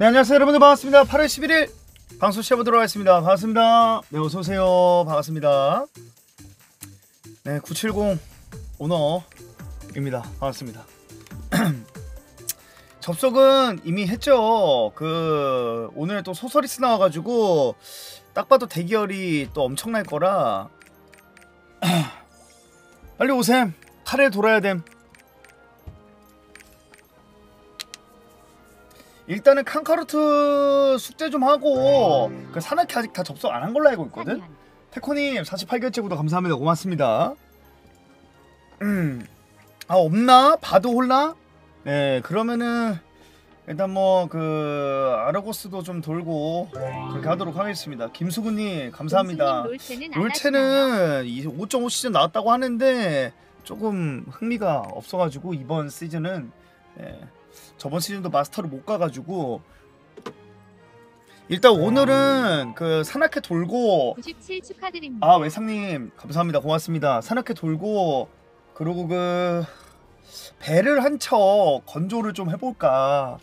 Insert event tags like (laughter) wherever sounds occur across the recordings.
네 안녕하세요. 여러분들 반갑습니다. 8월 11일 방송 시작해보도록 하겠습니다. 반갑습니다. 네 어서 오세요. 반갑습니다. 네 970 오너입니다. 반갑습니다. (clears throat) 접속은 이미 했죠. 그 오늘 또 소설이스 나와가지고 딱 봐도 대기열이 또 엄청날 거라. (clears throat) 빨리 오셈. 칼에 돌아야 됨 일단은 칸카루트 숙제 좀 하고 그 산악회 아직 다 접속 안 한 걸로 알고 있거든. 태코님 48개월째 구독 감사합니다. 고맙습니다. 음. 아 없나? 봐도 홀나? 네 그러면은 일단 뭐 그 아르고스도 좀 돌고 그렇게 하도록 하겠습니다. 김수근님 감사합니다. 롤체는 5.5 시즌 나왔다고 하는데 조금 흥미가 없어가지고 이번 시즌은 예, 저번 시즌도 마스터를 못 가가지고. 일단 오늘은 그 산악회 돌고 97 축하드립니다. 아 외상님 감사합니다. 고맙습니다. 산악회 돌고 그리고 그 배를 한 척 건조를 좀 해볼까.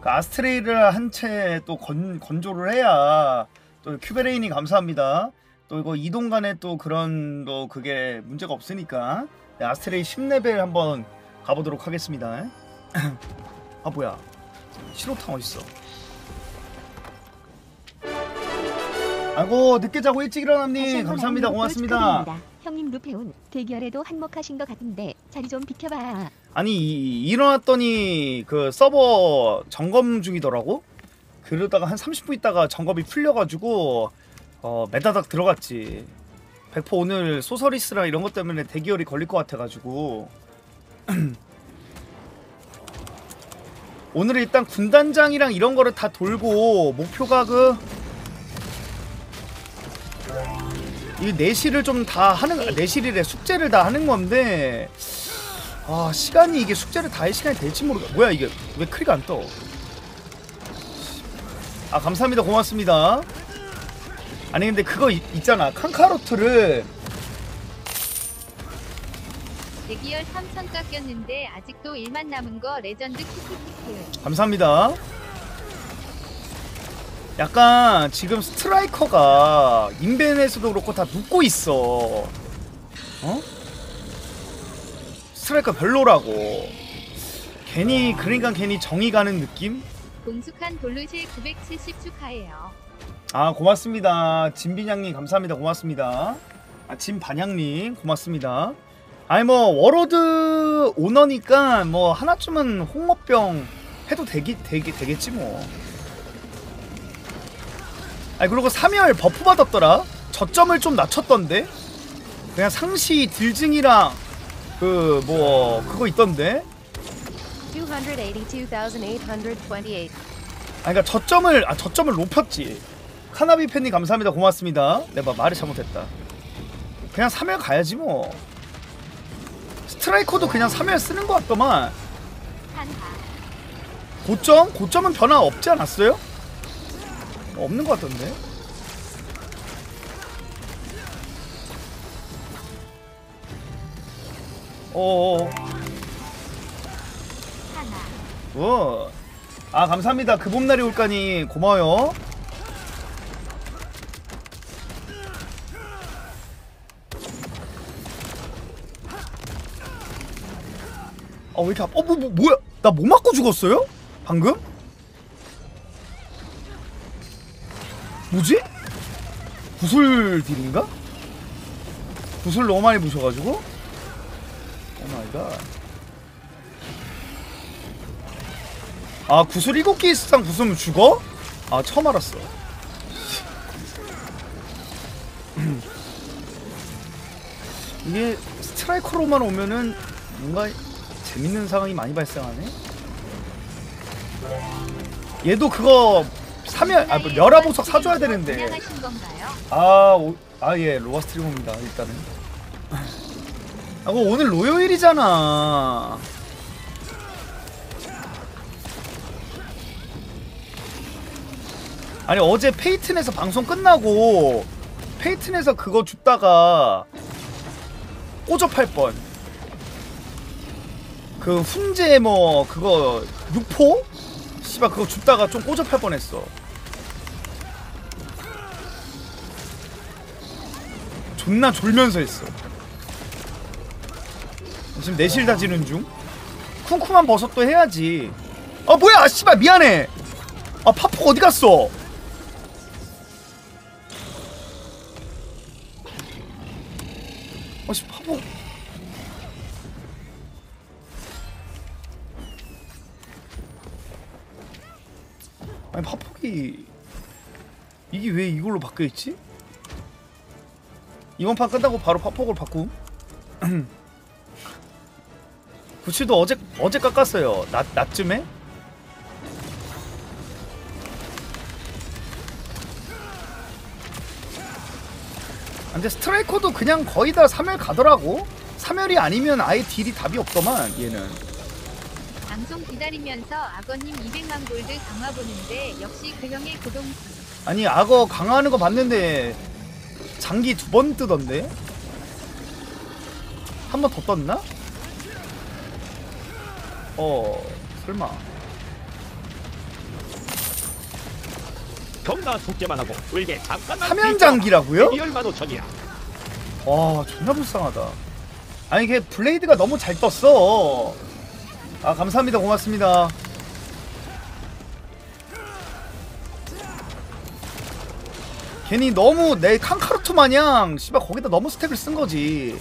그 아스트레이를 한 채 또 건조를 해야 또 큐베레인이 감사합니다 또 이거 이동 간에 또 그런 또 그게 문제가 없으니까 네, 아스트레이 10레벨 한번 가보도록 하겠습니다. (clears throat) 아 뭐야. 신호탄 어딨어? 아이고 늦게 자고 일찍 일어났니? 감사합니다. 고맙습니다. 형님 루페온 대결에도 한몫하신 것 같은데 자리 좀 비켜봐. 아니 이, 일어났더니 그 서버 점검 중이더라고? 그러다가 한 30분 있다가 점검이 풀려가지고 어 메다닥 들어갔지. 100% 오늘 소설이스랑 이런 것 때문에 대기열이 걸릴 것 같아가지고. (clears throat) 오늘 일단 군단장이랑 이런 거를 다 돌고 목표가 그 이 내실을 좀 다 하는 내실이래. 숙제를 다 하는 건데 아 시간이 이게 숙제를 다 할 시간이 될지 모르겠 뭐야 이게. 왜 크리가 안 떠? 아 감사합니다. 고맙습니다 아니 근데 그거 있, 있잖아. 칸카로트를 대기열 3천 깎였는데 아직도 1만 남은 거 레전드 키키키키. 감사합니다. 약간 지금 스트라이커가 인벤에서도 그렇고 다 눕고 있어. 어? 스트라이커 별로라고. 괜히 그러니까 괜히 정이 가는 느낌? 공숙한 돌루실 970 축하해요 아 고맙습니다. 진빈양님 감사합니다. 고맙습니다. 아 진반양님 고맙습니다. 아니 뭐 워로드 오너니까 뭐 하나쯤은 홍어병 해도 되기, 되기, 되겠지 뭐. 아니 그리고 3열 버프 받았더라? 저점을 좀 낮췄던데? 그냥 상시 딜증이랑 그 뭐 그거 있던데? 282,828아 그니까 저점을 아 저점을 높였지 카나비 팬님 감사합니다. 고맙습니다. 내가 말을 잘못했다. 그냥 3열 가야지 뭐. 스트라이커도 그냥 3열 쓰는 것 같더만. 고점? 고점은 변화 없지 않았어요? 어, 없는 것 같던데. 어어어. 어. 아 감사합니다. 그 봄날이 올까니 고마워요 아 왜 이렇게 아파 어 뭐, 뭐 뭐야 나 뭐 맞고 죽었어요? 방금? 뭐지? 구슬 딜인가? 구슬 너무 많이 부셔가지고 oh my god 아 구슬 7개 이상 부수면 죽어? 아 처음 알았어 (clears throat) 이게 스트라이커로만 오면은 뭔가 재밌는 상황이 많이 발생하네. 얘도 그거 사면 아 뭐 열화 보석 사줘야 되는데. 아아예 로아 스트리머입니다 일단은. 아뭐 오늘 로요일이잖아. 아니 어제 페이튼에서 방송 끝나고 페이튼에서 그거 줍다가 꼬접할 뻔 그 훈제 뭐 그거 육포? 씨발 그거 줍다가 좀 꼬접할 뻔했어. 존나 졸면서 했어. 지금 내실 다지는 중. 쿵쿵한 버섯도 해야지. 아 뭐야, 아, 씨발 미안해. 아 파폭 어디 갔어? 아씨 파폭. 아니 파폭이 이게 왜 이걸로 바뀌어 있지? 이번 판 끝나고 바로 파폭을 바꿈. (clears throat) 구치도 어제 어제 깎았어요. 낮 낮쯤에. 아, 근데 스트라이커도 그냥 거의 다 3열 가더라고. 3열이 아니면 아예 딜이 답이 없더만 얘는. 방송 기다리면서 악어님 200만 골드 강화 보는데 역시 그 형의 고동 아니 악어 강화하는 거 봤는데 장기 두 번 뜨던데? 한 번 더 떴나? 어 설마 겁나 속게만 하고 울게 잠깐만 사면 장기라고요? 2열만 5천이야 와 존나 불쌍하다 아니 이게 블레이드가 너무 잘 떴어 아 감사합니다. 고맙습니다. 괜히 너무 내 칸카루트 마냥 씨발 거기다 너무 스택을 쓴 거지.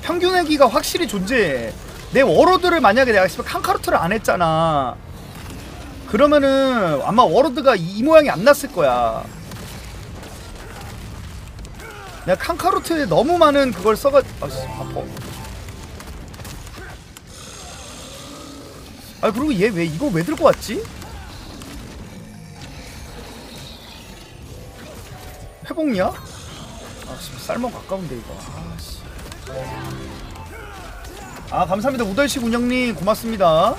평균 회기가 확실히 존재해 내 워로드를 만약에 내가 씨발 칸카루트를 안 했잖아. 그러면은 아마 워로드가 이, 이 모양이 안 났을 거야. 내가 칸카루트에 너무 많은 그걸 써가 아씨 아파. 아 그리고 얘 왜 이거 왜 들고 왔지? 회복냐? 아씨 쌀먹 가까운데 이거. 아씨. 아 감사합니다 우덜식 운영님 고맙습니다.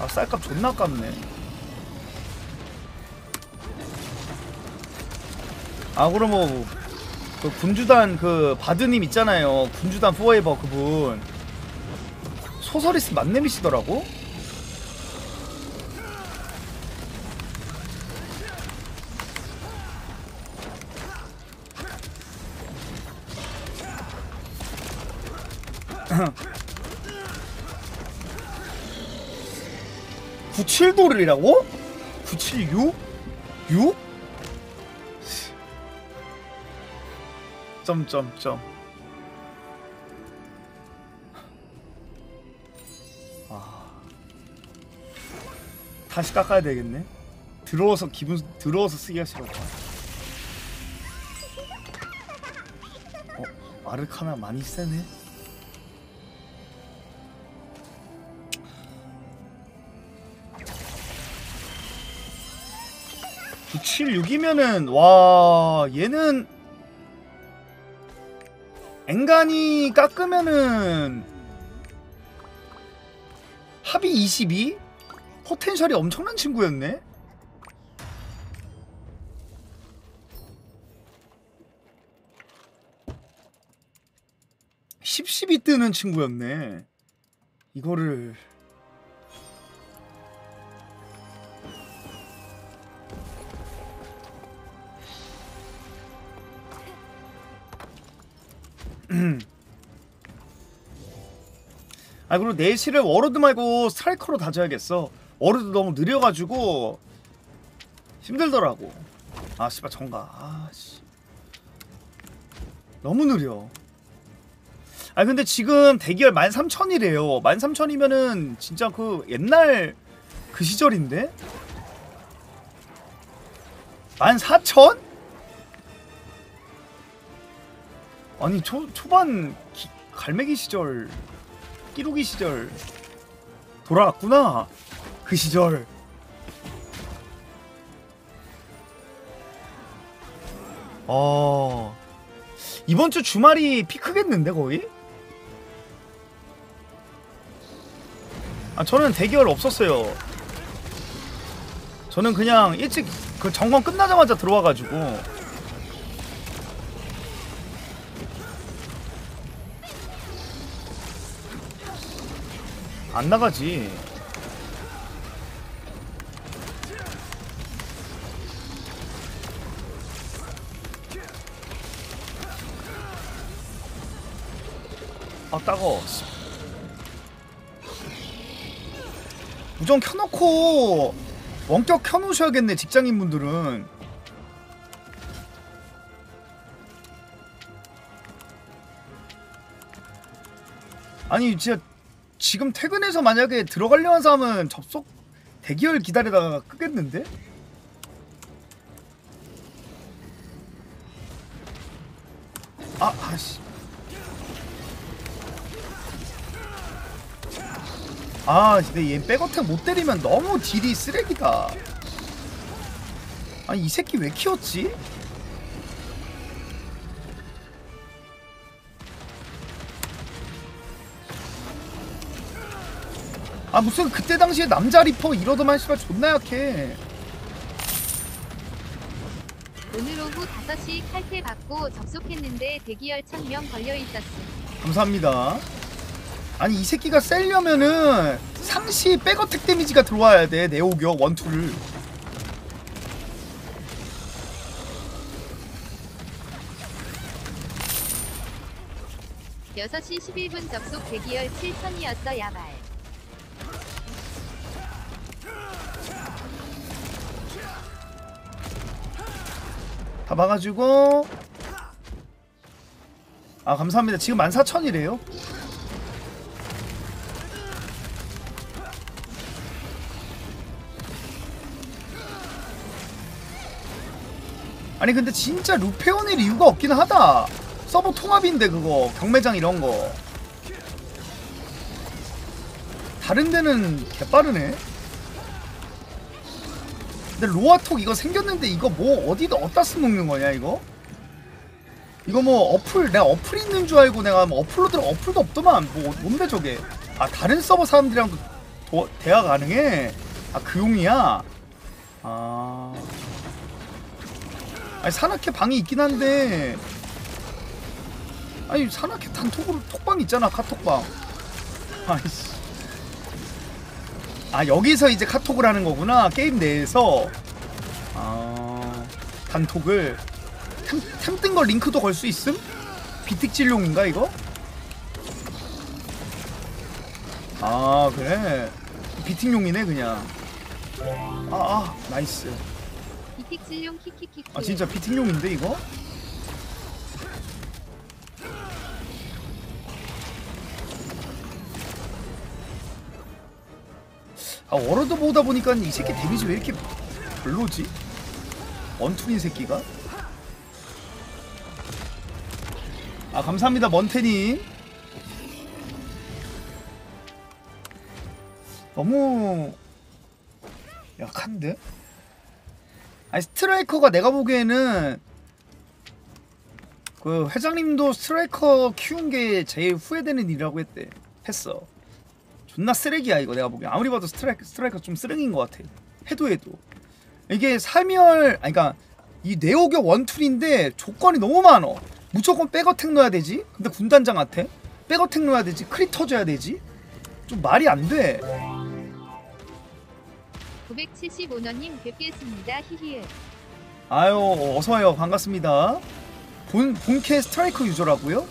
아 쌀값 존나 아깝네 아 그럼 뭐 그 군주단 그 바드님 있잖아요 군주단 포에버 그분 소설이스 만nem이시더라고 (clears throat) 구칠도를이라고? 976? 6? 점점점. 아. 다시 깎아야 되겠네. 들어와서 기분 들어와서 쓰기가 싫어 어 아르카나 많이 세네? 구 976이면은 와 얘는 앵간히 깎으면은 합이 22? 포텐셜이 엄청난 친구였네? 십 10이 뜨는 친구였네 이거를 (clears throat) 아 그리고 내실을 워로드 말고 스트라이커로 다져야겠어. 워로드 너무 느려가지고 힘들더라고. 아 씨발 정가. 아씨. 너무 느려. 아 근데 지금 대기열 13,000이래요. 13,000이면은 진짜 그 옛날 그 시절인데? 14,000? 아니 초, 초반 기, 갈매기 시절 끼룩이 시절 돌아왔구나 그 시절. 어. 이번 주 주말이 피크겠는데 거의? 아 저는 대기열 없었어요. 저는 그냥 일찍 그 점검 끝나자마자 들어와가지고 안 나가지. 아 따가워. 씨. 무전 켜놓고 원격 켜놓으셔야겠네 직장인분들은. 아니 진짜 지금 퇴근해서 만약에 들어가려는 사람은 접속 대기열 기다리다가 끄겠는데? 아, 아씨. 아, 근데 얘 back attack 못 때리면 너무 딜이 쓰레기다. 아니, 이 새끼 왜 키웠지? 아 무슨 그때 당시에 남자 리퍼 이러더만 씨발 존나 약해 오늘 오후 5시 칼퇴 박고 접속했는데 대기열 1000명 걸려 있었음. 감사합니다 아니 이 새끼가 셀려면은 상시 back attack 데미지가 들어와야 돼 뇌호격 one tool을 여섯 시 11분 접속 대기열 7000이었어 야발. 다 봐가지고. 아 감사합니다. 지금 14,000이래요. 아니 근데 진짜 루페온일 이유가 없긴 하다. 서버 통합인데 그거 경매장 이런 거. 다른 데는 개빠르네 근데 로아톡 이거 생겼는데 이거 뭐 어디다 어디다 쓰먹는 거냐 이거? 이거 뭐 어플 내가 어플 있는 줄 알고 내가 뭐 어플로 들어 어플도 없더만. 뭐 뭔데 저게? 아 다른 서버 사람들이랑도 도, 대화 가능해? 아그 용이야? 아. 아니 산악회 방이 있긴 한데. 아니 산악회 단톡으로 톡방 있잖아 카톡방. 아이씨 아 여기서 이제 카톡을 하는 거구나 게임 내에서 아 단톡을 템뜬거 링크도 걸 수 있음? 비틱질용인가 이거? 아 그래 비틱용이네 그냥 아, 아 nice 비틱질용 키키키키. 아 진짜 비틱용인데 이거? 아 워로드 보다 보니까 이 새끼 데미지 왜 이렇게 별로지? one tool인 새끼가? 아 감사합니다 먼테님 너무 약한데? 아니 스트라이커가 내가 보기에는 그 회장님도 스트라이커 키운 게 제일 후회되는 일이라고 했대 했어 존나 쓰레기야 이거 내가 보기엔. 아무리 봐도 스트라이커 스트라이커 좀 쓰레기인 것 같아. 해도 해도. 이게 살멸 아니 그니까 이 뇌호격 one tool인데 조건이 너무 많어. 무조건 back attack 넣어야 되지? 근데 군단장한테 back attack 넣어야 되지? 크리 터져야 되지? 좀 말이 안돼. 975원님 뵙겠습니다. 히히. 아유 어서와요. 반갑습니다. 본, 본캐 스트라이커 유저라고요?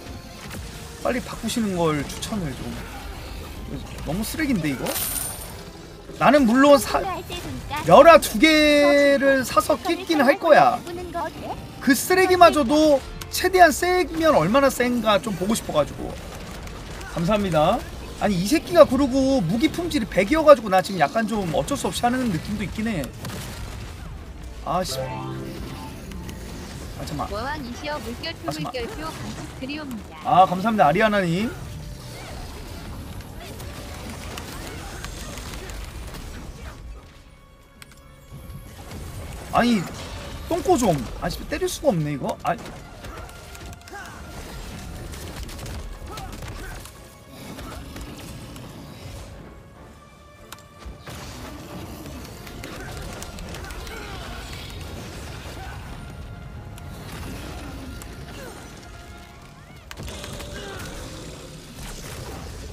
빨리 바꾸시는 걸 추천을 좀 너무 쓰레기인데 이거? 나는 물론 사, 열화 두 개를 사서 끼긴 할 거야. 그 쓰레기마저도 최대한 세면 얼마나 센가 좀 보고 싶어가지고. 감사합니다. 아니 이 새끼가 그러고 무기 품질이 100이어가지고 나 지금 약간 좀 어쩔 수 없이 하는 느낌도 있긴 해. 아씨. 아 잠깐만. 아. 아 감사합니다. 아리아나님 아니 똥꼬 좀. 아니 때릴 수가 없네 이거. 아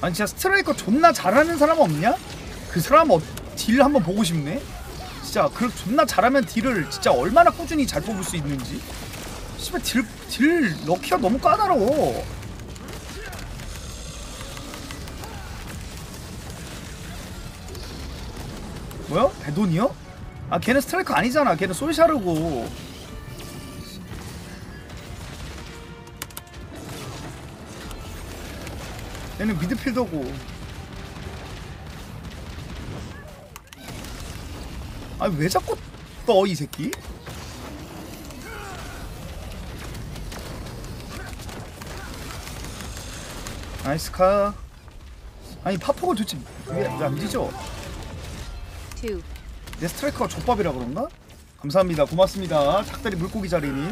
아니 진짜 스트라이커 존나 잘하는 사람 없냐? 그 사람 어, 딜 한번 보고 싶네? 진짜 그 존나 잘하면 딜을 진짜 얼마나 꾸준히 잘 뽑을 수 있는지. 씨발 딜, 딜 넣기가 너무 까다로워. 뭐야? 배돈이요? 아 걔는 스트라이커 아니잖아. 걔는 솔샤르고. 얘는 미드필더고. 아왜 자꾸 떠 이 새끼? nice 카. 아니 파포가 도대체 왜 안 떠, 내 스트라이커가 족밥이라 그런가? 감사합니다. 고맙습니다. 닭다리 물고기 자리님.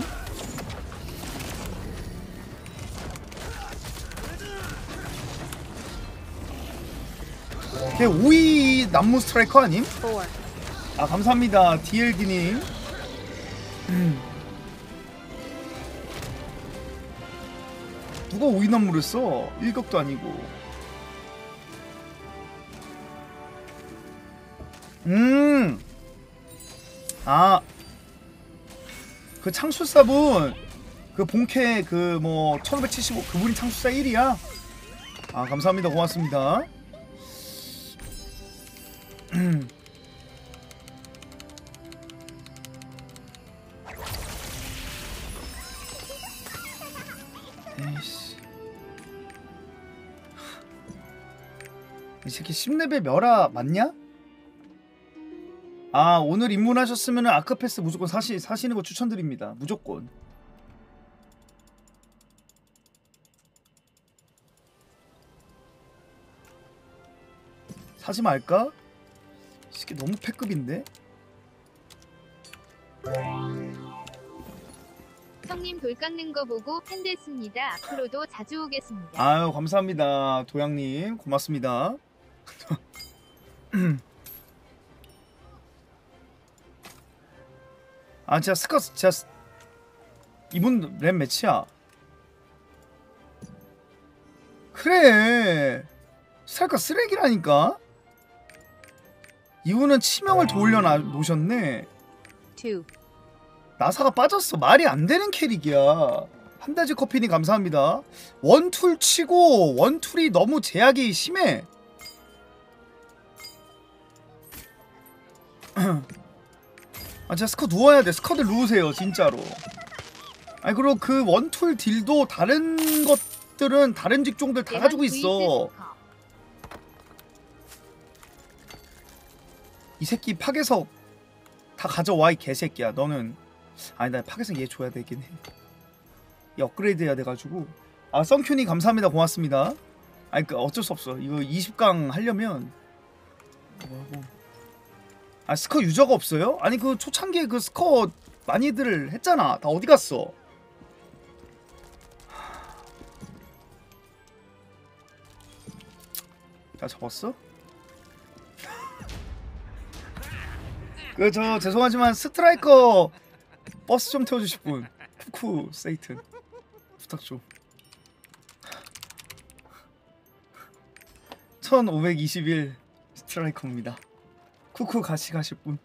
걔 5위 남무 스트라이커 아님? four, 아 감사합니다. DLD님. 음. 누가 5위 남무를 써? 일격도 아니고. 음. 아. 그 창술사분 그 본캐 그 뭐 1575 그분이 창술사 1위야. 아 감사합니다. 고맙습니다. (clears throat) 에이씨. 이 새끼 10레벨 멸아 맞냐? 아 오늘 입문하셨으면 아크패스 무조건 사시, 사시는 거 추천드립니다 무조건 사지 말까? 이 새끼 너무 폐급인데? 형님 돌 깎는 거 보고 팬 됐습니다. 앞으로도 자주 오겠습니다. 아유 감사합니다 도양님. 고맙습니다. (clears throat) 아 진짜 스커 진짜 스- 이분 랩 매치야. 그래. 스타일까 쓰레기라니까. 이분은 치명을 더 올려 놓으셨네 나사가 빠졌어. 말이 안 되는 캐릭이야. 한다지 커피님 감사합니다. 원툴 치고 원툴이 너무 제약이 심해. (clears throat) 아 진짜 스커 누워야 돼. 스커들 누우세요 진짜로. 아니 그리고 그 one tool 딜도 다른 것들은 다른 직종들 다 가지고 있어. 이 새끼 파괴석 다 가져와 이 개새끼야. 너는 아니 나 파괴석 얘 줘야 되긴 해. 얘 업그레이드 해야 돼가지고. 아 썬큐니 감사합니다. 고맙습니다. 아니 그 어쩔 수 없어. 이거 20강 하려면. 뭐하고. 아 스커 유저가 없어요? 아니 그 초창기에 그 스커 많이들 했잖아. 다 어디 갔어? 자 접었어? (laughs) 그 저 죄송하지만 스트라이커 버스 좀 태워주실 분. 쿠쿠 세이튼. 부탁 좀. 1521 스트라이커입니다. 쿠쿠 같이 가실 분.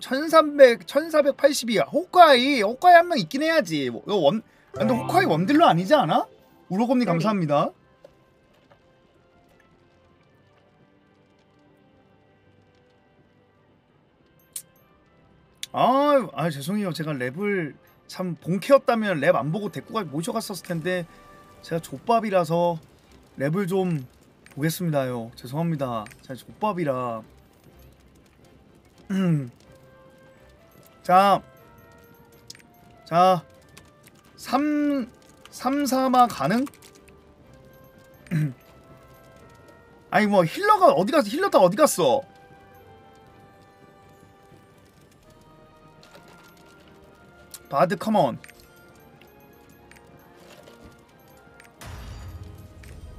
1300 1482야. 호카이 호카이 한 명 있긴 해야지. 뭐, 이거 원 근데 호카이 원딜러 아니지 않아? 우로검님. 감사합니다 아, 아 죄송해요. 제가 랩을 참 본캐였다면 랩 안 보고 데리고 모셔갔었을 텐데 제가 족밥이라서 랩을 좀 보겠습니다요. 죄송합니다. 제가 족밥이라. (clears throat) 자, 자, 3, 3, 4마 가능? (clears throat) 아니 뭐 힐러가 어디 갔어? 힐러 다 어디 갔어? 바드 컴온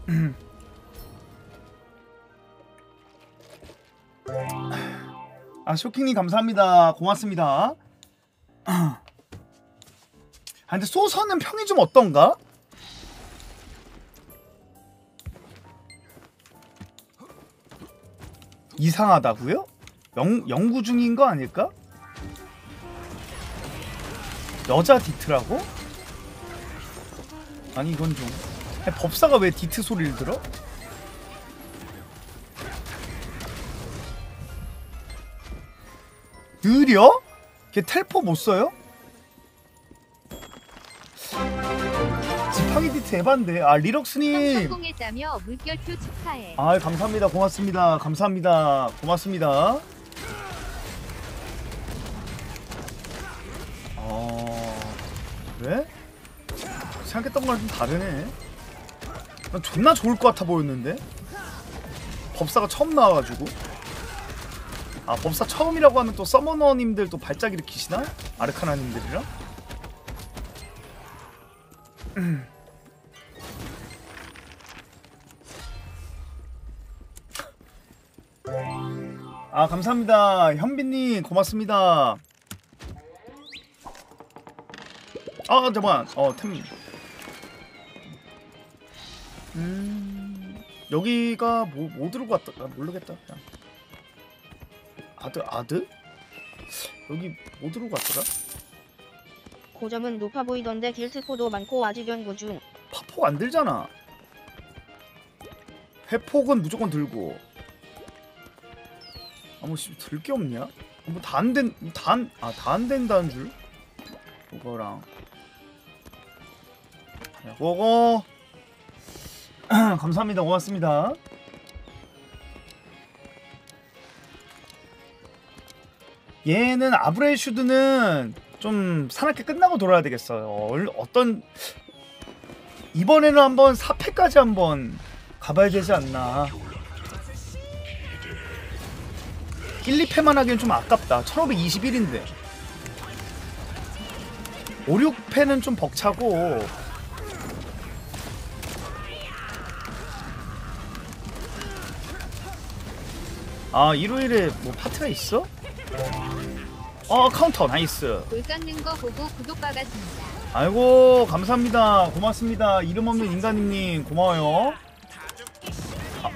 (clears throat) 아 쇼킹님 감사합니다 고맙습니다 (clears throat) 아 근데 소서는 평이 좀 어떤가? (gasps) 이상하다고요? 영, 연구 중인 거 아닐까? 여자 디트라고? 아니 이건 좀 아니, 법사가 왜 디트 소리를 들어? 느려? 걔 텔포 못 써요? 지팡이 디트 에반데 아 리럭스님 성공했다며 물결표 축하해. 아 감사합니다 고맙습니다 감사합니다 고맙습니다 어 그래? 생각했던 거랑 좀 다르네 난 존나 좋을 것 같아 보였는데 법사가 처음 나와가지고 아 법사 처음이라고 하면 또 서머너님들 또 발작 일으키시나? 아르카나님들이랑? (clears throat) 아 감사합니다 현빈님 고맙습니다 아 잠깐만. 어템. 음 여기가 뭐, 뭐 왔다 나 모르겠다 그냥. 아드 아드? 여기 뭐 들고 왔더라? 고점은 높아 보이던데 딜트포도 많고 아직 연구 중. 파폭 안 들잖아. 회폭은 무조건 들고. 아뭐 들게 없냐? 뭐 다 안된 다안아다 안 된다는 줄? 그거랑 그냥 그거 (clears throat) 감사합니다. 고맙습니다. 얘는 아브레슈드는 좀 사납게 끝나고 돌아야 되겠어요. 얼- 어떤 이번에는 한번 4패까지 한번 가봐야 되지 않나. 1, 2패만 하기엔 좀 아깝다. 1521인데. 5, 6패는 좀 벅차고 아 일요일에 뭐 파트가 있어? 어 카운터 nice 돌 깎는 거 보고 구독 박았습니다. 아이고 감사합니다 고맙습니다 이름 없는 인간님 고마워요 아.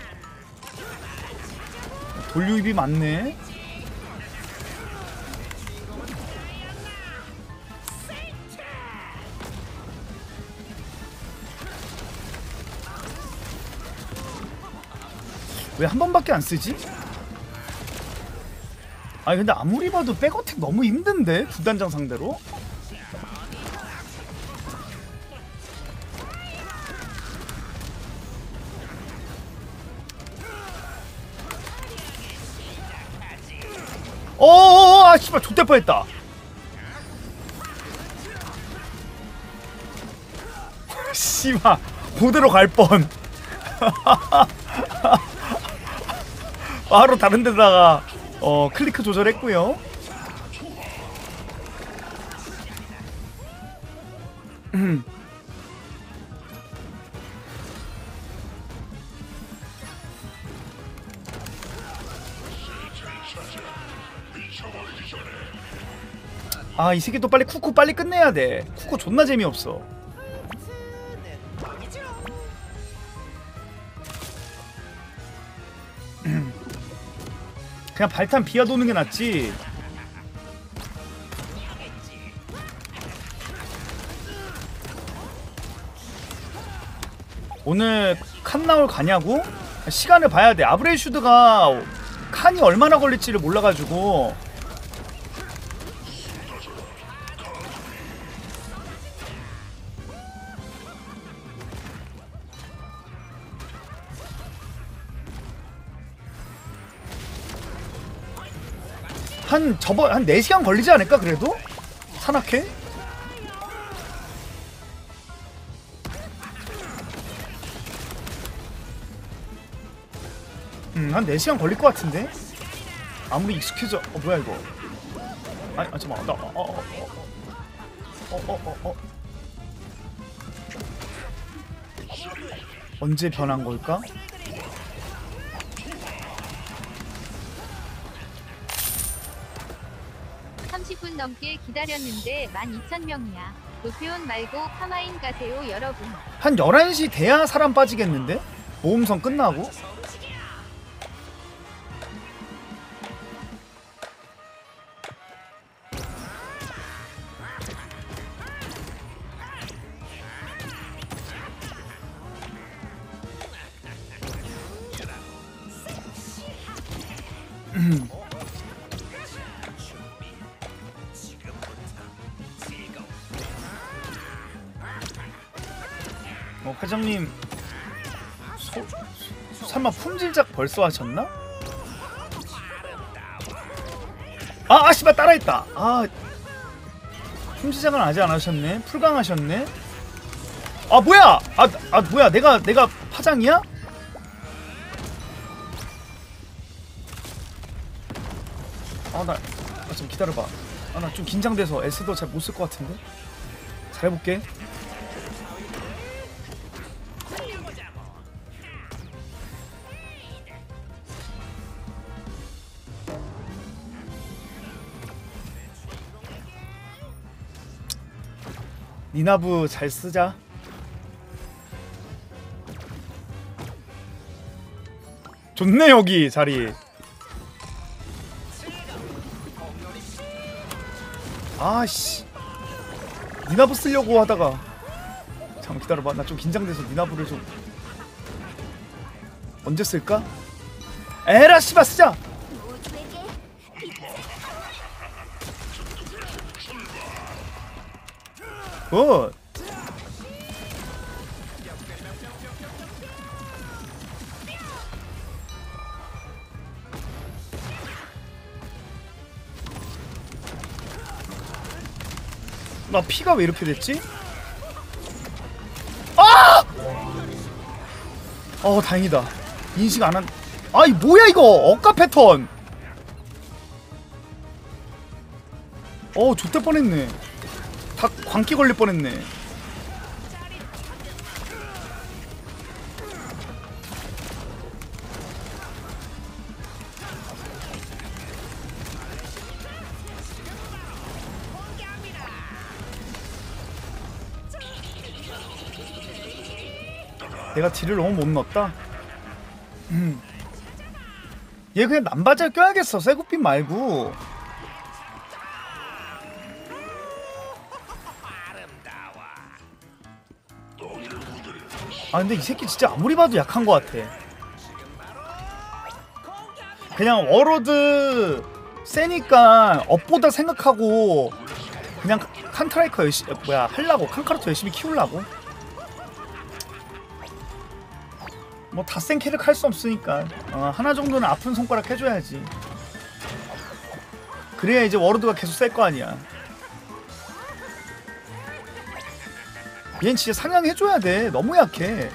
돌유입이 많네 왜 한 번밖에 안 쓰지? 아니 근데 아무리 봐도 백어택 너무 힘든데? 군단장 상대로? 어어어 아 씨발 좆될 뻔했다. (laughs) 씨발 그대로 갈뻔. (laughs) 바로 다른 데다가 어 클리크 조절했고요 음. (clears throat) 아이 새끼 또 빨리 쿠쿠 빨리 끝내야 돼 쿠쿠 존나 재미없어 그냥 발탄 비워 도는 게 낫지. 오늘 칸 나올 가냐고? 시간을 봐야 돼. 아브레슈드가 칸이 얼마나 걸릴지를 몰라가지고 한 저번 한 4시간 걸리지 않을까 그래도? 산악회? 음, 한 4시간 걸릴 것 같은데? 아무리 익숙해져 어 뭐야 이거 아니 아 잠깐만 나어어어어어어어 어, 어, 어, 어. 언제 변한 걸까? 30분 넘게 기다렸는데 12,000명이야. 노태운 말고 파마인 가세요, 여러분. 한 11시 돼야 사람 빠지겠는데? 모험선 끝나고? 회장님 소, 설마 품질작 벌써 하셨나? 아, 아 씨발 따라했다. 아 품질작은 아직 안 하셨네. 풀강하셨네. 아 뭐야? 아, 아 뭐야? 내가 내가 파장이야? 아나 아, 좀 기다려봐. 아 나 좀 긴장돼서 S도 잘 못 쓸 것 같은데. 잘해볼게. 니나부 잘 쓰자. 좋네 여기 자리. 아씨. 니나부 쓰려고 하다가 잠깐 기다려봐. 나 좀 긴장돼서 니나부를 좀 언제 쓸까? 에라 씨발 쓰자. 굿. 나 피가 왜 이렇게 됐지? 아! 어 다행이다. 인식 안 한. 아이 뭐야 이거 억까 패턴. 어 좋대 뻔했네. 다 광기 걸릴 뻔했네. 내가 딜을 너무 못 넣었다. 음. 얘 그냥 남바잘 껴야겠어. 쇠구핀 말고. 아 근데 이 새끼 진짜 아무리 봐도 약한 것 같아. 그냥 워로드 세니까 업보다 생각하고 그냥 칸트라이커 열심히 뭐야 하려고 칸카르토 열심히 키우려고. 뭐 다 센 캐릭 할 수 없으니까 어, 하나 정도는 아픈 손가락 해줘야지. 그래야 이제 워로드가 계속 셀 거 아니야. 얘는 진짜 상향해줘야 돼. 너무 약해.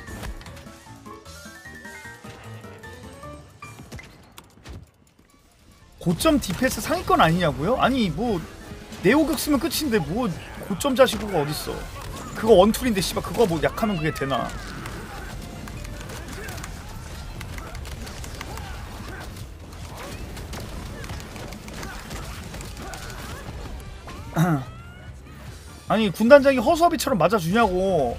고점 DPS 상위권 아니냐고요? 아니 뭐 네오격 쓰면 끝인데 뭐 고점 자시고가 어딨어. 그거 원툴인데 씨발 그거 뭐 약하면 그게 되나. 아니 군단장이 허수아비처럼 맞아주냐고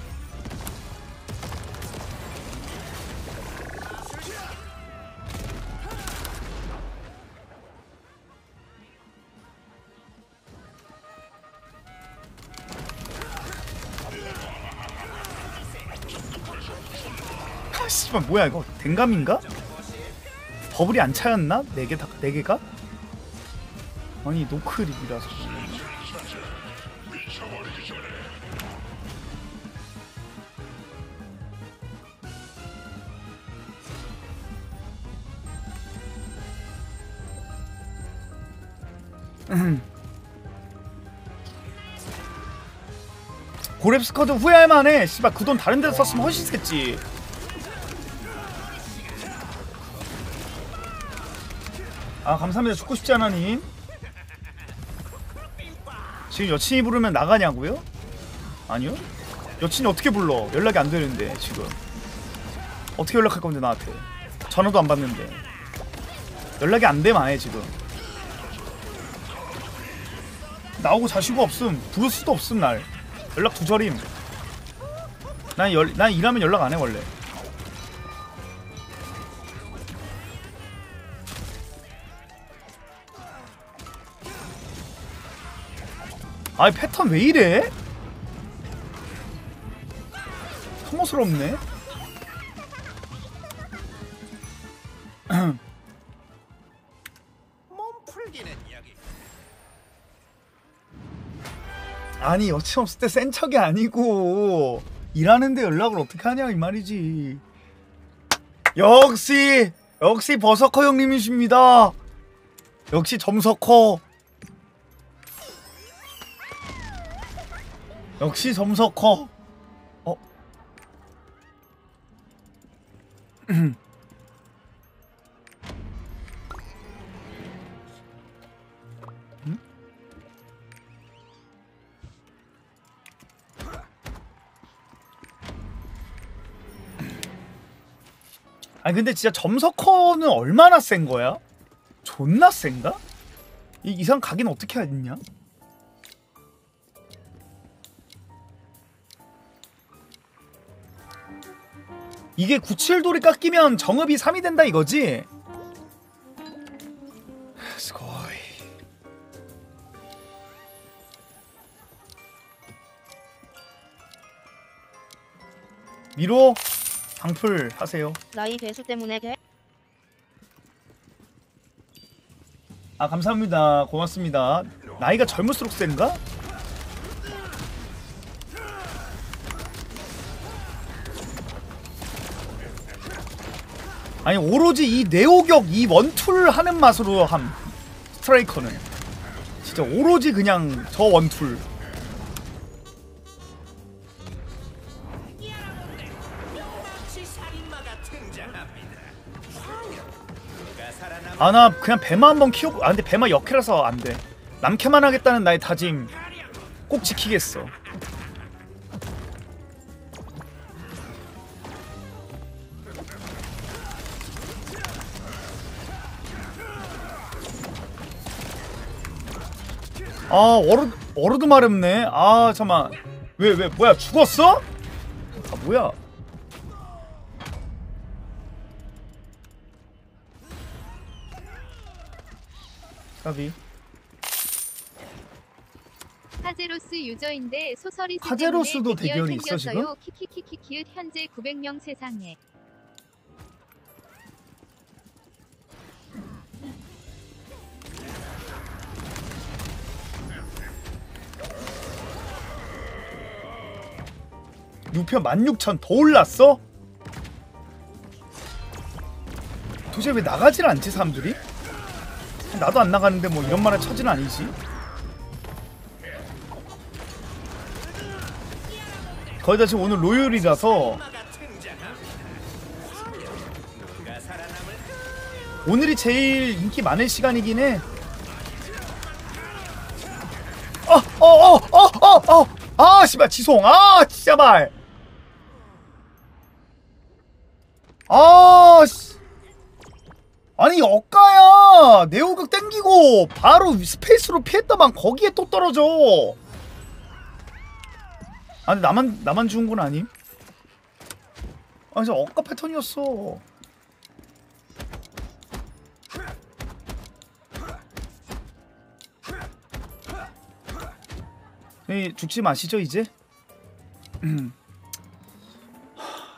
아, 씨발 뭐야 이거 댕감인가? 버블이 안 차였나? 네개 다, 네 개가? 아니 노크립이라서 고렙 스쿼드 후회할 만해. 씨발 그 돈 다른 데서 썼으면 훨씬 셌지. 아 감사합니다. 죽고 싶지 않아님. 지금 여친이 부르면 나가냐고요? 아니요. 여친이 어떻게 불러? 연락이 안 되는데 지금. 어떻게 연락할 건데 나한테? 전화도 안 받는데. 연락이 안 되면 안해 지금. 나오고 자시고 없음. 부를 수도 없음 날. 연락 두절임. 난, 열, 난 일하면 연락 안 해 원래. 아이 패턴 왜 이래? 혐오스럽네. 아니 여친 없을 때 센 척이 아니고 일하는데 연락을 어떻게 하냐 이 말이지. 역시 역시 버서커 형님이십니다. 역시 점서커. 역시 점서커. 어? (clears throat) 아니 근데 진짜 점서커는 얼마나 센 거야? 존나 센가? 이 이상 가긴 어떻게 했냐? 이게 97돌이 깎이면 정읍이 3이 된다 이거지? 스고이 미로 방풀 하세요. 나이 배수 때문에 개? 아 감사합니다. 고맙습니다. 나이가 젊을수록 센가? 아니 오로지 이 네오격 이 원툴 하는 맛으로 함 스트라이커는. 진짜 오로지 그냥 저 원툴 아 나 그냥 배마 한번 키워 아 근데 배마 역해라서 안돼. 남캐만 하겠다는 나의 다짐 꼭 지키겠어. 아 워르 워르드 마렵네. 아 잠만. 왜 왜 뭐야 죽었어? 아 뭐야 까비 카제로스 유저인데 소설이 카제로스도 대결이 있어, 지금? 키키키키 기읒 현재 900명 세상에. 유표 16,000 더 올랐어? 도대체 왜 나가질 않지 사람들이? 나도 안 나가는데 뭐 이런 말의 처지는 아니지 거기다 지금 오늘 로요일이라서 오늘이 제일 인기 많은 시간이긴 해. 어, 어, 어, 어, 어, 어. 아, 씨발, 지송. 아, 진짜 말. 아, 씨. 아니, 엇가야. 네오극 땡기고 바로 스페이스로 피했다만 거기에 또 떨어져. 아니, 나만, 나만 죽은 건 아님? 아, 진짜 엇가 패턴이었어. 이 죽지 마시죠 이제. (clears throat) 음.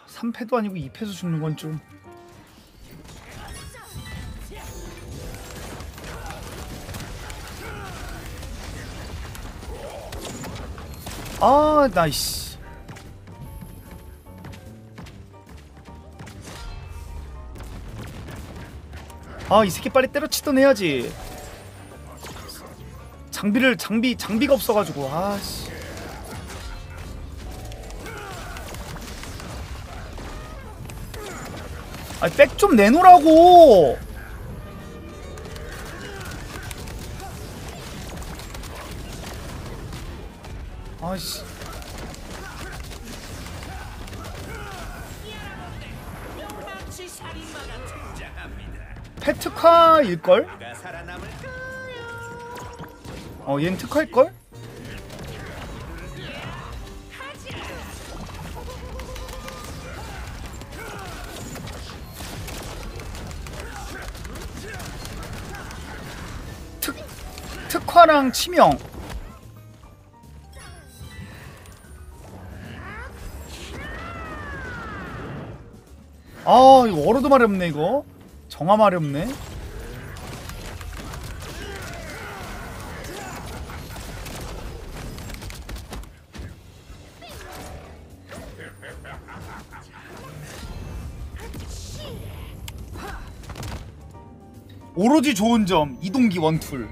3패도 아니고 2패에서 죽는 건 좀. 아 나이스. 아이 새끼 빨리 때려치던 해야지. 장비를 장비 장비가 없어가지고 아씨. 아 백 좀 내놓으라고. 아씨. 페트카일 걸? 어, 얘는 특화일 걸? 특 특화랑 치명. 아 이거 워로드 말이 없네 이거. 정화 말이 없네. 오로지 좋은 점 이동기 one tool.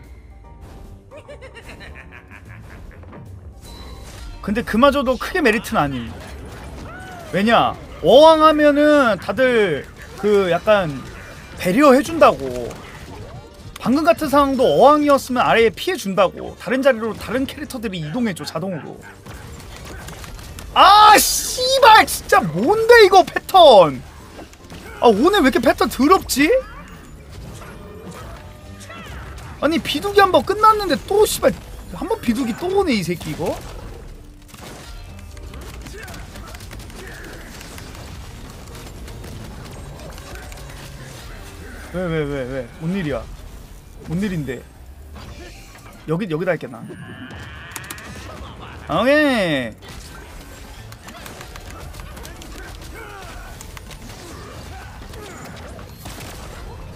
근데 그마저도 크게 메리트는 아님. 왜냐? 어왕 하면은 다들 그 약간 배려 해준다고. 방금 같은 상황도 어왕이었으면 아래에 피해 준다고. 다른 자리로 다른 캐릭터들이 이동해줘 자동으로. 아 씨발 진짜 뭔데 이거 패턴? 아 오늘 왜 이렇게 패턴 더럽지? 아니 비두기 한 번 끝났는데 또 씨발 한 번 비두기 또 오네 이 새끼 이거 왜 왜 왜 왜? 뭔 일이야? 뭔 일인데? 여기 여기다 할게나 오케이!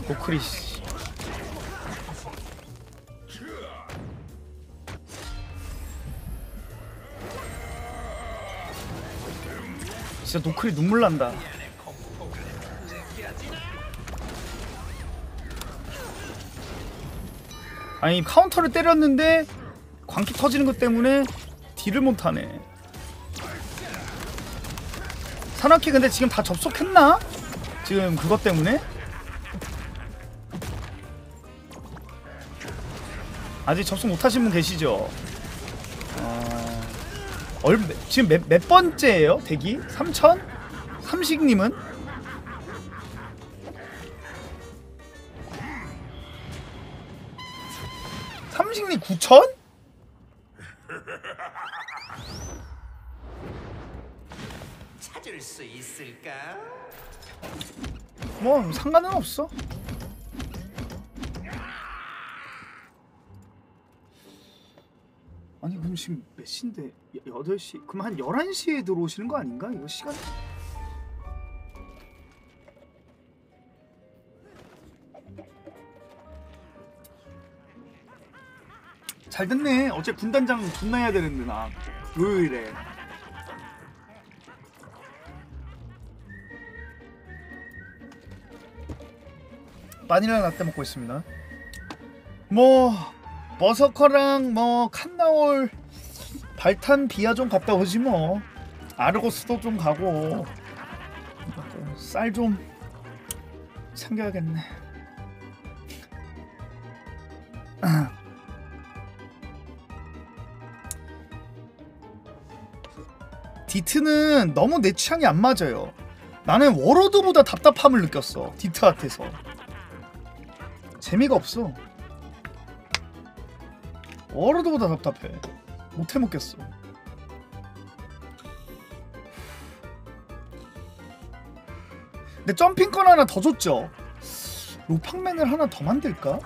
고크리 씨. 진짜 no cri 눈물 난다. 아니 카운터를 때렸는데 광기 터지는 것 때문에 deal을 못하네. 산악회 근데 지금 다 접속했나? 지금 그것 때문에? 아직 접속 못하신 분 계시죠? 어... 얼, 지금 몇, 몇 번째예요? 대기? 3천? 삼식님은? 삼식님 9천? 찾을 수 있을까? 뭐 상관은 없어. 아니 그럼 지금 몇 시인데 8시 그럼 한 11시에 들어오시는 거 아닌가? 이거 시간 잘 됐네. 어제 군단장 존나 해야 되는데 나. 요요일에. 바닐라 라떼 먹고 있습니다. 뭐 버서커랑 뭐 칸나올 발탄 비아 좀 갔다 오지 뭐. 아르고스도 좀 가고. 쌀 좀 챙겨야겠네. (clears throat) 디트는 너무 내 취향이 안 맞아요. 나는 워로드보다 답답함을 느꼈어. 디트한테서. 재미가 없어. 워로드보다 답답해. 못 해 먹겠어. 근데 점핑건 하나 더 줬죠. 로팡맨을 하나 더 만들까?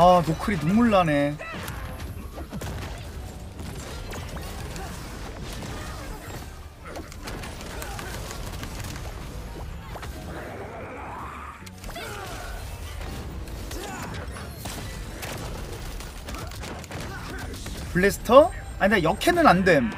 아 노클이 눈물 나네. 블래스터? 아니 나 역해는 안 됨.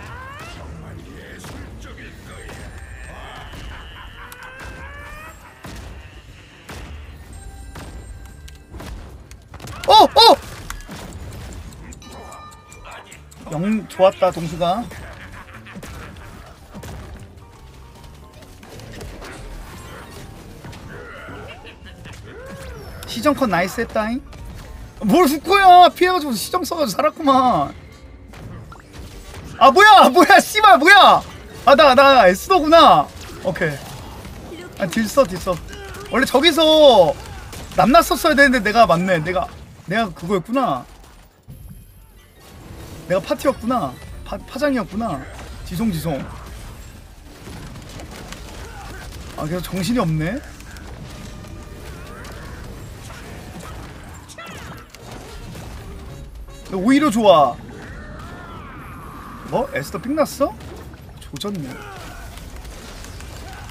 좋았다 동수가. 시정컷 nice 했다잉. 뭘 후코야? 피해가지고 시정 써가지고 살았구만. 아 뭐야 뭐야 씨발 뭐야. 아 나 나 에스더구나. 오케이. 아 deal써 deal써. 원래 저기서 남나 썼어야 되는데 내가 맞네. 내가 내가 그거였구나 내가 파티였구나. 파, 파장이었구나. 지송지송. 아 계속 정신이 없네? 오히려 좋아. 뭐? 에스더 삑 났어? 조졌네.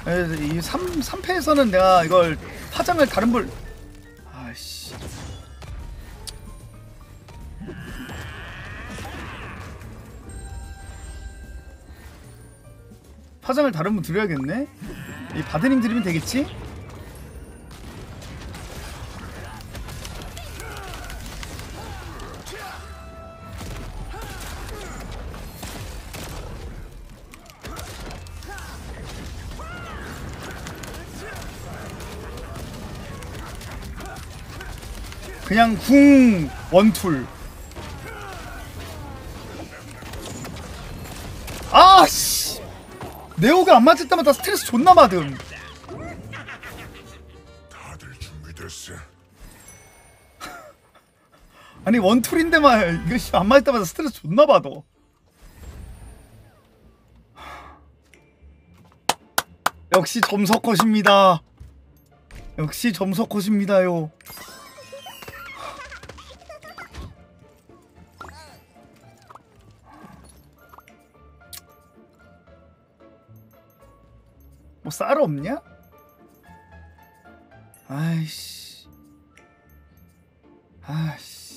에, 이 3, 3패에서는 내가 이걸 파장을 다른 불 아이씨 화장을 다른 분 드려야겠네? 이 바드님 드리면 되겠지? 그냥 궁 원툴 네오가 안 맞을 때마다 스트레스 존나 받음. 다들 준비됐어. (laughs) 아니 원툴인데만 이거 씨, 안 맞을 때마다 스트레스 존나 받아 (sighs) 역시 점석컷입니다. 역시 점석컷입니다요 뭐 쌀 없냐? 아이씨 아이씨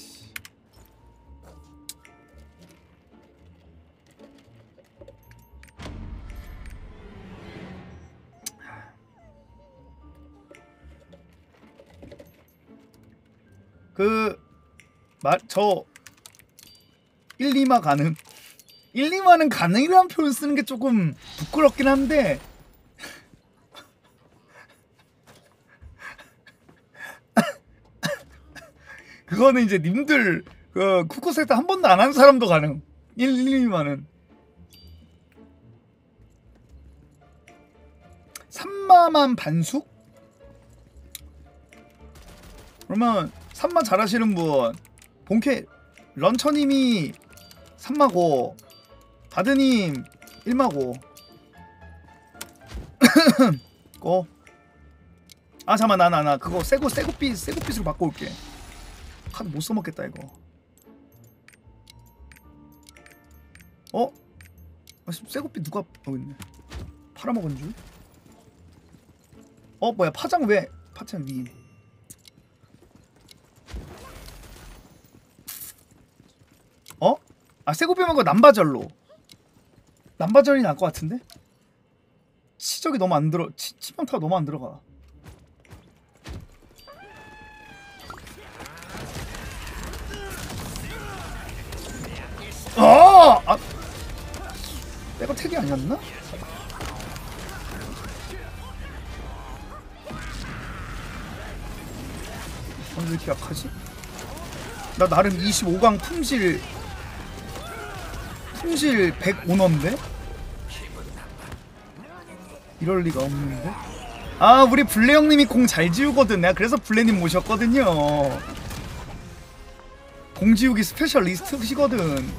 그, 말, 저, 1, 2마 가능. 1, 2마는 가능이라는 표현 쓰는 게 조금 부끄럽긴 한데, 그거는 이제 님들, 그, 쿠쿠섹터 한 번도 안 한 사람도 가능. 1, 2마는. 3마만 반숙? 그러면 3마 잘하시는 분 본캐 런처님이 3마고 바드님 1마고 (coughs) 고. 아 잠만 나나 나 그거 새고 새고빛 새고빛으로 바꿔올게 카드 못 써먹겠다 이거 어? 아, 씨, 새고빛 누가 여기 있네 팔아먹은 줄? 어 뭐야 파장 왜 파장 위 어? 아 새고비 먹고 남바절로 남바절이 나을 것 같은데? 치적이 너무 안 들어 치, 치명타가 너무 안 들어가 내가 택이 아니었나? 아, 왜 이렇게 약하지? 나 나름 25강 품질 품질 105넘인데? 이럴 리가 없는데? 아 우리 블레 형님이 공 잘 지우거든 내가 그래서 블레님 모셨거든요 공 지우기 specialist시거든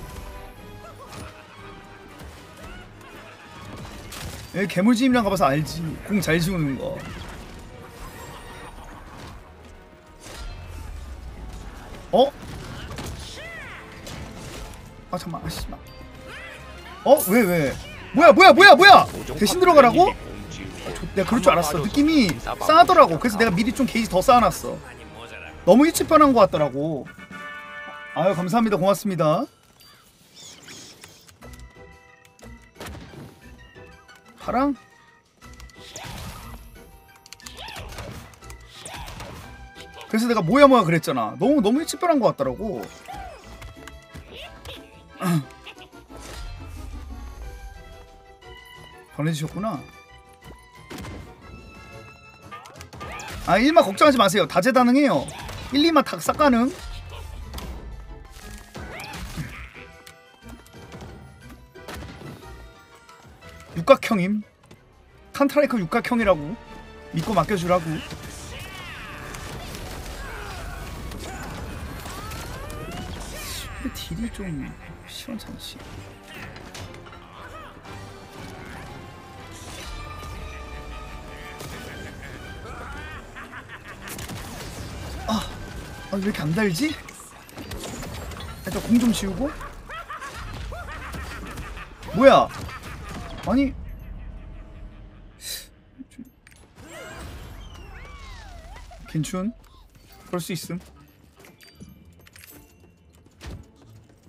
여기 개물지임이랑 가봐서 알지. 공 잘 지우는 거. 어? 아 잠만 아 씨발. 어? 왜 왜? 뭐야 뭐야 뭐야 뭐야! 대신 들어가라고? 내가 그럴 줄 알았어. 느낌이 싸하더라고. 그래서 내가 미리 좀 게이지 더 쌓아놨어. 너무 일찍 변한 것 같더라고. 아유 감사합니다. 고맙습니다 파랑? 그래서 내가 뭐야 뭐야 그랬잖아. 너무 너무 일찍 변한 것 같더라고. (clears throat) 변해주셨구나. 아 1마 걱정하지 마세요. 다재다능해요. 1, 2마 닭싹 가능 육각형임? 칸트라이커 육각형이라고? 믿고 맡겨주라고? 딜이 좀 시원찮지 아, 아, 왜 이렇게 안 달지? 일단 공 좀 지우고. 뭐야 아니. 좀- 괜춘? 그럴 수 있음.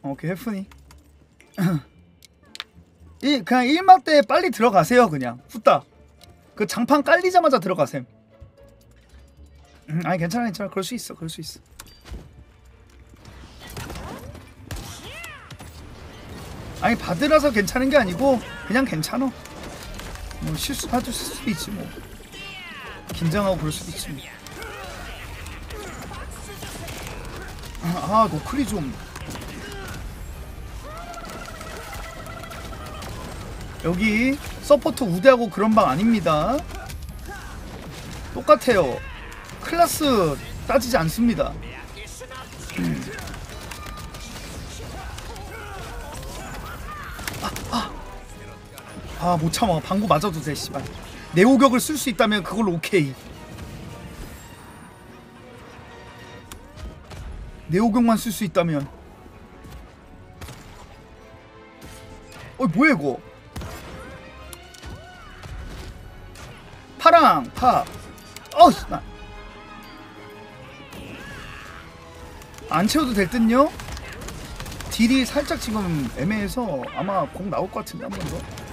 어, 오케이 해프니 (clears throat) 이 그냥 1마 때 빨리 들어가세요 그냥. 후딱. 그 장판 깔리자마자 들어가셈. 음, (clears throat) 아니 괜찮아 괜찮아. 그럴 수 있어 그럴 수 있어 아니 받으라서 괜찮은 게 아니고 그냥 괜찮어 뭐 실수하도 수도 있지 뭐. 긴장하고 그럴 수도 있지 뭐. 아, 아 노클이 좀. 여기 support 우대하고 그런 방 아닙니다. 똑같아요. 클라스 따지지 않습니다 아 못 참아 방구 맞아도 돼 씨발 뇌호격을 쓸 수 있다면 그걸로 오케이 뇌호격만 쓸 수 있다면 어이 뭐야 이거 파랑 파 어우 나. 안 채워도 될 듯요? 딜이 살짝 지금 애매해서 아마 공 나올 것 같은데 한 번 더.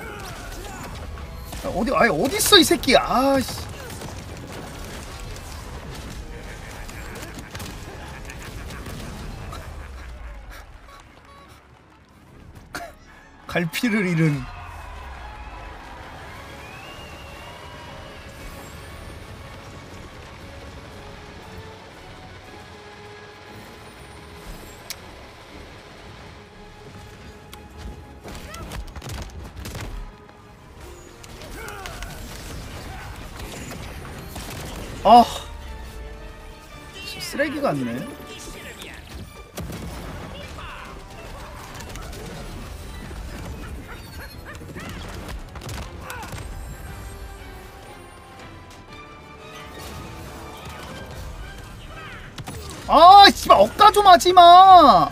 아, 어디 아예 어디 있어 이 새끼 아씨. (laughs) 갈피를 잃은 아. 쓰레기 같네. 아 씨발 억까 좀 하지마.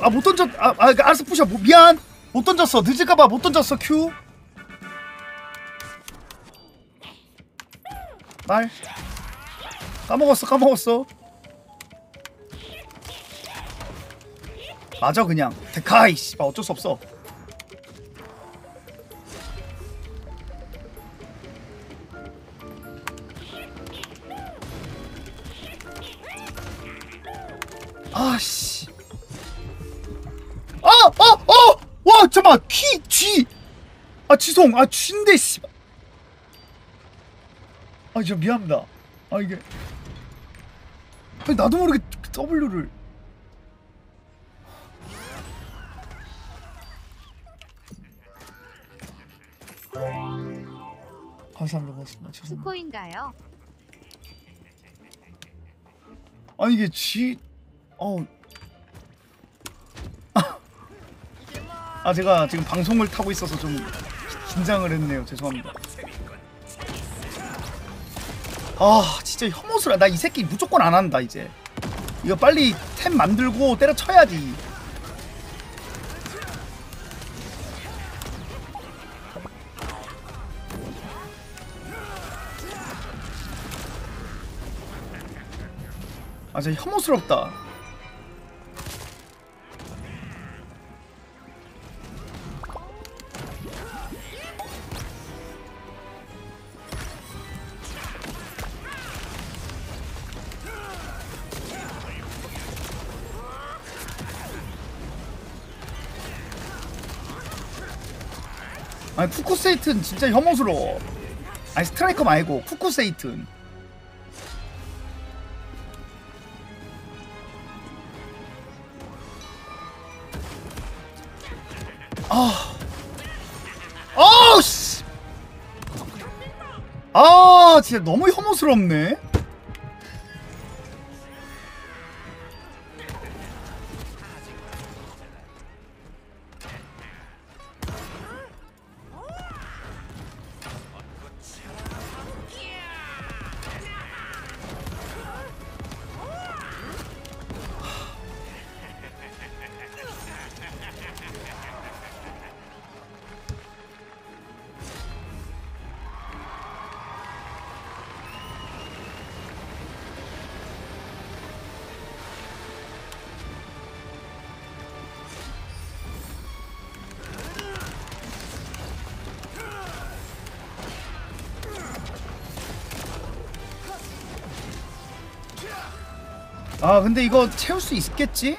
아못 던졌 아, 아 알았어 푸셔. 뭐, 미안. 못 던졌어. 늦을까봐 못 던졌어 큐 말 까먹었어 까먹었어. 맞아 그냥. 데카이 씨발 어쩔 수 없어. 아씨. 아아어와 잠깐 퀴쥐아 지송. 아 쥐인데 씨발 아, 저 미안합니다. 아, 이게. 아니, 나도 모르게 W를. 감사합니다. 고맙습니다. 죄송합니다. 스코인가요? 아니, 이게 G. 어. (laughs) 아, 제가 지금 방송을 타고 있어서 좀 긴장을 했네요. 죄송합니다. 아 진짜 혐오스러 나이 새끼 무조건 안 한다 이제. 이거 빨리 템 만들고 때려쳐야지. 아 진짜 혐오스럽다 아니 쿠쿠세이튼 진짜 혐오스러워. 아니 스트라이커 말고 쿠쿠세이튼 아. 아우 씨. 아 진짜 너무 혐오스럽네 아 근데 이거 채울 수 있겠지?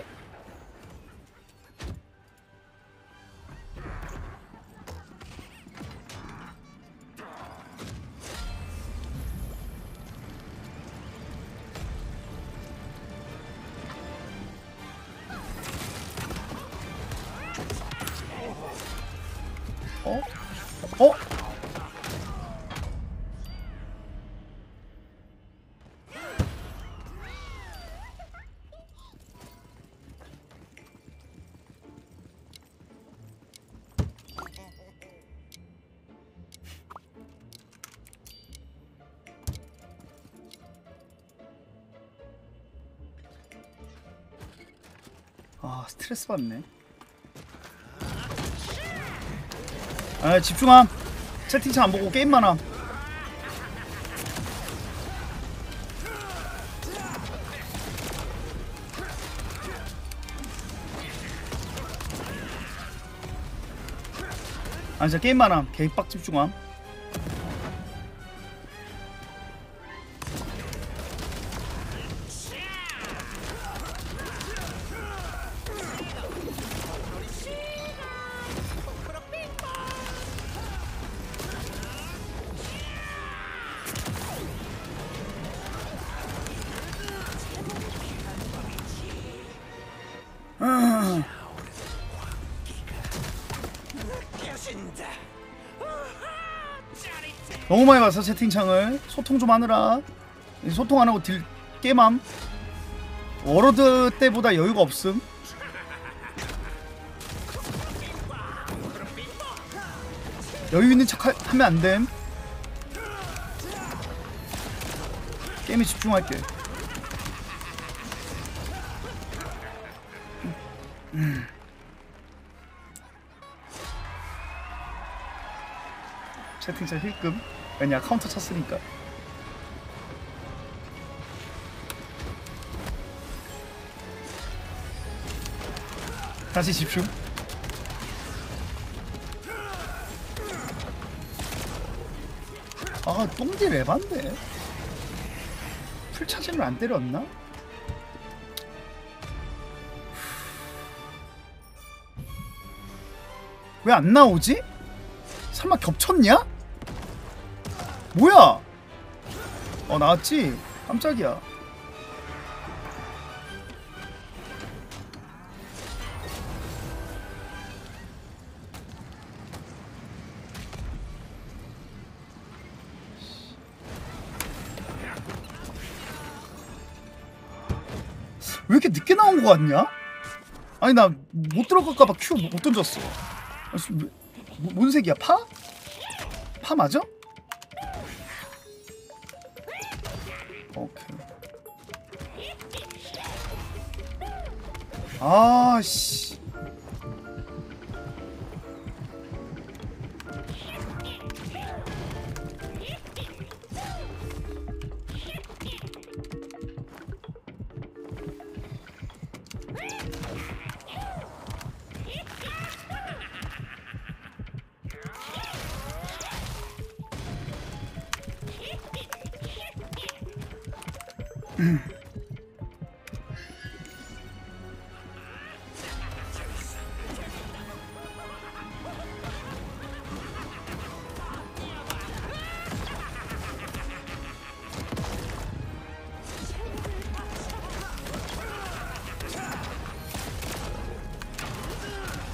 스트레스 받네. 아 집중함. 채팅창 안 보고 게임만 함. 아 진짜 게임만 함. 개빡 집중함 봤어 채팅창을 소통 좀 하느라. 소통 안 하고 deal 게임함. 워로드 때보다 여유가 없음. 여유 있는 척 하, 하면 안됨. 게임에 집중할게. 음. 채팅창 힐끔 왜냐 카운터 쳤으니까 다시 집중 아 똥딜 에반데 풀 차징을 안 때렸나? 왜 안 나오지? 설마 겹쳤냐? 뭐야? 어 나왔지? 깜짝이야. 왜 이렇게 늦게 나온 거 같냐? 아니 나 못 들어갈까봐 큐 못 던졌어. 아, 씨, 왜- 뭐- 뭔 색이야? 파? 파 맞아? 아 씨.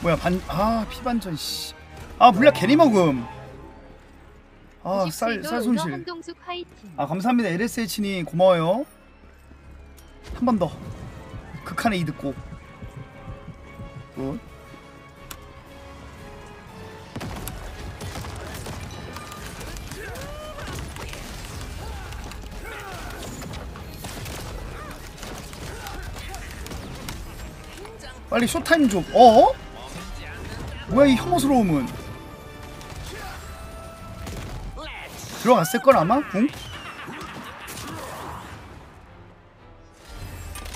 뭐야 반 아 피반전 씨. 아 물약 괜히 먹음. 아 쌀 쌀 손실. 한동숙 화이팅. 아 감사합니다 LSH님 고마워요 한 번 더 극한의 이득고 good 빨리 쇼타임 좀 어? 뭐야 이 혐오스러움은 들어갔을걸 아마? 응?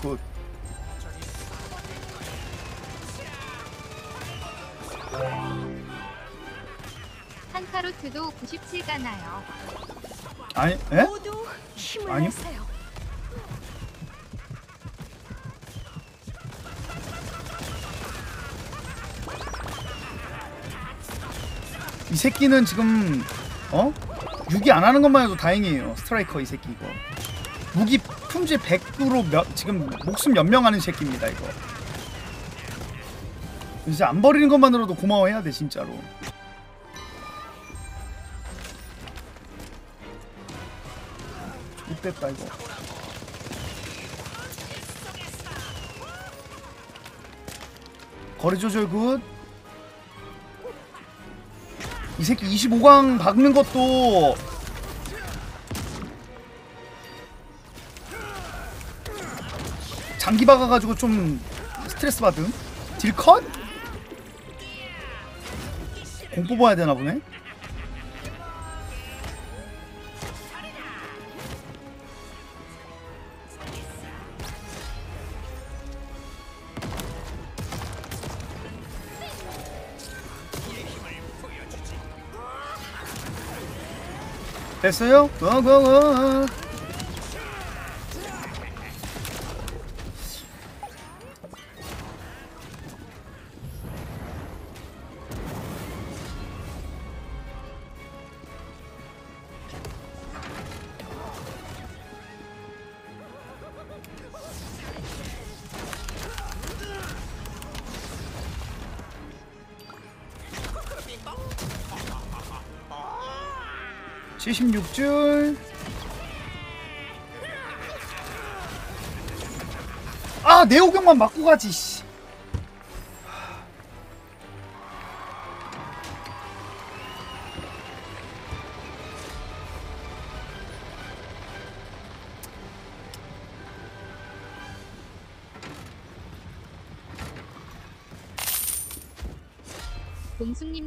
굿 한카로트도 97 가 나요? 아니 에? 모두 힘을 아니요. 내세요. 이 새끼는 지금 어? 유기 안 하는 것만 해도 다행이에요. 스트라이커 이 새끼 이거. 무기 품질 100으로 몇, 지금 목숨 연명 하는 새끼입니다 이거. 이제 안 버리는 것만으로도 고마워해야 돼 진짜로. 못됐다 이거. 거리 조절 굿. 이 새끼 25강 박는 것도 장기 박아가지고 좀 스트레스 받음. 딜컷? 공 뽑아야 되나 보네. É isso aí, ó. Go, go, go. 126줄 아 내오경만 맞고 가지 씨.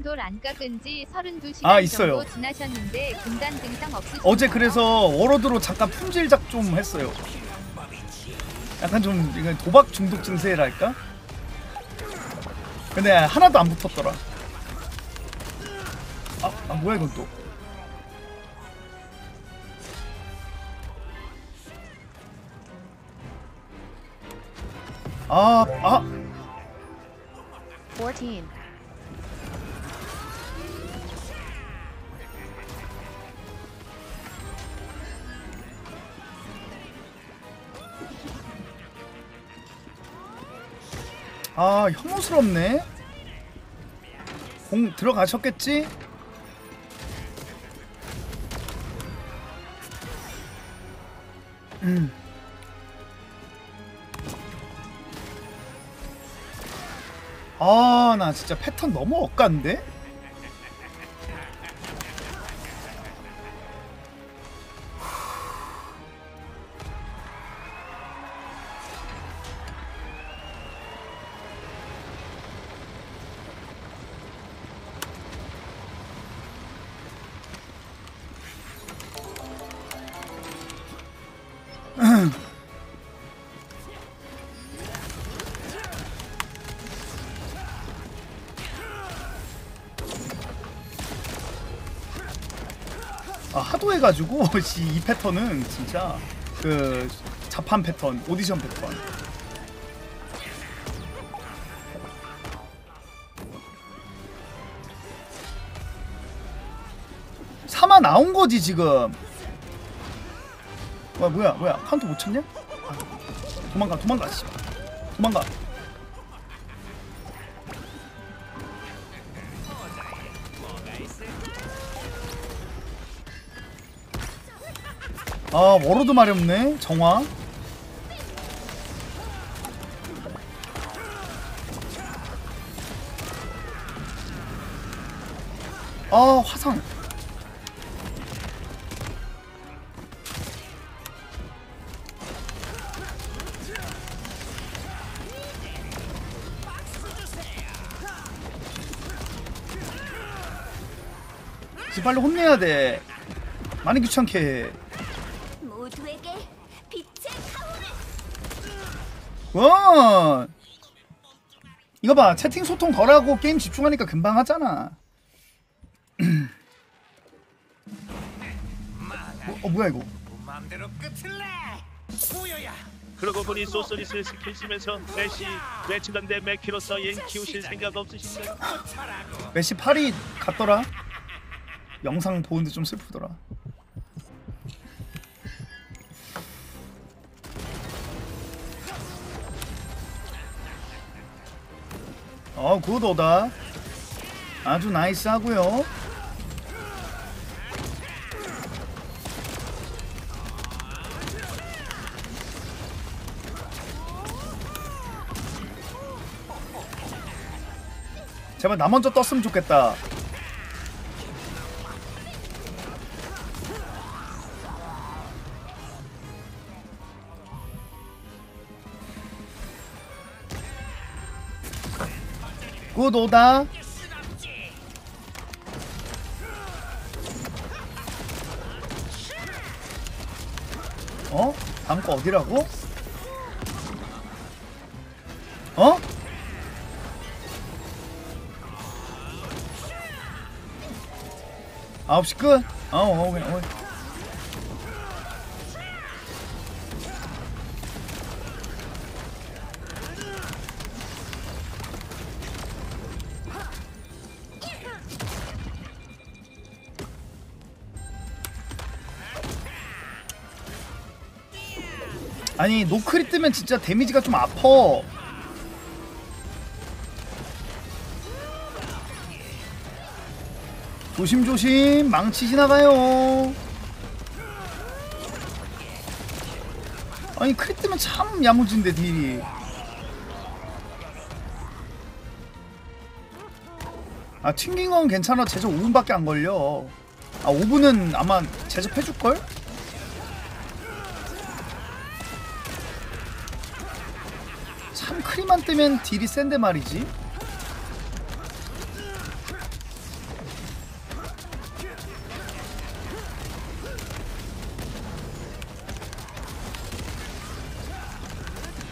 공수님도 안 깎은 지 32시간 아, 있어요. 정도 지나셨는데 군단 증상 없으신가요? 어제 그래서 워러드로 잠깐 품질작 좀 했어요. 약간 좀 이건 도박 중독 증세랄까? 근데 하나도 안 붙었더라. 아, 아 뭐야 이건 또? 아, 아, 아 혐오스럽네. 공 들어가셨겠지? 음. 아, 나 진짜 패턴 너무 엇간데? 아, 하도 해가지고 (laughs) 씨, 이 패턴은 진짜 그 자판 패턴, 오디션 패턴. 사마 나온 거지 지금. 와 뭐야 뭐야 카운터 못 쳤냐? 아, 도망가 도망가 씨. 도망가. 아 워로드 마렵네. 정화. 아 화상. 빨리 혼내야 돼. 많이 귀찮게. 해 빛의 가호를 원 이거 봐 채팅 소통 덜하고 게임 집중하니까 금방 하잖아 (clears throat) 어, 어 뭐야 이거 마음대로 끝을 내. 보여야. 그러고 보니 소스리스 스킬 쓰면서 메시 외침단대 맥키로서 옌 키우실 생각 없으신가요? 메시 팔이 갔더라 영상 보는데 좀 슬프더라. 굿 오다. 아주 나이스 하고요. 제발 나 먼저 떴으면 좋겠다. 굿 오다. 어? 다음 거 어디라고? 어? 아홉 시 끝? 어, 어, 어. 아니 노크리 뜨면 진짜 데미지가 좀 아파. 조심조심. 망치 지나가요. 아니 크리 뜨면 참 야무진데 딜이. 아 튕긴 건 괜찮아. 제작 5분밖에 안 걸려. 아 5분은 아마 제작해줄걸? 뜨면 딜이 센데 말이지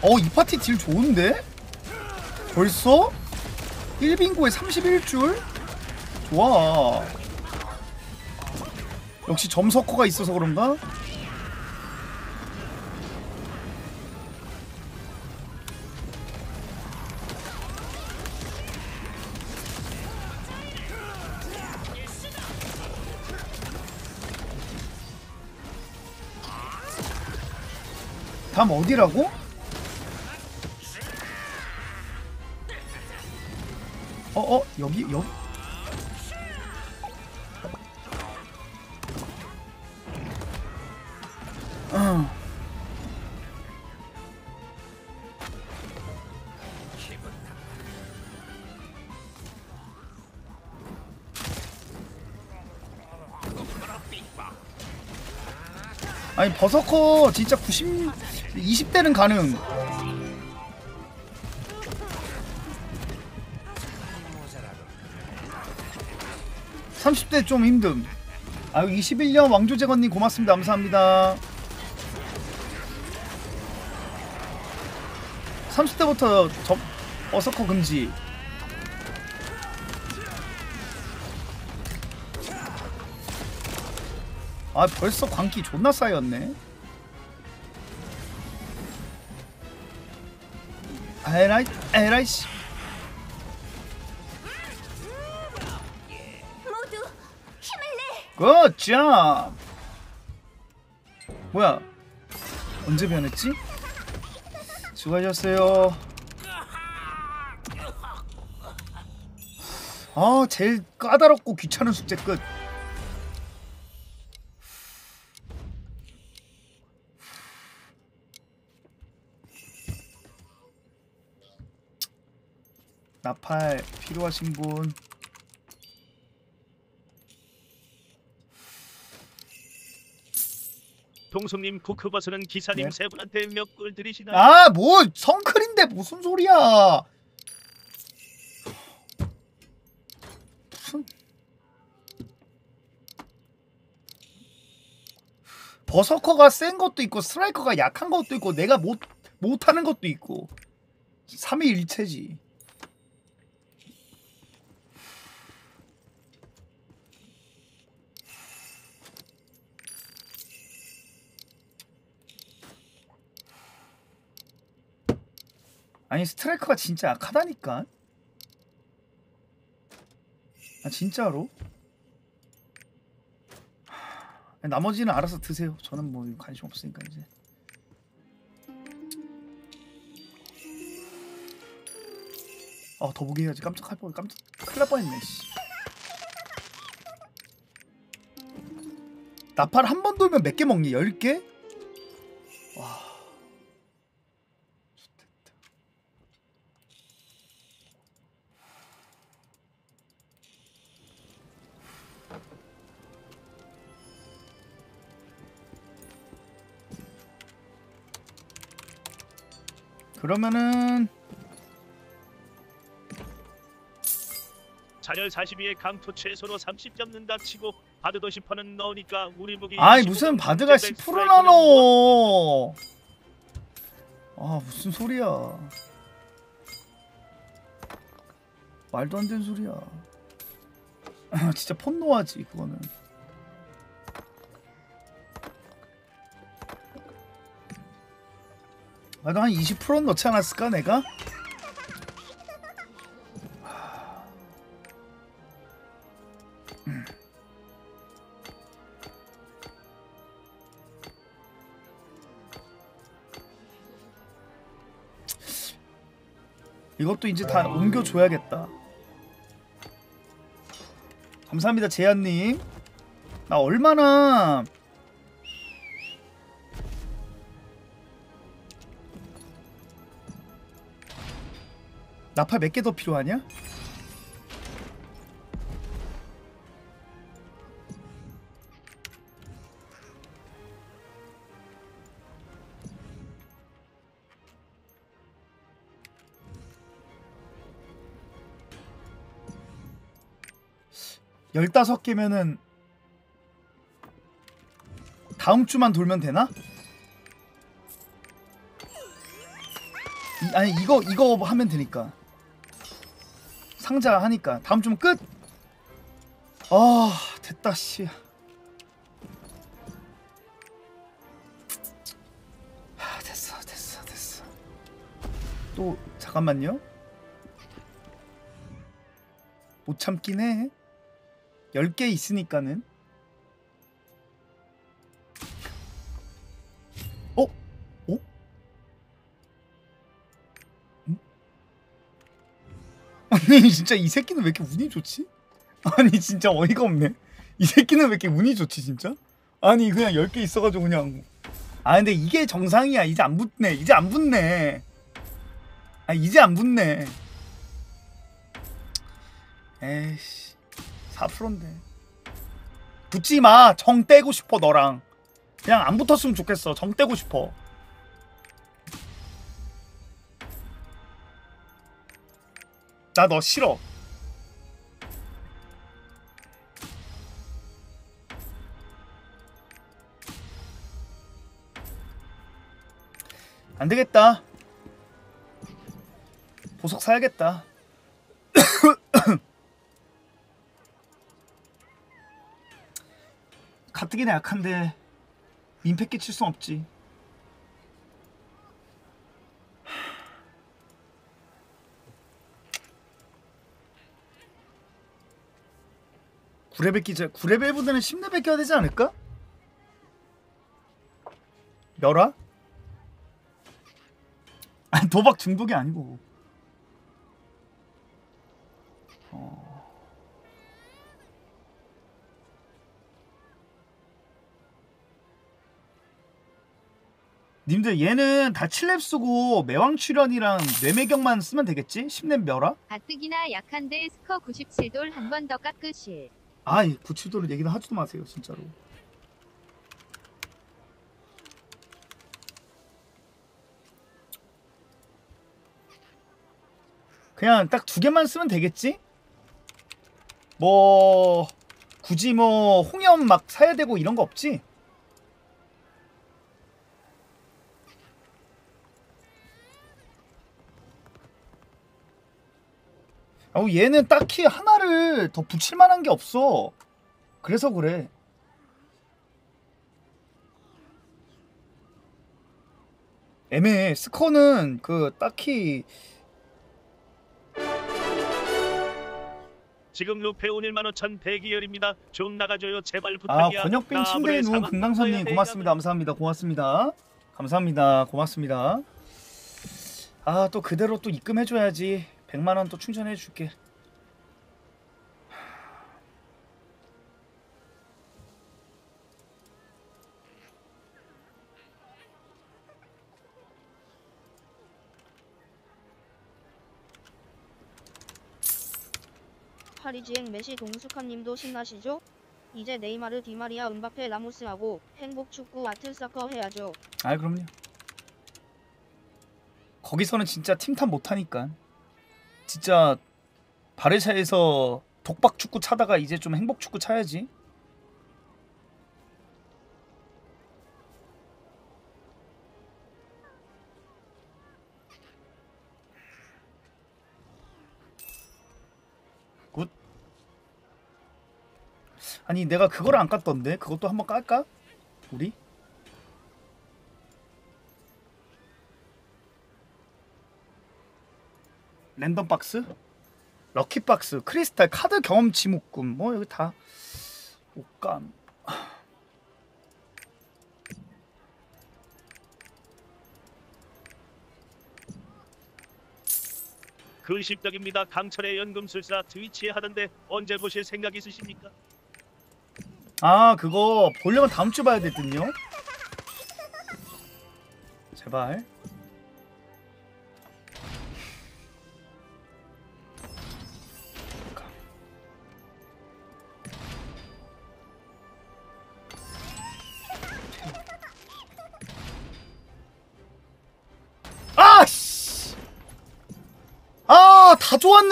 어 이 파티 딜 좋은데? 벌써? 1빙고에 31줄? 좋아 역시 점석커가 있어서 그런가? 다음 어디라고? 어, 어, 여기, 여기. 어. 아니 버서커 진짜 90 20대는 가능. 삼십 대 좀 힘듦. 아유 21년 왕조재건님 고맙습니다. 감사합니다. 30대부터 접 버서커 금지. 아 벌써 광기 존나 쌓였네. 에라이 에라이 씨. 모두 힘을 내. 굿잡. 뭐야? 언제 변했지? 수고하셨어요. 아 제일 까다롭고 귀찮은 숙제 끝. 필요하신 분 동숙님 쿠크버스는 기사님 네. 세 분한테 몇 꿀 드리시나요? 아, 뭐 성클인데 무슨 소리야? 무슨 버서커가 센 것도 있고 스트라이커가 약한 것도 있고 내가 못 못하는 것도 있고 3위 일체지. 아니 스트라이커가 진짜 약하다니까. 아 진짜로? 나머지는 알아서 드세요. 저는 뭐 관심 없으니까 이제. 아 더보기 해야지 깜짝할 뻔 깜짝 큰일 날 뻔했네 씨. 나팔 한 번 돌면 몇 개 먹니? 10개? 그러면은 자열 42에 강토 최소로 30 잡는다 치고 바드도 10%는 넣으니까 우리 무기 아이 25 무슨 바드가 스텝백 10%나 스트라이크는 뭐- 넣어 아 무슨 소리야. 말도 안 되는 소리야. (laughs) 진짜 폰노하지 그거는 나도 한 20%는 넣지 않았을까 내가? 이것도 이제 다 옮겨줘야겠다. 감사합니다, 재한님. 나 얼마나 나팔 몇 개 더 필요하냐? 열다섯 개면은 다음 주만 돌면 되나? 이, 아니 이거 이거 하면 되니까 상자 하니까 다음 주면 끝. 아 됐다 씨. 하, 됐어 됐어 됐어. 또 잠깐만요. 못 참긴 해. 10개 있으니까는 아니 진짜 이 새끼는 왜 이렇게 운이 좋지? 아니 진짜 어이가 없네 이 새끼는 왜 이렇게 운이 좋지 진짜? 아니 그냥 10개 있어가지고 그냥 아 근데 이게 정상이야 이제 안 붙네 이제 안 붙네 아 이제 안 붙네 에이씨 4%인데 붙지 마. 정 떼고 싶어 너랑. 그냥 안 붙었으면 좋겠어. 정 떼고 싶어. 나 너 싫어. 안 되겠다. 보석 사야겠다. (coughs) 가뜩이나 약한데 민폐 끼칠 순 없지. 구레벨 끼자. 구레벨보다는 10레벨 껴야 되지 않을까? 열아? 아 도박 중독이 아니고. 어. 님들 얘는 다 7렙 쓰고 매왕 출연이랑 뇌매경만 쓰면 되겠지? 10렙 멸아? 가뜩이나 약한데 스커 97돌 한 번 더 깎으실. 아이 구치도를 얘기는 하지도 마세요 진짜로 그냥 딱 두 개만 쓰면 되겠지? 뭐 굳이 뭐 홍염 막 사야 되고 이런 거 없지? 아우 얘는 딱히 하나를 더 붙일 만한 게 없어. 그래서 그래. 애매해. 스커는 그 딱히 지금 루페온 1만 5천 대기열입니다. 좀 나가줘요 제발 아 부탁이야. 권혁빈 나 침대에 누운 금강선님 고맙습니다 감사합니다 고맙습니다 감사합니다 고맙습니다 아 또 그대로 또 입금해줘야지 100만원 또 충전해 줄게 파리지행 메시 동숙함님도 신나시죠? 이제 네이마르 디마리아 은바페 라모스하고 행복 축구 아틀사커 해야죠. 아 그럼요 거기서는 진짜 팀탓 못하니까 진짜 바르샤에서 독박 축구 차다가 이제 좀 행복 축구 차야지 good 아니 내가 그걸 안 깠던데 그것도 한번 깔까? 우리? 랜덤 박스, 럭키 박스, 크리스탈, 카드 경험치 묶음, 뭐 여기 다 옷감. 근심덕입니다. 강철의 연금술사 트위치에 하던데 언제 보실 생각 있으십니까? 아 그거 보려면 다음 주 봐야 되거든요. 제발.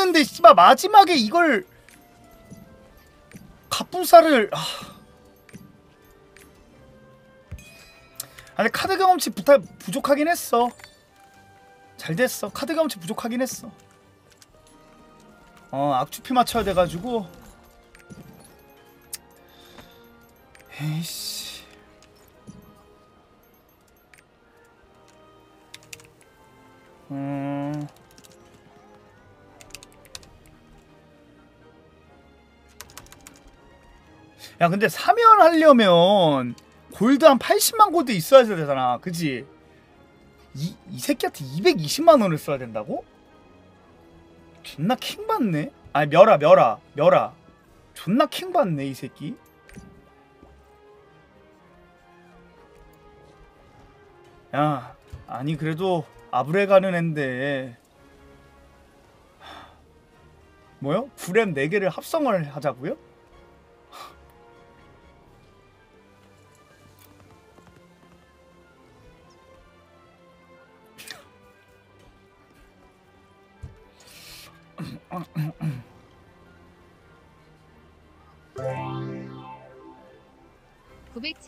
다 좋았는데 씨발 마지막에 이걸 갑분사를 아. 아니 카드 경험치 부타, 부족하긴 했어. 잘 됐어. 카드 경험치 부족하긴 했어. 어 악추피 맞춰야 돼가지고. 에이씨. 음. 야 근데 사면 하려면 골드 한 80만 골드 있어야 되잖아 그지 이, 이 새끼한테 220만 원을 써야 된다고? 존나 킹받네 아니 멸아 멸아 멸아 존나 킹받네 이 새끼 야 아니 그래도 아브레 가는 앤데 뭐요? 구렘 4개를 합성을 하자고요?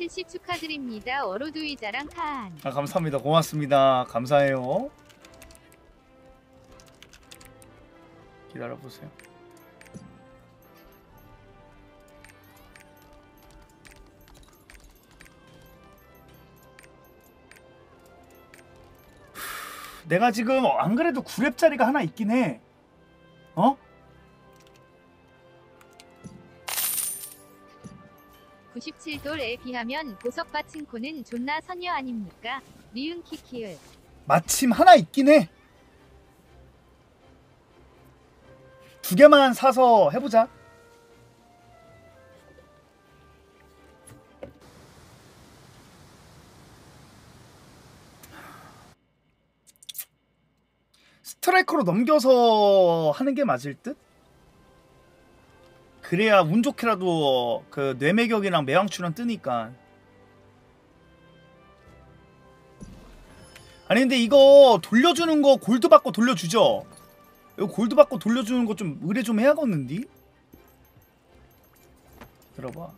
(970) 축하드립니다. 어로드위자랑 칸 아 감사합니다. 고맙습니다. 감사해요. 기다려보세요. 내가 지금 안 그래도 9렙짜리가 하나 있긴 해. 어? 97돌에 비하면 보석 바친코는 존나 선녀 아닙니까? 리은 키키을 마침 하나 있긴 해. 두 개만 사서 해보자. 스트라이커로 넘겨서 하는 게 맞을 듯? 그래야 운 좋게라도 그 뇌매격이랑 매왕출은 뜨니까. 아니 근데 이거 돌려주는 거 골드 받고 돌려주죠? 이거 골드 받고 돌려주는 거 좀 의뢰 좀 해야겠는디? 들어봐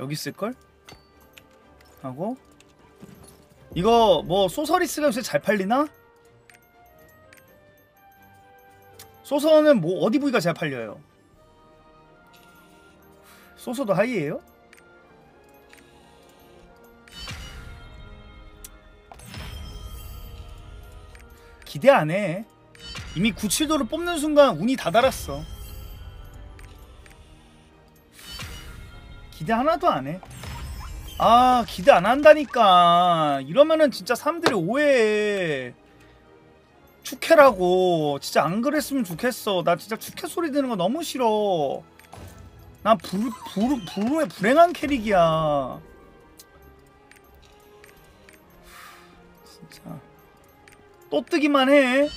여기 있을걸? 하고 이거 뭐 소서리스가 요새 잘 팔리나? 소서는 뭐 어디 부위가 잘 팔려요? 소서도 하이에요? 기대 안 해. 이미 97도를 뽑는 순간 운이 다 달았어. 기대 하나도 안 해. 아 기대 안 한다니까. 이러면은 진짜 사람들이 오해해. 축해라고. 진짜 안 그랬으면 좋겠어. 나 진짜 축해 소리 듣는 거 너무 싫어. 난 불, 불, 불의 불행한 캐릭이야. 진짜. 또 뜨기만 해.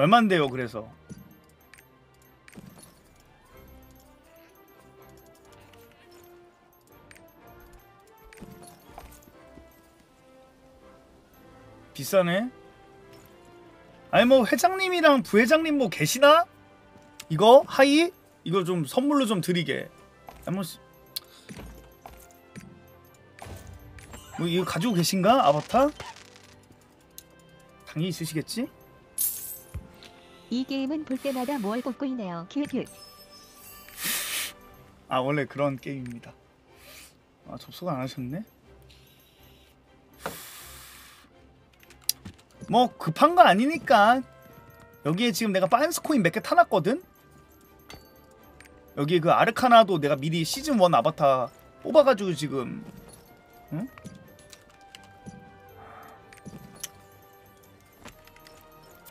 얼만데요 그래서 비싸네 아니 뭐 회장님이랑 부회장님 뭐 계시나? 이거 하이? 이거 좀 선물로 좀 드리게 아니 뭐, 시- 뭐 이거 가지고 계신가? 아바타? 당연히 있으시겠지? 이 게임은 볼 때마다 뭘 꼽고 있네요. 큐큐. 아 원래 그런 게임입니다. 아 접속 안 하셨네? 뭐 급한 거 아니니까 여기에 지금 내가 반스 코인 몇 개 타놨거든? 여기 그 아르카나도 내가 미리 시즌 1 아바타 뽑아가지고 지금 응?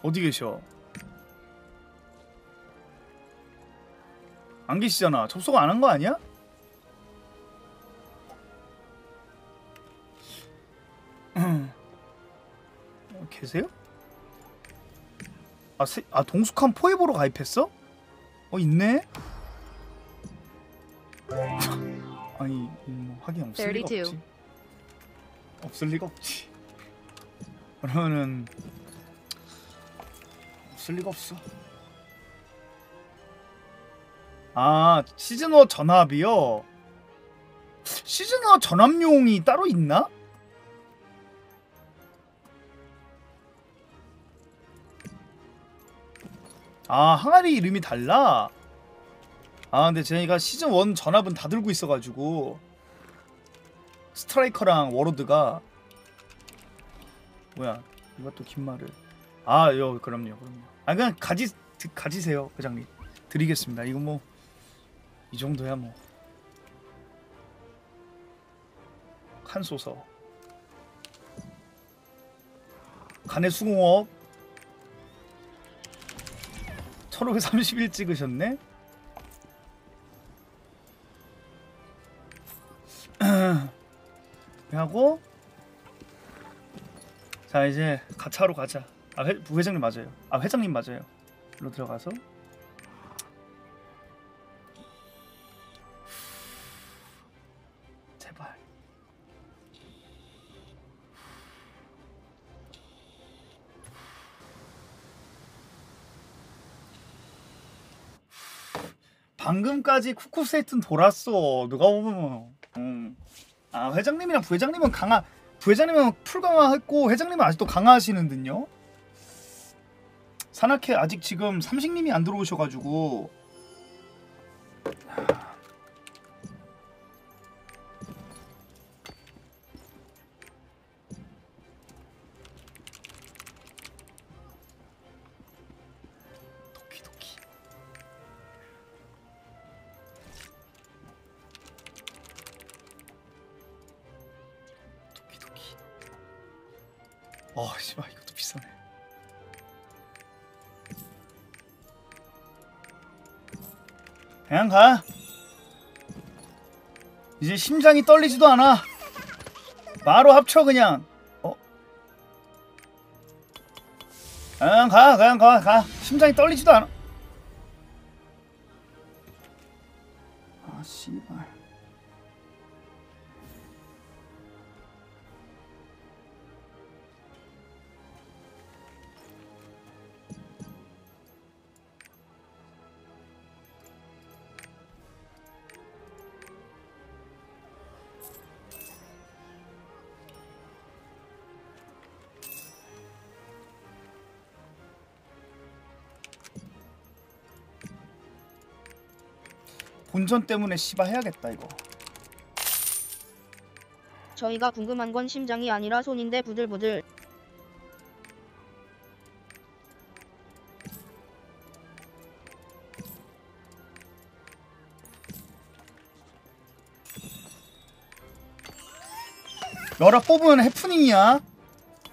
어디 계셔? 안 계시잖아. 접속 안 한 거 아니야? 어, 계세요? 아, 세, 아 동숙한 포에보로 가입했어? 어 있네. (laughs) 아니 음, 확인 없을 리가 32. 없지. 없을 리가 없지. 그러면은 없을 리가 없어. 아 시즌 1 전압이요? 시즌 1 전압용이 따로 있나? 아 항아리 이름이 달라? 아 근데 저희가 시즌 1 전압은 다 들고 있어가지고 스트라이커랑 워로드가 뭐야 이것도 긴 말을 아요 그럼요 그럼요 아 그냥 가지 드- 가지세요 회장님 드리겠습니다 이거 뭐 이 정도야 뭐. 칸소서. 간의 수공업. 1531 찍으셨네? (clears throat) 하고 자 이제 가차로 가자. 아 회, 부회장님 맞아요. 아 회장님 맞아요. 일로 들어가서 방금까지 쿠쿠 세트는 돌았어. 누가 보면. 음. 아 회장님이랑 부회장님은 강화 부회장님은 풀 강화했고 회장님은 아직도 강화하시는 듯요. 산악회 아직 지금 삼식님이 안 들어오셔가지고. 도 그냥 가? 이제 심장이 떨리지도 않아. 바로 합쳐 그냥. 어? 그냥 가 그냥 가 가. 심장이 떨리지도 않아 아 본전 때문에 씨바 해야겠다 이거. 저희가 궁금한 건 심장이 아니라 손인데 부들부들. 멸화 뽑으면 해프닝이야.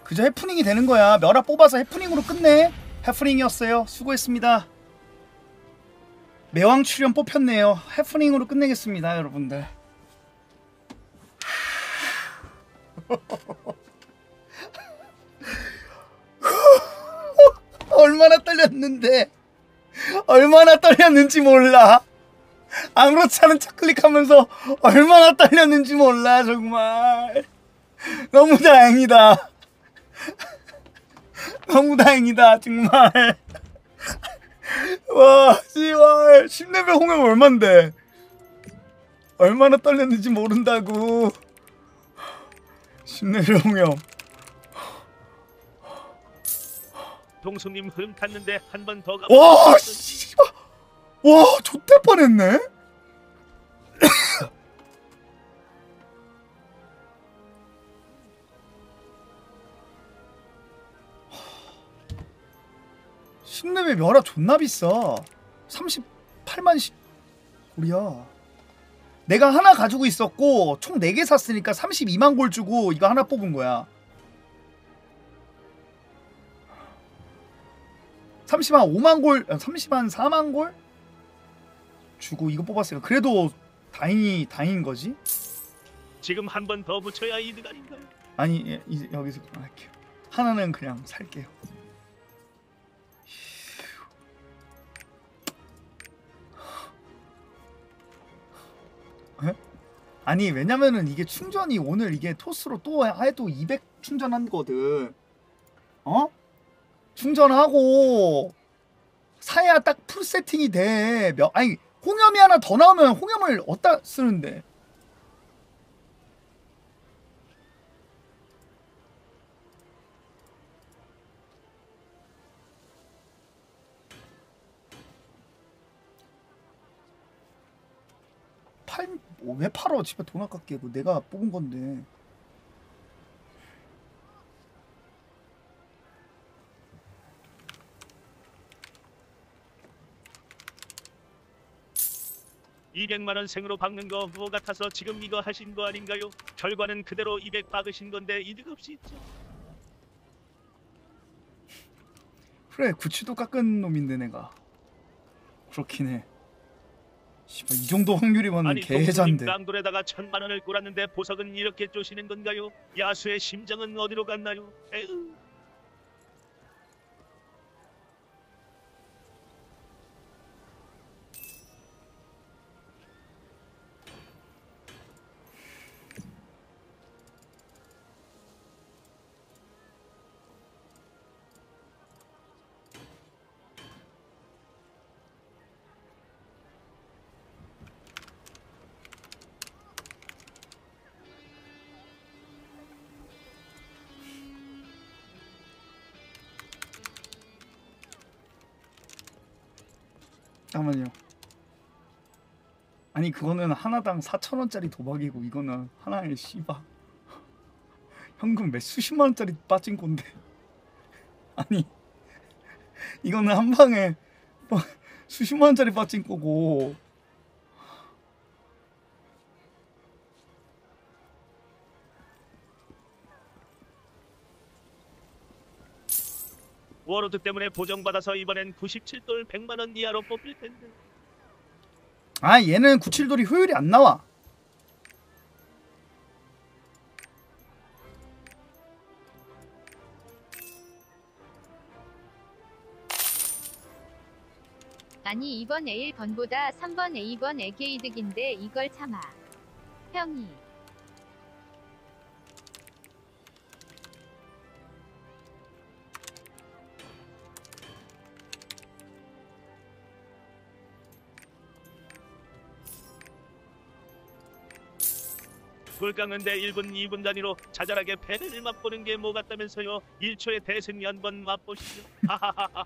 그저 해프닝이 되는 거야. 멸화 뽑아서 해프닝으로 끝내. 해프닝이었어요. 수고했습니다. 매왕 출연 뽑혔네요. 해프닝으로 끝내겠습니다, 여러분들. (laughs) 얼마나 떨렸는데? 얼마나 떨렸는지 몰라. 아무렇지 않은 척 클릭하면서 얼마나 떨렸는지 몰라 정말. 너무 다행이다. (laughs) 너무 다행이다 정말 (laughs) 와 씨발 10레벨 홍영 얼만데 얼마나 떨렸는지 모른다고 10레벨 홍영 동숙님 흐름 탔는데 한 번 더 가. 와, 씨발. 와, 좆될 뻔했네. 신뢰의 멸화 존나 비싸. 38만 시 우리야. 내가 하나 가지고 있었고 총 4개 샀으니까 32만 골 주고 이거 하나 뽑은 거야. 30만 5만 골, 30만 4만 골 주고 이거 뽑았어요. 그래도 다행히 다행인 거지? 지금 한 번 더 붙여야 이득 아닌가요? 아니 예, 이제 여기서 그만할게요. 하나는 그냥 살게요. 에? 아니 왜냐면은 이게 충전이 오늘 이게 토스로 또 해도 200 충전한 거든. 어? 충전하고 사야 딱 풀 세팅이 돼. 몇 아니 홍염이 하나 더 나오면 홍염을 어디다 쓰는데? 왜 팔어? 집에 돈 아깝게. 그거 내가 뽑은 건데. 이 200만 원 생으로 박는 거 그거 같아서 지금 이거 하신 거 아닌가요? 결과는 그대로 200 박으신 건데 이득 없이 있죠. 그래, 구치도 깎은 놈인데 내가. 그렇긴 해. 씨발 이 정도 확률이면 아니 개해잔데. 깡돌에다가 천만 원을 꿀었는데 보석은 이렇게 쪼시는 건가요? 야수의 심정은 어디로 갔나요? 에휴. 잠깐만요. 아니 그거는 하나당 4천 원짜리 도박이고 이거는 하나에 씨바 (laughs) 현금 몇 수십만 원짜리 빠진 건데. (laughs) 아니 이거는 한 방에 뭐 수십만 원짜리 빠진 거고 워로드 때문에 보정받아서 이번엔 97돌 100만 원 이하로 뽑힐 텐데. 아 얘는 97돌이 효율이 안 나와 아니 이번 A1번보다 3번 A번 애게 이득인데 이걸 참아. 형이. 불 깎는데 1분 2분 단위로 자잘하게 패를 맛보는 게 뭐 같다면서요? 1초에 대승 한번 맛보시죠. 하하하하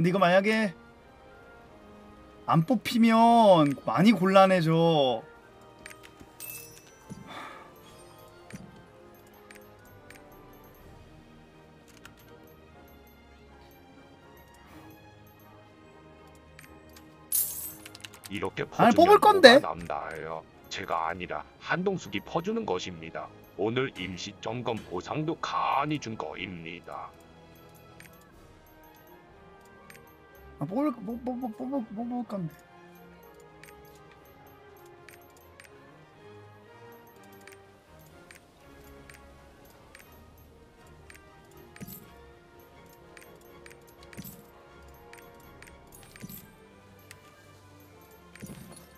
근데 이거 만약에 안 뽑히면 많이 곤란해져. 이렇게 아니, 퍼주면 뽑을 건데. 남나요? 제가 아니라 한동숙이 퍼주는 것입니다. 오늘 임시 점검 보상도 간이 준 거입니다. 아, 뽑을 뽑- 뽑- 뽑- 뽑을 뽑을 건데.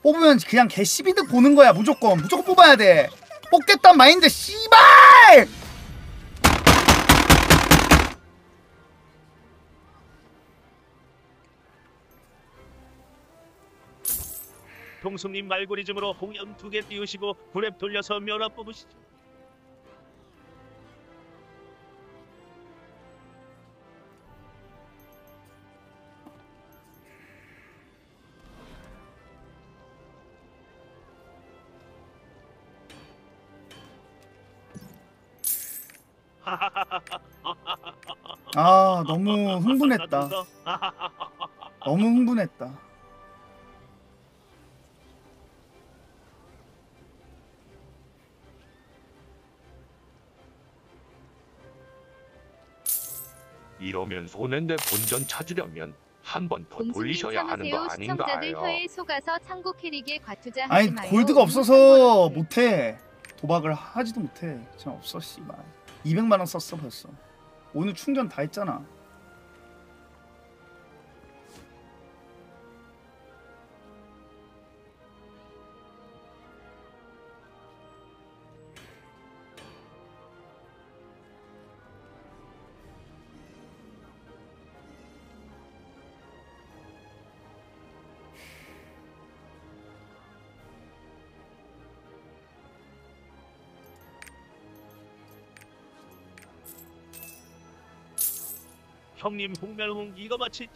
뽑으면 그냥 개 시비드 보는 거야 무조건. 무조건 뽑아야 돼. 뽑겠단 마인드 씨 동숙님 알고리즘으로 홍염 두 개 띄우시고 구랩 돌려서 면허 뽑으시죠. 아 너무 흥분했다 너무 흥분했다 이러면 손해인데 본전 찾으려면 한 번 더 돌리셔야 하는 거. 시청자들 아닌가요? 혀에 속아서 창고 캐릭에 과투자 하지 아니 마요. 골드가 없어서 못해 도박을 하지도 못해 진짜 없어 씨발 200만 원 썼어 벌써 오늘 충전 다 했잖아 형님 홍멸홍 이거 마치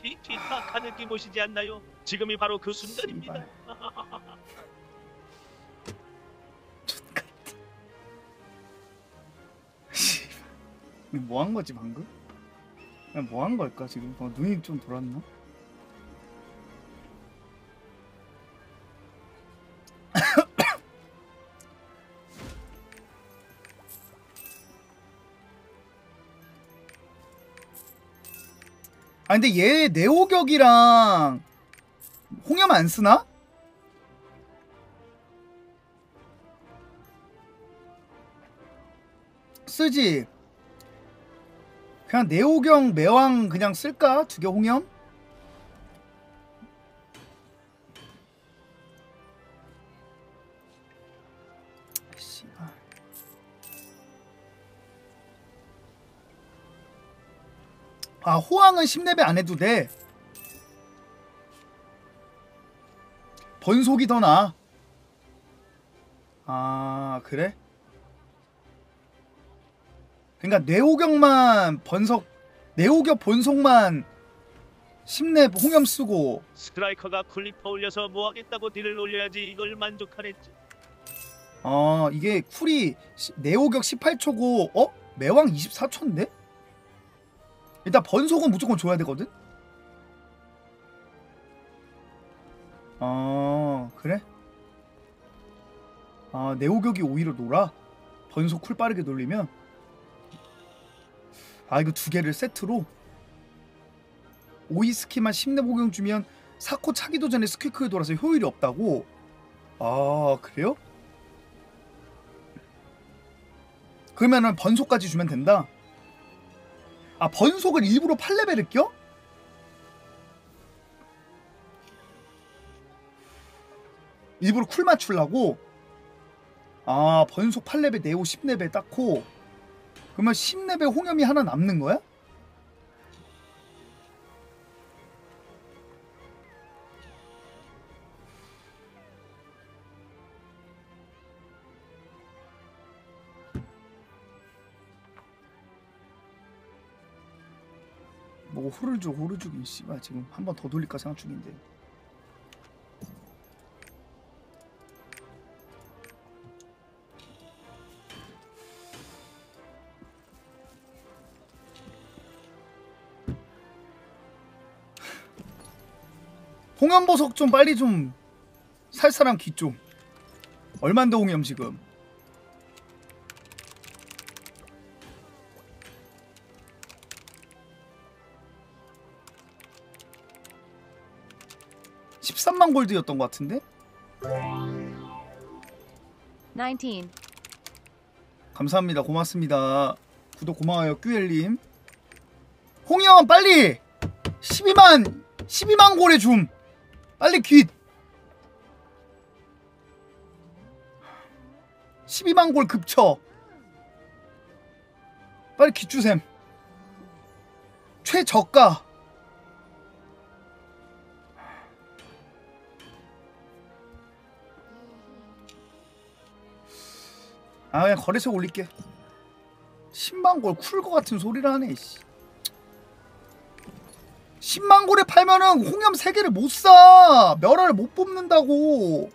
하는 느낌 오시지 않나요? 지금이 바로 그 순간입니다. (laughs) 뭐 한 거지 방금? 뭐 한 걸까 지금? 어, 눈이 좀 돌았나? 아 근데 얘 네오격이랑 홍염 안 쓰나? 쓰지. 그냥 네오경 매왕 그냥 쓸까? 두개 홍염? 아 호황은 10레벨 안 해도 돼. 번속이 더 나아. 아 그래? 그러니까 뇌오격만 번석 뇌오격 본속만 10렙 홍염 쓰고 스트라이커가 클리퍼 올려서 뭐 하겠다고 딜을 올려야지 이걸 만족하랬지. 어 이게 쿨이 시- 네오격 18초고 어? 매왕 24초인데? 일단 번속은 무조건 줘야 되거든? 어 그래? 아 네오격이 오히려 놀아? 번속 쿨 빠르게 돌리면? 아 이거 두 개를 세트로? 오이 스키만 10렙 호경 주면 사코 차기도 전에 스퀴크에 돌아서 효율이 없다고? 아 그래요? 그러면은 번속까지 주면 된다. 아 번속을 일부러 8레벨을 껴? 일부러 쿨 맞추려고? 아 번속 8레벨 네오 10레벨 닦고 그러면 10레벨 홍염이 하나 남는 거야? 뭐 호르주 호르주긴 씨발 지금 한 번 더 돌릴까 생각 중인데. 홍염보석 좀 빨리 좀 살 사람 귀 좀. 얼만데 홍염 지금 (13만) 골드였던 것 같은데? 19. 감사합니다. 고맙습니다. 구독 고마워요 큐엘님. 홍영 빨리! 12만 12만 골에 줌! 빨리 귓! 12만 골 급쳐 빨리 귓 주셈. 최저가 아 그냥 거래소 올릴게 10만 골 쿨거 같은 소리를 하네 씨. 10만 골에 팔면은 홍염 3개를 못 사. 멸화를 못 뽑는다고.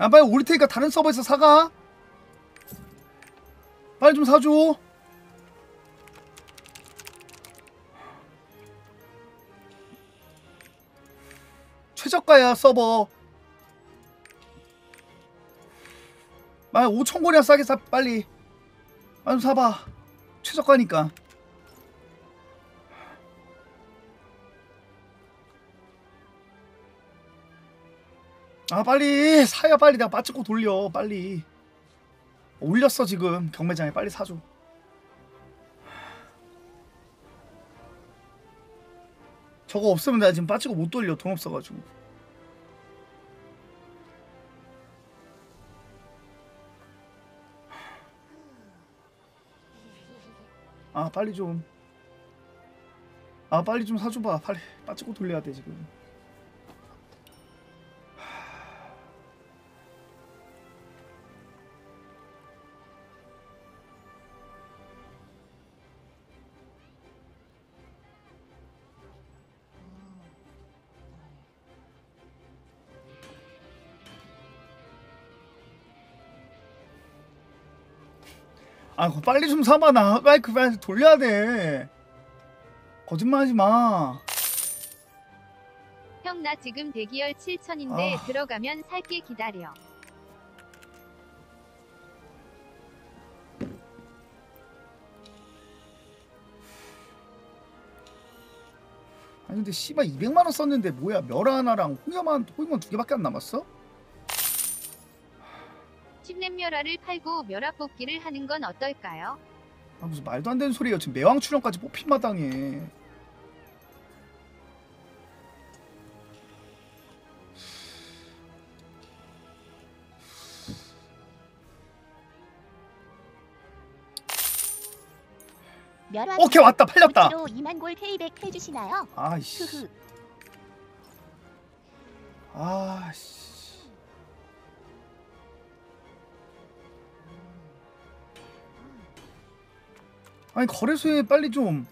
야 빨리 올 테니까 다른 서버에서 사가. 빨리 좀 사줘. 최저가야 서버. 아 5천 골이나 싸게 사 빨리. 아좀 사봐. 최저가니까. 아 빨리 사야 빨리 내가 빠찍고 돌려 빨리. 올렸어 지금 경매장에 빨리 사줘. 저거 없으면 내가 지금 빠지고 못 돌려 돈 없어가지고 빨리 좀. 아 빨리 좀 사줘봐. 빨리 빠지고 돌려야 돼 지금 아 빨리 좀 사봐 나 빨리 그 빨리 돌려야 돼 거짓말하지 마 형 나 지금 대기열 7천인데 아. 들어가면 살게 기다려. 아니 근데 씨발 200만 원 썼는데 뭐야 멸화 하나랑 홍염 한 홍염 두 개밖에 안 남았어? 십렘멸화를 팔고 멸화 뽑기를 하는 건 어떨까요? 아 무슨 말도 안 되는 소리예요 지금 매왕 출연까지 뽑힌 마당에 멸화 오케이 왔다 팔렸다 2만 골 K100 해주시나요? 아이씨 흐흐. 아씨 아니 거래소에 빨리 좀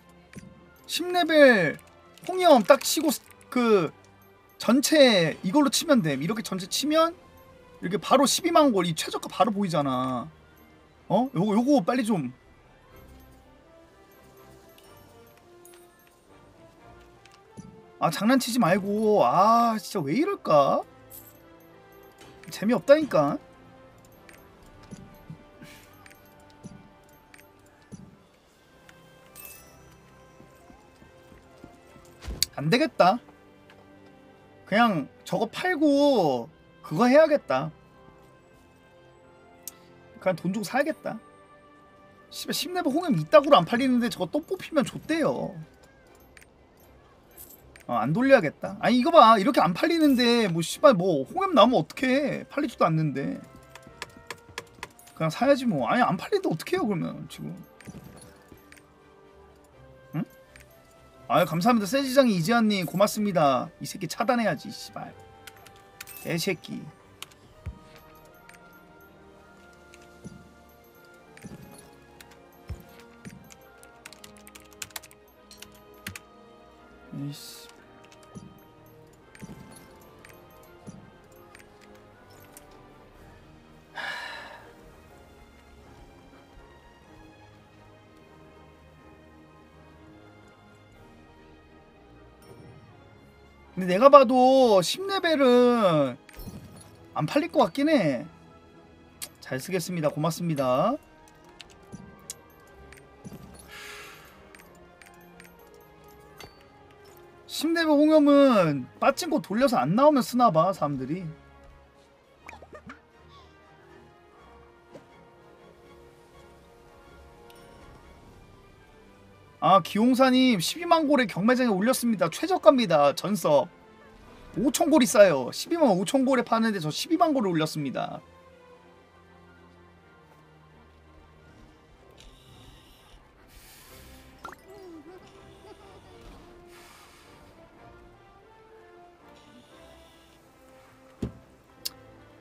10레벨 홍염 딱 치고 스- 그 전체 이걸로 치면 돼 이렇게 전체 치면 이렇게 바로 12만 골이 최저가 바로 보이잖아. 어? 요거 요거 빨리 좀. 아 장난치지 말고. 아 진짜 왜 이럴까? 재미없다니까 안 되겠다. 그냥 저거 팔고 그거 해야겠다. 그냥 돈 주고 사야겠다. 씨발 10레벨 홍염 이따구로 안 팔리는데 저거 또 뽑히면 좋대요. 어, 안 돌려야겠다. 아니 이거 봐. 이렇게 안 팔리는데 뭐 씨발 뭐 홍염 나오면 어떡해. 팔리지도 않는데. 그냥 사야지 뭐. 아니 안 팔리는데 어떡해요 그러면 지금 아유 감사합니다. 세지장이 이지한님 고맙습니다. 이 새끼 차단해야지 씨발. 개새끼. 이씨 근데 내가 봐도 10레벨은 안 팔릴 것 같긴 해. 잘 쓰겠습니다. 고맙습니다. 십 레벨 홍염은 빠진 거 돌려서 안 나오면 쓰나봐 사람들이. 아 기용사님 12만 골에 경매장에 올렸습니다. 최저가입니다. 전섭 5천 골이 싸요. 12만 5천 골에 파는데 저 12만 골을 올렸습니다.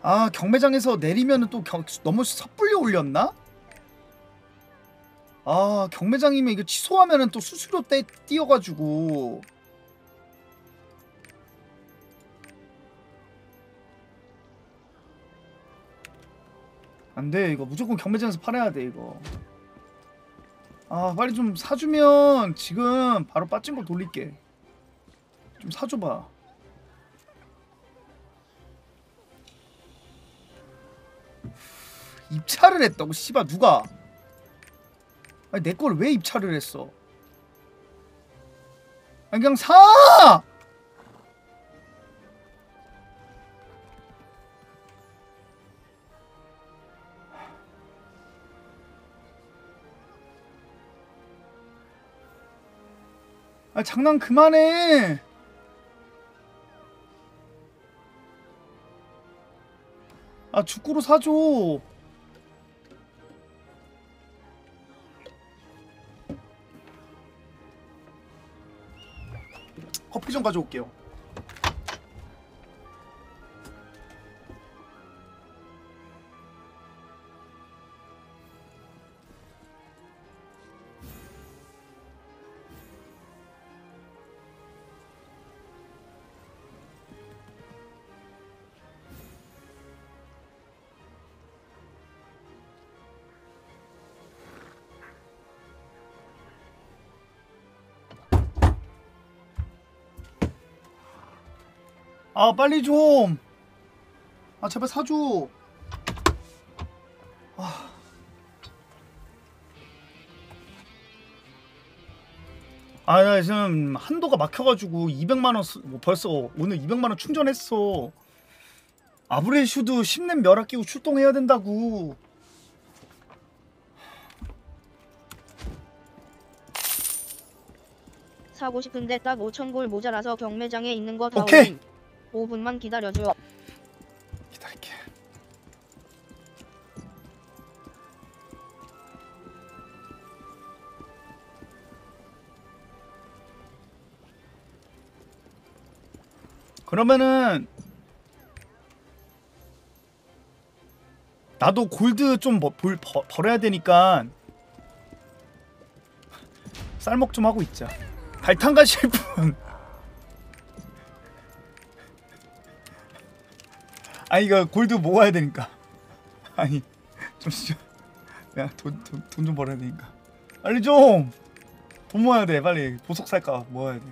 아 경매장에서 내리면은 또 경, 너무 섣불리 올렸나? 아 경매장이면 이거 취소하면은 또 수수료 떼 띄어가지고. 안돼 이거. 무조건 경매장에서 팔아야 돼 이거. 아 빨리 좀 사주면 지금 바로 빠진 거 돌릴게. 좀 사줘봐. 입찰을 했다고 씨발. 누가 아니 내 걸 왜 입찰을 했어 아니 그냥 사 아 장난 그만해. 아 축구로 사줘. 커피 좀 가져올게요. 아 빨리 좀. 아 제발 사줘. 아. 아, 나 지금 한도가 막혀가지고 200만 원 쓰, 뭐 벌써 오늘 200만 원 충전했어. 아브레슈드 10렙 멸학 끼고 출동해야 된다고. 사고 싶은데 딱 5천 골 모자라서 경매장에 있는 거 다 오케이. 올림. 5분만 기다려줘. 기다릴게. 그러면은 나도 골드 좀 버, 벌, 버, 벌어야 되니까 쌀먹 좀 하고 있자. 발탄 가실 분. 아니 이거 골드 모아야 되니까. 아니 좀 좀- 내가 돈돈 돈좀 벌어야 되니까. 빨리 좀. 돈 모아야 돼 빨리 보석 살까 모아야 돼.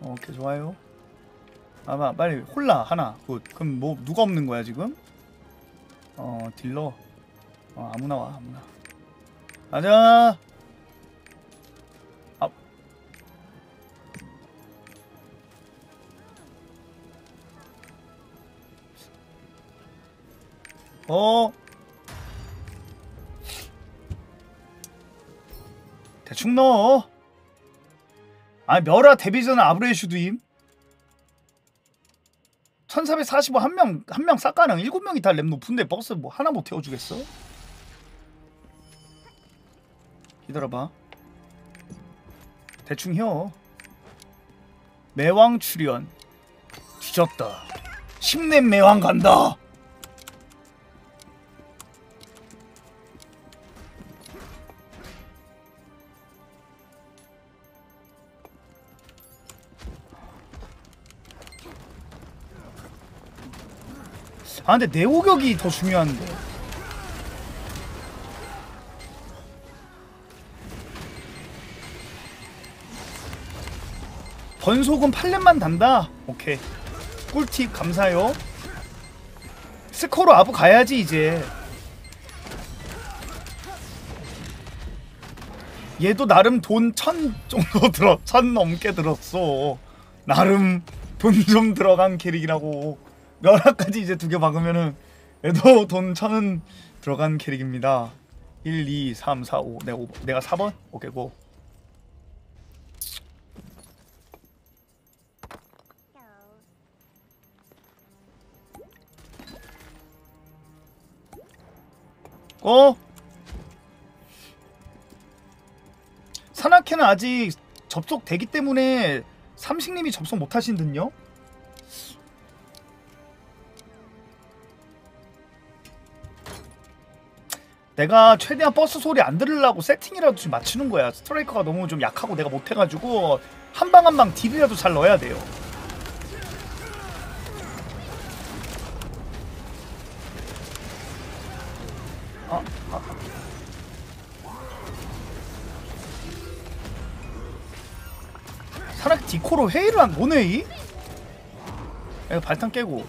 어, 오케이 좋아요. 아마 빨리 홀라 하나. good. 그럼 뭐 누가 없는 거야 지금? 어 딜러. 어 아무나 와 아무나. 가자. 어. 대충 넣어. 아 멸아 데뷔전 아브레슈드임. 1445 한 명 한 명 싹가능 7명이 다 랩 높은데 버스 뭐 하나 못 태워 주겠어? 기다려 봐 대충 혀 매왕 출연 뒤졌다 10렙 매왕 간다 아 근데 내오격이 더 중요한데 번속은 8렙만 단다? 오케이. 꿀팁 감사요. 스코로 아부 가야지 이제. 얘도 나름 돈 천 정도 들어 천 넘게 들었어. 나름 돈 좀 들어간 캐릭이라고 멸하까지 이제 두 개 박으면은 얘도 돈 천은 들어간 캐릭입니다 1, 2, 3, 4, 5 내가, 5, 내가 4번? 오케이 고 어? 산악회는 아직 접속되기 때문에 삼식님이 접속 못하신 듯요? 내가 최대한 버스 소리 안 들으려고 세팅이라도 좀 맞추는 거야 스트라이커가 너무 좀 약하고 내가 못해가지고 한 방 한 방 딜이라도 잘 넣어야 돼요 아, 아. 사람 디코로 회의를 한 모네이? 내가 발탄 깨고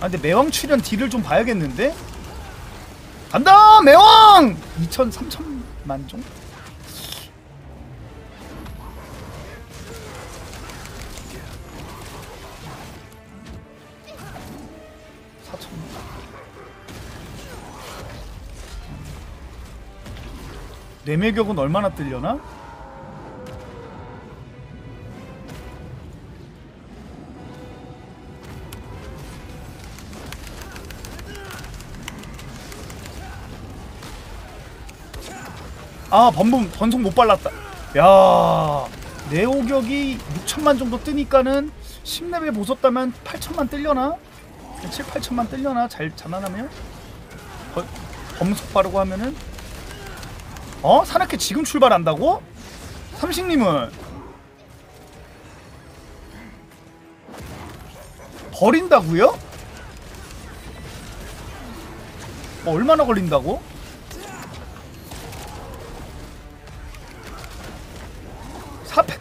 아 근데 매왕 출연 딜을 좀 봐야겠는데? 간다 매왕! 2천 3천만 종? 4천만 뇌매격은 얼마나 뜰려나? 아 번분 번속 못 발랐다 야 내오격이 6천만 정도 뜨니까는 10레벨 보셨다면 8천만 뜰려나? 7, 8천만 뜰려나? 잘 장난하면? 번, 범속 바르고 하면은 어? 산악회 지금 출발한다고? 삼식님은 버린다고요? 뭐 얼마나 걸린다고?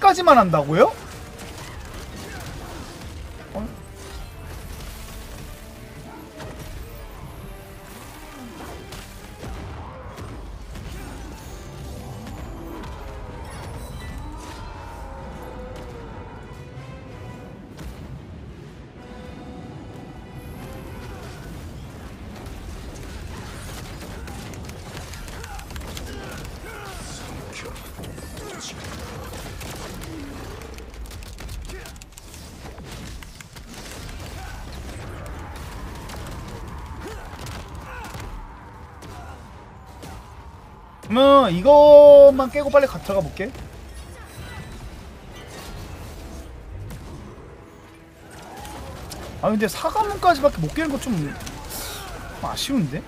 사패까지만 한다고요? 이것만 깨고 빨리 가 들어가 볼게. 아 근데 사과문까지밖에 못 깨는 거 좀 아쉬운데?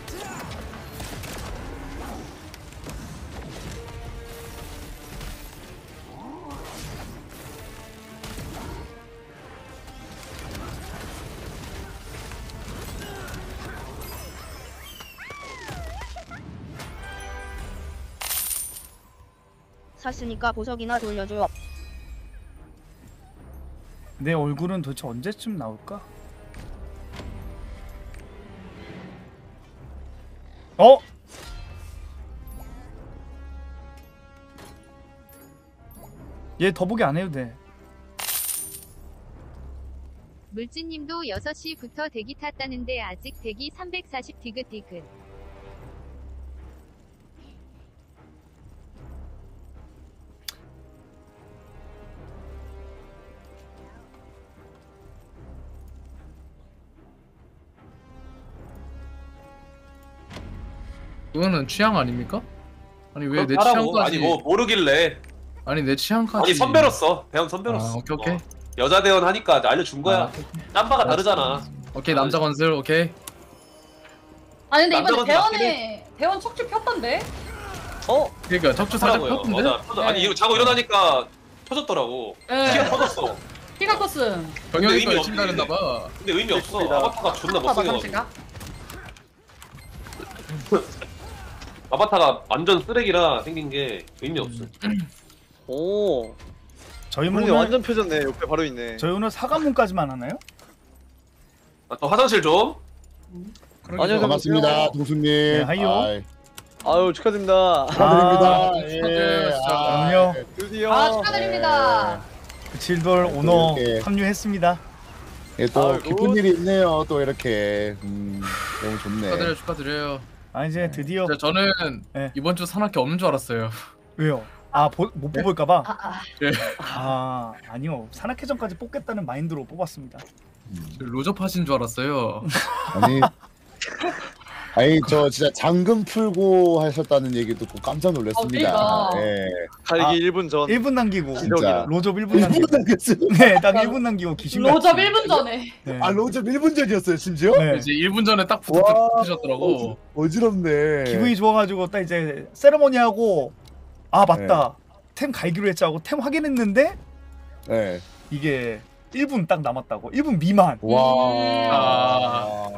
샀으니까 보석이나 돌려줘. 내 얼굴은 도대체 언제쯤 나올까? 어? 얘 더보기 안 해도 돼. 물지님도 6시부터 대기 탔다는데 아직 대기 340 디귿디귿. 그거는 취향 아닙니까? 아니 왜 내 하라고. 취향까지 아니 뭐 모르길래. 아니 내 취향까지. 아니 선배로서. 대원 선배로서. 아, 오케이 오케이. 어, 여자 대원 하니까 알려준 거야. 아, 짬바가 다르잖아. 오케이 남자 건슬 오케이. 아니 근데 이번에 대원에 대원 척추 폈던데? 그러니까 척추 살짝. 폈던데? 맞아, 터져. 아니 네. 이거 자고 일어나니까 터졌더라고. 네. 피가 터졌어. 피가 컸음. 병영이가 의미 열심히 없네. 다녔나봐. 근데 의미 없어. 아바타가 존나 못생겨가지고? (laughs) 아바타가 완전 쓰레기라 생긴 게 의미 없어 오. 저희 오늘 완전 펴졌네. 옆에 바로 있네. 저희 오늘 사과문까지만 하나요? 아, 또 화장실 좀 안녕하세요. 반갑습니다, 동수님. 네, 하이요. 아이, 아유 축하드립니다. 축하드립니다. 아, 예. 아, 그럼요. 드디어. 아 축하드립니다. 그 질돌 오너 이렇게. 합류했습니다. 예, 또 아이고. 기쁜 일이 있네요. 또 이렇게 음, 너무 좋네. 축하드려요 축하드려요 아 이제 드디어 진짜 저는 네. 이번 주 산악회 없는 줄 알았어요 왜요? 아못 뽑을까봐? 아, 아. 아 아니요 산악회전까지 뽑겠다는 마인드로 뽑았습니다. 로접하신 줄 알았어요 아니, 아니 저 진짜 잠금 풀고 하셨다는 얘기 듣고 깜짝 놀랐습니다. 어, 그러니까. 예, 갈기 1분 전. 1분 남기고 진짜. 로접 1분 남기고 남겼어요. 네 딱 1분 남기고 귀신같이 로접 1분 전에. 네. 아 로저 1분 전이었어요, 심지어? 네. 이제 1분 전에 딱 와. 붙으셨더라고 어지럽네. 기분이 좋아가지고 딱 이제 세레머니 하고 아 맞다 템 갈기로 했지 하고 템 확인했는데 네. 이게 1분 딱 남았다고 1분 미만 와.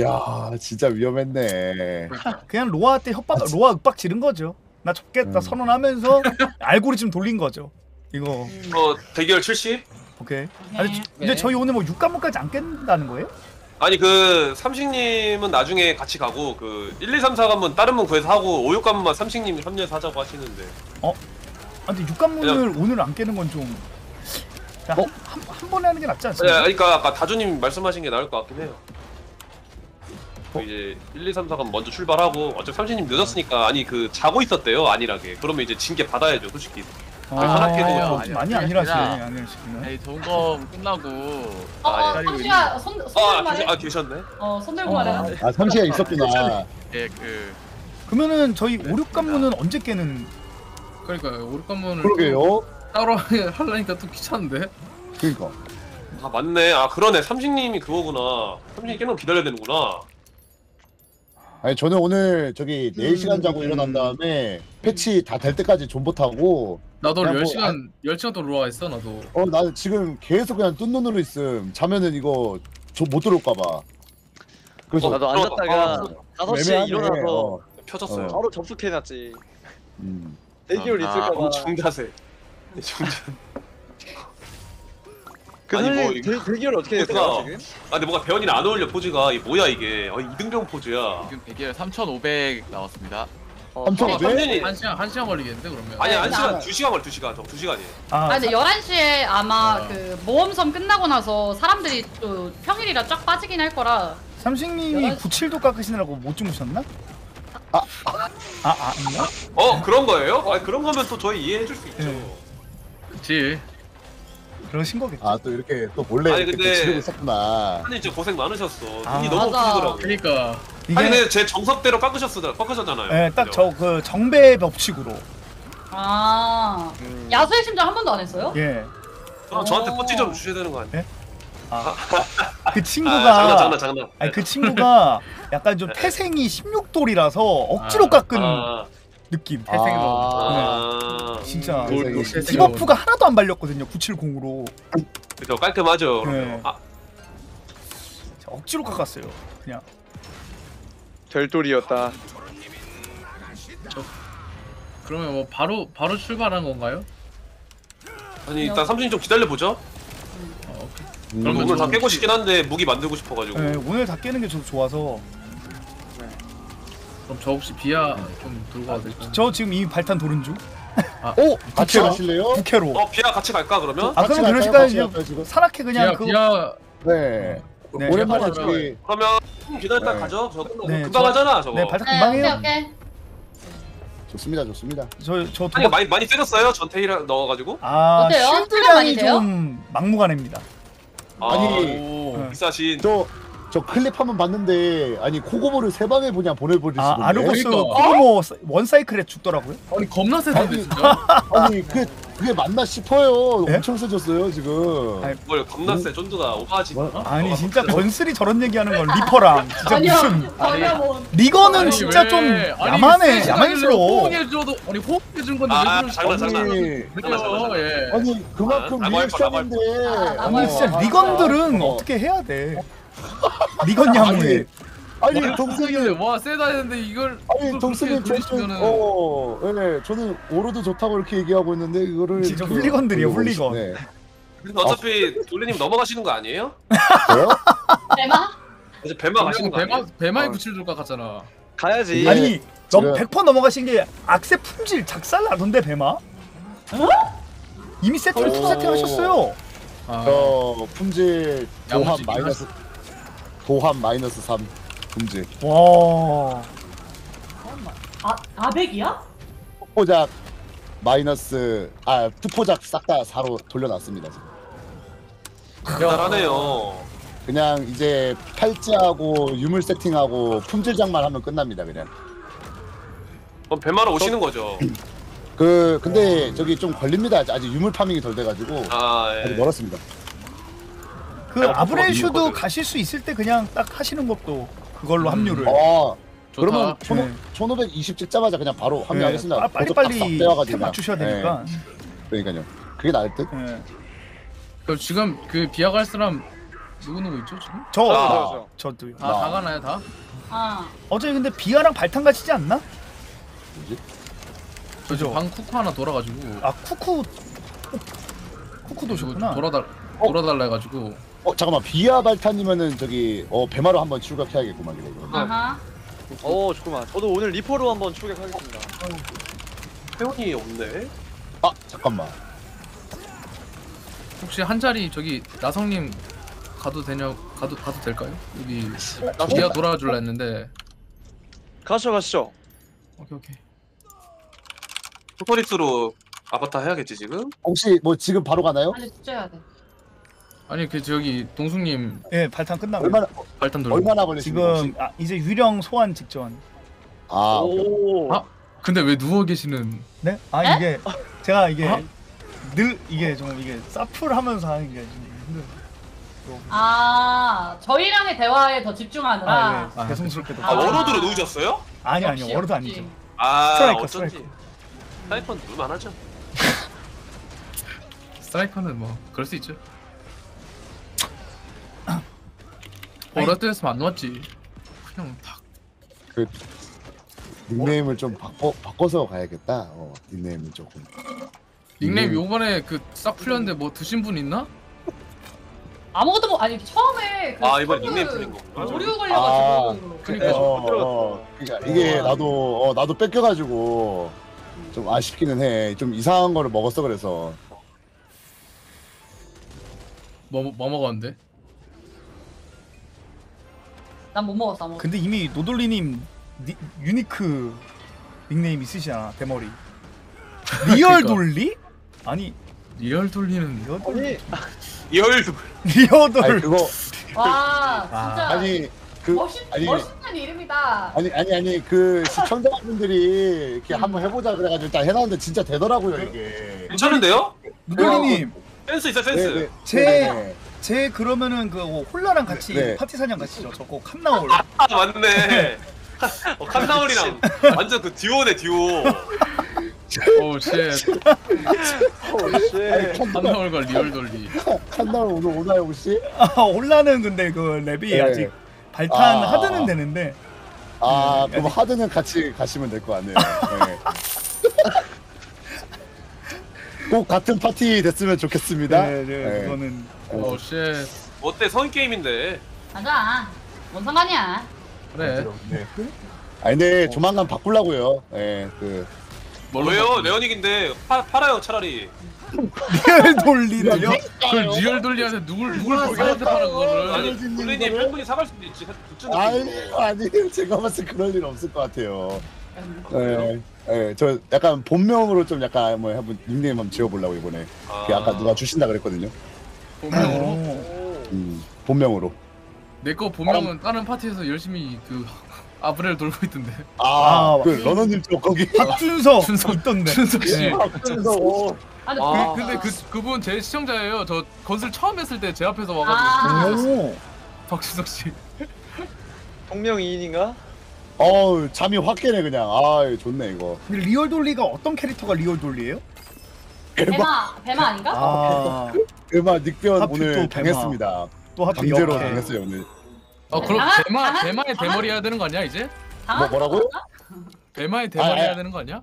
야, 진짜 위험했네. 그냥 로아 때 협박 로아 윽박 지른 거죠 나 접겠다 음. 선언하면서 알고리즘 돌린 거죠 이거 어 대결 70? 오케이 아니 저- 네. 근데 저희 오늘 뭐 6관문까지 안 깬다는 거예요? 아니 그 삼식님은 나중에 같이 가고 그 1, 2, 3, 4 관문 다른 분 구해서 하고 5, 6 관문만 삼식님 합류해서 하자고 하시는데 아 근데 6관문을 오늘 안 깨는 건좀 한, 한, 한 번에 하는 게 낫지 네, 않습니까? 그러니까 아까 다주님 말씀하신 게 나을 것 같긴 해요 그 이제 1, 2, 3, 4관 먼저 출발하고 어차피 삼식님 늦었으니까 아니 그 자고 있었대요 안일하게. 그러면 이제 징계 받아야죠 솔직히. 아, 산악회도 좀 좀- 많이 안일하시네 안일하시기는 아니 점검 끝나고. 어, 어, 아니, 삼시가 손, 손 아, 들고 말해. 계시, 아 계셨네? 어, 손 들고 말해. 아, 삼시가 있었구나. 예그. 그러면은 저희 5, 6관문은 언제 깨는? 그러니까 오르관문을 그러게요. 따로 (laughs) 하려니까 또 귀찮은데? 그러니까. 아 맞네. 아 그러네. 삼식님이 그거구나. 삼식님 깨는 거 기다려야 되는구나 아니 저는 오늘 저기 4시간 자고 음. 일어난 다음에 패치 다 될 때까지 존버 타고 나도 야, 뭐, 10시간 10시간 동안 로아 했어 나도 어 나는 지금 계속 그냥 뜬 눈으로 있음 자면은 이거 저 못 들어올까 봐 그래서 나도 앉았다가 5시에 애매하네. 일어나서 어. 펴졌어요 바로 접속해놨지. 음. 대기열 아, 있을까봐. 중자세 중자 (laughs) 그 아니, 뭐 이거- 대, 대기열 어떻게 됐어요 지금? 아 근데 뭔가 배원이랑 안 어울려 포즈가 이 뭐야 이게 어, 이등병 포즈야 지금 대결 3,500 나왔습니다. 어, 엄청 아니, 왜? 삼진이 한 시간 한 시간 걸리겠는데 그러면 아니 한 나- 시간 두 시간 걸려 두 시간 저두 시간이에요 아, 아 근데 11시에 아마 어. 그 모험섬 끝나고 나서 사람들이 또 평일이라 쫙 빠지긴 할 거라 삼식님이 열한- 97도 깎으시느라고 못 주무셨나? 아, 아, 아, 아닌가? 어 그런 거예요? 아 그런 거면 또 저희 이해해 줄 수 있죠 네. 그치 그러신 거겠죠. 아또 이렇게 또 몰래 아니, 이렇게 근데- 또 치르고 있었구나 한님 진짜 고생 많으셨어 아, 눈이 너무 맞아. 부시더라고 그러니까 이게 아니 근데 제 정석대로 깎으셨어 깎으셨잖아요 예, 딱저 그 정배 법칙으로. 아 음. 야수의 심장 한 번도 안 했어요? 예. 그럼 저한테 뽀찌 좀 주셔야 되는 거 아니에요? 아, (laughs) 그아 친구가 장난 장난 장난 아니 그 친구가 약간 좀 태생이 16돌이라서 억지로 아, 깎은 아, 느낌. 태생으로 아, 진짜 돌, 돌, 태생으로. debuff가 하나도 안 발렸거든요. 970으로. 그죠 깔끔하죠 네. 아, 억지로 깎았어요. 그냥. 별돌이었다. 그러면 뭐 바로 바로 출발한 건가요? 아니 일단 삼촌이 좀 기다려 보죠 어, 오케이. 음. 그러면 오늘 다좀 깨고 싶긴 한데 무기 만들고 싶어가지고 예, 오늘 다 깨는 게 저도 좋아서 그럼 저 혹시 비야 좀 들고 와도 될까요? 저 지금 이미 발탄 도른 중. 오! 같이 부캐로? 가실래요? 부캐로. 어 비야 같이 갈까 그러면? 아 같이 그러면 갈까요? 그러실까요? 같이 그냥 갈까요, 지금? 산악회 그냥 비야 그 비야 네 네, 오랜만에 저기 그러면 좀 기다렸다 네. 가죠 끝나고 네, 금방 저- 하잖아 저거 네, 발탄 네 금방 오케이 해요. 오케이 좋습니다 좋습니다 저저 아니 많이 많이 때렸어요 전태일 넣어가지고 아, 어때요? 돼요? 좀 막무가내입니다. 아, 아니, 오 네. 비싸신 저 저 클립 한번 봤는데 아니 코고모를 세 방에 그냥 보내버리시던데. 아 아르고스 그러니까. 코모 원 사이클에 죽더라고요. 아니 겁나 세던데 진짜. 아니 (laughs) 그 그게 맞나 싶어요. 예? 엄청 세졌어요 지금. 아니, 뭘 겁나 세 쫀드가 오바지. 아니 진짜 건슬이 저런 얘기하는 건 리퍼랑 진짜 아니야 무슨 전혀 뭐 리거는 아니, 진짜 왜? 좀 아니, 야만해 야만스러워. 호응해줘도 아니 호응해준 건데 아, 왜 장난, 장난. 아니, 장난, 장난, 장난. 예. 아니 그만큼 아, 리액션인데. 아, 아니 진짜 리건들은 어. 어떻게 해야 돼? 리건 야무에 아니 와, 동생이 와 세다 했는데 이걸 아니 동생이 그렇게 저는 그러시면은- 어, 네, 저는 오로드 좋다고 이렇게 얘기하고 있는데 이거를 진짜 훌리건들이에요, 돌려보고 훌리건. 싶네. 근데 어차피 돌리님 넘어가시는 거 아니에요? 대마? 이제 배마 가시는 거 배마 아니에요? 배마에 어. 붙일 것 같잖아. 가야지. 예. 아니 너 지금- 100% 넘어가신 게 악세 품질 작살 나던데 배마? 이미 세팅을 풀 오. 세팅 하셨어요. 아, 저 품질 야무지긴 마이너스 도함 마이너스 3 품질 와. 아 아백이야? 투포작 마이너스 아 투포작 싹 다 4로 돌려놨습니다 지금. 대단하네요. 그냥 이제 팔찌하고 유물 세팅하고 품질장만 하면 끝납니다 그냥 그럼 배마로 오시는 거죠. 그 근데 저기 좀 걸립니다 아직 아직 유물 파밍이 덜 돼가지고 아, 아직 예. 멀었습니다 그 그거 가실 수 있을 때 그냥 딱 하시는 것도 그걸로 합류를. 어 좋다. 그러면 네. 1520 찍자마자 그냥 바로 합류하겠습니다 네, 빨리 보석 딱 빨리 떼와가지고 템 맞추셔야. 되니까. 네, 그러니까요 그게 나을 듯 네. 그럼 지금 그 비하 갈 사람 누구 누구 있죠 지금? 저 아. 저도요. 다, 다 가나요 다? 아 어제 근데 비아랑 발탄 가시지 않나? 그죠. 방 쿠쿠 하나 돌아가지고. 아 쿠쿠 쿠쿠도 오셨구나. 돌아달 돌아달라 해가지고. 어 잠깐만 비아 발탄이면은 저기 어 배마로 한번 출격해야겠구만 이거 아하 어 좋구만. 저도 오늘 리포로 한번 출격하겠습니다. 회원이 없네. 아 잠깐만 혹시 한 자리 저기 나성님 가도 되냐 가도 가도 될까요? 여기 비하 돌아줄라 했는데. 가시죠 가시죠. 오케이 오케이. 포토릭스로 아바타 해야겠지 지금? 혹시 뭐 지금 바로 가나요? 빨리 숙제해야 돼 아니 그 저기 동숙님 예, 발탄 끝나고. 얼마나 발탄 돌. 얼마나 걸리시는 지금 아, 이제 유령 소환 직전. 아 오케이. 오. 아 근데 왜 누워 계시는? 네? 아 에? 이게 제가 이게 어? 늘 이게 좀 이게 사플 하면서 하는 게 좀 힘들어요. 아 저희랑의 대화에 더 집중하느라 아, 예. 아, 죄송스럽게도. 아, 아. 워로드로 누우셨어요? 아니 아니 역시, 워로드 역시. 아니죠. 아 스트라이커, 어쩐지. 사플 누울만하죠. (laughs) 스트라이커는 뭐 그럴 수 있죠. 어렸을 때였으면 안 왔지. 그냥 탁. 그 닉네임을 좀 바꿔 바꿔서 가야겠다 어 닉네임을 조금 닉네임 음. 요번에 그 싹 풀렸는데 뭐 드신 분 있나? 아무것도 뭐 아니 처음에 그 아 이번 서브 닉네임 틀린 거. 오류 걸려가지고 그러니까 어, 어, 그러니까 이게 나도 어 나도 뺏겨가지고 좀 아쉽기는 해 좀 이상한 거를 먹었어 그래서 뭐, 뭐 먹었는데? 난 못 먹었어 아무 근데 이미 노돌리님 니, unique 닉네임 있으시잖아 대머리. (laughs) 리얼 그러니까. 돌리? 아니 리얼 돌리는 리얼 돌리. 열두. (laughs) 리얼돌. 아니 그거 와 진짜 아니 그 멋있, 아니 멋있는 이름이다 아니 아니 아니 그 시청자분들이 이렇게 한번 해보자 그래가지고 일단 해놨는데 진짜 되더라고요 이게 괜찮은데요? 노돌리님 센스 있어 센스. 네, 네. 제- 네, 제 그러면 그 홀라랑 같이 네. 파티 사냥 가시죠. 저거 칸나올. 아 맞네. 어, 칸나올이랑 완전 그 듀오네 듀오. oh shit 네. 칸- 한나올과 리얼 돌리 칸나올 오늘 오나요 혹시? 아, 홀라는 근데 그 랩이 네. 아직 발탄 아. hard는 되는데 아 음, 그럼 hard는 같이 가시면 될 것 같네요 네. (laughs) 꼭 같은 파티 됐으면 좋겠습니다 네, 네, 네. 그거는 oh shit 어때 성 게임인데. 맞아 뭔 상관이야 그래 네. 아니 근데 조만간 바꾸려고요 예, 그 뭘로 왜요? 바꾸냐? 레오닉인데 파, 팔아요 차라리. 리얼 돌리를요? 그걸 리얼 돌리한테 누굴 누굴 보게한테 파는 거를 아니 레오닉님 블리님 거를? 팬분이 사갈 수도 있지. 굿즈 아니. 아니 (laughs) 제가 봤을 때 그럴 일 없을 것 같아요 그래요? 예, 예, 저 약간 본명으로 좀 약간 뭐 한번 닉네임 한번 지어보려고 이번에 그 아까 누가 주신다 그랬거든요 본명으로 어. 음, 본명으로 내거 보면은 다른 파티에서 열심히 그 (laughs) 아브렐 돌고 있던데. 아, 아, 그 러너님 쪽 거기. 박준석 (laughs) 준석 있던데. 준석 씨. 네. 아니, 그, 근데 그 그분 제 시청자예요. 저 건술 처음 했을 때 제 앞에서 와가지고 아. 오. 박준석 씨. 동명이인인가? 어우 잠이 확 깨네 그냥. 아 좋네 이거. 근데 리얼 돌리가 어떤 캐릭터가 리얼 돌리예요? 배마 배마 아닌가? 아, 그마 닉변 하필 오늘 또 당했습니다. 또 하필 강제로 역해. 당했어요 오늘. 어 그럼 강한- 대마 강한- 대마의 강한- 대머리 해야 되는 거 아니야 이제? 뭐 뭐라고요? 대마의 대머리 아, 아. 해야 되는 거 아니야?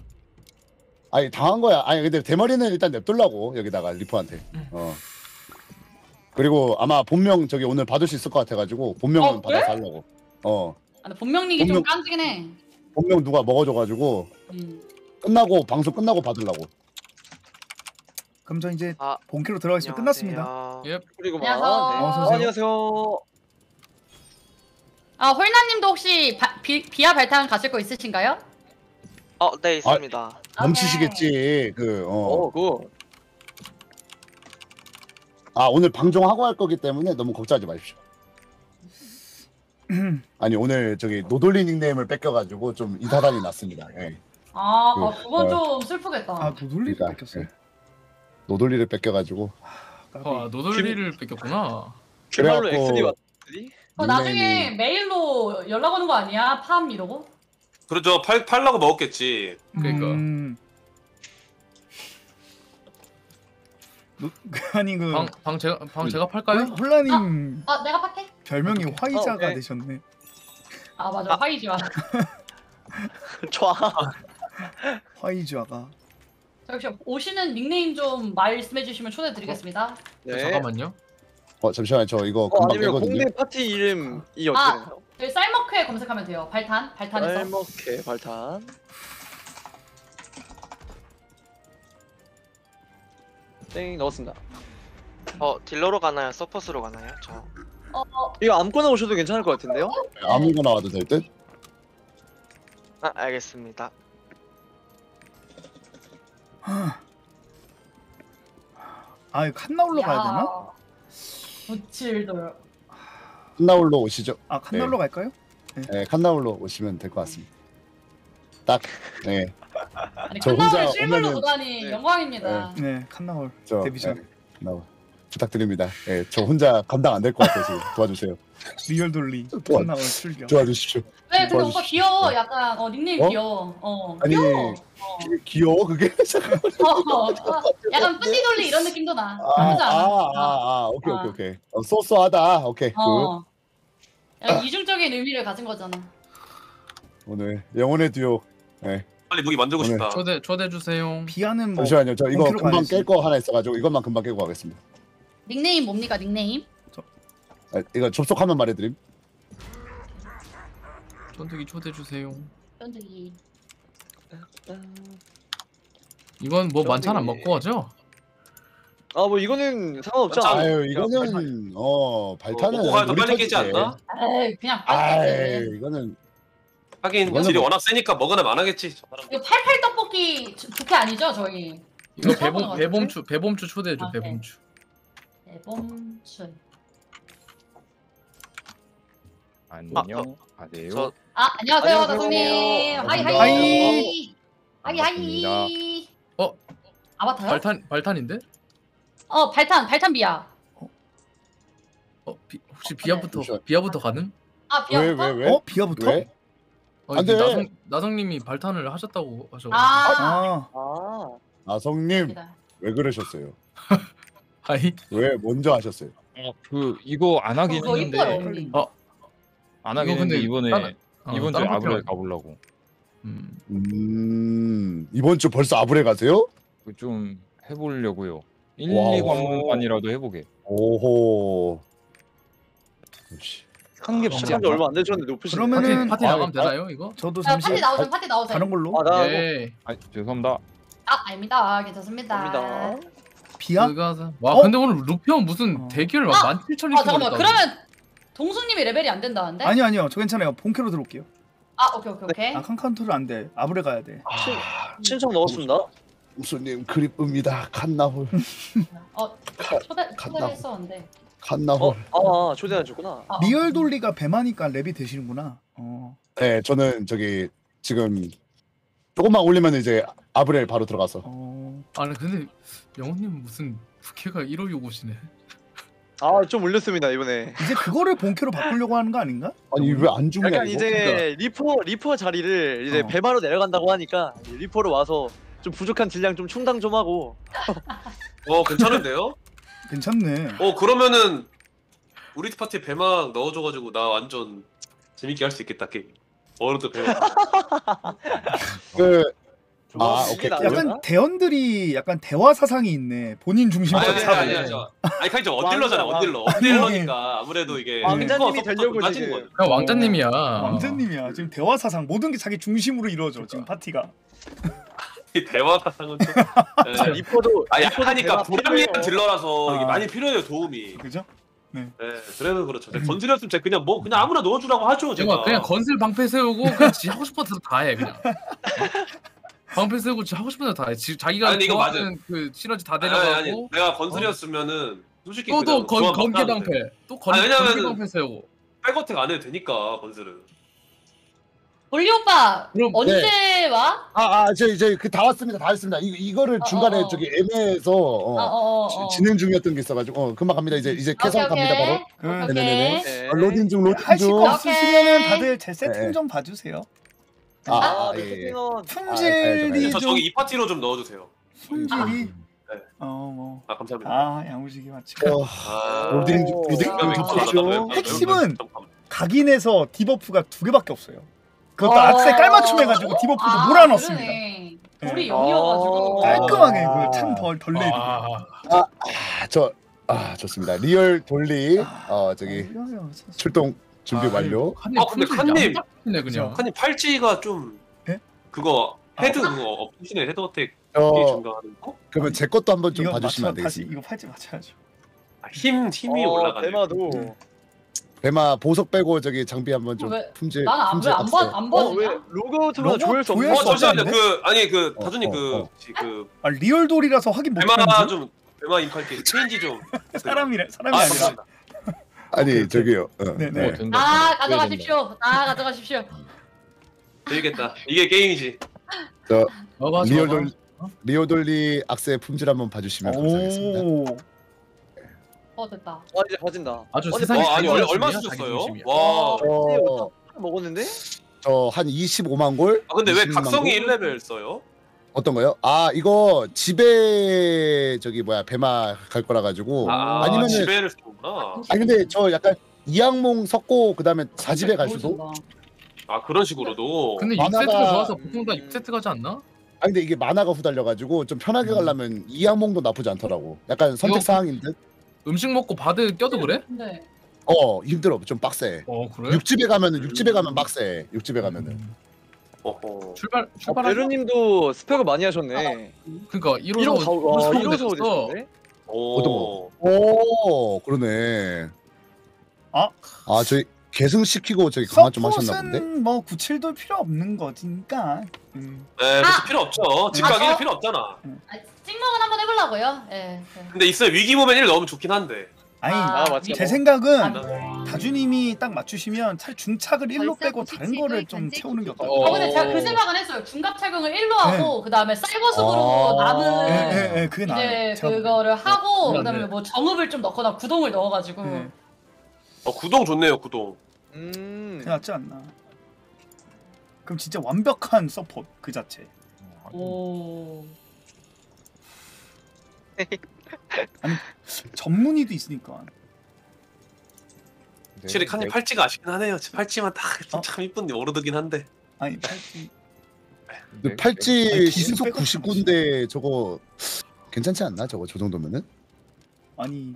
아니 당한 거야. 아니 근데 대머리는 일단 냅둘라고 여기다가 리퍼한테. 어. 그리고 아마 본명 저기 오늘 받을 수 있을 것 같아가지고 본명은 어, 그래? 받아서 하려고. 어. 아, 본명닉이 좀 본명- 깐지긴 해. 본명 누가 먹어줘가지고 음. 끝나고 방송 끝나고 받으려고. 그럼 저 이제 아, 본캐로 들어가시면 끝났습니다. 예. 그리고 막 안녕하세요. 네. 아 홀나님도 혹시 바, 비, 비아 발탄 가실 거 있으신가요? 어, 네 있습니다. 넘치시겠지. 그 어. 어, 그 아 오늘 방송하고 할 거기 때문에 너무 걱정하지 마십시오. (clears throat) 아니 오늘 저기 노돌리 닉네임을 뺏겨가지고 좀 이사단이 났습니다. 예. 아, 그, 어, 그건 어. 좀 슬프겠다. 아, 노돌리 그러니까, 뺏겼어요. 예. 노돌리를 뺏겨가지고 아 노돌리를 뺏겼구나. 그래갖고- 엑스디 왔더니 어, 나중에 메일로 연락 오는 거 아니야? 팜 이러고? 그러죠. 팔 팔라고 먹었겠지. 그러니까. 음. 노- 아니 그 방, 방 제가 방 제가 팔까요? 홀- 홀라님 아, 내가 팍해? 별명이 화이자가 어, 오케이. 되셨네. 아, 맞아. 화이지와. (laughs) 좋아. (laughs) 화이자가. 자, 혹시 오시는 닉네임 좀 말씀해 주시면 초대 드리겠습니다. 네. 잠깐만요. 어 잠시만 저 이거 어, 금방 아니면 깨거든요. 공대 파티 이름이 어떻게 아, 되나요? 저희 쌀먹회 검색하면 돼요. 발탄, 발탄에서. 쌀먹회 발탄. 땡 넣었습니다. 어, 딜러로 가나요? 서포스로 가나요? 저. 어, 어, 이거 아무거나 오셔도 괜찮을 것 같은데요? 아무거나 와도 될 듯? 아, 알겠습니다. 아, 이거 칸나올로 가야 되나? 부칠돌. 칸나울로 오시죠. 아, 칸나올로 갈까요? 네, 칸나울로 오시면 될 것 같습니다. 딱, 네, 아니, 저 혼자 실물로 오면은- 보다니 영광입니다. 네, 칸나올 저 데뷔전. 네, 칸나울 부탁드립니다. 네, 저 혼자 감당 안 될 것 같아요 지금 도와주세요. (laughs) 리얼 돌리 출격. 도와주십시오. 왜? 근데 도와주십시오. 오빠 귀여워. 약간 어, 닉네임 어? 귀여워. 어, 아니 귀여워. 귀여워 그게? (laughs) 어, 어, 어, 약간 petit 돌리 이런 느낌도 나. 아, 나쁘지 아, 않아. 아, 아, 오케이, 오케이, 오케이. 어, so so하다. 오케이. 어. 약간 이중적인 의미를 가진 거잖아. 그 오늘 영혼의 듀오. 네. 빨리 무기 만들고 오늘 싶다. 초대 초대 주세요. 비하는 뭐 잠시만요. 저 이거 금방 가야지. 깰 거 하나 있어가지고 이것만 금방 깨고 가겠습니다. 닉네임 뭡니까 닉네임? 아, 이거 접속하면 말해드림. 쫀득이 초대 주세요. 쫀득이. 이건 뭐 만찬 안 먹고 하죠? 아 뭐 이거는 상관없죠. 아, 아유 이거는 어 발탄은 먹고 가야 더 빨리 놀이터지. 깨지 않나? 에이 그냥 아이 빨리 이거는 하긴 이거는 질이 뭐- 워낙 세니까 먹으면 안 하겠지. 저 사람. 이거 팔팔 떡볶이 주- 부캐 아니죠 저희? 이거 배봄 같은데? 배봄추 배봄추 초대해 줘 아, 네. 배봄추. 대범춘. 안녕. 아세요? 저 아 안녕하세요 안녕하세요. 다솜님. hi hi. hi. hi hi. 어 아바타요? 발탄 발탄인데? 어 발탄 발탄 비야. 어 비, 혹시 비아부터 잠시만. 비아부터 가능? 아왜 비야부터? 왜 왜? 어, 비하부터? 왜? 어, 안 이게 돼. 나성 나성님이 발탄을 하셨다고 하셔. 아. 아, 아. 나성님 왜 그러셨어요? (laughs) 하이. 왜 먼저 하셨어요? 어, 그 이거 안 하긴 그거 이뻐요. 했는데. 어안 하긴 이거 근데 했는데 이번에 다른- 어, 이번 주에 다른 아브레 파티로 가보려고. 음. 음 이번 주 벌써 아브레 가세요? 그좀 해보려고요. 1, 와우. 2 관문만이라도 해보게. 오호. 역시. 한게 쉽지 시간이 않나? 얼마 안 되셨는데 높으시네. 그러면은 파티 파티 아, 나가면 아, 되나요 이거? 저도 자 잠시 파티 나오세요 파티 나오세요. 다른 걸로. 아, 나 예. 아 죄송합니다. 아 아닙니다 괜찮습니다. 갑니다. 비하? 그가 와 어? 근데 오늘 루피온 무슨 어. 대결 아! 막 17,000이 아 잠깐만 그러면 동수님이 레벨이 안 된다는데? 아니요, 아니요. 저 괜찮아요. 본캐로 들어올게요. 아 오케이 오케이 오케이. 아, 칸카운터를 안 돼. 아브레 가야 돼. 신청 넣었습니다. 우수님 그립입니다. 칸나홀. (laughs) 어 초대 초대를 갔다. 했었는데. 칸나홀. 어, 아 초대해 줬구나. 리얼 돌리가 배마니까 랩이 되시는구나. 어. 네, 저는 저기 지금 조금만 올리면 이제 아브렐 바로 들어가서. 아니 근데 영호님 무슨 부캐가 1호 요고시네. 아 좀 올렸습니다 이번에. 이제 그거를 본캐로 바꾸려고 하는 거 아닌가? 아니 왜 안 죽냐 약간 이거? 이제 리퍼 리퍼 자리를 이제 어. 배마로 내려간다고 하니까 리퍼로 와서 좀 부족한 딜량 좀 충당 좀 하고. (laughs) 어 괜찮은데요? 괜찮네. 어 그러면은 우리 파티에 배마 넣어줘가지고 나 완전 재밌게 할 수 있겠다 게임. 어느덧 배마. (laughs) 그 아, 오케이. 약간 대원들이 약간 대화 사상이 있네. 본인 중심적 사고. 아니 아니 아니. 아니 카이저 어딜러잖아 왕자, 어딜러. 왕- 어딜러니까 아무래도 이게 왕자님이 되려고 지금. 그냥 왕자님이야. 왕자님이야. 지금 대화 사상 모든 게 자기 중심으로 이루어져. 지금 파티가. 이 대화 사상은 좀. (laughs) 네. 리퍼도 아 리퍼도 약하니까 필요해요. 딜러라서 이게 아. 많이 필요해요 도움이. 그죠? 네. 네, 그래서 그렇죠. 제가 건드렸으면 제가 그냥 뭐 그냥 아무나 넣어주라고 하죠 제가. 제가 그냥 건슬 방패 세우고 그냥 지 하고 싶은 대로 다 해 그냥. (laughs) 방패 세우고 지 하고 싶은 대로 다 해. 지, 자기가 아니, 이거 좋아하는 그 시너지 다 아니, 아니, 아니, 데려가고 내가 건슬이었으면은 솔직히 또 또 그냥 건 조합 건기. 방패 또 건, 아니, 건기 왜냐면은 방패 세우고. back attack 안 해도 되니까 건슬은. 볼리 오빠 언제 네. 와? 아, 아, 저희 저희 그 다 왔습니다. 다 왔습니다. 이 이거를 중간에 어, 어. 저기 애매해서 어, 어, 어, 어, 지- 어. 진행 중이었던 게 있어가지고 어, 금방 갑니다. 이제 이제 오케이, 갑니다 오케이. 바로. 오케이. 네네네. 네. 어, 로딩 중 로딩 하실 중. 거 없으시면은 다들 제 네. 세팅 좀 봐주세요. 아, 아, 아, 네, 예, 예. 품질이 저 좀 저기 이 파티로 좀 넣어주세요. 품질이 네. 어뭐 아 감사합니다. 아 맞지. 어, 아, 로딩 중- 로딩 나- 나- 좋죠. 나- 나- 핵심은. 각인에서 debuff가 두 개밖에 없어요. 그것도 어. 악세 깔맞춤 해가지고 debuff도 아, 몰아넣습니다. 그러네. 네. 볼이 영이어가지고 깔끔하게 그창덜덜 내리고. 아, 아, 저 아, 좋습니다. 리얼 돌리 어 저기. 출동 준비 아, 완료. 칸님 아, 근데 칸님! 양딱이네 그냥. 칸님 팔찌가 좀 예? 그거 헤드 그거 없으시네 헤드 어택 어, 중간하는 거? 그러면 제 것도 한번 좀 이거 봐주시면 안 맞춰 다시 되겠습니까? 이거 팔찌 맞춰야죠. 아, 힘 힘이 어, 올라가네. 배마도. 배마 보석 빼고 저기 장비 한번 좀 왜? 품질 난안 품질 안 없어요. 봐, 안 어, 로그아웃하면 로고? 조회수 어 거 잠시만요. 그 아니 그 어, 다준님 어, 그 어. 혹시 그아 리얼 돌이라서 확인 배마 못하는 좀 배마 임팔게 체인지 좀 (laughs) 사람이래 사람이 아, 아니라. 아니 저기요. 어, 네네. 어, 된다. 아 된다. 가져가십시오. 아 가져가십시오. 되겠다. 이게 게임이지. 저 봐봐 리얼. 돌 리얼 돌리 악세 품질 한번 봐주시면 감사하겠습니다. 오. 어 됐다. 아 이제 가진다. 아주 어제 세상에 와 아니 얼, 얼마 쓰셨어요? 와. 저 먹었는데? 저 한 25만 골? 아 근데 왜 26만 각성이 골? 1레벨 써요? 어떤 거요? 아 이거 집에 저기 뭐야 배마 갈 거라 가지고 아, 아니면은 지배를 쓰는구나. 아니 근데 저 약간 이양몽 섞고 그다음에 4집에 갈 수도? 아 그런 식으로도. 근데 만화가- 6세트가 좋아서 보통 다 6세트 가지 않나? 아 근데 이게 만화가 후달려 가지고 좀 편하게 음. 가려면 이양몽도 나쁘지 않더라고. 약간 선택 이거- 사항인 듯. 음식 먹고 바드 껴도 그래? 근데 어 힘들어 좀 빡세. 어 그래? 육집에 가면은 육집에 가면 빡세. 육집에 가면은. 어허. 출발 어, 출발. 베르님도 스펙을 많이 하셨네. 그러니까 1호서 1호 와 1호서 됐어. 되셨네. 오. 어떤 거? 오 그러네. 아? 아 저희 계승 시키고 저기 강화 좀 하셨나 본데? 서폿은 뭐 97도 필요 없는 거니까. 음. 네, 그래서 필요 없죠. 집 아, 필요 없잖아. 아, 찍먹은 한번 해보려고요. 예. 예. 근데 있어요. 위기 모멘 1 넣으면 좋긴 한데. 아니 아. 제 생각은 아, 다주님이 딱 맞추시면 차라리 중착을 1로 벌써 빼고 다른 97 거를 돌좀 채우는 게 어. 어떨까? 아 근데 제가 그 생각은 했어요. 중갑 착용을 1로 하고 그 다음에 쌀거숙으로 아. 남은 예, 예, 예, 그게 나아요. 이제 제가 그거를 하고 네, 그다음에 네. 뭐 정읍을 좀 넣거나 구동을 넣어가지고 네. 어 구동 좋네요. 구동. 음. 그게 낫지 않나. 그럼 진짜 완벽한 서폿 그 자체. 오. (laughs) 전문의도 있으니까. 확실히 칸님 팔찌가 아쉽긴 하네요. 팔찌만 어? 딱참 이쁜데 오르드긴 한데. 아니 팔찌 근데 아니, 팔찌 빼고 99인데 저거 괜찮지 않나? 저거 저 정도면은? 아니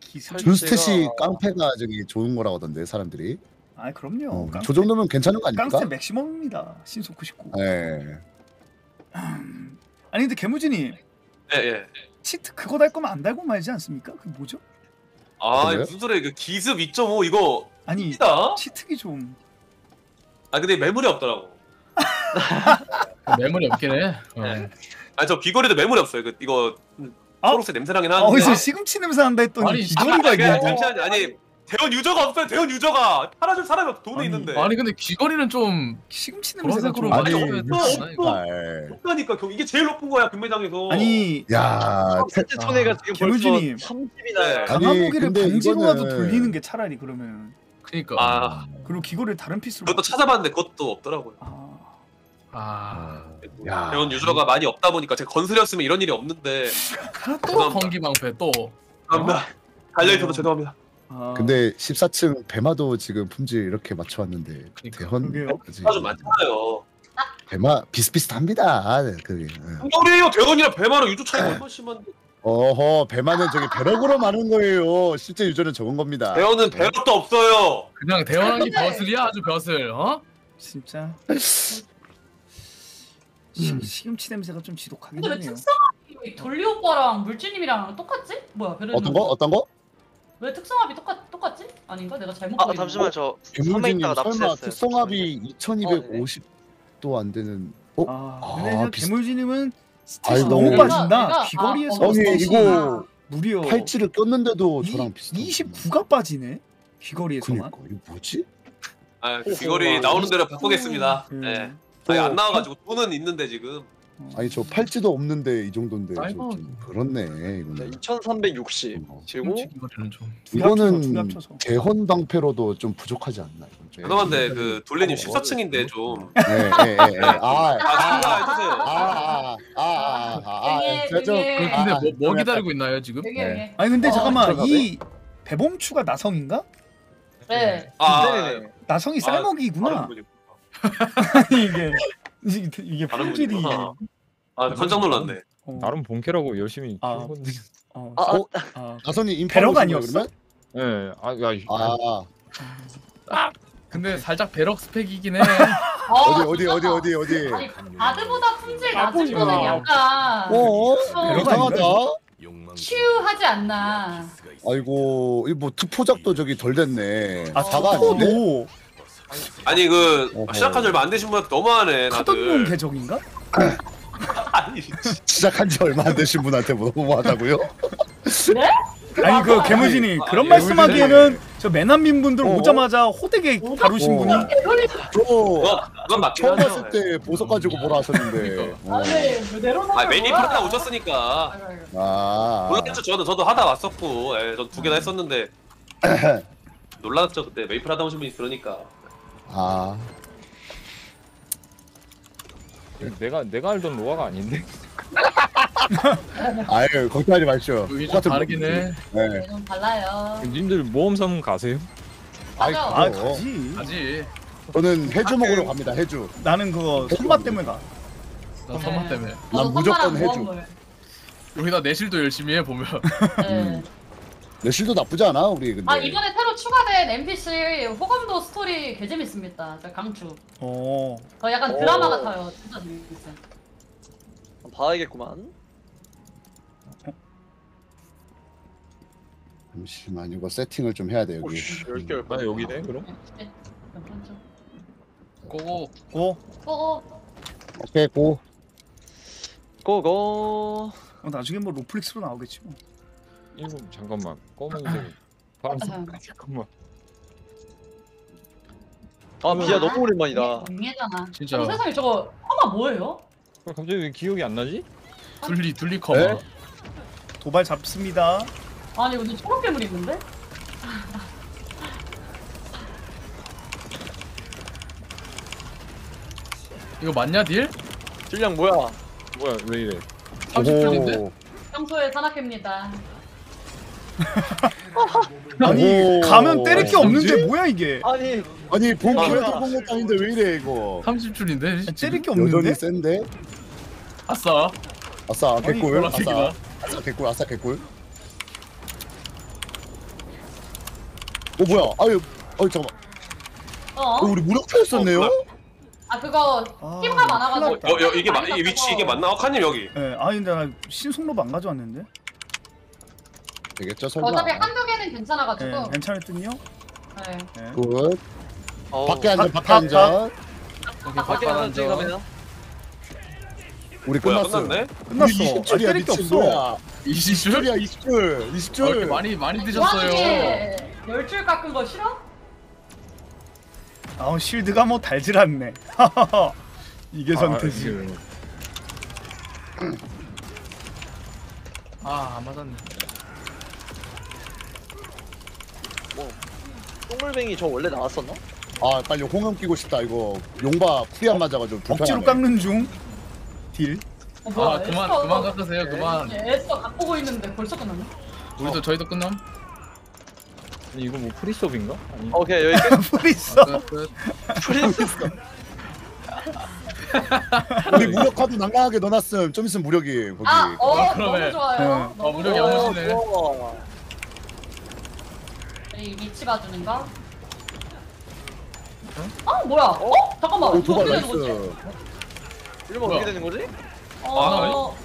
기술. 팔찌- 준스탯이 깡패가 저기 좋은 거라고 하던데 사람들이. 아 그럼요. 어, 깡- 저 정도면 괜찮은 거 아닙니까? 깡스 맥시멈입니다. 신속 99. 네. 아니 근데 개무진이 예 예. 치트 그거 달 거면 안 달고 말지 않습니까? 그 뭐죠? 아 그래요? 무슨 소리야? 그 기습 2.5 이거 아니 이다. 치트기 좀. 아 근데 매물이 없더라고. 메모리 없긴 해. 어. 네. 아니 저 귀걸이도 매물이 없어요. 그 이거 초록색 냄새 나긴 아, 하는데. 어디서 시금치 냄새 난다 했더니 아니, 귀걸이가 아니, 있냐고. 잠시만요. 아니 대원 유저가 없어요. 대원 유저가 팔아줄 사람이 돈에 있는데. 아니 근데 귀걸이는 좀 시금치 냄새가 좀 아니, 많이 없다니까 경 이게 제일 높은 거야 금매장에서. 아니 야, 태- 손해가 지금 개물주님. 벌써 30이나 강화무기를 근데 반지로라도 이거는- 돌리는 게 차라리 그러면. 그니까. 아 그리고 귀걸이를 다른 피스로. 그것도 찾아봤는데 그것도 없더라고요. 아. 야. 대원 유저가 많이 없다 보니까 제가 건슬이었으면 이런 일이 없는데. (laughs) 또 건기방패 또. 감사합니다. 달려 있어도 죄송합니다. 근데 14층 배마도 지금 품질 이렇게 맞춰왔는데 대헌 아직 좀 많잖아요. 배마 비슷비슷합니다. 그게. 예. 우리요 대원이랑 배마랑 유저 차이가 얼마나 심한데. 어허 배마는 저기 배럭으로 많은 거예요. 실제 유저는 적은 겁니다. 대원은 배럭도 없어요. 그냥 대원하기 벼슬이야 아주 벼슬. 어? 진짜. 음. 시- 시금치 냄새가 좀 지독하긴 근데 왜 하네요. 돌리 오빠랑 물지님이랑 똑같지? 뭐야 그래 어떤 거? 어떤 거? 왜 특성합이 똑같 똑같지? 아닌가? 내가 잘못 아 보이는 잠시만 저 섬에 김우진님 있다가 설마 납치했어요. 특성합이 2250도 안 되는 어? 아, 근데 그냥 비슷- 개물지님은 스탯이 아이고. 너무 빠진다. 내가- 귀걸이에서 아, 어, 아니 스탯이 이거 무려 팔찌를 꼈는데도 저랑 비슷. 29가 빠지네. 귀걸이에서만. 그니까 이거 뭐지? 아, 그 귀걸이 나오는 대로 바꾸겠습니다. 음. 네. 아니, 안 나와가지고 돈은 있는데 지금. 아니 저 팔찌도 없는데 이 정도인데 저 아이고. 좀 그렇네 이거는. 2360 그리고 이거는 좀. 둘이 이거는 합쳐서. 대헌 방패로도 좀 부족하지 않나? 이건 좀. 죄송한데 그 돌레님 14층인데 좀. 예, 예, 예, 예. 아, 아, 참가해주세요. 아, 아, 아, 아, 아, 되게- 저, 저, 되게- 그 근데 뭐, 뭐 기다리고 있나요 지금? 되게 되게 아니 근데 어, 잠깐만 들어가네? 이 배범추가 나성인가? 네 아, 네. 나성이 아, 쌀먹이구나. 다른 분이- 아니 이게 이게, 이게 다른 품질이. 분이구나. 아, 깜짝 놀랐네. 어, 나름 본캐라고 열심히 아. 키운 건데. 어, 아, 어? 아, 나선이 인파 배럭 보신 거예요, 아니었어? 그러면? 예. 아, 야, 이- 아, 근데 살짝 배럭 스펙이긴 해. 어디 어디 어디 어디 어디. 아니 바드보다 품질 낮은. 거는 약간 어? 배럭 이상하다. 치유하지 않나 아이고, 이뭐 투포작도 저기 덜 됐네. 아 아닌데? 저도 아니 그 어허. 시작한 지 얼마 안 되신 분한테 너무하네 카던용 다들. 계정인가? (laughs) 아니 시작한 지 얼마 안 되신 분한테 뭐 너무하다고요? 아니 그 개무진이 아, 그런 예, 말씀하기에는 저 매난민 분들 어. 오자마자 호되게 다루신 어. 분이 저 그건 그건 맞긴 처음 하죠. 봤을 때 보석 가지고 뭐라 하셨는데. 어. 아니 왜 내려놓는 아 메인 파다 오셨으니까 아. 몰랐죠 저도 저도 하다 왔었고 예, 전두 개나 했었는데 (clears throat) 놀랐죠 그때 메이플 하다 오신 분이 그러니까 아. 내가 내가 알던 로아가 아닌데. (laughs) 아유, 걱정하지. 여기 좀 똑같은 다르긴 해. 네. 네, 좀 달라요 님들 모험섬 가세요? 아이, 맞아. 아 그거. 가지 가지. 저는 해주 먹으러 갑니다. 해주. 나는 그거 손맛 때문에 가 나 선마 때문에. 저도 무조건 선마랑 해줘. 여기다 내실도 열심히 해 보면. 네. 내실도 나쁘지 않아 우리 근데. 아 이번에 새로 추가된 NPC 호감도 스토리 개 재밌습니다 저 강추 어어 약간 오. 드라마 같아요 진짜 재밌어요 봐야겠구만 잠시만 이거 세팅을 좀 해야 돼 여기. 오씨 10개 나 여기네 그럼? 고고. 고. 어, 오케이 고. 고고 어, 나중에 뭐 로플릭스로 나오겠지 뭐 이거 잠깐만 검은색 파란색 (laughs) 잠깐만. 아 비야 너무 오랜만이다 맹해잖아 진짜. 어, 세상에 저거 허마 뭐예요? 갑자기 왜 기억이 안 나지? 둘리 둘리 커버. 네? 도발 잡습니다 아니 여기 초록 괴물 있는데? 이거 맞냐 딜? 질량 뭐야 뭐야 왜 이래? 30줄인데? 오. 평소에 산악회입니다 (laughs) 아니 오. 가면 때릴 게 없는데 뭐지? 뭐야 이게 아니 아니 본 아, 뭐야. 들어본 것도 아닌데 왜 이래 이거. 30줄인데? 때릴 게 여전히 없는데 센데. 아싸. 아싸 아니, 개꿀. 보라색이다. 아싸. 아싸 개꿀. 아싸 개꿀. 어 뭐야? 아유, 어 잠깐. 어? 어, 우리 무력차였었네요. 아 그거 아, 팀가 많아가지고 큰일 여, 여, 이게 마, 이 위치 이게 맞나? 어, 칸님 여기 예, 아니 근데 나 신속로브 안 가져왔는데 되겠죠 설마. 어차피 한두 개는 괜찮아가지고 예, 괜찮을 듯요 네. 예. good. 어, 밖에 앉아. 박- 밖에 박- 앉아. 밖에 바깥 나가지 앉아. 가면 우리 뭐야, 끝났어. 끝났네? 끝났어. 우리 아, 20줄이야 때릴 게 미친 없어. 뭐야? 20줄? 20줄이야 20줄. 20줄. 아, 이렇게 많이 많이 드셨어요. 열줄 깎은 거 싫어? (laughs) 아 shield가 뭐 달질 않네. 이게 선택지. 아, 안 맞았네. 똥물뱅이 저 원래 나왔었나? 아 빨리 홍염 끼고 싶다 이거 용바 쿠리 안 맞아가지고 억지로 불편하네. 깎는 중. 딜. 어, 뭐야, 아, 그만 에스터- 그만 깎으세요. 그만. 예, 에스터 갖고 오고 있는데 벌써 끝났네? 우리도 저희도 끝남. 아니 이거 뭐 프리스업인가? 아니 오케이 여기 (laughs) 끝. 프리서. 끝, 끝. 프리스. (laughs) 우리 무력 카드 낭낭하게 넣어놨음. 좀 있으면 무력이 거기. 아, 어, 아, 너무 그러네. 좋아요. 어, 무력이 오, 야무지네. 좋아. 이 위치 봐주는가? 어, 뭐야? 어? 잠깐만. 오 이거 도발 어떻게 되는 거지? nice. 이러면? 어떻게 되는 거지? 어,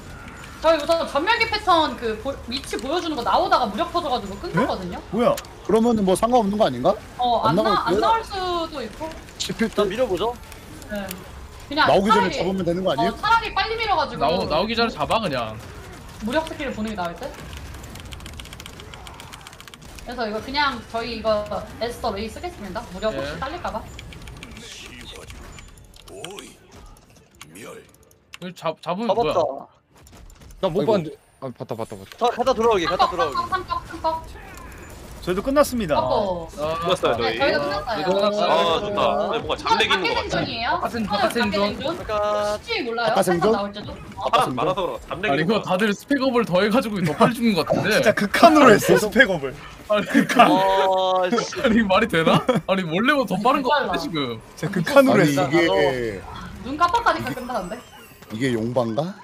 저희 우선 전멸기 패턴 그 보, 위치 보여주는 거 나오다가 무력 터져가지고 끊겼거든요. 뭐야? 그러면은 뭐 상관없는 거 아닌가? 어, 안, 안 나, 안. 나올 수도 있고. 씹힐 일단 때 밀어보죠. 네. 그냥 나오기 전에 차라리- 잡으면 되는 거 아니에요? 어, 차라리 빨리 밀어가지고 나오 나오기 전에 잡아 그냥. 무력 스킬을 보는 게 나을 듯? 그래서 이거 그냥 저희 이거 에스터 레이 쓰겠습니다. 무력 혹시 예. 딸릴까봐. 이거 잡 잡으면 잡았다. 뭐야? 나못 아이고. 봤는데 아 봤다 봤다 봤다 자, 갖다 돌아오기, 갖다 돌아오기. 삼각 저희도 끝났습니다. 하고. 끝났어요 네, 저희. 저희가 끝났어요. 저희도 끝났어요. 아 좋다. 아니, 뭔가 잡내기 있는 것 같아. 생존이에요? 바깥은- 바깥 생존. 잠깐. 혹시 몰라요? 바깥 생존? 나올 때도? 사람 많아서 그런 잡내기. 아니 이거 다들 스펙업을 더 해가지고 더 빨리 죽는 것 같은데. 진짜 극한으로 했어 스펙업을. 아니 아, 씨. 아니 말이 되나? 아니 원래보다 더 빠른 것 같은데 지금. 진짜 극한으로 아니 했어. 이게 눈 깜빡하니까 끝나는데? 이게 용반가?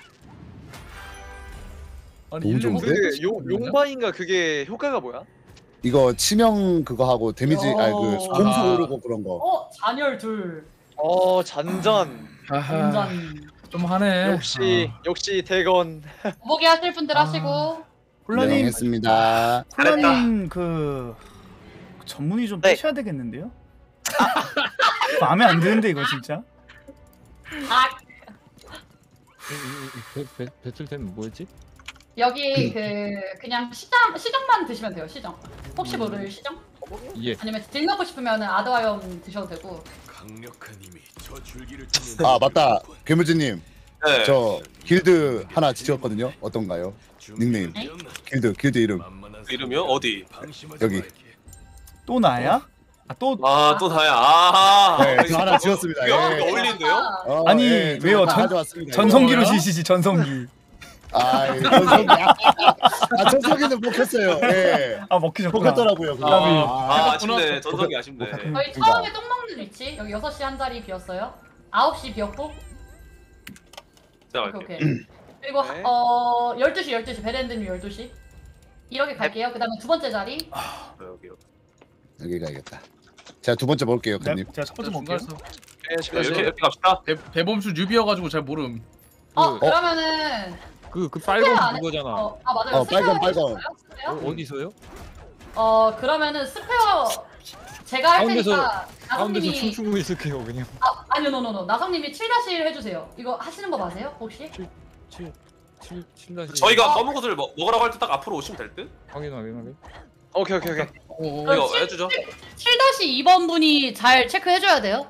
아니 너무 좋은데? 용, 용바인가 그게 효과가 뭐야? 이거 치명 그거 하고 데미지 어. 아니 그 공수 오르고 그런 거. 어? 잔열 둘. 어, 잔전. 아하 완전. 좀 하네. 역시, 역시 대건. 보기 하실 분들 하시고. 홀라님, 인정했습니다. 홀라님 그 전문의 좀 네. 빼셔야 되겠는데요? (laughs) 마음에 안 드는데 이거 진짜. 아, 배틀템 뭐였지? 여기 그 그냥 시장 시정만 드시면 돼요. 시정. 혹시 모를 시정? 예 아니면 딜 넣고 싶으면 아드와염 드셔도 되고. 강력한 힘이 저 줄기를 아 맞다 괴물주님 네. 저 길드 하나 지었거든요. 어떤가요? 닉네임 네? 길드 길드 이름 그 이름이요? 어디? 여기. 또 나야? 아, 또 아 또 다야. 아. 네, 저 하나 지었습니다. 이거 예. 어울리는데요? 어, 아니, 예, 저 왜요? 전-. 전성기로? 지시지 전성기. 아, 예, 전성기. 아, 전성기는 먹혔어요. 예. 아 먹히셨구나. 먹혔더라고요. 아 아, 아쉽네. 전성이 아쉽네. 저희. 처음에 똥 먹는 위치 여기 6시 한 자리 비었어요. 9시 비었고. 자 오케이. 오케이. 그리고 네. 어 12시 12시 베렌드님 12시. 이렇게 갈게요. 그다음에 두 번째 자리. 여기. 여기 가야겠다. 제가 두 번째 볼게요, 네, 칸님. 제가 첫 번째. 서 네, 네, 이렇게 이렇게 갑시다. 대 대범수 newbie여가지고 잘 모름. 어, 그- 그러면은 그 그 빨간 그거잖아 어, 아 맞아요. 어, 빨간, 스페어 빨간. 해주셨어요? 스페어? 어, 어디서요? 어 그러면은 스페어 제가 할 가운데서- 테니까 가운데서 나성님이 춤추고 있을게요 그냥 아 아니요 no no no 나성님이 7-1 해주세요. 이거 하시는 거 맞아요 혹시? 7 7 7 다시 저희가 검은 것을 먹, 먹으라고 할 때 딱 앞으로 오시면 될 듯? 확인 확인 확인 오케이, 오케이, 오케이. 오, 그럼 이거 칠- 해주죠. 7-2번 분이 잘 체크해줘야 돼요.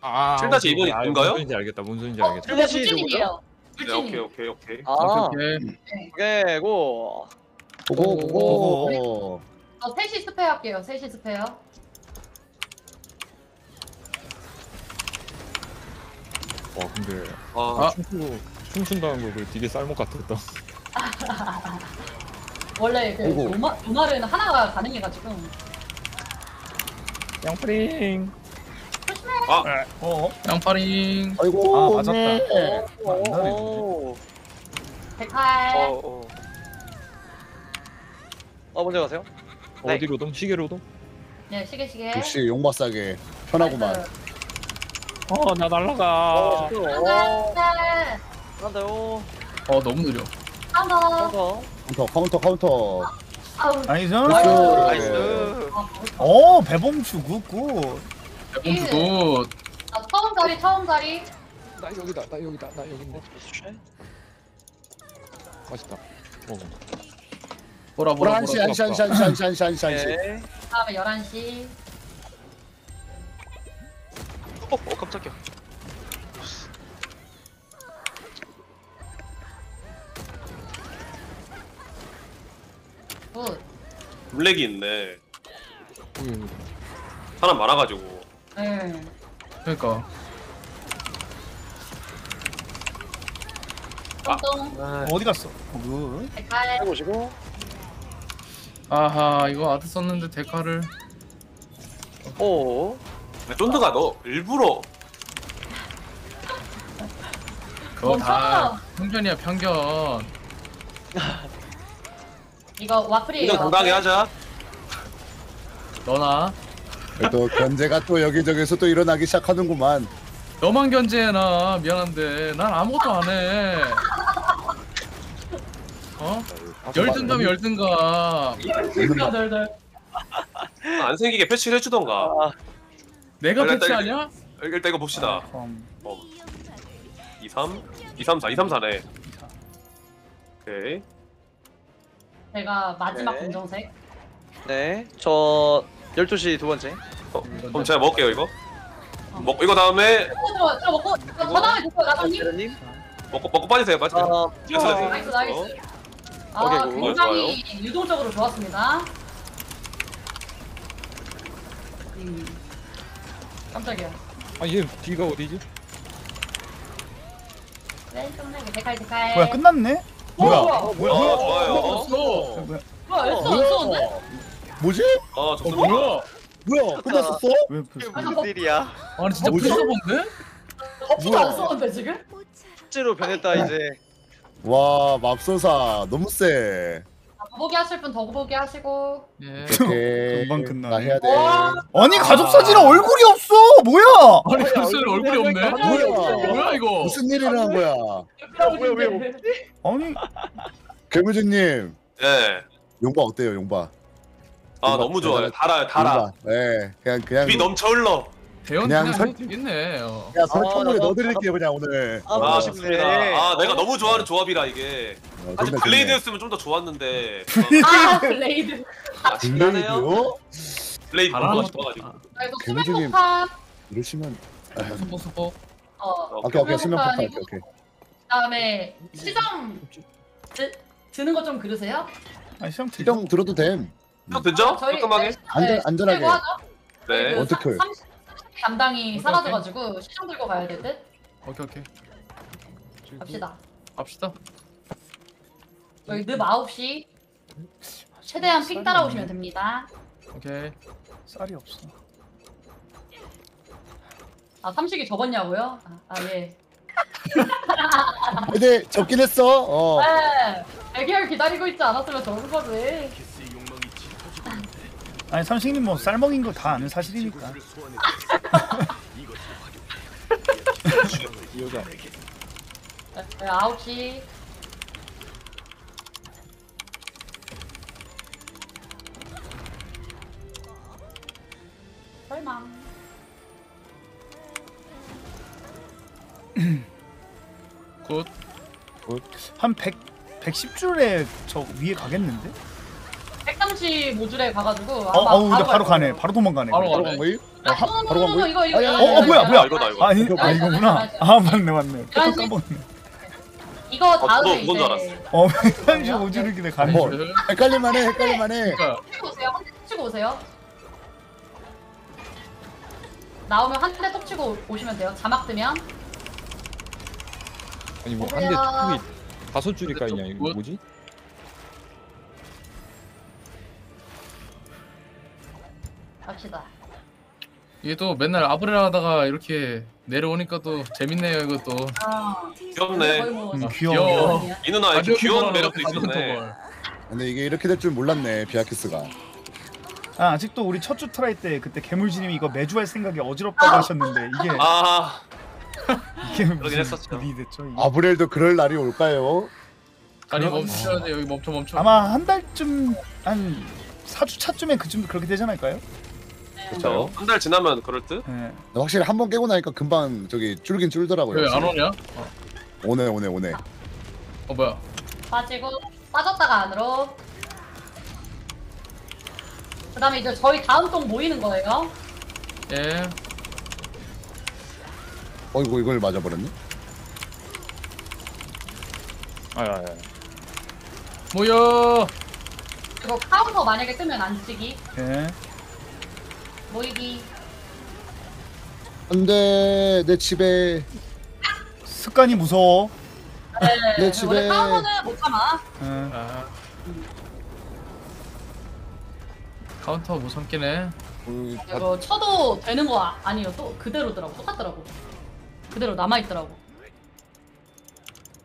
아7 다시 오케이, 이번이 오케이. 아, 뭔가요? 뭔 소리인지 알겠다 뭔 소리인지 어, 알겠다 근데 7-2 물진이에요. 네. 오케이 오케이 오케이. 아, 오케이. 오케이, 고. 고고, 고고. 저 3시 스페어 할게요. 3시 스페어. 와 근데 아, 춤추고 춤춘다는 거 그 되게 쌀먹 같았다 (laughs) 원래 그 어이구. 노마, 노말은 하나가 가능해가지고. 양프링 아, 어, 양파링. 아이고, 아, 맞았다. 네. 오. 백칼. 어, 어. 어, 먼저 가세요. 네. 어디로든 시계로든 네 시계 시계. 역시 용바싸게 편하구만. 어나 날라가 어, 어. 네. 한다요. 어 너무 느려. 한번 한번. 카운터, 카운터, 카운터. 아우. nice. nice. 어 배범주 good good. 대범수 good. 아, 처음 자리 처음 자리. 나 여기다 나 여기다 나 여기인데 맛있다 먹어 보라 보라 한시 한시 한시 한시 한시 한시 한시 한시 네. 다음에 11시. 어, 어 깜짝이야. good. lag이 있네. 음. 사람 많아가지고. 네. 그러니까 똥똥. 어디 갔어? 백칼. 해보시고. 아하 이거 아드 썼는데 데카를 오. 쫀드가 너 일부러 그거 다! 편견이야 편견 이거 와플이에요. 이건 당당히 하자. 너나 또 견제가 또 여기저기서 또 일어나기 시작하는구만 너만 견제해나 미안한데 난 아무것도 안 해 어? 열등감이 열등감 덜덜. 안 생기게 패치를 해주던가. 내가 일단 패치하냐? 일단 이거 봅시다. 어. 2, 3, 2, 3, 4, 2, 3, 4네. 오케이. 제가 마지막 네. 검정색. 네. 저 12시 두 번째. 어, 그럼 제가 먹을게요 이거. 먹고 이거 다음에 저, 저 먹고 저 다음에 누구? 대련님. 먹고 먹고 빠지세요 빠지세요. 어, 됐어. nice nice. 아 오케이, 그거 굉장히 유동적으로 좋았습니다. 음. 깜짝이야. 아얘 뒤가 어디지? 네, 끝내게 대칼 대칼. 뭐야 끝났네? 뭐야? 어, 뭐야? 어, 좋아요. 어, 뭐야? 뭐야 엘스 안 썼는데? 뭐지? 어, 좋습니다. 뭐야? 뭐야 끝났었어? 왜 무슨 일이야? 아니 진짜 뭐지? 플스본데? 커피도 안 썼는데 지금? 실제로 변했다 이제. 와 맙소사 너무 세 더보기 하실 분 더보기 하시고. 예. 오케이 (laughs) 금방 끝나네. 나 해야 돼 아니 가족 사진에 얼굴이 없어. 뭐야? 아니 글쎄 얼굴이 없네? 뭐야? 뭐야 이거 무슨 일이 일어난 거야 뭐야 왜? 아니 괴물주님 예. 용바 어때요 용바? 아 너무 좋아요. 달아요 달아. 네 그냥 그냥 입이 넘쳐 흘러. 대현 그냥 그냥 설- 해도 되겠네 어. 그냥 설탕물에 아, 넣어드릴게요 그냥 오늘 아, 아 보고 좋습니다. 싶네. 아 내가 너무 좋아하는 조합이라 이게. 어, 사실 좋네, 블레이드였으면 좀 더 좋았는데. 아 블레이드. 아. 진짜네요. 블레이드요? 블레이드 너무 것 좋아가지고. 그래서 개무지님. 수면폭탄. 이러시면 아, 선보 선보 어. 오케이 오케이 수면 폭탄 오케이 오케이 그다음에 시장 드, 드는 거 좀 그러세요? 아니 시험 시정 들어도 됨 형 되죠? 저희- 깔끔하게. 안전 안전하게 들고 하죠. 네. 그 어떻게? 삼- 삼십 담당이 오케이, 사라져가지고 시장 들고 가야 될 듯. 오케이 오케이 갑시다. 갑시다 여기 늪 9시. 최대한 핑 따라오시면 됩니다. 오케이 쌀이 없어. 아 삼식이 접었냐고요? 아, 아 예. 근데 접긴 했어 어 네. 대결 기다리고 있지 않았으면 저런 거지. 아니 삼식님 뭐 쌀먹인 거다 아는 사실이니까. 여자 네, 9시. 설마. good 한 100, 110줄에 저 위에 가겠는데? 135줄에 가가지고 어, 어우 근데 바로 가네. 바로 도망가네. 바로 바로 가네. 간 거임? 아, 하- 바로 간 거임? 이거 이거 이거, 아니, 어, 어 뭐야 뭐야? 이거다, 이거. 아니 아. 이거구나. 아 맞네 맞네. 또 아니, 까먹네. 이거 어, 다음에 그건 줄 이제 어 135줄이길래 가네. 뭐 헷갈릴만해 헷갈릴만해 그러니까 치고 오세요. 한 대 치고 오세요. 나오면 한 대 톡 치고 오시면 돼요. 자막 뜨면. 아니 뭐 한대 보세요. 툭이 다섯 줄이 까이냐 이거 뭐- 뭐지? 갑시다. 이게 또 맨날 아브렐 하다가 이렇게 내려오니까 또 재밌네요 이것도 아, 귀엽네. 뭐 음, 귀여워. 귀여워. 이 누나 이렇게 귀여운 매력도 있었네. 근데 이게 이렇게 될 줄 몰랐네 비아키스가 아 아직도 우리 첫 주 try 때 그때 괴물지님이 이거 매주 할 생각이 어지럽다고 하셨는데 이게 아 이게 무슨 했었죠. 일이 됐죠? 이게? 아브렐도 그럴 날이 올까요? 아니 멈춰야 돼 여기 멈춰 멈춰 아마 한 달쯤 한 4주 차쯤에 그쯤 그렇게 되지 않을까요? 네. 그렇죠. 한달 지나면 그럴 듯. 예. 확실히 한 번 깨고 나니까 금방 저기 줄긴 줄더라고요. 왜 안 확실히. 오냐? 오네 오네 오네. 어 뭐야? 빠지고 빠졌다가 안으로. 그다음에 이제 저희 다음 동 모이는 거예요. 예. 어이구 이걸 맞아버렸네. 아야야. 모여. 그리고 카운터 만약에 뜨면 안 치기. 예. 모이기. 안돼 내 집에 습관이 무서워. 네. 내 집에- 원래 못 참아. 예. 아. 카운터 못 참기네. 이거 쳐도 되는 거 아- 아니에요. 또 그대로더라고. 똑같더라고. 그대로 남아 있더라고.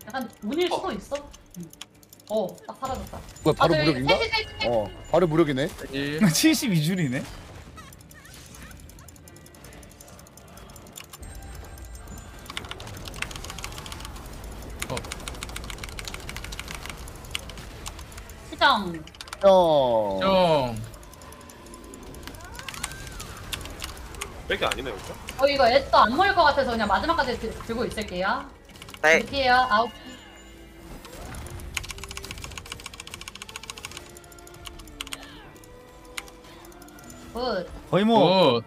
약간 운일 수도 있어. 어, 딱 사라졌다. 뭐야 바로 무력인가? 어 바로 무력이네. 72줄이네. (laughs) 시장. 형. 형. 뺄게 아니네 진짜. 어 이거 애도 안 모일 것 같아서 그냥 마지막까지 들, 들고 있을게요. 네. 이렇게요. 아홉. Good. 거의 뭐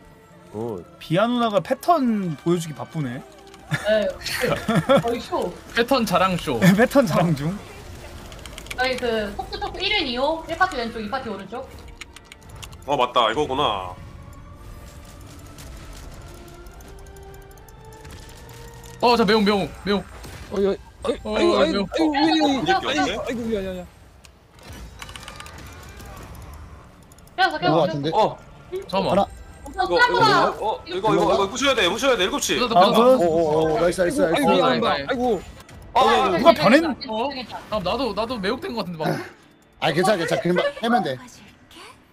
오. 비아 누나가 패턴 보여주기 바쁘네. 네. 거의 쇼. 패턴 자랑 쇼. (laughs) 패턴 자랑 중. 저희 그 폭주 쪽 1인 2호, 1파티 왼쪽, 2파티 오른쪽. 어 맞다 이거구나. 어, 저 매운 매운 매운. 어, 야, 아이, 어, 아이고, 아이고. 아이고, 이게 아이고, 없네? 아이고, 야, 야, 야. 깨워서 이거 깨워서. 같은데. 어 잠깐만. 하나. 이거 이거. 이거 어 이거 이거 이거 부셔야 돼 부셔야 돼 일곱 시. 부서졌다, 아, 부서졌다. 그- 오오오 nice nice nice. 아이고, 어, 미안하다. 아이고. 아, 누가 변했? 어? 아, 나도 나도 매혹된 것 같은데 막. 아 괜찮아 괜찮아 그냥 깨면 돼.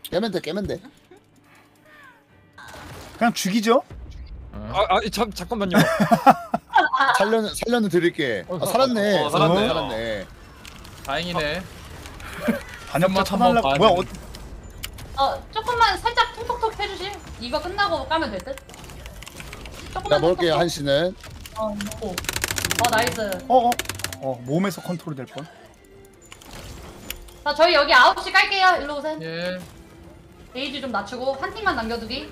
깨면 돼 깨면 돼. 그냥 죽이죠. 아, 아, 잠, 잠깐만요. (laughs) 살려는 살려는 드릴게. 어, 아, 살았네. 어, 살았네. 어, 살았네. 다행이네. 반역자 한번. 봐야 뭐야? 어. 어, 조금만 살짝 톡톡톡 해주실? 이거 끝나고 까면 될 듯? 자 조금만 먹을게요 톡톡톡. 한 씨는. 어, 먹고. 어, nice. 어, 어, 어, 몸에서 컨트롤 될 뻔. 자, 저희 여기 9시 깔게요. 일로 오세요. 예. 게이지 좀 낮추고, 한 팀만 남겨두기.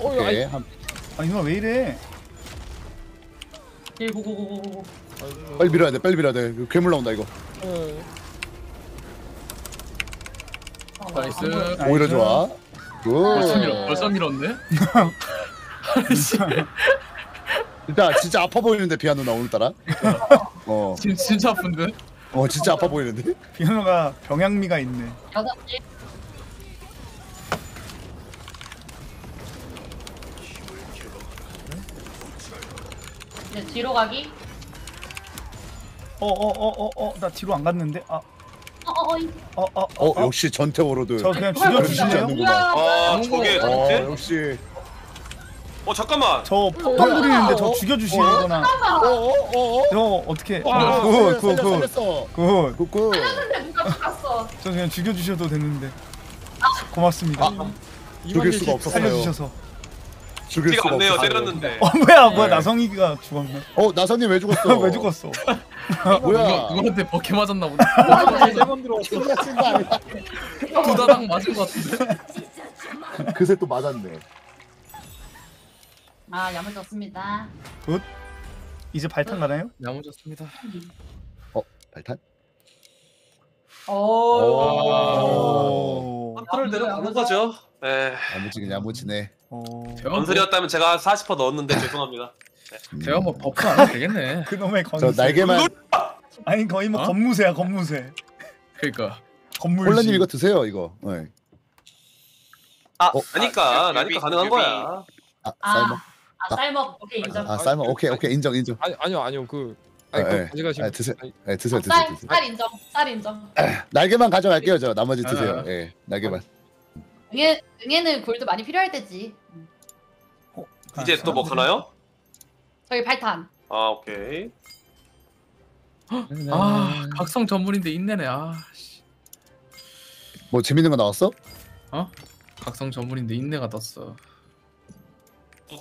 어, 야, 오케이. 아이, 한, 아, 이거 왜 이래? 일 고고고고고. 빨리 밀어야 돼. 빨리 밀어야 돼. 이거 괴물 나온다 이거. 어, nice. 오히려. 좋아. 벌써 good. 밀어. 벌써 밀었네. (laughs) 진짜 아파 보이는데 비아 누 나 오늘따라. 어. 진, 진짜 아픈데. 어 진짜 아파 보이는데. 비아 누나가 병약미가 있네. 여섯 시. 이제 뒤로 가기. 어, 어, 어, 어, 어, 나 뒤로 안 갔는데. 아, 어, 어, 어. 이- 어, 어, 어, 어 역시 전태 Warlord. 저 그냥 그걸 죽여주실래요? 모르지 아 저게 어 저게? 역시. 어 잠깐만. 저 폭탄 부리는데 저 죽여주시거나. 어어어. 저 어떻게? 와, good, good, good. good. good good. 근데 누가 죽었어. 저 그냥 죽여주셔도 되는데. 고맙습니다. 아, 죽일 수가 없었어요. 살려주셔서. 죽일 티가 수가 안 내요 없었어요. 때렸는데. 어, 뭐야, 뭐야, 네. 나성이가 죽었네. 어 나선님 왜 죽었어? (laughs) 왜 죽었어? (laughs) 뭐야? 누구한테 버케 맞았나 보다. 세번 들어왔어. 존나 친거 아니야? 두다당 맞은 것 같은데. (laughs) 그새 또 맞았네. 아, 야무졌습니다. Good. 이제 발탄 가나요? 야무졌습니다. 어 발탄? 오. 오. 컨트롤 대로 가는 거죠. 에 야무지긴 야무지네. 어. 건슬이었다면 제가 40% 넣었는데 (laughs) 죄송합니다. 대화 뭐 buff 안 해도 되겠네. (laughs) 그놈의 저 건슬. 날개만 아니 거의 뭐 어? 건무새야 건무새. 그러니까. 건물지. 홀라님 이거 드세요 이거. 네. 아, 어? 나니까 아, 나니까 유비, 가능한 유비. 거야. 아 아, 쌀먹. 아, 쌀먹. 오케이, 인정. 아 쌀먹. 오케이 오케이 인정 인정. 아니, 아니요, 아니요, 그, 아니, 네, 그 네. 가져가시면. 네, 드세요. 아니, 네 드세요 드세요 쌀, 드세요. 쌀 인정. 쌀 인정. (clears throat) 날개만 가져갈게요 저. 나머지 드세요. 아. 예 날개만. 응애, 응애는 골드 많이 필요할 때지. 이제 또 뭐 가나요? 저희 발탄. 아 오케이. 아, 각성 전문인데 인내네. 아, 씨. 뭐 재밌는 거 나왔어? 각성 전문인데 인내가 떴어.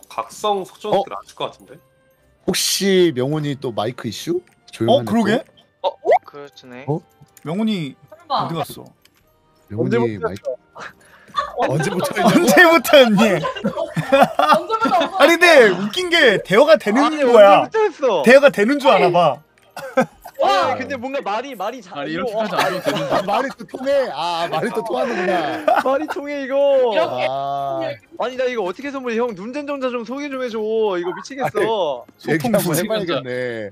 각성 속전들 아실 것 같은데. 혹시 명훈이 또 마이크 이슈? 조용하네. 어 그러게? 어? 그렇네. 어? 명훈이 설마. 어디 갔어? 명훈이 마이크 (laughs) 언제부터 언제부터였니? 아니 근데 웃긴 게 대화가 되는 거야. 언제부터 했어? 대화가 되는 줄 아나 봐. 와 근데 뭔가 말이 말이 잘 아니, 이렇게까지 안 해도 되는데. 아, (laughs) 말이 또 통해. 아 말이 또 통하는구나. (laughs) 말이 통해 이거. 아 아니 나 이거 어떻게 선물해 형 눈젠정자 좀 소개 좀 해줘 이거 미치겠어 얘기 한번 소통 해봐야겠네.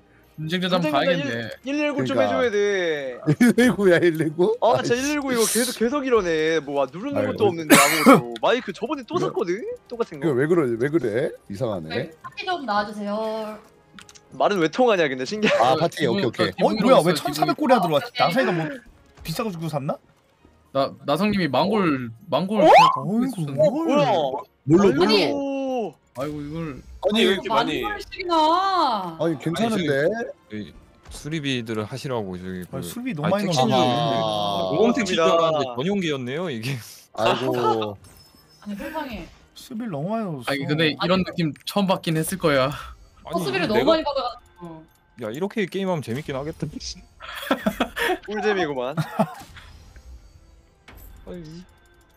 한번 가야겠네. 119 좀 그러니까. 해줘야 돼 119야 119. 아, 진짜 119 이거 계속 계속 이러네. 뭐 누르는 아유, 것도. 없는데 아무것도. (laughs) 마이크 저번에 또 샀거든. 똑같은 거. 이거 왜 그래 왜 그래 이상하네. 네, 좀 나와주세요. 말은 왜 통하냐 근데 신기해. 아 파티 오케이 오케이. 어 뭐야 왜 1,400골이나 들어왔지? 나사이가 뭐 비싸가지고 샀나? 나 나성님이 망골 망골. 어이구 어, 뭐야? 뭘로. 뭘로? 아이고 이걸 아니 왜 이렇게 많이 만원씩이나. 아니 괜찮은데. 수리비들을 하시라고 저기 그 아, 수리비 너무 아니, 많이 아, 공공택시인 줄. 알았는데 전용기였네요 이게 아이고. 아니 세상에. 수비를 너무 많이 넣었어. 아니 근데 이런 느낌 처음 받긴 했을 거야. 버스비를 너무 내가- 많이 받아가지고. 야 이렇게 게임하면 재밌긴 하겠다 (laughs) 꿀잼이구만.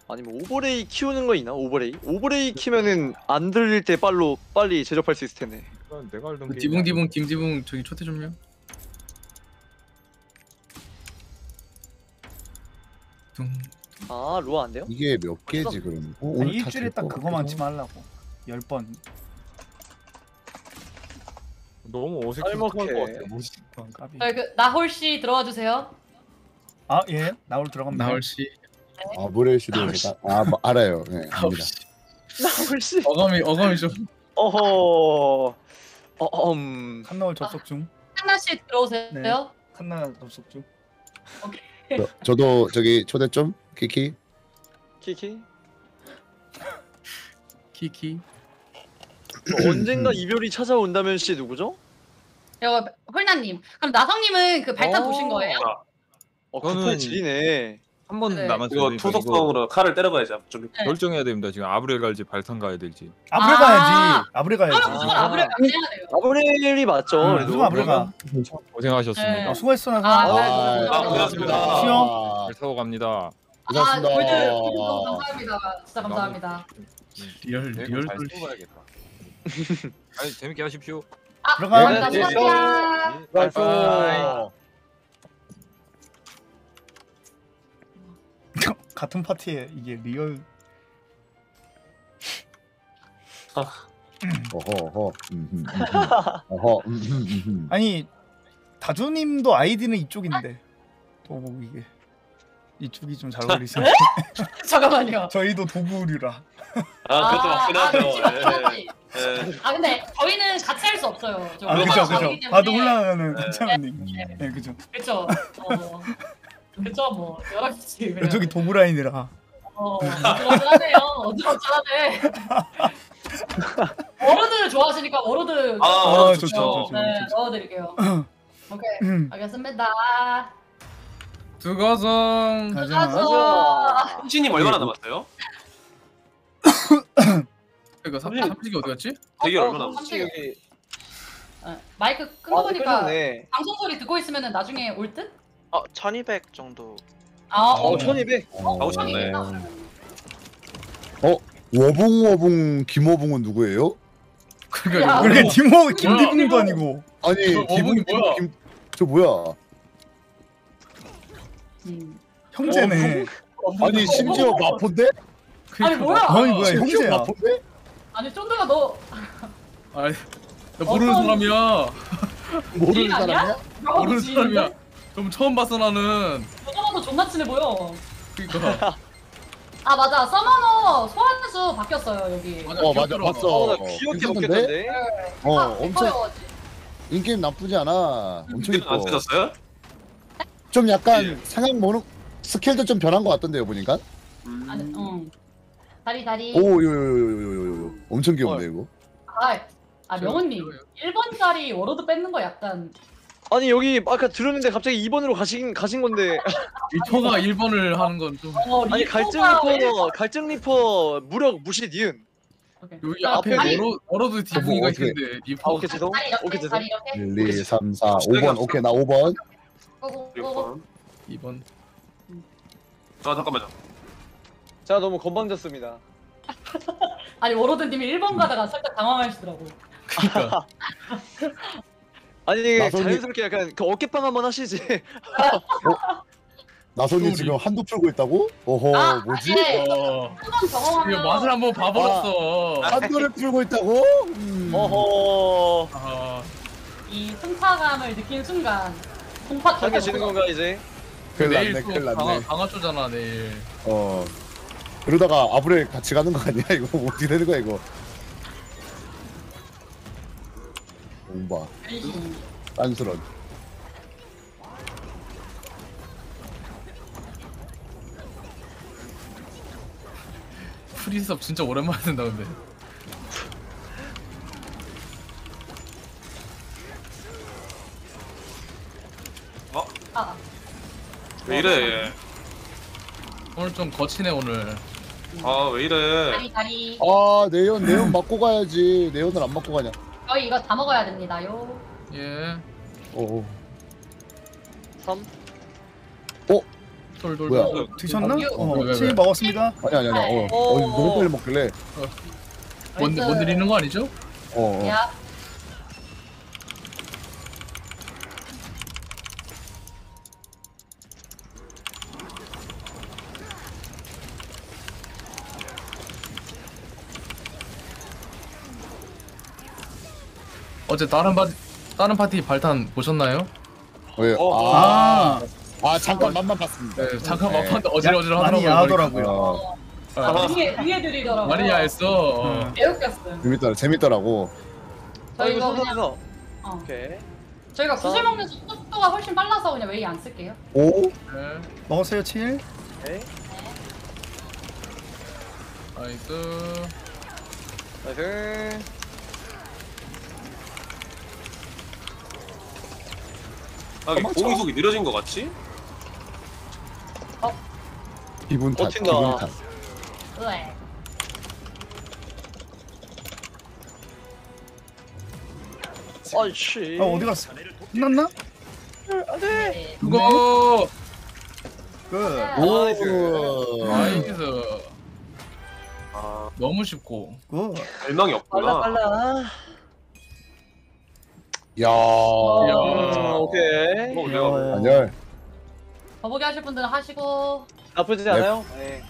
아니 뭐 overlay 키우는 거 있나? overlay? overlay 키면은 안 들릴 때 빨로 빨리 재접할 수 있을 텐데. 내가 알던 게임 디붕디붕 김디붕 저기 초대 좀요. 둥. 아 로아 안 돼요? 이게 몇 개지 그럼? 어, 아니, 오늘 다 일주일에 될 딱 것 그거만 같기도 치면 하려고. 열 번. 너무 어색해서 쌀먹해. 토할 것 같아 뭐지 까비. 저희 그 나홀 씨 들어와 주세요. 아 예. 나올 들어갑니다. 나올 씨. 아 모래시도 제가 아 뭐, 알아요. 네 나올 압니다. 씨. 나올 씨. 어감이 어감이 좀. 어허. 어, 음. 칸나올 접속 중. 한나 씨 들어오세요. 네. 칸나 접속 중. 저, 저도 저기 초대 좀 키키. 키키. 키키. 뭐 언젠가 이별이 찾아온다면 씨 누구죠? 이거 홀나님. 그럼 나성님은 그 발탄 어. 보신 거예요? 어 저는- 급할 질이네. 한 번 네. 남았어요 이거 그러니까 투석성으로 칼을 때려봐야지 좀. 네. 결정해야 됩니다 지금 아브렐 갈지 발탄 가야 될지 아브레 아. 가야지. 아브레 가야지. 무조건 아브레 가야 돼요. 아브렐이 맞죠. 응, 그래도. 무조건 아브레 가. 고생하셨습니다 네. 어, 수고했어. 아, 아, 네. 아, 고생하셨습니다. 쉬어. 잘 타고 갑니다 아, 고생하셨습니다. Gold gold 너무 감사합니다. 진짜 감사합니다. Real 내가 real 잘 돌. 써봐야겠다 아니 재밌게 하십시오 아, 들어가. 감사합니다. 네, 수고하세요. Nice. 바이바이. (laughs) 같은 파티에 이게 real. 어허 어허. 음, 음. (laughs) 어허. 음, 음, 음, 음. 아니 다주님도 아이디는 이쪽인데 또뭐 이게 이쪽이 좀 잘 어울리시네. (laughs) 잠깐만요. 저희도 도구류라. 아 그것도 맞긴 아, 하죠. 예. 예. 아 근데 저희는 같이 할 수 없어요. 저아 우리가 그죠 그죠. 저희기 때문에. 봐도 혼란하는 네. 괜찮님. 네 그죠. 그쵸. 어. 그쵸 뭐 여러 가지. 이쪽이 도구라인이라. 어, 어지러하네요. 어지러하네. Warlord (laughs) 좋아하시니까 Warlord. 아, 아, Warlord 좋죠, 좋죠. 좋죠. 네, 넣어드릴게요. 오케이, 음. 알겠습니다. 두거성. 가자. 가자. 현진님 얼마나 남았어요? (coughs) 이거 삼 삼식이 어디 갔지? 얼마나 어, 남았어요? 삼식이. 여기. 어, 마이크 끈거 아, 보니까 네. 방송 소리 듣고 있으면 나중에 올 듯? 어, 1200 정도. 아, 어, 어, 1200. 가고 싶네. 어 워붕워붕 김워붕은 누구예요? 그러니까 그렇게 이거 디모 김디붕도 아니고. 아니 저 디붕 어붕이 뭐야? 김. 저 뭐야? 음. 형제네. 아니 심지어 마포인데? 아니 뭐야? 아니 뭐야 형제야. 마포인데? 아니 쫀드가 너 아니 나 모르는 어떤- 사람이야. (laughs) 모르는 아니야? 사람이야? 모르는 지인인데? 사람이야. 좀 처음 봤어 나는. Summoner 존나 친해 보여. 그러니까. 아 맞아 Summoner 소환수 바뀌었어요 여기. 맞아, 어 맞아. 봤어. 어, 나 귀엽게 괜찮은데? 먹겠던데. 어 아, 엄청 이뻐요. In-game 나쁘지 않아. 엄청 안 이뻐. 쓰셨어요? 좀 약간 예. 상향 모는 skill도 좀 변한 것 같던데요 보니까. 아니, 응. 다리 다리. 오요요요요요요 엄청 귀엽네 이거. 아, 아 명훈님 1번짜리 Warlord 뺏는 거 약간 아니 여기 아까 들었는데 갑자기 2번으로 가신 가신 건데 (laughs) Reaper가 1번을 하는 건 좀. 아니 갈증 Reaper 갈증 Reaper 무력 무시 니은 여기 앞에 아니, 멀어 멀어도 디붕이가 어떻게- 있는데 아 Reaper. 오케이 죄송 다리 이렇게, 오케이 죄송 다리 이렇게. 1, 2, 3, 4, 5번. 오케이 나 5번. Go go go go. 2번. 아 잠깐만요. 제가 너무 건방졌습니다 (laughs) 아니 Warlord님이 1번 가다가 살짝 당황하시더라고. 그러니까 아니 나선이- 자연스럽게 약간 그 어깨빵 한번 하시지 나선이 지금 한도 풀고 있다고? 어허 아, 뭐지? 네. 어. 한번 경험하면 맛을 한번 봐버렸어. 한도를 풀고 있다고? 음. 어허 아, 이 승차감을 느낀 순간 공파 한개 지는 건가 이제 큰일 내일 났네 또 큰일 강화 났네. 강화조잖아 내일. 어. 그러다가 아브레 같이 가는 거 아니야? (laughs) 이거 어떻게 되는 거야 이거? 공바 딴스런. 프리스업 진짜 오랜만에 된다 근데. 아, 왜 이래? 오늘 좀 거치네 오늘. 아 왜 이래? 다리 다리. 아 내연 내연 맞고 가야지. 내연을 안 맞고 가냐? 저희 이거 다 먹어야 됩니다요. 예. 어. 3 돌돌. 뭐야? 돌. 드셨나? 왜, 왜, 어, 왜? 치 먹었습니다. 아니 아니 아니. 어. 어 너무 빨리 먹길래. 뭔 뭔 일 있는 거 아니죠? 어. 어. 야. 어제 다른 파 다른 파티 발탄 보셨나요? 왜? 어, 아. 아 잠깐 맛만 봤습니다. 네, 잠깐 네. 맛봤는데 어질어질 많이 하더라고요. 야하더라고요. 어. 아, 위에 위에 들이더라고. 많이 야했어. 어. 개웃겼어요. 재밌더라 재밌더라고. 저희 이거 서서 그냥 서서 어. 오케이 저희가 구슬 먹는 속도가 훨씬 빨라서 그냥 웨이 안 쓸게요. 오? 네. 먹었어요, 7. 오케이 nice. nice 아 이게 공속이 느려진 것 같지? 기분 탓. 버틴다. 기분 탓. 왜? 아이씨 아, 어디 갔어? 끝났나? 네. 그거 끝. 오. nice. 아 너무 쉽고. good. 발망이 없구나. 빨라 야. 음, 오케이 어, 내가 안열. 더보기 하실 분들은 하시고 나쁘지 않아요? 네.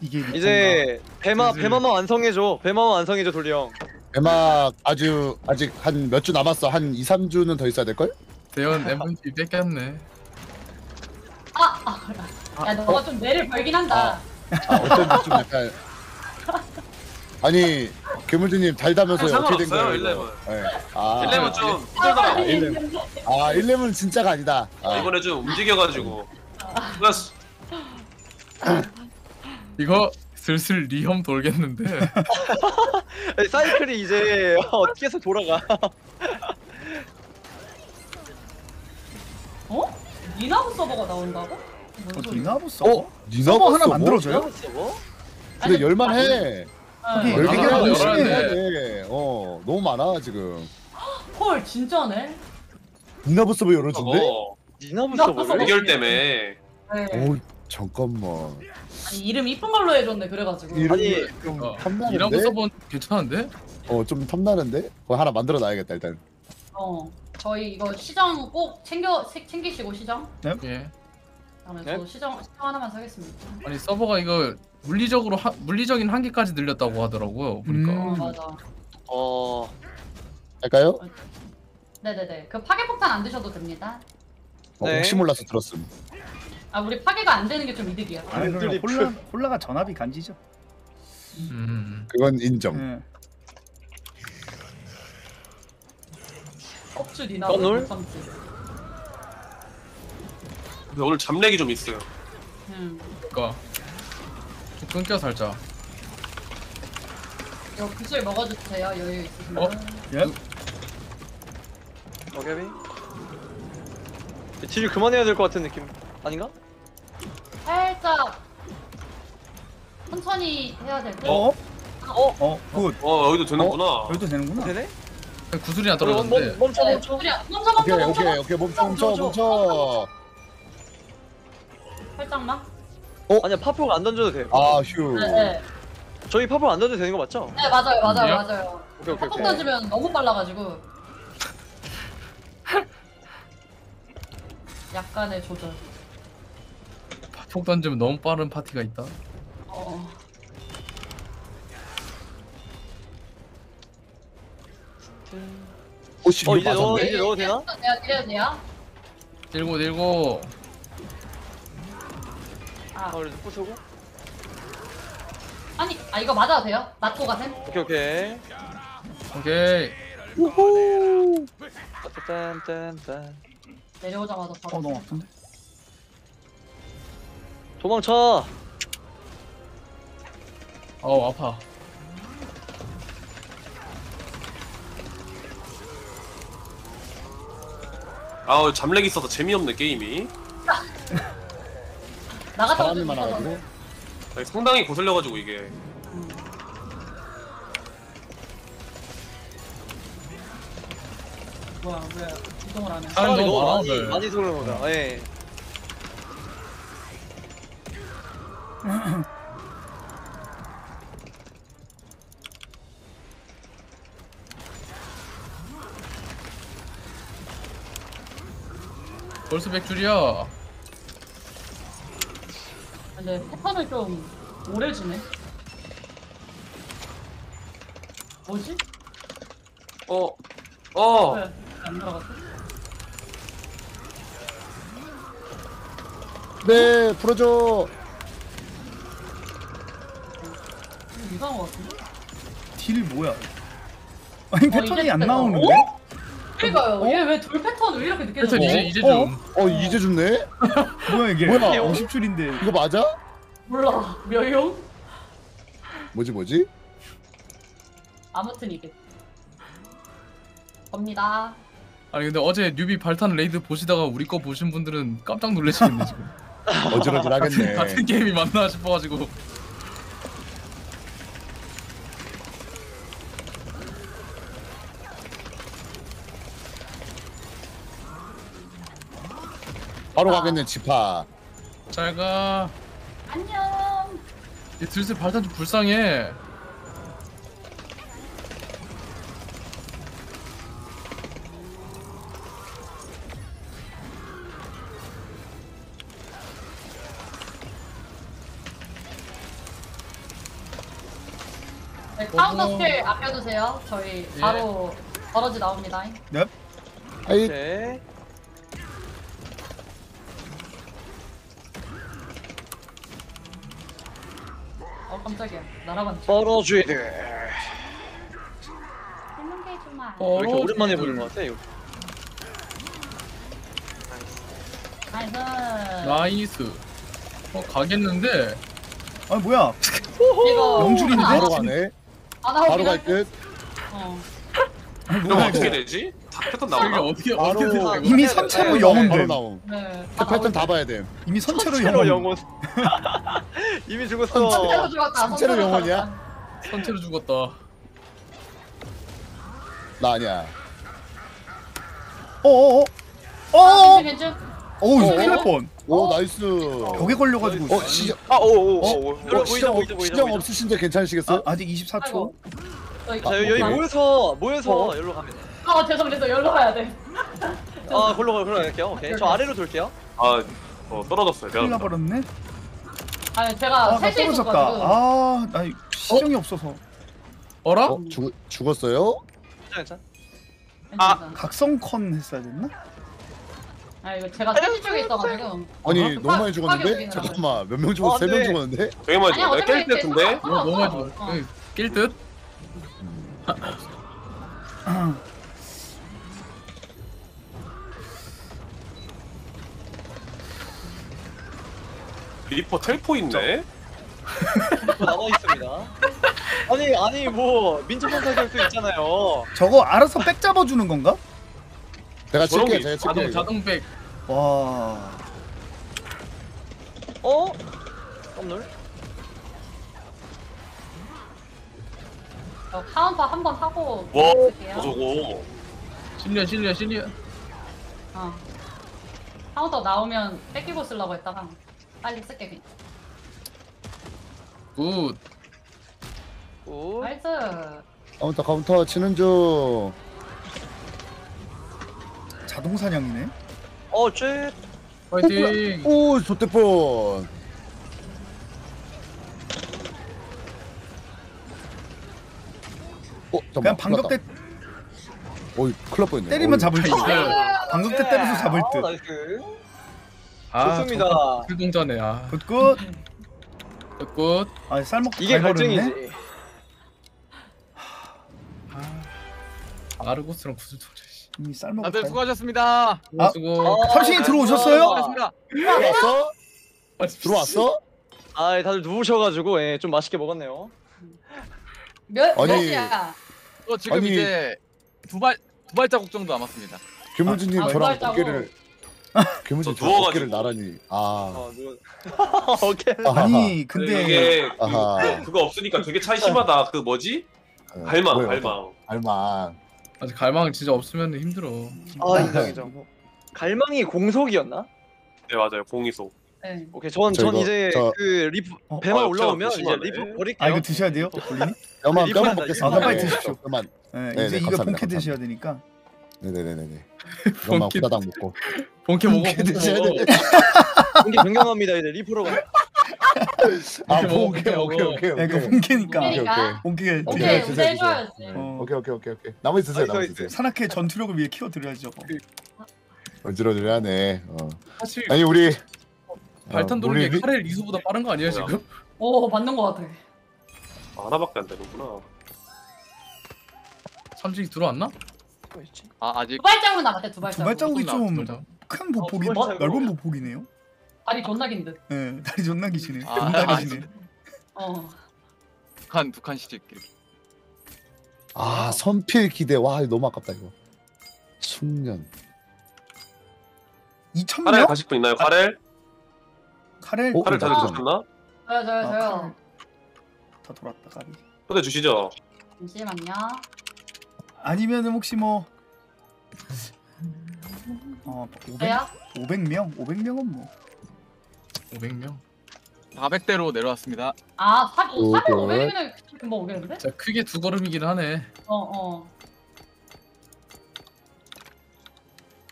이게. 이제 배마. 배마만 완성해줘 배마만 완성해줘 돌리 형 대막 아주 아직 한 몇 주 남았어. 한 2, 3주는 더 있어야 될 걸? 대현 MVP 뺏겼네. 아, 아, 야 너가 좀 뇌를 벌긴 한다. 아, 어쩐지 좀 약간 아니 괴물주님 달다면서요 어떻게 된 거예요? 상관없어요, 이거? 네. 아, 좀 아, 힘들더라. 일렘. 아 1렘은 진짜가 아니다. 아, 이번에 좀 움직여가지고. 플러스 이거 슬슬 리험 돌겠는데. 사이클이 이제 어, 계속 돌아가 어? 니나부 서버가 나온다고? 뭔 어, 소리야? 니나부 서버? 어? 니나 서버 하나 만들어줘요? 뭐? 근데 열만해. 하긴 열개 열개가 열어야 열심히 돼. 해. 네. 어 너무 많아 지금. 헐 진짜네. 니나부 서버 열어준대? 저거 니나부 서버를? 서버를? 대결 때문에 네. 오 잠깐만. 아니 이름 이쁜 걸로 해줬네 그래가지고. 이름이 좀 어, 탐나는데? 써본 괜찮은데? 어 좀 탐나는데? 그거 하나 만들어 놔야겠다 일단. 어 저희 이거 시정 꼭 챙겨 세- 챙기시고 시정. 예. 그러면 네? 저 시정 시정 하나만 사겠습니다. 아니 서버가 이거 물리적으로 하, 물리적인 한계까지 늘렸다고 하더라고요. 보니까. 어 음. 맞아. 어 할까요? 네네네. 그 파괴 폭탄 안 드셔도 됩니다. 어, 네. 혹시 몰라서 들었음. 아 우리 파괴가 안 되는 게 좀 이득이야. 아니, 그럼 드리프. 홀라, 홀라가 전압이 간지죠. 음. 그건 인정. 예. 업주 니나. 참지. 근데 오늘 잡렉이 좀 있어요. 음. 그러니까 좀 끊겨 살짝. 이거 구슬 먹어주세요 여유 있으시면. 어? 예? 오케이. 딜 그만해야 될 것 같은 느낌 아닌가? 살짝 천천히 해야 될 듯. 어? 어? 어? good. 어 여기도 되는구나. 여기도 되는구나. 되네? 구슬이나 떨어졌는데. 멈춰 네, 멈춰. 구슬이야. 멈춰 멈춰 오케이 멈춰. 오케이 오케이 멈춰 멈춰 멈춰. 살짝만. 아니야 파폭 안 던져도 돼. 아 휴. 네, 네. 저희 파폭 안 던져도 되는 거 맞죠? 네 맞아요 맞아요? 맞아요. 오케이 오케이 팍 오케이. 던지면 너무 빨라가지고. (laughs) 약간의 조절. 폭 던지면 너무 빠른 파티가 있다. 어. 오씨 어 이거 이제 넣어 맞았네. 이제 넣어도 되나? 내가 이래도 돼요? 들고 들고. 아아 그래도 부수고. 아니 아 이거 맞아도 돼요? 낫고 가셈? 오케이 오케이. 오케이. 우후. 딴딴딴. 내려오자마자 바로. 어 너무 아픈데. 도망쳐. 어 아파. 아 잠렉 있어서 재미없네 게임이. (laughs) 나갔다 사람이 오지 많아가지고. 아니, 상당히 거슬려가지고 이게. 뭐야 왜 이동을 안 해? 사람이 사람이 너무 많아, 많이 오늘. 많이 거다. 예. 벌써 백줄이야. 근데 패턴을 좀 오래 주네. 뭐지? 어. 어. 왜 안 들어갔어? 네 풀어줘. 이상한 거 같은데? 딜 뭐야? 아니 패턴이 이제 안. 나오는데? 어? 그러니까요. 얘 왜 돌 패턴 왜 이렇게 늦게 패턴 줘? 이제 이제 어? 좀. 어 이제 줬네. 뭐야 이게? 뭐야? 50줄인데 이거 맞아? 몰라. 몇용? 뭐지 뭐지? 아무튼 이게. 겁니다. 아니 근데 어제 newbie 발탄 raid 보시다가 우리 거 보신 분들은 깜짝 놀라시겠네 지금. 어질어질하겠네. 같은 게임이 맞나 싶어가지고. 바로 가겠네 지파. 잘 가. 안녕. 얘 들슬 발탄 좀 불쌍해. 네, 카운터 어머. 스킬 아껴두세요. 저희 예. 바로 버러지 나옵니다. 넵. 아이 오케이. 깜짝이야. 날아간. 벌어줘야 돼. 했는데 정말. 왜 이렇게 오랜만에 보는 것 같아 이거. 나이스. 나이스. 어 가겠는데. 아 뭐야? 이거 (laughs) 영줄인데? 바로 가네. 안 나오긴 바로 갈. 듯. 어. 아니 그럼 뭐야 어떻게? 되지? 다 패턴 저기 나오나? 어떻게 바로 어떻게 됐어? 이거? 이미 네, 선체로 네, 영혼 바로 됨. 나옴. 네. 그 패턴 다 봐야 돼. 이미 선체로 선체로 영혼. 영혼. (laughs) 이미 선체로 죽었어. 죽었다. 선체로 선체로 영혼이야? 죽었다. 선체로 죽었다. 나 아니야. 어어어. 아, 어. 괜찮 괜찮. 어우 어? 큰일 날 뻔. 오 나이스. 벽에 걸려가지고. 어 시정 아 오오오. 어? 오, 어, 보이죠 보이죠 보이죠 보이죠. 없으신데 괜찮으시겠어요? 아, 아직 24초. 아이고. 저기 자 여기, 여기 아, 모여서 모여서 여기로 가면 돼. 아 죄송 죄송 열로 가야 돼. 아 걸로 가 걸로 갈게요. 오케이. 저 아래로 돌게요. 아, 어, 떨어졌어요. 큰일 미안합니다. 나버렸네. 아니 제가 아, 나 셋이 떨어졌다. 있어가지고. 아, 나 시정이 없어서. 어라? 어 죽 죽었어요? 괜찮아. 아. 각성컨 했어야 됐나? 아 이거 제가 셋이 쪽에 있어가지고. 아니 어? 너무 많이 급하게 죽었는데? 잠깐만 몇 명 죽었어? 아, 세 명 네. 죽었는데? 되게 많이 아니야, 죽었네. 어차피 깰. 괜찮아. 이거 너무 많이 어. 죽어. 낄 듯? 리퍼 텔포 있네. 남아 있습니다. 아니 아니 뭐 민첩한 사격도 있잖아요. 저거 알아서 백 잡아주는 건가? 제가 저런 칠게 게 제가 자동 칠게. 자동백 와. 어? 깜놀? 저 카운터 한 번 하고 와 쓸게요. 저거 실리아 실리아 실리아 어. 카운터 나오면 뺏기고 쓰려고 했다가 빨리 쓸게 그냥. good 오. nice. 카운터 카운터 치는 중. 자동 사냥이네. 어 쨘. 파이팅 오 좋대폰. 어 그냥 잠깐만. 방금 때 오이 큰일 날 뻔했네. 때리면 어이. 잡을 듯. 방금 때 때려서 잡을 아, 듯. 나이스. 아, 좋습니다. 불동전에 아 굿굿. 굿 아 쌀먹 이게 갈증이지. 아르고스랑 구슬 통제 이 쌀먹. 다들 수고하셨습니다. 아, 수고 삼신이 들어오셨어요? 수고하셨습니다. 들어왔어? 들어왔어? 아 다들 누우셔가지고 예, 좀 맛있게 먹었네요. 몇 아니, 몇이야? 어, 지금 아니. 이제 두발 두 발자국 정도 남았습니다. 괴물주님 아, 저랑. 어깨를 괴물주님 저 누워가지고. 어깨를 나란히 아 어 누워. (laughs) 오케이. 아니 근데 이게 그, 아하. 그거 없으니까 되게 차이 심하다. 그 뭐지? 어, 갈망 뭐예요? 갈망. 갈망 아직 갈망 진짜 없으면 힘들어 아 인정이죠. 갈망이 공속이었나? 네 맞아요 공이속. 네. 오케이 전 저 전 이거- 이제 저- 그 리프 어? 배만 아, 올라오면 제가 이제. 리프 버릴게요. 아 이거 드셔야 돼요, 볼리님? 뼈만 이거 뼈만 한다, 먹겠습니다. 이거 빨리 네, 드십시오. 뼈만 네, 네, 이제 네, 이거 감사합니다, 본캐 드셔야 되니까. 네네네네. 본캐. (laughs) 후다닥 먹고. 본캐 먹어 본캐 본캐 드셔야 돼. 변경합니다 이제 리프로 가. 아 이렇게 먹어, 오케이 오케이. 오케이 오케이. 본캐니까. 오케이 오케이. 그러니까. 본캐 오케이, 오케이 드세요. 해줘야지. 어. 오케이 오케이 오케이 오케이. 나머지 드세요 나머지. 드세요. 산악회 전투력을 위해 키워 드려야죠. 어지러지려 하네. 어. 사실 아니 우리 발탄 어, 도는 게 우리 카렐 이수보다 빠른 거 아니야 뭐야? 지금? 오 맞는 거 같아. 하나밖에 안 되는구나. 삼식이 들어왔나? 아 아직 두 발자국 남았대 두두 발자국. 발자국이 조금 좀 큰 보폭이 두 발자국. 넓은 보폭이네요. 다리 존나 긴 듯. 네, 다리 존나 기시네. 아, 금다리시네. 어. 북한 북한 시집 이렇게. 아 선필 기대 와 너무 아깝다 이거. 숙련. 2천 카렐 명? 가실 분 있나요? 카렐? 카렐 어? 카렐 다들 아. 드셨나? 저요 저요 아, 저요. 다 돌았다 가비. 초대 주시죠. 잠시만요. 아니면은 혹시 뭐 어, 500, 저요? 500명? 500명은 뭐 500명 400대로 내려왔습니다. 아 사, 오, 4,500이면 금방 오겠는데? 진짜 크게 두 걸음이긴 하네 어 어.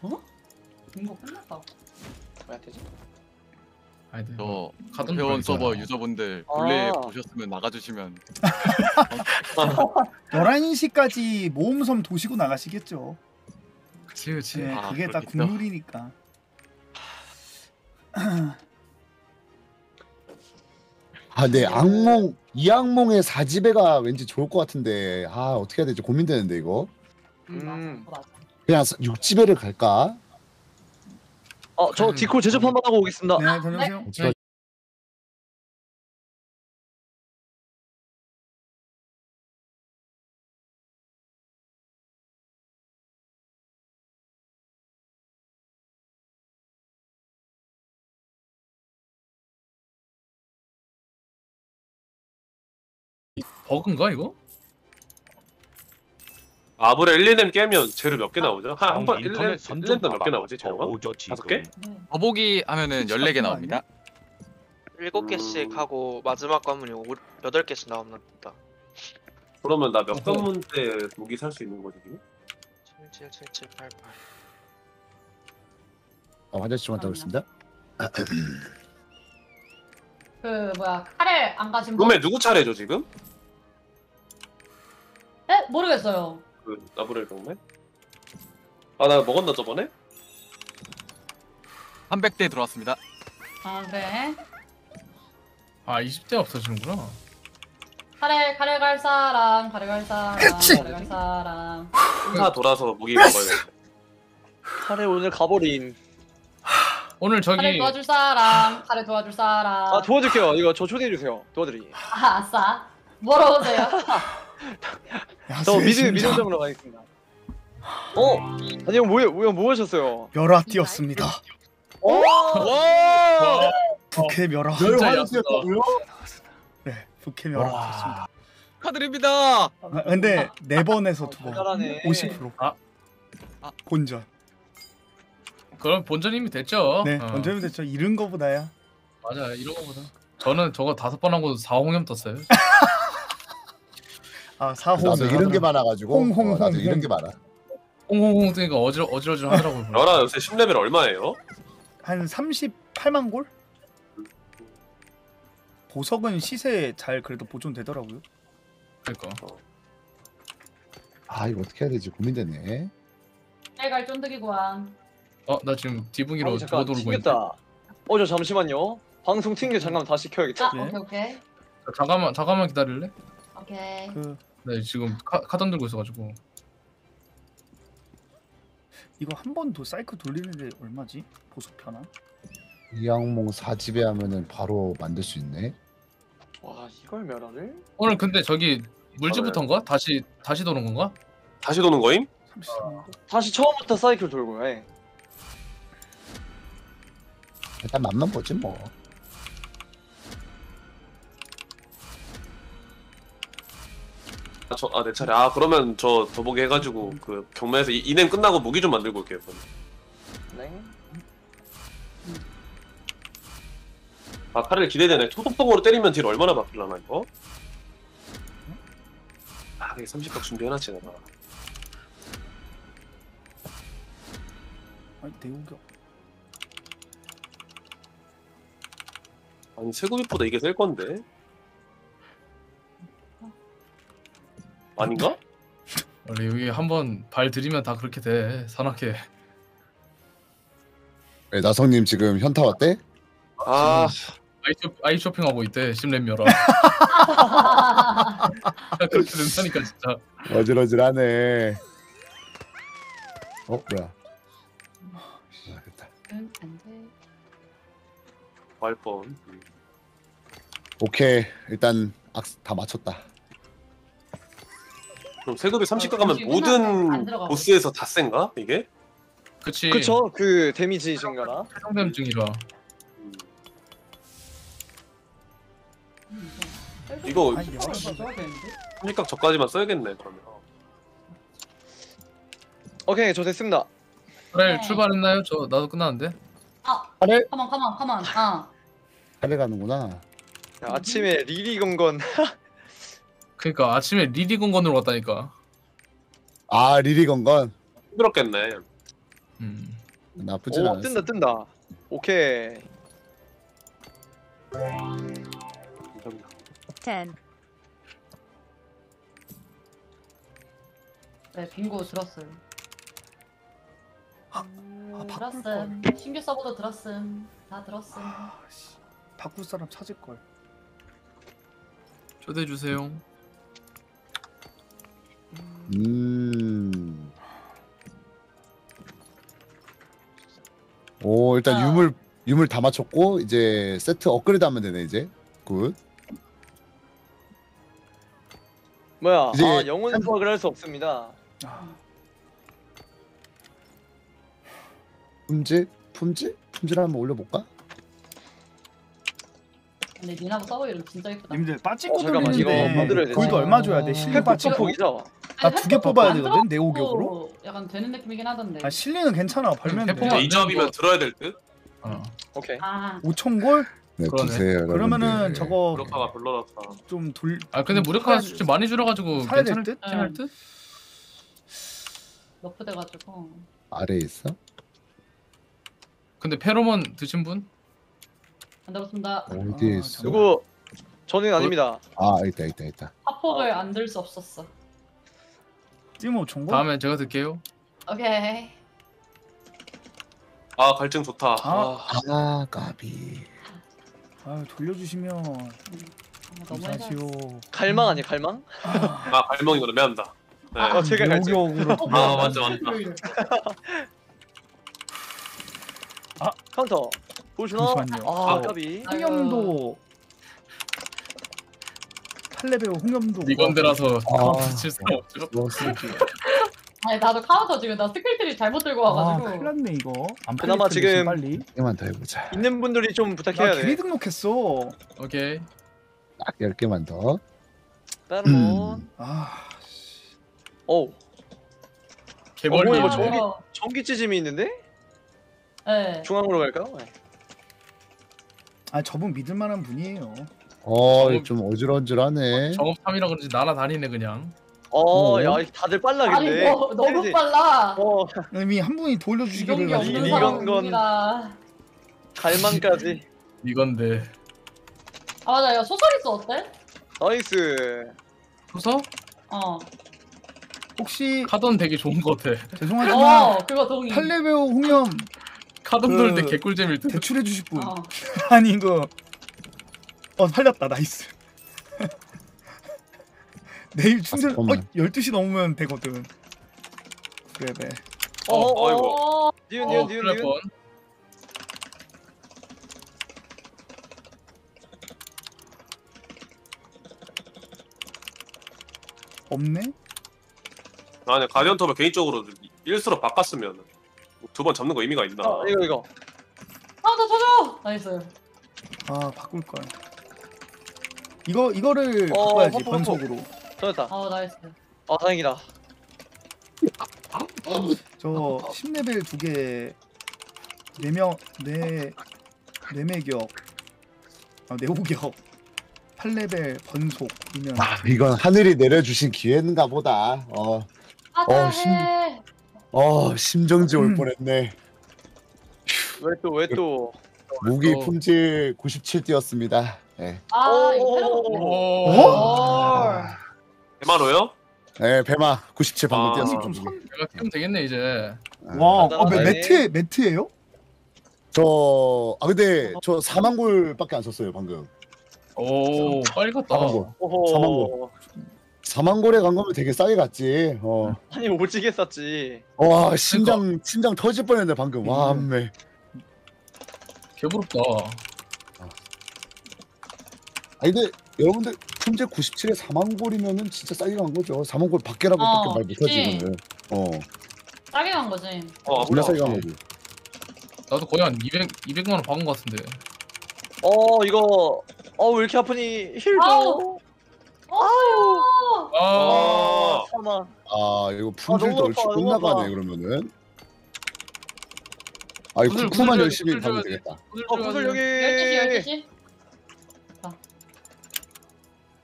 어? 이거 끝났다. 뭐야 되지? 아이들 저 가던 회원 거니까. 서버 유저분들 몰래 아. 보셨으면 나가주시면 (laughs) 11시까지 모험섬 도시고 나가시겠죠. 그치 그치 네, 아, 그게 다 그렇겠죠. 국룰이니까. (clears throat) 아, 네 악몽 이 악몽의 사지배가 왠지 좋을 것 같은데 아 어떻게 해야 될지 고민되는데 이거 음, 음. 맞아, 맞아. 그냥 육지배를 갈까? 어 저 디콜 제접 한번 하고 오겠습니다. 네, 다녀오세요. 제가 버그인가 이거? 아브레 1, 2렘 깨면 재료 몇 개 나오죠? 한, 한 번, 1, 2렘, 인터넷 1, 선전 2렘 몇개 나오지 재료가? 오죠 다섯 개? 더보기 하면은 14개 나옵니다. 일곱 개씩 하고 마지막 관문이 오, 8개씩 나옵니다. 그러면 나 몇 관문 때 무기 살 수 있는 거지 지금? 777788. 어, 화장실 좀 갔다 오겠습니다. 그 뭐야 카렐 안 가신 분? 룸에 누구 차례죠 지금? 에? 모르겠어요. 그 아브레 룸에? 아나 먹었나 저번에? 300대 들어왔습니다. 아 그래. 아 20대 없어지는구나 카렐 카렐 갈 사람 카렐 갈 사람 카렐 갈 사람. 혼자 돌아서 무기 먹어야겠다 카레 오늘 가버린. 오늘 카렐 저기 도와줄 사람 카렐 도와줄 사람. 아 도와줄게요. 이거 저 초대해 주세요. 도와드리. 아, 아싸. 뭐라고 하세요? (laughs) 저 미드 심장. 미드 점으로 가겠습니다. 어? 아니 형 뭐해 뭐야 뭐 하셨어요? 멸화 띄었습니다. 오! 와! 부캐 멸화. 멸화 였어. 띄었다고요? 네, 부캐 멸화 띄었습니다. 축하드립니다. 아, 근데 네 번에서 두 번. 잘하네. 50%. 아. 본전. 그럼 본전 이미 됐죠. 네, 어. 본전이 됐죠. 잃은 거보다야. 맞아 이런 거보다. 저는 저거 다섯 번 하고 4홍염 떴어요. (laughs) 아, 사호. 나도 이런 게 많아가지고 홍홍홍 어, 나도 이런 게 많아. 홍홍홍 뜨니까 어지러 어지러질 하더라고요. (laughs) 러라 요새 10레벨 얼마예요? 한 38만 골? 보석은 시세 잘 그래도 보존되더라고요. 그러니까. 아 이거 어떻게 해야 되지 고민되네. 해갈 쫀득이구만. 어나 지금 디붕이로 아니, 잠깐 두고 돌고 있는데. 튕겼다. 어 저 잠시만요. 방송 튕겨 잠깐 다시 켜야겠다. 아 오케이 오케이 잠깐만 잠깐만 기다릴래? 오케이. 그 네 지금 카, 카던 들고 있어가지고. 이거 한 번 더 사이클 돌리는데 얼마지? 보석 편한? 이양몽 사집에 하면은 바로 만들 수 있네. 와 이걸 멸하를? 오늘 근데 저기 물집부터인가? 다시 다시 도는 건가? 다시 도는 거임? 다시 처음부터 사이클 돌고 해. 일단 맛만 보지 뭐. 아, 저, 아, 내 차례. 아, 그러면 저 더보기 해가지고 그 경매에서 이, 이냄 끝나고 무기 좀 만들고 올게요. 그럼. 네. 아, 칼을 기대되네. 초속성으로 때리면 딜 얼마나 바뀔라나 이거? 아, 이게 30각 준비해놨지 내가. 아니 내오격. 아니 세구비보다 이게 셀 건데. 아닌가? (laughs) 원래 여기 한번 발 들이면 다 그렇게 돼 산악회. 네, 나성님 지금 현타 왔대? 아, 아이쇼, 아이쇼핑 하고 있대 심렘여라. (laughs) 그렇게 된다니까 진짜. 어질어질하네. 어 뭐야? 아, 됐다. 말 뻔. 오케이 일단 악스 다 맞췄다. 그럼 세급이 30각 가면 안 모든 들어가고 보스에서 다 센가? 이게? 그치. 그쵸 그 데미지 증가라. 해상됨증이라. 이거 아니 멸화. 30각 저까지만 써야겠네 그러면. 오케이 저 됐습니다. 그래 네. 출발했나요? 저 나도 끝났는데. 아 하래 가만 가만 가만. 아 하래 가는구나. 야, 아침에 리리 건건 (laughs) 그러니까 아침에 리리 공건으로 갔다니까. 아 리리 건건 힘들었겠네. 음. 나쁘진 오 않았어. 뜬다 뜬다. 오케이. 감사합니다. 10. 네 빙고 들었어요. 아, 바꿀 걸. 들었음. 신규 서버도 들었음. 다 들었음. 아, 씨. 바꿀 사람 찾을 걸. 초대해 주세요. 음. 오 일단 아. 유물 유물 다 맞췄고 이제 세트 업그레이드 하면 되네 이제. good. 뭐야? 이제 아 영혼 수확을 할수 없습니다. 아, 품질? 품질? 품질 한번 올려볼까? 근데 니나부 서버 이름 진짜 예쁘다. 님들 빠지고 어, 잠깐만, 이거 돌리는데 만들어야 되지. 골드 얼마 줘야 돼? 실내. 폭이죠. 나 두 개 뽑아야 되거든 내 오격으로. 어, 약간 되는 느낌이긴 하던데. 아 실리는 괜찮아. 벌면 돼. 대포만 이 조합이면 들어야 될 듯? 어. 오케이. 아 5천 골? 네, 그러네. 주세요. 그러면은 여러분들. 저거 무력화가 별로라서. 좀 돌. 아 근데 무력화 수치 많이 사야 될 괜찮을 듯? 괜찮을 듯? 너프 돼가지고. 아래 에 있어? 근데 페로몬 드신 분? 안 들었습니다. 어디에 아, 있어? 누구? 저는 아닙니다. 아 있다 있다 있다. 화폭을 안 들 수 없었어. 띠모 총고? 다음에 제가 들게요. 오케이. 아 갈증 좋다. 아. 아, 아 까비. 아 돌려주시면 너무 감사하시오. 갈망 아니야 갈망? 아 발명이구나 미안합니다. 네. 어 제가 갈증. 오격으로 아 맞다 맞다. 카운터. 보여주나? 잠시만요. 아 어, 까비. 홍염도 8레벨 홍염도 이건데라서 아. 칠 수가 없죠. (laughs) 아니 나도 카운터 지금 나 스킬트리 잘못 들고 아 와가지고. 큰일 났네 이거 안 그나마 팔릴 텐데, 지금 빨리 개만 더 해보자. 있는 분들이 좀나 부탁해야 괜히 돼. 등록했어 오케이. 딱 10개만 더. 따르몬. 아 어우. 개벌리. 어, 뭐야, 이거 아, 전기 이거. 전기 찌짐이 있는데? 네. 중앙으로 갈까요? 네. 아 저분 믿을 만한 분이에요 어, 좀 어질어질하네. 정업 3이라 그런지 날아다니네 그냥. 어, 어. 야 다들 빨라 아니 근데. 뭐, 너무 혜리지. 빨라. 어, 이미 한 분이 돌려주시기를 이동기 가지고 없는 이건 사람 건-. 갈망까지. (laughs) 이건데. 아 맞아 야 소설이스 어때? 나이스. 소서? 어. 혹시 카던 되게 좋은 것 같아. (laughs) 죄송하지만 어 그거 동의. 8레벨 홍염 카던 그- 돌때 개꿀잼일 듯. 대출해 주실 분 어. (laughs) 아니 이거 어 팔렸다 나이스 (laughs) 내일 충전 어 잠깐만. 12시 넘으면 되거든 그래 네 어, 어, 아이고. 어. 니은 어, 니은 니은 날 니은. 뻔. 없네 아니 가디언 톱을 개인적으로 1수로 바꿨으면 두 번 잡는 거 의미가 있나? 어, 이거 이거. 카운터 쳐줘. 나이스. 아 바꿀 걸 이거 이거를 어, 바꿔야지. 번속으로 터졌다. 어 나이스. 아 다행이다. 저 10레벨 두개 4명 네 네매격 아 네오격 8레벨 번속이면 아, 이건 하늘이 내려주신 기회인가 보다. 어, 어, 심- 아해. 어 심정지 올 음. 뻔했네. 왜 또 왜 또? 무기 또- 품질 97 뛰었습니다. 네. 아 이거. 어? 대마로요? 네, 배마 97 방금 아. 뛰었습니다. 좀 무기. 선... 내가 키우면 되겠네 이제. 와 아, 어, 매, 네. 매트 매트예요? 저, 아 근데 저 4만 골밖에 안 썼어요 방금. 오 빨리 갔다. 4만 골. 오호. 4만 골. 4만 골에 간 거면 되게 싸게 갔지. 어. 아니 오지게 쌌지. 와 심장 심장 터질 뻔했네 방금. 와 암매. 개부럽다. 아 근데 여러분들 품질 97에 4만 골이면은 진짜 싸게 간 거죠. 4만 골 밖에라고 어, 밖에 말 못하지 그치. 이거는. 어, 싸게 간 거지. 어, 존나 싸게 간 거지. 나도 거의 한 200, 200만 원 박은 것 같은데. 어 이거 어왜 이렇게 아프니 힐 아우. 아, 참아. 아 이거 품질도 너무 얼추 아파, 너무 끝나가네. 그러면은. 아 이거 구슬, 쿠쿠만 열심히 줘야 가면 돼. 되겠다. 어 구슬 여기. 12시 12시.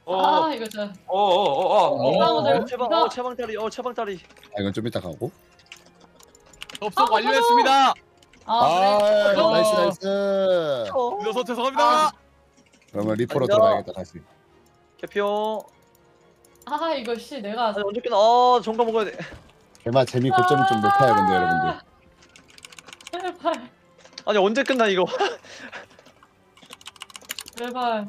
어, 아 이거 저. 어, 어, 어, 어. 이상하다. 어 체방 어 체방 다리 어 체방 다리. 아 이건 좀 이따 가고. 접속 아, 완료했습니다. 아 그래. 아 어. 나이스 나이스. 늦어서 죄송합니다. 그러면 리포로 앉아. 들어가야겠다 다시. 개표. 아 이거 씨 내가 아니 언제 끝나? 아 정가 먹어야 돼. 대마 재미 고점이 좀 높아요 근데 여러분들. 제발 아니 언제 끝나 이거? 제발.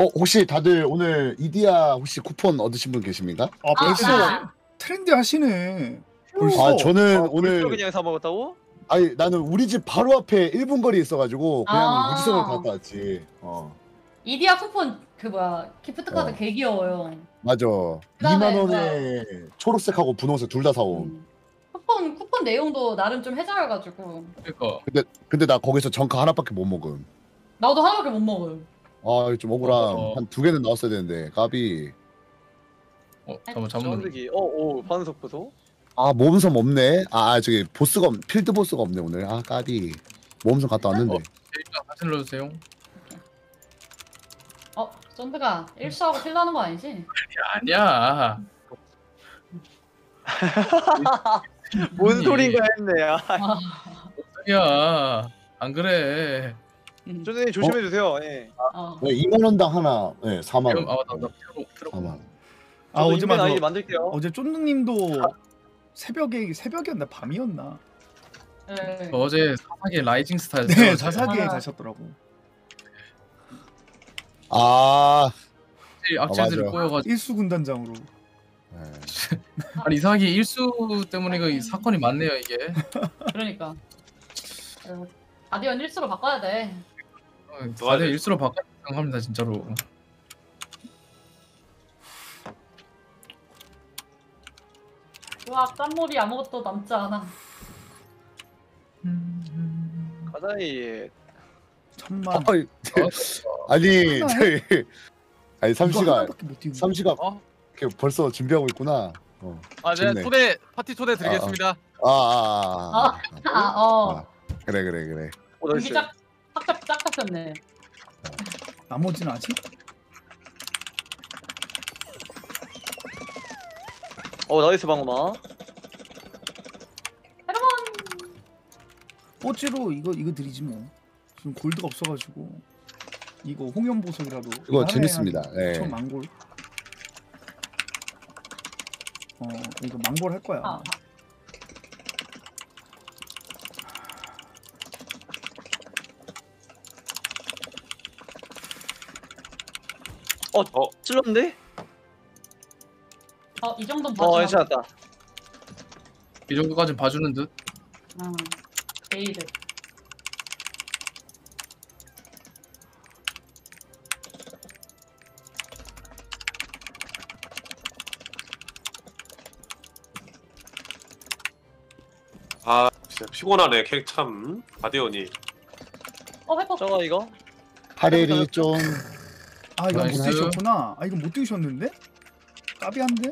어 혹시 다들 오늘 이디야 혹시 쿠폰 얻으신 분 계십니까? 아 벌써 아. 트렌드 하시네 벌써 아 저는 아, 오늘 그냥 사 먹었다고? 아니 나는 우리 집 바로 앞에 1분 거리 있어가지고 그냥 아. 무지성을 갔다 왔지. 어 이디야 쿠폰 그 뭐야 기프트 카드 어. 개 귀여워요. 맞아. 그다음에 2만 원에 초록색하고 분홍색 둘 다 사옴. 음. 쿠폰 쿠폰 내용도 나름 좀 해자여가지고 그러니까. 근데 근데 나 거기서 정카 하나밖에 못 먹음. 나도 하나밖에 못 먹어요. 아 좀 억울함. 어. 한 두 개는 나왔어야 되는데 까비. 어, 잠깐 잠깐. 전득이. 어오 반석 보소. 아 모험섬 없네. 아 아, 저기 보스가 없, 필드 보스가 없네 오늘. 아 까비. 모험섬 갔다 왔는데. 일단 다시 눌러주세요. 어 쫀드가 일수하고 필나는 거 아니지? 아니야. (laughs) 뭔 소린가 했네. 아, 아니야. 안 그래. 조선님 조심해 주세요. 예. 어. 네, 2만 원당 하나. 네 4만 그럼 원. 아나 필요 필요. 4만. 아 저도 어제 인벤 맞아 아이디 만들게요. 어제 쫀득님도 새벽에 새벽이었나 밤이었나 네. 어제 사사기 라이징 스타일. 네 자사기에 아. 가셨더라고 아. 악재들을 맞아. 꼬여가지고. 일수 군단장으로 네. 아니 이상하게 일수 때문에 그 사건이 많네요 이게. 그러니까. 어, 아디언 일수로 바꿔야 돼. 다들 일수로 바꿔 감사합니다 진짜로. 와 짠물이 아무것도 남지 않아. 가자이. 천만. 어이, 아니 저희 아니 삼시가 삼시가 이렇게 벌써 준비하고 있구나. 어, 아, 좋네. 초대 파티 초대 드리겠습니다. 아, 아, 아, 아. 아, 어. 그래 그래 그래. 이게 짝, 짝짝 짝 잡혔네. 나머지는 아직? 어 나이스 방어마. 뽀찌로 이거 이거 드리지 뭐. 지금 골드가 없어가지고 이거 홍연 보석이라도. 이거 하나에 재밌습니다. 한 예. 천 망골. 어 이거 망골 할 거야. 아, 어, 어. 찔렀는데? 어, 이 정도는 어? 괜찮았다. 이 정도까지 봐주는 듯. 응. 베이드. 아 진짜 피곤하네 캐릭 참 바디언이 어, 해봐. 저거 이거? 하렐이 좀 아 이거 못 나이스. 뛰셨구나. 아 이거 못 뛰셨는데? 까비한데?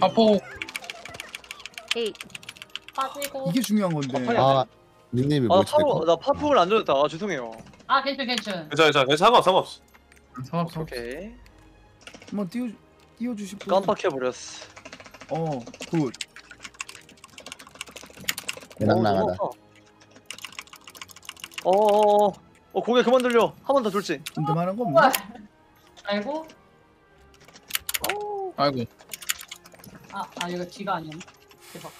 파포 에이. 빠지고. 이게 중요한 건데. 아 닉네임이 아, 뭐지? 파워, 나 파풍을 안 줬다. 아, 죄송해요. 아, 괜찮, 괜찮. 괜찮아 괜찮아 괜찮아 상관없어 상관없어 상관없어. 오케이. 한번 띄워 띄워 주실 분. 깜빡해 버렸어. 어 good. 대낭낭하다. 어, 어, 어, 어, 고개 그만 들려. 한 번 더 돌지. 든든한 거. 없나? 아이고. 아이고. 아, 아, 이거 뒤가 아니었네. 대박.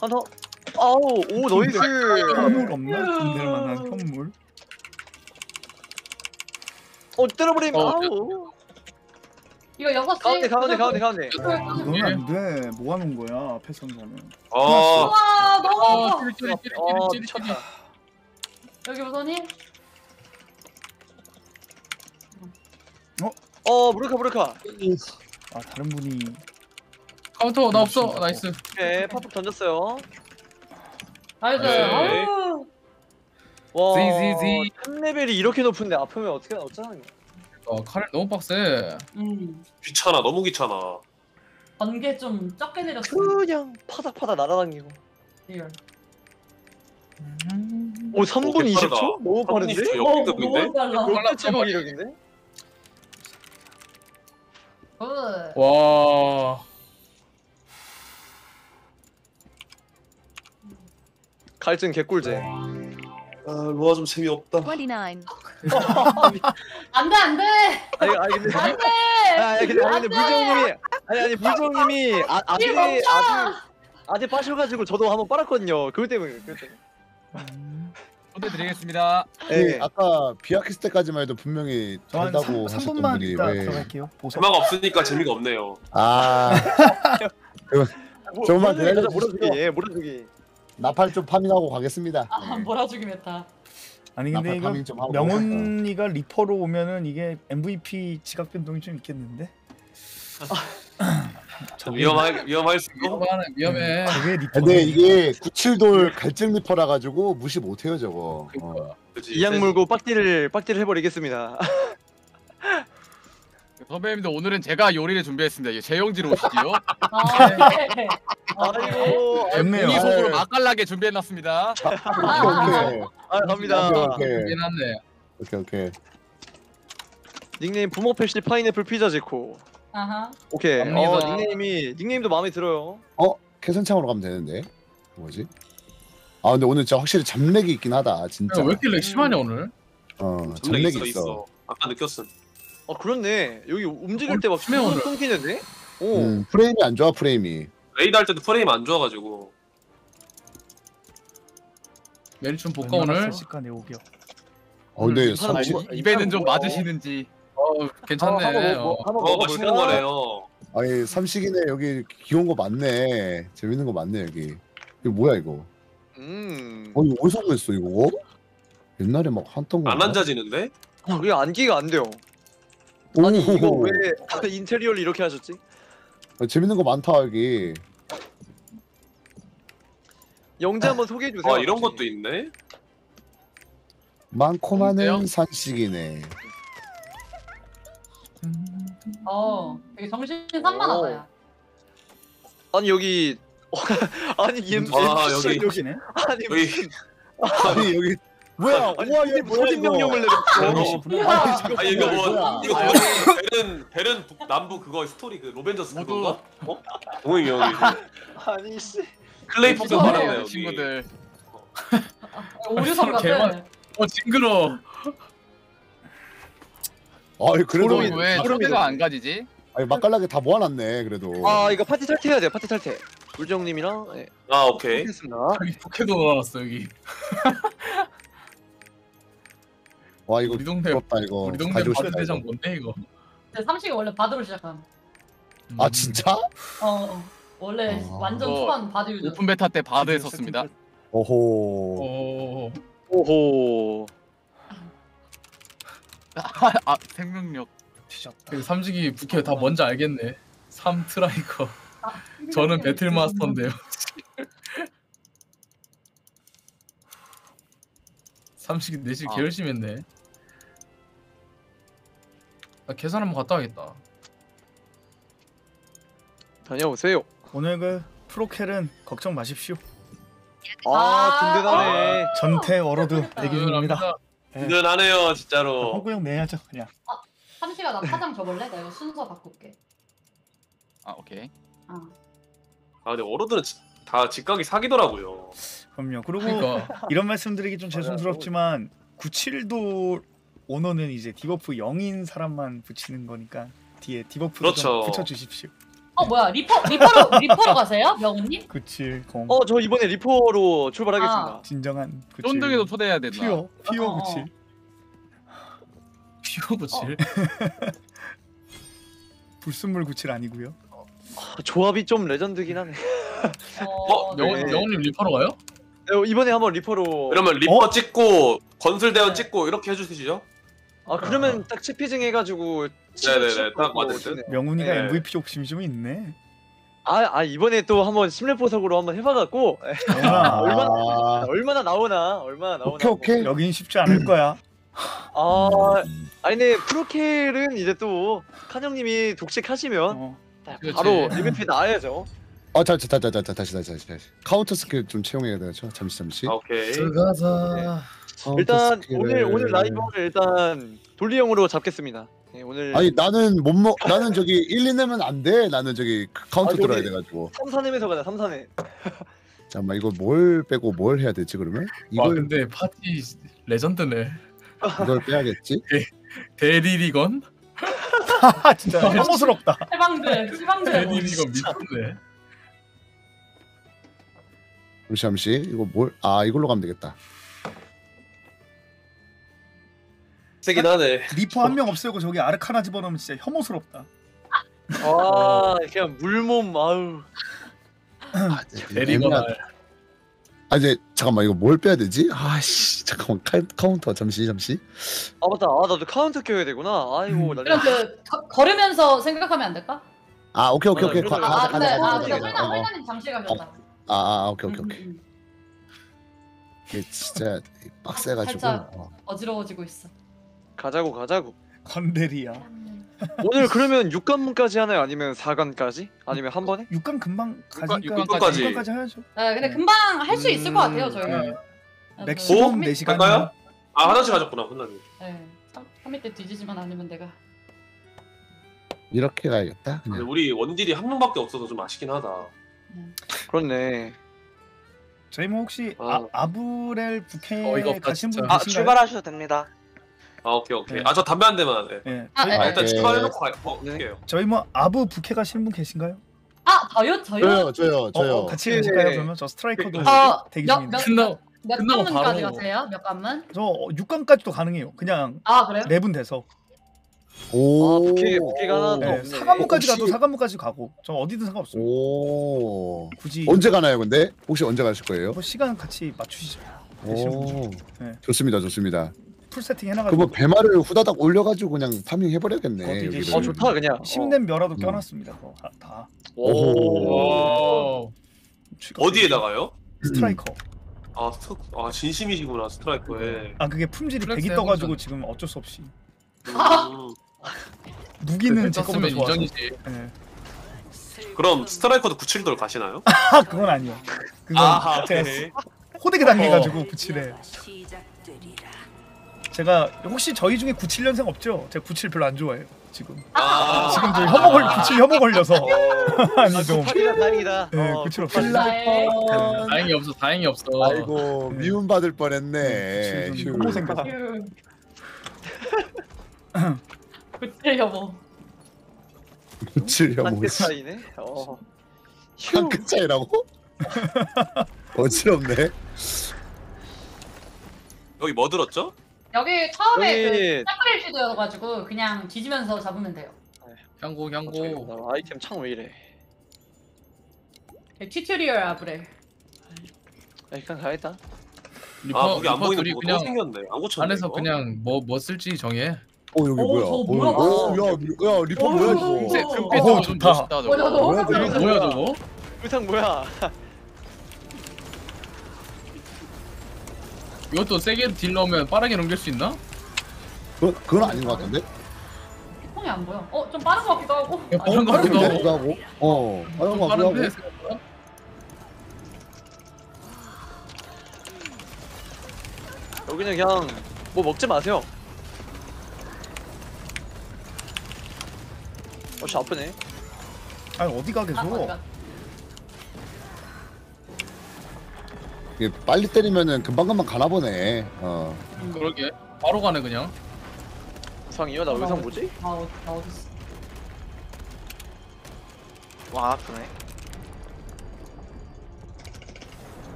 한 더. 아우, 오, 너이스. 현물 없나? 든들 만한 현물. 어, 때려버림. 어, 아우. 이거 여섯 시. 가운데, 가운데, 가운데, 가운데. 이건 안 돼. 뭐 하는 거야 패선사는. 어 와, 너무. 어, 미쳤다. 여기 우선이. 어, 무르카, 무르카. 아 다른 분이 카운터 나 없어. 나이스. 오케이, 파풍 던졌어요. 나이스. 네. 아유. 와, ZZZ. 3레벨이 이렇게 높은데 아프면 어떻게 어쩌나. 어칼 너무 빡세. 음. 귀찮아 너무 귀찮아 번개 좀 적게 내렸어. 그냥 파닥파닥 날아다니고. 리얼. 오, 3분 오, 개 빠르다. 20초? 너무 3분 빠른데? 20초 어? 너무 빨라. 롯데 체력이력인데? 굿. 와. 갈증 개꿀제. 아 로아 좀 재미없다 29. (laughs) 안 돼, 안 돼. 아니, 아니 근데 안 돼. 아니 근데 아니 근데 물정님이 아니 아니 물정님이 아 아재! 아재 아재 빠셔가지고 저도 한번 빨았거든요. 그것 때문에 그것 때문에. 드리겠습니다. 네. 예. 아까 비아키스 때까지만 해도 분명히 저한 잘다고 3, 하셨던 분만 분이 이따 왜? 들어갈게요. 보석. 재마가 없으니까 재미가 없네요 아 (laughs) 뭐, 정말 몰아주기, 예 몰아주기. 나팔 좀 파밍하고 가겠습니다. 아, 몰아주기 메타. 아니 근데 나팔 이거 파밍 좀 하고. 명훈이가 리퍼로 오면은 이게 MVP 지각 변동이 좀 있겠는데? 좀 위험할 위험할 수도 위험하네 위험해. 저게 리퍼. 근데 이게 97돌 갈증 리퍼라 가지고 무시 못해요 저거. 어. 그치 이양 물고 빡디를 빡디를 해버리겠습니다. (laughs) 선배님들 오늘은 제가 요리를 준비했습니다. 이 제 영지로 오시지요. 아, 네. 아이고 좋네요. 고기 속으로 네. 맛깔나게 준비해놨습니다. 오케이 오케이 아 갑니다. 오케이 오케이 미안하네. 오케이 오케이. 닉네임 부모 패시 파인애플 피자 제코. 아하. 오케이. 어 갑니다. 닉네임이 닉네임도 마음에 들어요. 어 캐선창으로 가면 되는데 뭐지? 아 근데 오늘 진짜 확실히 잠렉이 있긴 하다 진짜. 야, 왜 이렇게 렉 심하냐 오늘? 어 잠렉이 있어 있어. 있어 아까 느꼈음 아 그렇네. 여기 움직일 때 막 심해, 오늘. 끊기는데? 오. 음, 프레임이 안 좋아 프레임이. 레이드 할 때도 프레임 안 좋아가지고 메리 좀 볼까 오늘? 시간에 오겨. 어 근데 음, 사람 30 뭐- 입에는 좀? 맞으시는지. 어 괜찮네. 한번 뭐- 어. 한번 어? 맛있는 거래요 아니 삼식이네 여기 귀여운 거 많네. 재밌는 거 많네 여기. 이거 뭐야 이거? 음. 어 이거 어디서 구했어 이거? 옛날에 막 하던 거. 안 앉아지는데? 그게 안기가 안 돼요. 아니 이거 왜 (laughs) 인테리어를 이렇게 하셨지? 아, 재밌는 거 많다 여기. 영재 한번 소개해 주세요. 아 이런 것도 있네. 많고 많은 산식이네. 어, 되게 정신 산만하다 야. 아니 여기 (laughs) 아니 얘 아, 여기. 여기네. 아니 여기 아니 여기 뭐야? 아니, 우와 이게 얘 뭐야? 명령을 내렸어? 아니, 아 이거 뭐? 이거? 벨은 벨은 북- 남부 그거 스토리 그 로벤져스 그건가? 어? 동영이 형이 아니 씨. 클레이포스 무서워, 말하네 여기. 친구들. 오류성 같아. 개만- 어 징그러. 아이 그래도 소름이 왜 소리가 안 가지지? 아니 맛깔나게 다 모아놨네 그래도. 아 이거 파티 탈퇴해야 돼. 파티 탈퇴. 물정님이랑 예. 아 오케이. 했습니다. 여기 부캐도 넣어놨어 여기. 와 이거 우리 동네 부럽다 이거. 우리 동네 가지고 싶다, 대장 이거. 뭔데 이거? 근데 삼식이 원래 바드로 시작함. 아 진짜? 어, 어. 원래 아. 완전 어, 초반 바드 유저. 오픈 베타 때 바드 했었습니다. 오호. 오. 오호. (laughs) 아 생명력. 그 삼식이 부캐 다 뭔지 알겠네. 삼 트라이커. (laughs) 저는 배틀 마스터인데요. 삼식이 내실 아. 개 열심히 했네. 나 계산 한번 갔다 와야겠다. 다녀오세요. 오늘 그 프로켈은 걱정 마십시오. 아 든든하네. 전태 워로드 대기 중입니다. 든든하네요 진짜로. 홍구 형 내야죠 그냥. 삼식아 나 타장 줘볼래? 나 이거 순서 바꿀게. 아 오케이. 어. 아 근데 워로드는 지- 다 직각이 사기더라고요. 그럼요. 그리고 그러니까. 이런 말씀드리기 좀 죄송스럽지만 97도 오너는 이제 디버프 0인 사람만 붙이는 거니까 뒤에 디버프 그렇죠. 좀 붙여주십시오. 어 뭐야 리퍼 리퍼로 리퍼로 가세요, 명훈님? 97 0. 어저 이번에 리퍼로 출발하겠습니다. 진정한 97. 쫀득이도 초대해야 된다. 피오 피오 어, 어, 어. 97. 피오 (laughs) 구칠. 불순물 97 아니고요. 아, 조합이 좀 레전드긴 하네. 어, 명훈 네. 명훈님 리퍼로 가요? 네, 이번에 한번 리퍼로. 그러면 리퍼 어? 찍고 건술대원 찍고 이렇게 해주시죠. 아 그러면 딱 치피징 해가지고. 네네네 딱 맞을 듯. 명훈이가 네. MVP 욕심이 좀 있네. 아, 아 이번에 또 한번 십렙 보석으로 한번 해봐갖고 아, (laughs) 얼마나 얼마나 나오나 얼마나 나오나. 오케이 오케이. 여긴 쉽지 않을 거야. 아 아니 근데 프로켈은 이제 또 칸 형님이 독식하시면 어. 그렇지. 바로 MVP 나와야죠. 아자자자자자 다시 다시 다시 다시. 카운터 스킬 좀 채용해야 되죠. 잠시 잠시. 아, 오케이. 들어가자. 카운터 일단 스킬을- 오늘 오늘 라이브를 일단 돌리형으로 잡겠습니다. 네, 오늘 아니 나는 못 먹. 나는 저기 1, 2 내면 안 돼. 나는 저기 카운터 아, 들어야 저기- 돼가지고. 삼산엠에서 가자 삼산엠. 잠깐만 이거 뭘 빼고 뭘 해야 되지 그러면? 와 이걸 근데 파티 레전드네. 이걸 빼야겠지? 대리리건? (laughs) 아 진짜 혐오스럽다. 해방들 해방들. 대리리건 미쳤네. 잠시 잠시 이거 뭘? 아 이걸로 가면 되겠다. 세긴 하네. 리퍼 한 명 없애고 저기 아르카나 집어넣으면 진짜 혐오스럽다. 아 그냥 물몸 아우. 대리건 알. 아 이제 잠깐만 이거 뭘 빼야 되지? 아씨 잠깐만 카, 카운터 잠시 잠시. 아 맞다. 아 나도 카운터 껴야 되구나. 아이고 난리. 그럼 그 거- 걸으면서 생각하면 안 될까? 아 오케이 오케이 오케이. 그래도- 가- 아, 가자 근데 가자 아 가자 근데 가자. 홀나 어, 어. 홀나님 잠수 가셨다. 아, 아 오케이 오케이 음, 오케이. 음, 음. 이게 진짜 빡세가지고. 살짝. 어. 어지러워지고 있어. 가자고 가자고. 건데리야. (laughs) 오늘 그러면 6관문까지 하나요? 아니면 4관까지? 아니면 한 번에? 6강 금방 가니까 육강까지. 6강까지 해야죠. 네, 근데 금방 할 수 있을 것 같아요 저희는. 네. 네, 맥시멈 네. 4시간. 할까요? 아 하나씩 가졌구나 혼나님. 네. 3일 때 뒤지지만 않으면 내가. 이렇게 가야겠다. 근데 그냥. 우리 원딜이 한 명밖에 없어서 좀 아쉽긴 하다. 그렇네. 저희 뭐 혹시 아. 아, 아브렐 부캐 어이가 없다, 가신 분 진짜. 아 계신가요? 출발하셔도 됩니다. 아 오케이 오케이. 네. 아 저 담배 한 대만. 네. 네. 아, 저희, 네. 아 일단 오케이. 출발해놓고 가요. 어 네. 저희 뭐 아브 부캐 가시는 분 계신가요? 아 저요 저요. 저요 저요 어, 저요. 어, 같이 네. 가실까요? 그러면 저 스트라이커도 어, 대기 몇- 중인데. 몇- 끝나고 몇 끝나고 관문까지 바로- 가세요? 몇 관문? 저 6강까지도 가능해요. 그냥 아 그래요? 네 분 돼서. 오. 아 부캐 부캐가 하나 더 네, 없네. 4관문까지 가도 4관문까지 가고 저 어디든 상관없어요. 오. 굳이 언제 가나요 근데? 혹시 언제 가실 거예요? 뭐 시간 같이 맞추시죠. 되시는 분 중. 오. 네. 좋습니다, 좋습니다. 풀 세팅 해놔가지고 그 뭐 배말을 후다닥 올려가지고 그냥 파밍 해버려야겠네. 그것도 이제 여기를. 어 좋다 그냥. 십렙 멸화도 음. 껴놨습니다. 그거 다, 다. 오호. 어디에다가요? 스트라이커. 아, 스트... 아 진심이시구나 스트라이커에. 아 그게 품질이 플렉스 100이 떠가지고 해보자. 지금 어쩔 수 없이 음. 무기는 제 거보다 떴으면 좋아서. 인정이지. 예. 그럼 스트라이커도 97돌 가시나요? (laughs) 아 그건 아니요. 그건 아하, 제가 오케이. 호되게 당해가지고 97에. 제가 혹시 저희 중에 97년생 없죠? 제가 97 별로 안 좋아해요. 지금. 아. 지금 저 혐오 걸 97 혐오 걸려서 (laughs) 아니 좀. 다행이다 다행이다. 네, 어, 97 좋다. 없어요. 다행히 없어. 다행히 없어. 아이고 미움 받을 뻔했네. 휴. 혐오 생겨. (laughs) 그때 여보. 칠 혐오. 한끗 차이네. 어. 한끗 차이라고? 어지럽네. 여기 뭐 들었죠? 여기 처음에 여기- 그 시도여가지고 그냥 뒤지면서 잡으면 돼요. 향고 향고. 나 아이템 창 왜 이래? 네, 튜토리얼 아브레. 야, 그냥 가야겠다. 리퍼, 아 거기 안 리퍼 보이는 둘이 거 그냥 또 생겼네. 안 고쳤네. 안에서 이거? 그냥 뭐 뭐 쓸지 정해. 어 여기 어, 뭐야? 저거 뭐야? 어, 야, 야 리퍼 뭐야 어, 이거? 금빛 어, 금빛 어, 저거 좀 좋다. 멋있다 어, 나 저거. 너무 뭐야, 깜짝 저거? 뭐야 놀랐어. 저거? 의상 뭐야? (laughs) 이것도 세게 딜 넣으면 빠르게 넘길 수 있나? 그건 그건 아닌 것 같은데? 폰이 안 보여. 어, 좀 빠른 것 같기도 하고. 야, 빠른 거 같기도 빠른데? 하고. 그거 하고? 어, 빠른 좀거 같기도 빠른데 하고. 생각보다? 여기는 그냥 뭐 먹지 마세요. 어 씨 아프네. 아니 어디 가 계속? 아, 어디가? 이게 빨리 때리면은 금방 금방 가나 보네. 어. 그러게. 바로 가네 그냥. 의상이요? 나 의상 뭐지? 아, 나 어디 있어? 와 아프네.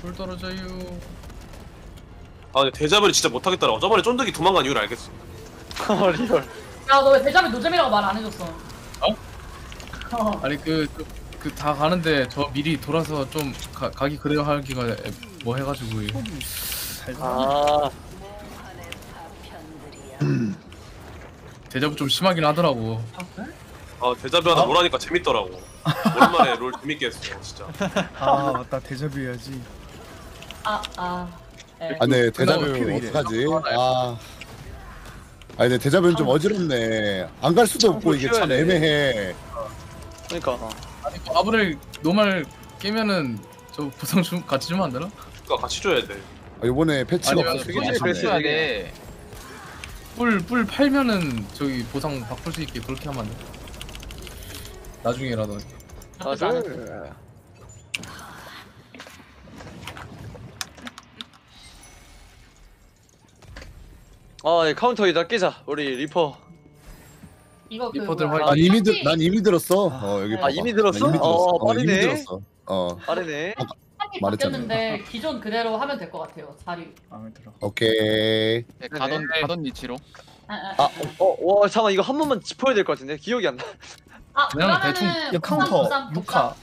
돌 떨어져요. 아 근데 대자별이 진짜 못하겠더라고. 저번에 쫀득이 도망간 이유를 알겠어. (laughs) 리얼. 야, 너 왜 대자비 노잼이라고 말 안 해줬어? 어? (laughs) 어. 아니 그 그 다 가는데 저 미리 돌아서 좀 가, 가기 그래야 하기가 애- 뭐 해가지고 잘아 대자부 좀 심하긴 하더라고. 아 대자뷰 하나 롤하니까 재밌더라고. 오랜만에 롤 재밌게 했어 진짜. (laughs) 아 맞다 대자뷰 해야지. 아, 아. 예. 아, 네 대자뷰. 어떡하지? 아. 아니, 근데 대자뷰는 좀 어지럽네. 안 갈 수도 없고 이게 참. 애매해. 그러니까 아니 그 아브를 노말 깨면은 저 보상 좀 같이 주면 안 되나? 그러니까 같이 줘야 돼. 아, 이번에 패치가 아니면 없어서 돼. 뿔뿔 팔면은 저기 보상 바꿀 수 있게 그렇게 하면 안 돼? 나중에라도. 나쁘 아. 아, 이 카운터 이다 깨자. 우리 리퍼. 이거 그 리퍼들 뭐야, 화이팅. 난 이미 들, 샷이- 난 이미 들었어. 어, 여기 아, 봐봐. 이미 들었어? 난 이미 들었어. 어, 어, 이미 빠르네. 들었어. 어, 빠르네. 말했잖아요. 바뀌었는데 기존 그대로 하면 될 것 같아요. 자리. 마음에 들어. 오케이. 네, 가던 가던 위치로. 아, 아, 아, 어, 와, 잠깐 이거 한 번만 짚어야 될 것 같은데 기억이 안 나. 아, 그냥 그러면은 대충- 야 카운터 6카.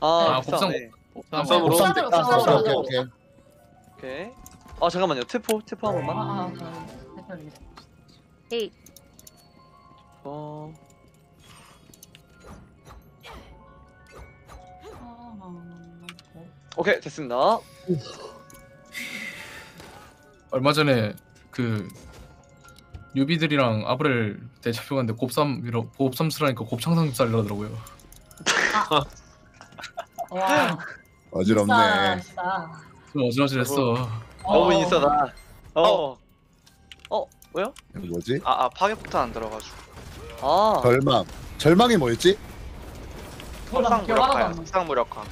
아, 아, 곱상 네. 곱삼으로. 곱삼 곱삼으로, 됐다. 곱삼으로 오케이. 오케이. 오케이. 아, 잠깐만요. 테포, 테포 한 아, 번만. 아, 저대 표님. 어, 오케이 됐습니다. 얼마 전에 그 유비들이랑 아브렐 대잡혀 갔는데 곱삼 이러 곱삼 쓰라니까 곱창 삼겹살 이러더라고요. 와, 어지럽네. 좀 어질어질했어. 너무 어. 인싸다. 어. 어, 뭐야? 이거 뭐지? 아, 아 파괴폭탄 안 들어가지고. 아, 절망. 절망이 뭐였지? 몰라, 석상 기억 하나도 무력화야. 안 나. 석상 무력화.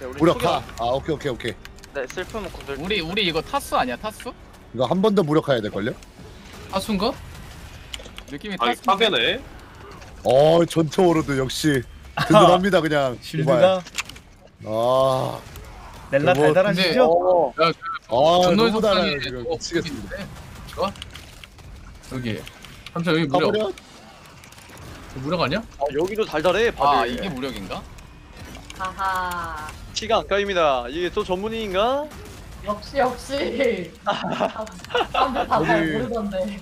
네, 우리 무력화. 아, 오케이, 오케이, 오케이. 네 슬픔은 건들. 우리 우리 이거 타스 아니야 타스? 이거 한 번 더 무력화해야 될 걸요? 하수인가? 느낌이 아. 이거 파괴네. 어, 전투 오로드 역시 (laughs) 든든합니다, 그냥. 실드가 아, 넬라 뭐, 달달하시죠? 어, 아, 전노의 너무 달아요, 속상이 지금. 뭐 미치겠습니다. 좋아? 여기 삼촌 여기 무력 가버려? 무력 아니야? 아, 여기도 달달해. 아 바들. 이게 무력인가? 하하. 티가 안 까입니다. 이게 또 전문인가? 역시 역시. 사람들 다잘 우리- 모르던데.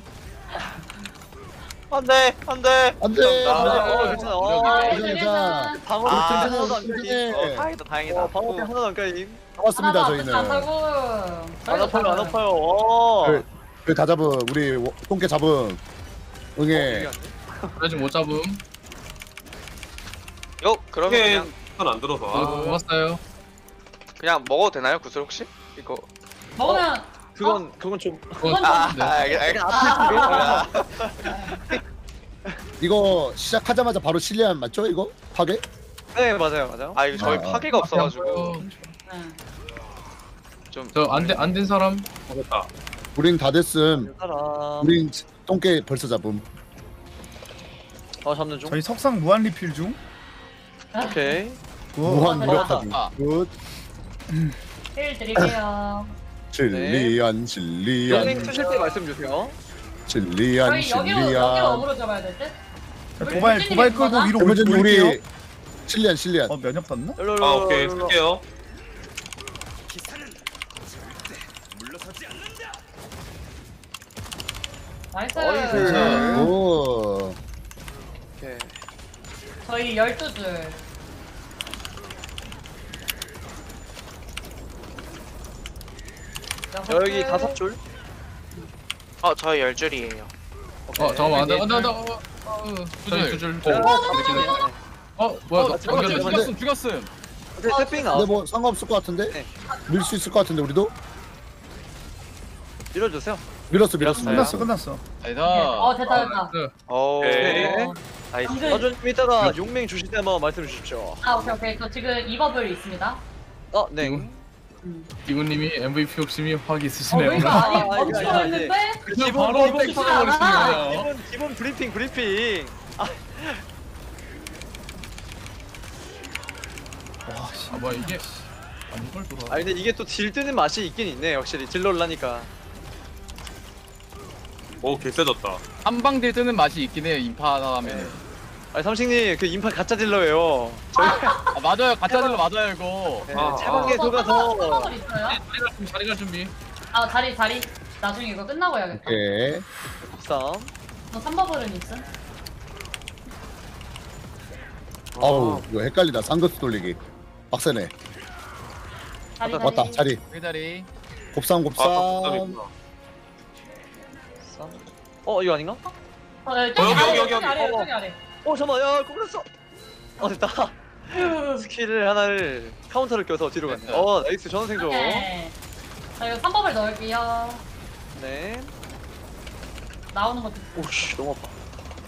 안돼 안돼 안돼. 어, 괜찮아. 어, 괜찮아, 괜찮아. 방어 아, 템 하나도 안 까임. 괜찮아. 어 다행이다 다행이다 어, 방어 템 하나도 안 까임. 잡았습니다 하나도 저희는. 안 타고. 안 아파요, 안 아파요. 어. 그, 그 다 잡음 우리 워- 똥개 잡음. 응애. 아직 못 잡음. 요 그러면 이게 그냥 안 들어서. 어, 아. 고맙어요. 그냥 먹어도 되나요 구슬 혹시? 이거 먹으면 그건 그건 좀. 그건 아, 좀- 네. 아 알겠 알겠 아, 이거 시작하자마자 바로 실리안 맞죠 이거? 파괴? 네 맞아요 맞아요. 아 이거 저희 아. 파괴가 없어가지고 어, 응. 좀 저안된 된 사람 됐다. 우린 다 됐음. 사람. 우린 똥개 벌써 잡음. 어 잡는 중. 저희 석상 무한 리필 중. 오케이. 굿. 무한 어, 무력화 중. 아. 굿. 힐 드릴게요. 진리안 진리안 영행 쓰실 때 말씀 주세요. 진리안 저희 여기로 여기로 진리안. 어그로 잡아야 될 듯. 도발 도발 끌고 위로 올- 올릴게요. 우리 실리안 실리안. 어 면역 떴나? 일로 일로. 아 오케이 일로. 쓸게요. nice. 어이구. 오. 오케이. 저희 12줄. 여기 다섯 줄. 어 저희 열 줄이에요 어 잠깐만 안돼 안돼 안돼 어, 어, 저희 두줄 어, 어 뭐야 어, 너 잠깐만, 연결됐어 잠깐만. 죽였음 죽였음. 근데 세핑 나왔어. 근데 뭐 상관없을 것 같은데? 네. 밀 수 있을 것 같은데 우리도? 밀어주세요. 밀었어 밀었어. 끝났어 끝났어. 아니다. 어 됐다 됐다. 오 오케이. nice 방금- 나좀 이따가 용맹 주실 때 한번 말씀 주십시오. 아 오케이 오케이. 저 지금 2bubble 있습니다. 어 네. 기훈님이 MVP 욕심이 확 어 있으시네요. 우리가 아니 아, 아니야, 했는데. 그냥 바로 이거 좋지 터져버리시는 않아. 거예요. 기본 기본 브리핑 브리핑. 아 뭐야 이게 아 이걸 돌아. 아 근데 이게 또 딜 뜨는 맛이 있긴 있네 확실히 딜러라니까. 오 개세졌다. 한방 딜 뜨는 맛이 있긴 해요 인파 하면. 아 삼식님 그 인파 가짜 딜러예요. 저희 아 맞아요 가짜 딜러 맞아요 이거. 네, 아, 어, 더. 3bubble 있어요? 자리가 좀 자리가 준비. 아 자리 자리. 나중에 이거 끝나고 해야겠다. 오케이. 싸움. 저 3버블은 있음. 아우 이거 헷갈리다. 상거스 돌리기. 빡세네. 자리. 왔다 자리. 그 자리. 곱삼 아 곱삼. 복잡이구나. 어 이거 아닌가? 어, 네, 어, 저기 여기, 아래, 여기, 저기 여기. 아래, 어. 저기 아래. 어 잠깐만 야 꼬물었어. 어 됐다. (laughs) 스킬을 하나를 카운터를 껴서 뒤로 갔네. 어 nice 전생조. 오케이. 자 이거 3bubble 넣을게요. 네. 나오는 것도. 오씨 너무 아파.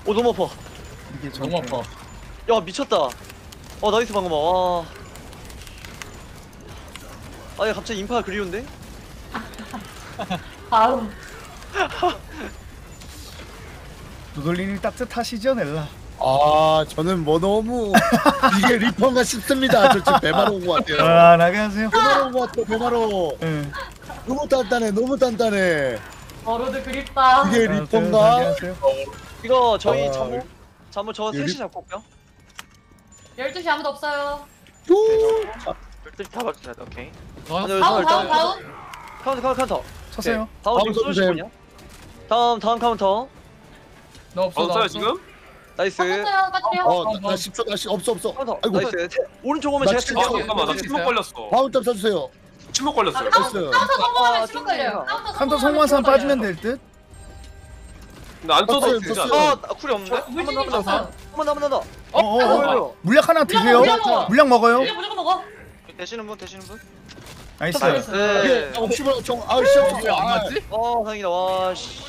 오 너무 아파. 이게 너무 아파. 야 미쳤다. 어 nice 방금 와. 아니 갑자기 인파가 그리운데? (laughs) 바로. (laughs) 누돌리님 따뜻하시죠 넬라. 아 저는 뭐 너무 이게 리퍼인가 싶습니다. 저 지금 배마로 온 것 같아요. 아 나가세요. 배마로 온 것 같아. 배마로. 예. 너무 단단해. 너무 단단해. 워로드 그립다. 이게 안녕하세요, 리퍼인가? 안녕하세요. 이거 저희 아, 잠모 잠모 저 여기- 셋이 잡고 올게요. 12시 아무도 없어요. 열둘 다 박혀야 돼 오케이 아니, 다운 저 다운 일단 다운. 카운터 카운터 카운터. 쳤어요. 오케이. 다음 지금 다음 쏘실 분이야? 다음 다음 카운터. 나 없어 나 없어요 없어. 지금? 나이스. 쳤어요. 까지요. 어, 나, 나 10초 다시 없어 없어. 아이고. 나이스. 태- 오른쪽 오면 나 제가 진짜- 아 칠게요. 잠깐만 나 침묵 걸렸어. 바울점 써주세요. 침묵 걸렸어요. 나이스. 카운터 성공하면 아, 치면 걸려요. 칸터 성공한 빠지면 될 듯. 근데 안 써도 없어요, 되지 없어요. 않아? 어, 나 쿨이 없는데? 물진님 쳤어요. 한번 더, 한번 더. 어, 어, 어. 어, 물약 하나 드세요. 물약 먹어. 물약 먹어요. 무조건 먹어. 되시는 분 되시는 분? 나이스. 나이스. 네. 아, 혹시 몰라 정 아씨 왜 없어. 안 아, 맞지? 어, 다행이다. 와, 씨.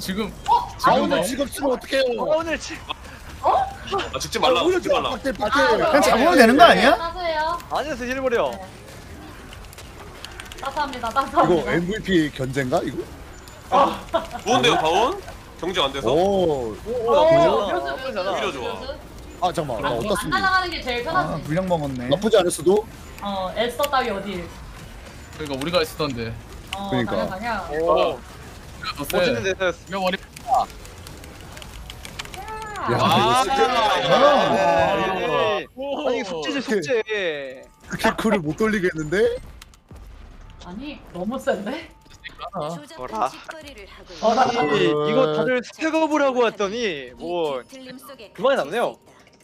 지금 아 지금 오늘 나 지금 쓰면 어떡해요? 아, 오늘 치. 아 죽지 말라. 오늘 죽지 좀 말라. 밖에 밖에. 그냥 잡으면 되는 거 아니야? 따세요. 아니었어, 힐버려. 따스합니다. 이거 따스합니다. MVP 견제인가 이거? 좋은데요 바운? 경쟁 안 돼서? 오. 오, 보잖아. 오히려 좋아. 아 잠깐만 나안 어떻습니까? 날아가는 게 제일 아 편하지. 물약 먹었네. 나쁘지 않았어도. 어, 에스터 따위 어디? 그러니까 우리가 있었던데. 어, 그러니까. 당연 당연. 오, 너 멋있는 세. 데서였어. 이거 머리. 야 아. 아, 예. 오 아니 숙제지 숙제. 스킬쿨을 못 돌리겠는데? 아니 너무 센데? 뭐라? 아니 이거 다들 스펙업을 하고 왔더니 뭐 그만이 남네요.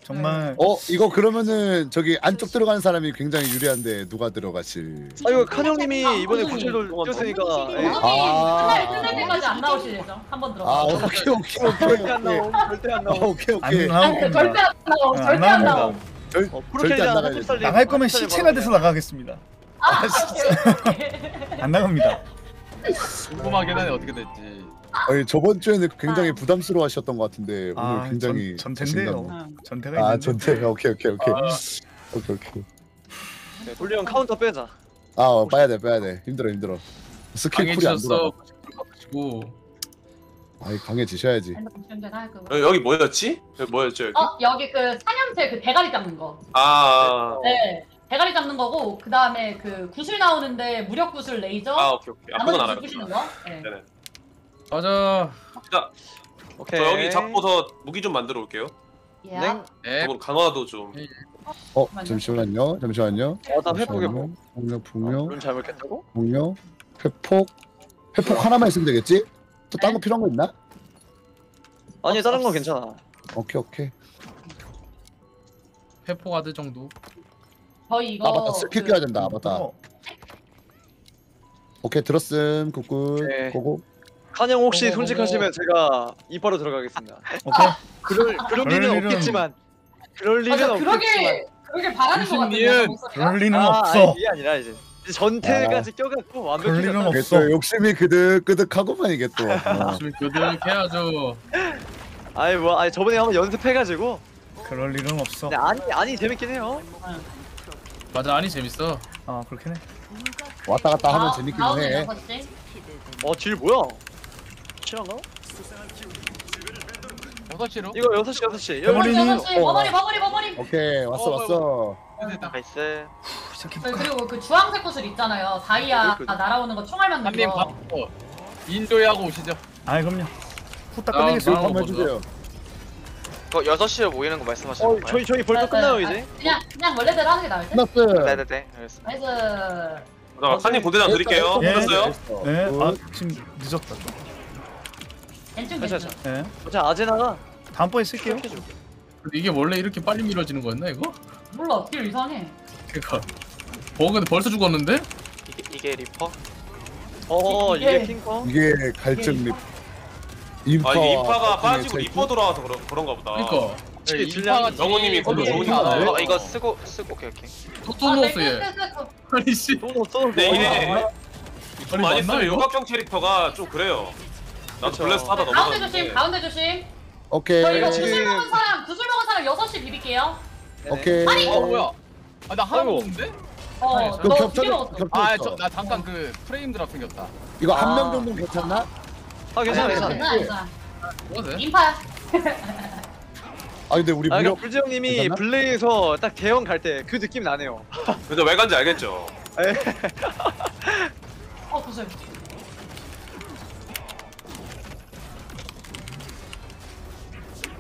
정말 어 이거 그러면은 저기 안쪽 들어가는 사람이 굉장히 유리한데 누가 들어가실? 아 이거 칸 형님이 이번에 구슬도 뛰었으니까. 예. 끝날 끝날 때까지 안 나오실 예정. 한번 들어. 아 오케이 오케이 오케이 절대 안 오케이. 나옴. 절대 안 아, 나옴. 오케이 오케이. 안 나옵니다. 절대 안 나오. 안 절대 안 나오. 나옵니다. 절, 어, 절대 안 나가요. 나갈 거면 시체가. 돼서 나가겠습니다. 아 진짜. (laughs) 안 나갑니다. 궁금하긴 하네 어떻게 될지. 아니 저번 주에는 굉장히 부담스러워하셨던 것 같은데 아, 오늘 굉장히 전, 전텐데요. 자신감- 전태가 아 있는데. 전태 오케이 오케이 오케이 아. 오케이 오케이. 네, 돌리 형 카운터 빼자. 아 어, 빼야 돼 빼야 돼 힘들어 힘들어. 스킬 cool이 안 강해지셨어. 돌아. 받으시고 아이 강해지셔야지. 여- 여기 뭐였지? 여기 뭐였죠 여기? 어 여기 그 사냥새 그 대가리 잡는 거. 아, 네. 대가리 잡는 거고 그 다음에 그 구슬 나오는데 무력 구슬 레이저. 아 오케이 오케이. 아, 그건 나머지 거. 네. 네네. 가자. 자, 오케이. 저 여기 잡고서 무기 좀 만들어 올게요. 야. 네. 그리고 강화도 좀. 어 잠시만요 잠시만요. 어나 회복해 보. 폭력 폭력 룬 잘못했다고? 폭력 회폭 회폭 하나만 있으면 되겠지? 또 딴 거 필요한 거 있나? 아니 다른 건 괜찮아. 오케이 오케이. 회포 가드 정도. 저희 이거 아 맞다 스킬 그- 껴야 된다 맞다. 어, 오케이 들었음 good good 네. Go go. 칸형 혹시 어머, 솔직하시면 제가 이파로 들어가겠습니다. 오케이. 그럴 그럴 그럴 일은 일은- 없겠지만. 그럴 일은 맞아 없겠지만. 그러게 그러게 바라는 거 같은데. 목소리가. 그럴 리는 아, 없어. 아니, 이게 아니라 이제 이제 전태까지 껴갖고 그럴 완벽해졌다. 리는 없어. 또 욕심이 그득그득하고만 이게 또. (laughs) 어. 지금 교득해야죠. 아니 뭐 아니 저번에 한번 연습해가지고. 그럴 일은 없어. 근데 아니 아니 재밌긴 해요. 맞아 아니 재밌어. 아 그렇긴 해. 왔다 갔다 하면 아, 재밌긴 아홉 해. 여섯 시? 어질 뭐야? 실한가? 여섯 시로? 이거 6시 6시. 대머리- 여섯 머리는- 시 어. 버버리 버버리 버버리. 오케이 왔어 어, 왔어. 나이스. 네, 시작해볼까? 그리고 그 주황색 구슬 있잖아요. 다이아 그- 날아오는 거 총알 맞는 한님 거. 바꿔. Enjoy하고 오시죠. 아 그럼요. 후딱 아. 아, 한번 해주세요. 그거 6시에 모이는 거 말씀하시는 어 건가요? 저희 저희 벌써 네, 끝나요 네. 이제. 아, 그냥 그냥 원래대로 하는 게 나을 듯. 끝났어. 네네네. 알겠습니다. Nice. 자, 칸님 고대장 드릴게요. 예. 보셨어요? 네. Good. 아 지금 늦었다. 좀. 괜찮 괜찮아. 괜찮. 네. 자 아제나가 다음번에 쓸게요. 근데 이게 원래 이렇게 빨리 밀어지는 거였나 이거? 몰라 길 이상해. 그니까. 어 근데 벌써 죽었는데? 이게, 이게 리퍼? 어 이게- 이게 핑커. 이게 갈증 립. 인파. 아 이게 인파가 빠지고 리퍼 돌아와서 그런 그런가 보다. 그니까. 네, 질량이- 영호님이 좋은 좋은 거거어 이거 쓰고 쓰고 오케이 오케이. 또또 아, 네, 넣었어 네, 얘. 네, 네, 네. 아니 씨. 또 또. 근데 이게 좀 아니, 많이 쓰면 이거? 요각형 캐릭터가 좀 그래요. 나도 그쵸. 블레스 하다 가운데 조심 넘어갔는데. 가운데 조심. 오케이. 저 이거 구슬 먹은 사람 구슬 먹은 사람 6시 비빌게요. 오케이. 어 뭐야? 아나 하나 아이고. 먹었는데? 어, 그너 겹쳐 비벼 먹었어. 겹쳐. 아저나 잠깐 그 프레임 드랍 생겼다. 이거 한 아. 명 정도 괜찮나? 아 괜찮아 아니, 괜찮아. 괜찮아 괜찮아. 뭐지? 인파야. 아 근데 우리 아 무력 이거 불지 형님이 괜찮나? 블레이에서 딱 대형 갈 때 그 느낌 나네요. 근데 왜 간지 알겠죠? 어 구슬.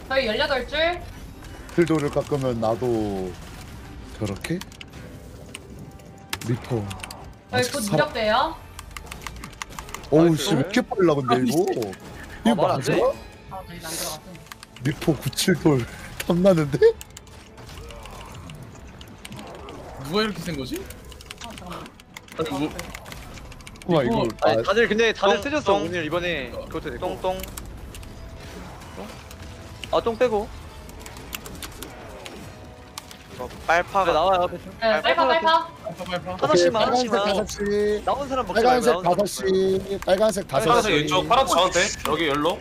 저희 18줄. 필도를 깎으면 나도 저렇게 리퍼. 저희 곧 무력돼요. 어우 씨왜 이렇게 빨라 근데 이거. 이거 말안 맞아? 돼. 아 저희 안 들어갔어. 리퍼 97돌 탐나는데? 누가 이렇게 센 거지? 어 잠깐만. 아니 뭐 와 이거 아니 아, 다들 근데 다들 똥, 똥. 오늘 이번에 그것도 됐고. 똥똥. 아똥 빼고. 이거 자, 빨파가 나와요 배트. 네, 빨파 빨파. 빨파 빨파. 하나씩만 빨간색 하나씩만. 다섯 시, 나온 사람 먹지 말고 빨간색 나온 사람 다섯. 시, 빨간색 다섯 파란색 시. 왼쪽, 파란색 저한테 여기 열로.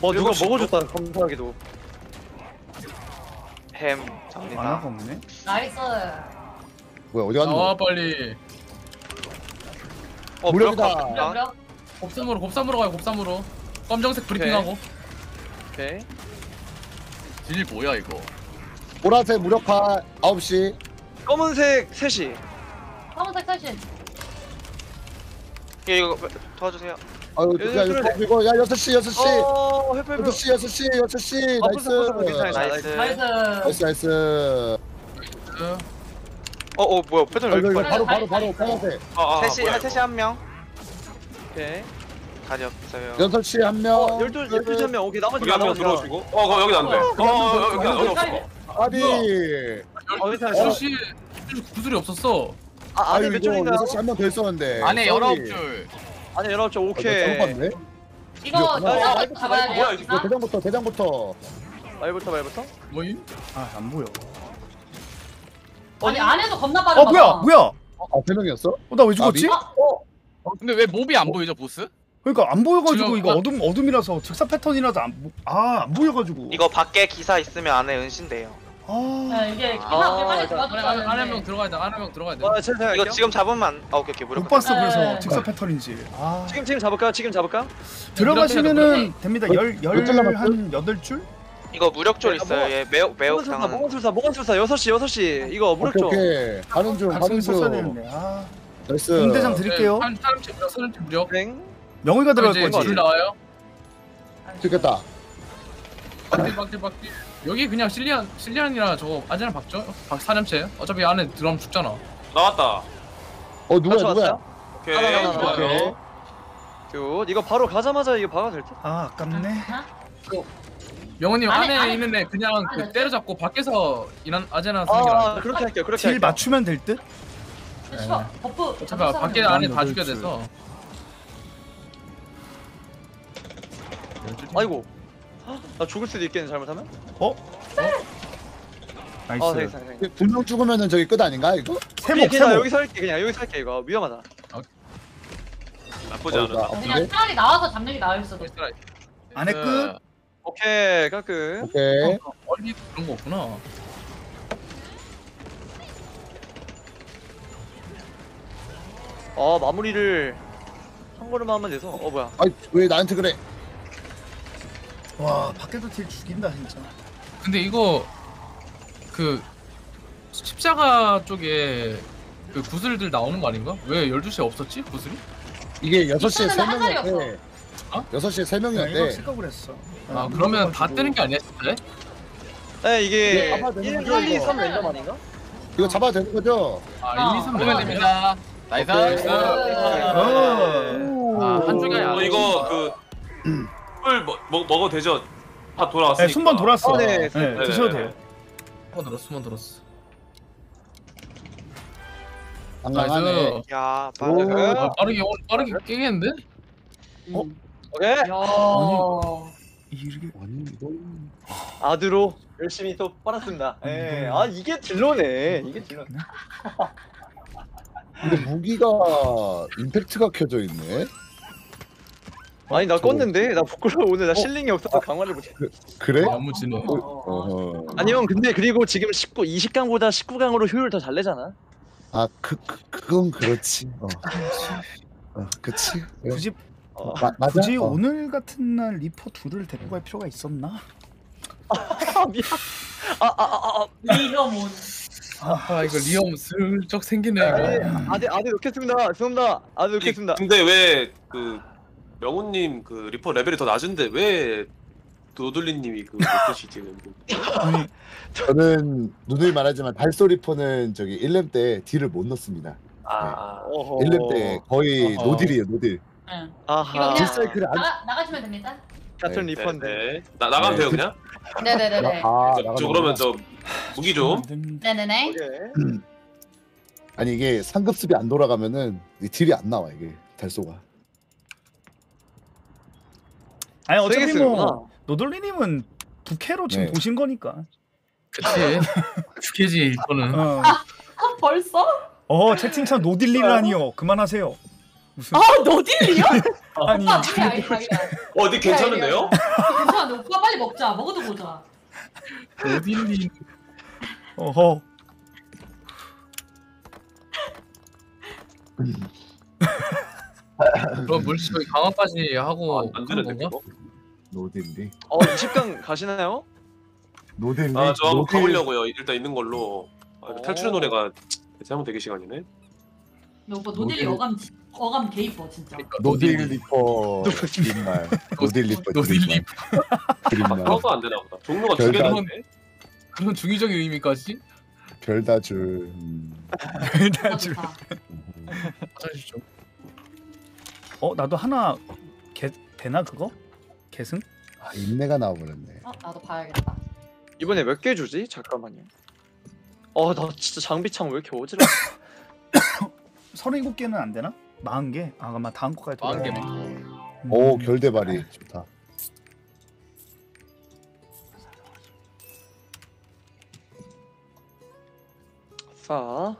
뭐 누가 일곱 시 먹어줬다 감사하게도. 햄 만화가 접니다. 없네. Nice. 뭐야 어디 갔노? 나와 빨리. 어 무력이다. 무력화? 무력. 곱삼으로 곱삼으로 가요 곱삼으로. 검정색 브리핑하고. 오케이. deal 뭐야 이거? 보라색 무력화 9시. 검은색 셋이. 검은색 탈신. 예, 이거 도와주세요. 아유 예, 야 그래. 이거 이거 야 6시 6시. 어 회표 회표. 6시 6시 6시 아, 벌써, 벌써 나이스. 괜찮아요. Nice. Nice. Nice nice. 어 어 뭐야 패턴 아, 왜 이거 이렇게 바로 바로 바로 빨간색. 아, 아, 셋이 뭐야, 셋이 한 명. 오케이. 다리 없어요. 6시 한 명. 어 12, 12시 한 명 오케이 나머지 여기 한명 나머지 들어오시고 어 거, 여긴 안돼 어, 어, 어, 여기 여기 없어 아비. 어 일단 12시 구슬이 없었어. 아 안에 아유 몇 이거 줄인가요? 6시 한명 더 있었는데. 안에 쏘리. 19줄. 안에 19줄 아, 오케이 봤네. 이거 야, 야, 기사 잡아야 돼요. 뭐야? 이거 대장부터 대장부터. 말부터 말부터 뭐임? 아 안 보여. 아니 안에도 겁나 빠른 어 뭐야 뭐야? 아세 명이었어? 어 나 왜 죽었지? 아, 근데 왜 몹이 안 보이죠 보스? 그러니까 안 보여가지고 지금 이거 아- 어둠 어둠이라서 즉사 패턴이라서 안아안 보여가지고. 이거 밖에 기사 있으면 안에 은신돼요. 아 네, 이게 기사 아, 빨리 일단 안에 도와줘야 안에 안에 명 되는데. 들어가야 돼. 안에 명 들어가야 돼. 아 제가 할게요 이거 지금 잡으면 안... 아 오케이 오케이 무력. 못 봤어 네. 그래서 즉사 패턴인지. 아 지금 지금 잡을까? 지금 잡을까? 들어가시면은 됩니다. 몇- 열열 줄 남았어? 한 여덟 줄? 이거 무력졸 아, 있어요. 뭐- 얘 매우 매우 모건술사. 모건술사 모건술사 6시 6시 이거 오케이 무력조 오케이. 가는 중 가는 썼어야 중. 되는데. 아 나이스. 공대장 드릴게요. 한 사람씩 무력, 사람씩 무력. 땡 명의가 들어갈 거지. 줄 나와요. 죽겠다. 박질 박질 박질. 여기 그냥 실리안 실리안이라 저거 아재랑 박죠? 박 사념체. 어차피 안에 들어가면 죽잖아. 나왔다 어 누구야 아, 누구야? 오케이 하나, 하나, 하나. 좋아요 Good 이거 바로 가자마자 이거 박아도 될 듯? 아 아깝네. 명호님 안에, 안에, 안에. 있는 애 그냥 그 안에. 때려잡고 밖에서 인한 아재나 쓰는 게 아 나아. 그렇게 할게요 그렇게 deal 할게요 맞추면 될 듯? 씨발, buff 어차피 밖에 안에 다 죽여야 돼서. 아이고 나 죽을 수도 있겠네 잘못하면? 어? 아 nice. 되겠어 분명 죽으면은 저기 끝 아닌가 이거? 세목 그냥 세목. 여기서 할게 그냥 여기서 할게 이거 위험하다 나쁘지 않아 어, 그냥? 차라리 나와서 잡는 게 나을 수도. 안에 끝. 오케이 깔끔 오케이. 얼리 그런 거 없구나. 어 마무리를 한 걸음 하면 돼서 어 뭐야 아이 왜 나한테 그래? 와 밖에도 딜 죽인다 진짜. 근데 이거 그 십자가 쪽에 그 구슬들 나오는 거 아닌가? 왜 12시에 없었지? 구슬이? 이게 6시에 세 있었는데 한 자리 명이었대. 어? 6시에 세 그냥 이거 명이었대. 생각을 했어. 아 그러면 다 뜨는 게 아니야 진짜? 네 이게 되는 1, 거죠, 1, 2, 3 이거? 랜덤 아닌가? 이거 잡아야 되는 거죠? 아 1, 2, 3 보면 됩니다. 나이스. 오케이. 어. 아한 줄이 아니야. 어, 이거 그 풀먹 먹어도 되죠 다 돌아왔으니까 네, 순번 돌았어. 어, 네, 네, 네, 드셔도 네. 돼요. 수만 들었어 수만 들었어. 나이스. 야 오. 빠르. 아, 빠르게 오늘 빠르게 깨겠는데? 오케이 야. 이게 아니 이거 아드로 열심히 또 빨았습니다 예, 아 이게 딜러네 이게 딜러 근데 무기가 임팩트가 켜져 있네. 아니 나 껐는데 나 부끄러워 오늘 나 실링이 없어서 강화를 못해 그래? 야무지네. 어허. 아니 형 근데 그리고 지금 19 20강보다 19강으로 효율 더 잘 내잖아 아, 그, 그 그건 그렇지. 어. 어, 그치. 그래. 굳이 어. 마, 맞아. 굳이 어. 오늘 같은 날 리퍼 둘을 데리고 갈 필요가 있었나? 아 미안 아아아아 리혐온. 아 이거 리엄 슬쩍 생기네 이거. 아대 아대 놓겠습니다 죄송합니다 아대 놓겠습니다 근데 왜 그 명훈님 그 리퍼 레벨이 더 낮은데 왜 노들리님이 그 못드시 지금 저는 누누이 말하지만 발소리퍼는 저기 1렘 때 딜을 못 넣습니다. 아 어허 1렘 때 거의 어허. 노딜이에요, 노딜. 응. 아하 이거 그냥 딜사이클을 안 나가 나가시면 됩니다. 같은 네, 리펀드 네. 나 나가면 네. 돼요 그냥 네네네네. 아, 저, 저 그러면 저 무기 좀 네네네. 오케이 아니 이게 상급 수비 안 돌아가면은 이 딜이 안 나와 이게 달소가. 아니 어차피 뭐. 노돌리님은 부캐로 지금 네. 보신 거니까. 그치. (laughs) 죽겠지 이거는. 어, 아 벌써? 어 채팅창 노딜리라니요. 그만하세요. 무슨 아 너딜이야? (laughs) 아니 오빠 그게 아니다. 아니다. 어디 괜찮은데요? 괜찮아. 오빠 빨리 먹자. 먹어도 보자. 어딜리. 어허 (laughs) 그럼 거기 강화까지 하고 안 되는데 건가? 그거? 노딜리. 어 20강 가시나요? 노딜리. 아저 한번 노딜- 가보려고요 일단 있는 걸로 아, 이거 탈출의 오. 노래가 잘못 되기 시간이네 근데 오빠 노딜이 노딜. 어감 어감 개 이뻐 진짜. 노딜 리퍼 드림말. 노딜 리퍼 노딜 드림말. 아 드림말. 그런 거안 되나 보다 종류가 두개 결단. 되는데 그런 중의적인 의미까지? 별다줄. 음. 별다줄. 화장실 좀. 어 나도 하나 개 되나 그거? 계승? 아 인내가 나와버렸네. 어, 나도 봐야겠다. 이번에 몇 개 주지? 잠깐만요. 어, 나 진짜 장비창 왜 이렇게 어지러? 37개는 (coughs) 안 되나? 40개? 아 아마 다음 거까지 돌아야 40 돼. 개네. 오 결대발이 좋다. 싸.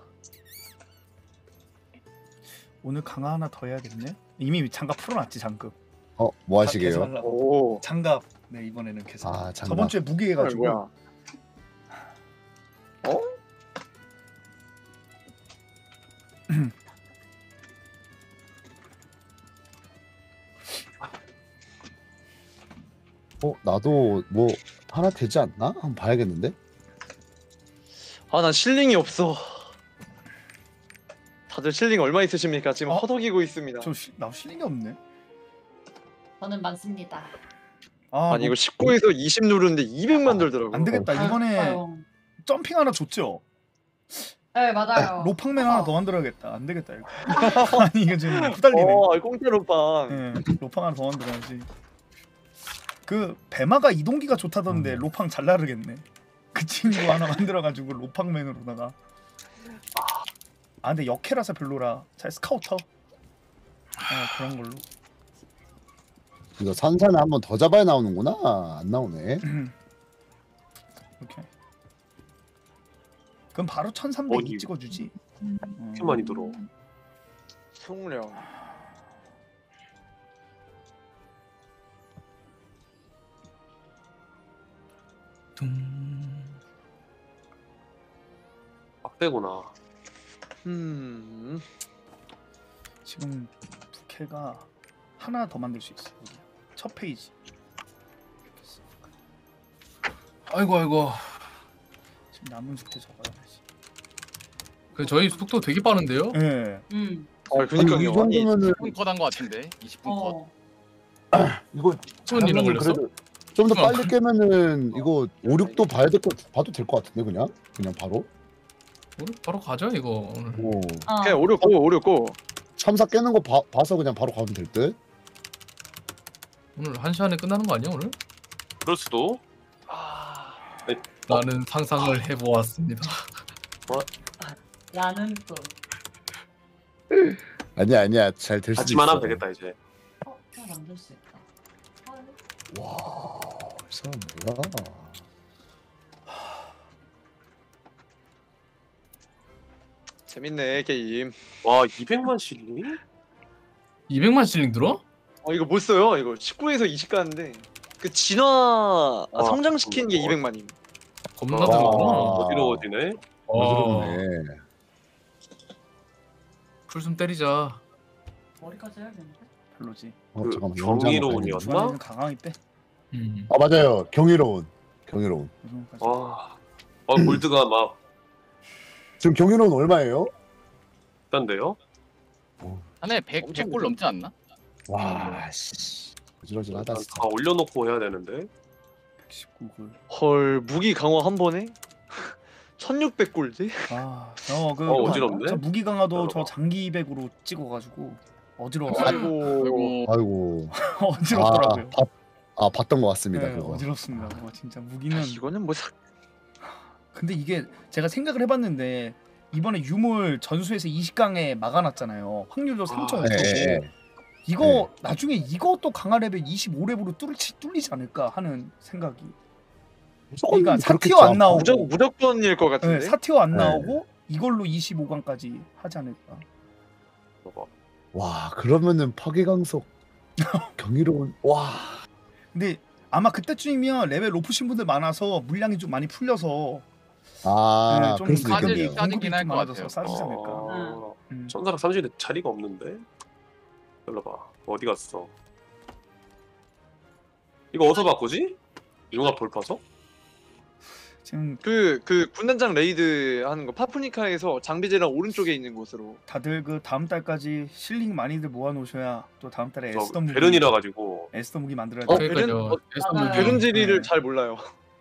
오늘 강화 하나 더 해야겠네. 이미 장갑 풀어놨지 장급. 어뭐 자, 하시게요? 오. 장갑. 네 이번에는 계승. 아 장갑. 저번 주에 무게 해가지고. 뭐야? 어? (clears throat) 어 나도 뭐 하나 되지 않나? 한번 봐야겠는데. 아, 난 실링이 없어. 다들 실링 얼마 있으십니까? 지금 허덕이고 있습니다. 저나 실링이 없네. 저는 많습니다. 아, 아니 뭐- 이거 19에서 20 누르는데 200만 들더라고. 안 되겠다. 이번에 아유. 점핑 하나 줬죠. 네 맞아요. 로팡맨 하나 더 만들어야겠다. 안 되겠다 이거. (laughs) 아니 이게 지금 후달리네. 어, 공짜 로빵. 예, 로팡 하나 더 만들어야지. 그 배마가 이동기가 좋다던데 로팡 잘 나르겠네. 그 친구 하나 만들어가지고 로팡맨으로다가. 아 근데 역해라서 별로라. 잘 스카우터. 아 그런 걸로. 이거 산산에 한번 더 잡아야 나오는구나. 안 나오네. 이렇게. 그럼 바로 1300 어디? 찍어주지. 이렇게 많이 들어. 송령. 빡대구나. 음. 지금 부캐가 하나 더 만들 수 있어. 여기. 첫 페이지. 아이고 아이고. 지금 남은 숙제 적어야지. 그 저희 속도 되게 빠른데요? 예. 음. 아, 그니까요. 이 정도면은 20분 컷한 거 같은데. 20분 컷. (clears throat) 어. 이거 손이랑 걸렸어? 좀더 어. 빨리 깨면은 이거 5, 6도 봐야 될거 봐도 될 것 같은데 그냥 그냥 바로. 오늘 바로 가자 이거 오늘. 오. 어. 그냥 오렸고 오렸고. 참사 깨는 거 봐, 봐서 그냥 바로 가면 될 듯. 오늘 한 시간에 끝나는 거 아니야 오늘? 그럴 수도. 나는 상상을 해보았습니다. (laughs) 나는 또. 아니야 아니야 잘 될 수도 있어. 같이만 하면 되겠다 이제. 어, 그냥 만들 수 있다. 와, 이 사람 뭐야? 재밌네 게임. 와 200만 실링? 200만 실링 들어? 어 이거 못 써요. 이거 19에서 20 가는데 그 진화 아, 성장시키는 게 200만임. 겁나 와. 들어구나. 어지러워지네. 어지럽네. 풀숨 때리자. 머리까지 해야겠는데? 별로지. 어, 그 잠깐만. 경이로운이었나? 강함이 빼. 음. 아 맞아요. 경이로운. 경이로운. 와. 어 골드가 막 지금 경이로운 얼마예요? 있던데요? 한해 100, 100골 넘지 않나? 와, 씨. 어지러지하다 다 진짜. 올려놓고 해야 되는데. 119골. 헐 무기 강화 한 번에 (laughs) 1600골드? 아, 저그 어, 어지럽네. 저 무기 강화도 저. 장기 200으로 찍어가지고 어지러웠어. 아이고. 아이고. (laughs) 어지럽더라고요. 아, 봤, 아 봤던 것 같습니다. 네, 그거. 어지럽습니다. 그거 진짜 무기는. 아, 이거는 뭐 사... 근데 이게 제가 생각을 해봤는데 이번에 유물 전수에서 20강에 막아놨잖아요. 확률도 3.5%고 네. 이거 나중에 이것도 강화 레벨 25렙으로 뚫지 뚫리지 않을까 하는 생각이. 그러니까. 사티어 안 나오고 무조, 무조건일 것 같은데. 네, 사티어 안 네. 나오고 이걸로 25강까지 하지 않을까. 와 그러면은 파괴강석 (laughs) 경이로운 와 근데 아마 그때쯤이면 레벨 높으신 분들 많아서 물량이 좀 많이 풀려서 아, 네, 좀 그럴 수도 가격이 있겠네요. 좀 많아져서 같아요. 싸지지 않을까. 어... 음. 천사랑 삼신에 자리가 없는데. 열러봐. 어디 갔어? 이거 어디서 바꾸지? 융합 돌파서? 지금 그, 그 군단장 레이드 하는 거 파프니카에서 장비제랑 오른쪽에 있는 곳으로 다들 그 다음 달까지 실링 많이들 모아 놓으셔야 또 다음 달에 저 에스더 무기 베른이라 가지고 에스더 무기 만들어야 어, 돼. 그러니까요. 베른? 어, 에스더 맞아요. 무기. 베른 지리를 네. 잘 몰라요.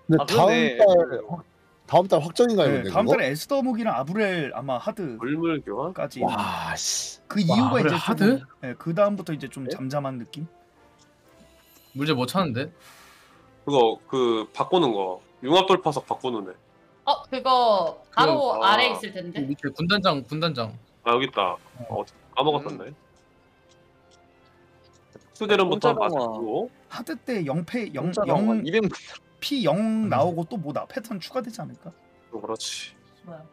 근데 아, 다음 그러네. 달 다음 달 확정인가요? 네, 근데 다음 그거? 달에 에스더 무기랑 아브렐 아마 하드 물물 교환까지. 와 씨. 그 와, 이유가 아브렐 이제 하드? 좀, 네, 그 다음부터 이제 좀 잠잠한 느낌. 물제 못 찾는데? 그거 그 바꾸는 거 융합 돌파석 바꾸는 애. 어 그거 바로 그- 아래 아. 있을 텐데. 밑에 군단장 군단장. 아 여기 있다. 어 까먹었었네. 수대련부터 공짜방어. 맞고 하드 때 0패 0 공짜방어 0 200 P 0 나오고 또 뭐 나 패턴 추가되지 않을까? 또 그렇지. 뭐야?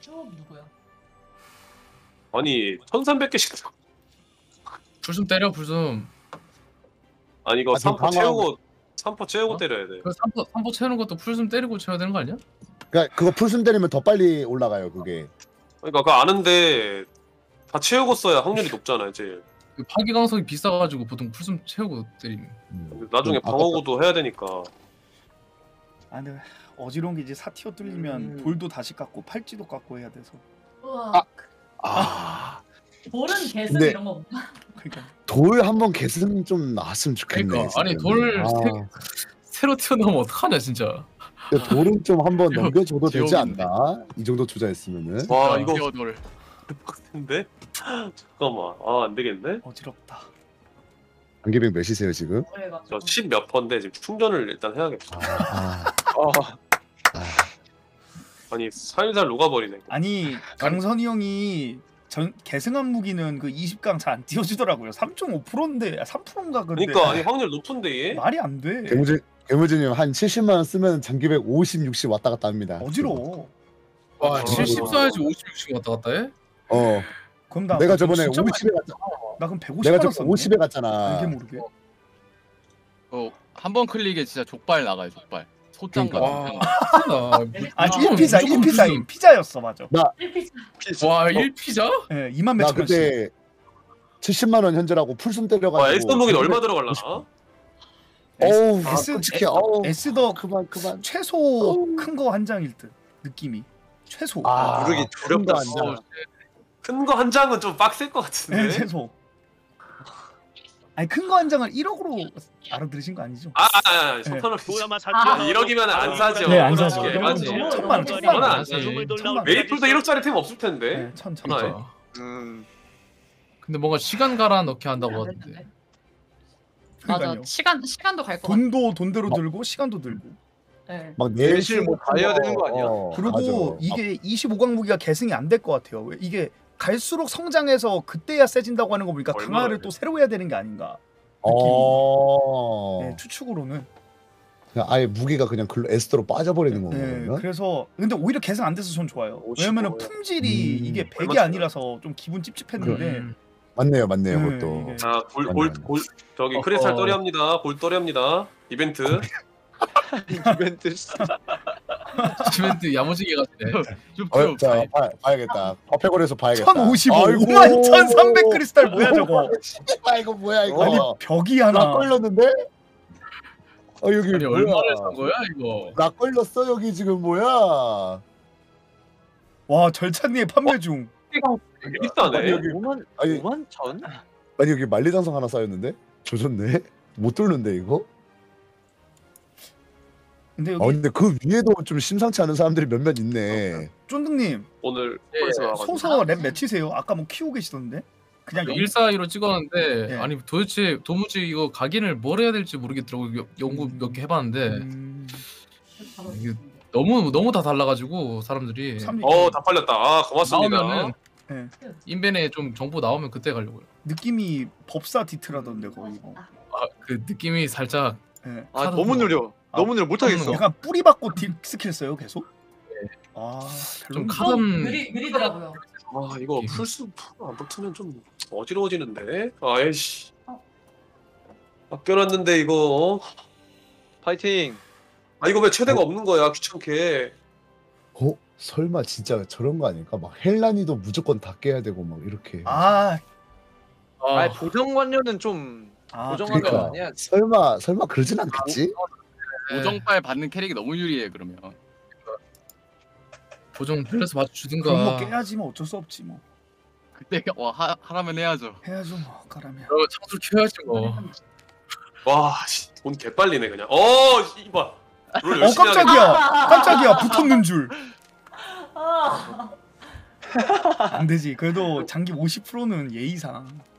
쭉 누구야? 아니 1300개씩 불숨 때려 불숨. 아니 이거 아, 좀 3포 강화하고- 채우고 3포 채우고 때려야 돼. 그 삼포 삼포 채우는 것도 풀숨 때리고 채워야 되는 거 아니야? 그러니까 그거 풀순 때리면 더 빨리 올라가요 그게. 그러니까 그거 아는데 다 채우고 써야 확률이 높잖아요 제일. 그 파기 강속이 비싸가지고 보통 풀숨 채우고 때리면. 음. 나중에 좀 방어구도 해야 되니까. 아 근데 어지러운 게 이제 사티어 뚫리면 음. 돌도 다시 깎고 팔찌도 깎고 해야 돼서. 우와. 아 볼은 개슴 근데- 이런 거 없나? 그러니까 돌 한번 개슴 좀 나왔으면 좋겠네. 그러니까 아니 진짜. 돌 아, 세- 새로 튀어나오면 어떡하냐 진짜. 근데 돌은 좀 한번 (laughs) 넘겨줘도 되지 지옥인데. 않나? 이 정도 투자했으면은. 와 아, 이거. 빡센데? (laughs) 잠깐만 아 안되겠네? 어지럽다. 안개병 몇이세요 지금? 그래가지고. 저10몇 번데 지금 충전을 일단 해야겠어 아, 아, 아니 살살 녹아버리네 아니 강선이 형이 전 계승한 무기는 그 20강 잘 안 띄워주더라고요. 3.5%인데 3%인가 근데 그러니까 아니 확률 높은데 얘? 말이 안 돼. 괴물진 괴물진님 한 70만 원 쓰면 장기백 50, 60 왔다 갔다 합니다. 어지러워. 와 아, 70 써야지 50, 60 왔다 갔다 해? 어. 그럼 나 내가 저번에 진짜 50에 갔잖아. 나 그럼 150 내가 받았었네. 저번에 50에 갔잖아. 알게 모르게. 어, 한 번 클릭에 진짜 족발 나가요 족발. 소장 그러니까. 같은 거. 와, 아 무조건- 1피자 무조건 1피자임 불숨. 피자였어 맞아. 와 1피자? 예, 네, 2만 나 몇천 원씩. 그때 70만 원 현질하고 풀숨 때려가지고. 와 엑스턴 무기는 얼마 들어갈라나? 어우, S- 솔직히 에- 어우. 에스더 그만 그만. 최소 큰 거 한 장일 듯 느낌이 최소. 아, 누르기 두렵다 돼. 큰 거 한 장은 좀 빡셀 것 같은데 네, 최소. 아니 큰 거 한 장을 1억으로 알아들으신 거 아니죠? 아, 아, 아, 도야마 아. 사티어 1억이면 안 사죠 네, 안 사죠. 너무 맞지? 너무 천만 원, 천만 원. 안 사죠 천만. 메이플도 1억짜리 템 없을 텐데 네, 천 천. 그러니까. 음. 근데 뭔가 시간 갈아 넣게 한다고 하던데. 맞아. 그러니까요. 시간 시간도 갈거 같아. 돈도 돈대로 들고 시간도 들고. 네. 막 내실 내실 뭐다 해야 되는 거 아니야? 어, 그리고 맞아. 이게 25강 무기가 계승이 안 될 것 같아요. 왜? 이게 갈수록 성장해서 그때야 세진다고 하는 거 보니까 얼마나 강화를 돼? 또 새로 해야 되는 게 아닌가. 어. 네, 추측으로는. 그냥 아예 무기가 그냥 글로 에스더로 빠져버리는 건가 네, 그러면? 그래서 근데 오히려 계승 안 돼서 전 좋아요. 55 왜냐면은 야. 품질이 음. 이게 100이 얼마 아니라서 좀 기분 찝찝했는데 음. 맞네요, 맞네요, 네, 그것도. 이게. 아, 골, 골, 골, 저기. 크리스탈 떠리합니다. 골 떠리합니다. 이벤트. (laughs) (laughs) 이벤트 시멘트 야무지게 가지네. 어, 자, 봐, 봐야겠다. 어패골에서 봐야겠다. 1055, 아이고. 5만 1300 크리스탈 뭐야 저거? (laughs) 아 이거 뭐야 이거? 아니 벽이 하나. 나 걸렸는데? 어 여기 아니 뭐야? 얼마를 산 거야 이거? 나 걸렸어 여기 지금 뭐야? 와 절찬리에 판매 중. 비싸네. 아니, 여기 5만 아니 5만 천? 아니 여기 만리장성 하나 쌓였는데 조졌네. 못 뚫는데 이거? 근데 아 여기 근데 그 위에도 좀 심상치 않은 사람들이 몇몇 있네. 쫀득님 오늘 예, 폴에서 나와가지고. 소서 랩 몇이세요? 아까 뭐 키우고 계시던데? 그냥 영... 142로 찍었는데 예. 아니 도대체 도무지 이거 각인을 뭘 해야 될지 모르겠더라고 요- 연구 음. 몇개 해봤는데 음... 이게 너무 너무 다 달라가지고 사람들이 참 어, 다 팔렸다. 아, 고맙습니다. 나오면은 예. 인벤에 좀 정보 나오면 그때 가려고요. 느낌이 법사 디트라던데 거의. 뭐. 아 그 느낌이 살짝 예. 아 카드 너무 뭐- 느려. 너무 느려 못 하겠어. 약간 뿌리 받고 딜 스킬 써요 계속? 아좀 별로. 카던 느리 느리더라고요. 아, 이거 풀스 풀안 붙으면 좀 어지러워지는데. 아이씨. 아껴놨는데 이거. 파이팅. 아, 이거 왜 최대가 없는 거야? 귀찮게. 어? 설마 진짜 저런 거 아닐까? 막 헬라니도 무조건 다 깨야 되고 막 이렇게. 아, 아, 아 보정 관련은 좀 아 보정하는 그러니까. 거 아니야? 설마 설마 그러진 않겠지? 오정빨 받는 캐릭이 너무 유리해 그러면. 보정 플러스 그럼 뭐 맞춰주든가. 깨야지 뭐 어쩔 수 없지 뭐. 그때 와 하, 하라면 해야죠. 해야죠 뭐 가라면. 어, 창술 키워야지 뭐. 와, 씨, 돈 개빨리네 그냥. 어, 이봐. 롤 어 열심히 깜짝이야. 깜짝이야 붙었는 줄 아, 안 되지 그래도 장기 50%는 예의상 그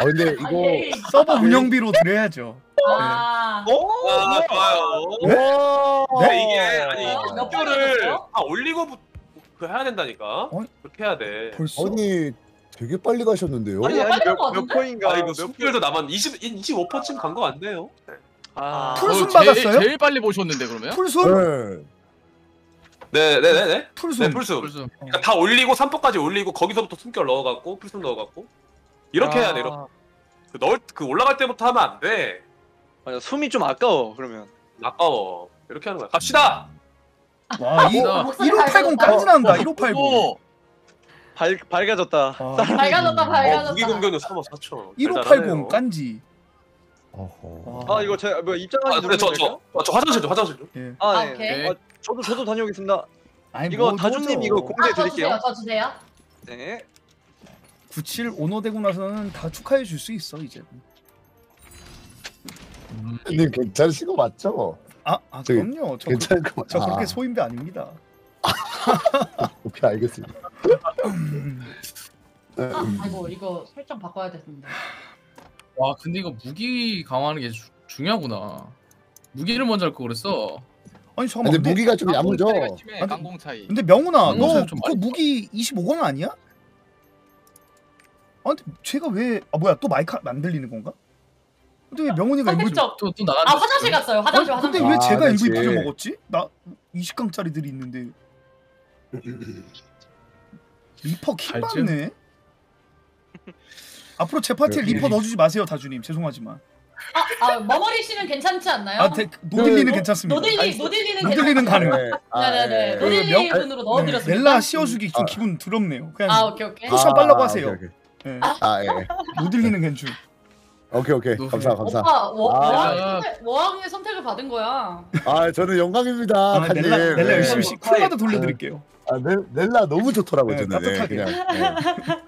아 근데 아, 이거 예. 서버 운영비로 드려야죠 아, 어? 아 좋아요. 와. 근데 이게 아니 어? 몇 학교를? 다 올리고 부- 그 해야 된다니까. 어? 그렇게 해야 돼. 벌써? 아니 되게 빨리 가셨는데요. 아니 아니 빨리 몇, 것몇 같은데? 포인가 아 이거 몇 숙별도 남았 20 25%쯤 간거안 돼요? 아 풀숨 어, 받았어요? 제일, 제일 빨리 보셨는데 그러면? 풀숨? 네. 네, 네, 네, 네. 풀숨 네, 풀숨. 벌써 그러니까 다 올리고 3%까지 올리고 거기서부터 숨결 넣어갖고 풀숨 넣어갖고 이렇게 해야 돼. 이렇게. 그 넣을 그 올라갈 때부터 하면 안 돼. 맞아 숨이 좀 아까워 그러면 아까워. 이렇게 하는 거야. 갑시다. 와 이, 어, 목소리 1580 밝아졌다. 깐지난다 1580 오, 밝 밝아졌다 아, 밝아졌다 어, 밝아졌다. 무기금경은 3만 4천. 1580 깐지 어허. 아 이거 제가 뭐 입장하기 아, 근데 저, 저, 저, 저 화장실 좀, 화장실 좀. 예. 아, 아, 네. 오케이. 아, 저도 저도 다녀오겠습니다. 아니 이거 뭐 다준님 노죠. 이거 공개 아, 저 드릴게요. 주세요. 저 주세요. 네. 97 오너 되고 나서는 다 축하해 줄 수 있어 이제 님 괜찮으신 거 맞죠? 아, 아 저기, 그럼요 저, 그, 괜찮은 거 맞- 저 그렇게 아. 소인배 아닙니다 (laughs) 오케이 알겠습니다. 아, 아이고 이거 설정 바꿔야 되는데. 와 근데 이거 무기 강화하는 게 주, 중요하구나 무기를 먼저 할 거 그랬어 아니 잠깐만 근데 근데, 무기가 좀 야무져. 차이가 심해. 아, 깡공 차이. 근데 명훈아 음, 좀 너그 많이- 무기 25강 아니야? 아 근데 제가 왜 아 뭐야 또 마이크 안 들리는 건가? 근데 왜 명훈이가 이거 선택적. 또 또 나가 아 화장실 갔어요. 화장실 아니, 근데 화장실. 왜 아, 제가 그치. MVP 를 먹었지? 나 20강짜리들이 있는데 리퍼 킹 알죠? 받네. 앞으로 제 파티에 그래. 리퍼 넣어주지 마세요 다주님 죄송하지만 아, 아 머머리 씨는 괜찮지 않나요? 아 대, 노딜리는 그, 괜찮습니다 노딜리 노딜리는 노딜리는 가능. 네. 아, 네네네. 예. 노딜리 명- 분으로 네, 넣어드렸습니다. 넬라 씌워주기 좀 아. 기분 더럽네요 그냥 아 오케이 오케이. 쿠션 아, 빨라고 아, 하세요 오케이, 오케이. 예. 아 예. 노딜리는 괜찮 오케이 오케이. 노- 감사 감사. 오빠 워, 아. 선택, 워항의 선택을 받은 거야. 아 저는 영광입니다. 아, 칸님. 넬라 넬라 네. 열심히 시- 쿨마다 돌려드릴게요 아 넬, 넬라 너무 좋더라고요 네, 저는. 네, 따뜻하게. 그냥.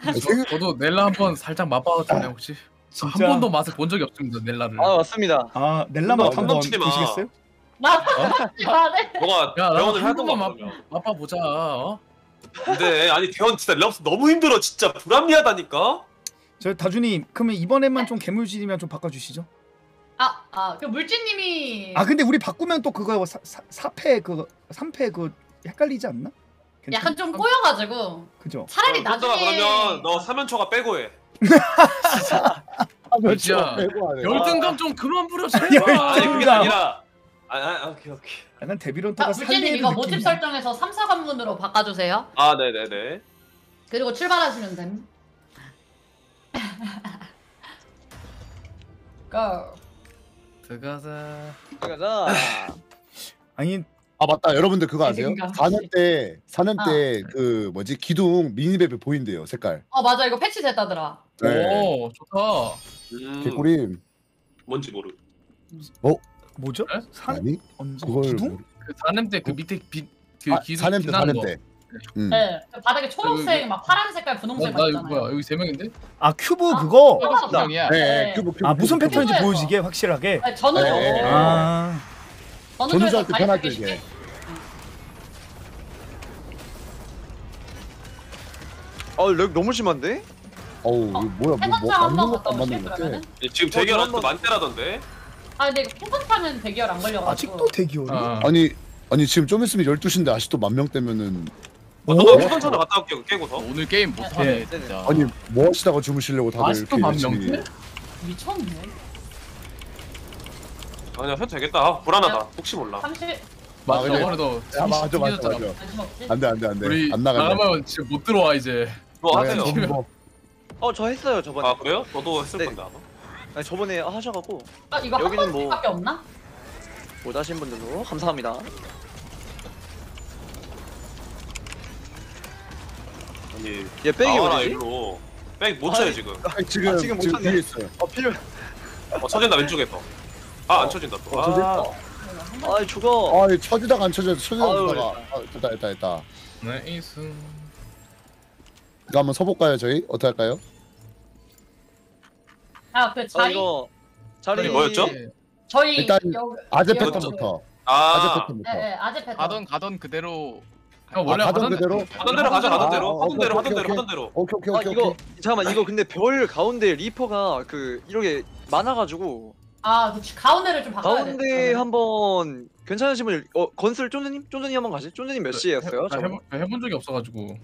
네. (laughs) 생- 저도 넬라 한번 살짝 맛봐도 혹시? 한 진짜? 번도 맛을 본 적이 없습니다 넬라를 아 맞습니다. 아 넬라 맛너 한번 마. 보시겠어요? 나 받지 마네. 너가 야 나도 병원을 한 번만 맛. 맛봐보자 어? 근데 아니 대원 진짜 relapse 너무 힘들어 진짜 불합리하다니까. 저 다주님 그러면 이번에만 좀 개물질이면 좀 바꿔주시죠 아, 아, 그 물지님이 아 근데 우리 바꾸면 또 그거 사, 사, 4패 그 3패 그 헷갈리지 않나? 괜찮- 약간 좀 꼬여가지고 그죠? 차라리 그럼 나중에 그러면 너 사면초가 빼고 해. 진짜 좀 빼고 하네. 열등감 좀 그만 부려 야, 제발 아니 그게. 아니라. 아, 아 오케이 오케이. 약간 아, 데뷔런터가 물지님 살리는 이거 모집 느낌이 설정에서 3, 4관문으로 바꿔주세요. 아 네네네. 그리고 출발하시면 됨. 고. 들어가자 가자. (laughs) 아니 아 맞다 여러분들 그거 아세요? 생각. 4년 때 4년 아. 때 그 뭐지 기둥 미니맵에 보인대요 색깔. 어 맞아 이거 패치 됐다더라. 네. 오 좋다 음, 개꿀임. 뭔지 모르. 뭐죠? 네? 산 아니 언제 그걸 기둥? 모르- 그 4년 때그 밑에 빛, 그 아, 기둥 4년 때 빛나는 4년 거. 때. 음. 네. 그 바닥에 초록색, 그- 막 파란 색깔, 어, 분홍색 나 이거 있잖아요. 뭐야 여기 세 명인데? 아 큐브 그거 여기 있었다. 명이야. 네, 네. 큐브 큐브. 아 무슨 큐브, 패턴인지 큐브에서. 보여지게 확실하게 네, 저는 네. 어, 아 저는 전우할 그래서 때 다리 편하게 이게. 어, 렉 너무 심한데? 어우 이거 뭐야 뭐, 뭐 해봤자 맞는 한번 것도 갔다 안 맞는 오실 것 같아. 그러면은? 지금 어, 대결 저 아직도 한번- 만대라던데. 아 근데 이거 캔버스하면 대기열 안 걸려가지고. 아직도 대기열이? 아, 아니 아니 지금 좀 있으면 12시인데 아직도 만명 때면은 어, 저도 휴전선을 갔다 올게요 깨고서. 오늘 게임 못하네 네. 진짜. 아니 뭐 하시다가 주무시려고 다들 아직도 이렇게 만 열심히 명대? 미쳤네. 아니야 해도 되겠다. 아, 불안하다. 혹시 몰라. 30 맞아 아, 그래. 저번에도 야 맞아 맞아 맞아 관심 없지? 안돼 안돼 안돼 우리 안 나가네 나가면 지금 못 들어와 이제 뭐 네, 하세요? 저는 뭐- 어, 저 했어요, 저번에. 아 그래요? 저도 했을 네. 건데 아마. 아니, 저번에 하셔갖고 아 이거 한 여기는 뭐- 번씩밖에 없나? 못 하신 분들도 감사합니다. 아니 얘 백이 나와라 어디지? 일로. 백못 쳐요 아니, 지금. 아, 지금 아, 지금, 지금 지금 못하네. 뒤에 있어요 어, 필요. 어 쳐진다 왼쪽에서. 아안 쳐진다 또. 어, 쳐진다. 아, 아, 죽어. 아 쳐지다가 안 쳐져 쳐지다가 아유, 쳐다가 아, 됐다 됐다 됐다 나이스 이거 한번 서볼까요 저희 어떻게 할까요? 아그 아, 자리 이거 자리 뭐였죠? 저희 일단 여기- 아재 여기- 패턴부터 아. 패턴부터. 네, 네, 아재 패턴. 가던 가던 그대로 아, 원래 아, 가던 그대로? 하던 대로 가자 하던 아, 대로 어, 하던 대로 하던 대로 하던 대로 오케이 오케이 아 오케이 이거 오케이. 잠깐만 이거 근데 별 가운데 리퍼가 그 이렇게 많아가지고 아, 그치. 가운데를 좀 바꿔야 돼. 가운데 한번 괜찮으신 분 어, 건슬 쫀드님 쫀드님 한번 가시. 쫀드님 몇 시였어요? 아, 해본, 해본 적이 없어가지고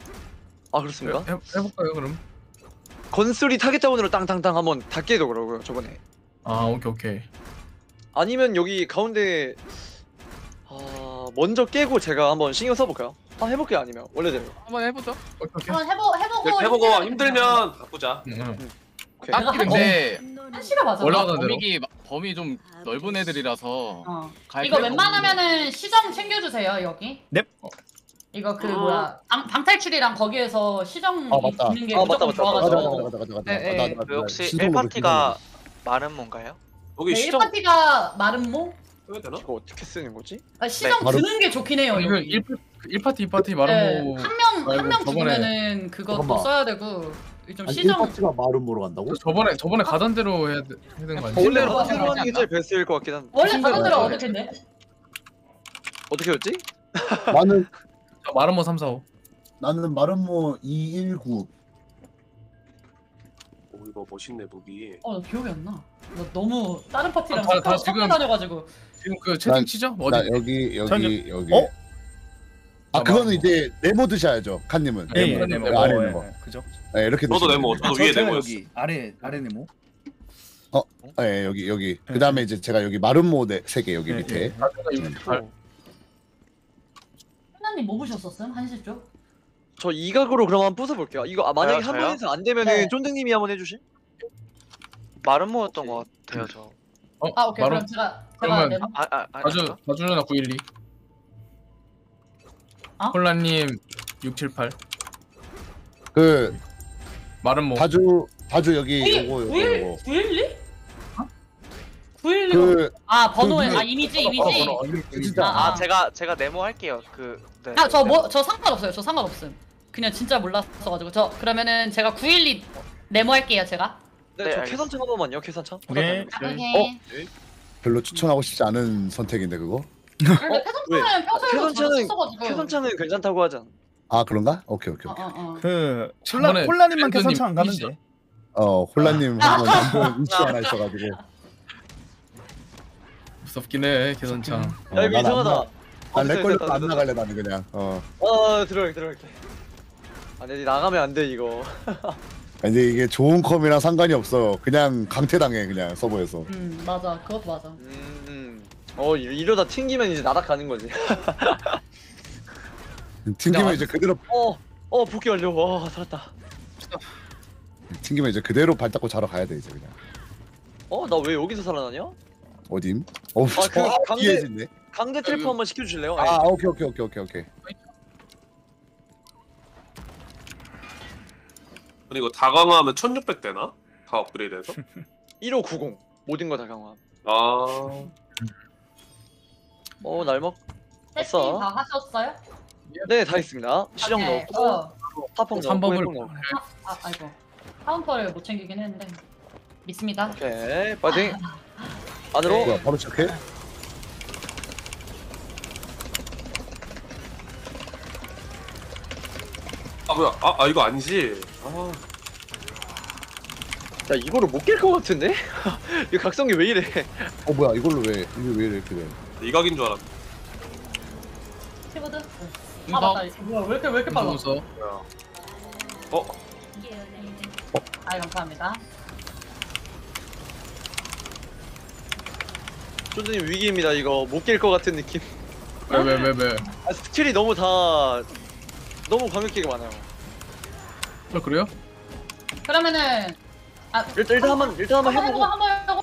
아 그렇습니까? 해, 해볼까요 그럼? 건슬이 target down으로 땅땅땅 한번 다 깨더라고요 저번에. 아 오케이 오케이. 아니면 여기 가운데 아 먼저 깨고 제가 한번 신경 써볼까요? 한번 해볼게요 아니면? 원래대로. 한번 해보죠. 한번 해보 해보고 이렇게 해보고 힘들면 바꾸자. 딱히 근데 한 시가 맞아. 원래 범위기 범위 좀 넓은 애들이라서 갈 이거 필요가 웬만하면은 시정 챙겨주세요 여기. 넵. 이거 그 뭐야 방, 방탈출이랑 거기에서 시정 아, 맞다. 있는 게 아, 맞다, 무조건 맞다. 좋아가지고. 맞아, 맞아, 네, 맞아, 네. 맞아, 맞아, 그 혹시 신속으로 1파티가 마른 뭔가요? 여기 네, 시정 1파티가 마름모? 되나? 이거 어떻게 쓰는 거지? 아, 시정 바로- 드는 게 좋긴 해요 이거 여기. 1, 1파티 2파티 네, 말은 뭐 한명 말고 한명 저번에- 죽으면은 그것도 잠깐만. 써야 되고 좀 아니, 시정 1파티가 마름 보러 간다고? 저번에 저번에 가던 대로 해야, 되- 해야 되는 거 아니지? 원래 파티로 맞아. 하는 게 제일 베스트일 것 같긴 한데. 원래. 다른 데로 어떻게 했네? 어떻게 했지? 나는 자, 마름모 3, 4, 5 나는 마름모 219. 오 이거 멋있네 무기 어, 나 기억이 안 나. 나 너무 다른 파티랑 다- 다 섞어, 지금- 다녀가지고. 지금 그 채팅 난- 치죠? 나 어디? 여기 여기 저기- 여기. 어? 아 아, 그거는. 이제 네모 드셔야죠 칸님은. 예, 네모, 예, 네모. 네모. 아래 어, 있는 거. 예, 그죠? 네, 이렇게 드시면 네모 돼요. 저도 저- 위에 네모였어 여기 아래 아래 네모. 네, 여기 여기. 그 다음에 이제 제가 여기 마름모 네, 세개 여기 네, 밑에. 네. 나중에 68. 하나님 뭐 보셨었음? 한시 쪽? 저 이각으로 그럼 한번 부숴볼게요. 이거 아, 만약에 저요? 한 번에서 안 되면은 네. 쫀득님이 한번 해주실? 마름모였던 것 같아요 저. 어? 아, 오케이. 마름 그럼 제가 제가 그러면 네모. 아, 아, 아, 다주 다주나 912 어? 콜라님 678그 마름모 다주 다주 여기 요거 요거 구일- 요거. 912? 912? 그 아, 번호에 그 아 이미지 이미지. 진짜 아, 아 제가 제가 네모 할게요. 그 네. 아, 저 뭐 저 상관없어요. 저 상관없음. 그냥 진짜 몰랐어 가지고. 저 그러면은 제가 912 네모 할게요, 제가. 네, 네, 저 알겠습니다. 계산창 한 번만요. 계산창. 오케이. 오케이. 별로 추천하고 싶지 않은 선택인데 그거? 패선차는 평소에도 계산창은. 계산창은 괜찮다고 하잖아. 아 그런가? 오케이 오케이 어, 오케이. 어, 어. 그 저번에 콜라 밴드님 계산차 안 가는데. 어 홀라님 한번 한번 위치 하나 있어가지고. 무섭긴 해 계산창 어, 야 이거 난안 이상하다. 됐다, 렉걸려 됐다, 안. 나갈래 나는 그냥. 어. 아 들어갈게 들어갈게. 아 근데 나가면 안 돼 이거. 근데 이게 좋은 컴이랑 상관이 없어. 그냥 강퇴당해 그냥 서버에서. 음, 맞아. 그것도 맞아. 음, 음. 어 이- 이러다 튕기면 이제 나락가는 거지. (laughs) 튕기면 이제 그대로 어, 어 복귀 완료. 와 살았다. 튕기면 이제 그대로 발 닦고 자러 가야 돼 이제 그냥. 어 나 왜 여기서 살아나냐? 어딘? 어, 아, 그저 강제- 있네. 강제 트래프 한번 시켜주실래요? 아 오케이 오케이 오케이 오케이 오케이. 그리고 다강화하면 1600 되나? 다 업그레이드해서? (laughs) 1590 모든 거 다 강화. 아 어 날 먹. 세팅. 다 하셨어요? 네다 있습니다. 시정 오케이. 넣었고 어. 타펑 넣었고 삼법을 해풍 넣었고. 아, 아이고. 카운터를 못 챙기긴 했는데. 믿습니다. 오케이 파이팅. 안으로. 뭐야 바로 시작해? 아 뭐야 아, 아 이거 아니지 아 야 이거를 못 깰 것 같은데? (laughs) 이 각성기 왜 이래? 어 뭐야 이걸로 왜 이게 왜 이렇게 돼? 이각인 줄 알았네 키보드? 아? 맞다. 뭐야, 왜 이렇게, 왜 이렇게 빨라? 무서 어? 아, 감사합니다. 쫀드님 위기입니다 이거 못 깰 것 같은 느낌. 왜 왜 왜 왜? 아 skill이 너무 다 너무 광역기가 많아요. 어, 그래요? 그러면은 아 일단 일단 한번 일단 한번 한번 해보고. 해보고 한번 해보고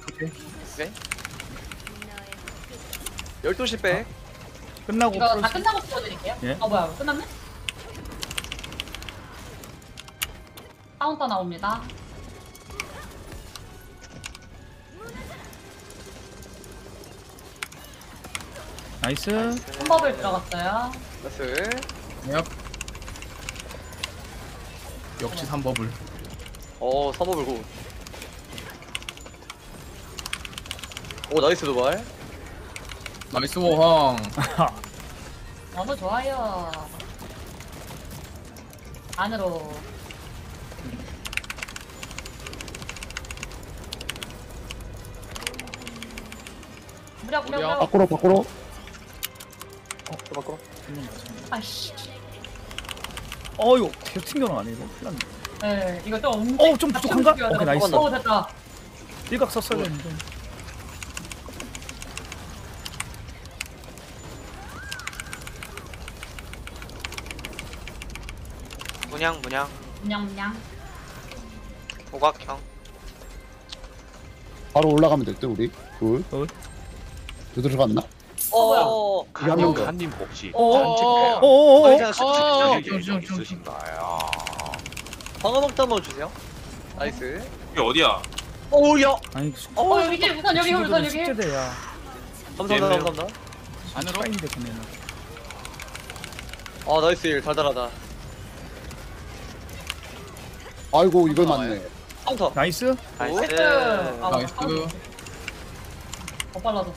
네. 12시 back. 끝나고 이거 다 끝나고 보여드릴게요. 예. 어 뭐야 끝났네? 카운터 나옵니다. nice. 한 bubble 들어갔어요. 나이스. 얍 역시 3버블 어 3bubble 고. 오 nice 도발. nice 워황. 너무 좋아요. 안으로. 무려 무려 무려. 밖으로 밖으로. 밖으로. 아씨. 어 이거 계속 튕겨나 아니 이거 큰일 났네 네, 이거 좀 움직. 어, 좀 부족한가? 오케이, nice. 오 됐다. 일각 썼어야 되는데 문양 문양 냥냥. 오각형 바로 올라가면 될 때 우리 둘. 둘 들어갔나? 어. 그게 한명 더. 한님 혹시 어. 단체패 어어어 어. 어, 어, 계정 있으신가요? 방어 먹다 한번 주세요. 나이스. 이게 어디야? 오야. 아니 어 여기 우선 여기 우선 여기. 숙제대야 감사합니다. 감사합니다. 안으로. 인데 걔네는 아 나이스 일 달달하다. 아이고 이걸 맞네. 카운터. nice nice 아, nice. 더 빨라졌어.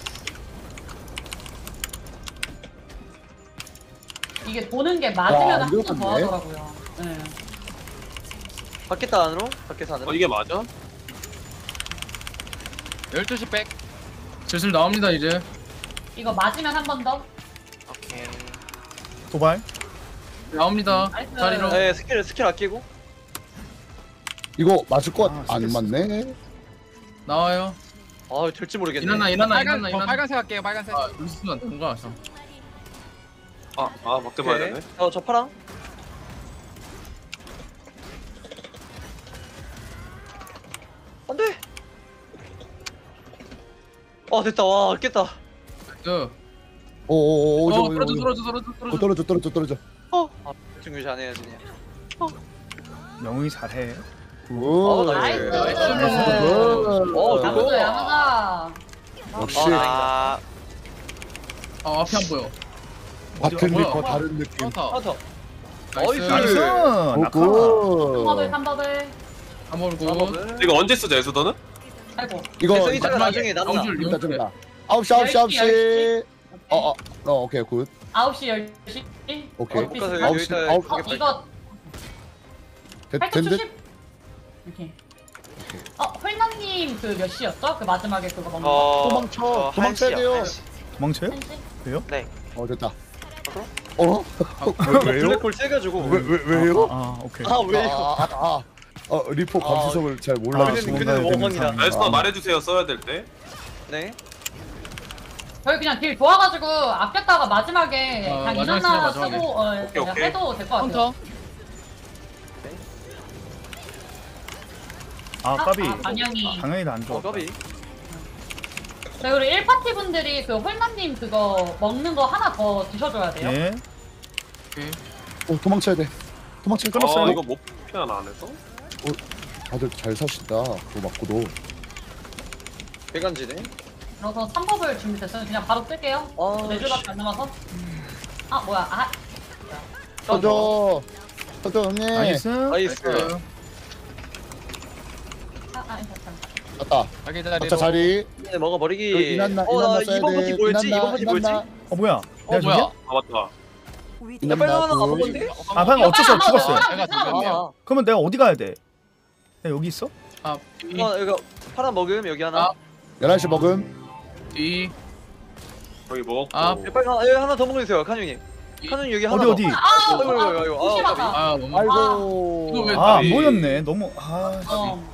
이게 보는 게 와, 맞으면 한번 더. 하더라고요. 네. 밖에다 안으로. 밖에서 안으로. 어 이게 맞아? 12시 back. 슬슬 나옵니다 이제. 이거 맞으면 한 번 더. 오케이 도발 나옵니다. nice. 자리로. 네 skill skill 아끼고. 이거 맞을 것 아, 같. 안 스트레스. 맞네. 나와요. 아 될지 모르겠네. 일어나 일어나 일어나 어, 일어나. 빨간색 할게요. 빨간색. 아 루스는 뭔가 참. 아아 막대 봐야 되네. 어 저 파랑. 안 돼. 아 됐다 와 깼다. 그. 오오오 어 저거 떨어져 이거. 떨어져 떨어져 어, 떨어져. 떨어져 떨어져 떨어져. 아 중요시 안 해야지 그냥. 영웅이 잘해 오. nice. nice. 어, 어, 야무져 이거. 야무져. 역시 아 아 앞이 안 보여. 같은 뭐야? 리퍼 다른 느낌. 카운터. 카운터. 나이스. 나이스 낙하 삼버블 오고. 삼bubble. 한번 이거 언제 쓰자 에스더는? 아이고. 이거 그래서 이따가 마지막에 나중에 남나. 영줄 이따 좀 영줄. 나. 아홉 시 아홉 시 아홉 시. 열시, 어 어 어 오케이 굿. 9시 10시. 오케이. 어, 가서 아홉 여기 시 있다. 아홉 어 이거 됐 팔뚝 된듯. 수십. 이렇게. 어 홀나님 그 몇 시였죠? 그 마지막에 그거 먹는 거. 어 도망쳐. 도망쳐야 돼요. 도망쳐요? 한 시? 네어 됐다. 어? 왜요? 블랙홀 세가지고. 왜, 왜, 왜요? 아, 아 오케이 아 왜요? 아, 아, 아. 어, 리포 아, 감수성을 잘 아, 몰라. 그는- 그는 원망이다. 아. 말해주세요 써야 될 때. 네. 저희 그냥 deal 좋아가지고 아꼈다가 마지막에 어, 그냥 마지막에 마지막에. 쓰고 어, 오케이, 그냥 오케이. 해도 될 것 같아요. 카운터. 아 까비 아, 방향이. 방향이 안어 좋아 까비. 저희 우리 1파티 분들이 그 홀나님 그거 먹는 거 하나 더 드셔줘야 돼요. 예 어, 도망쳐야 돼. 도망쳐. 끊었어요. 아 이거 못 피한 안 해서? 다들 잘 사신다. 그거 맞고도. 배간지네. 그래서 3법을 준비됐어요. 그냥 바로 쓸게요. 아, 네 줄밖에 안 남아서. 아 뭐야? 아 터져. 터져, 형님. nice nice. 아, 아, 잠깐. 갔다. 자기 자리로. 각자 자리. 네 먹어버리기. 이난나, 어 나 이난나 써야 이번 돼. 버티 뭐였지? 이난나, 이번 버티 뭐였지? 이난나. 어 뭐야 어 내가 뭐야? 아 맞다. 야 빨리 이난나 하나 둘. 가보건데? 아 방금 어쩔 수 없어 죽었어요 내가. 죽였네요. 그러면 내가 어디 가야 돼? 내가 여기 있어? 아어 이거 파란 먹음 여기 하나. 아. 11시 먹음. 뒤. 여기 먹었고. 아. 네, 빨리 하나 여기 하나 더 먹으세요 칸유님. 칸유님 여기 하나 어디 더. 어디? 아, 어이구, 어이구, 어이구. 아, 아, 조심하다. 아 너무. 아이고. 이거 왜 아 안 다리- 보였네 너무 아 어.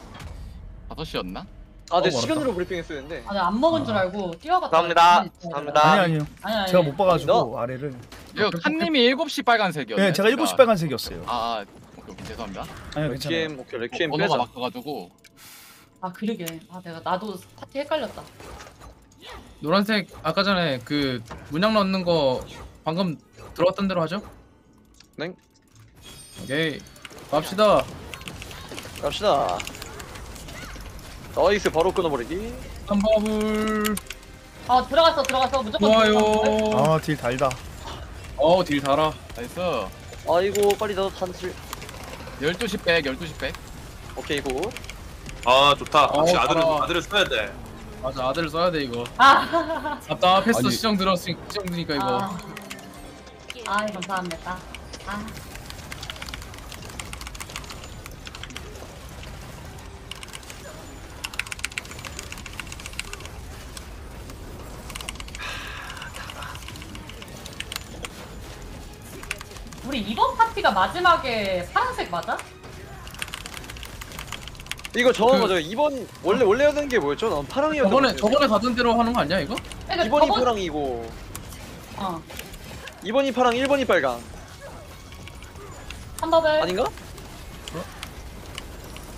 5시였나? 아, 내 어, 시간으로 브리핑했었는데. 아, 내가 안 먹은 줄 알고 뛰어갔다. 감사합니다. 감사합니다. 아니 아니요 아니, 아니. 제가 못 봐가지고 아래를 이거 칸님이 7시 빨간색이었네. 예 제가 7시 빨간색이었어요 아, 아 오케이, 오케이 죄송합니다. 아니요 괜찮아요 레퀴엠 오케이 레퀴엠 번호가 빼자. 바꿔가지고 아 그러게. 아 내가 나도 파티 헷갈렸다. 노란색 아까 전에 그 문양 넣는 거 방금 들어왔던 대로 하죠? 네. 오케이 갑시다. 갑시다. 나이스 바로 끊어버리기. 한바불. 아 들어갔어 들어갔어 무조건. 들어갔어. 좋아요. 아딜 달다 어딜 달아. 나이스. 아이고 빨리 나도 단술. 12시 백, 12시 백. 오케이 굿. 아 좋다. 어, 역시 아들을 달아. 아들을 써야 돼. 맞아 아들 써야 돼 이거. 아, 답답했어 아니. 시정 들었으니 시정 드니까 이거. 아, 아 감사합니다. 아. 우리 이번 파티가 마지막에 파란색 맞아? 이거 정한 그- 거죠. 2번 원래 원래 하던 게 뭐였죠? 난 파랑이었던 저번에 것 저번에 가던 대로 하는 거 아니야 이거? 그러니까 2번이 저번- 파랑이고 어. 2번이 파랑 1번이 빨강 한더벨. 아닌가?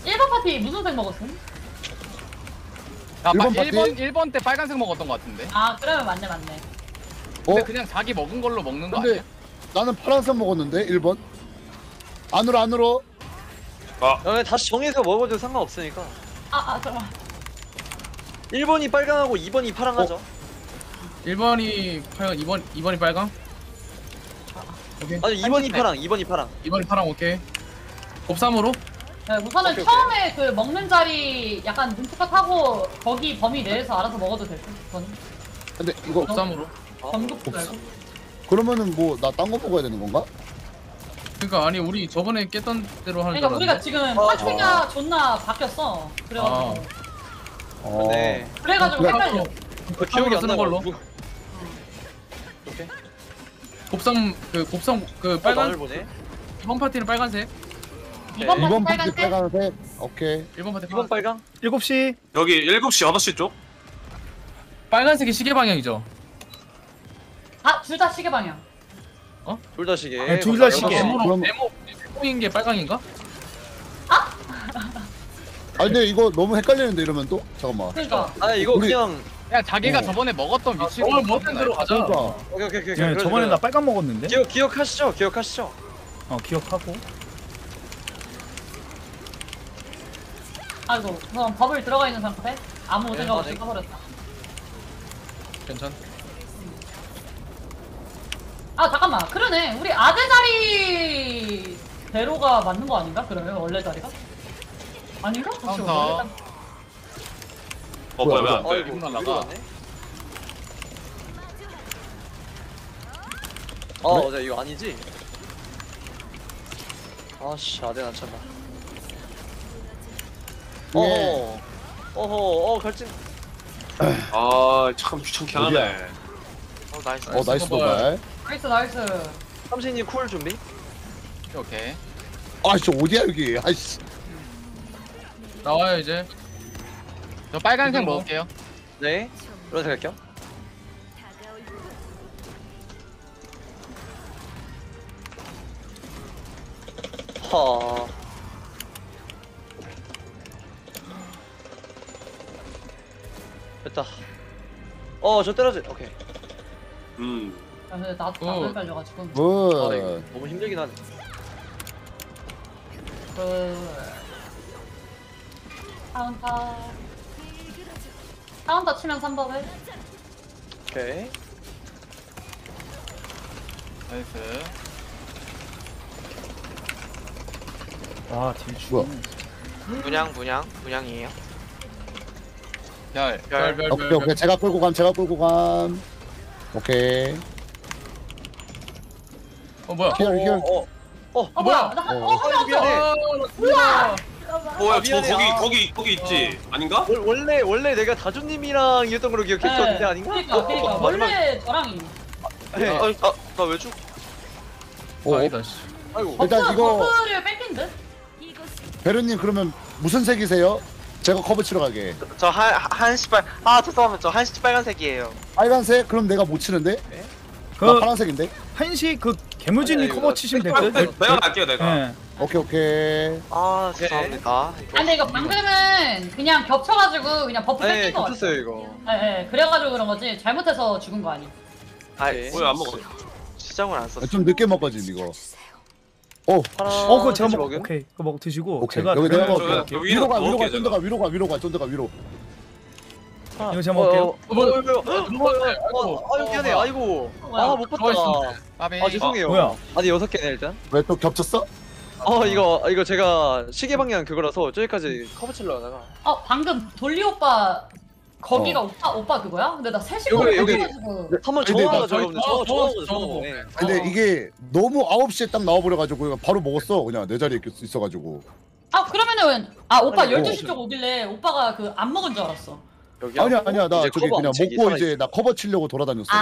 1번 파티 무슨 색 먹었음? 야, 일본 1번, 파티? 1번, 1번 때 빨간색 먹었던 것 같은데. 아 그러면 맞네 맞네. 근데 어? 그냥 자기 먹은 걸로 먹는 거 근데 아니야? 나는 파란색 먹었는데 1번 안으로 안으로 아, 다시 정해서 먹어도 상관없으니까 아, 아 잠깐. 1번이 빨강하고 2번이 파랑하죠. 1번이 빨강 2번 2번이 빨강? 오케이. 아니 2번이 파랑, 2번이 파랑. 2번이 파랑 오케이. 곱삼으로? 네, 우선은 오케이, 오케이. 처음에 그 먹는 자리 약간 눈치껏 하고 거기 범위 내에서 알아서 먹어도 될 듯. 저는 근데 이거 곱삼으로. 전국 말고. 그러면은 뭐 나 딴 거 먹어야 되는 건가? 그러니까 아니 우리 저번에 깼던 대로 하는 그러니까 줄 우리가 알았는데. 지금 어, 파티가 존나 바뀌었어. 그래가지고 어. 네. 그래가지고 그래. 헷갈려. 그 기억이 안 쓰는. 걸로. 누- 오케이. 곱삼 그그 어, 나를 빨간 보네. 이번 파티는 빨간색. 이번 파티 2번 파티 빨간색. 빨간색 오케이 1번 파티 2번 빨강. 7시 여기 7시 6시 쪽 빨간색이 시계 방향이죠. 아, 둘다 시계 방향. 둘다 시계. 네, 둘다 시계. 시. 네모 그럼- 네모 네모인 게 빨강인가? 아니 근데 이거 너무 헷갈리는데 이러면 또 잠깐만 그러니까 아 이거 우리- 그냥 그냥 자기가 어. 저번에 먹었던 위치로 저걸 먹던 대로. 가자. 그러니까 오케이 오케이 오케이. 예, 그러죠, 저번에 나 그러죠. 빨강 먹었는데 기억 기억하시죠? 기억하시죠? 어 기억하고 아이고, 우선 버블 들어가 있는 상태. 아무 생각 없이 네. 까버렸다. 괜찮. 아 잠깐만, 그러네. 우리 아재 자리 대로가 맞는 거 아닌가? 그러면 원래 자리가? 아닌가? 혹시 카운터. 원래 자- 어 뭐야 뭐야, 왜 안 돼? 이거 이거 날라가. 아 맞아 이거 아니지? 아씨 아대 안. 예. 어허 어허 어 갈증. 아참 귀찮게 하네 어 nice. 어 nice 도발 nice nice. 삼신님 cool 준비. 오케이. 아씨 어디야 여기 아이씨 나와요 이제. 저 빨간색 이거 뭐? 먹을게요. 네. 그럼 제가 갈게요. 하. 됐다. 어, 저 떨어져. 오케이. 음 아, 근데 나도 어. 나도 헷갈려가지고. 아, 이거 뭐 너무 힘들긴 하네. 그 카운터. 카운터 치면 3법을. 오케이. 나이스. 아딜 뭐야 문양 문양 문양이에요. 별. 별. 별 별 오케이 오케이 제가 끌고 감 제가 끌고 감 오케이 어 뭐야? 히얼 어, 어, 어. 어 뭐야? 나 한- 어. 어 아. 더. 뭐야? 뭐야 아, 저 미안해. 거기 아. 거기 거기 있지 아닌가? 월- 원래 원래 내가 다주님이랑 이었던 걸로 기억했었는데 아닌가? 그러니까 어, 그러니까 어, 마지막- 원래 저랑 이. 네. 아, 아나왜 죽? 오, 아니다 씨. 아이고. 일단 버프 이거 버프를 뺏긴 듯. 베르님 그러면 무슨 색이세요? 제가 커버 치러 가게 저한 한시 빨. 아 죄송합니다. 저 한시 빨간색이에요. 빨간색? 그럼 내가 못 치는데? 그나 파란색인데? 한시 그 개무진이 아니, 커버 이거 치시면 내가 될듯 내가 갈게요 내가 예. 오케이 오케이 아 죄송합니다. 아 근데 이거 방금은 그냥 겹쳐가지고 그냥 버프 네, 뺏긴 거 같아. 겹쳤어요 이거. 예, 예. 그래가지고 그런 거지. 잘못해서 죽은 거 아니. 아 네. 뭐야 안 먹어 시장을 안 썼어. 좀 늦게 먹어진 이거 오. 어 그거 제가 먹 먹음? 오케이 그거 먹 드시고 오케이 제가 여기 내가 먹을게요. 먹을게 저 위로 가 위로 가. 쫀드가 위로 가 위로 가 쫀드가 위로 아, 이거 제가 먹을게요. 어, 어, 어, 어, 어, 어, 어, 아유 미안해 아이고 아 못 봤다. 아 죄송해요 뭐야? 아니 여섯 개네 일단 왜 또 겹쳤어? 어 이거 이거 제가 시계 방향 그거라서 저기까지 커버 치러 하다가 어 방금 돌리 오빠 거기가 어. 오빠 오빠 그거야? 근데 나 3시 여기, 여기. 한번 정화가죠 저기- 여러분들. 어. 네. 근데 어. 이게 너무 9시에 딱 나와버려가지고 바로 먹었어 그냥 내 자리에 있- 있어가지고 아 그러면은 아 오빠 아니, 12시 어. 쪽 오길래 오빠가 그 안 먹은 줄 알았어 여기 아니야 하고 아니야. 나 이제 저기 커버 그냥 먹고 살아있어. 이제 나 커버 치려고 돌아다녔어 아,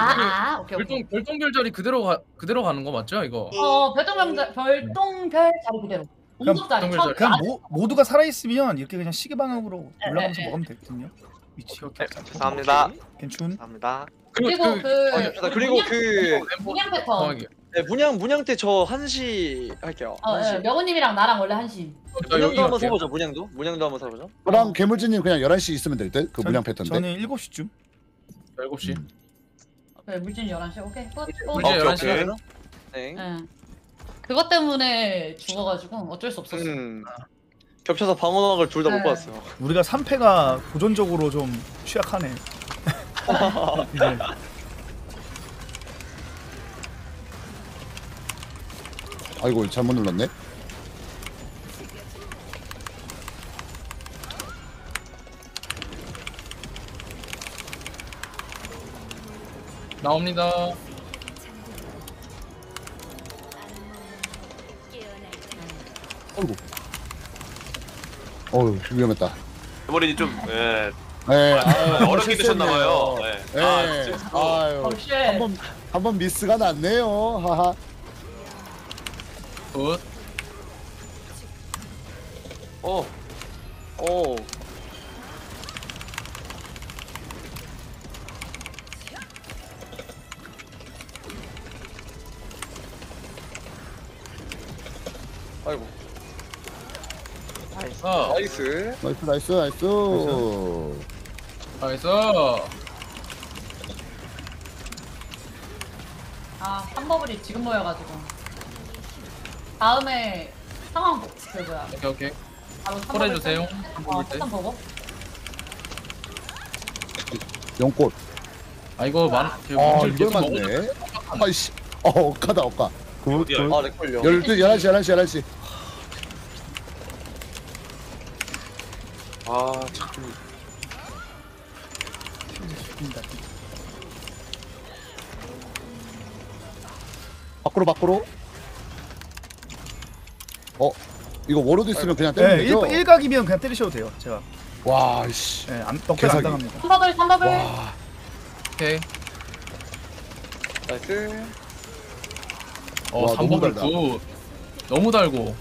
아 오케이 오케이. 별똥 별똥별 자리 그대로 가 그대로 가는 거 맞죠 이거? 어 별똥별 별똥별 자리 그대로. 공급 자리. 별똥별 첫 그냥 아, 모, 모두가 살아있으면 이렇게 그냥 시계 방향으로 네, 올라가면서 네, 먹으면 되거든요. 위치. 네, 죄송합니다. 괜춘 감사합니다. 그리고 그, 아, 그리고 그 문양 패턴 네, 문양 문양 때 저 한시 할게요. 어, 한시. 네, 명호님이랑 나랑 원래 한시 문양도 한번 사보죠. 문양도 문양도 한번 사보죠. 저랑 괴물진님 그냥 11시 있으면 될 듯? 그 물량 패턴데 저는 7시쯤 7시 네, 물진 11시 오케이 끝 끝. 물진 오케이, 11시 오케이. 네. 네. 그것 때문에 죽어가지고 어쩔 수 없었어 음. 겹쳐서 방어막을 둘 다 못 네. 받았어요. 우리가 3패가 고전적으로 좀 취약하네 이제 (laughs) 아이고 잘못 눌렀네 나옵니다. 어이구 어휴 위험했다 메모리님 좀 예. 네, 아, 어렵게 실수했네요. 드셨나봐요. 네. 네. 아, 진짜. 아유, 어, shit. 한번 한번 미스가 났네요. 하하. good. 어. 오. 아이고. nice. nice. nice nice nice. nice. 아 3 bubble이 지금 모여가지고 다음에 상황 보- 그 뭐야 오케이 오케이. 바로 콜해주세요. 어 패턴 보고 영꽃. 아 이거 많. 아아 이걸 맞네. 아이씨. 어 억하다 억하. 그? 그, 아, lag 걸려. 12, 11시 11시 11시. 아, 참. 밖으로 밖으로. 어 이거 워로드 있으면 그냥 때리면 네, 되죠? 1, 각이면 그냥 때리셔도 돼요 제가 와 씨. 네, 안, knockback 안 개사기. 당합니다 3버블 3버블 와. 오케이. 나이스. 어 와, 너무 3버블 달다. 굿. 너무 달고.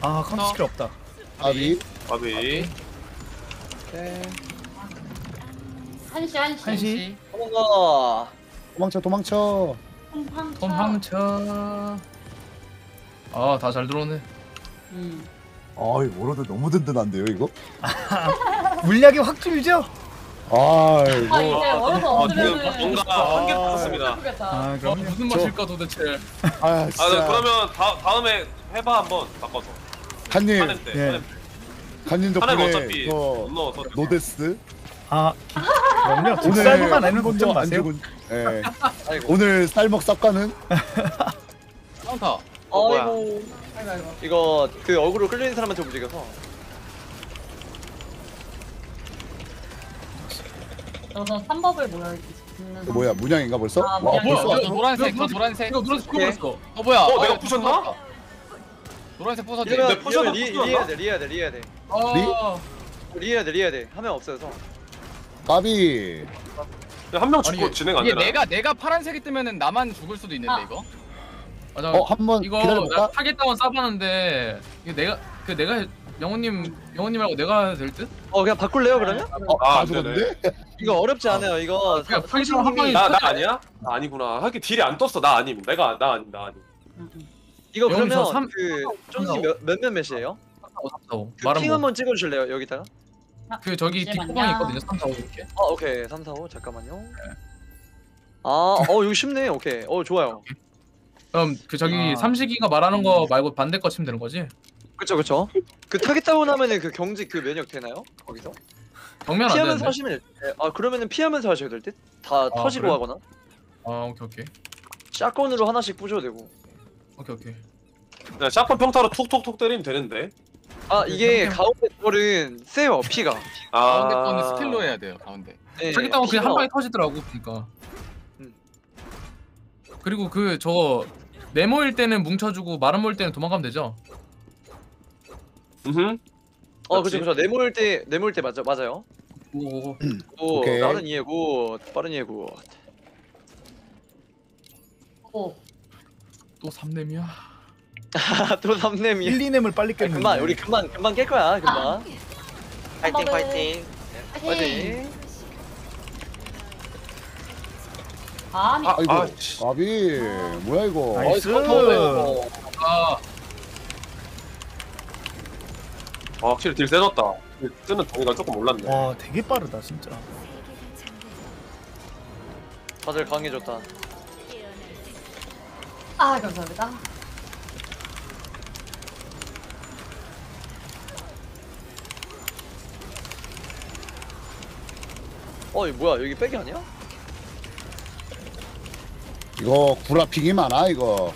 아 카운터 스킬 없다 아비. 바비. 오케이. 한시 한시 한시 뭔가 도망쳐 도망쳐. 도망 도망쳐. 아다 잘 들어오네. 음. 아이 워로드 너무 든든한데요 이거? (laughs) 물약이 확 줄죠? 아 아 이거. 이제 얼어서 아, 얻으면은 지금 뭔가 한개 붙었습니다. 모르겠다. 아 아, 그럼 무슨 맛일까 도대체. 아 아, 네, 진짜. 그러면 다, 다음에 해봐 한번 바꿔서. 칸님 때. 예. 칸님 덕분에 어차피 못저 넣어서. 노데스 아 그럼요 직살만 아니면 걱정 안 마세요 죽은. 예. (laughs) 아이고. 오늘 쌀먹 쌉가는 카운터. 어, 뭐야. 아이고. 아이고 아이고 이거 그 얼굴을 끌리는 사람한테 움직여서. 저는 3버블 모여 있는 그 뭐야 문양인가 벌써? 아, 와 문양. 벌써 뭐야? 왔어? 노란색, 저 노란색. 이거 노란색 오케이. 풀었어. 어 뭐야? 어, 내가 아, 부셨나? 노란색 부서지. 이러면 리, 리해야 돼 리해야 돼 리해야 돼 아. 리해야 돼 리해야 돼 하면 없어서 까비. 한명 아니, 죽고 진행 안 이게 되나? 내가 내가 파란색이 뜨면은 나만 죽을 수도 있는데 아. 이거. 맞아. 어 한 번 이거 기다려볼까? 나 target down 쏴봤는데 이거 내가 그 내가 영호님 영호님하고 내가 될 듯? 어 그냥 바꿀래요 그러면? 어, 아, 다 안 되네. 죽었는데? 이거 어렵지 않아요 이거 그냥 사- target down 한 방에 나, 나 아니야? 나 아니구나. 하긴 deal이 안 떴어. 나 아님. 내가, 나 아님, 나 아님. 이거 저 그러면 삼- 그 삼- 몇몇 몇이에요? 345. 그 말한 ping 거. 한번 찍어주실래요 여기다가? 그 저기 잠시만요. 뒷구멍이 있거든요. 345 이렇게. 아 오케이 3, 4, 5 잠깐만요 아어 이거 쉽네 오케이 어 좋아요 그럼 그 저기 아. 삼식이가 말하는 거 말고 반대 거 치면 되는 거지? 그쵸 그쵸 그 target down 하면은 그 경직 그 면역 되나요? 거기서? 정면 안 피하면서 되는데. 하시면 될- 아 그러면은 피하면서 하셔야 될 듯? 다 아, 터지고 그래? 하거나 아 오케이 오케이. 샷건으로 하나씩 부셔도 되고. 오케이 오케이. 그냥 샷건 평타로 툭툭툭 때리면 되는데. 아 이게 가운데 돌은 세요 피가. 아. 가운데 거는 스킬로 해야 돼요. 가운데. 네, 자기 땅은 그냥 피가 한 방에 터지더라고 그러니까. 음. 그리고 그저 네모일 때는 뭉쳐주고 마른 모일 때는 도망가면 되죠. 음. 어 그죠 그죠 네모일 때 네모일 때 맞아 맞아요. 오. 오 오케이. 빠른 이해고 빠른 이해고. 오. 또 삼넴이야. (laughs) 또 삼넴이. 1, 2넴을 빨리 깼는데. 금방 우리 금방 금방 깰 거야 금방. 파이팅 파이팅. 파이팅. 아니. 아이고 아, 까비 뭐야 이거 nice. 아 아, 확실히 딜 세졌다. 뜨는 동의가 조금 올랐네. 와 되게 빠르다 진짜. 다들 강해졌다. 아 감사합니다. 어 이거 뭐야 여기 백이 아니야? 이거 구라핑이 많아 이거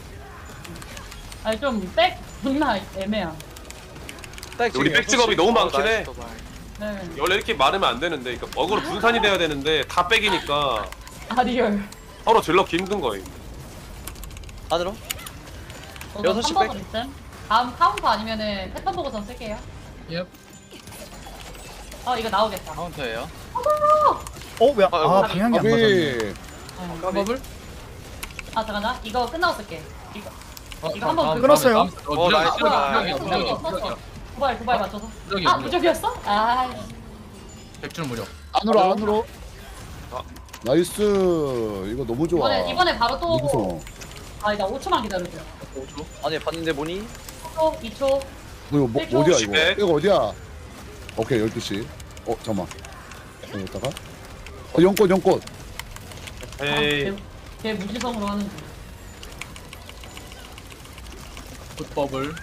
아니 좀 back 존나 애매해. back 우리 back 직업이 너무 많긴 해. 네. 원래 이렇게 많으면 안 되는데, 그러니까 어그로 분산이 돼야 되는데 다 back이니까 아 real. 서로 딜하기 힘든 거임. 안으로? 어, 여섯 시 3번으로 있음. 다음 카운터 아니면은 패턴 보고선 쓸게요. 예. 어 이거 나오겠다. 카운터예요. 어 왜? 아 방향이 안 맞았네. 까비 버블? 아 잠깐만 이거 끝나고 쓸게. 이거 어, 이거 한번 끊었어요. 다음. 어, nice. 무적이야, 무적이야, 무적이야, 무적이야. 두발 두발 맞춰서. 무적이야, 아 무적. 무적이었어? 아 백줄 무적. 안으로 안으로 nice 이거 너무 좋아 이번에 이번에 바로 또. 무서워 아 이거 5초만 기다려줘요. 아니 봤는데 보니 5초, 2초. 이거 뭐, 일조 어디야. 이거 이거 어디야 오케이 12시 어 잠깐만 여기다가 어 연꽃 연꽃 에이. 걔, 걔 무지성으로 하는 중. 굿버블.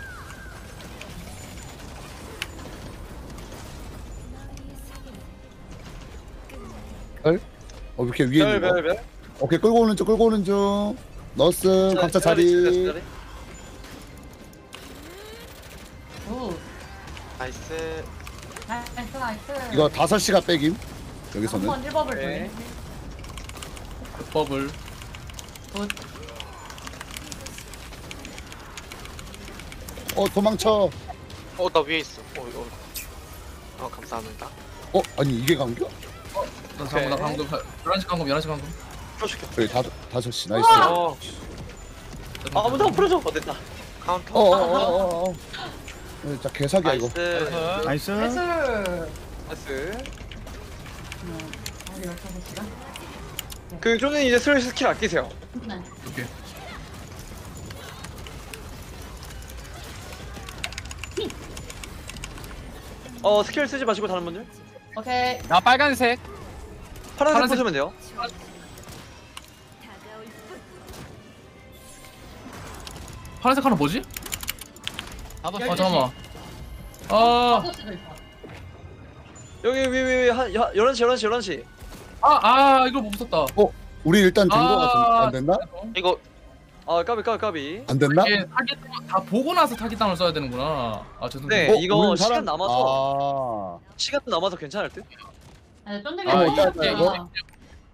어 이렇게 위에 있는 거 별별별. 오케이 끌고 오는 중 끌고 오는 중 넣었음 각자 자리 오. 나이스. 나이스 나이스. 이거 5시가 빼김 여기서는 한번 1법을 네. 줘. 굿버블. 굿. 어 도망쳐 어 나 위에 있어. 어 이거. 어 감사합니다. 어 아니 이게 감겨? 나 방금 나 방금 11시 강금 11시 강금. 풀어줄게. 저기 다, 5시 나이스 어. 아 아무도 안 풀어줘. 어 됐다. 카운터. 어어어어어 진짜 개사기야 이거 Nice. Nice. Nice. 16시간. 그 쪼는 이제 슬 스킬 아끼세요. 네. 오케이. 어 스킬 쓰지 마시고 다른 분들. 오케이. 나 빨간색. 파란색 파란색. 꽂으면 돼요. 파란색 하나 뭐지? 다섯 아 잠깐만. 아, 5시도 있어. 여기 위에 위에 한 11시 11시 11시. 아, 아, 이걸 못 썼다. 우리 일단 된거 아, 같은데 안 됐나? 이거 아 까비 까비 까비. 안 됐나? 이게 타겟 다 보고 나서 타겟 땅을 써야 되는구나. 아 죄송해요. 네 이거 우린 시간 남아서 아 시간 남아서 괜찮을 듯. 아니 쫀득이 아, 아, 이거?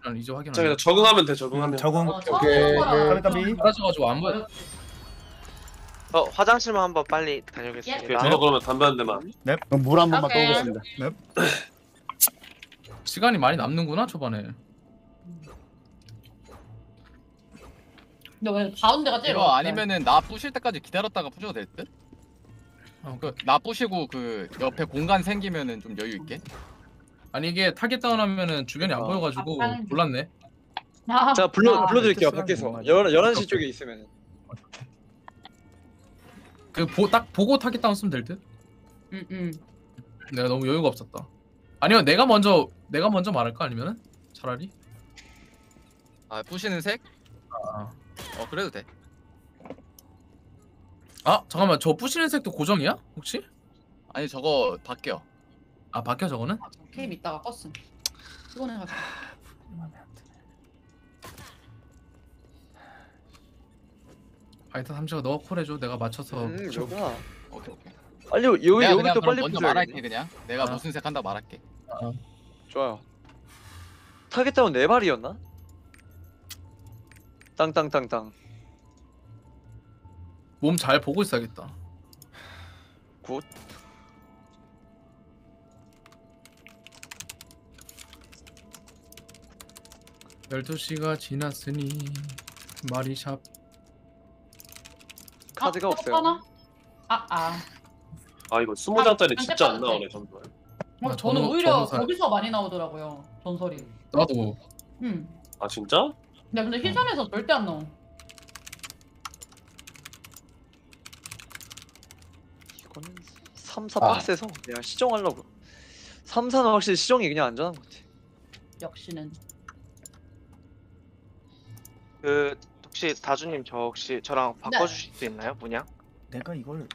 난 이제 확인하네. 자, 그냥 적응하면 돼, 적응하면. 적응. 어, 처음 오케이. 까비 까비. 알아져가지고 안 보여. 어 화장실만 한번 빨리 다녀오겠습니다. 저도 그러면 담배 한 대만. 그럼 물한 번만 오케이. 떠보겠습니다 (clears throat) 시간이 많이 남는구나 초반에. 근데 왜 가운데가 제일 이거 어렵대? 아니면은 나 부실 때까지 기다렸다가 부셔도 될 듯? 어, 그, 나 부시고 그 옆에 공간 생기면은 좀 여유 있게. 아니 이게 target down하면은 주변이 안 어. 보여가지고 아, 몰랐네. 아, 자 불러 아, 불러드릴게요 밖에서. 11 11시 쪽에 있으면. 그딱 보고 target down 쓰면 될 듯. 음, 음. 내가 너무 여유가 없었다. 아니면 내가 먼저 내가 먼저 말할까 아니면은 차라리. 아 부시는 색? 아, 어 그래도 돼. 아 잠깐만 저 부시는 색도 고정이야 혹시? 아니 저거 바뀌어. 아 바뀌어 저거는? 게임 있다가 껐음. 피곤해가지고. (sighs) 파이터 삼시가 너가 call해줘. 내가 맞춰서. 음. 오케이 오케이. 빨리 여기 내가 여기 그냥 또 그럼 빨리 먼저. 말할게 그냥. 내가 아. 무슨 색 한다 말할게. 좋아요. target down 네 발이었나? 땅땅땅땅. 몸 잘 보고 있어야겠다. Good. 열두 시가 지났으니 마리샵. 카드가 아, 없어요. 하나? 아, 아. 아 이거 20장짜리 아, 진짜 안. 나오네 점점. 어, 아, 저는 저는- 오히려 저는 사- 거기서 많이 나오더라고요. 전설이. 나도 음. 아 진짜? 야, 근데 희전에서 절대 안 나오. 이거는 3, 4 아. 박스에서 그냥 시정하려고. 3, 4는 확실히 시정이 그냥 안전한 것 같아. 역시는. 그 혹시 다주님 저 혹시 저랑 바꿔주실 수 있나요 문양? 내가 이걸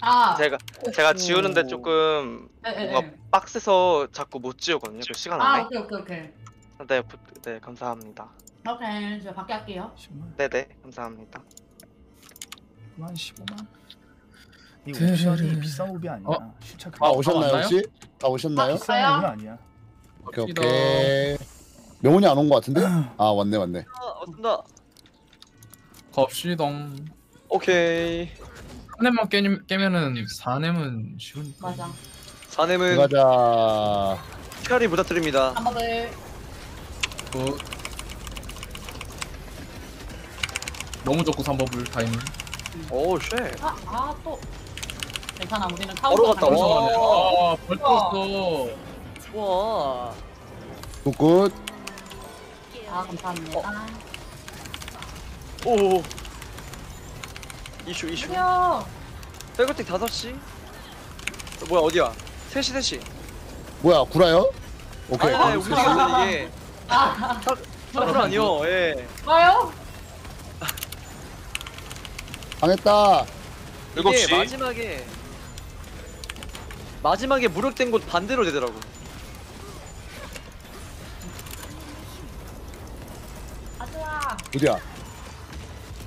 아. 제가 제가 지우는데 조금 에, 에, 뭔가 에. 빡세서 자꾸 못 지우거든요 그 시간 아, 안에. 오케이, 오케이, 오케이. 네, 부, 네 감사합니다. 오케이. 제가 밖에 할게요. 10만, 네네 감사합니다. 9만, 15만. 이 드르르. 옵션이 비싼 옵이 아니야. 어? 실차 다 오셨나요 왔나요? 혹시? 다 오셨나요? 아, 비싼 옵은 아니야. 오케이. 오케이. 명훈이 안 온 것 같은데? (clears throat) 아 왔네 왔네. 아, 왔습니다. 갑시다. 오케이. 한 해만 깨, 깨면은 4렘은 쉬우니까. 맞아. 사nem은 가자. 피아리 부탁드립니다. 한번을 그 너무 좋고 3버블 타이밍. 오 쉣. 아, 아, 또. 괜찮아. 우리는 바로 카운터 갔다. 당했어. 와. 아, 벌써 와. 굿굿. 아, 감사합니다. 오. 이슈 이슈. 드디어. 백어택 5시. 어, 뭐야 어디야? 3시 3시. 뭐야 구라요? 오케이. 아, 그럼 우리가 만든 이게 아, 사쿠라 아니요. 예. 와요? 당했다. 일곱 이게 시. 마지막에 마지막에 무력된 곳 반대로 되더라고. 아, 좋아. 어디야?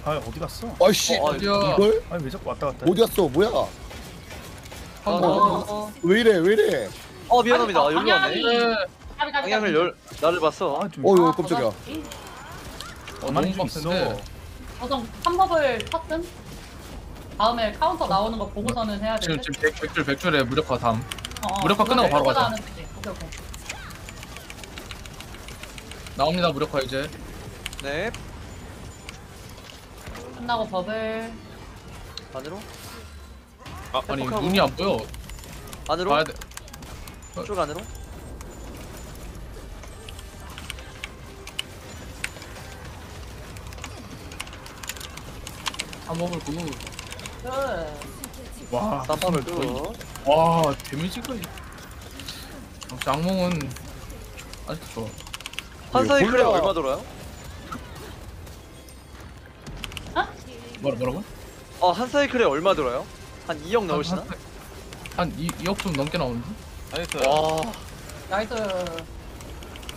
아 어디 갔어? 아이씨 어, 아, 이걸 아니 왜 자꾸 왔다 갔다? 어디 갔어? 뭐야? 아, 한 번. 어, 왜 이래 왜 이래? 어 미안합니다. 아니, 여기 왔네. 방향이- 방향을. 열 나를 봤어. 아 좀. 어유 아, 깜짝이야. 버섯이. 좀 있어. 버섯 3버블 탔든 다음에 카운터 나오는 거 보고서는 해야 지금 돼. 지금 100, 100줄 100줄에 무력화 다음. 어, 무력화 그거 끝나고 바로 무력화 가자. 나오는 거지. 오케이, 오케이. 나옵니다 무력화 이제. 네. 끝나고 버블. 안으로. 아 아니. 눈이 안 보여. 안으로. 봐야 돼. 쭉 안으로. 한 버블 그거. 끝. 와. 쌈밥을 무슨 쭉. 거의- 와 데미지가. 역시 악몽은 아직도 좋아. 한 사이클에 몰라. 얼마 돌아요? 뭐라 뭐라고? 어, 한 사이클에 얼마 들어요? 한 2억 나오시나? 한 2, 2억 좀 넘게 나오는데? nice. 와. nice.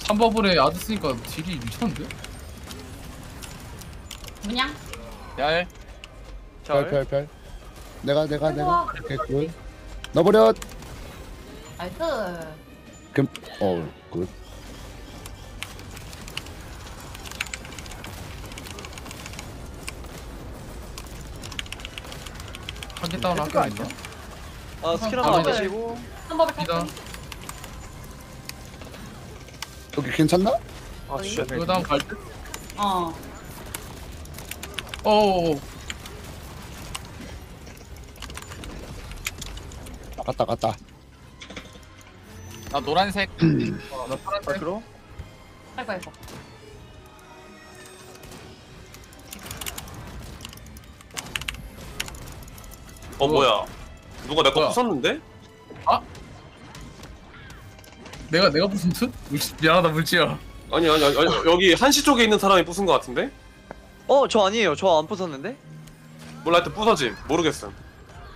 3버블에 아드 쓰니까 딜이 미쳤는데? 문양? 얄. 잘. 별별별. 내가 내가 내가. 오케이 굿. 넣어버려. 나이스. 그럼 어 한개 다운 헤드가 할게 아니야? 있어. 아, 스킬 아, 한번 네. 마시고. 3법을 이다. 탔든. 여기 괜찮나? 아 쉣. 이거 다음 갈 때? 어. 어어어. 갔다 갔다. 나 노란색. 어, (clears throat) 나 파란색. 아이고, 아이고. 어 뭐야? 누가 내 거 뭐야? 부쉈는데? 내가 내가 무슨 듯? 물지 미안하다 물지야. 아니 아니 아니 아니, 여기 한시 쪽에 있는 사람이 부순 것 같은데? 어, 저 아니에요. 저 안 부쉈는데? 몰라 하여튼 부서짐 모르겠음.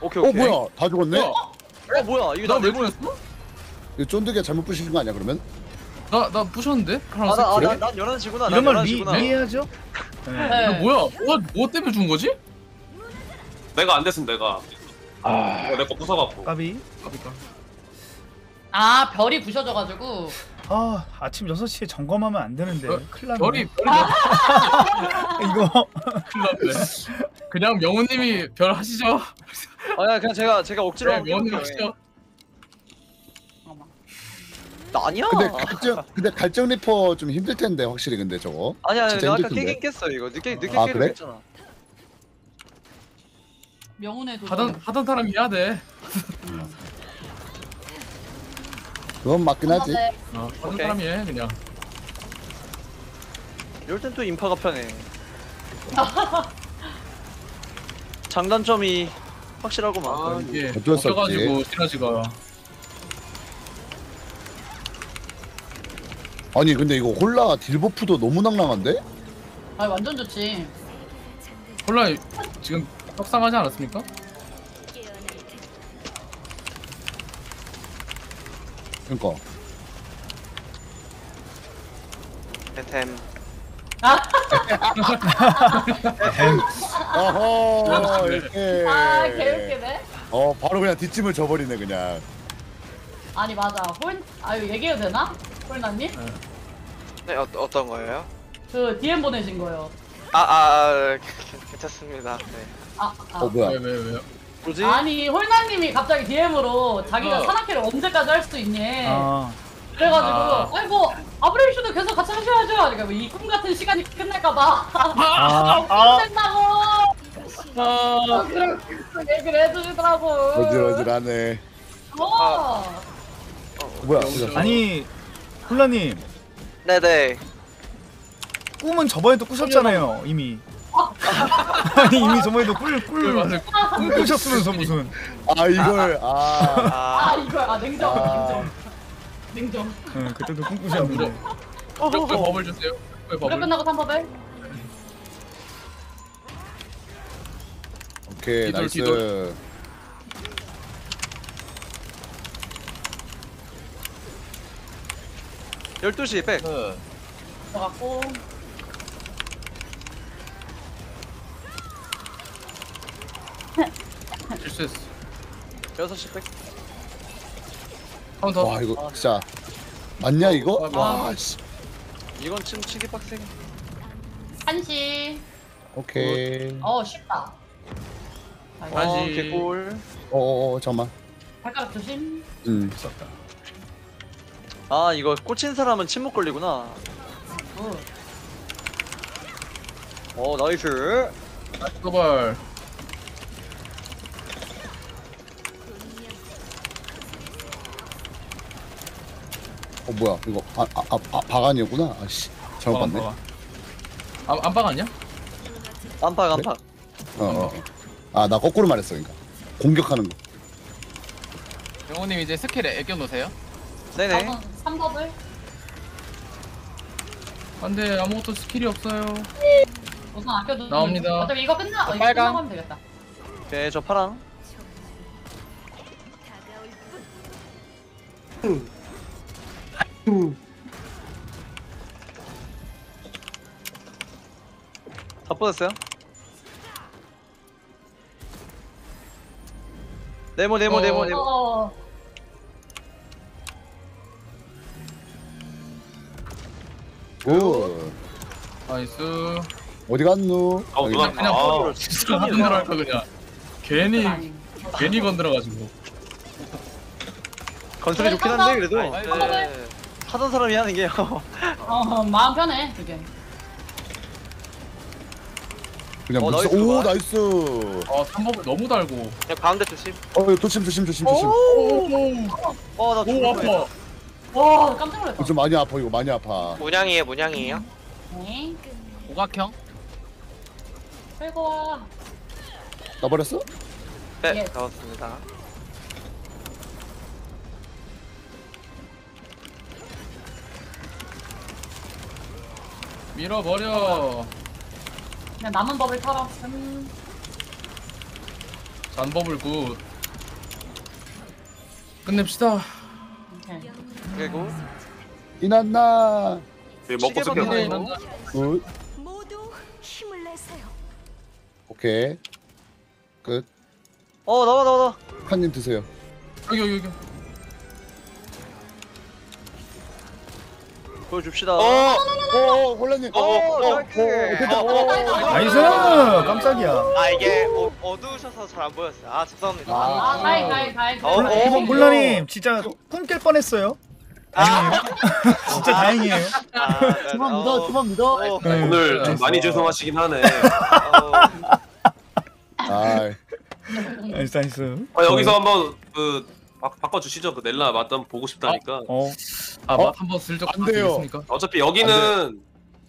오케이, 어 오케이. 뭐야 다 죽었네? 뭐야? 어, 뭐야? 이거 나 나왜 내보냈어? 보였어? 이거 쫀득이가 잘못 부시는 거 아니야 그러면? 나나 부셨는데? 아, 파란색. 나, 아, 그래? 난, 난 11시구나. 난 이런 말 미, 11시구나. 이해하죠? 네. 이거 뭐야? 뭐, 뭐 때문에 죽은 거지? 내가 안 됐으면 내가 아... 내거 부숴갖고 까비. 아 별이 부셔져가지고 아 아침 6시에 점검하면 안 되는데 큰일 났네 별이 별이 (laughs) 이거 큰일 났네. 그냥 명훈님이 별 하시죠. 아니야 그냥 제가 제가 억지로 네, 한번 명훈님 해볼게요. 하시죠. 나 아니야 근데 갈증 근데 갈증 리퍼 좀 힘들 텐데 확실히 근데 저거. 아니야 진짜 내가 아까 힘들 텐데. 깨긴 깼어 이거 늦게 늦게 아, 깨기로 그래? 했잖아 명운의 도전. 하던 하던 사람이 해야 돼. 그건 맞긴 하지. 어, 하던 오케이. 사람이 해 그냥. 이럴 땐 또 인파가 편해 (laughs) 장단점이 확실하고만 아, 이게 어쩔 수 없지. 가지고 시너지가. 아니 근데 이거 홀라 딜버프도 너무 낭낭한데? 아 완전 좋지. 홀라 지금 떡상하지 않았습니까? 그러니까 템 어허 이렇게 아 개웃기네. 어 바로 그냥 뒷짐을 져버리네 그냥 아니 맞아. 홀 아유 얘기해도 되나? 홀나님? 네 어, 어떤 거예요? 그 DM 보내신 거요. 아, 아, 아 괜찮습니다. 네. 아, 아. 어 뭐야 왜왜 왜? 뭐지? 아니 홀나님이 갑자기 DM으로 자기가 어. 산악회를 언제까지 할 수 있니? 아 그래가지고 아. 아 니 뭐 아브레이션도 계속 같이 하셔야죠. 그러니까 뭐 이 꿈 같은 시간이 끝날까봐 아, 안 된다고. 아, (laughs) 그렇게 얘기를 해주시더라고. 어질어질하네 어. 뭐야 아니 홀라님 네네. 꿈은 저번에도 꾸셨잖아요 이미 (laughs) 아니 이미 저번에도 꿀꿀 맞아. 꿈 꾸셨으면서 무슨 아 이걸 아 아 이거 아 냉정 아. 냉정 냉정. 응, 그때도 꿈 꾸셨는데 무조건 버블 주세요. 왜 그래 버블? 끝나고 3법에 오케이 뒤돌, nice 뒤돌. 열두 시 백. 들어갔고 실수했어. 여섯 시 백. 카운터. 와 이거 진짜 맞냐 이거? 아, 와 씨 이건 침 치기 빡세게. 한시. 오케이 어 쉽다. 어, 다시. 개꿀. 어어어 잠만 발가락 조심. 음아 이거 꽂힌 사람은 침묵 걸리구나. Good. 어 nice. 도발. 어 뭐야 이거 아 아 아 아, 아, 박안이었구나 아씨 잘못 봤네 안, 안 박았냐? 안팎 안팎. 어어 아 나 거꾸로 말했어 그러니까 공격하는 거 영호님 이제 스킬 애껴 놓으세요. 네네. 3버블 안돼 아무것도 스킬이 없어요. 우선 아껴두고 나옵니다. 어차피 이거 끝나 어, 이거 빨강. 끝나고 하면 되겠다. 오케이 저 파랑. 다 뻗었어요? 네모 네모 네모 네모 어, good nice. 어디 갔누 어, 여기 누나. 있네. 그냥 아, 진짜 하던 대로 할까 그냥. 괜히. 괜히 건드려가지고. 건설이 좋긴 한데 그래도 네. 하던 사람이 하는 게어 마음 편해 그게. 그냥 어, 무슨 nice, 오 좋아. Nice 아 3버블 너무 달고. 그냥 가운데 조심. 어 조심 조심 조심 조심 어나 오 아파. 와 깜짝 놀랐다. 좀 많이 아파 이거 많이 아파 문양이에요, 문양이에요. 네. 오각형. 빼고 와. 나버렸어? 네, 예. 나왔습니다. 밀어버려. 그냥 남은 버블 털어. 음. 잔버블 good. 끝냅시다. 오케이. 그리고 이난나 네, 먹고 시계 쓸게요. 받는 good 오케이. 끝. 어 나와 나와 나와. 한님 드세요. 여기 여기 여기. 보여줍시다. 어, 어, 홀라님. 어, 어, 됐다. 어, nice 깜짝이야 아 이게 어, 어두우셔서 잘 안 보였어요. 아 죄송합니다. 아, 다행, 다행, 다행. 어, 어. 홀라님 진짜 꿈깰 뻔했어요 다행이에요 진짜 다행이에요 그만 믿어, 그만 믿어. 네. 오늘 좀 많이 죄송하시긴 하네. 아, nice nice 아, 여기서 한번 그 바, 바꿔주시죠. 그 넬라 맛 한번 보고 싶다니까. 어. 아, 맛 한번 슬쩍 안 돼요. 보겠습니까? 어차피 여기는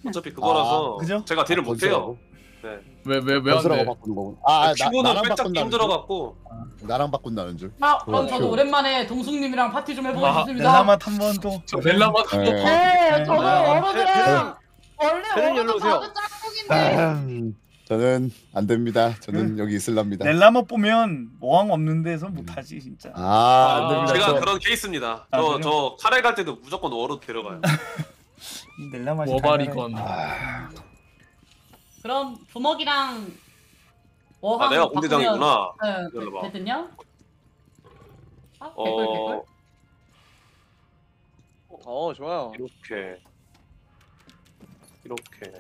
어차피 그거라서 아, 그죠? 제가 딜을 못해요. 네. 왜 왜 왜 안 변수라고 돼? 바꾸는 거구나. 아, 나, 큐브는 나랑 살짝 바꾼다는 줄. 힘들어갖고 나랑 바꾼다는 줄. 아, 그럼 어, 저도 큐. 오랜만에 동숙님이랑 파티 좀 해보고 아, 싶습니다. 넬라맛 한번 또 저 넬라맛 한번 네. 네, 저도 네. 어른들은 원래 배는 열로 어른은 오세요. 다들 짝꿍인데 저는 안 됩니다. 저는 여기 있을랍니다. 넬라맛 보면 어항 없는 데서 못하지 진짜 아, 안 됩니다. 제가 저, 그런 케이스입니다. 아, 저 그래요? 저 카레 갈 때도 무조건 워로 데려가요. (laughs) 이 넬라맛이 워바리건. 그럼 부먹이랑 아 어항 내가 공대장이구나. 바꾸면, 기다려봐. 네, 됐냐? 아, 개꿀 어 개꿀. 어 좋아요. 이렇게 이렇게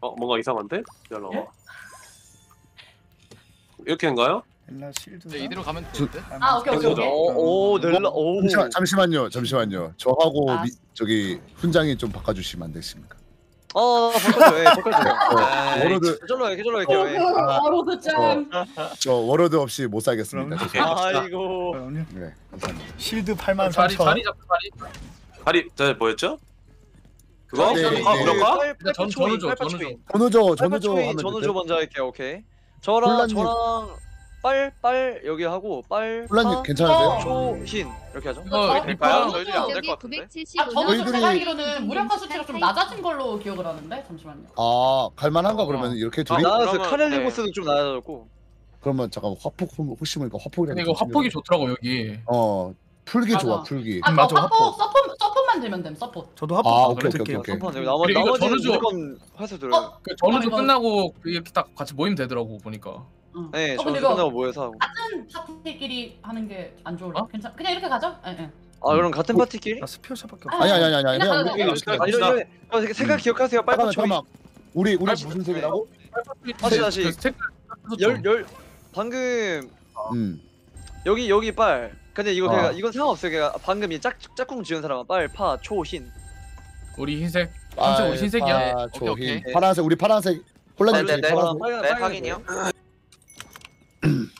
어 뭔가 이상한데? 기다려 봐. 예? 이렇게인가요? 넬라 실드 네, 이대로 가면 되는데. 아, 오케이, 오케이, 오케이. 오 넬라 오. 잠시만, 잠시만요. 잠시만요. 저하고 아. 미, 저기 훈장이 좀 바꿔주시면 안 되십니까? 어 바꿔줘. 예 바꿔줘. 아, 워로드 저절로 해 저절로 할게요. 예. 바로 짠. 저 워로드 없이 못 살겠습니다. 그럼. 아이고. 그럼요. 네, 감사합니다. 실드 8만 자리 3천 자리 잡고 자리. 다리 저 뭐였죠? 그거? 네, 무력화? 네. 무력화? 전- 전우조, 전우조. 전우조, 전우조 하면 전우조 될까요? 먼저 할게요. 오케이. 저랑 혼란님. 저랑 빨 빨 여기 하고 빨 혼란님 파, 괜찮으세요? 초흰 이렇게 하죠. 이거 어, 리퍼랑 저희들이 안될 여기 것 같은데? 975 아, 저는 좀 저희들이- 제가 알기로는 무력화 수치가 좀 낮아진 걸로 기억을 하는데 잠시만요. 아, 갈만한가 어. 그러면 이렇게 아, 둘이? 나와서 그러면- 카렐리고스도 좀 나아졌고. 그러면 잠깐 화폭 혹시 모르니까 화폭이랑 근데 이거 화폭이 좋더라고 여기. 어, 풀기 맞아. 좋아, 풀기. 아, 음, 저 맞아, 화포. 서포 서포만 되면 됨. 서포. 저도 합법 아, 오케이, 오케이, 오케이. 한번 여기 나머지 그리고 이거 나머지는 무조건 화수 들어요. 어? 그 전우주 이거- 끝나고 그 이렇게 딱 같이 모이면 되더라고 보니까. 응. 네, 어, 저는 근데 이거 끝나고 모여서 하고. 같은 파티끼리 하는 게 안 좋을래? 어? 괜찮? 그냥 이렇게 가죠? 예, 예. 아 그럼 같은 파티끼리? 나 스피어샷밖에 아, 없어 아니, 아니, 아니, 아니. 그냥 그냥 가요. 우리 갑시다, 아 갑시다. 이런 이런 어, 색깔 기억하세요. 빨간 잠깐만. 우리 우리 빨리- 무슨 색이라고? 다시, 다시. 그열열 방금 음. 여기 여기 빨. 근데 이거 어. 그냥 이건 상관없어요. 그냥 방금 이 짝 짝꿍 지은 사람은 빨, 파, 초, 흰. 우리 흰색. 삼촌 우리 흰색이야. 파, 오케이, 초, 오케이. 흰. 파란색, 우리 파란색. 혼란님 네, 네, 네. 파란색. 빨간 네, 빨간 확인이요. (clears throat)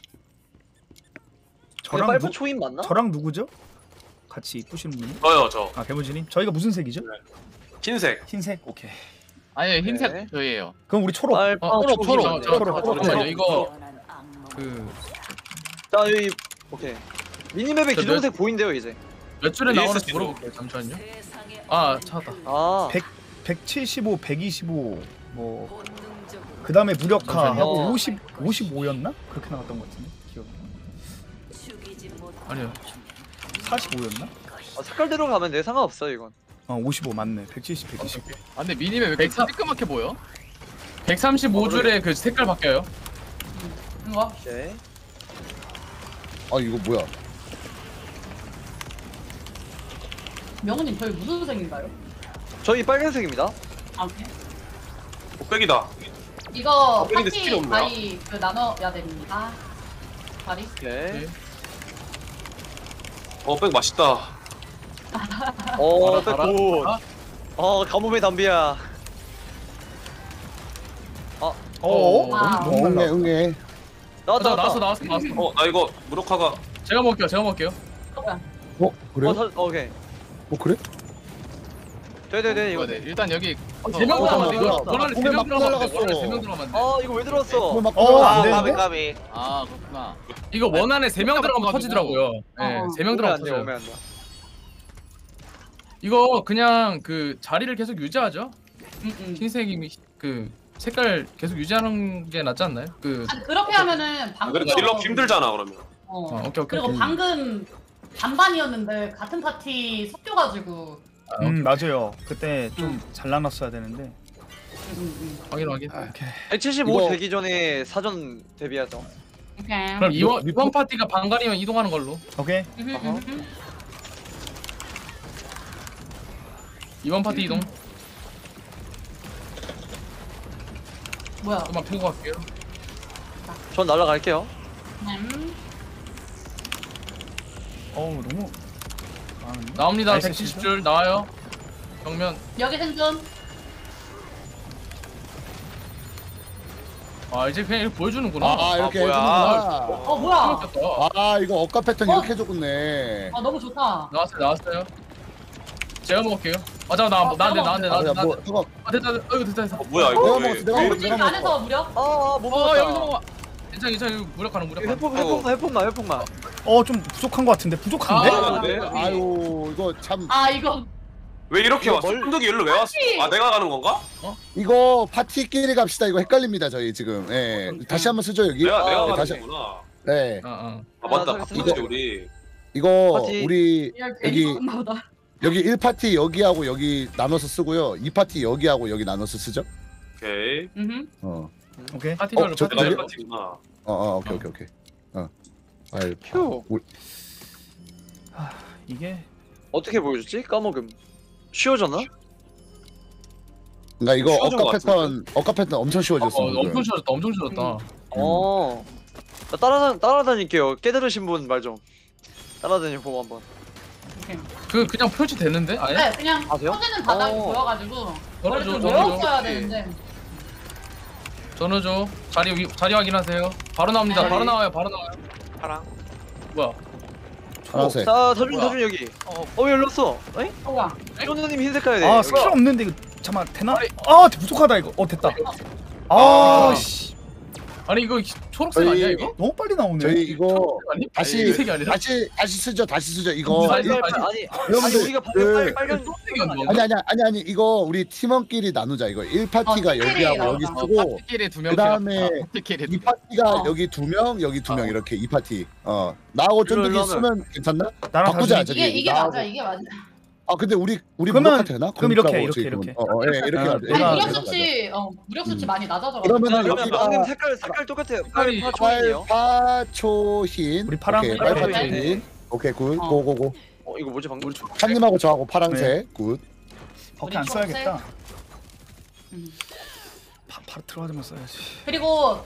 저랑 빨파 누, 초인 맞나? 저랑 누구죠? 같이 이쁘시는 분이? 저요 저아 개무지님 저희가 무슨 색이죠? 흰색. 흰색 오케이 아니 흰색 네. 저희예요. 그럼 우리 초록 빨, 어, 파, 초록 초, 초록. 흰. 저- 초록, 저- 초록. 잠깐만요 이거 그 자 여기 오케이. 미니맵에 저 기존색 보인대요 이제. 몇 줄에 나오는지 로. 물어볼게요. 잠시만요. 아 찾았다. 아. 100, 175, 125, 뭐 그 다음에 무력화 잠시만요. 하고 50, 55였나? 그렇게 나왔던 것 같은데 기억. 아니요. 45였나? 아, 색깔대로 가면 내 상관없어 이건. 어, 55 맞네. 170, 120. 아 근데 minimap 왜 이렇게 찌끄맣게 보여? 135줄에 그 색깔 바뀌어요. 이거 오케이. 아, 이거 뭐야? 명훈님 저희 무슨 색인가요? 저희 빨간색입니다. 아, 오케이. 곱빼기다. 이거 아, 스킬이 파티 없네요. 다리 그 나눠야 됩니다. 다리. 오케이. 어, 백 맛있다. 어, 알아, 백 굿. 어, 가뭄의 담비야. 어? 와. 너무, 너무 응애, 달라. 응애. 나왔다, 나왔어 나왔다. 나왔어 나왔어. 어, 나 이거 무력화가 제가 먹을게요. 제가 먹을게요. 어, 그래요? 어, 사, 오케이. 어, 그래? 네네네, 이거 이거. 네. 일단 여기 세명 어, 들어가면 돼. 이거. 원래 세명 막 들어가면 돼. 날라갔어. 원래 세명 들어가면 돼. 아, 이거 왜 들어왔어? 그거 막 어, 안아 되는데? 까비 까비. 아 그렇구나. 이거 원 안에 세 명 들어가면. 터지더라고요. 네, 어. 세명 오면 들어가면 안 돼, 터져요. 오면 안 돼. 이거 그냥 그 자리를 계속 유지하죠. 음, 음. 흰색이 그 색깔 계속 유지하는 게 낫지 않나요? 그 아니, 그렇게 하면은 방금 그래 딜러 힘들잖아 그러면. 어. 어, 오케이 오케이. 그리고 방금 반반이었는데 같은 파티 섞여가지고 음, 맞아요. 그때 좀 잘 나눴어야 되는데. 확인 확인. 아니 75 이거- 되기 전에 사전 대비하죠. 오케이. 그럼 이번 이번 파티가 반갈이면 이동하는 걸로. 오케이. (laughs) 이번 파티 이동. 뭐야? 조금만 펴고 갈게요. 전 날라갈게요. 음. 어우 너무 나옵니다. nice 170줄 나와요. 정면. 여기 생존. 아 이제 그냥 이렇게 보여주는구나. 아, 아, 이렇게 뭐야. 해주는구나. 어 뭐야? 아 이거 억가 패턴 이렇게 해줬네. 아 너무 좋다. 나왔어요 나왔어요. 제가 먹을게요. 아 잠깐 나 나한테 나한테 아, 야, 나한테 뭐, 나한테. 잠깐. 아 됐다 됐다. 됐다 됐다. 뭐야 내가 이거? 먹었어, 내가 어 먹었어, 우리 내가 안에서 먹었어. 무력. 아못 어 먹었다. 여기서 먹어. 괜찮아 괜찮아 이거 무력하는 무력하는. 회복 회복 회복만 회복만. 어 좀 부족한 것 같은데 부족한데? 아, 네? 아유 이거 참 아 이거 왜 이렇게 이거 왔어? 멀- 흔덕이 일로 왜 왔어? 아 내가 가는 건가? 이거 파티끼리 갑시다. 이거 헷갈립니다 저희 지금. 예. 다시 한번 쓰죠 여기. 내가 내가 네, 가는 다시. 거구나. 네. 어, 아 맞다. 아, 바쁘지 우리. 이거 파티. 우리 괜히 여기 보다. 여기 1파티 여기하고 여기 나눠서 쓰고요. 2파티 여기하고 여기 나눠서 쓰죠. 오케이. 음. 어. 오케이. 파티별로 어, 저- 내가 저기- 될 파티구나. 어, 어, 오케이, 오케이, 오케이. 어. 아이, 휴. 우리- 이게 어떻게 보여줬지? 까먹음. 쉬워졌나? 그러니까 이거 쉬워진 것 패턴, 억가 패턴 엄청 어, 쉬워졌어. 엄청 쉬웠다 엄청 쉬웠다. 어. 나 따라다 따라다닐게요. 깨달으신 분 말 좀. 따라다니 보고 한번. 그 그냥 표시 되는데 아예? 네 그냥 아세요? 터지는 바닥이 어. 보여가지고 원래 좀. 외웠어야 되는데. 전우조 자리 위- 자리 확인하세요. 바로 나옵니다. 네. 바로 나와요. 바로 나와요. 파랑. 뭐야? 파란색. 자, 터준 뭐야? 터준 여기. 어, 어 일로 왔어. 에이? 어 뭐야? 쫀누님 흰색 가야 돼. 아 여기. 스킬 없는데 이거 잠깐 되나? 아 부족하다 이거. 어 됐다. 아 씨. 아니 이거 초록색 저희- 아니야 이거? 너무 빨리 나오네. 저희 이거 아니 다시 이 색이 아니라? 다시 다시 쓰죠. 다시 쓰죠. 이거 아니, 빨리, 아니, 아니 여러분들, 우리가 그- 빨간 빨간 초록색이 아니야? 아니 아니 아니 아니 이거 우리 팀원끼리 나누자. 이거 1파티가 어, 팀끼리 여기하고 여기 나누자. 쓰고 파티끼리 두 명. 그다음에 파티끼리 두 명. 2파티가 어. 여기 두 명, 여기 두 명 이렇게 2파티. 어. 나하고 쫀득이 일로 쓰면 괜찮나? 나랑 바꾸자 다시. 저기. 이게 이게 나하고. 맞아 이게 맞아. 아 근데 우리 우리 그러면- 무력화 되나? 그럼 이렇게, 그러라고 이렇게, 지금. 이렇게. 어, 어, 예, 이렇게 아. 아니, 아니 내가- 무력 이렇게 수치 어 무력 수치 음. 많이 낮아져. 그러면은 그러면 여기가 방금 색깔 색깔 똑같아요. 색깔이 파초인이요. 알파초흰. 우리 파랑 오케이, 빨리 알파초흰. 오케이 굿. 어. 고고고. 어 이거 뭐지 방금? 한님하고 저하고 파랑색. 굿. 버튼 안 우리 써야겠다. 음. 바, 바로 들어가자면 써야지. 그리고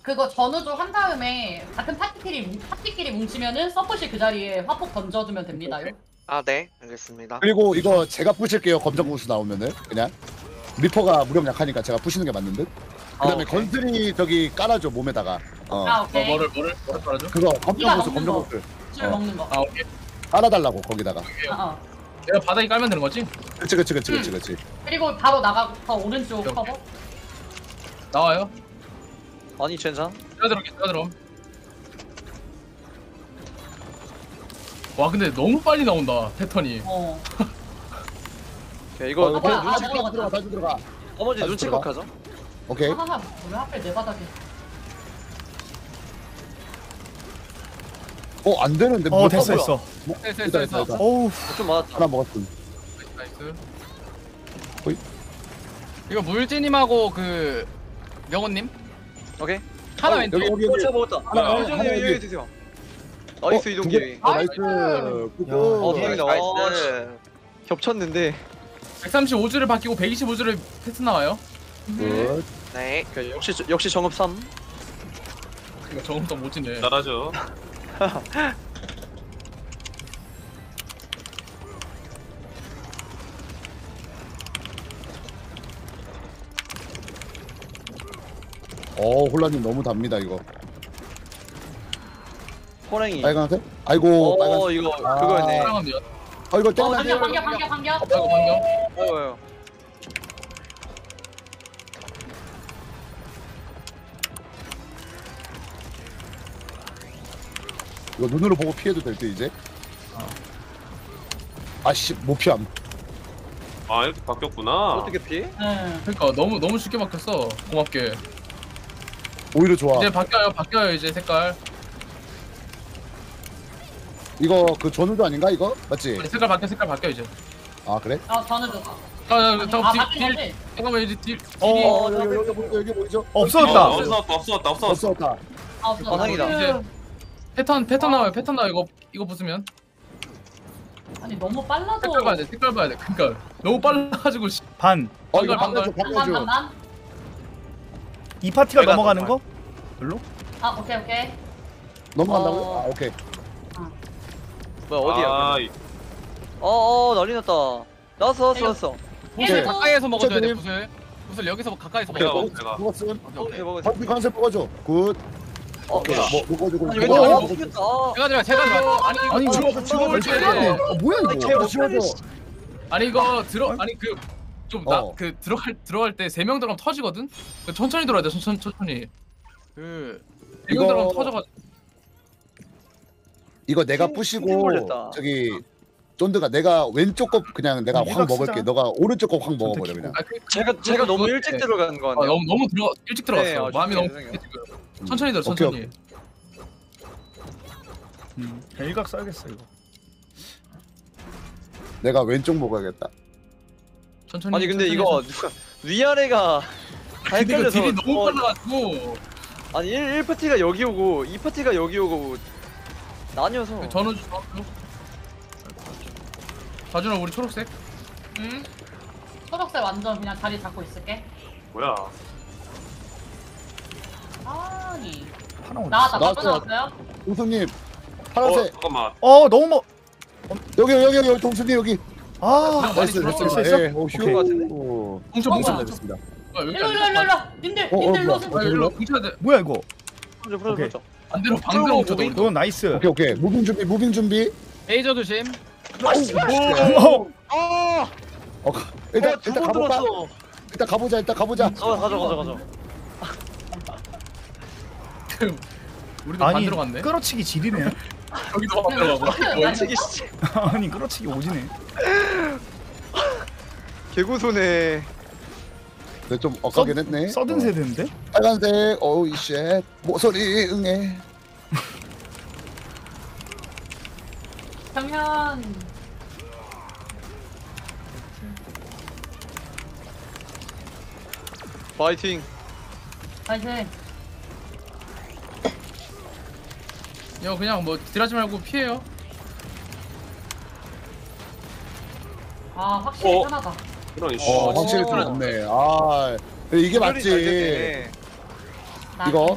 그거 전우조 한 다음에 같은 파티끼리 파티끼리 뭉치면은 서폿이 그 자리에 화폭 던져주면 됩니다 요. 아 네, 알겠습니다. 그리고 이거 제가 부실게요. 검정 구스 나오면은 그냥. 리퍼가 무력 약하니까 제가 부시는 게 맞는 듯. 그다음에 아, 오케이. 건슬이 저기 깔아줘 몸에다가. 어. 아 어, 오케이. 뭐를 뭐를 뭐를 말하죠? 그거 네가 검정 구스 먹는 검정 거. 구스 술 어. 먹는 거. 아 오케이. 깔아달라고 거기다가. 아, 어. 내가 바닥에 깔면 되는 거지? 그치 그치 그치 그치 그치. 그리고 바로 나가서 오른쪽 오케이, 커버. 나와요. 아니 젠장. 제가 들어. 와 근데 너무 빨리 나온다 패턴이. 어. 오케이, 이거 어? 그냥 아, 눈치껏 들어갔다. 들어가 다시 들어가. 나머지 다시 눈치껏 들어가. 하죠. 오케이. 하하하 왜 하필 내 바닥에. 어 안 되는데. 어 뭐- 됐어 뭐야. 됐어. 뭐- 됐어, 일단, 됐어, 일단, 일단. 어우 좀 맞았다. 하나 먹었음. 나이스. 이거 물지님하고 그 명호님 오케이. 하나 어, 왼쪽. 여기 여기 어, 여기. 제가 먹었다. 하나, 아, 하나, 여기 하나, 여기 여기. 여기 드세요. 나이스 어, 이동 두 개. 기회. 어, 나이스. 나이스. 굿, 어, 굿. 다행이다. 나이스. 겹쳤는데. 135주를 바뀌고 125주를 패스 나와요. 굿. 네. 오케이, 역시 역시 정읍 3. 이거 저음도 못 지네. 잘하죠. (laughs) 어 혼란님 너무 답니다 이거. 호랭이. 빨간색? 아이고 어, 빨간색. 이거 아. 그거네. 돼요. 어 이거 어 땡나. 반격 반격 반격 반격. 아이고 반경. 어요. 이거 눈으로 보고 피해도 될 때 이제. 아씨 못 피함. 아 이렇게 바뀌었구나. 어떻게 피해? 응. 그러니까 너무 너무 쉽게 바뀌었어. 고맙게. 오히려 좋아. 이제 바뀌어요 바뀌어요 이제 색깔. 이거 그 전우조 아닌가 이거? 맞지? 색깔 바뀌어 색깔 바뀌어 이제. 아 그래? 아 전우조. 아, 아, 잠깐 맞긴 딜. 잠깐만 이제 딜. 어, 딜이 어 여기 여기 보이죠 여기 보이죠? 없어졌다. 어, 없어졌다 없어졌다 없어졌다. 없어졌다. 아, 없어. 어, 다행이다. 이제 패턴 패턴 나와요. 패턴 나와 이거 이거 부수면 아니 너무 빨라서. 색깔 봐야 돼. 색깔 봐야 돼. 그러니까 너무 빨라가지고 씨. 반. 어 이거 방가줘. 난, 난. 이 파티가 넘어가는 더 거? 별로? 아, 오케이, 오케이. 넘어간다고요? 어. 아 오케이. 뭐야 어디야? 아, 어어 난리 났다. 나왔어 나왔어 나왔어. 구슬 예. 가까이에서 먹어줘야 돼 네. 구슬. 구슬 여기서 가까이서 먹어. 오케이. 제가. 먹었음. 오케이. 먹었어. 먹어줘. Good. 어 오케이. 뭐 먹어주고. 아니 뭐왜 먹어주고. 이렇게 생겼다. 아. 제가 들어 제가 들어. 아니 이거 아니, 지워줘. 어, 뭐야 아니, 이거? 개 지워줘. 아니 이거 들어 아니 그 좀 나 어. 그 들어갈 들어갈 때 세 명 들어가면 터지거든. 그 천천히 들어야 돼. 천천히 천천히. 그 세명 이거- 들어가면 터져가지고. 이거 내가 부시고. 저기 쫀드가 내가 왼쪽 거 그냥 내가 확. 먹을게. 너가 오른쪽 거 확 먹어버려 그냥. 아, 그, 제가 제가 그거- 너무 그거- 일찍 네. 들어간 거 아, 같네요. 너무 너무 들어 일찍 들어갔어. 네, 아, 마음이 너무 죄송해요. 지금. 천천히 들어 오케이, 천천히. 음. 일각 써야겠어 이거. 내가 왼쪽 먹어야겠다. 천천히. 아니 근데 천천히 이거 해서. 누가 위아래가 다 근데 이거 헷갈려서 딜이 너무 어, 빨라가지고. 아니 1, 1파티가 여기 오고 2파티가 여기 오고 나뉘어서 주 전원 주. 다준아 우리 초록색. 응? 초록색 완전 그냥 자리 잡고 있을게. 뭐야? 아니. 어디 나왔다, 나왔어요. 동수님 어 파란색 잠깐만. 어 너무 뭐. 여기 여기 여기 동수님 여기. 아 많이 나이스 들어왔어. 있어? 예, 오 휴. 오케이. 같은데? 오. 뭉쳐 어, 뭉쳐. 뭐야? 됐습니다. 아, 여기 일로, 안 일로, 돼. 일로, 일로. 님들, 어, 님들 어, 일로 뭐야. 오세요. 아, 일로 뭉쳐야 돼. 뭐야 이거? 풀어줘 풀어줘 오케이. 풀어줘 반대로 반대로 뭉쳐. 돼. 이건 nice. 오케이 오케이 moving 준비 moving 준비. 레이저 조심. 오. 아! 어, 가- 일단 일단 두번 가볼까? 들었어 일단 가보자 일단 가보자. 가자 가자 가자 가자 (laughs) 우리도 아니 반대로 갔네. 끌어치기 지리네. (laughs) 여기도 반대로 가고. 아니, 저기 씨 (laughs) 아니 끌어치기 오지네. 개구소네 근데 좀 엇가긴 했네. 써든 어. 세대인데? 빨간색 어우 shit 모서리 응애. 정현. 파이팅 파이팅. 이거 그냥 뭐 딜하지 말고 피해요. 아, 확실히 어? 편하다. 이런 씨. 어 확실히 어. 들어갔네. 아 이게 맞지. 이거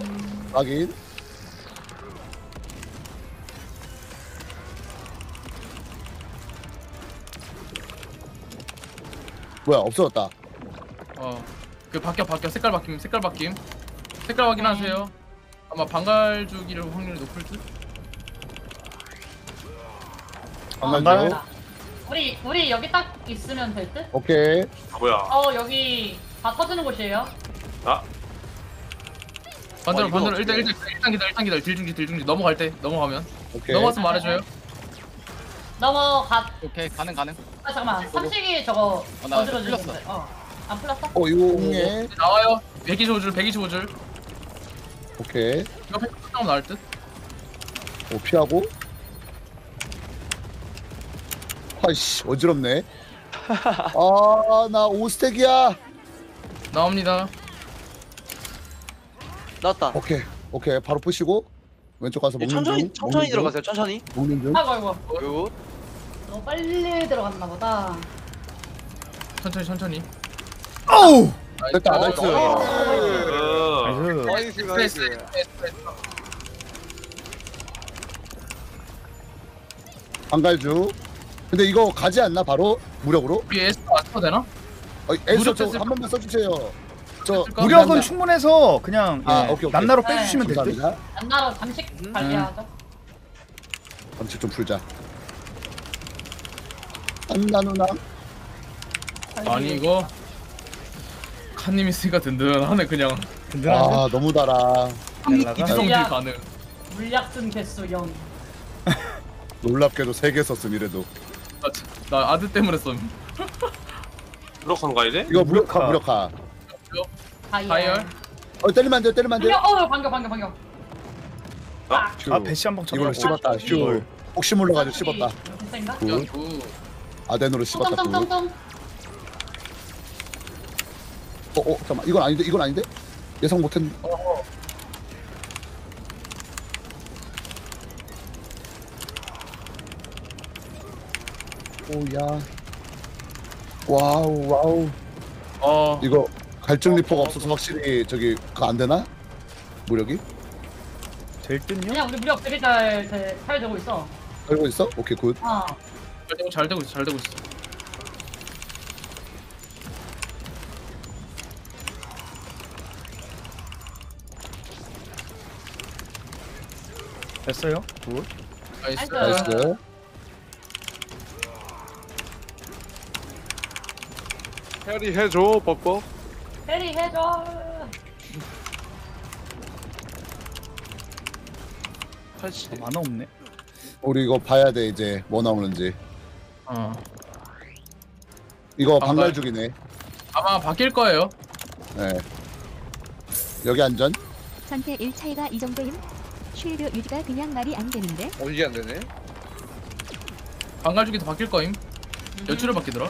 확인. 뭐야 없어졌다. 어. 그 바뀌어 바뀌어 색깔 바뀜 색깔 바뀜. 색깔 확인하세요. 아마 방갈 주기를 확률이 높을 듯. 어, 방갈주. 맞다. 우리, 우리 여기 딱 있으면 될 듯? 오케이. 아, 뭐야? 어, 여기 다 터지는 곳이에요. 아 반대로 어, 반대로 일단 일단 일단 기다려 일단 기다려 딜 중지 딜 중지 넘어갈 때 넘어가면 오케이. 넘어갔으면 말해줘요. 넘어가. 오케이 가능 가능. 아, 잠깐만. 삼식이 저거 어, 나 어지러지는데. 풀렸어. 어. 안 풀렸어? 어 이거 응애. 나와요. 125줄 125줄. 오케이. 이거 팩 나오면 나을 듯. 오 피하고. 아이씨 어지럽네. 아나 오스텍이야. 나옵니다. 나왔다 오케이 오케이 바로 푸시고 왼쪽 가서 예, 먹는 천천히 중. 천천히 먹는 중, 들어가세요 천천히 먹는 중. 아이고, 아이고. 그리고 너무 빨리 들어갔나 보다. 천천히 천천히. 어우. 됐다 어, nice. 어. nice. nice nice 안갈주. 근데 이거 가지 않나 바로 무력으로? 우리 에스 안 써도 되나? 어, 에서 무력 저한 됐을 번만 써주세요. 저 됐을까? 무력은 난- 충분해서 그냥 아, 예, 오케이, 오케이. 안나로 네. 빼주시면 될 듯. 감사합니다. 안나로 잠식 관리하죠. 잠시 좀 풀자. 안나 누나. 아니 이거 칸님 있으니까 든든하네 그냥. 든든하죠? 아 너무 달아. 야. 가능. 물약 쓴 개수 0. 놀랍게도 세 개 썼음 이래도. 나, 나 아드 때문에 써. 블록한가 이제? 이거 무력화 무력화. 다이얼. 어 때리면 안 돼, 때리면 안 돼. 반격, 어, 반격, 반격, 반격. 아, 슈. 아 배시 한번 이걸로 쳐다보고. 씹었다. 슈. 혹시 몰라가지고 씹었다. 구. 아덴으로 씹었다. good. 똥똥똥똥. 어 잠깐 이건 아닌데 이건 아닌데 예상 못했. 오야. wow wow. 어 이거 갈증 리퍼가 없어서 확실히 저기 그거 안 되나? 무력이? 될 듯요? 그냥 우리 무력 되게 잘, 잘, 잘 되고 있어. 알고 있어? 오케이 good. 어. 잘 되고 잘 되고 있어 잘 되고 있어 됐어요. good. nice nice. carry 해줘 뻑뻑 해리 해줘. 아, 만화 없네. 우리 이거 봐야 돼 이제 뭐 나오는지. 어 이거. 방갈죽이네. 아마 바뀔 거예요 네. 여기 안전. 전태 1 차이가 이 정도임? 쉴드 유지가 그냥 말이 안 되는데? 어 이게 안 되네. 방갈죽이 더 바뀔 거임 연출을 바뀌더라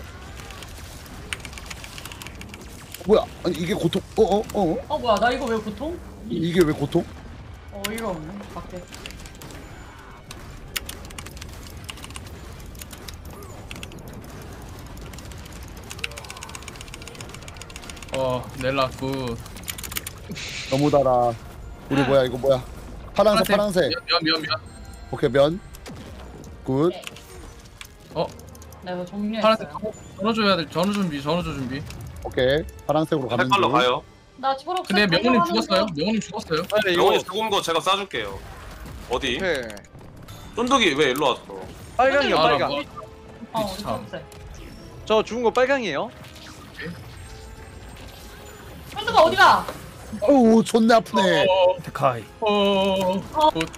뭐야? 아니 이게 고통? 어어 어, 어? 어 뭐야 나 이거 왜 고통? 이게 왜 고통? 어 이거 없네 밖에. 어 넬라 good 너무 달아. 우리 뭐야 이거 뭐야? 파란색 파란색. 미안 미안 미안 오케이 면. good. 어 나 이거 정리했어요. 파란색 전후 줘야 돼 전후 준비 줘 준비 오케이 파란색으로 가는 색깔로 중. 가요. 나 초록색. 근데 명훈님 달려가면서- 죽었어요 명훈님 죽었어요 아니 이거 영원히 죽은 거 제가 쏴줄게요. 어디? 네. 쫀득이 왜 일로 왔어? 빨강이요 아, 빨강. 뭐, 어 참. 초록색. 저 죽은 거 빨강이에요. 현수가 어디가? 어우 존나 아프네. 데카이. 어, good.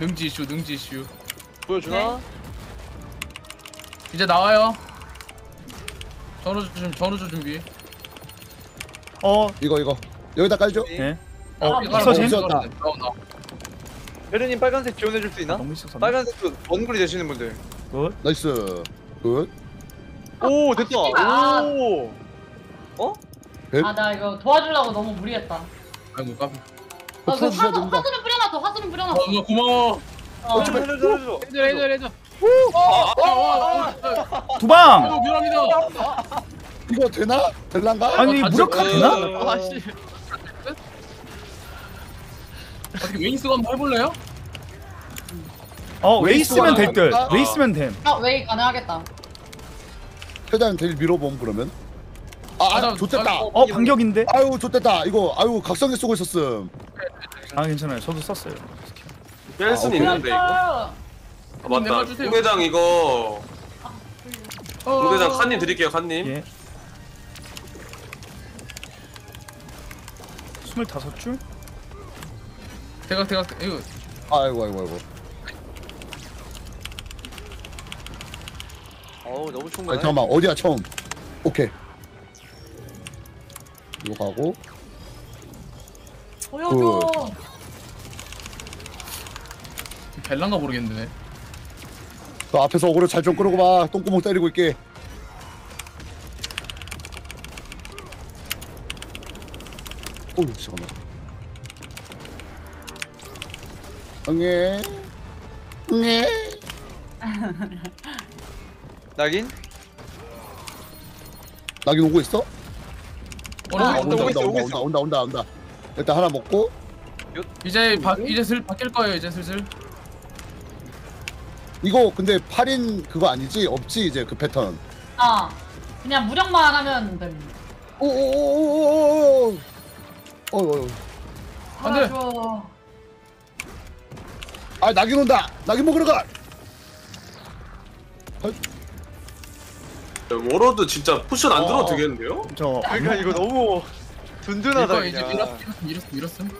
능지 이슈 능지 이슈 보여주나? 이제 나와요 좀 전후 줘 준비 어, 이거 이거 여기다 깔죠. 예. 아, 어, 이거? 없어졌다. 나와 나와 베르님 빨간색 지원해 줄 수 있나? 너무 있었어. 빨간색도 원거리 되시는 분들. good. nice. good. 오 됐다. 아. 오. 어? 뱀? 아나 이거 도와주려고 너무 무리했다. 아이고 까비 나그 풀어주셔야 화수. 화수는 뿌려놨어. 화수는 뿌려놨어. 어 고마워 어. 해줘 해줘 해줘. 해줘 해줘 해줘 두 방. 아이고 미안합니다 이거 되나? 될란가? 아니 아, 무력화 저- 되나? 어, 아씨 어떻게 웨이스가 한번 해볼래요? 어, 웨이스면 될 듯. 아. 웨이스면 됨. 아 웨이 가능하겠다. 최대한 될 밀어봄 그러면. 아, 아, 아 나- 좆됐다. 아, 어, 반격인데? 아유 좆됐다. 이거 아유 각성기 쓰고 있었음. 아, 괜찮아요. 저도 썼어요. 뺄 수는 오케이. 있는데 이거. 아, 아, 맞다. 공대장 이거 어. 공대장 칸님 드릴게요 칸님. 예. 25줄? 대각 대각 이거 아이고 아이고 아이고. 어우 너무 아니, 충분해. 잠깐만 어디야 처음. 오케이. 이거 가고 보여줘. 벨란가 모르겠네 그 앞에서 어그로 잘 좀 끌고 봐. 똥구멍 때리고 있게. 오 잠깐만. 응애. 응애. (laughs) 낙인? 낙인 오고 있어? 어, 아, 온다 온다 온다. 온다 온다 온다 온다. 일단 하나 먹고 이제 바, 이제 슬 바뀔 거예요 이제 슬슬 이거 근데 8인 그거 아니지? 없지 이제 그 패턴. 아 그냥 무력만 하면 됩니다. 오오오오오오. 어어. 안돼 도와줘. 아 낙인 온다. 낙인 먹으러 가. 워로드 진짜 쿠션 안 들어도 어. 되겠는데요? 저 그러니까 이거 너무 든든하다 이거 이제 그냥. 밀었음 밀었음 밀었음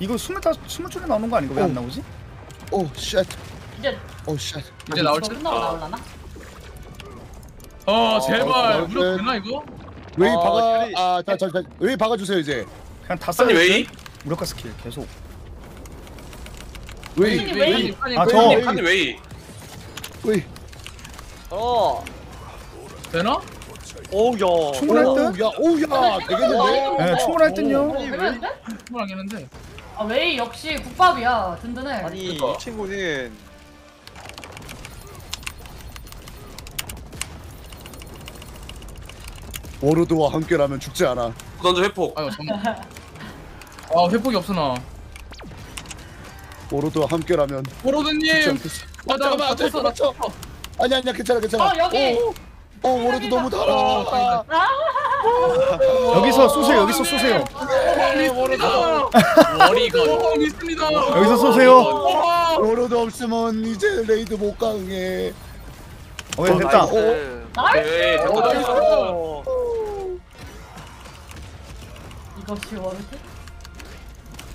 이거 25 20줄에 나오는 거 아닌가? 왜 안 나오지? 오 shit. 이제 오 shit. 이제 나올 듯? 끝나고 나올라나? 어 제발 어, 무력 네. 되나 이거? 웨이 어, 박아. carry. 아 자 자 자 웨이 박아 주세요 이제. 그냥 다 써요. 칸님 웨이? 무력화 스킬 계속. 웨이 웨이, 웨이 웨이. 웨이 아, 웨이. 저- 칸님 웨이. 웨이. 어. 되나? 오야. 충분할 듯? 야, 오야, 되겠는데? 네, 충분할 듯요. 한데. 아 웨이 역시 국밥이야 든든해. 아니 이 친구는 워로드와 함께라면 죽지 않아. 던져 회폭. 아유 잠깐. (laughs) 아 회복이 없어 나. 워로드와 함께라면. 아, 잠깐만, 안 돼, 맞췄어, 나 맞춰. 아니 아니야, 괜찮아, 괜찮아. 어 여기. 오, 오, 워로드 너무 달아. 여기서 쏘세요. 여기서 쏘세요. 머리가 있습니다. 여기서 쏘세요. 워로드 없으면 이제 raid 못 가게. 어, 예, 됐다. 네, 됐다. nice. 이것이 워로드?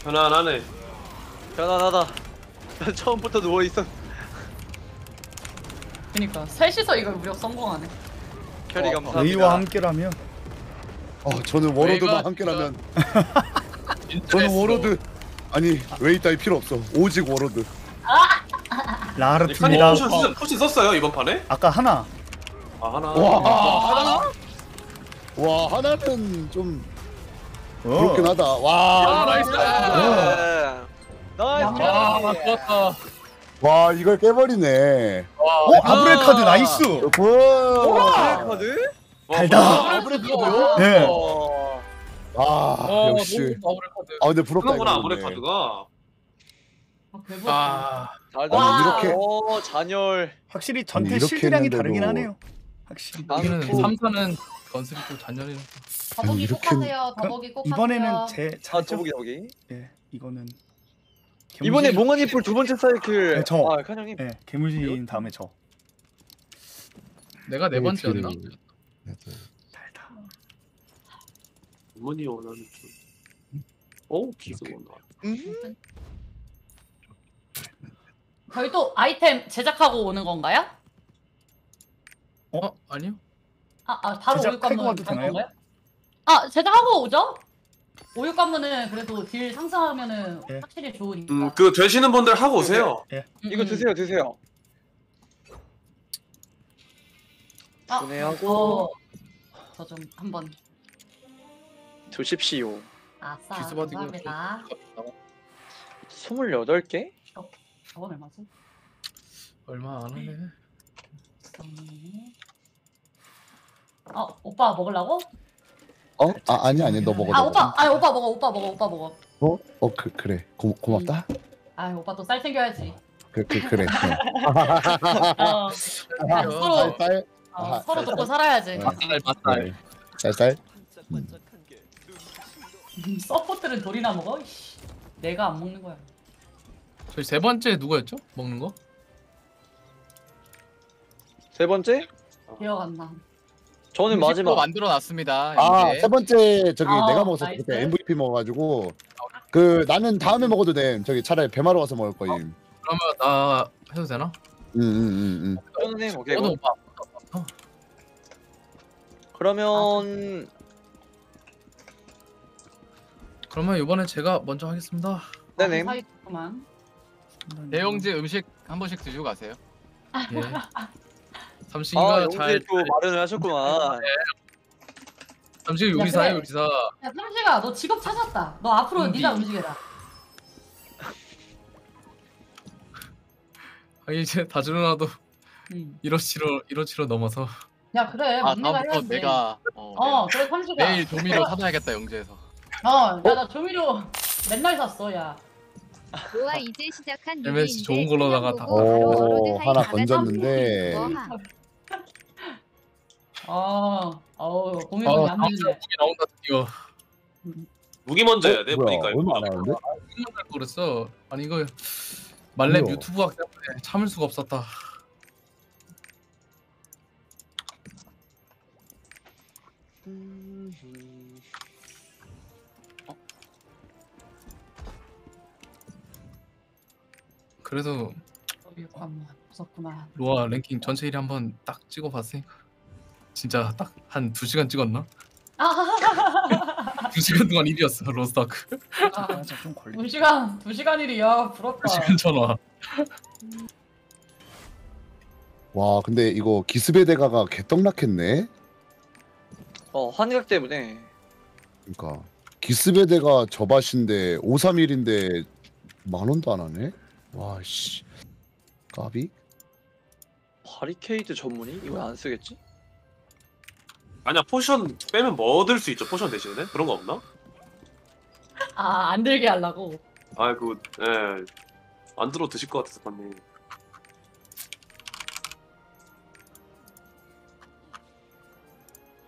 편안하네. 편안하다. 난 처음부터 누워 있어. 그니까 셋이서 이걸 무력 성공하네. carry 감사합니다. 레이와 함께라면 어, 저는 워로드와 웨이가 함께라면. 저는 워로드. 아니 웨이 따위 필요 없어. 오직 워로드. 라르트입니다. potion, potion, potion 썼어요 이번 판에? 아까 하나. 아 하나. 와 하나? 와 하나는 좀 어. 그렇긴 하다. 와. 아, nice. 네. nice. 아 좋았다. 와 이걸 깨버리네. 어, 아브렐 하드 nice. 와. 카드? 달다. 아브렐 카드요? 네. 아 어, 역시. 너무 아브렐 카드. 아 근데 부럽다. 그거구나 이거 아브레. 카드가. 아, 배부르다. 아 달다. 와. 이렇게- 어 잔열. 확실히 전태 이렇게 실드량이 했는데도- 다르긴 하네요. 확실히. 여기는 난 또- 3사는 건슬이 또 잔년이라. 더보기 꼭 이렇게- 하세요. 더보기 꼭 이번에는 하세요. 제아 차죠. 더보기 더보기. 예, 이거는 이번에 몽환이풀 두 번째 사이클. 네, 저. 아 칸형님. 예, 개무진 다음에 저. 내가 네 번째였나? 달다. 어머니 원하는 좀. 오 기스구나. 저희 또 아이템 제작하고 오는 건가요? 어 아니요. 아, 아 바로 제작할 되나요? 건가요? 아 제작하고 오죠? 오육 관문은 그래도 딜 상승하면은 예. 확실히 좋으니까. 음, 그 되시는 분들 하고 오세요. 예. 이거 드세요 드세요. 아, 분해하고 저 좀 한번 드십시오. 아싸 기스 받이고 감사합니다. 28개? 저건 얼마지? 얼마 안 하네. 어 오빠 먹으려고? 어? 아 아니 아니 너 먹어. 아너 오빠 아 오빠 먹어 오빠 먹어 오빠 먹어. 어? 어 그, 그래. 고, 고맙다. 아 오빠 또 쌀 챙겨야지. 그, 그 그래. (laughs) 어, 그냥 서로 쌀 쌀. 어, 아, 서로. 먹고 살아야지. 맞살 맞살. 네. 쌀쌀. 음, (laughs) support는 돌이나 먹어? 이씨, 내가 안 먹는 거야. 저희 세 번째 누구였죠? 먹는 거? 세 번째? 기억 안 나. 저는 마지막. 만들어 놨습니다. 아. 세 번째 저기 아, 내가 nice. 그때 MVP 먹어 가지고 그 나는 다음에 먹어도 돼. 저기 차라리 배마로 와서 먹을 거임. 그러면 나 해도 되나? 응 응응응. 저는 해 오케이. 저도 이거. 오빠. 그러면 그러면 이번에 제가 먼저 하겠습니다. 네네. 사이 좋구만. 대용지 음식 한 번씩 드시고 가세요. 예. 아 삼식이가 잘 영재 또 마련을 하셨구만. 삼식이 야, 요리사예요 그래. 요리사. 야 삼시가 너 직업 찾았다. 너 앞으로 음비. 네가 움직여라. (laughs) 아 이제 다주나도 음. 이러치로 이러치로 넘어서. 야 그래 아 막내가 다음부터 해야지. 내가 어, 어 그래 삼시가. 내일 조미료 사놔야겠다 영재에서. 어야나 조미료 맨날 샀어 야. 로아 이제 시작한 MS 유리인데 좋은 걸로다가 다- 보고 바로 오, 하나 건졌는데. 뭐 함. 어, 어우 아안 다음. 주에 나온다 드디어. 무기 먼저 해야 돼 뭐야? 보니까 얼마 안 이거. 하는데? 생각날 걸 그랬어. 아니 이거 말렙 뭐야? 유튜브 학 때문에 참을 수가 없었다. 그래도 잠깐만 무섭구만. 로아 랭킹 전체 1위 한번 딱 찍어봤으니까 진짜 딱한 2시간 찍었나? 아, (laughs) 2시간 동안 1위였어 로스타크 아, 맞아, 좀 걸리. 두 시간 두 시간 일이야 부럽다. 2시간 전화 와 근데 이거 기스베데가가 개떡락했네. 어 환각 때문에 그러니까 기스베데가 저밭인데 531인데 만 원도 안 하네. 와 씨. 까비? 바리케이드 전문이 이거 왜안 쓰겠지? 아니야 포션 빼면 뭐 얻을 수 있죠 포션 대신에 그런 거 없나? 아, 안 들게 하려고. 아 그거 예안 들어 드실 것 같아서 봤네.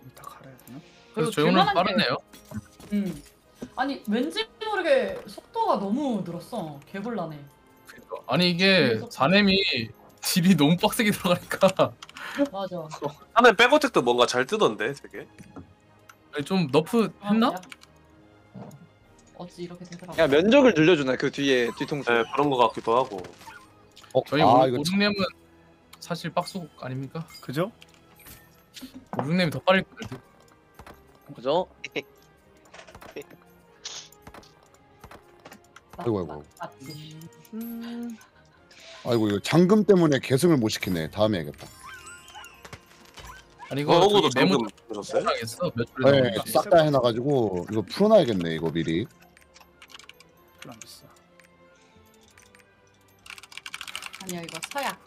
이따 갈아야 되나? 그래서 저희 오늘 게- 빠르네요. 음. 아니, 왠지 모르게 속도가 너무 늘었어. 개곤란해. 아니 이게 사냄이 집이 너무 빡세게 들어가니까 맞아. 하는 back attack도 뭔가 잘 뜨던데 되게. 아니, 좀 nerf 했나? 어찌 이렇게 되더라고. 그냥 면적을 늘려주나 그 뒤에 뒤통수. 네 그런 거 같기도 하고. 어, 저희 아, 이거 오륙님은 사실 빡속 아닙니까? 그죠? 오륙님이 더 빠를 거예요. 그죠? 아이고 아이고. 맞지. 아이고 이거 잠금 때문에 계승을 못 시키네. 다음에 해야겠다. 아니 어, 이거 어그도 저기 메모 보셨어요? 당했어 몇 줄에 네. 싹 다 해놔가지고 이거 풀어놔야겠네 이거 미리. 안 비싸. 아니야, 이거 서약.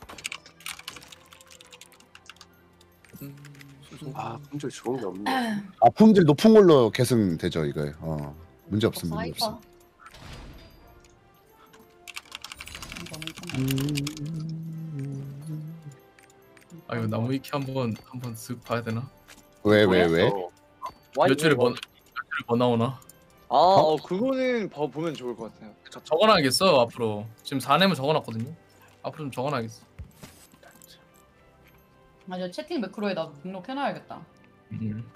아 품질 좋은 게 없네. (clears throat) 아 품질 높은 걸로 계승 되죠 이거. 어 문제 없습니다. 문제 사이퍼. 없습니다. 아 이거 나무 위키 한번 한번 쓱 봐야 되나? 왜 왜 왜? 몇 줄에 뭐, 몇 줄에 뭐 나오나? 아 어, 그거는 봐- 보면 좋을 것 같아요. 적어놔야겠어 앞으로. 지금 4렘은 적어놨거든요. 앞으로 좀 적어놔야겠어. 맞아, 채팅 매크로에다 등록해놔야겠다. 음.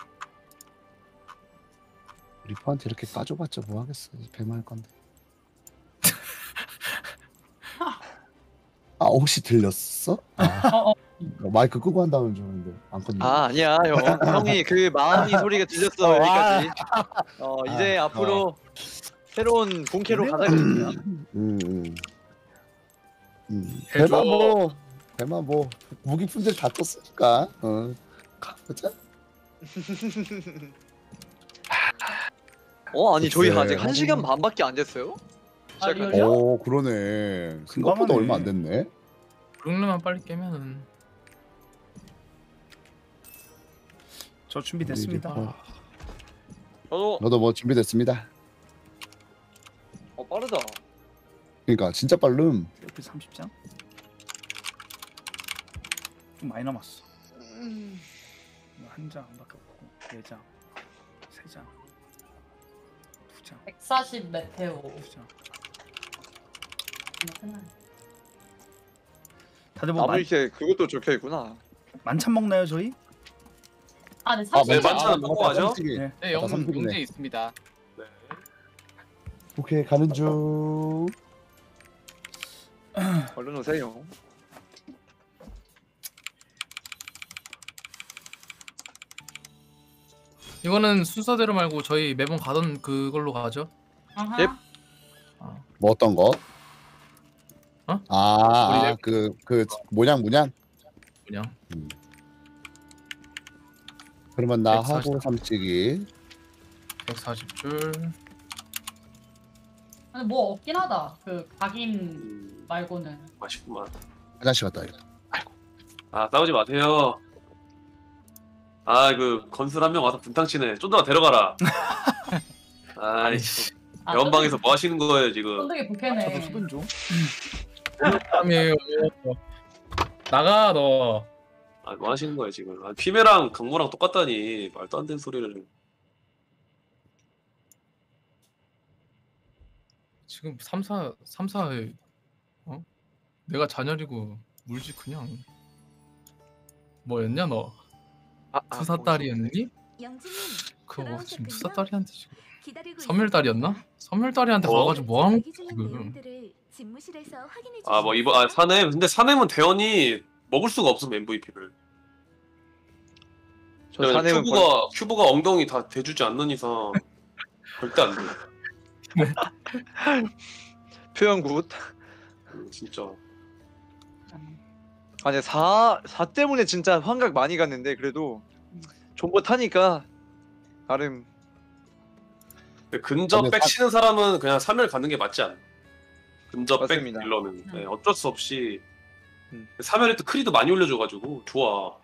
리퍼한테 이렇게 까줘봤자 뭐 하겠어. 배만 할 건데. (laughs) 아 혹시 들렸어? 아, 어, 어. 마이크 끄고 한다는 줄 알았는데 안 껐네. 아 아니야 형 (laughs) 형이 그 마음이 소리가 들렸어 여기까지. 어 이제 아, 앞으로 새로운 본캐로 가자겠습니다. 음, 음. 음. 해줘. 배만 뭐 배만 뭐 무기 품질 다 떴으니까. 어. 가보자. 어 아니 저희 글쎄. 아직 한 시간 반밖에 안 됐어요? 아, 시작한 리얼이야? 오 그러네. 생각보다. 얼마 안 됐네. 오륙님만 빨리 깨면은 저 준비됐습니다. 저도 너도 뭐 준비됐습니다. 어 빠르다. 그러니까 진짜 빠름. 옆에 30장. 좀 많이 남았어. 한 장밖에 없고 네 장, 세 장, 두 장, 140 메테오. 두 장. 다들 뭐 나무 만, 이렇게 그것도 적혀 있구나. 만찬 먹나요 저희? 아, 네, 아, 30. 네, 만찬은 먹고 가죠. 네. 네, 영, 삼식이네. 영재 있습니다. 네. 오케이 가는 중. (clears throat) 얼른 오세요. 이거는 순서대로 말고 저희 매번 가던 그걸로 가죠. 아하. 넵. 뭐 어떤 거? 어? 우리 아, 내- 그, 그, 모냥, 모냥? 그냥 그러면 나 140. 하고 삼치기. 140줄. 아니, 뭐 없긴 하다. 그 각인 말고는. 맛있구만. 화장실 갔다 와야겠다. 아 싸우지 마세요. 아 그 건술 한 명 와서 분탕치네. 쫀드라 데려가라. (laughs) 아이 아, 연방에서 뭐 하시는 거예요 지금? 쫀득이 부캐네. 저도 수분 좀. 땀이에요. 나가 너. 아 뭐 하시는 거예요 지금? 아, 피메랑 강모랑 똑같다니 말도 안 되는 소리를. 지금 3사 3사에 어? 내가 잔열이고 물지 그냥 뭐였냐 너? 아, 투사 딸이었니? 영진님 그거 지금 돌아오셨군요. 투사 딸이한테 지금 기다리고 선멸딸이었나? 선멸딸이한테 어? 가가지고 뭐 하는 대기 거야 지금? 아 뭐 이번 아 사냄 근데 사냄은 대원이 먹을 수가 없음 MVP를. 저 사내면 큐브가 큐브가 엉덩이 다 대주지 않는 이상 절대 안 돼. (laughs) 표현 굿. 음, 진짜. 아니 4, 4 때문에 진짜 환각 많이 갔는데 그래도 존버 타니까 나름 근접 백 사- 치는 사람은 그냥 3일 가는 게 맞지 않나? 근접 백 맞습니다. 딜러는 네, 어쩔 수 없이 3일에 또 크리도 많이 올려줘가지고 좋아.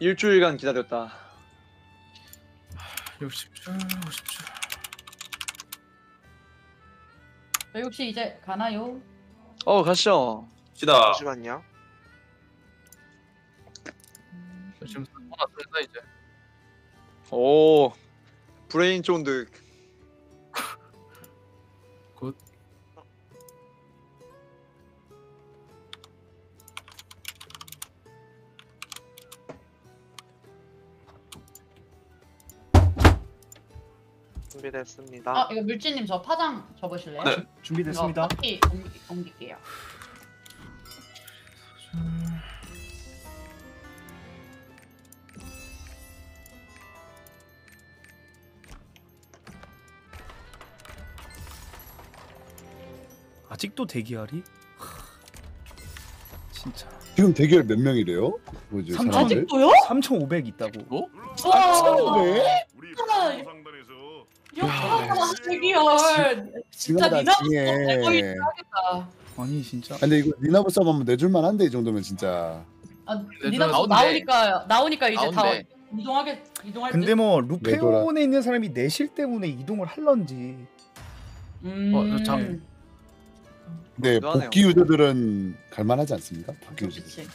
일주일간 기다렸다. 60줄 50줄 저희 혹시 이제 가나요? 어 가시죠. 시다. 잠시만요. 지금 돈 왔습니다 이제 오 브레인 쫀득. 준비됐습니다. 아 이거 물지님 저 파장 접으실래요? 네, 준비됐습니다. 커피 옮기, 옮길게요. 아직도 대기하리? 하, 진짜. 지금 대결 몇 명이래요? 뭐지? 3 사람들? 3,500 있다고. 와. 네. 야, 대기열. 진짜 징하다, 니나부터 징해. 대거 있어야겠다. 아니 진짜. 근데 이거 니나부 서버 한번 내줄 만 한데 이 정도면 진짜. 아, 네, 니나부터 나온대. 나오니까 나오니까 이제 나온대. 다 이동하게 이동할 듯. 근데 뭐. 루페온에 있는 사람이 내실 때문에 이동을 할런지. 음. 어, 저 참. 근데 그러네요. 복귀 유저들은 갈만하지 않습니까? 복귀 유저들. 그치.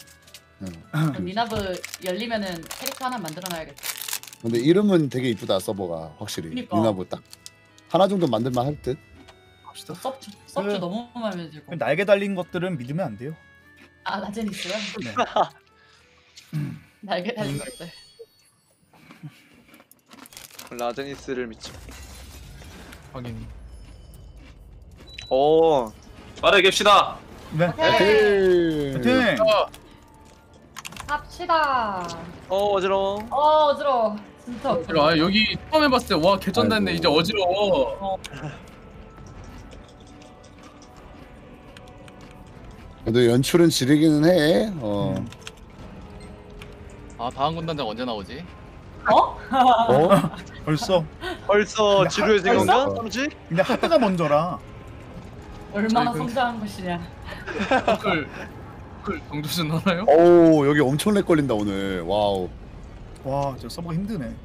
응. 그럼 니나브 열리면은 캐릭터 하나 만들어놔야겠다. 근데 이름은 되게 이쁘다 서버가 확실히 그니까. 니나부 딱 하나 정도 만들만 할 듯. 갑시다 섭주 섭주 그- 너무 마음에 들고. 날개 달린 것들은 믿으면 안 돼요. 아 라제니스요? 네. (laughs) 날개 달린 음. 것들. 라제니스를 믿죠. 확인 오 빠르게 갭시다. 네. 오케이. 화이팅! 합시다. 어 어지러워. 어 어지러워. 진짜. 아 여기 처음 해봤을 때 와 개쩐다는데. 이제 어지러워 (laughs) 그래도 연출은 지르기는 해. 어. 음. 아 다음 군단장 언제 나오지? 어? 어? (laughs) (laughs) 벌써. 벌써 지루해진 하- 건가? 벌써? 삼지? 근데 하드가 먼저라. 얼마나 저희 그- 성장한 것이냐. 댓글 정조준 하나요? 오 여기 엄청 lag 걸린다 오늘. wow. 와, 저 서버가 힘드네.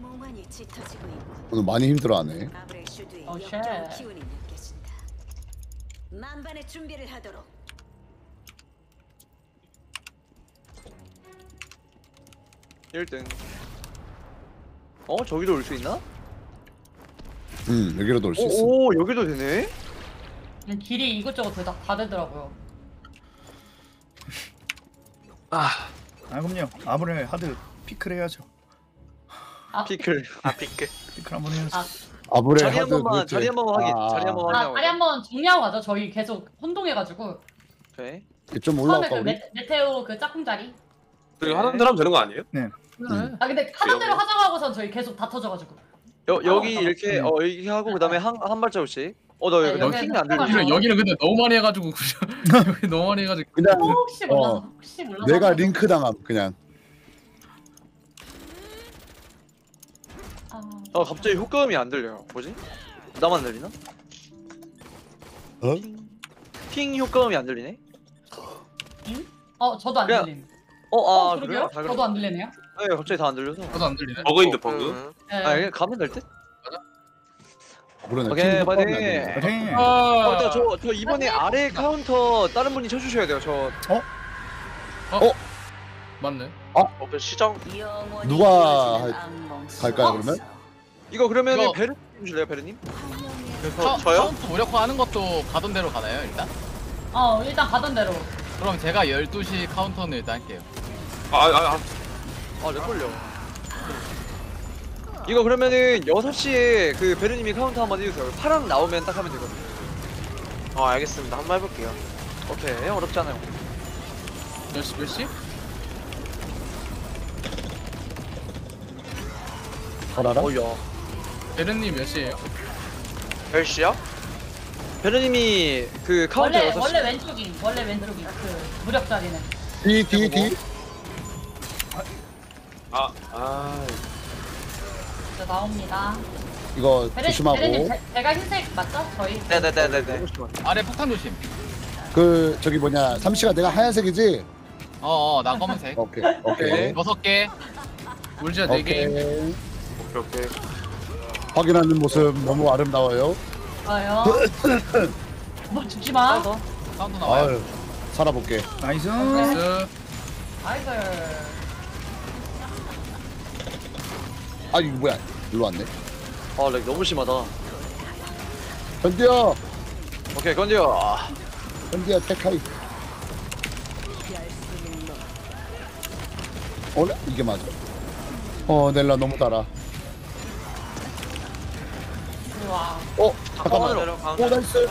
몽환이 짙어지고 있고 오늘 많이 힘들어하네. 아브레슈드의 어, shit. 역겨운 기운이 느껴진다. 만반의 준비를 하도록. 1등. 어 저기도 올 수 있나? 음 여기로도 올 수 있어. 오, 오 여기도 되네. 그냥 길이 이것저것 다, 다 되더라고요. 아, 그럼요. 아무래 하드 피클 해야죠. 아, 피클. 아 피크. 피클 한번 해야죠. 아, 아브레 자리 한 하드 번만. 자리 한 번만 확인. 아, 자리 한 번만 아, 확인하고. 다리 한번 정리하고 가죠. 저희 계속 혼동해가지고. 오케이. 좀 처음에 올라올까 그 우리? 메, 메테오 그 짝꿍 자리. 그리고 하는 대로 하면 되는 거 아니에요? 네. 음. 아 근데 하던 대로 하자고 하고선 저희 계속 다 터져가지고. 여 여기 아, 이렇게 음. 어 이렇게 하고 그다음에 한한 발자국씩. 어나 네, 여기 여기는 킹이 안. 여기는 여기는 근데 너무 많이 해가지고 그냥 (laughs) 여기 너무 많이 해가지고 그냥 혹시 몰라서 어. 혹시 몰라서. 내가 링크 당함 그냥. 아, 어 갑자기 효과음이 안 들려요. 뭐지? 나만 들리나? 어? ping 효과음이 안 들리네. 어 저도 안 그냥- 들림. 어아 그러게요? 그래요? 다 그래. 저도 안 들리네요. 네 갑자기 다 안 들려서. 저도 안 들리네 버그인데 어, 버그. 네. 아 그냥 가면 될 듯? 그러네. 오케이, 팀 파이팅! 화이팅! 아, 어, 저, 저, 저 이번에 아래 카운터 다른 분이 쳐주셔야 돼요. 저 맞네 어, 그 시정 영원히 누가 이어지는 할- 악몽 갈까요, 그러면? 이거 그러면 이거- 베르 주실래요, 베르님? 카, 저요? 카운트 무력화하는 것도 가던 대로 가나요 일단? 어 일단 가던 대로. 그럼 제가 12시 카운터는 일단 할게요 아, 아, 아. 아, lag 걸려. 이거 그러면은 6시에 그 베르님이 카운터 한번 해주세요. 파랑 나오면 딱 하면 되거든요. 어 알겠습니다. 한번 해볼게요. 오케이, 어렵지 않아요. 몇 시? 몇 시? 가라라. 어야. 베르님 몇 시에요? 10시요? 베르님이 그 카운터 원래 6시. 원래 왼쪽이 원래 왼쪽이 그 무력 자리는. 뒤 뒤 뒤. 아, 아. 이제 나옵니다. 이거 베레, 조심하고 베레님 제, 제가 흰색 맞죠? 저희. 네네네네네. 아래 폭탄 조심. 그 저기 뭐냐 삼시가 내가 하얀색이지? 어어 나 검은색. 오케이 오케이 여섯 개. 울지야 네 개. 오케이 오케이, 오케이. 확인하는 모습 너무 아름다워요. 좋아요. (laughs) 뭐 죽지 마. 사운드 나와요. 아유 살아볼게. nice. nice. 아이고. 아 이거 뭐야? 일로 왔네. 아, 렉 너무 심하다. 견디어 오케이, 건디어. 아, 견디어 테카이. 어래 이게 맞아. 어 넬라 너무 달아. 와. 어 잠깐만. 가운데로, 오 가운데로. 나이스.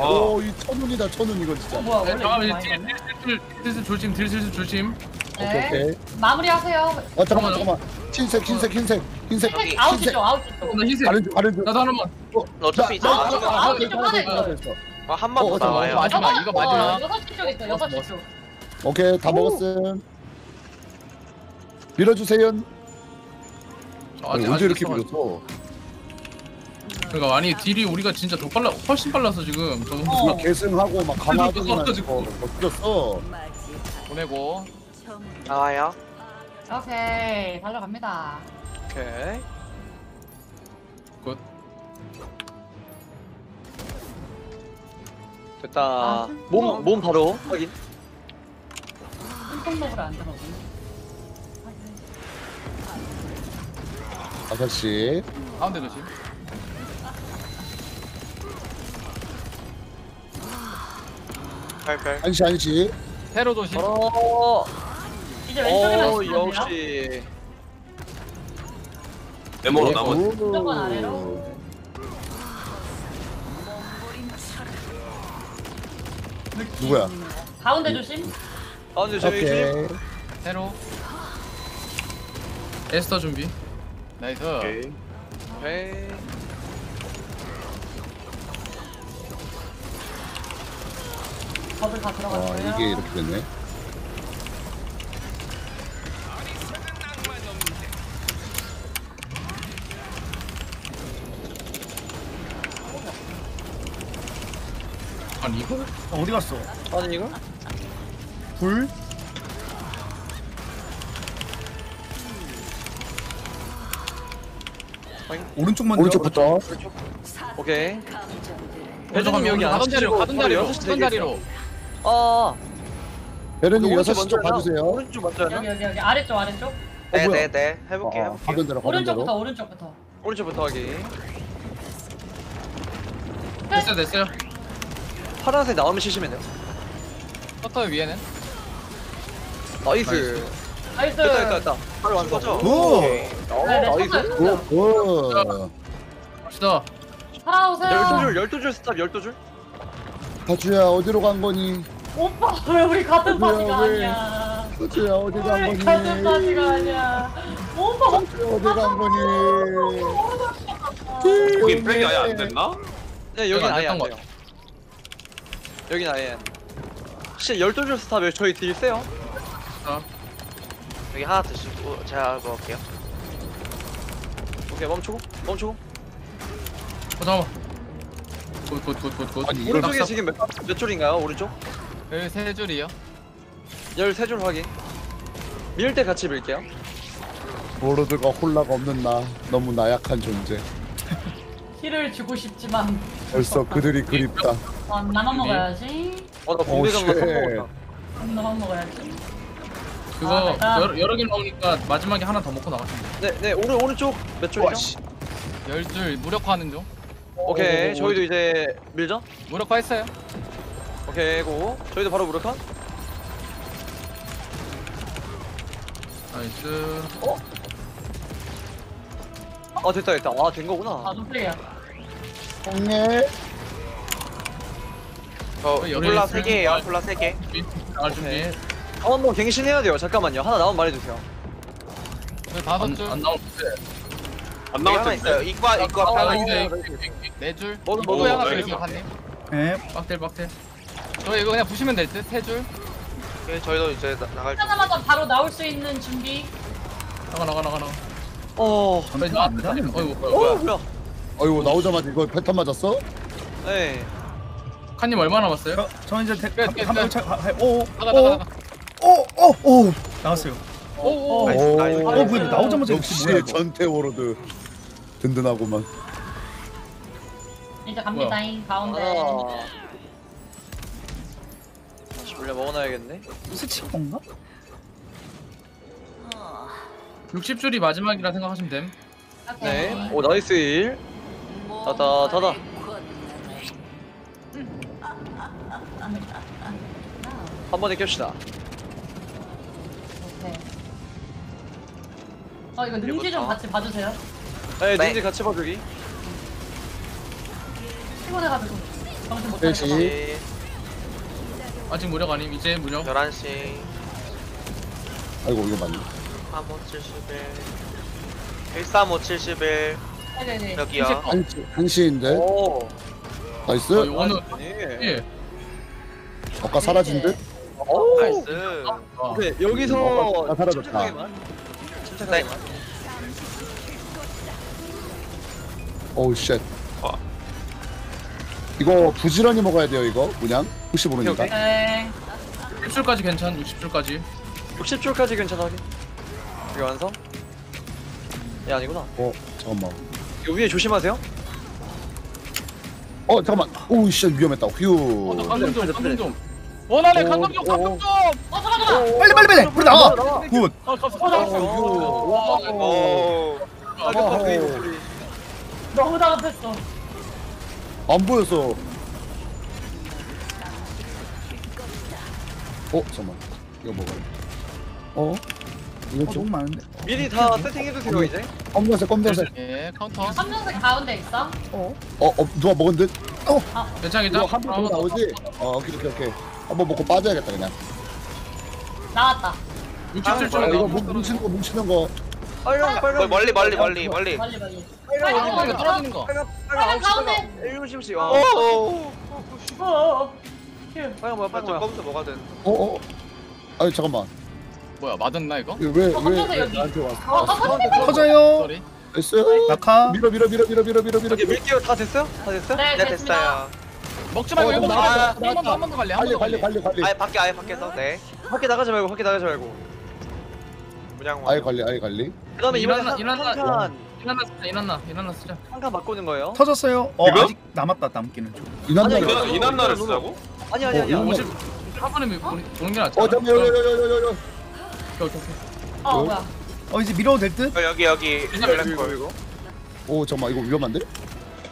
어, 오이 천운이다 천운 이거 진짜. 어, 뭐야 네, 원래 잠깐만 이제 많이 딜, 딜, 딜, 딜 조심 딜 슬슬 조심. 오케이 네. 오케이. 마무리하세요. 어 잠깐만 잠깐만. 흰색 흰색 흰색 흰색 흰색 아웃이죠 아웃이죠. 나 흰색. 가는 중. 나도 하나만. 어차피 이제 아, 마지막 아, 아, 이쪽 하나. 아, 한 번 어, 더 잠깐만, 나와요. 마지막 이거 마지막. 여섯 시쪽 있어 여섯 시 쪽. 오케이 다 먹었음. 밀어주세요. 아니, 언제 이렇게. 밀었어? 그러니까 아니 deal이 우리가 진짜 더 빨라 훨씬 빨라서 지금 좀 어. 막 계승하고 막 가마도 떨어지고. 었어 보내고. 나와요. 오케이 달려갑니다. 오케이. 굿. 됐다. 아, 몸, 몸 바로 확인. 손목을 안 들어. 다섯 시. 가운데 조심. 별별. 한시 한시. 세로 조심. 어, 이제 왼쪽에만 어, 있으면 돼요. 역시. 네모로 네. 무조건 아래로. 누구야? 가운데 조심. 아, 근데 저희 오케이. 세로. 에스터 준비. nice. 오케이. 오케이. 버블 다아 들어갔어요. 이게 이렇게 됐네. 아니 이거 어디 갔어? 아니, 이거? 불? 오른쪽 먼저. 오른쪽부터. 오케이. 배드님 가면 여기 안 가던 자리로 가던 자리로 가던. 자리로. 아, 베르님 여섯 시쪽 먼저야? 봐주세요. 오른쪽 먼저야? 여기 여기 여기 아래쪽 아래쪽. 네네네. 해볼게요. 어, 해볼게 요. 가던 대로 가던 오른쪽부터 대로. 오른쪽부터. 오른쪽부터 확인. 됐어요 됐어요. 파란색 나오면 시시면요. 커터 위에는. nice. nice. 됐다, 됐다, 됐다. 바로 완성. 오. 네, 네, nice. 오, 오. 갑시다. 살아오세요. 12줄, 12줄 stop, 12줄. 가주야 어디로 간 거니? 오빠 왜 우리 같은 뭐야, 파티가 왜? 아니야? 가주야 어디 간 우리 같은 거니? 파티가 아니야. 오빠 어디 간 거니? 여기 백이 아예 안 됐나? 네, 여긴 안 아예 안 됐던 돼요. 여긴 아예 안 돼. 혹시 12줄 stop에 저희 deal 세요? 여기 하나 드시고 제가 먹을게요. 오케이, 멈추고, 멈추고. 어 잠깐만. 굿굿굿굿굿. 아니, 오른쪽에 지금 몇, 몇 줄인가요, 오른쪽? 여기 세 줄이요. 13줄 확인. 밀 때 같이 밀게요. 워로드가 홀라가 없는 나 너무 나약한 존재. heal을 주고 싶지만 벌써 그들이 그립다. 어, 나만 먹어야지. 어, 나 오, 공대장 shit. 성공했다. 나만 먹어야지. 그거 아, 여러, 여러 개 나오니까 마지막에 하나 더 먹고 나가시면 돼. 네, 네, 오른, 오른쪽 몇 줄이죠? 열줄 무력화하는 중. 오케이, 오, 저희도 이제 밀죠? 무력화 했어요. 오케이, go. 저희도 바로 무력화? nice. 아, 됐다, 됐다. 아, 된 거구나. 아 노플이야. 홍해. 저 여기 있어요. 3개예요. 콜라 3개. 나갈 준비. 어, 한번 갱신해야 돼요. 잠깐만요. 하나 나오면 말해주세요. 다섯 안, 줄. 안 나올 때. 안 나올 하나 텐데. 있어요. 이과 이과 아, 하나 아, 있어요. 네 줄. 먹어, 이거 먹어. 하나 더 알겠어. 있어 한님. 네. 빡텔 빡텔. 저 이거 그냥 부시면 될 듯. 세 줄. 오케이, 저희도 이제 나, 나갈 줄. 하자마자 바로 나올 수 있는 준비. 나가 나가 나가 나가. 어. 나 이거 안 돼. 어이구 어 뭐야. 뭐야? 어이구 나오자마자 이거 패턴 맞았어? 네. 칸님 얼마 남았어요? 저, 저 이제 대, 끝, 한, 끝, 한 끝. 차, 하, 하, 오, 오, 나가 나가 나가. 오, 오, 오, 나왔어요. 오오. nice, nice. 어, 뭐야, 나오자마자 역시 역시 뭐야, 이거. 전태 워로드 든든하구만. 이제 갑니다. 잉 가운데. 아. 다시 물려 먹어놔야겠네. 스치 건가? 60줄이 마지막이라 생각하시면 됨. 네. 오 nice 1. 다다 다다. 한 번에 깹시다. 오케이. 어 이거 능지 좀 같이 봐주세요. 네, 능지 같이 봐주기. 피곤해가지고 정신 못 그렇지. 차리겠어. 아직 무력 아님 이제 무력. 11시 아이고 이거 맞네. 35 71 135 71 네네네. 여기요 한시 한시인데. 오. nice. 어, 이거는 예. 예. 아까 사라진 듯. 오. nice 아, 네, 여기서 어, 아, 사라졌다. 침착하게만. 침착하게만. oh shit. 아. 이거 부지런히 먹어야 돼요 이거 문양. 혹시 모르니까. 네. 60줄까지 괜찮. 60줄까지. 60줄까지 괜찮아게. 이거 완성? 예 아니구나. 어 잠깐만. 이거 위에 조심하세요. 어 잠깐만. oh shit 위험했다. 휴. 어, 나 감금 좀. 원하네 감금 좀. 감금 좀. 어 잠깐 잠깐. 빨리, 빨리, 빨리, 우리 나와. good. 아 감사. 오 너무 다급했어. 안 보였어. 어 잠깐만. 이거 먹어. 어? 이거 어, 좀 너무 많은데. 미리 다 세팅해두세요 이제. 검정색 검정색. 예 카운터. 삼성색 가운데 있어. 어, 어 누가 먹은 듯? 괜찮 이거 괜찮. 한번 더 나오지? 어 오케이 오케이 오케이. 한번 먹고 빠져야겠다 그냥. 나왔다. 60줄 아, 좀. 이거 뭉- 뭉치는 거 뭉치는 거. 빨강 빨강. 멀리 멀리 멀리 멀리 멀리 멀리. 빨강 빨강 빨강 떨어지는 거. 빨강 빨강 가운데. 일곱 시씩. 오 어. 어. 어. 휴. 빨강 뭐야 빨강 뭐야. 검수 뭐가든 어 어. 아니 잠깐만. 뭐야 맞았나 이거? 이거 왜 어, 왜. 나한테 왔어? 어 깜짝이야. 터져요. sorry. 됐어. 낙하. 밀어 밀어 밀어 밀어 밀어 밀어 밀어. 밀게요 다 됐어요? 다 됐어요? 네 네. 됐어요 먹지 말고 어, 한번 더한번 갈래. 한 관리 번더 관리 갈래. 관리 관리. 아예 밖에 아예 밖에서 네 밖에 나가지 말고 밖에 나가지 말고. 문양 아예 관리 아예 관리. 그다음에 이번에 일어나, 한- 일어나. 한칸 쓰자. 일어나. 쓰자. 한칸 바꾸는 거예요. 터졌어요. 어, 지금? 아직 남았다, 남기는 좀. 이난다. 아니, 이거. 이난 이난나를 쓰자고? 아니 아니 어, 아니야. 이거 50. 한 번에 보는 게 낫잖아. 어 잠깐 요요요요요요. 오케이 오케이 오케이. 어 뭐야. 어, 이제 밀어도 될 듯? 어, 여기 여기 이거 블랙홀 이거. 오 잠깐 이거 위험한데?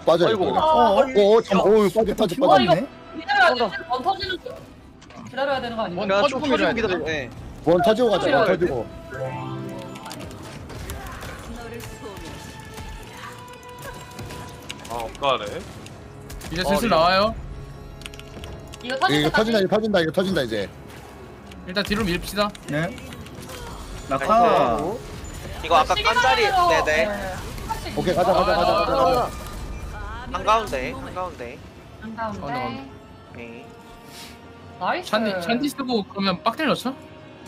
빠져. 아이고. 이거. 어, 어. 어 잠깐. 오 빠져 빠져 어 빠져. 이거 네. 기다려야 돼. 터지는 거. 기다려야 되는 거 아니야? 터지고 조금. 기다려. 네. 원 터지고 가자. 원 터지고. 아 없다네 이제 슬슬 나와요. 이거 이거 터질 터진다 때까지. 이거 터진다 이거 터진다 이제. 일단 뒤로 밀읍시다. 네. 낙하. 이거 아까 깐자리 네네 네. 하나씩 오케이 가자 가자 가자 가자. 가자. 한가운데 한가운데 한 어, 가운데. 나- 오케이 nice. 찬디 찬디 쓰고 그러면 빡딜 넣죠?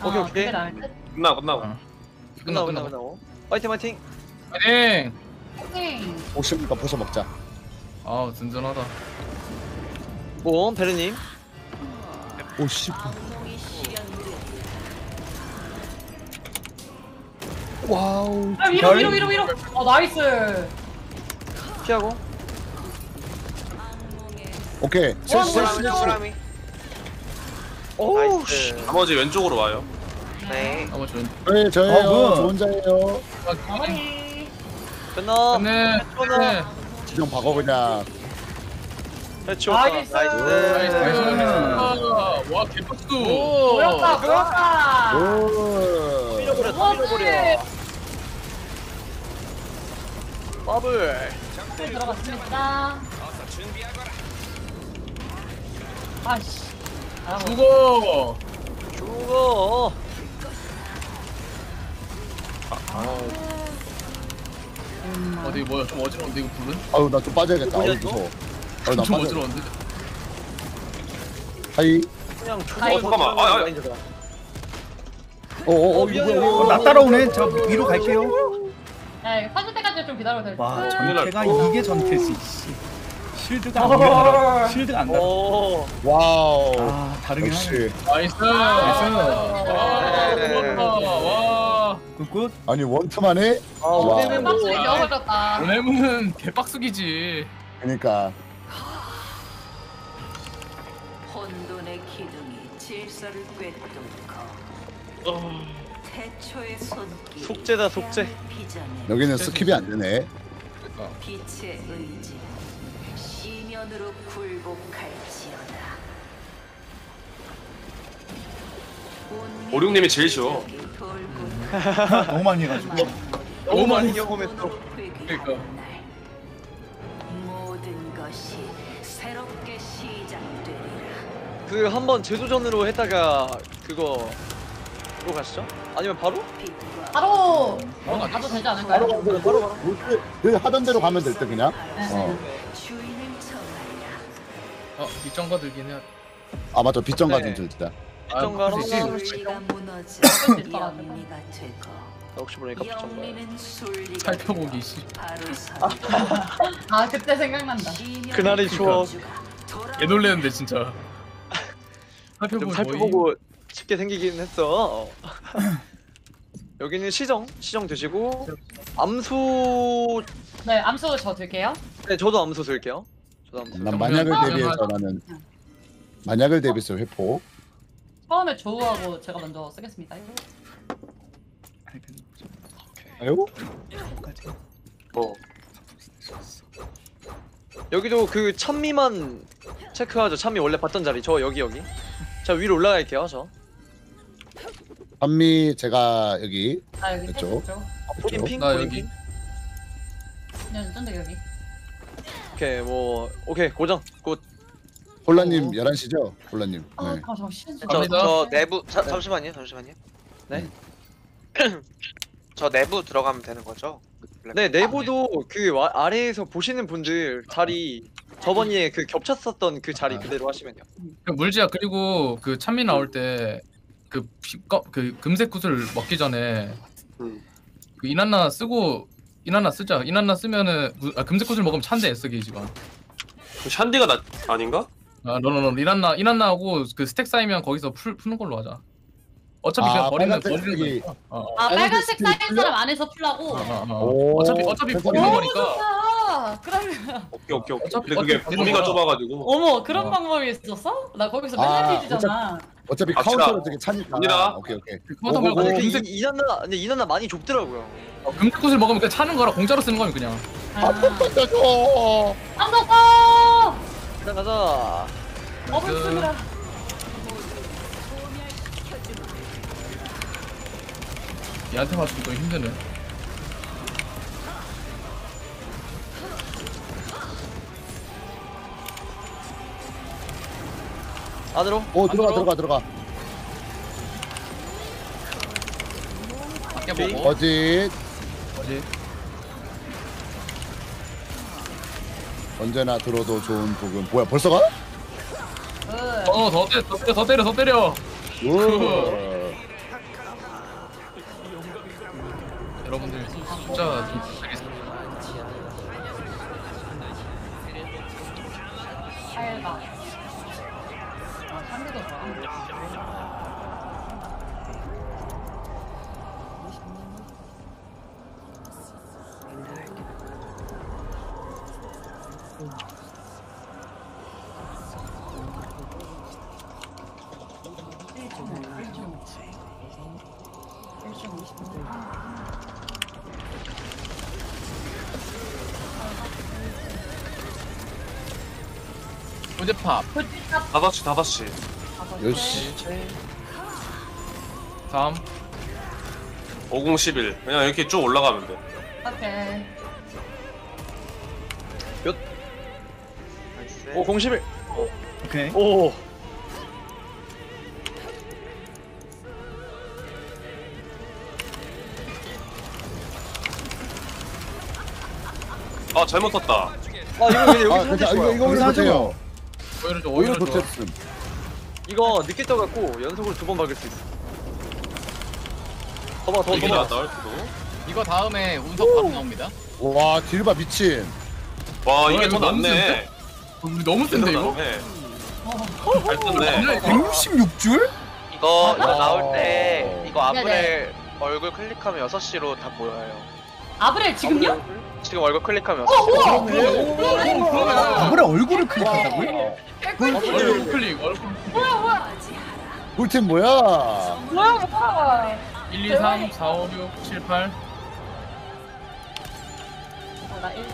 어, 오케이, 오케이. 그게 나을 듯. 끝나 끝나고 어. 끝나고 끝나 끝나고 끝나. 끝나고. 파이팅 파이팅. 파이팅. 오케이. 옥심니까 부숴 먹자. 아 든든하다. 뭐 베르님. 오 씨. 와우. 아, 위로 위로 위로 위로. 어 nice. 피하고. 오케이. 원, 실실 원, 실. 호랑이 오. nice 나머지 왼쪽으로 와요 네 아무 좋은. 네 저예요. 어, 저 혼자예요. 마무리. 끝나. 끝내. 끝내. 지금 박어 그냥. 해초. Nice. Nice. Nice. 아, 와 개박수. 모였다 모였다. 오. 밀어버려. 다 밀어버려. 네, 들어갔습니다. 아씨. 죽어. 죽어. 어디 뭐야 좀 어지러운데 이거 불은? 아유 나 좀 빠져야겠다. 아유 뭐냐, 무서워. 아유 나 좀 빠져. 어지러운데. 하이. 그냥. 아이고. 잠깐만. 아, 아. 어어 이거 뭐야 어, 이거 나 따라오네. 저 위로 갈게요. 네, 터질 때까지 좀 기다려도 될 듯. 와날 전태가 뻔. 이게 전태지. 씨. 실드가 안 어. 달아. 실드가 안 달아. 오. 와우 아 다르긴 하네. 역시 나이스. 네. 와, 와. 굿굿. 아니 원투만 해? 아, 와. 오늘은 뭐 빡수리 넣어버렸다. 오네무는 개빡수기지. 그러니까 혼돈의 기둥이 질서를 꿰뚫고 어. 태초의 손길 속죄다 속죄. 여기는 skip이 안 되네 빛의 의지 심연으로 굴복할지어다 오륙님이 제일 쉬워. (laughs) 너무 많이 해가지고. 너무 많이 경험했어. 그러니까. 모든 것이 새롭게 시작되리라 그 한번 재도전으로 했다가 그거 로 가시죠? 아니면 바로? 바로 가도 되지 않을까요? 바로 바로 바로 바로 그 하던 대로 가면 될 때 그냥 어. 어, 빗정거 들긴 해야. 아 맞아 빗정가 네. 좀 들자 빗정가로 순리가 무너져 영리가 되고 혹시 모르니까 빗정가. 영리는 순리가 살펴보기 씨. 바로 (laughs) 서 아 그때 생각난다. 그날이 추억. 개 놀랬는데 진짜. (laughs) 좀 살펴보기 살펴보고 쉽게 생기긴 했어. (laughs) 여기는 시정, 시정 드시고 암수. 네, 암수 저 들게요. 네, 저도 암수 쓸게요. 난 만약을 아, 대비해서 나는 만약을 대비해서 회포 처음에 조우하고 제가 먼저 쓰겠습니다. 아유 어. 여기도 그 찬미만 체크하죠. 찬미 원래 봤던 자리. 저 여기 여기. 자 위로 올라갈게요. 저. 찬미 제가 여기 아 여기 그쪽. 쪽. 포린 ping, 나 포린 여기. Ping. 그냥 쫀득 여기. 오케이 뭐 오케이 고정. Good. 홀라님 11시죠? 홀라님 아 네. 잠시만 저, 갑니다. 저 내부 자, 잠시만요 잠시만요 네. (clears throat) 저 내부 들어가면 되는 거죠? 네 내부도 그 와- 아래에서 보시는 분들 자리 저번에 그 겹쳤었던 그 자리 그대로 하시면요. 그 물지야 그리고 그 찬미 나올 때그 그 금색 구슬 먹기 전에 음. 그 이난나 쓰고 이난나 쓰자. 이난나 쓰면은 구- 아, 금색 구슬 먹으면 찬데 에스 게이지가. 그 샨디가 나 아닌가? 아 너너너 이난나 이난나하고 그 스택 쌓이면 거기서 풀 푸는 걸로 하자. 어차피 아, 그냥 버리는 빨간색 버리는. 거니까. 어, 어. 아 빨간색 풀려? 사람 안에서 풀라고. 어, 어, 어. 오, 어차피 어차피 버리는. 거니까. 아 그러면 오케이 오케이 오케이. 어차피- 근데 그게 어차피 범위가 되는 거야. 좁아가지고. 어머 그런 어. 방법이 있었어? 나 거기서 아, 맨날 뒤지잖아. 어차피 갑시다. 카운터로 되게 차니까 갑니다. 오케이 오케이 말고 오고고. 근데 금색 이, 이난나 근데 이난나 많이 좁더라고요. 어, 금색 구슬 먹으면 그냥 차는 거라 공짜로 쓰는 거면 그냥. 한번 던져줘 암석 어 가자 가자. 어글 쓰느라. 얘한테 맞추기 좀 힘드네. 안으로. 오 들어가 안으로. 들어가 들어가 밖에 보고. 어짓 어디? 언제나 들어도 좋은 부금 뭐야 벌써 가? 어, 더 때려, 더 때려, 더 때려, 더 때려. 우. 여러분들 숫자 좀부 살가. 아 다섯 시 다섯 시. 요시 3 5011. 그냥 이렇게 쭉 올라가면 돼. 오케이. 오 공십일. 오케이. 오. 아 잘못 떴다. 아 이거 그냥 여기 아 괜찮아 이거 좋아요. 이거 오히려 좋대요 오히려 좀 오히려 오히려 좋아. 좋댔음 이거 늦게 떠갖고 연속으로 두 번 박을 수 있어. 더봐 더 이게 더봐. 나왔다 얼프도. 이거 다음에 운석 바로 나옵니다. 와 딜바 미친. 와 이게 이거 더 너무 낫네. 우리 너무 센데 이거? 잘 떴네. 166줄? 이거 이거 와. 나올 때 이거. 아브렐 얼굴 클릭하면 6시로 다 보여요. 아브렐 지금요? 지금 얼굴 클릭하면 어 6시. 우와! 아무래 얼굴을 클릭한다고요? 얼굴 클릭 얼굴 뭐야 뭐야? 꿀팀 뭐야? 뭐야 뭐야? 1, 2, 3, 4, 5, 6, 7, 8 어, 나 일.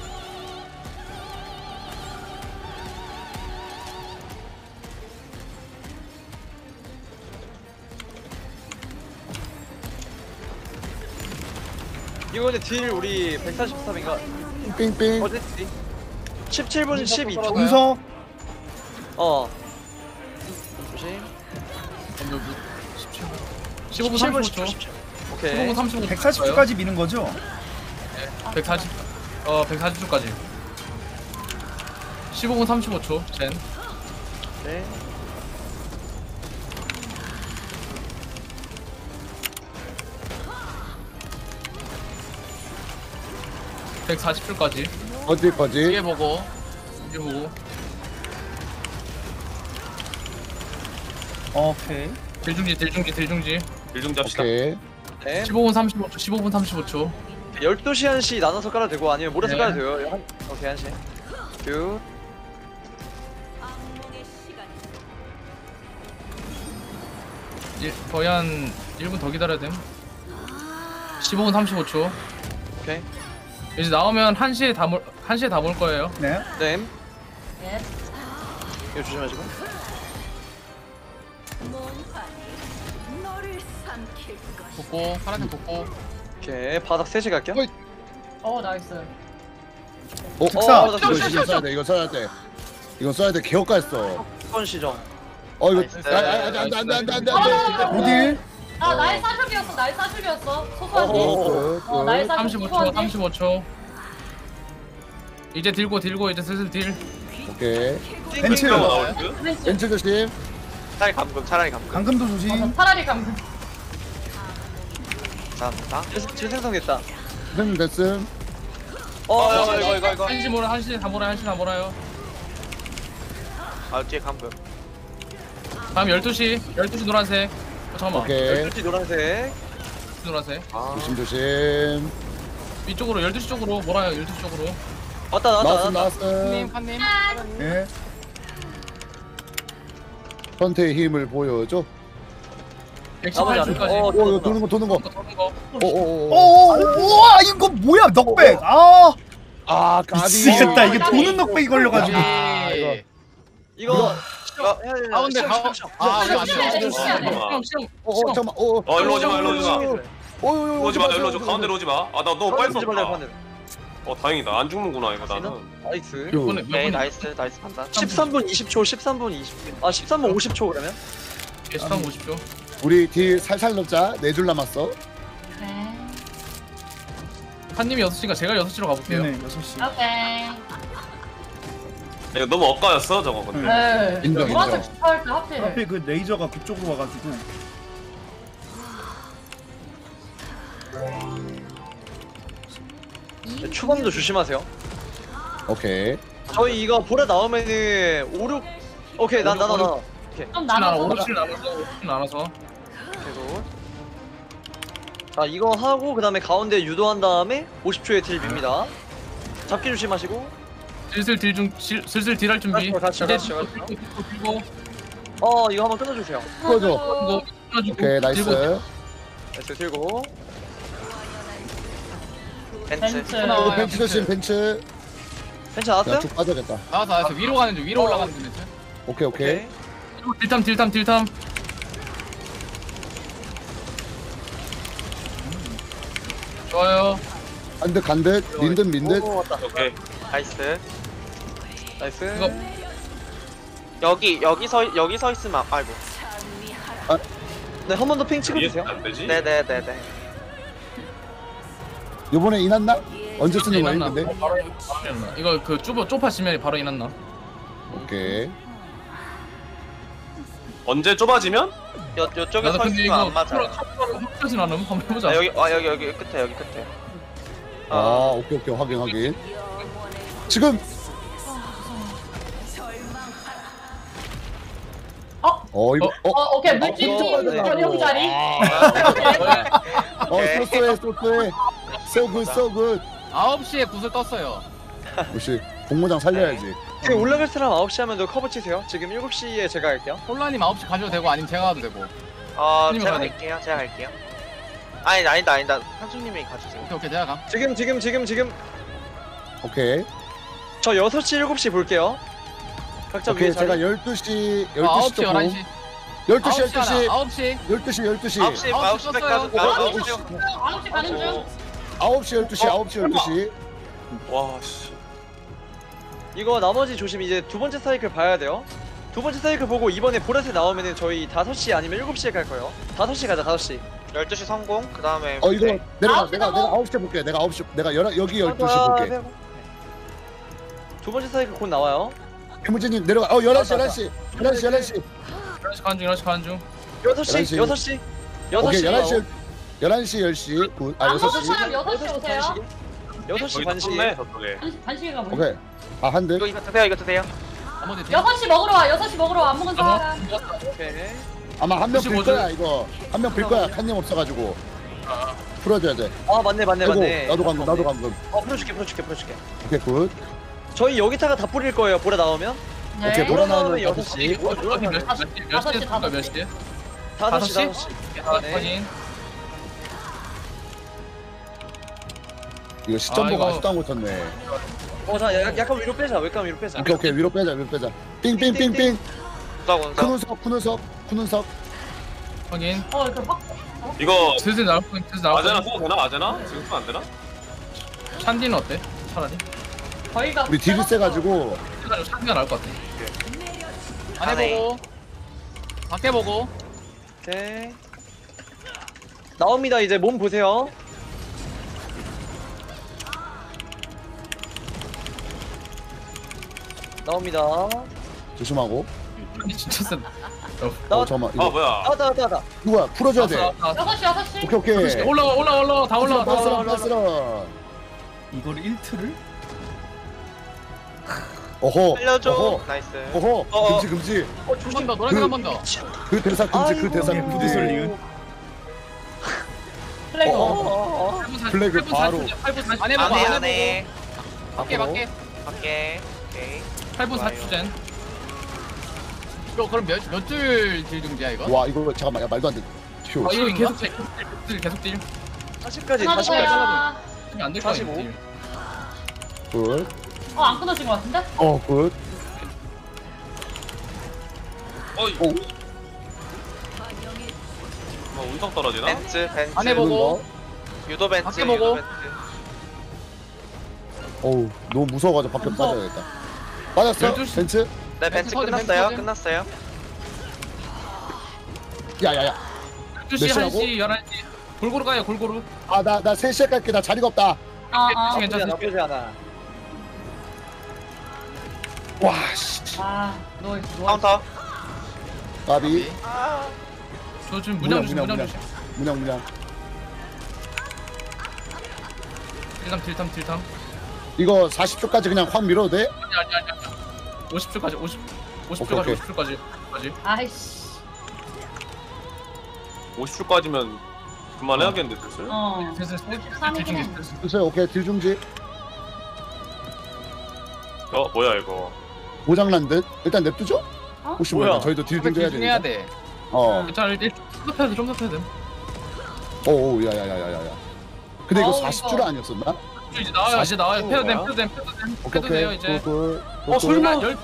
이거 근데 딜 우리 143인가? 삥삥. 어딨지? 17분 12초. 운석 어. 조심. 15분 17분 35초 17분. 오케이. 15분 35초 140초까지 미는 거죠? 140, 어 140초까지 15분 35초 젠 네. 백 140초까지 어디 거지? 이게 보고 이제 보고 오케이 딜중지 딜중지 딜중지 일중 잡시다. 오케이. 네. 15분 35초 15분 35초 12시 1시 나눠서 깔아도 되고 아니면 몰아서 네. 깔아도 돼요. 한, 오케이 1시. Good. 일- 거의 한 1분 더 기다려야 됨 15분 35초 오케이. 이제 나오면 1시에 다 몰, 1시에 다 몰 거예요 네 네. 예. 이거 조심하시고. 것. 복고 파란색 복고 오케이. 바닥 3시 갈게요. 어 nice. 어, 특사. 어, 이거 이거 써야 돼. 이거 써야 돼. 이거 써야 돼. 개혁가 했어. 번 시정. 어 이거 nice. 아, 아, 아, 안돼 안돼 안돼 안돼 아, 안돼. 어딜? 아 나의 사줄이었어 나의 사줄이었어 소소한 딜. 어, 어 나의 사줄 35초 소소한 딜. 35초 이제 들고 들고 이제 슬슬 딜 오케이. 벤츠? 왼쪽. 벤츠 조심. 차라리 감금 차라리 감금. 강금도 조심 어, 차라리 감금. 감사합니다. 재생성됐다. 된 됐음. 어, 어, 이거 이거 이거 이거. 1시 몰아 1시 다 몰아요 1시 다 몰아요 아 뒤에 감금. 다음 12시 12시 노란색 어, 잠깐만 오케이. 12시 노란색. 12시 노란색 아. 조심 조심. 이쪽으로 12시 쪽으로 몰아요 12시 쪽으로 왔다 나왔다 나왔음 나왔다. 나왔음. 칸님 예 선태의 힘을 보여줘. 118초까지 어, 이거 도는 거 도는 거. 도는 거 오오오. 오오오 와 이거 뭐야 knockback 아 아. 미치겠다 이게 도는 넉백이 걸려가지고 아, 이거. 이거 이거 해야 돼. 가운데 시정, 가 시정, 시정. 아 이거 안 돼, 돼. 시간 돼. 시험 시험 어, 어 잠깐만. 어. 어 일로 오지 마 일로 오지 마. 어, 오지 마 일로 오지 마. 가운데로 오지 마. 아 나 너무 빨리 오지 말자, 썼다. 가운데. 어 다행이다. 안 죽는구나 이거 나는. 나이스. 요. 이번에 몇네 분이 나이스 나이스 판단. 13분 20초, 13분 20초. 아 13분 50초 그러면? 13 50초 우리 딜 살살 넣자. 네 줄 남았어. 네. 한님이 6시니까 제가 6시로 가볼게요 네네 6시 오케이. 이거 너무 엇가였어 저거 근데. 네. 인정, 노란색 인정. 주파할 때 하필. 하필 그 레이저가 그쪽으로 와가지고 네, 초반도 조심하세요. 오케이. 저희 이거 보라 나오면은 5, 6 오케이 나 나 나 나. 오케이. 좀 나눠 나눠서. 5시 나눠서 5시 나눠서 계속. 자 이거 하고 그 다음에 가운데 유도한 다음에 50초에 deal 뺍니다. 잡기 조심하시고. 슬슬 deal중 슬슬 deal할 준비 같이, 이제 같이, 들고 같이. 들고 들고 들고 어 이거 한번 끊어주세요. 꺼줘. 이거 끊어주고 오케이 nice. 들고 됐어 들고. 벤츠. 벤츠. 어, 벤츠 조심 벤츠. 벤츠 나왔어요? 야쭉 빠져겠다. 나와서 나와서 위로 가는 중 위로 올라가는 중 오케이. 오케이. 딜탐 딜탐 딜탐 좋아요 한듯 간듯 민듯 민듯. 오 왔다. 오케이. nice. nice. 이거 여기 여기 서 여기 서 있으면 아이고. 네 한 번 더 ping 찍어주세요. 안 되지? 네 네 네 네. 요번에 인났나? 언제 쓰는 거야 인났나? 근데? 어, 바로 바로 인났나 이거 그 쭈버 쪼파 시면이 바로 인났나 오케이. 언제 좁아지면 요 요쪽에 서 있으면 안 맞아. 확실하진 않음. 한번 해보자. 아, 여기 아 여기 여기 끝에 여기 끝에. 아 오케이 오케이 확인 확인. 지금 어 이거 어, 어, 오케이 물집 어, 좀 어, 여기 자리. (laughs) 어 소소해 소소해 so good so good 9시에 구슬 떴어요. 역시 공모장 살려야지 그 올라갈 사람 9시 하면 너 커버 치세요. 지금 7시에 제가 할게요. 폴라님 9시 가셔도 되고 아니면 제가 가도 되고. 어 손님 제가 돼. 갈게요. 제가 갈게요. 아니 아니다 아니다. 한수님이 가주세요. 오케이 오케이 제가 가. 지금 지금 지금 지금 오케이 저 6시 7시 볼게요. 각자 오케이 위에 자리. 제가 12시 12시 아, 9시, 조금 11시. 12시 9시 12시 하나, 9시. 12시 12시 9시 9시 백 가서 어, 어, 9시. 9시 가는 중. 9시 12시 9시 12시 와 씨. 이거 나머지 조심 이제 두 번째 사이클 봐야 돼요. 두 번째 사이클 보고 이번에 보라색 나오면은 저희 5시 아니면 7시에 갈 거예요. 5시 가자 5시. 12시 성공. 그 다음에 어 이거 네. 내가 아홉 시 내가 넘어. 내가 9시에 볼게 내가 9시 내가 열 여기 12시 아, 볼게 네. 두 번째 사이클 곧 나와요. 해무진님 내려가 어 11시 11시 11시 11시 11시 가는 중, 11시 가는 중. 6시 11시. 6시 6시 오케이 11시 11시 10시 good. 아안 먹은 6시 사람 6시 오세요. 6시 거기 반시. 저쪽에. 반시- 반시계 가 오케이 아 한 대 이거 이거 드세요. 이거 드세요. 나머지 팀. 6시 먹으러 와. 6시 먹으러 와. 안 먹은 아, 사람. 오케이. 아마 한명빌 15줄. 거야 이거 한 명 빌 거야 칸님 없어가지고 풀어줘야 돼 아 맞네 맞네 아이고 맞네. 나도 감금 나도 감금 어 풀어줄게 풀어줄게 풀어줄게. 오케이 good 저희 여기다가 다 뿌릴 거예요. 보라 나오면. 네. 오케이 보라 나오면 나오면 6시 어, 어디 몇 시? 몇 시? 몇 다섯 시, 시에 쏠까, 몇 시에? 5시 다섯 시? 5시. 아, 네. 확인. 이거 시점 아, 보고 이거- 아직도 안 고 쳤네 어 자 약간 위로 빼자. 약간 위로 빼자. 오케이 오케이 위로 빼자 위로 빼자 삥삥삥삥 운석 운석. 큰 운석 큰 운석 큰 운석 확인. 어, 이렇게 확 이거 슬슬 나올 거, 슬슬 나올 아제나 거. 쓰도 되나 아제나? 지금 쓰면 안 되나? 샨디는 어때? 차라리. 저희가 우리 딜이 세가지고 차라리 샨디가 나을 것 같아. 안에. 보고. 밖에 보고. 오케이. 나옵니다. 이제 몸 보세요. 나옵니다. 조심하고 샨디 진짜 센. 어 잠깐만 아 이거 뭐야? 나왔다 나왔다 나왔다. 누구야 풀어줘야 돼 6시 6시. 오케이 오케이 올라와, 올라와, 올라와, 다 올라와, 다 올라와. 빠스런 빠스런 이걸 1트를? 어허 살려줘. 어허 나이스. 어허 어. 금지 금지 어한번 더. 노란색 한 번 더. 그 대사 금지 그 아이고, 대사 이게 금지 부디솔링은? 플래그. 어, 어. 플래그 바로. 안에 보고 안에 안에 안에. 보고. 밖에 밖에. 밖에. 오케이. 8분 좋아요. 40초전. 이거 그럼 몇 몇줄 딜중지야 이거? 와 이거 잠깐만 야 말도 안돼 휴 아, 이거 계속 딜, 계속 딜, 계속 딜. 40까지 하나 40까지 주세요. 안될 거야, 45. 딜. good 어, 안 끊어진 것 같은데? 어, good. 어이. 오. 뭐 운석 떨어지나? 벤츠 벤츠. 안에 보고. 유도 벤츠. 밖에 보고. 유도 벤츠. 어우, 너무 무서워가지고 밖에 무서워. 빠져야겠다. 12시. 벤츠? 네 벤츠 벤츠 터진, 벤츠 끝났어요. 터진. 끝났어요. 야, 야, 야. 12시, 몇 시라고? 1시, 11시. 골고루 가요, 골고루. 아, 나, 나 3시에 갈게. 나 자리가 없다. 어, 어. 괜찮아, 나쁘지 않아, 괜찮아. 나쁘지 않아. 와, 씨. 아, 노이. 카운터. 까비. 저 지금 문양 주심, 문양, 문양 문양. 주심. 문양, 문양. 딜탐, 딜탐, 딜탐. 이거 40초까지 그냥 확 밀어도 돼? 아니, 아니, 아니. 아니. 50초까지, 50, 50초까지, 오케이, 오케이. 50초까지. 까지. 아이씨. 50초까지면 그만해야겠는데 슬슬? 어. 슬슬, 슬슬, 53이긴 해. 오케이. 딜중지. 어 뭐야 이거? 고장난 듯. 일단 냅두죠? 어? 혹시 뭐야? 몰라. 저희도 딜중지 해야 되니까. 돼. 어. 일단 좀더 패야 돼, 좀 더 패야 돼. 오오, 야, 야, 야, 야, 야, 야. 근데 이거 어우, 40줄 이거. 아니었었나? 이제 나와요, 이제 나와요. 패도 됨? 패도 됨, 패도 됨. 오케이, 패도 돼요, 오케이. 이제. 어, good, 설마. good.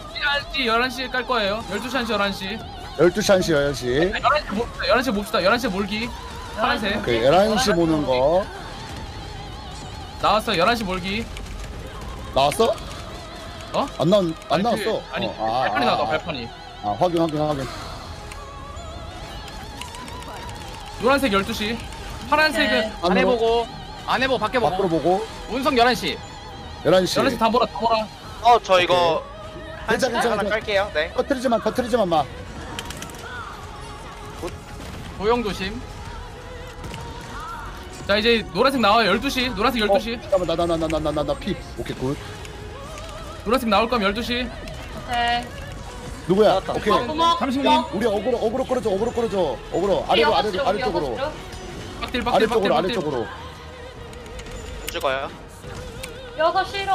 12시, 11시 깔 거예요. 12시, 1시, 11시. 12시, 1시, 11시. 11시 봅시다, 11시 봅시다. 11시 몰기. 파란색. 오케이, 11시 보는 거. 나왔어, 11시 몰기. 나왔어? 어? 안 나온, 안 아니, 나왔어. 그, 아니, 어, 아, 발판이 아, 나왔다, 아. 발판이. 아, 확인, 확인, 확인. 노란색 12시. 파란색은 네. 안에 안으로. 보고. 안에 보고 밖에 밖으로 보고. 보고. 운석 11시. 11시. 11시 다 몰아, 다 몰아. 어 저 이거 한 괜찮아, 하나 괜찮아. 깔게요. 네. 터트리지만, 터트리지만 마. 도영 조심. 자 이제 노란색 나와요 12시 노란색 12시 잠깐만 나 나 나 나 나나나 피. 오케이 good. 노란색 나올 거면 12시 오케이. 누구야? 오케이. 고마워. 잠시만. 우리 어그로 어그로 끌어줘 어그로 끌어줘 어그로 아래로 아래로 아래쪽으로 아래쪽으로 아래쪽으로 죽어요. 여섯 시로.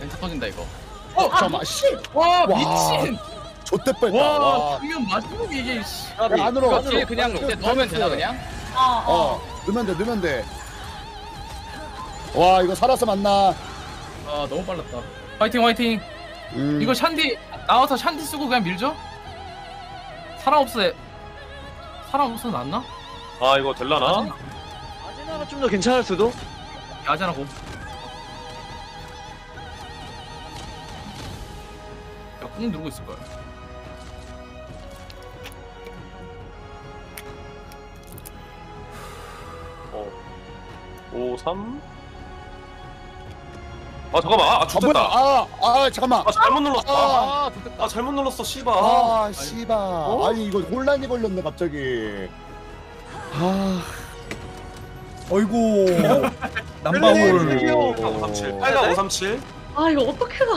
벤츠 터진다 이거 어 잠깐만 씨 와 와. 미친 좆될 뻔했다 와와 분명 마지막에 이게 씨. 야, 안으로 이거 안으로 그냥 이제 넣으면 되나 그냥? 어, 어. 어 넣으면 돼 넣으면 돼 와 이거 살아서 만나 아 너무 빨랐다 화이팅 화이팅 음. 이거 샨디 나와서 샨디 쓰고 그냥 밀죠? 사람 없어 사람 없어 낫나? 아 이거 될라나? 아제나가 좀 더 괜찮을 수도? 야자라고 야 꾹 누르고 있을 거야 어. 5, 3. 아 잠깐만. 아, 아아 죽겠다. 뭐야 아, 아 잠깐만 아 잘못 눌렀어. 아, 아, 아 잘못 눌렀어. 씨발. 아 씨발 아니 이거 혼란이 걸렸네 갑자기 아 어이구 남바울 537. 8가 537. 아 이거 어떻게 가?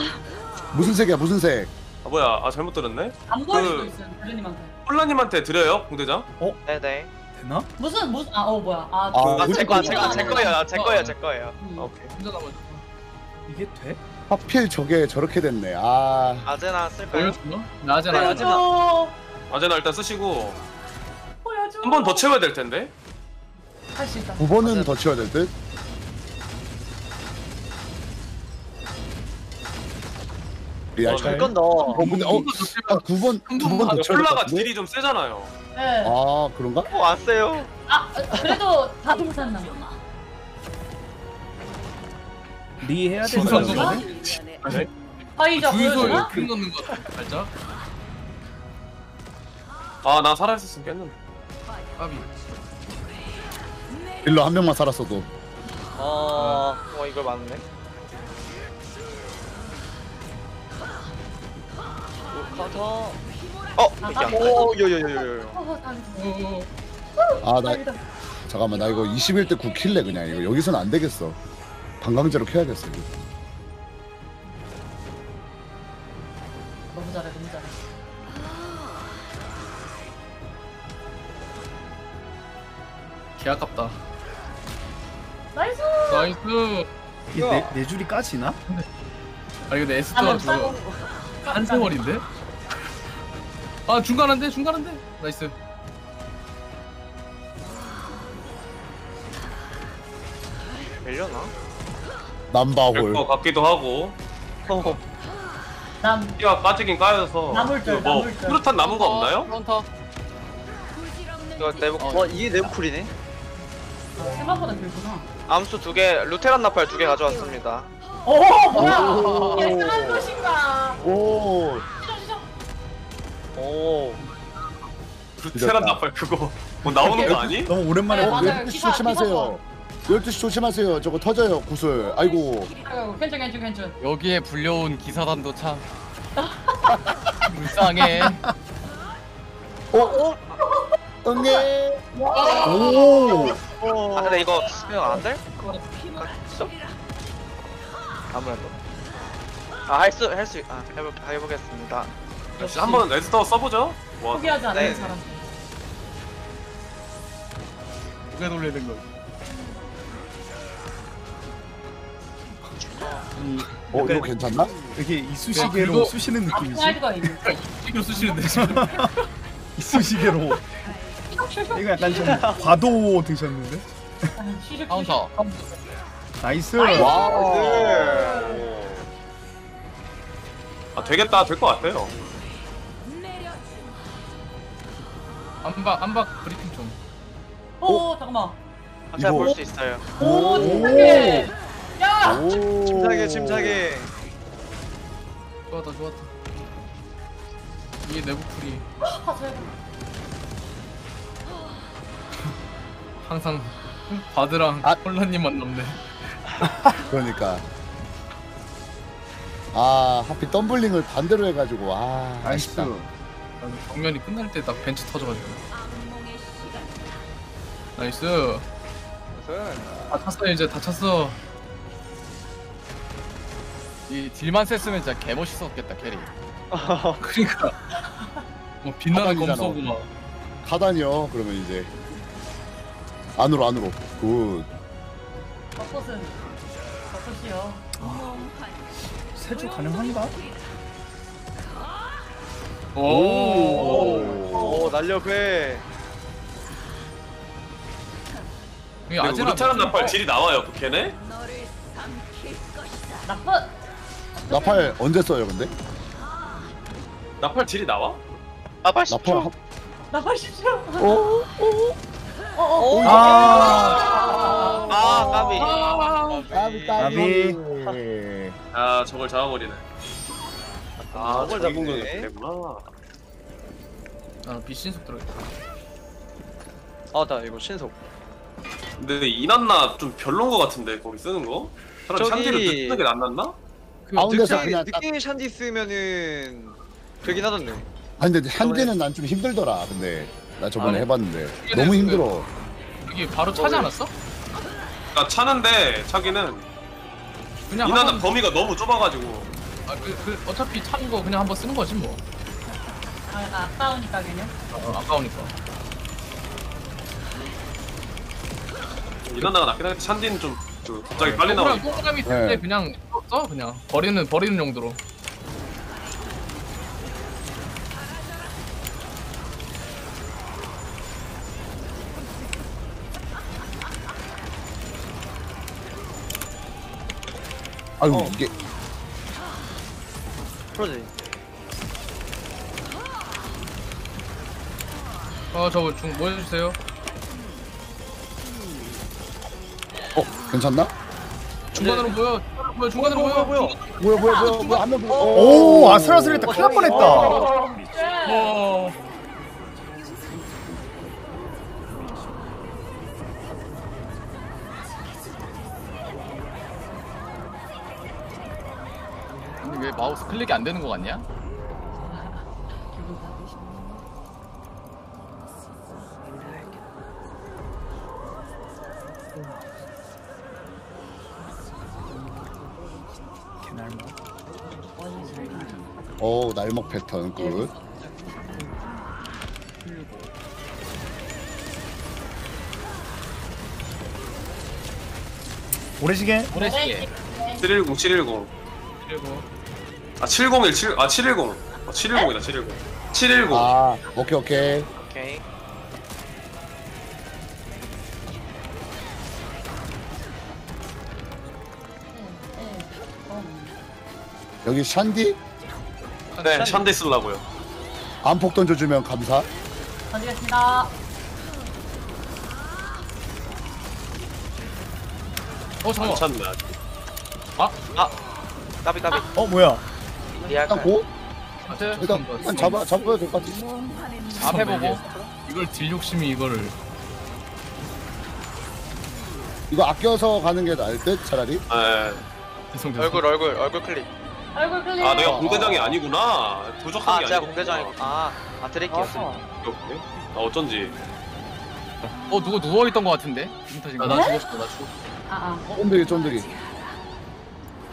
무슨 색이야 무슨 색 아 뭐야? 아 잘못 들었네. 안 보일 수도 그 있어요. 대리님한테. 홀라님한테 드려요, 공대장. 네네. 되나? 무슨 무슨 아 어 뭐야? 아, 아, 아, 제 거, 거제 거, 제 거예요. 제 거예요. 제 거예요. 음. 아, 오케이. 혼자 남아 이게 돼? 하필 저게 저렇게 됐네 아 아제나 쓸까요? 보여주나? 네, 보여줘. 아제나 일단 쓰시고 보여줘. 한 번 더 채워야 될 텐데. 할 수 있다. 두 번은 더 치워야 될 듯 리알 어, 잘 잠깐 더. 어, 근데 어, 아, 9번, 두번더 쳐야 될것 딜이 좀 세잖아요. 네. 아, 그런가? 어, 왔어요. 아 그래도 다 괜찮나. 리 해야 되는 순서 거거든? 파이저 주유소 보여주나? 금 넣는 거 같아, 살짝 아 나 살아있었으면 깼는데. 까비 일로 한 명만 살았어도. 어. 어, 이걸 맞네. 카운터. 어, 이게 안 돼. 오, 요요요요요. 어, 다행이다. 아, 나 잠깐만, 나 이거 21대 9 켤래 그냥 이거 여기서는 안 되겠어. 방광제로 켜야겠어. 이거. 너무 잘해 너무 잘해. 개 아깝다 나이스. 나이스 이게 네, 네 줄이 까지나? 아니 근데 아, 너 저거 한 세월인데? 아 중간한데 중간한데 나이스 밀려나? 남바홀. 될것 같기도 하고. 남 피가 빠지긴 까여서. 나물들, 그뭐 나물들. 남은 거 없나요? 프론터 이거 내부 어, 이게 네브쿨이네. 생각보다 길구나. 암수 두 개, 루테란 나팔 두 개 가져왔습니다. 오 뭐야? 오. 예술한 것인가? 오. 오. 루테란 나팔 그거 뭐 나오는 거 아니? 너무 오랜만에 네. 맞아요. 12시 기사, 조심하세요. 12시 조심하세요. 저거 터져요, 구슬. 아이고. 아이고 괜찮 괜찮 괜찮. 여기에 불려온 기사단도 참 (laughs) 불쌍해 어? 어? (laughs) 응애. 오. 아, 근데 이거 그냥 안 될? 것 같죠? 아무래도. 아, 할 수, 할 수, 아, 해보, 해보겠습니다. 역시 한번 레스터 써보죠. 뭐 포기하지 않는 네. 사람. 누가 놀리는 거 어, 이거 괜찮나? 이렇게 야, 이쑤시개로 쑤시는 느낌이지? 사이드가. 시기로 쓰시는데 지금 이쑤시개로. 이거 약간 좀 과도 드셨는데? 카운터 나이스. 와. 아 되겠다 될 것 같아요. 안박 안박 브리핑 좀 오 잠깐만. 아, 제가 볼 수 있어요. 오 침착해. 야. 오. 침착해, 침착해. 좋았다 좋았다 이게 내부 풀이 아제 항상 바드랑 아. 홀라님만 남네 (laughs) 그러니까. 아, 하필 덤블링을 반대로 해가지고, 아, 나이스. 아쉽다. 정면이 끝날 때 딱 벤치 터져가지고 nice. 다 찼어 이제 다 찼어. 이 deal만 셌으면 진짜 개 멋있었겠다 carry. (laughs) 그러니까 뭐 빛나는 검. 쏘고 막. 하단이요. 그러면 이제 안으로 안으로. good. 벚꽃은 벚꽃이요. 세주 가능한가? 오. 오 날려 그래. 이게 근데 아제나 우르타는 나팔 딜이 나와요 그 걔네? 나쁜. 나팔 언제 써요 근데? 나팔 딜이 나와? 나팔 나팔 한... 나쁜 십시오. 오. 어, (laughs) 어. 아. 아 까비 까비 까비. 아 저걸 잡아버리네 아 저걸 잡은 거네. 되구나 아 비신속 들어있다. 아 나 이거 신속. 근데 이난나 좀 별론 거 같은데 거기 쓰는 거? 차라리 저기- 샨디를 쓰는 게 낫났나? 가운데서 늦게 그냥 딱. 늦게 샨디 쓰면은 되긴 하던데. 아니 근데 한지는 난 좀 힘들더라. 근데 나 저번에 아, 해봤는데 너무 그- 힘들어. 여기 바로 차지 않았어? 그러니까 차는데 차기는 그냥 이난나 한번- 범위가 너무 좁아가지고 아, 그, 그 어차피 찬 거 그냥 한번 쓰는 거지 뭐. 아, 아까우니까 그냥. 어, 아까우니까. 이난나가 낫긴 하겠다 샨디는 좀그 갑자기 빨리 나오고 동그라미 동그라미 쓸때 네. 그냥 써 그냥 버리는 버리는 용도로. 아유 어. 이게 프로지. 어 저거 중 보여주세요. 어 괜찮나? 중간으로 보여. 중간으로 보여. 중간으로 보여. 뭐야 뭐야 뭐야 뭐야 뭐야 한명 오 아슬아슬했다. 큰일 날 뻔했다. 어. 왜 마우스 클릭이 안 되는 거 같냐? 오 날먹 패턴 굿. 오래시계? 오래시계. 710 710 그리고 아 701 7, 아 710 어, 710이다 710 710 아 오케이 오케이. 오케이 여기 샨디 네 샨디 쓰려고요 안폭 던져주면 감사. 던지겠습니다. 어 잠깐만. 괜찮네 아직 까비 까비 어 뭐야? 일단 고 하트. 일단 일단 잡아 잡아야 될 것 같아. 앞에 보고. 이걸 deal 욕심이 이거를. 이거 아껴서 가는 게 나을 듯 차라리. 네. 대성 대성. 얼굴 얼굴 얼굴 클릭 얼굴 클릭. 아 내가 공대장이 아니구나 부족한 아 게 제가 아니고 공대장이고 아아 드릴게요 오케이 아 어쩐지 어 누구 누워 있던 거 같은데? 인터. 나, 나 죽었어 나 죽었어. 아, 아. 어? 쫀득이 쫀득이.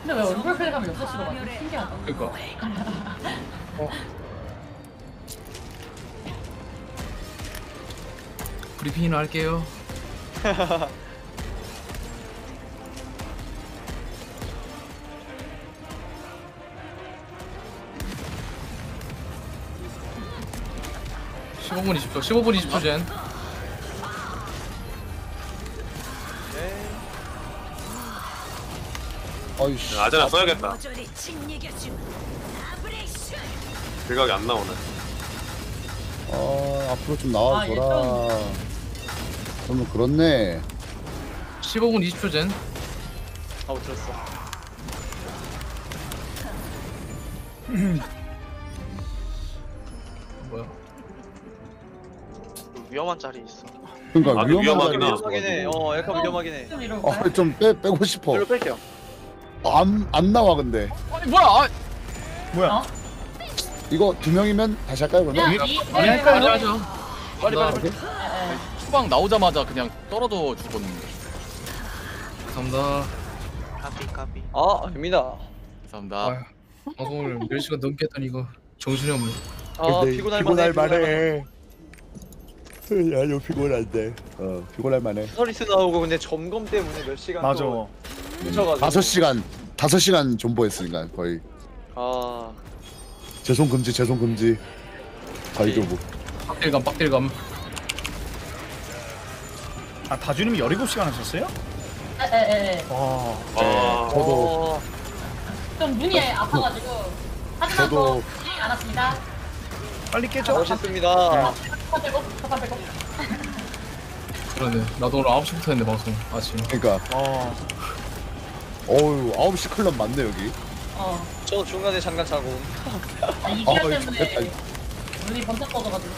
근데 왜 얼굴 클릭하면 6시로 가지? 신기하다. 그러니까. (laughs) 브리핑이나 할게요. (15분 20초) (15분 20초) 젠 어이씨. 아제나 써야겠다 모조리 짓이겨주마. 아브레이션. 길각이 안 나오네 어 앞으로 좀 아, 나와줘라. 그러면 그렇네. (15분 20초) 젠 아우 들었어. 뭐야 위험한 자리 있어 그러니까 아, 위험한 위험하긴. 위험하긴 해. 어 약간 위험하긴 해. 좀. 어, 좀빼 빼고 싶어. 별로 뺄게요. 안, 안 나와 근데. 아니 뭐야? 아, 뭐야? 어? 이거 두 명이면 다시 할까요 그러면? 그냥 이 아니, 할까요? 빨리 하죠 빨리 빨리. 오케이. 예, 예. 후방 나오자마자 그냥 떨어져 죽었는데. 감사합니다. 까비 까비. 아 됩니다. 감사합니다. 방송을 10시간 넘게 했더니 이거 정신이 없네. 아 근데 피곤할 피곤할 만해. 만해. (laughs) 야, 이거 피곤한데. 어, 피곤할 만해. 서리스 나오고 근데 점검 때문에 몇 시간 맞아. 또 미쳐가지고. 다섯 시간 다섯 시간 존버했으니까 거의 아 재송 금지 재송 금지. 가이드북. 빡딜감 빡딜감. 아 다주님이 17시간 하셨어요? 에에에. 와. 네, 저도 어, 좀 눈이 아파가지고. 하지만 저도- 또 진행 안 왔습니다. 빨리 깨죠. 멋있습니다. 첫판 빼고 첫판 빼고. 그러네. 나도 오늘 9시부터 했네 방송 아침. 그러니까 어. 어우 9시 클럽 맞네 여기. 어. 저 중간에 잠깐 자고. 아, 이 아, 기간 이거 때문에 좋겠다. 눈이 번쩍 떠져가지고.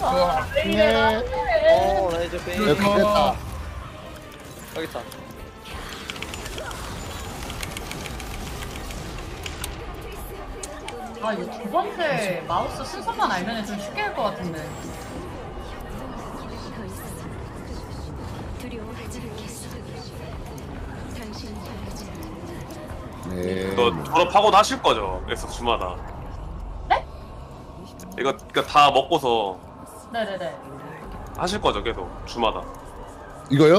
와, 왜? 어 라이즈 페인. 여기 됐다. 여기 있다. 아 이거 두 번째 마우스 순서만 알면 좀 쉽게 할 것 같은데. 두려워하지 않겠어. 당신 바라지 네. 이거 졸업하고 하실 거죠? 그래서 주마다. 네? 이거 이거 다 먹고서 네네네. 하실 거죠 계속 주마다. 이거요?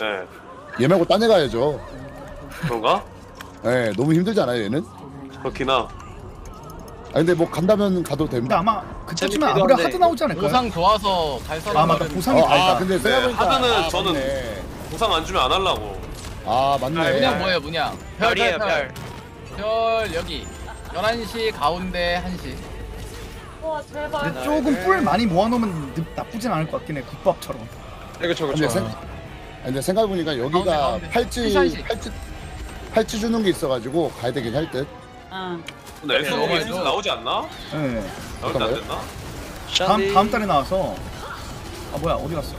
예. 얘 말고 딴 애 가야죠. 그런가? 예, 너무 힘들잖아요 얘는. 그렇기나. 아 근데 뭐 간다면 가도 근데 됩니다. 아마 그때쯤에 재밌기도 아무래 한데. 하드 나오지 않을까요? 보상 좋아서 갈 사람. 아 맞다 보상이 어, 달다. 아 근데 네, 생각해보니까 하드는 아, 저는 맞네. 보상 안 주면 안 하려고. 아 맞네. 문양 뭐예요 문양? 별이에요 별. 별 여기 11시 가운데 1시. 와 제발. 근데 조금 뿔 많이 모아놓으면 느- 나쁘진 않을 것 같긴 해. 국밥처럼. 네, 그쵸 근데. 생, 아니, 근데 생각해보니까 여기가 가운데, 가운데. 팔찌. 팔찌 팔찌 주는 게 있어가지고 가야 되긴 할 듯. 응. 근데 엑소복이 넘어가죠. 슬슬 나오지 않나? 네. 나올 때안 어떤가요? 됐나? 다음 다음 달에 나와서. 아 뭐야 어디 갔어?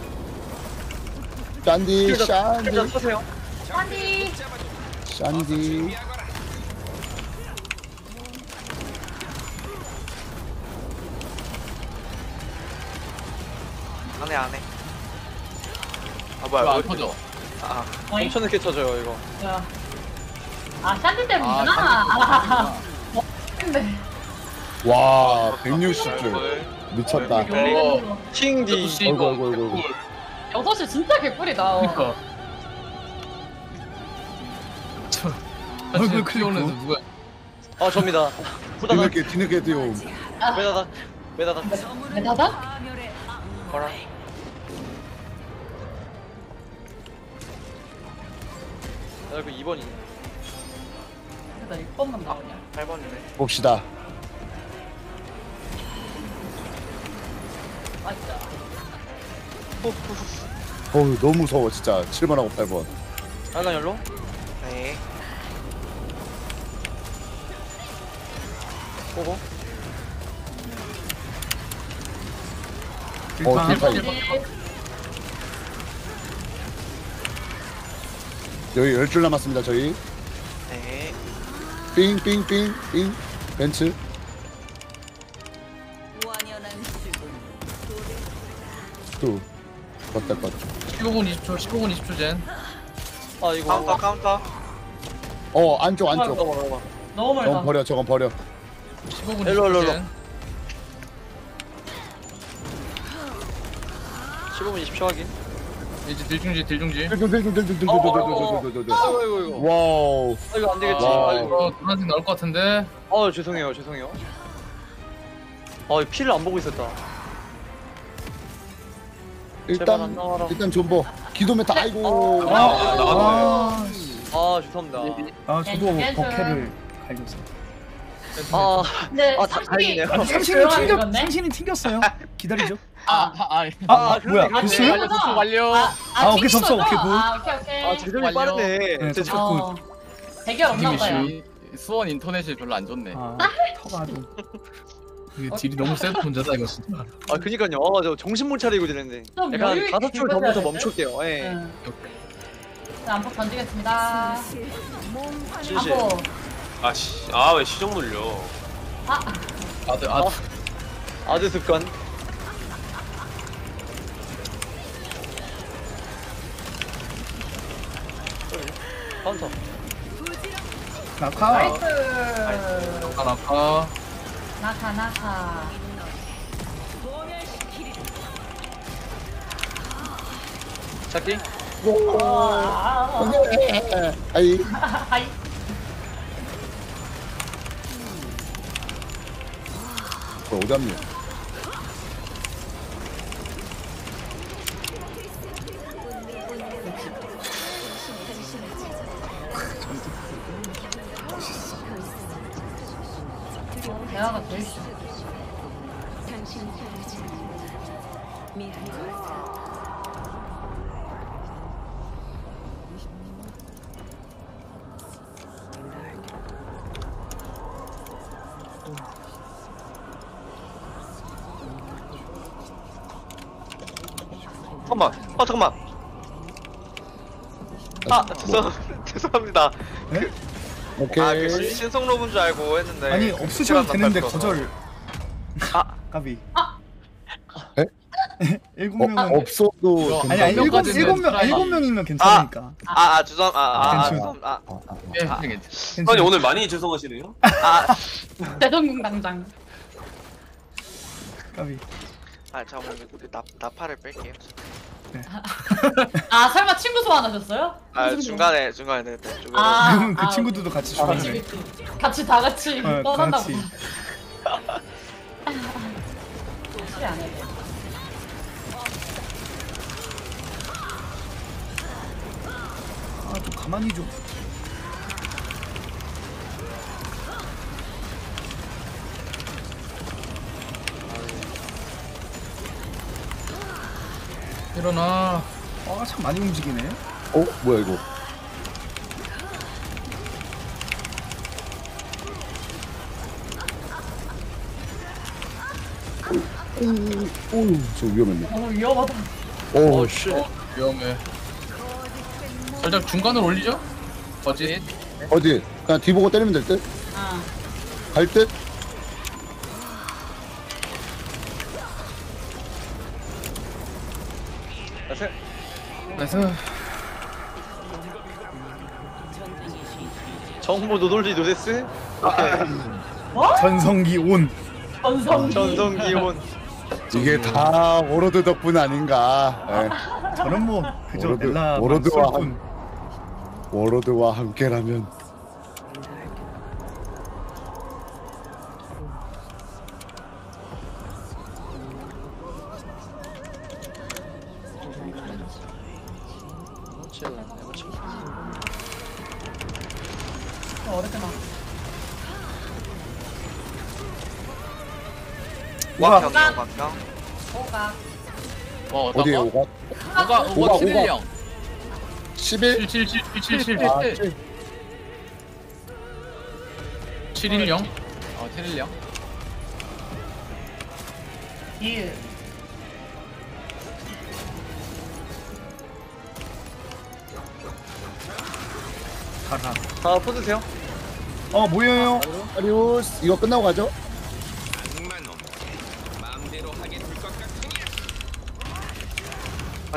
짠디 일단 짠디 서세요. 안디. 짠디. 안해 안해. 아 뭐야? 안 뭐, 터져. 아 어이? 엄청 늦게 쳐져요 이거. 뭐야. 아 샨디 때문이구나. 아, 아. (laughs) 뭐, 근데. 와 160줄 별. 미쳤다. 이거 킹디. 어이구, 이거 어이구, 어이구, 어이구. 여섯 시 진짜 개꿀이다. 그러니까. 저. 얼굴 사실 클릭 클리오는 구. 누가? 아 접니다. 후다닥 뒤늦게 뒤늦게 뛰어. 메다닥 메다닥. 메다다? 거라. 야 이거 2번이. 나 6번만 나오냐. 8번이네. 봅시다. 맞다. 어우 너무 무서워 진짜 7번하고 8번. 빨간 열로. 네. 보고. 어 일단 딜파이. 여기 10줄 남았습니다 저희. 네. 삥삥삥삥 벤츠. 또 걷다 걷. 15분 20초 15분 20초 젠. 아 이거. 카운터 카운터. 어 안쪽 안쪽. 잠깐만. 너무 멀다. 저건 버려 저건 버려. 15분 일로, 일로, 20초 일로. 젠. 15분 20초 확인. 이제 딜중지 딜중지 아이고 이거 이거 와우 아 이거 안 되겠지 와. 아이고 이거 노란색 나올 것 같은데 아 죄송해요 죄송해요 아 피를 안 보고 있었다 제발 안 일단 나와라. 일단 존버 기도면 다 아이고 아, 아, 나왔네. 아, 씨. 아 죄송합니다 아 저도 네, 버캐를 갈려서 아 아, 다행이네요. 당신은 튕겼, 당신은 튕겼어요. 기다리죠. 아, 아, 아, 아, 아, 뭐야 아, 됐어요? 그래요? 접속 완료. 아, 아, 오케이, 튕긴 접속? 오케이, good. 아, 오케이, 오케이. 아 재정이 완료. 빠르네. 네, 제 접속. 어, 대결 없나. 이- 이 수원 인터넷이 별로 안 좋네. 아 터가 아주. 이게 deal이 너무 세도 문제다 이거 진짜. 아 그니까요. 아, 저 정신 못 차리고 지냈는데. 좀 약간 있게 다섯 줄 긁어줘야. 멈출게요. 예. 응. 자, 안폭 던지겠습니다. 실실. 안폭. 아씨, 아 왜 시정 눌려? 아, 아드 어? 아드 습관. 카운터. 낙하. 나이스. 아나카 나카, 나카. 찾기. 아, 아이 아이. 저 오잡니 대화가 제일 싫어. 잠깐만. 아 잠깐만. 아 죄송 (laughs) 죄송합니다. 오케이 아그 신성 로브인 줄 알고 했는데. 아니 그 없으셔도 시간 되는데. 거절. 아 까비. 에? (laughs) 일곱 어, 명은 없어도 아니 아니 일곱 명까지는 일곱 명. 일곱 명이면 괜찮으니까. 아, 아 죄송 아, 아, 아, 괜찮아. 죄송 아, 예 괜찮 선이 오늘 많이 죄송하시네요. 아, 대동궁 당장. 까비. 아 잠깐만 그 나, 나파를 뺄게요. (laughs) 아, 설마 친구 소환 하셨어요? 아 무슨 중간에 중간에 네, 네, 중간에. 아, 그 아, 친구들도 같이 그치, 좋아해. 그치. 같이 다 같이 어, 떠난다고. 같이. 확실히 (laughs) 안 해. 아좀 가만히 좀. 일어나. 아 참 많이 움직이네. 어? 뭐야 이거? 오저 위험했네. 너무 위험하다. 오 씨. 위험해. 살짝 중간으로 올리죠? 어지 어디? 그냥 뒤 보고 때리면 될듯? 아, 갈듯 그래서 정보 노돌리 노데스. 뭐? 전성기 온. 전성. 전성기 온. 이게 다 워로드 덕분 아닌가 예. 저는 뭐 그저 워로드- 넬라 워로드와 쏠뿐. 워로드와 함께라면 왕평이요 왕평. 오가. 어 어디에 어떤가? 오가 오가 오가, 오가 710 11 77777 아, 7 710 어 710 일. 가라. 다 퍼주세요. 어 모여요. 아리오스 이거 끝나고 가죠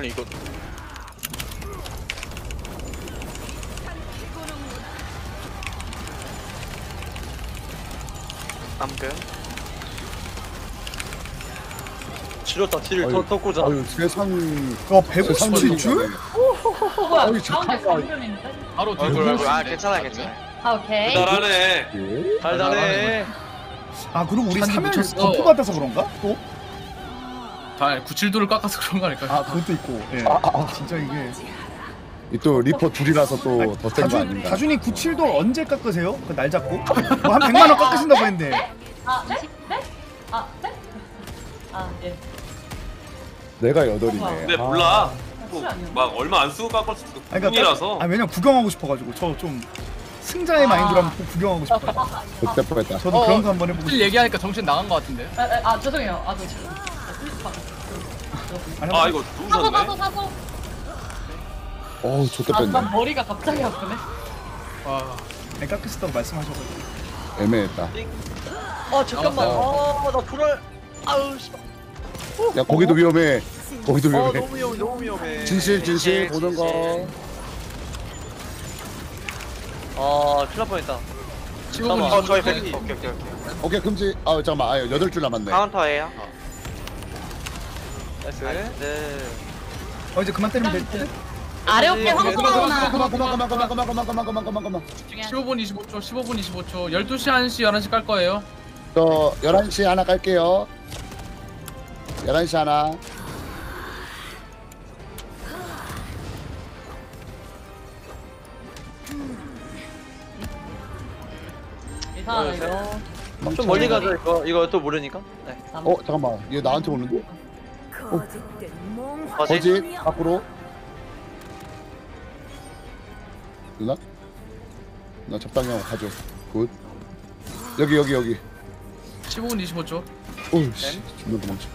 아니 이거 남근. 지렸다 아유, 더 덮고자. 아유 세상 어 157줄? 어, 뭐야? 아유, 가운데 잠깐만. 바로 뒤로 아 괜찮아 괜찮아. 아, 오케이. 달하네. 예. 달달해. 아 그리고 우리 산지 3일 미쳤어. buff 받아서 그런가? 또? 다 97도를 깎아서 그런 거 아닐까요? 아 그것도 있고. 예. 진짜 이게. 이 또 리퍼 둘이라서 또 더 센 거 다준 아닌가 다준이 97도 언제 깎으세요? 그 날 잡고? 뭐 한 100만 원 깎으신다고 했는데. 아, 네? 네? 아, 네? 아, 예. 내가 여덟이네 근데 아, 몰라. 술 아니야? 막 얼마 안 쓰고 깎을 수도 있고 아니, 그러니까 뿐이라서. 아 왜냐면 구경하고 싶어가지고 저 좀 승자의 마인드로 한번 구경하고 싶어요. 그때 뻔했다 저도 어, 그런 거 한번 해보고 실 싶어요. 얘기하니까 정신 나간 거 같은데 아, 아, 아 죄송해요. 아, 저 지금. 아 이거 사소, 누우셨네. 사소, 사소. 어우 좋다 아, 뺐네 난 머리가 갑자기 아프네. 와. 네, 깎으시다고 말씀하셔가지고. 애매했다 아 잠깐만. 어. 아나 불알. 아우 씨. 야 거기도 위험해 거기도 아 위험해 너무 위험해 너무 위험해. 진실 진실 보는 거 아 큰일 날 뻔했다. 15분 어 저희 25초. 백. 오케이 오케이 오케이. 오케이 금지 아 잠깐만 아 여덟 줄 남았네 카운터예요. nice. 네. 어 이제 그만 때리면 될 듯? 아래 어깨 그만 황소 그만 나오나. 그만 그만 그만 그만 그만 그만 그만 그만 그만 그만 15분 25초 15분 25초 12시 1시 11시 깔 거예요 저 11시 하나 깔게요 11시 하나 이상하네 이거. 좀 멀리 가자 이거 이거 또 모르니까. 네. 어 잠깐만 얘 나한테 오는데? 거짓. 밖으로? 누나? 나 적당히 하고 가죠. good. 여기 여기 여기. 15분 25초 오우 씨. 존나 도망쳐.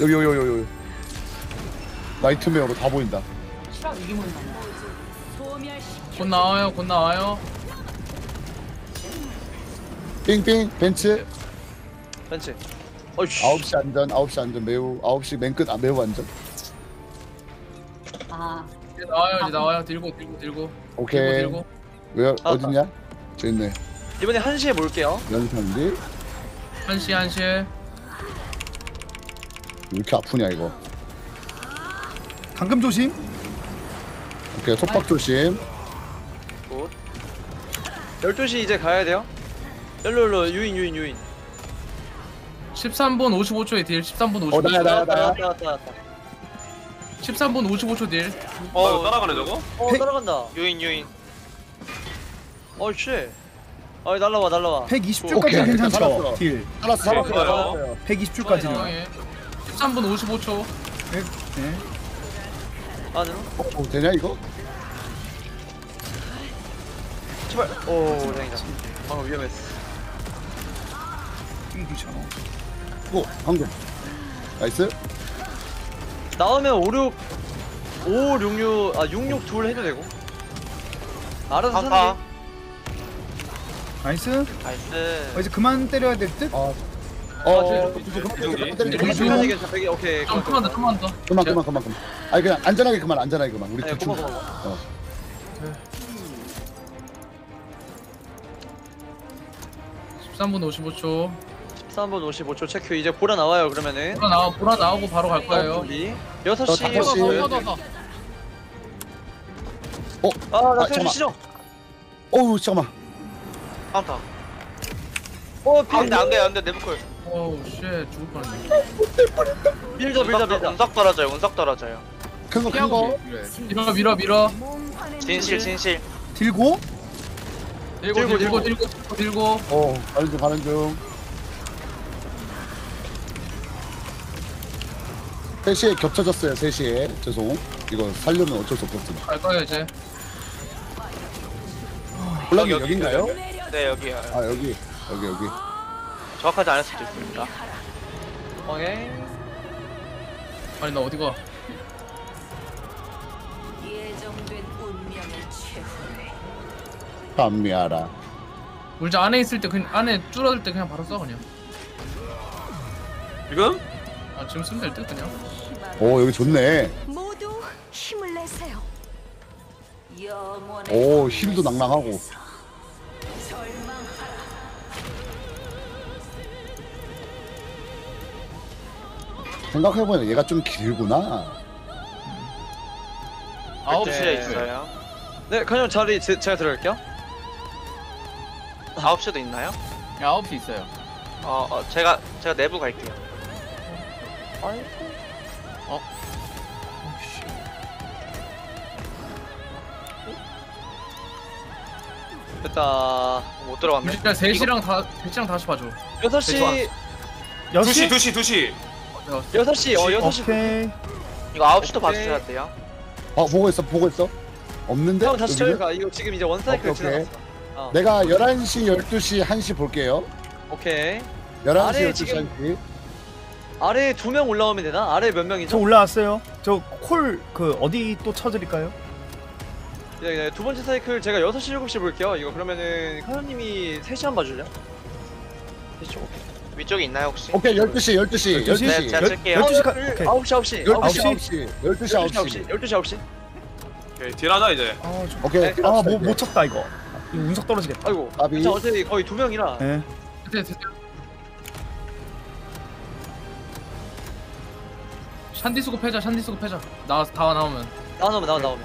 여기 여기 여기 여기. nightmare로 다 보인다. 곧 나와요 곧 나와요. 삥삥 벤츠. 벤츠. 어이씨. 9시 안전 9시 안전 매우 9시 맨 끝 아, 매우 안전 아. 이제 나와요 이제 나와요 들고 들고 들고 오케이 들고 들고 왜 아, 어딨냐? 저 있네 이번에 1시에 몰게요. 연상디 1시 1시 왜 이렇게 아프냐 이거 감금 조심. 오케이 속박 조심 12시 이제 가야 돼요. 일로 일로 유인 유인 유인. 13분 55초에 딜 13분 어, 나야, 55초 나야, 나야. 나왔다 나왔다 나왔다. 13분 55초 딜어 따라가네 저거? 어 따라간다. 유인 유인. 어이씨. 어이 날라와 날라와. 120줄까지는 오케이, 괜찮죠? 딜. 좋아요. 살았어요 120줄까지는. 중앙에 13분 55초 네. 네. 안으로. 어, 어, 되냐 이거? 제발. 오 다행이다. 방금 위험했어. 오 방금 nice 나오면 56 566 아 66둘 해도 되고. 알아서 사는 카운터. 게. nice. nice. 어, 이제 그만 때려야 될 듯? 어, 아, 어, 저- 어, 그만 때려, 그만 때려, 그만. 시간이 괜찮아. 되게 오케이. 좀 좀만 더 좀만 더 그만 그만 그만 그만 아니 그냥 안전하게 그만 안전하게 그만 우리 네, 대충 고마워, 어. 삼분 55초 13분 55초 체크 이제 보라 나와요 그러면은. 보라 나와 보라 나오고 바로 갈 거예요 우리 저 6시. 다섯 시. 어? 아나 아, 세주 잠깐만. 시정. 어우 잠깐만 카운터. 어 안돼 필. 안돼 안돼 네브콜. 어우 shit 죽을 뻔했네 밀자 밀자 밀자. 운석 떨어져요 운석 떨어져요. 큰거 큰거 밀어 밀어 밀어 진실 진실. 들고 들고 들고, 들고 들고 들고 들고 어 가는 중 가는 중 3시에 겹쳐졌어요 3시에. 죄송. 이거 살려면 어쩔 수 없었습니다 갈 거예요 이제. 홀랑이 여기, 여긴가요? 네 여기요. 아 여기. 여기 여기. 정확하지 않을 수도 있습니다. 오케이. 아니 나 어디가? 예정된 감미하라. 물자 안에 있을 때 그냥 안에 줄어들 때 그냥 바로 써 그냥. 지금? 아 지금 쓰면 될듯 그냥 오 여기 좋네 모두 힘을 내세요. 영원의 오 힘도 낭낭하고 절망하라. 생각해보면 얘가 좀 길구나 아홉 시에 있어요. 네 그냥 자리 제, 제가 들어갈게요. 아홉 시도 있나요? 9시 있어요. 어, 어 제가 제가 내부 갈게요. 됐다. 못 들어갔네. 물자 3시랑 다 3시랑 다시 봐줘 6시 2시 2시 2시 6시 어 6시. 오케이. 이거 아홉 시도 오케이. 봐주셔야 돼요. 어 보고 있어 보고 있어 없는데? 형 다시 여기는? 저희가 이거 지금 이제 원 사이클 오케이, 오케이. 지나갔어. 어. 내가 11시 12시 1시 볼게요 오케이. 11시 아래 12시 지금- 1시 아래 두명 올라오면 되나? 아래 몇저 명이죠? 올라왔어요. 저 콜 그 어디 또 쳐드릴까요? 네, 네, 두 번째 사이클 제가 6시 7시 볼게요 이거 그러면은 카요님이 3시 한 번 봐줄래요? 3시 쪽 오케이 위쪽에 있나요 혹시? 오케이 12시 12시 12시? 12시 네, 제가 쓸게요. 12시 가그 오케이 9시 9시 12시 9시 9시 12시 9시 12시 9시 오케이 딜하자 이제 아, 좀- 오케이 네, 아, 뭐, 못 쳤다 이거. 이거 운석 떨어지겠다. 아이고. 자 어차피 거의 두 명이라 네. 됐어요 됐어요 샨디 쓰고 패자 샨디 쓰고 패자. 나 다 나오면. 나오면 나오 나오면.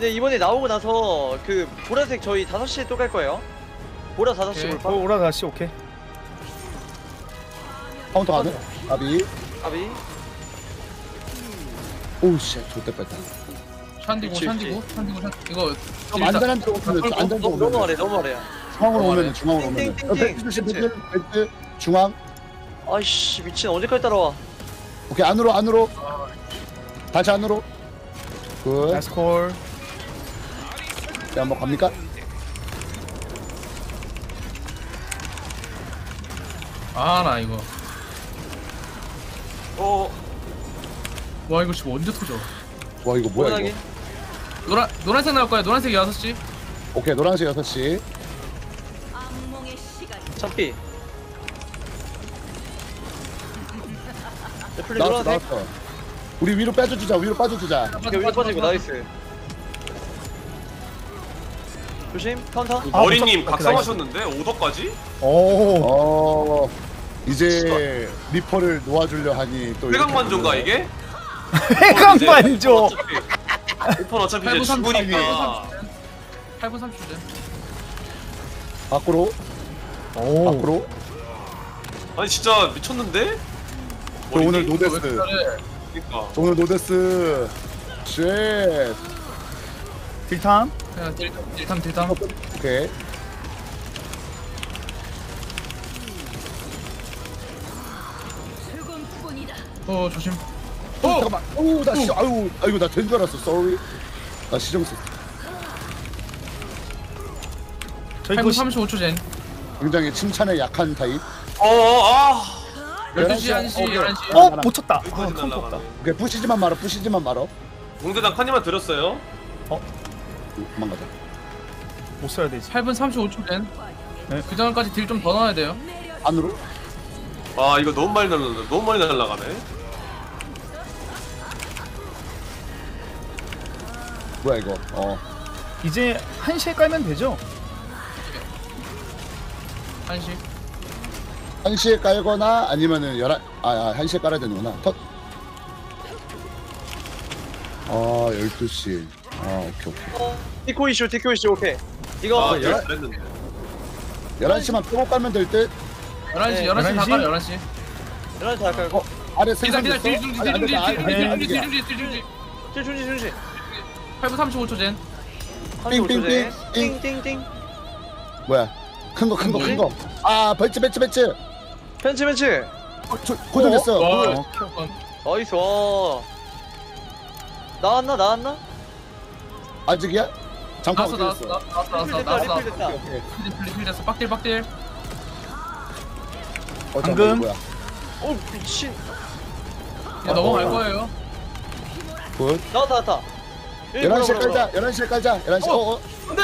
네 이번에 나오고 나서 그 보라색 저희 5시에 또 갈 거예요. 보라 5시 오케이. 볼까? 어, 오라 다시 오케이. 카운터 가능? 까비. 아비. 오우 씨 좋대 뺐다 샨디고 그치, 샨디고 샨 이거 좀 안전한 데 오면 안전 데 너무 너무 오면 아래 너무 아래야. 중앙으로 너무 오면. 중앙으로 오면 띵띵띵띵. 벨트 벨트 중앙. 아이씨 미친 언제까지 따라와 오케이 안으로 안으로. 다시 안으로. 굿. 자, 한번 갑니까? 아 나 이거. 어. 와 이거 지금 언제 터져? 와 이거 뭐야 이거? 노란 노란색 나올 거야. 노란색 6시. 오케이 노란색 6시. 악몽의 시간. 참피 플레이 나왔어? 나왔어 우리 위로 빼줘주자 위로 빠져주자 오케이 위로 빠지고 나이스 조심 카운터 아, 머리님 각성하셨는데 오더까지? 오. 어 이제 리퍼를 놓아주려 하니 또 이렇게 되면은 이게? 해강만조. 오픈 어차피 이제 8분 30초 죽으니까 8분 30초 밖으로 오. 밖으로 아니 진짜 미쳤는데? 저 오늘? no death. 그러니까. 저 오늘 no death. shit. 딜탐. 그냥 딜탐 딜탐 딜탐. 오케이. 어 조심. 어 잠깐만. 오나 씨 아유 아이고 나 된 줄 알았어. Sorry. 나 시정 썼어 저희 8분 그 시- 35초 전 굉장히 칭찬에 약한 타입. 어아 12시 1시 오케이. 11시. 어, 못 쳤다. 아, 여기까지 카운터 없다. 날라가네. 오케이 부시지만 말어 부시지만 말어. 공대장 칸님만 들었어요? 도망가자. 못 써야 되지. 8분 35초 전 네. 그 전까지 딜 좀 더 넣어야 돼요. 안으로? 아 이거 너무 많이 날라가 너무 많이 날라가네. 뭐야 이거? 어. 이제 1시에 깔면 되죠? 1시 1시에 깔거나 아니면은 11, 아, 아 1시에 깔아야 되는구나 컷. 아 12시 아 오케이 오케이 티코 이슈 티코 이슈 오케이 이거 아 열- 열 잘했는데 11시만 빼고 깔면 될 듯 11시 네, 11시 다 11시? 깔아 11시 11시 다 깔고 아래 기다 기다 생산됐어? 딜 중지 딜 아니, 중지 아니, 딜 아니, 중지 아니, 딜 아니, 중지 딜 중지 딜 중지 준지 준지 8분 35초 전 띵띵 띵 띵띵띵 뭐야 큰 거 큰 거 큰 거아 벤츠 벤츠 벤츠 벤치 벤치. 어, 저, 고정됐어 와, 어, 나이스 와. 나왔나 나왔나? 아직이야? 잠깐 나왔어 어떻게 나왔어 됐어 나왔어 리필 나왔어 됐다 나왔어. 리필 됐다 오케이 필 필, 필 됐어. 빡딜 빡딜. 어, 방금. 오 미친. 이제 넘어갈 어. 거예요. good. 나왔다 나왔다. 11시에 깔자 11시에 깔자. 11시 어, 어. 안돼!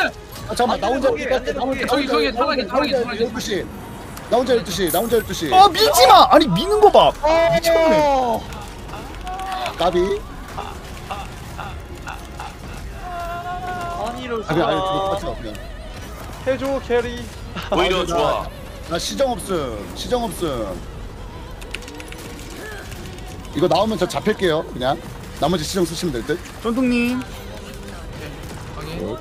아 잠깐만 나 혼자 안 어디 거기, 나안 혼자 되는 거기. 저기, 저기, 나 혼자 타락해, 나 혼자 타락해, 12시 나 혼자 12시 나 혼자 12시. 아, 밀지 마. 아니, 미는 거 봐. 미쳤네. 까비? 아니 이럴 아니 아니 수가 그거 빠져 그냥. 해줘 캐리. 오히려 아, 좋아. 나, 나 시정 없음 시정 없음. 이거 나오면 저 잡힐게요 그냥. 나머지 시정 쓰시면 될듯. 쫀둥님. 확인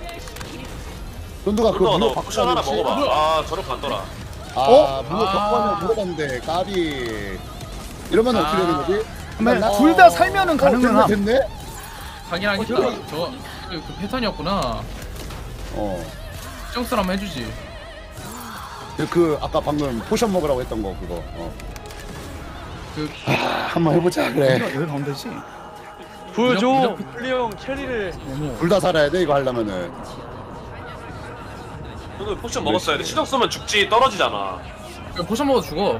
돈두가 그거 너, 문어 너 쿠션 하나? 먹어봐. 아 저렇게 안 떠라. 아 어? 문어 아. 바꿔놓 물어봤는데 까비 이러면 어떻게 되는 거지? 둘 다 살면은 어, 함. 됐네 됐네 하겠다 어, 저기. 저거 그, 그 패턴이었구나 어. 정스를 한번 해주지 그- 그 아까 방금 potion 먹으라고 했던 거 그거 어. 그 아, 한번 해보자 그래 여기, 가운데지? 보여줘 플리형 carry를 둘 다 살아야 돼 이거 하려면은 오늘 potion 먹었어야 돼 시정 쓰면 죽지 떨어지잖아 그 potion 먹어도 죽어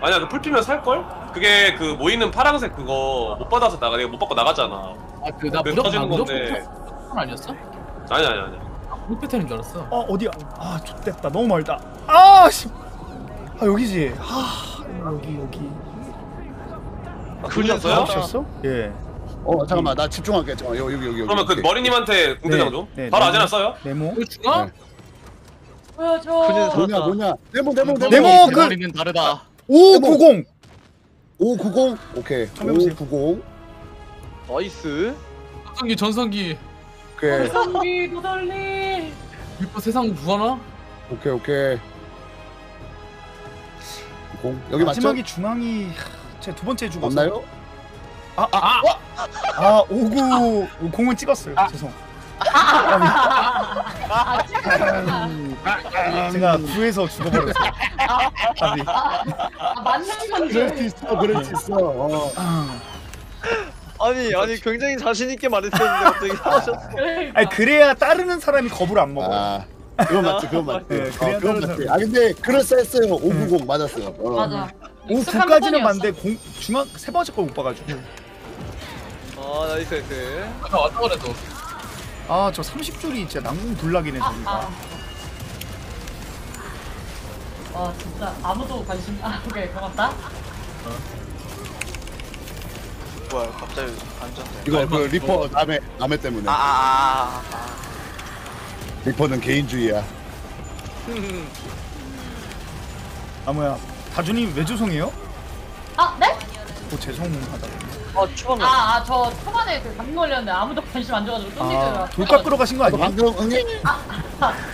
아니야 그 풀피면 살걸? 그게 그 모이는 파란색 그거 못 받아서 나가 내가 못 받고 나갔잖아 아 그나 그 무조건 터지는 건데 패턴 아니었어? 아니 아니 아니. 그 패턴인 줄 알았어. 어 어디야? 아 좋됐다 너무 멀다. 아 씨. 아 여기지. 아 여기 여기. 그러셨어요? 아웃이었어? 예. 어 잠깐만 나 집중할게. 잠깐 여기 여기 여기. 그러면 그 오케이. 머리님한테 공대장 네, 좀. 네, 바로. 아제나 써요? 네모. 이거 중앙? 보여줘. 뭐냐 뭐냐. 네모 네모 네모. 네모 그 머리는 다르다. 590. 590. 오케이. 한번 해보세요. 590. 나이스. 전성기 전성기. 오케이. 성기 도달리. 리퍼 세상 구하나? 오케이 오케이. 0 여기 맞죠? 마지막이 중앙이 제 두 번째 죽었어. 맞나요? 아, 아, 아, 아, 59 공은 찍었어요. 죄송. 아. 제가 9에서 죽어버렸어요. 아비. 아, 맞는 건데. 그럴 수 있어 그럴 수 있어. 어. 아니 아니 굉장히 자신 있게 말했었는데 갑자기 하셨어. 그러니까. 아니 그래야 따르는 사람이 겁을 안 먹어 요. 아 그건 맞지 그건 맞지. 네, 어, 그래야 그건 다른 맞지. 아 근데 그럴싸했어요. 590 맞았어요. 어. 맞아. 59까지는 봤는데 공 중앙 세 번째 걸 못 봐가지고. 아 nice nice. 아까 왔다 그래도. 아 저 30줄이 진짜 난공불락이네 아, 저기가. 아. 와 진짜 아무도 관심 아 오케이 고맙다 뭐야 갑자기 안전돼. 이거 그 리퍼 남의 남의 때문에. 아, 아, 아, 리퍼는 개인주의야. 아 뭐야 다준이 왜 죄송해요? 아 네? 뭐 죄송하다. 아 초반에. 아저 초반에 그 감기 걸렸는데 아무도 관심 안 줘가지고 아돌 깎으러 가신 거 아니에요? 방금 응애.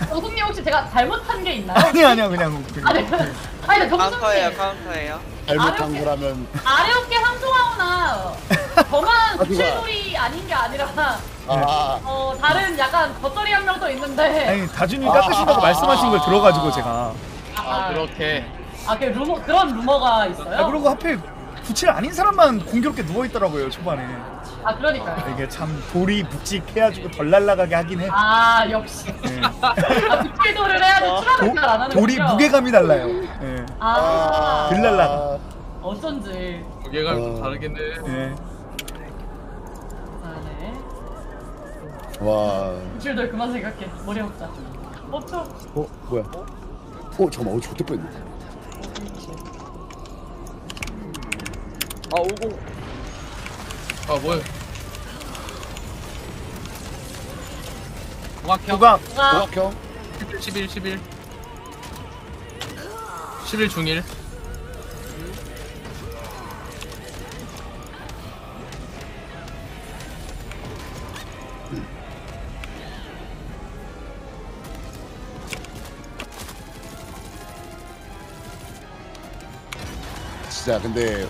동숙님 혹시 제가 잘못한 게 있나요? 아니 아니야 그냥 아, 네. 그냥. 아니 근데 카운터예요 동숙님 카운터예요. 잘못한 거라면 아래 어깨 상종하거나 저만 (laughs) 어디가? 구체놀이 아닌 게 아니라 아 어 다른 약간 겉절이 한 명도 있는데 아니 다준이 깎으신다고 말씀하신 걸 들어가지고 제가. 아, 그렇게. 아, 그 루머 그런 루머가 있어요? 아 그리고 하필 구칠 아닌 사람만 공교롭게 누워 있더라고요 초반에. 아 그러니까요. 이게 참 돌이 묵직해가지고 덜 날아가게 하긴 해. 아 역시. 네. (laughs) 아 부칠돌을 해야지 추락을 잘안 하는 돌이 무게감이 달라요. 예. 아, 덜 날아가. 어쩐지. 무게감이 어. 다르겠네. 예. 아, 네. 와. 부칠돌 그만 생각해. 머리 없자. 멈춰. 어 뭐야? 어 잠깐만 어 좋대 뻔했네. 아 50. 아 뭐야? 공학형. 아. 11 11 11. 11 중일. 진짜 근데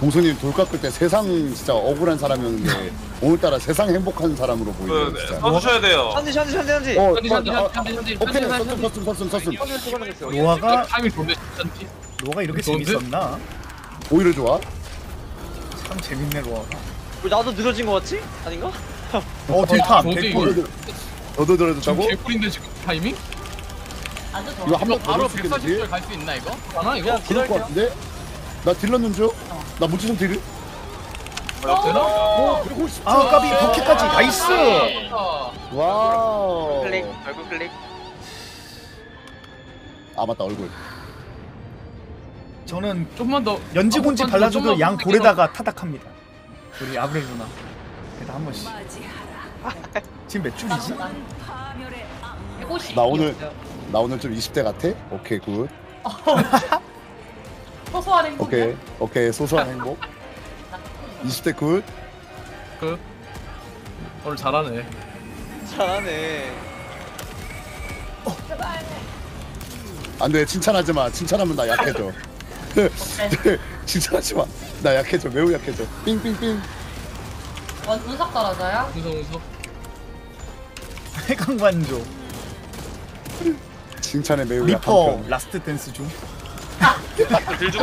동수님 돌 깎을 때 세상 진짜 억울한 사람이었는데 (laughs) 오늘따라 세상 행복한 사람으로 보이네요 그, 네, 진짜. 써주셔야 돼요. 션지 션지 션지 션지. 어, 션지, 션지, 어, 션지, 션지, 오케이 션지, 썼음 썼음 썼음 썼음 션지 찍어놓겠어요. 노아가 타이밍 좋네 진짜. 노아가 이렇게? 재밌었나? 오히려 좋아. 참 재밌네 노아가. 왜 나도 늦어진 거 같지? 아닌가? 어 딜탐 좋은데, 백골. 이거? 너도 들어도 지금 개꿀인데 지금 타이밍? 아주 좋아. 이거 한 이거 번더 바로 넣을 수 있겠는지? 140줄 갈 수 있나 이거? 하나 이거? 그럴 것 같은데? 나 딜렀는 줄? 나 무지성 딜을? 뭐야 되나? 오 150. 아 까비 버킷까지 나이스. 와우. 클릭 얼굴 클릭. 아 맞다 얼굴. 저는 조금만 더 연지곤지 아, 발라줘도 좀만 양 더 볼에다가 타닥합니다. 우리 아브렐 누나. 일단 한 번씩. (laughs) 지금 몇 줄이지? 150. 나 오늘 나 오늘 좀 20대 같아? 오케이 good. (laughs) 소소한 행복. 오케이 오케이 소소한 행복. (laughs) 20대 good. 그 오늘 잘하네. 잘하네. 안돼 칭찬하지 마. 칭찬하면 나 약해져. (laughs) 칭찬하지 마. 나 약해져 매우 약해져. 삥삥삥. 원 운석 떨어져요? 운석 운석. 해강관조. 칭찬에 매우 약한 리퍼 편. 라스트 댄스 중. 들중지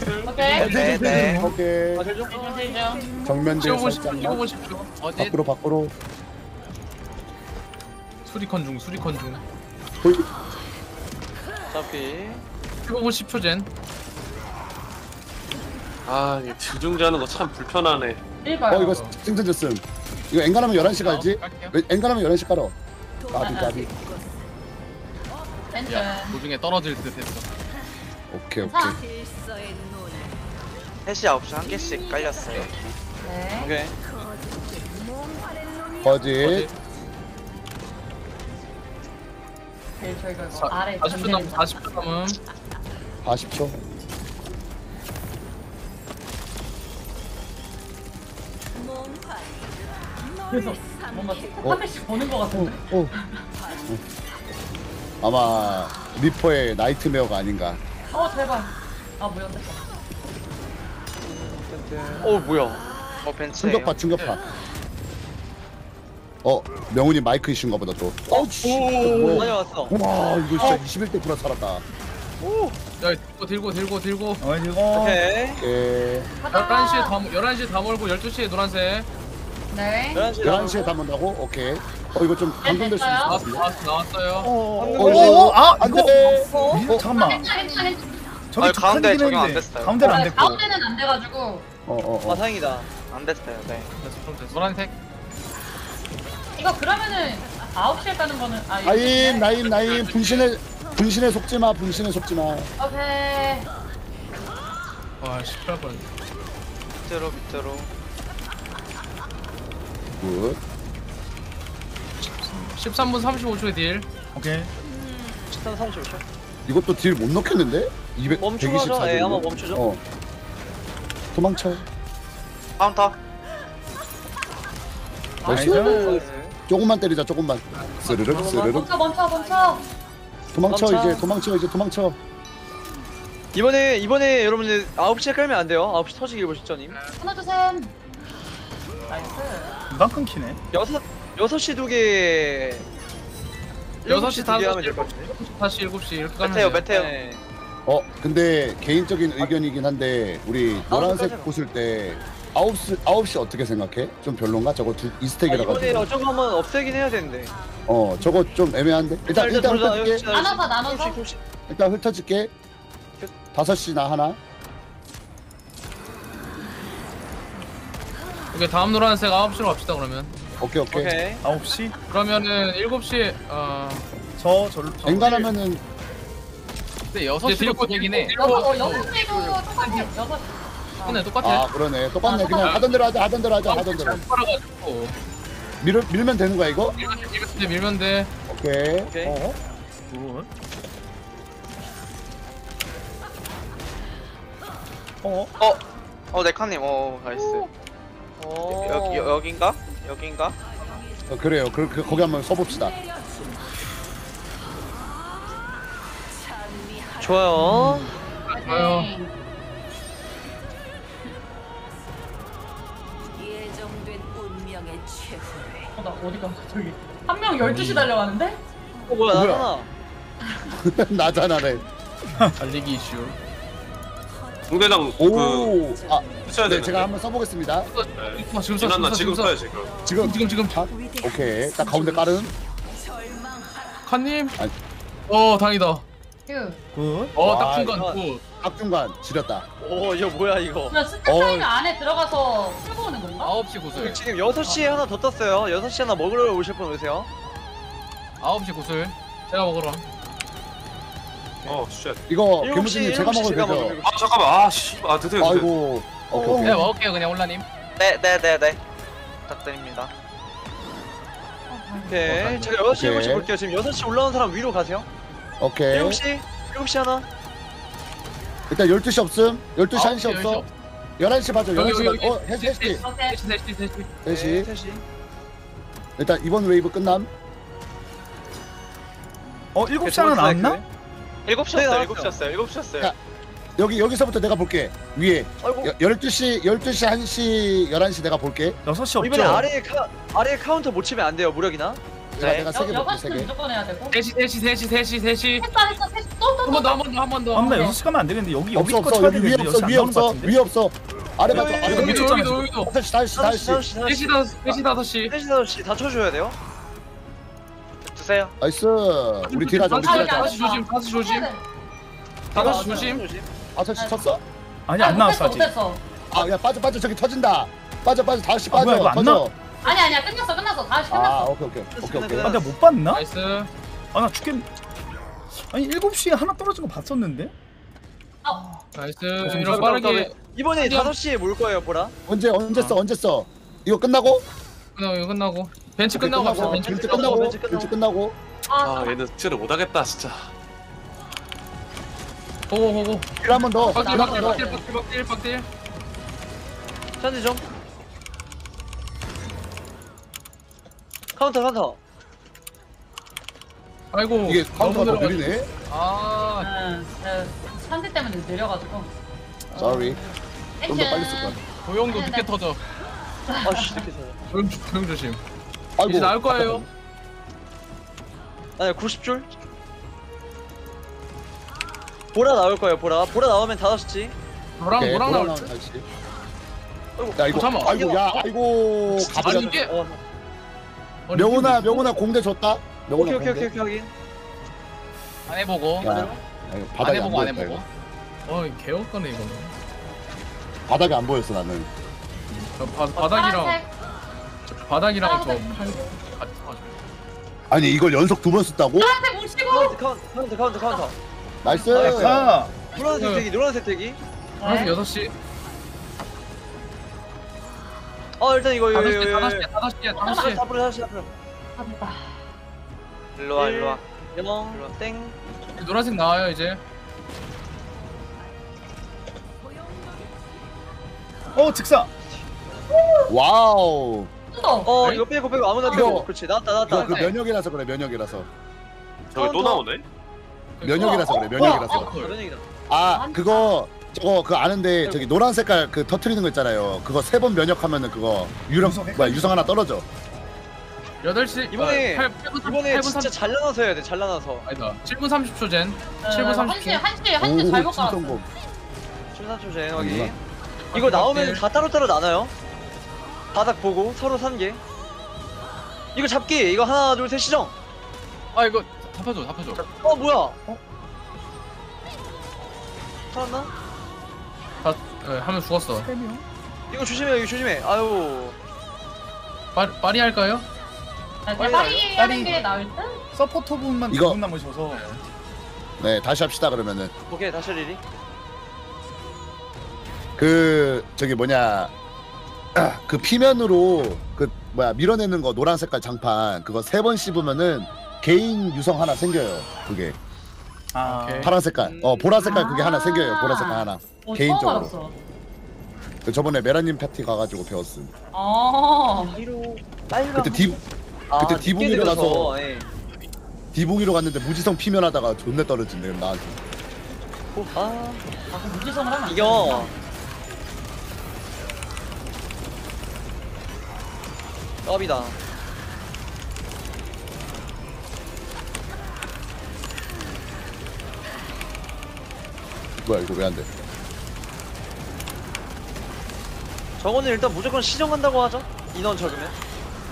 슬슬. 오케이. 네, 네. 오케이. 아. 좀. 정면들 15분 10초 살짝만. 15분 10초. 어제 밖으로 밖으로. 수리컨 중 수리컨 중. 호이. 어차피. 15분 10초 젠. 아 이게 들중지 하는 거 참 불편하네. 읽어요. 어 이거 칭찬 줬음. 이거 엔간하면 11시 가야지. 갈게요. 왜- 엔간하면 11시 깔어. 까비 까비. 벤츠. 야 도중에 떨어질 듯 했어 오케이 오케이. 괜찮아. 질서의 논을 3시 9시 한 개씩 깔렸어요 네. 오케이. 거짓. 제일 저희가 사- 이거 아래 40분 남 40분 남음 40초. 그래서 뭔가 틱톡 어. 한 대씩 보는 것 같은데. 오. 아마 리퍼의 나이트메어가 아닌가. 어 제발. 아 뭐였대? 어 뭐야? 어 벤츠 충격파 충격파. 어 명훈이 마이크 이슈인가 보다 또. 어우 씨. 오, 뭐. 다녀왔어. 와 이거 진짜 21대 구라 살았다. 야 들고 들고 들고 들고 어 이거 오케이. 오케이. 11시에 다 11시에 다 몰고 12시에 노란색 네. 11시 11시에 담은다고? 오케이. 어 이거 좀 감동될 수 있을 것 나왔어 같은데. 나왔어 나왔어요 어, 어, 아안 이거 돼. 미- 잠깐만 괜찮아 괜찮아 괜찮아. 저기 아니, 가운데 적용 안 됐어요. 가운데는 안 네, 됐고 가운데는 안 돼가지고. 어, 어, 아 어. 다행이다. 안 됐어요 네 노란색 이거 그러면은 9시에 가는 거는 아 이거 나임 나임 나임 분신에 분신에 속지 마 분신에 속지 마. 오케이. 와 18분 밑으로 밑으로 good. 13분 35초에 deal 오케이 13, 35초. 이것도 deal 못 넣겠는데? 200 멈추죠? 124 예, 정도? 아마 멈추죠. 어. 도망쳐. 카운터 nice. 조금만 때리자 조금만. 스르륵 스르륵. 멈춰 멈춰 멈춰. 도망쳐 멈춰. 이제 도망쳐 이제 도망쳐. 이번에 이번에 여러분들 9시에 깔면 안 돼요. 9시 터지길. 하나 둘 셋. nice. 금방 끊기네 여섯 6시 두 개. 6시 두개 하면 5시 될것 같은데. 다시 7시 이렇게 가면 메테오 돼요 메테오 네. 어 근데 개인적인 의견이긴 한데 우리 아홉 노란색 보실 때 9시 9시 어떻게 생각해? 좀 별론가? 저거 두 아, 이스택이라 이번에 가지고. 저거 한번 없애긴 해야 되는데. 어 저거 좀 애매한데. 일단 일단 훑어줄게. 여섯 시. 조금씩, 조금씩. 일단 훑어줄게. 5시 나 하나. 오케이 다음 노란색 9시로 갑시다 그러면 오케이 오케이. 오케이. 9시 그러면은 7시에 어저 저를 저 엔간하면은 근데 6시로 보내긴 해 여섯 어 똑같아. 여섯. 똑같네 똑같아 아 그러네 똑같네 아, 그냥 똑같아. 하던 대로 하자 하던 대로 하자 하던 대로 빨아가지고 밀 밀면 되는 거야 이거? 밀면 돼 밀면 돼 오케이 오케이. 어? good. 어? 어? 어 네카님 어 nice 오. 여기 여, 여긴가? 여긴가? 어, 그래요 그, 그 거기 한번 서봅시다 좋아요. 좋아요 예정된 운명의 최후를 어, 나 어디 가 저기 한 명 12시 달려가는데? 어 뭐야 뭐야? 나잖아. (laughs) 나잖아래 달리기 이슈 공대장 그 오 아, 써야 네 되는데. 제가 한번 써보겠습니다 아, 지금 써 지금 지금 써 써야 지금 써 지금. 지금 지금 지금 아, 오케이 딱 가운데 깔은 칸님 아니. 어 다행이다 그. good 어딱 와, 중간 이거- good 앞중간 지렸다 오 이거 뭐야 이거. 그냥 스택 차이가 안에 들어가서 풀고 오는 건가? 9시 구슬 지금 6시에 하나 더 떴어요. 6시 하나 먹으러 오실 분 오세요. 9시 구슬 제가 먹으러 어 shit. 이거 일곱 시, 제가 일곱 시 먹어도 제가 되죠? 먹어요. 아 잠깐만 아 씨 아 드세요 드세요. 아이고 오케이 오케이 내가 먹을게요 그냥 올라님 네네네네 부탁드립니다 오케이. 제가 6시 오케이. 7시 볼게요. 지금 6시 올라온 사람 위로 가세요. 오케이 7시 7시 하나. 일단 12시 없음 12시 1시 9시, 없어 11시 봐줘 여기, 11시 여기, 봐줘 어 3시 3시 오케이. 3시 3시 3시 3시 3시. 일단 이번 웨이브 끝남 어 7시 하나 나 7시 네, 였어요 나왔어요. 7시 였어요 7시 였어요 야. 여기 여기서부터 내가 볼게 위에 아이고. 여, 12시 12시 1시 11시 내가 볼게 6시 없죠? 이번에 아래에 카 아래에 카운터 못 치면 안 돼요. 무력이나. 내가 네. 내가 세개 볼게 6시는 3개 무조건 해야 되고. 3시 3시 3시 3시 3시 했어 했어 했어 또또 한번더한 번 더 한 번 더 아 나 6시 가면 안 되겠는데 여기 여기 없어 쳐야 여기 위에 없어 6시 안 위에 나오는 것 없어 같은데? 위에 없어 아래 봐줘 여기, 아래 여기 여기도 여기도 여기도 5시 5시 5시 3시 3시 5시 5시 3시 5시 다 쳐줘야 돼요. 드세요. nice. 우리 deal 하자 우리 아, deal하자 안 5시 조심 5시 조심. 5시 조심. 5시 쳤어? 아니 안 나왔어 아직. 못했어. 아 야 빠져 빠져. 저기 터진다. 빠져 빠져. 5시 아, 뭐야, 빠져 이거 안 터져. 아니 아니야. 끝났어 끝났어. 다시 아 끝났어. 오케이 오케이. 오케이 오케이. 아 내가 못 봤나? nice. 아 나 죽겠 아니 7시에 하나 떨어진 거 봤었는데? 나이스. 좀 이런 빠르게 이번에 5시에 몰 거예요 보라. 언제 언제 써 언제 써? 이거 끝나고 끝나고 이거 끝나고 벤치 끝나고 갑시다. 벤치 벤치 끝나고 끝나고. 벤치 끝나고 아 얘는 스틸을 못하겠다 진짜 고고 고고. 힐 한번 더. 한번 빡딜 더. 빡딜 빡딜 빡딜 빡딜. 샨디 좀 카운터 카운터 아이고. 이게 카운터가 더. 느리네. 아. 응, 네, 산대 때문에 내려가지고. Sorry. 좀 더 빨리 쓸 거야. 고용도 네, 늦게 네. 터져. 아씨 이렇게 서 고용 고용 조심. 아이고. 이제 나올 거예요. 아니 90줄 보라 나올 거예요 보라 보라 나오면 5시 노랑 오케이, 노랑 나올 줄. 야 이거 어, 잠깐만. 아이고 야 아이고 가버렸. 이게 어, 아니, 명훈아 이게 명훈아 공대 줬다. 명훈아 오케이 오케이 오케이. 오케이 확인 안 해보고. 야, 야, 이거 안 바닥에 안 해보고 안 보였다 해보고. 이거. 어 개업가네 이거는. 바닥에 안 보였어 나는. 저 바, 바닥이랑 파란색. 저 바닥이랑 저 파란색. 팔. 같이 봐줘. 아니 이걸 연속 두 번 썼다고? 파란색 55. 카운터 카운터 카운터 카운터 카운터 나이스. 아 노란색 네. 대기 노란색 대기 파란색 6시. 어 일단 이거 이거 5시 이거 5시 5시에 5시에. 앞으로 다시 앞으로 아 됐다. 일로와 일로와 0땡 노란색 나와요 이제. 어 즉사 wow. 또. 어 이거 빼고 빼고 아무나 빼고 이거- 그렇지 나왔다 나왔다 이거 그 면역이라서 그래 면역이라서. 저기 또 나오네 면역이라서 그래 면역이라서. 어아 그거 저거 그 아는데 저기 노란 색깔 그 터트리는 거 있잖아요. 그거 세 번 면역하면은 그거 유령 뭐야 유성 하나 떨어져. 8시. 이번에- 아, 8, 8분, 이번에 8분 진짜 30. 잘 나눠서 해야 돼 잘 나눠서 아니다. 7분 30초 젠. 네, 7분 1시에 30초. 1시에 1시에 잘못 깔았어. 성공. 출산초 제 확인 이거. 이거 나오면 네. 다 따로따로 나눠요 바닥 보고 서로 산게 이거 잡기 이거 하나 둘 셋 시정 아 이거 잡혀줘 잡혀줘. 어 뭐야 어? 살았나? 다 예, 하면 죽었어. 이거 조심해 이거 조심해 아유 빠, 빠리 할까요? 네, 빨리 빨리. 하는. 게 나을 듯? 서포터 분만 이거- 두분 남으셔서 네 다시 합시다 그러면은 오케이 다시 리리 그 저기 뭐냐 아, (clears throat) 그 피면으로 그 뭐야 밀어내는 거 노란 색깔 장판 그거 세 번 씹으면은 개인 유성 하나 생겨요 그게 아 오케이. 파란 색깔 어 보라 색깔 그게 하나 아. 생겨요 보라 색깔 하나 어, 개인적으로. 처음 알았어. 그 저번에 메라님 파티 가가지고 배웠음 아. 뒤로 그때 디 아, 그때 디붕이로 가서 예. 디붕이로 갔는데 무지성 피면하다가 존내 떨어진대 나한테 오, 아 아, 그럼 무지성을 하면 안 이겨 겁이다 뭐야 이거 왜 안 돼 저거는 일단 무조건 시정한다고 하죠 인원 적으면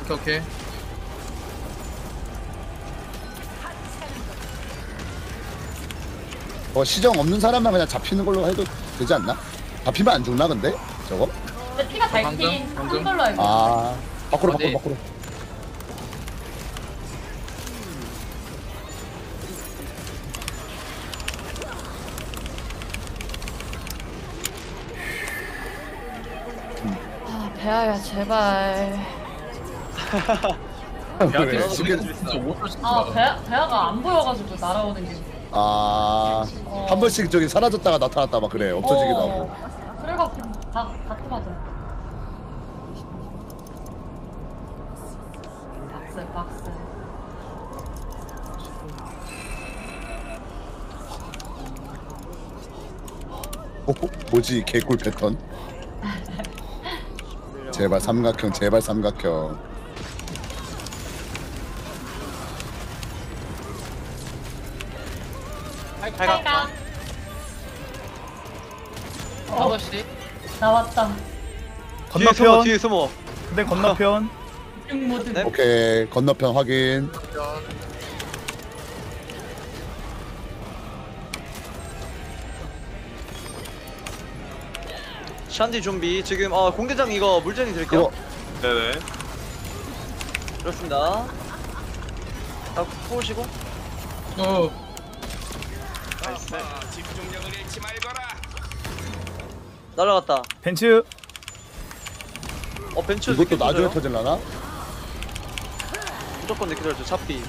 오케이 오케이. 어 시정 없는 사람만 그냥 잡히는 걸로 해도 되지 않나? 잡히면 안 죽나 근데 저거? 근데 피가 방금? 달긴 방금? 한 걸로 알고. 아 밖으로 어디? 밖으로 밖으로 아, 배아야 제발. 진짜 5초 아, 배아, 배아가 안 보여가지고 날아오는 게. 아, 어. 한 번씩 저기 사라졌다가 나타났다 막 그래 없어지기도 어. 하고 그래가지고 다, 다 터맞아. 박스, 박스. 어, 뭐지 개꿀 패턴 제발 삼각형 제발 삼각형 팔가. 어. 5시. 나왔다. 뒤에 숨어 건너편 뒤에 숨어 네 건너편 (laughs) 네. 오케이 건너편 확인 샨디 준비 지금 어 공대장 이거 물전이 드릴게요 그거 네네 그렇습니다. 자, 보시고. 어. 나이스. 날아갔다. 벤츠 어 벤츠 이것도 나중에? 터질라나? 무조건 늦게 터져. 잡비.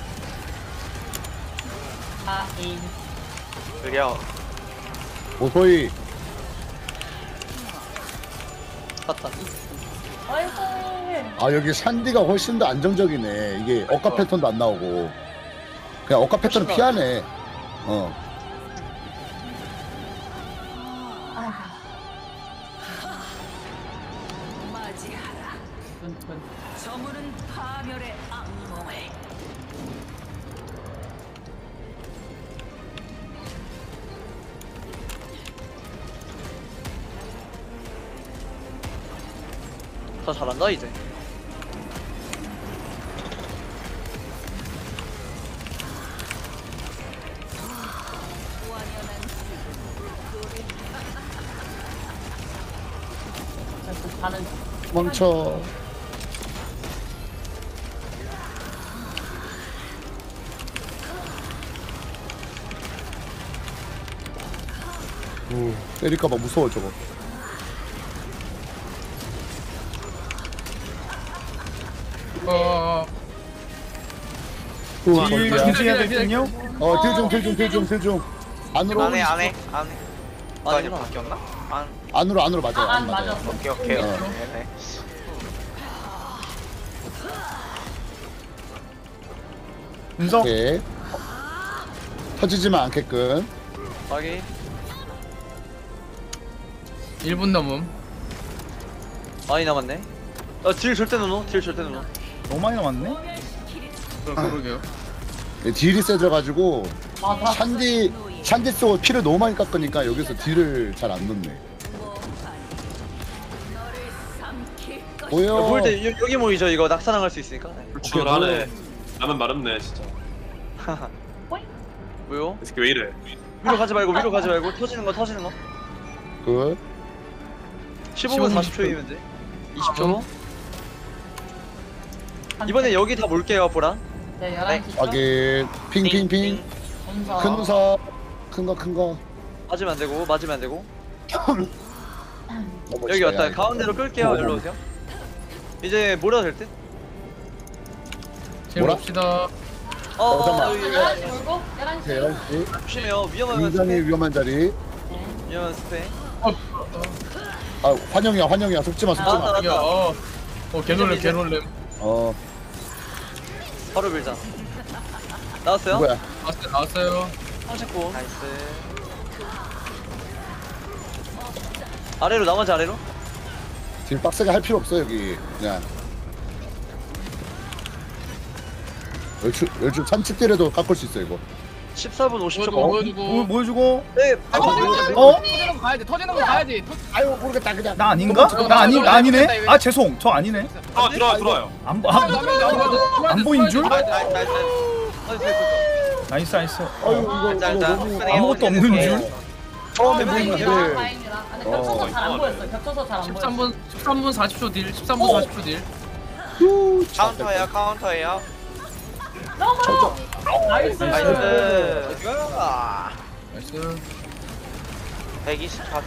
아인 느려. 오소이 갔다. 아이고 아 여기 샨디가 훨씬 더 안정적이네 이게 억가 패턴도 안 나오고 그냥 억가 훨씬 피하네 어 더 잘한다 이제. 가는 멈춰 오, 때릴까봐 무서워 저거 어. 또딜 저기야. 중지해야 되거든요 어, 딜 중, 딜 중. 안으로. 안해 안해 안해. 아니 아니구나. 바뀌었나? 안. 안으로, 안으로 맞아요. 아, 안안 맞아요. 맞았어. 오케이 오케이. 어. 네네. 운석 오케이. 터지지만 않게끔. 확인. 1분 남음. 많이 남았네. 어, deal 절대 no no. deal 절대 no no. 너무 많이 남았네 그러, 그러게요. 예, deal이 세져가지고 맞아 샨디 샨디 쓰고 피를 너무 많이 깎으니까 여기서 deal을 잘 안 넣네. 보여. 보일 때 여, 여기 모이죠. 이거 낙사당할 수 있으니까. 네. 출하네. 라면 마렵네 진짜. 뭐요? 이 새끼 왜 이래? 위로 가지 말고 위로 가지 말고 터지는 거 터지는 거. 그 15분 40초이면 돼. 20초. 이번에 여기 다 몰게요, 보라. 네 11시 확인. 핑핑핑. 검사 큰 우석. 큰 거, 큰 거. 맞으면 안 되고 맞으면 안 되고. (laughs) 여기 왔다. 야, 가운데로 끌게요. 어, 일로 오세요. 이제 몰아도 될 듯? 제일 뭐라? 봅시다. 어, 어, 어, 잠깐만. 여기, 11시 돌고 11시 오케이, 열시. 조심해요. 위험하면 굉장히 스페. 위험한 자리. 위험한 스페. 아, 환영이야, 환영이야. 속지 마, 속지 아, 마. 나왔다. 야, 어. 어, 개놀램, 개놀램. 어, 바로 밀자. 나왔어요? 누구야? 나왔어요, 나왔어요. 39. nice. 아래로 나머지 아래로. deal 빡세게 할 필요 없어, 여기. 그냥. 열줄, 열줄 참치 때려도 깎을 수 있어, 이거. 14분 50초. 보여주고, 뭐, 보여주고. 보여주고 네, 아, 터지는 어? 터지는 거 가야지. 터지는 거 가야지. 터- 아유, 모르겠다, 그냥. 나 아닌가? 나 아니 나 아니네 아 죄송 저 아니네 아 들어와 들어와요. 안, 보- 안, 안 보인 줄? nice nice. 아유, 이거, 너무. 아무것도 없는 줄? 처음에 보이는데. 다행이다 근데 겹쳐서 잘 안 보였어 겹쳐서 잘 안 보였어 13분, 13분 40초 deal, 13분 어? 40초 deal. 카운터예요 카운터예요. 저저. nice nice. nice. 124줄.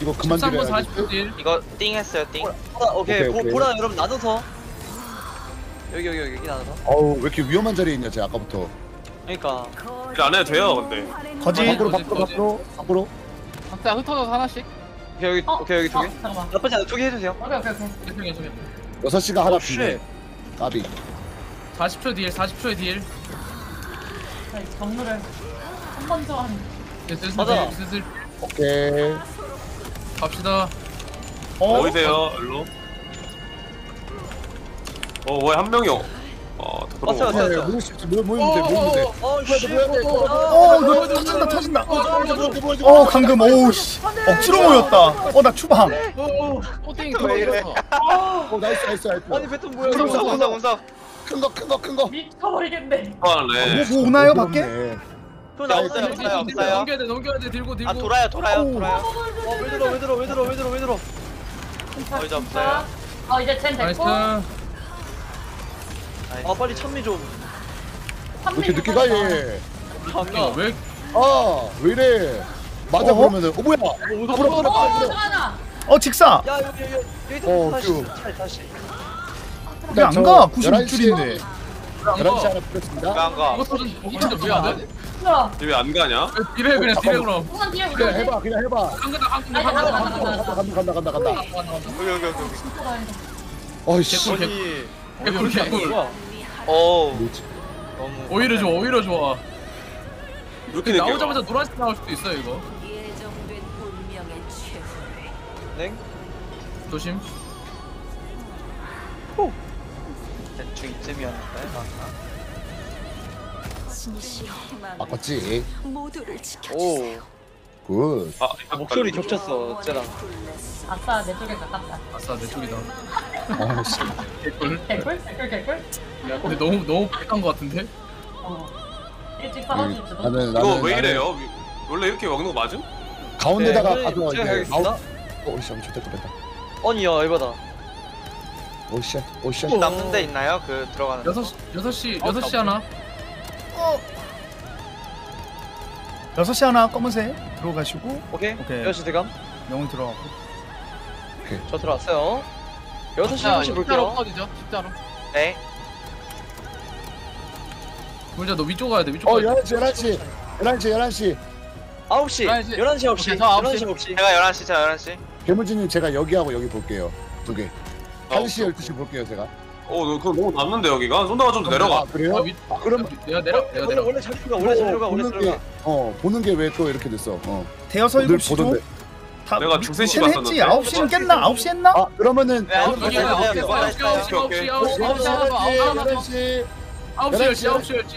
이거 그만 13분 deal해야 40초 deal. 이거 띵 했어요 띵. 보라, 오케이. 오케이, 보, 오케이. 보라 여러분 나눠서. 여기 여기 여기 여기 나눠서. 어우, 왜 이렇게 위험한 자리에 있냐, 쟤 아까부터. 그러니까. 이거 안 해도 돼요 근데. 거짓 밖으로, 밖으로, 밖으로, 밖으로. 각자 흩어져서 하나씩. 오케이 여기 어? 오케이 여기 두 개. 어, 잠깐만 나쁘지 않아. 두개 해주세요. 오케이 오케이 오케이 계속, 계속, 계속. 여섯 시가 하나 어, 비네. 까비. 40초 deal, 40초의 deal. 자, 이 경로를 한 번더 하는 이제 슬슬 맞아. deal, 슬슬 오케이. 갑시다. 어? 보이세요 일로. 어왜한 명이 어. 어 왔어요, 들어가. 왔어요. 네, 모일 수 있지. 모- 모이면 돼, 모이면 돼. 어, 씨. 어 이거 터진다 터진다 보여줘, 보여줘. 어 감금 오우 씨 억지로 모였다 어 나 추방 호띵 왜 이래? 어, nice, nice, nice. 아니 패턴 뭐야? 이거. 운석 운석. 큰 거, 큰 거, 큰 거. 미쳐버리겠네 네. 뭐, 뭐 오나요 밖에? 돈 자, 없어요. 없어요, 없어요. 넘겨야 돼, 넘겨야 돼, 들고, 들고. 아 돌아요 돌아요. 돌아요. 어, 왜 들어, 왜 들어, 왜 들어, 왜 들어, 왜 들어. 어 이제 없어요. 어 이제 쟨 nice. 됐고 아 빨리 찬미 좀 왜 이렇게 늦게 가 얘? 찬미야 왜? 아, 왜 이래? 맞아 어? 그러면은 어 뭐야? 앞으로 어, 앞으로. 어 즉사 야 여기 여기 여기 어, 다시 쭉. 다시 다시 왜안 가? 96줄인데 11시 하나 풀렸습니다. 왜안 가? 이거 터진 이거 왜안 돼? 뭐야? 왜안 가냐? 딜해 그냥 딜해 그럼. 우선 뒤에 그냥 우선 해봐 그냥 해봐. 한 간다 한 간다 아니, 한 간다, 간다. 간다, 간다. 간다 간다 간다 간다. 여기 여기 여기. 어이씨. 개꿀 개꿀 개꿀. 어. 너무. 오히려 좋아 오히려 좋아. 이렇게 가. 나오자마자 노란색 나올 수도 있어 이거. 예정된 운명의 최후를 네 조심. 대충 이쯤이었는데. 진실만 바꿨지. 모두를 지켜. 오 good. 아, 목소리 겹쳤어 쟤랑 아싸 내 쪽에 가깝다. 아싸 내 쪽이다. 아이씨. 개꿀. 개꿀? 개꿀 개꿀? 야 근데 너무 너무 빨간 거 같은데? 어. 일찍 사라질지도. 음, 나는 이거 나는 왜 이래요? 원래 이렇게 먹는 거 맞음? 가운데다가 네, 제가 이제 마우. 가겠습니다. 어, 엄청 됐다 됐다. 아니야 에바다 오씨, 오씨. 남는 데 있나요? 그 들어가는. 데? 여섯 시 여섯 시 여섯 시 하나. 6시 하나 검은색 들어가시고 오케이 오케이. 6시 대감 영웅 들어가고 저 들어왔어요 6시 자, 7시 십자로 볼게요 꺼지죠. 십자로. 네. 물자 너 위쪽 가야 돼 위쪽 어, 가야 돼. 11시, 11시. 11시, 11시. 9시 11시. 11시 9시 오케이, 저 아홉 11시 시. 9시 제가 11시, 제가 11시. 개무진님 제가 여기하고 여기 볼게요. 두 개. 어. 1시, 12시 볼게요, 제가. 어, 너 그거 너무 남는데 여기가? 손다가 좀더 내려가. 아, 그래요? 아, 위, 아, 그럼 내가 내려 내가 원래 내려. 원래 자리가 원래 자리가 원래 보는 자리가 게, 어, 보는 게 왜 또 이렇게 됐어? 어. 대여섯 늘 7시도 보던데. 다 내가 중세 씨 했지 봤었는데. 9시는 깼나? 9시 했나? 아, 그러면은 네, 아홉 시, 아홉 시. 아홉 시, 아홉 시, 아홉 시 아홉 시 아홉 시 어, 아홉 시 아홉 시 11시. 아홉 시 열 시 아홉 시 열 시.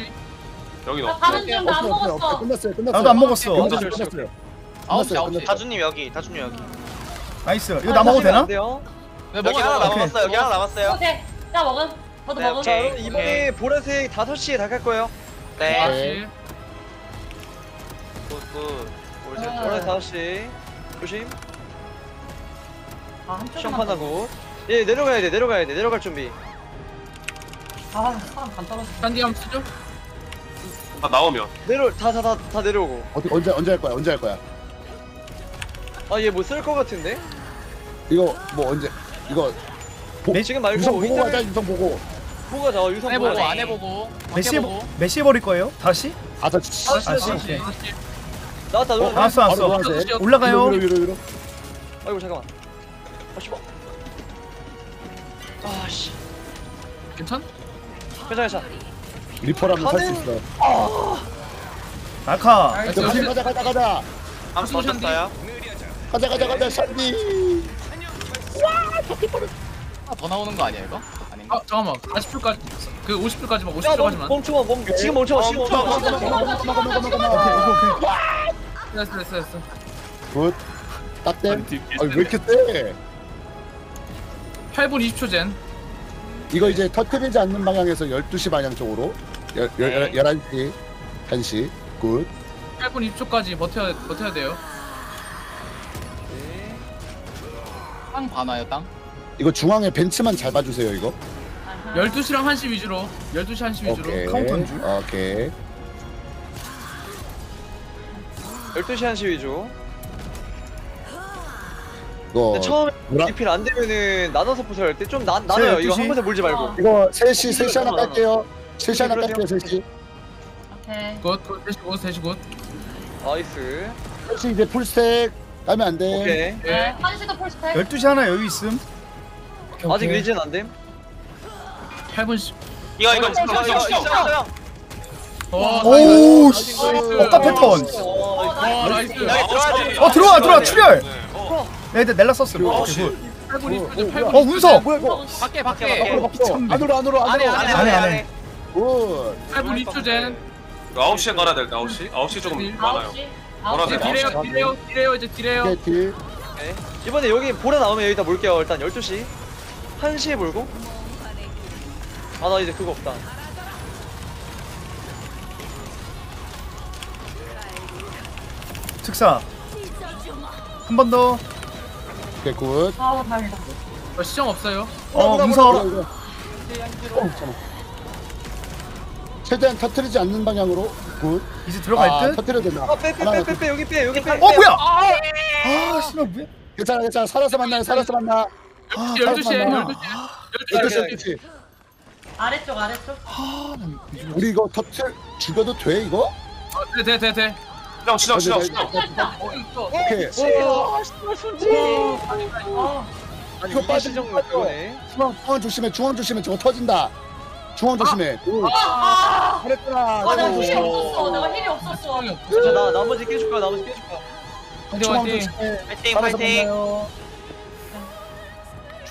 여기 나 넣어. 가는 중나안 없어요, 없어요, 없어요. 먹었어. 끝났어요, 끝났어요. 나도 안 먹었어. 끝났어요, 끝났어요. 끝났어요. 아홉 시, 아홉 시. 끝났어요. 다주님 여기, 다주님 여기. nice 이거 나 먹어도 되나? 돼요? 네, 여기 하나 먹어. 남았어요. 여기 하나 남았어요. 오케이. 자 먹은. 저도 네, 먹은. 자 오케이. 여러분 이번에 보라색 5시에 다 갈 거예요 네. 아홉 시. good, good. 우리 지금 아. 보라색 5시 조심 아 한쪽만. 시험판하고 예 내려가야 돼 내려가야 돼 내려갈 준비 아 사람 간 떨어져. 딴디 한번 쓰죠? 다 나오면. 내려 다 다 다 다 내려오고 어떻게 언제 언제 할 거야? 언제 할 거야? 아 얘 뭐 쓸 거 같은데 이거 뭐 언제? 이거 보, 지금 말고 유성 보고 가자, 유성 보고. 보가 나와 유성 안 해보고 안 해보고. 해보고. 몇 시에 버릴 거예요? 다시? 다섯 아, 아, 진짜. 오케이. 나왔다 어, 나왔다 나왔어 바로 나왔어. 노란색. 올라가요. 위로 위로 위로. 아이고 잠깐만 아 씨발 아씨 괜찮? 괜찮아 괜찮아 리퍼라면 살 수 있어. 낙하. nice. 가자 가자 가자 가자. 한번 던졌어요. 가자 가자 가자 샨디. 하나 더 나오는 거 아니야 이거? 아닌가? 아 잠깐만 40줄까지 그 50줄까지만 야너 50줄까지만. 멈춰 멈 지금 멈춰 지금 멈춰 됐어 됐어 됐어. Good. 딱댐. 아왜 이렇게 세? 8분 20초 gen. 이거 이제 터트리지 않는 방향에서 12시 방향 쪽으로. 열, 열, 열, 11시. 1시. Good. 8분 20초까지 버텨야 버텨야 돼요. 땅 봐놔요 땅. 이거 중앙에 벤츠만 잘 봐주세요 이거. 12시랑 1시 위주로. 12시 1시 위주로. 오케이. 카운터인 줄? 오케이. 12시 1시 위주 이거 근데 처음에 노란- 리필 안 되면은 나눠서 부숴야 할때좀 나눠요 이거 12시? 한 번에 몰지 말고 이거 3시 3시 하나 깔게요. 3시 하나 깔게요 3시. 오케이. Good, good, 대시 good, 대시 good. Nice 3시 이제 full stack 까면 안 돼. 오케이 네. 한시도 full stack. 12시 하나 여유 있음. 아직 리즈는 안됨 8분 10. 이거, 이거, 어, 이거, 이거, 어, 이거, 이거. 와, 오우 nice, 씨. Nice. 억까 패턴. 와, Nice. 여기 들어와야 돼. 어 들어와 들어와 출혈. 어. 네, 네 넬라 썼음. 오케이 good. 8분 20초, 8분 어 운석. 뭐야 이거? 밖에 밖에, 밖에. 안으로 안으로 안에, 안으로. 안에, 안에 안에. Good. 8분 20초 gen. 이거 9시에 깔아야 될 때 9시? 9시 조금 많아요. 9시. 뭐라고 이제 해야 돼? 딜해요, 딜해요, 딜해요, 이제 딜해요. 오케이 Deal. 네. 이번에 여기 보라 나오면 여기다 몰게요 일단 12시 1시에 몰고 아 나 이제 그거 없다 특사. 한 번 더. 오케이 good. 아 다행이다. 어, 시정 없어요. 어 이거, 운석. 이거. 어, 잠깐만. 최대한 터트리지 않는 방향으로 good 이제 들어갈 아, 듯? 터트려야 된다 어, 빼, 빼, 하나, 빼, 빼, 빼, 여기 빼, 여기 빼. 어 뭐야? 아 씨발 뭐야? 괜찮아 괜찮아 살아서 만나요 살아서 만나 아, 12시에 살아서 만나. 12시에 12시 12시 아래쪽 아래쪽. 우리 이거 터트 죽여도 돼 이거? 돼돼돼 돼. 시정 시정 시정 어디, 시정. 오케이 오, 씨발 손지. 어. 이거 빠져. 그거네. 중앙 중앙 조심해 중앙 조심해 저거 터진다 중앙 조심해 good 아, 잘했구나 아, 나 heal이 아이고. 없었어. 내가 heal이 없었어. 자, 나 나머지 깨줄까? 나머지 깨줄까? 화이팅 중앙 화이팅. 조심해 파이팅 파이팅 만나요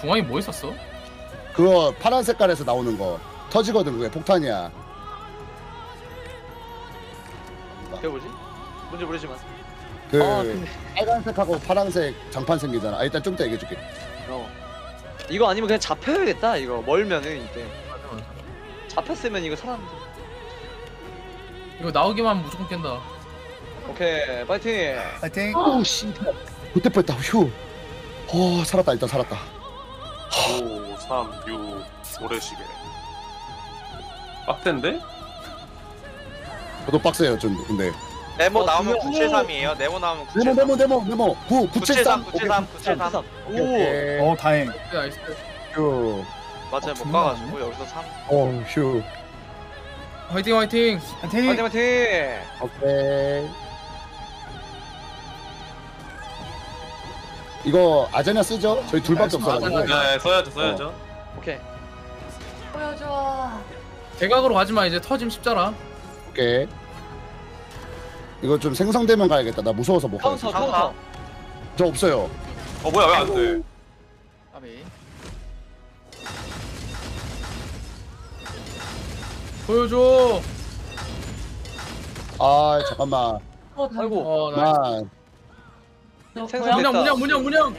중앙이 뭐 있었어? 그거 파란 색깔에서 나오는 거 터지거든 그게 폭탄이야 그게 뭐지? 뭔지 모르지만. 그 아, 근데- 빨간색하고 파란색 장판 생기잖아 아 일단 좀 이따 얘기해줄게 어. 이거 아니면 그냥 잡혀야겠다. 이거 멀면은 이때. 잡혔으면 이거 사람. 이거 나오기만 하면 무조건 깬다. 오케이, 파이팅. 파이팅. 오우 씨 그때 뺐다 휴 어, 살았다 일단 살았다 5, 3, 6 모래시계. 빡텐데? 저도 빡세요 좀 근데 네모 어, 나오면 두 명. 973이에요 네모 나오면 네모 973 네모 네모 네모 9 973 973 973 오케이 오케이 어 다행. Nice. 휴 맞아요 못 중요하네. 가가지고 여기서 3 어, 휴 화이팅 화이팅. 파이팅. 파이팅, 파이팅. 오케이 이거 아제나 쓰죠? 저희 둘밖에 없어가지고 네 써야죠 써야죠. 오케이. 보여줘. 대각으로 가지마 이제 터짐 십자라. 오케이 이거 좀 생성되면 가야겠다 나 무서워서 못 카운터, 가겠어 카운터. 저 없어요 어 뭐야 왜 안 돼? 보여줘. 아 잠깐만 어, 아이고. 어 nice. 생성 뭐야? 문양 문양 문양 문양.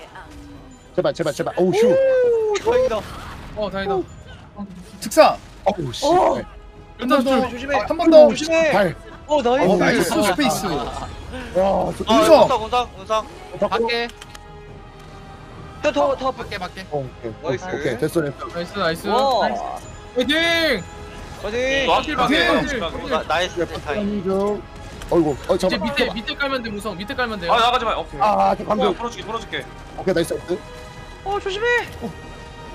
제발 제발 제발 오우 휴 오, 다행이다. 어 다행이다. 특사. 어우 씨 어. 네. 한번 더. 조심해. 한 번 더. 조심해. 발 어, nice. 어 nice space. 와, 저어 운석! 운석 운석 운석 밖에 더, 더, 더. 밖에 밖에 어, 오케이, nice. 오케이 됐어 됐어 Nice nice. 와. 화이팅. 나- Nice 좀 어이구 어 이제 잠깐 밑에 밑에 깔면 돼 무성 밑에 깔면 돼요. 아 나가지 마. 오케이. 아저 어, 방금 풀어줄게 풀어줄게. 오케이 nice nice 어, 조심해.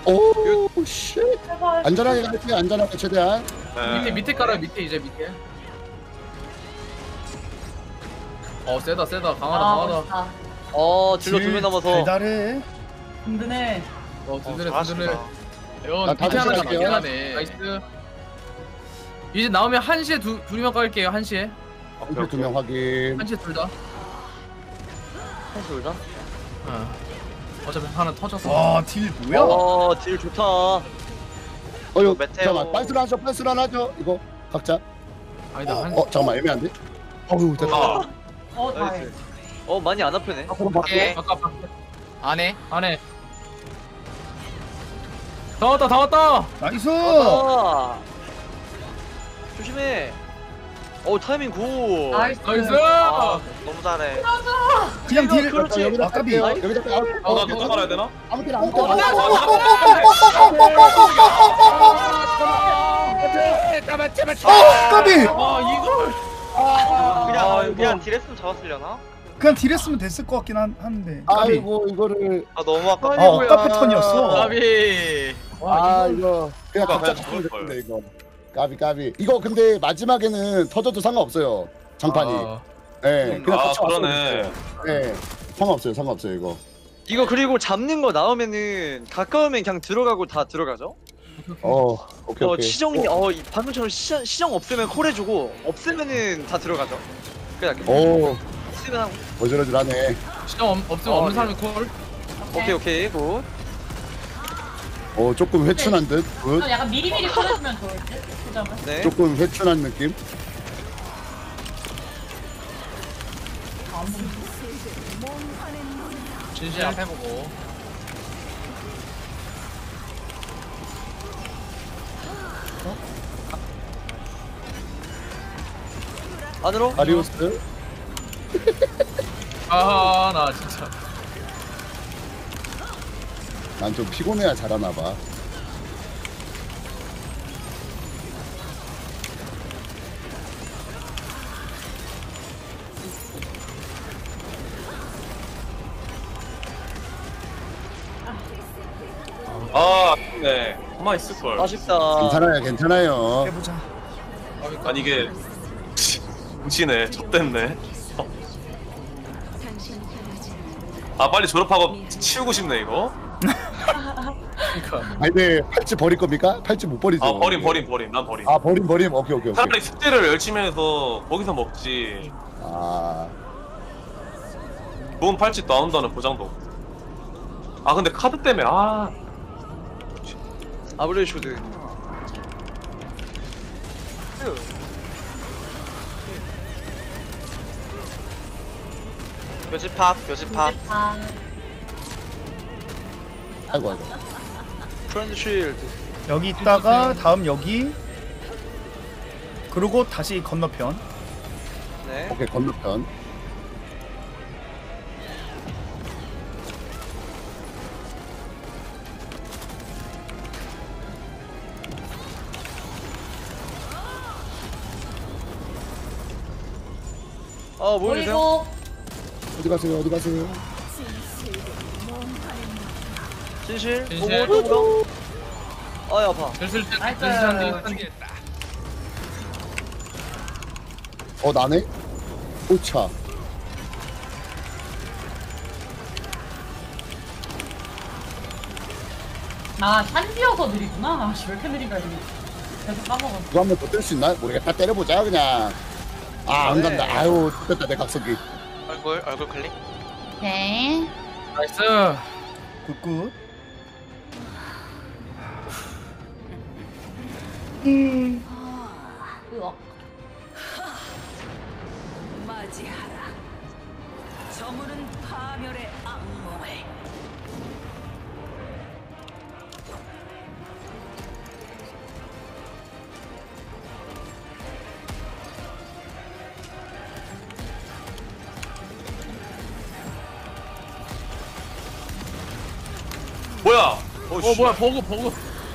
오 씨 제발. 안전하게 갈게 안전하게 최대한 네. 밑에 밑에 깔아 밑에 이제 밑에. 어 세다 세다 강하다 아, 강하다. 멋있다. 어, 딜러 두명 남아서. 달달해. 든든해. 어어 든든해 든든해. 잘하신다 나 이건 밑에 다시 하나 하네. Nice. 이제 나오면 1시에 두, 둘이만 깔게요 1시에 이제 두명 확인 1시에 둘다 한시 돌자. 어. 어차피 하나 터졌어 와, deal 뭐야? 어, deal 좋다. 어유 meteor. 잠깐만 빤스를 하죠 빤스를 하나 하죠 이거 각자 아니다 한어 잠깐만 애매한데 어우 됐다 아, 어, 다행. Nice. 어, 많이 안 아프네. 앞으로 오케이. 밖에 아까 아까 안에 안에 다 왔다 다 왔다 nice. 아. 조심해. 어, 타이밍 good. Nice. Nice 아 너무 잘해 그냥 deal. 그렇지. 아, 까비. 여기다 깔- 어, 나 누가 깔아야 되나? 아무 때나 아무 때나 어. 어, 까비. 아 이걸 그냥. 그냥 딜했으면 잡았으려나? 그냥 딜 했으면 됐을 것 같긴 한, 한데. 까비. 아이고 이거를 아 너무 아깝다 아, 억까 패턴이었어. 까비 아 이거 그냥 각자 그냥 잡으면 죽을 됐는데 이거 까비 까비 이거 근데 마지막에는 터져도 상관없어요 장판이 아, 예 그냥 아 같이 그러네. 예 상관없어요 상관없어요 이거 이거 그리고 잡는 거 나오면은 가까우면 그냥 들어가고 다 들어가죠. 어 오케이 어, 오케이 시정이 어, 이 방금처럼 시정, 시정 없으면 콜 해주고 없으면은 다 들어가죠. 그냥 오 없으면 하고. 어지러지하네 시정 없- 없으면 어, 없는 네. 사람이 콜 오케이 오케이 Good. 어 조금 회춘한 듯 good. 좀 약간 미리미리 꺼내주면 좋을 듯. 네. 조금 회춘한 느낌? 진실 앞에 보고 안으로. 아리오스 (laughs) 아 나 진짜 난 좀 피곤해야 잘하나 봐 네, 가만 있을 걸. 아쉽다. 괜찮아요, 괜찮아요. 해보자. 아니 이게 무시네, 좆됐네. 아 빨리 졸업하고 치우고 싶네 이거. 아니 근데 팔찌 버릴 겁니까? 팔찌 못 버리죠. 아 버림 버림 버림, 난 버림. 아 버림 버림. 오케이 오케이 오케이. 차라리 숙제를 열심히 해서 거기서 먹지. 아 좋은 팔찌 나온다는 보장도 없고. 아 근데 카드 때문에 아 아브렐슈드. 묘지팝 묘지팝 아이고 아이고. friend shield. 여기 있다가 다음 여기. 그리고 다시 건너편. 네. 오케이 건너편. 어? 보이고 어디 가세요? 어디 가세요? 진실. 진실. 보고 또 아야 아파. 슬슬 나이스. 슬슬 어 나네? 오차. 아 샨디여서 느리구나 아씨 왜 이렇게 느린가 이거 계속 까먹어 이거 한번 버틸 수 있나? 모르겠다. 때려보자 그냥. 아안 네. 간다. 아유 됐다 내 각성기. 얼굴 얼굴 클릭 오케이 nice good good. 으 뭐야? 어 뭐야 버그 버그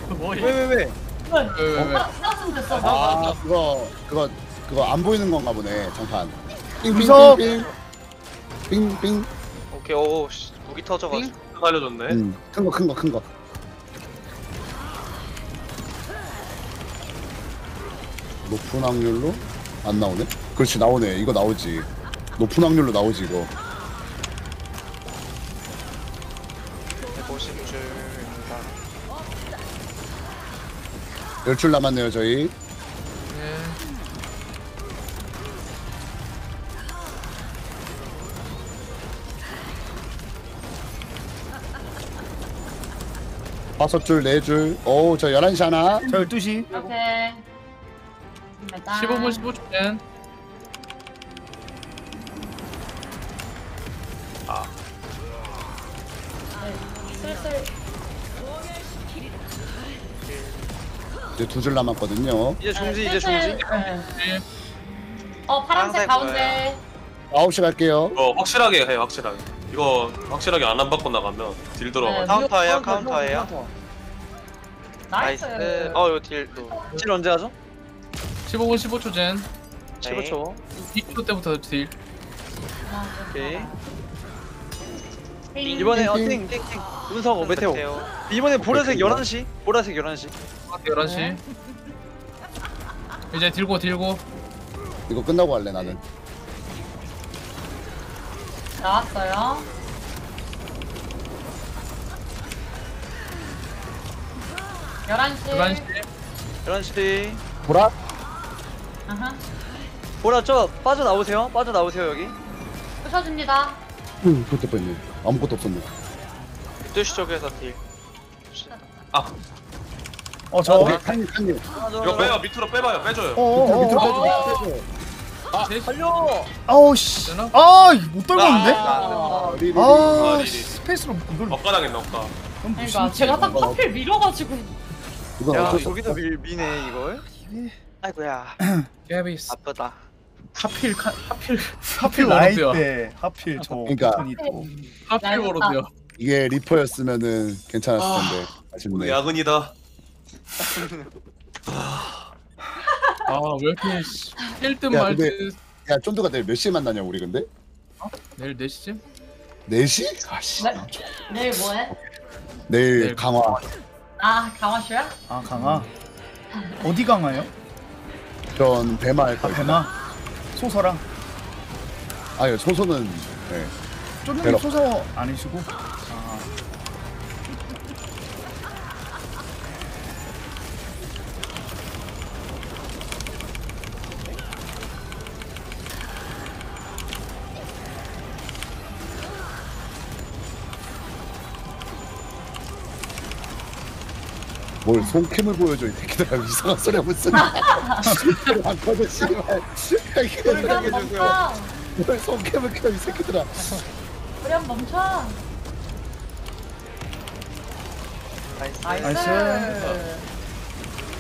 (laughs) 뭐야 왜왜 왜? 왜 왜 왜 싸웠으면 됐어 아 그거 그거 그거 안 보이는 건가 보네 장판. 무서워. 빙빙빙. 오케이 오 씨, 무기 터져가지고 알려줬네. 음, 큰거 큰 거 큰 거. 높은 확률로 안 나오네? 그렇지 나오네. 이거 나오지. 높은 확률로 나오지 이거. 열 줄 남았네요 저희. 다섯 줄, 네 줄. 오, 저 11시 하나. 저 12시. 오케이 15분 15초엔 슬슬 이제 두 줄 남았거든요. 이제 중지 이제 슬슬 중지. 네. 어 파란색 파란색 가운데 9시 갈게요. 이거 확실하게 해 확실하게. 이거 확실하게 안 안 받고 나가면 딜 들어가. 네. 카운터예요 카운터, 카운터예요 nice nice 어 이거 딜 중지 언제 하죠? 15분 15초 전 15초. 2초 때부터 딜 오케이. 띵. 이번에 어 띵. 띵띵띵 운석 어 메테오. 메테오 이번에 보라색 오케이, 11시. 보라색 11시. 11시 이제 들고 들고 이거 끝나고 할래 나는. 나왔어요 11시 11시 11시. 보라? 아하 보라 저 빠져 나오세요. 빠져 나오세요 여기. 부셔줍니다 응, 그것도 뻔했네. 아무것도 없었네. 12시 쪽에서 딜 어, 저. 오케이, 칸님, 칸님. 이거 빼요 밑으로 빼봐요 빼줘요. 어, 밑으로, 어, 밑으로 어. 빼줘, 빼줘. 아, 살려. 아우, 씨. 되나? 아, 이거 못 떨궜는데? 아, 리리. 아, 아, 리리. space로 이걸. 억까 당했나 억까. 그러니까 제가 딱. 하필 밀어가지고 이건 야 어쩔 수 저기다 없어. 밀, 미네 이걸. 아이고야 (clears throat) 깨비스 아프다 하필 카, 하필 (laughs) 하필 나이 때 하필 저 그러니까. 패턴이 또. 하필 워로드요 이게 리퍼였으면은 괜찮았을 텐데. 아쉽네. 야근이다. 아 왜 이렇게 1등 야, 말든 야, 쫀드가 내일 몇 시에 만나냐 우리 근데? 내일 4시쯤? 4시? 아씨. 네. 내일 뭐해? 내일 내일 강화. 아 강화슈야? 아 강화. 어디 강화요? 전 배마 할 아 거예요. 배마. 소서랑. 아유 소소는 네. 배로. 소서 아니시고. 뭘 손캠을 보여줘 이 새끼들아 (laughs) 이상한 소리 하고 있어. (laughs) 안 꺼져 씨발. 우리 한 해주세요. 멈춰. 뭘 손캠을 켜이 새끼들아. 우리 한 멈춰. nice. nice.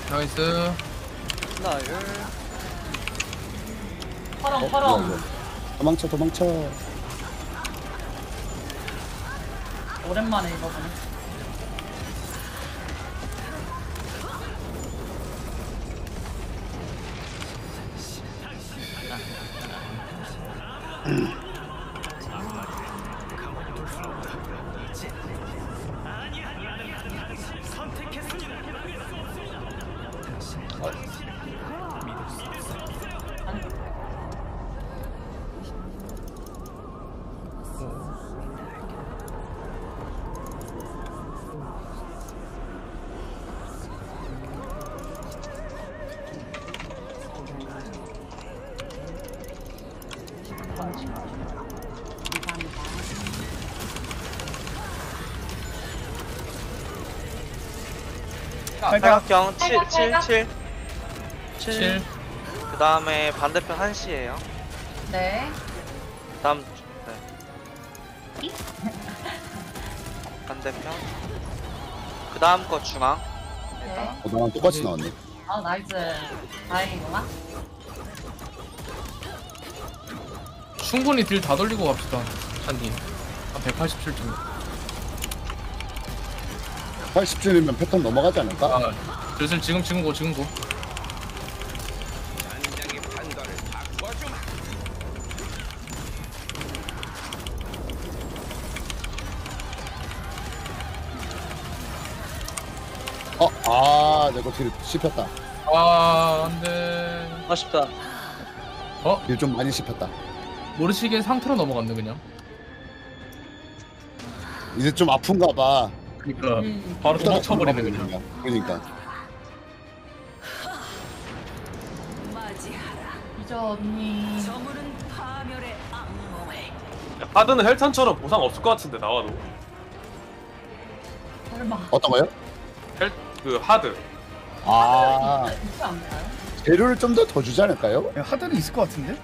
nice. nice. 파랑 어, 파랑. 뭐야, 이거. 도망쳐 도망쳐. 오랜만에 이거 보네. 팔각형 7, 팔각, 7, 팔각. 7. 7. 그 다음에 반대편 1시에요. 네. 그 다음, 네. 반대편. 그 다음 거 중앙. 네. 어, 나랑 똑같이 나왔네. 아 nice. 다행이구나. 충분히 딜 다 돌리고 갑시다. 샨디. 한 187점. 80줄이면 패턴 넘어가지 않을까? 아, 슬슬 지금 지금 고 지금 고. 어, 아, 내가 딜 씹혔다. 아, 안돼. 아쉽다. 어? 딜좀 많이 씹혔다. 모르시게 상태로 넘어갔네 그냥. 이제 좀 아픈가 봐. 그러니까 음. 바로 도망쳐버리네 그냥. 그러니까. 맞이하라. 이제 언니. 저물은 파멸의 악몽을. 하드는 헬탄처럼 보상 없을 것 같은데 나와도. 설마. 어떤 거요? 헬, 그 하드. 아, 있지 않나요? 재료를 좀 더 더 주지 않을까요? 야, 하드는 있을 것 같은데?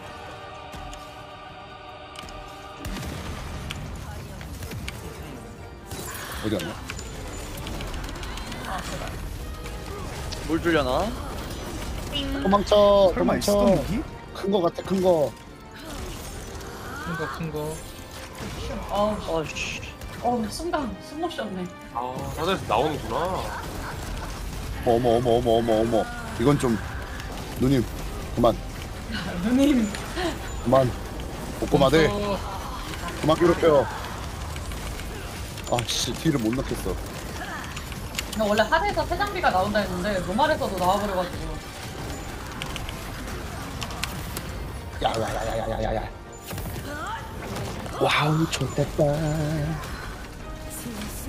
어디 갔나? 물 줄려나? 도망쳐, 설마 도망쳐. 있었던 무기? 큰 거 같아, 큰 거. 큰거 큰 거. 어우 어씨. 어우 순간 숨못 쉬었네. 아, 하드에서 나오는구나. 어머, 어머, 어머, 어머, 어머. 이건 좀 누님 그만, (laughs) 누님. 그만. 꼬꼬마들 어, 그만 괴롭혀. 아씨, 딜을 못 넣겠어. 근데 원래 hard에서 새 장비가 나온다 했는데 normal에서도 나와버려가지고. 야야야야야야야. wow, 좋겠다.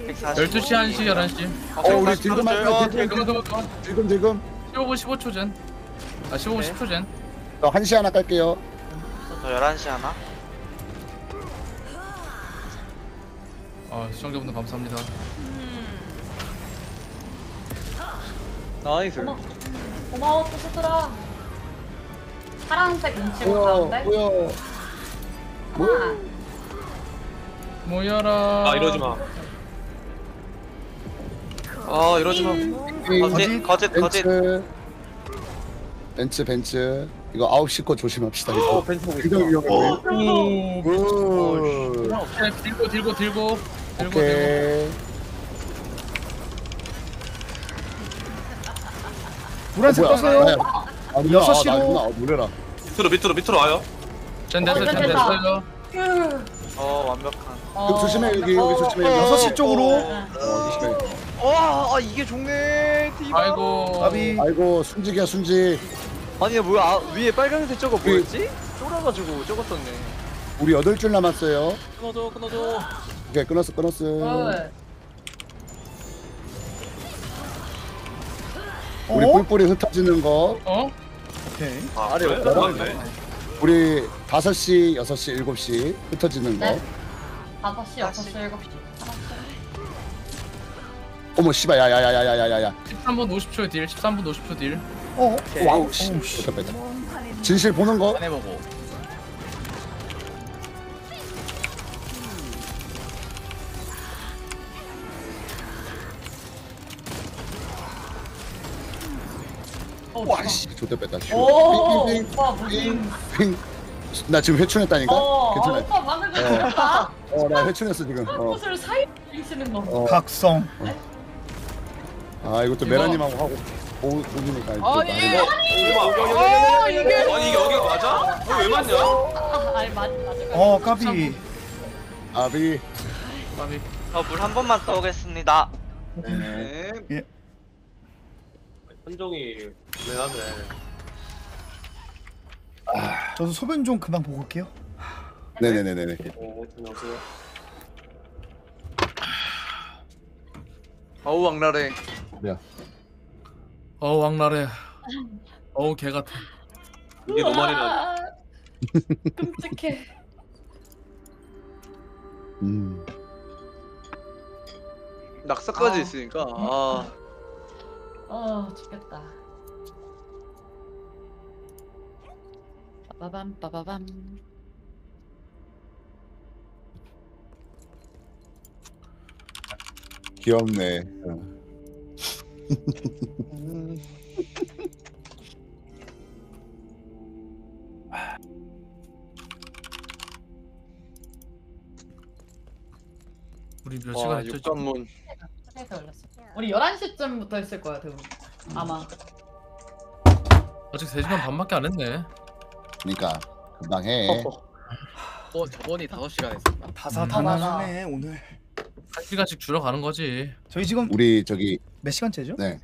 140. 12시 1시 11시. 어, 우리 딜금 어, 할까? 그거 그거 그거. 딜금, 딜금. 15분 15초 전. 아 15분 네. 10초 전. 저 한시 하나 깔게요. 저 11시 하나. 아 시청자분들 감사합니다. nice. 어머. 고마워 투수들아. 파란색 인치고 뭐야, 가운데. 뭐야. 하나. 모여라. 아, 이러지 마. 아, 이러지 마. 거짓, 거짓, 거짓. 벤츠. 벤츠, 벤츠. 이거 9시 거 조심합시다. 어, 이거 벤츠 보고 굉장히 있다. 위험해. 오. 네, 들고 들고 들고 들고 들고. 오케이. 노란색 뭐야? 떴어요. 아니야. 아니구나. 여섯 아, 시로. 아, 놀래라. 밑으로, 밑으로, 밑으로 와요. 전 됐어 어, 전. 됐어요. 휴. 어, 완벽한. 어, 조심해, 여기, 여기 어, 조심해. 어, 여섯 시 쪽으로. 어, 어. 어, 조심해. 와 아, 이게 좋네 디바 아이고. 까비. 아이고 순직이야 순직. 아니 뭐야 아, 위에 빨간색 저거 뭐였지? 쫄아가지고 저거 썼네 우리 여덟 줄 남았어요. 끊어줘 끊어줘 오케이 끊었어 끊었어. 어. 우리 어? 뿔뿔이 흩어지는 거 어? 오케이. 아, 아래 그래? 올라가. 맞네. 우리 시, 6시, 시 흩어지는 거 네. 5시, 6시, 7시. 어머 씨발 야야야야야야야 13분 50초 딜, 13분 50초 딜. 어? wow 씨 어, 진실 보는 거 안 해보고. 와 씨. 좋다 뺐다. 슈. 오, 핑, 핑, 오빠 무슨. 핑. 나 지금 회춘했다니까. 어, 아, 괜찮아. 오빠 방금. 어, 나 회춘했어 지금. 어. 사이에 쓰는 거. 어. 각성. 아 이것도 메라님하고 하고 오 오니까 이거 아니, 아 이게 아니 이게 여기가 맞아? 이거 왜 맞냐? 아, 아니 맞 맞아. 어 까비. 아비. 저물 한 번만 떠오겠습니다 네. 네 한정이 왜하네 저도 소변 좀 그만 보고 올게요. 네네네네네. 어 안녕하세요 어우 왕나래 야. 어 왕나래. 어우 개 같아. 이게 노말이라 (laughs) 끔찍해. 음. 낙사까지 아. 있으니까 아 어 죽겠다. 빠바밤 빠바밤. 귀엽네. 어. 우리 몇와 시간 했죠? 지금? 육관문 해서 올렸어. 우리 11시쯤부터 했을 거야, 대부분. 아마. 아직 3시간 반밖에 안 했네. 그러니까 금방 해. 어 저번이 5시간 했었나? 다사다난하네 오늘. 한 시간씩 줄어가는 거지. 저희 지금 우리 저기 몇 시간째죠? 네.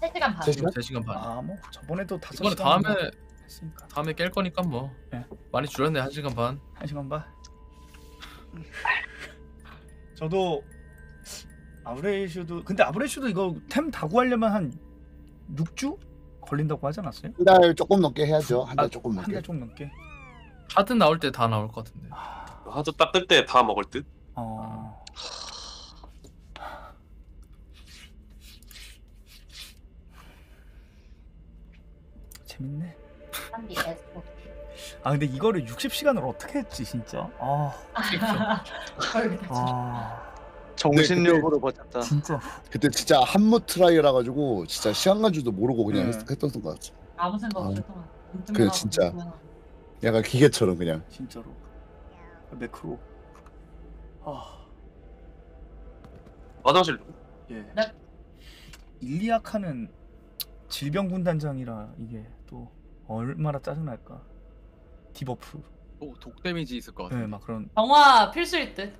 3시간 반. 세 시간? 3시간 반. 아뭐 저번에도 다섯 이번에 시간 다음에 했으니까 다음에 깰 거니까 뭐 네. 많이 줄였네 1시간 반. 한 시간 반. 저도 아브레이슈도 근데 아브레이슈도 이거 템 다 구하려면 한 6주 걸린다고 하지 않았어요? 한 달 조금 넘게 해야죠. 한 달 아, 조금 한 넘게. 달 좀 넘게. 하드 나올 때 다 나올 것 같은데. 하도 딱뜰때다 먹을 듯? 어. 재밌네. 에스포. 아 근데 이거를 60시간을 어떻게 했지 진짜? 아. 아. (laughs) 정신력으로 버텼다 진짜. 그때 진짜 한무 트라이라 가지고 진짜 시간 간 줄도 모르고 그냥 네. 했, 했던 것 같아. 아무 생각 어. 없을 동안. 그래 진짜 약간 기계처럼 그냥. 진짜로. 매크로. 아. 화장실 예. 네. 일리아카는 질병 군단장이라 이게 또 얼마나 짜증날까. 디버프. 오, 독 데미지 있을 것 같아. 네, 막 그런 영화 필수일 듯.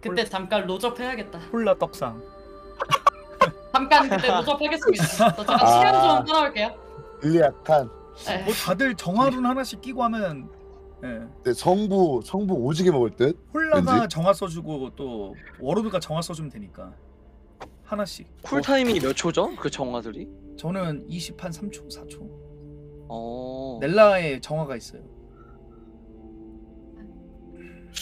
그때 잠깐 로접 해야겠다. 콜라 떡상. (laughs) 잠깐 그때 로접 하겠습니다. 저 잠깐 아. 시간 좀 따라올게요. 일리약한. 네. 뭐 다들 정화룬 하나씩 끼고 하면 예. 근데 성부 성부 오지게 먹을 듯. 홀라가 왠지? 정화 써주고 또 워로드가 정화 써주면 되니까 하나씩. 쿨타이밍이 몇 초죠? 그 정화들이? 저는 20한 3초, 4초. 어 넬라의 정화가 있어요.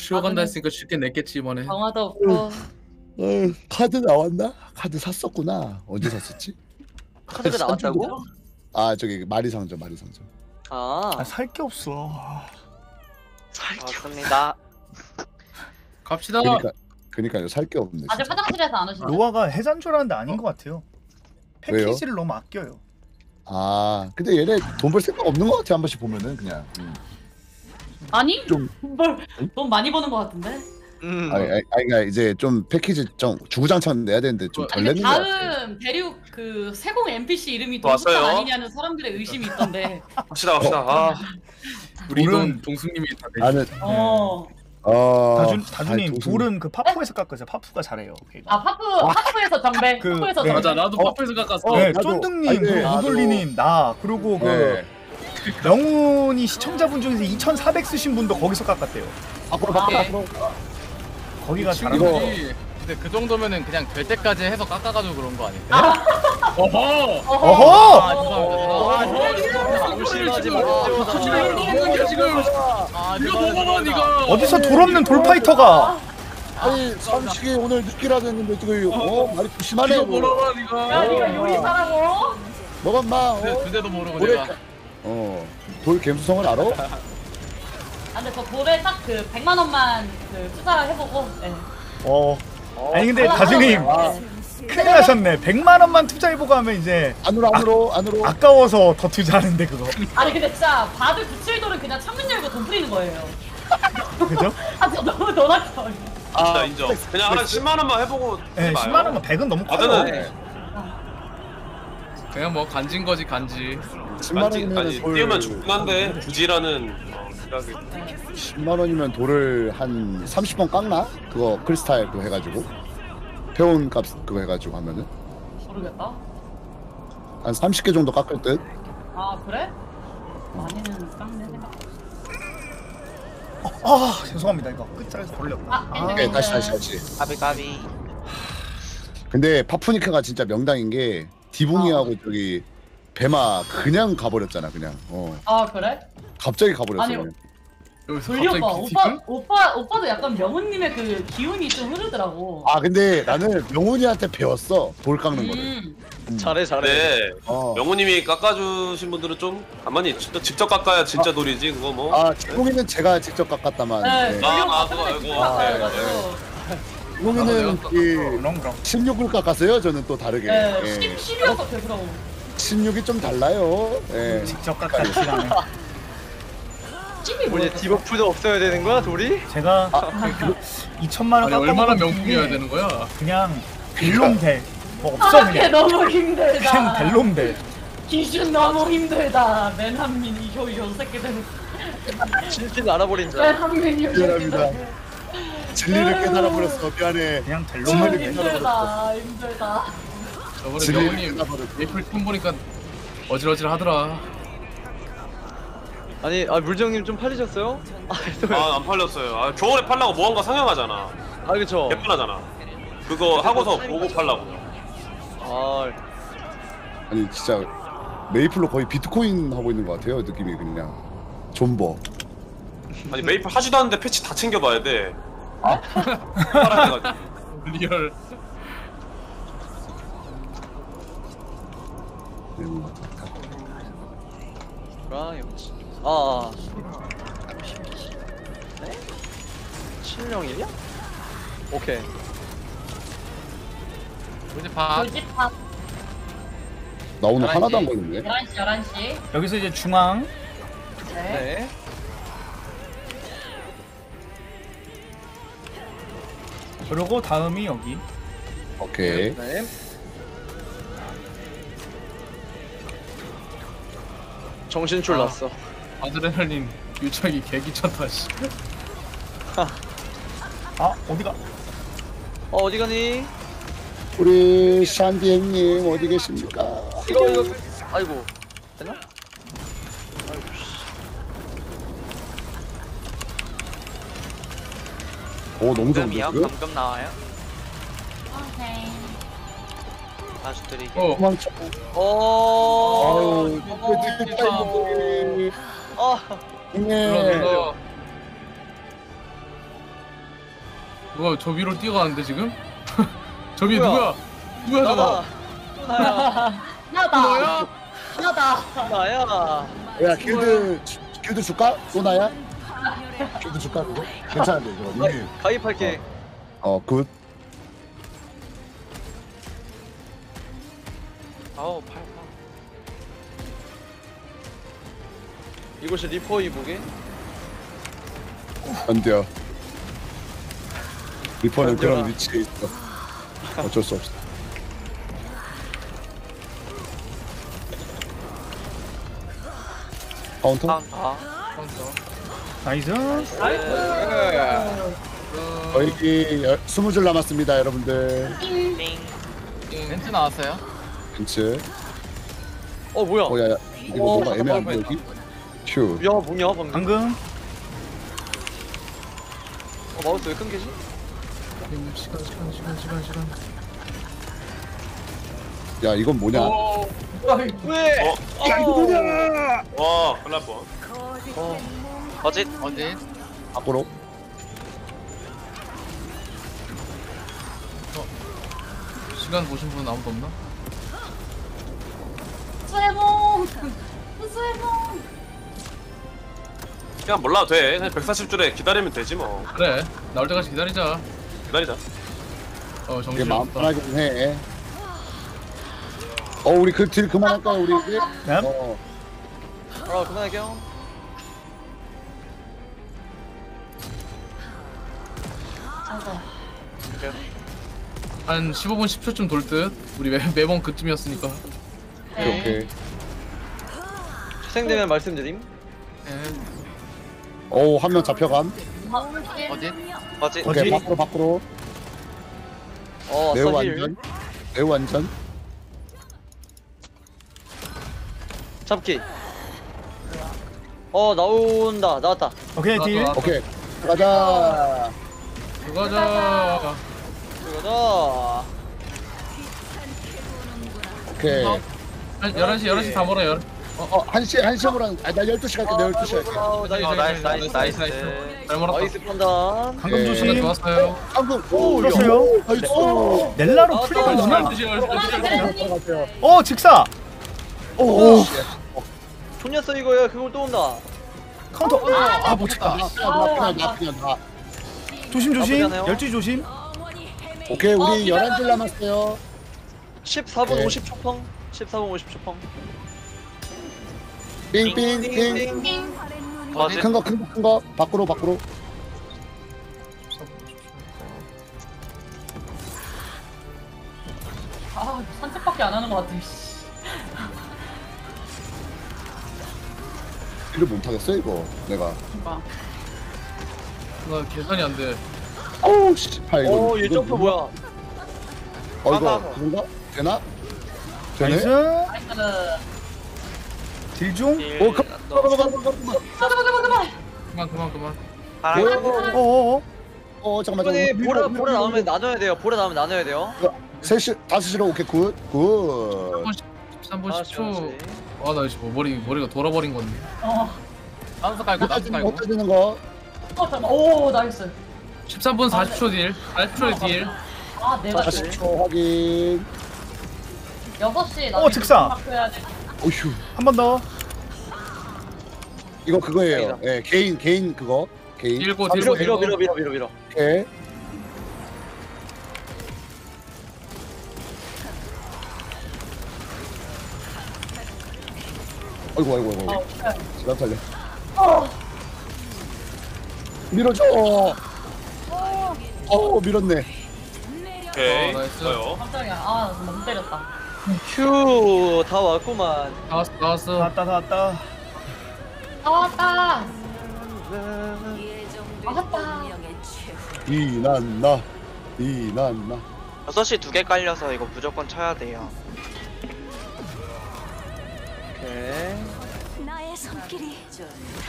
쉬어간다 했으니까 쉽게 냈겠지 이번에. 영화도 없고. 어, 카드 나왔나? 카드 샀었구나. 언제 샀었지? (laughs) 카드가 나왔다고? 아 저기 마리상점 마리상점. 아 아, 살게 없어. 맞습니다 갑시다. 그러니까 그러니까요 살 게 없네. 아직 진짜. 화장실에서 안 오시나요? 로아가 해산 줄 알았는데 아닌 것 같아요. 패키지를 너무 아껴요. 아 근데 얘네 돈 벌 생각 없는 것 같아 한 번씩 보면은 그냥. 음. 아니? 좀- 뭘, 돈 많이 버는 것 같은데? 음. 아니, 아니, 아니 그러니까 이제 좀 패키지 좀 주구장창 내야 되는데 좀 덜 아니 내는 근데 것 같아. 다음 대륙 그 세공 NPC 이름이 왔어요. 동숙한 아니냐는 사람들의 의심이 있던데 (laughs) 갑시다 갑시다 아 우리 돈 동숙님이 다 내주. 나는 어 어. 다준 다준님 도수- 돌은 그 파푸에서 깎으세요. 파푸가 잘해요. 걔가. 아 파프 파프에서 정배 그- 파프에서 네. 정배 맞아 나도 어. 파프에서 깎았어. 네, 나도. 쫀득님, 아니, 나도. 무돌리님, 나 그리고 그 네. 명훈이 시청자분 중에서 2,400 쓰신 분도 거기서 깎았대요. 밖으로 아, 밖으로. 거기가 이 잘한 이거- 거. 친구들이 근데 그 정도면은 그냥 될 때까지 해서 깎아가지고 그런 거 아닐까? 어허. 어허! 아 죄송합니다. 죄송합니다. 마세요. 지금 넘는 게 지금. 아, 이거 먹어봐 니가. 어디서 돌 없는 돌파이터가 아니 삼식이 오늘 늦기라도 했는데 지금 어 말이 조심하네. 이거 먹어봐 니가. 야 니가 요리사라고? 먹었마. 어. 근데 그대도 모르고 내가. 어 돌 갬수성을 알아? 아 근데 저 돌에 딱 그 100만 원만 그 투자해보고 예. 어. 아니 근데 다준님 하나 네. 큰일 나셨네. 100만 원만 투자해보고 하면 이제 안으로 안으로 안으로. 아까워서 더 투자하는데 그거. 아니 근데 진짜 바드 97돌은 그냥 창문 열고 돈 뿌리는 거예요 그죠? (laughs) 아 진짜 너무 너나죠 진짜 인정. 그냥 하나 10만 원만 해보고 네, 해봐요. 10만 원만 100은 너무 커요. 다들은 그냥 뭐 간진 거지 간지. 10만 아니, 원이면 아니 돌 띄우면 죽긴 한데 굳이라는 생각이 10만 원이면 돌을 한 30번 깎나? 그거 크리스탈 그거 해가지고 회원 값 그거 해가지고 하면은 모르겠다 한 30개 정도 깎을 듯. 아 그래? 많이는 깡내 생각 아 죄송합니다 이거 끝자리에서 걸렸다. 아, 오케이 다시 다시 다시. 까비 까비. 근데 파푸니카가 진짜 명당인 게 디붕이하고 저기 배마 그냥 가버렸잖아 그냥. 어 아 그래? 갑자기 가버렸어. 아니, 그냥. 여기서 돌리 오빠 갑자기 오빠? 오빠 오빠도 약간 명훈님의 그 기운이 좀 흐르더라고 아 근데 나는 명훈이한테 배웠어 돌 깎는 거를. 음. 잘해 잘해. 네. 어. 명호님이 깎아주신 분들은 좀 가만히 진짜 직접 깎아야 진짜 돌이지 그거 뭐. 아 지붕이는 제가 직접 깎았다만. 네, 네. 돌리 아, 오빠 아, 그거, 맨날 그거. 직접 깎아가지고 지붕이는 그 그럼 그럼. 16을 깎았어요. 저는 또 다르게. 네, 예. 10, 10이었어 되더 라고 16이 좀 달라요. 예. 직접 깎아 시간에. 디버프도 없어야 되는 거야 돌이? 제가 아, 2천만 원 아니 깎아 얼마나 명품이어야 되는 거야? 그냥 델롬 돼. 뭐 없어 하기 그냥. 너무 힘들다 그냥 델롬 돼. 기준 너무 힘들다 맨한민 효효 새끼들 진실 알아버린 줄. 맨한민 효효 미안합니다. 새끼들 진리를 깨달아버렸어. 미안해. 그냥 델롬 너무. 힘들다 힘들다 저번에 명훈님 깨달아버렸어. 메이플 팀 보니까 어질어질 하더라. 아니 아 물정님 좀 팔리셨어요? 아, 또- 아안 팔렸어요. 아 겨울에 팔라고 무언가 상영하잖아. 아 그쵸. 예쁘나잖아. 그거 하고서 보고 팔라고. 아 아니 진짜 메이플로 거의 비트코인 하고 있는 것 같아요. 느낌이 그냥 존버. 아니 메이플 하지도 않는데 패치 다 챙겨봐야 돼. (laughs) 팔아가지고. 리얼. 아 역시. 아. 아. 네? 701이야? 오케이. 이제 봐. 돌집합 나 오늘 11시. 하나도 안 걸렸네. 11시 11시 여기서 이제 중앙 네. 네. 그리고 다음이 여기. 오케이. 네. 정신줄 아. 났어. 아드레날린 유착이 개귀찮다 씨. (laughs) 아 어디가? 어 어디 가니? 우리 샨디 형님 어디 계십니까? 이거 이거. 아이고. 되나? 아이고. 오 너무 좋은데? 지금? 감금 나와요? 오케이 다시 드리게. 어. 도망쳐. 어. 아유, 그 타이밍. 아. 눌러 네. 눌러. 누가 저 위로 뛰어가는데 지금? 저 위에 뭐야? 누구야? 누구야 나다. 저거? 또 나야. 나다 너야? 나다 나야. 야 길드 주- 길드 줄까? 소나야? 길드 줄까 그거? 괜찮은데 이거 이미 가입할게. 어 good. 아우 팔. 이곳이 리퍼 이북이? 안돼요. 리퍼는 견뎌라. 그런 위치에 있어. 어쩔 수 없어. 카운터? 카운터. 카운터. nice. 저희 열- 스무 줄 남았습니다, 여러분들. 벤츠 나왔어요. 벤츠. 어 뭐야? 어, 야, 야. 이거 어, 뭔가 애매한데 잠깐만. 여기. 큐. 야 뭐냐 방금? 방금 어, 마우스 왜 끊기지? 시간 시간 시간 시간 시간. 야, 이건 뭐냐? 왜? 어? 야, 이거 뭐냐? 와, 큰일 날 뻔. 어짓 어디? 앞으로. 시간 보신 분은 아무도 없나? 수해몽 수해몽 그냥 몰라도 돼. 그냥 140줄에 기다리면 되지 뭐. 그래 나올 때까지 기다리자. 기다리자. 어 이게 정신 마음 없다. 편하게 좀 해. 어, 우리 그 딜 그만할까요, 우리 이제? 네. 어. 아 그만할게요. 한 15분 10초쯤 돌 듯. 우리 매, 매번 그쯤이었으니까. 오케이, 오케이. 희생되면 말씀드림. 오, 한명 잡혀감. 어디? oh shit 오케이, 밖으로, 밖으로. 어 매우 아싸 heal. 안전. 매우 안전. 잡기. 어 나온다 나왔다. 오케이 deal. 오케이. 가자. 들어가자. 이거다. 오케이. 한 11시 11시 다 몰아 열. 어, 어, 한 시, 한 시으로 한, 아, 나 12시 갈게, 나 12시 갈게. 어, 나이스 어, 나이스 나이스 나이스 잘 몰았다. 나이스 판단. 방금 네. 조심. 좋았어요. 방금, 오, 오, 그렇어요? 나이스. 넬라로 아, 풀리는구나. 12시 12시. 어 직사. 오. 존였어 이거야 그걸 또 온다. 카운터. 아못 나, 쳤다. 나, 나, 나, 그냥 나. 조심 조심. 열두 조심. 오케이, 우리 11줄 남았어요. 14분 네. 50초 펑. 14분 50초 펑. 삥, 삥, 삥. 어짓 큰 거, 큰 거, 큰 거. 밖으로, 밖으로. 아 산책밖에 안 하는 것 같아 씨. 일을 못 하겠어, 이거. 내가. 그러니까. 나 계산이 안 돼. 어우, 씨. 아, 이거. 점프 뭐야? 어, 이거. 그런가? 되나? 되네? nice. nice deal 중. 오, 가, 가, 가, 가, 가, 가, 가. 잠깐만 잠깐만 잠깐만 그만 그만 그만. 뭐야? 어 어 어. 어, 잠깐만, 이번에 잠깐만. 보라 보라 나오면 나눠야 돼요. 보라 나오면 나눠야 돼요. 3시, 5시로 오케이, good. good. 13분 아, 10초. 아나 지금 머리 머리가 돌아버린 건데. 어, 나도 깔고 거, 깔고. 흩어지는 거. 어 잠깐 오 nice 13분 40초 deal. 40초의 deal. 아 내가 그 40초 확인. 6시 어, 즉사. 바꿔야 돼 오휴. 한 번 더. 이거 그거예요. 예, 개인, 개인 그거. 개인. 딜고 밀어 딜고 밀어 딜고. 밀어 밀어 밀어 밀어. 오케이. 아이고 아이고 아이고 어, 시간 살려 어, 밀어줘 어 밀었네 오케이. 어, nice. 좋아요. 깜짝이야 아 너무 때렸다 휴, 다 왔구만. 나왔어. 나왔다 나왔다. 아 왔다 아 왔다 이난나 이난나 6시 두 개 깔려서 이거 무조건 쳐야 돼요 오케이. 나의 손길이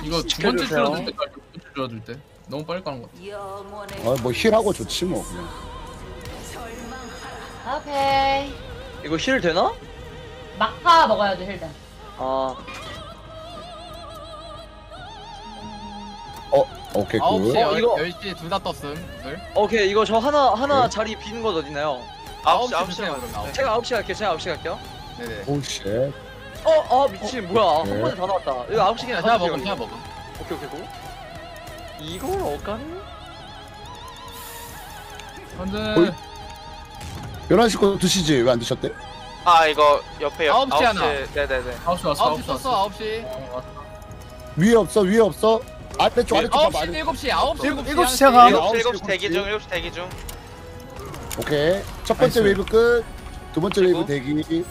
이거 두 번째 시켜주세요. 줄어들 때까지 두 번째 줄어들 때. 너무 빨리 까는 것 같아. 영원의 어뭐 힐하고 좋지 뭐 그냥 오케이 이거 heal 되나? 막타 먹어야지 heal은 아, 어 오케이 9시, good 어, 이거- 10시 둘다 떴음. 늘. 오케이 이거 저 하나 하나 네. 자리 비는 곳 어디나요? 9시 9시 9시 주세요, 그럼 아홉 시. 제가 9시 갈게요. 제가 9시 갈게요. 네네. oh shit 어, 아 미친 뭐야? 한 번에 다 나왔다. 이거 9시 그냥 제가 가주세요, 먹음. 제가 먹음. 오케이 오케이 go. 이걸 어까네? 안돼. 11시 거 드시지 왜 안 드셨대? 아 이거 옆에 아홉 시 하나. 네네네 9시 왔어 9시 9시 왔어. 떴어, 9시. 위에 없어 위에 없어 아래쪽 아래쪽 봐봐 9시, 7시, 9시, 일곱- 7시. 일곱 시 제가. 7시 아홉 7시 대기 중 7시 대기 중 오케이 첫 번째 나이스. 웨이브 끝 두 번째 웨이브? 대기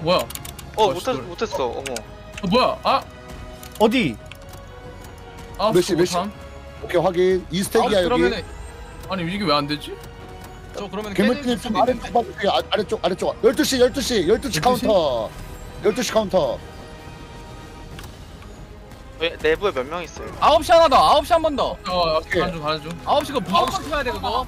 뭐야? 어 어, 못했, 씨. 못했어 어머 어, 뭐야? 아 어디? 아홉 몇시 시, 몇 시? 53. 오케이 확인 아홉 2스택이야 시 여기 그러면은 아니 이게 왜 안 되지? 저 그러면 개물님 좀 아래 쪽 봐주세요 아, 아래쪽 아래쪽 12시 12시 12시 카운터 12시 카운터 왜, 내부에 몇 명 있어요? 9시 하나 더 9시 한 번 더 어 가는 중 가는 중 9시 그 무조건 쳐야 돼 그거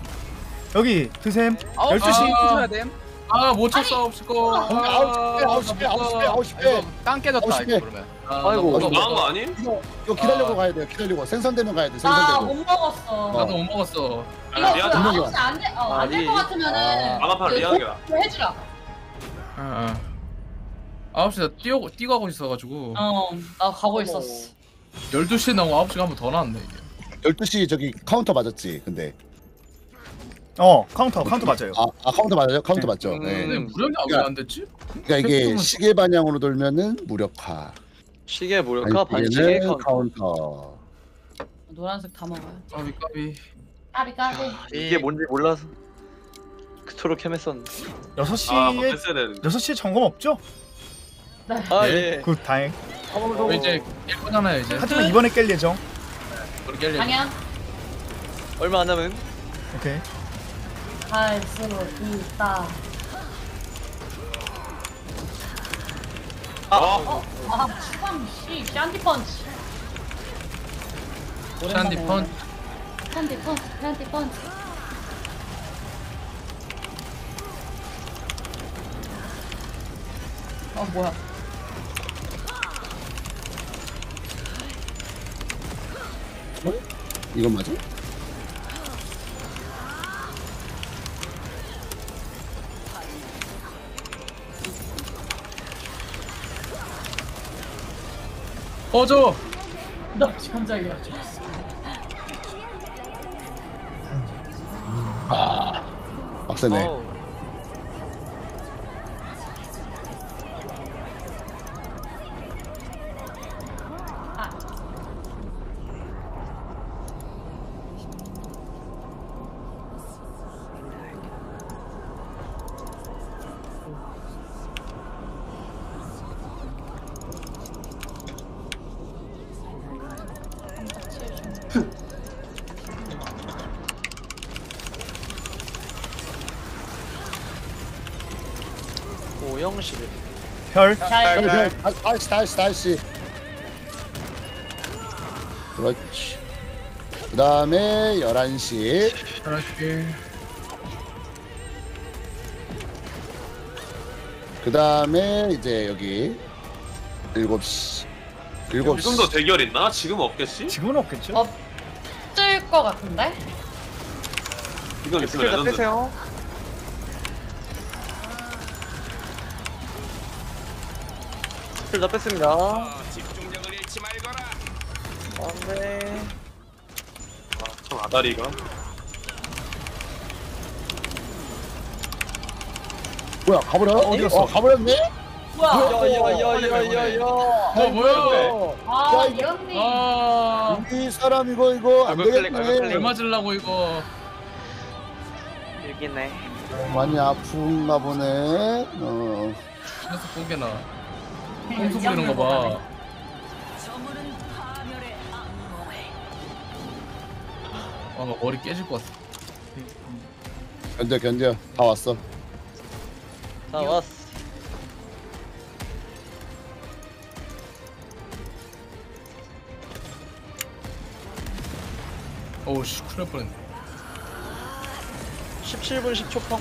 여기 드셈 9시 12시 쳐야 돼 아못 쳤어 9시 거 아홉 시 빼, 아홉 시 빼, 아홉 시 빼, 아홉 시 빼. 땅 깨졌다 시 이거 빼. 그러면 아이고 이거 망한 거 아님? 이거 이거 기다리고 가야 돼요 기다리고 생성되면 가야 돼나 생성되고 못 먹었어. 나도 못 먹었어 아홉 시안 돼, 어, 아, 안될 것 이- 같으면은 아, 그 미안해. 도- 해주라. 아, 아. 9시 나 뛰어 뛰고 가고 있어가지고 어, 나 가고 있었어. 12시에 나오고 9시가 한 번 더 나왔네 이게 12시 저기 카운터 맞았지 근데 어 카운터 카운터 맞아요 아, 아 카운터 맞아요 카운터 맞죠 네. 근데 무력이 그러니까- 왜 안 됐지? 그러니까 이게 시계 방향으로 돌면은 무력화 시계 무력화 반시계 반시계는 카운터. 카운터 노란색 다 먹어요. 까비 까비 까비 까비. 이게 뭔지 몰라서 그토록 헤맸었는데. 6시에 아, 뭐 했어야 되는데. 6시에 점검 없죠? 네. 아 예. good 다행 어, 이제 깰 거잖아요 이제 하지만 이번에 깰 예정 우리 깰 예정. 당연 얼마 안 남은. 오케이 할수 있다. 아, 어, 아, 추감 씨, 샨디 펀치. 샨디 펀 샨디 펀치, 샨디 펀치. 어 뭐야? 이건 맞아? 꺼져 나 깜짝이야. 아 빡세네 어우. 오영실. 혈 잘. 네, 다시 다시 다시 그렇지 그 다음에 11시 잘할게 그 다음에 이제 여기 7시 7시 지금도 대결 있나? 지금 없겠지? 지금은 없겠죠? 없을 것 같은데? 지금 있으면 레전드. 빼세요. 킬다 뺐습니다. 집중력을 잃지 말거라. 안돼. 아, 참 아다리가. 뭐야 가버려? 어디 갔어? 어 가버렸네? 야야야야야야. 어 뭐야 아, 야, 이거- 예언님. 아이 사람 이거 이거 안 얼굴 클릭, 얼굴 되겠네 클릭. 왜 맞으려고 이거 여기네. 많이 아픈가 보네 어 녀석 보게나 거봐. 저물은 파멸의 악몽에 아 머리 깨질 것 같아. 견뎌 견뎌. 다 왔어. 자 왔어. 어우 씨 큰일 날 뻔했네. 17분 10초 펑.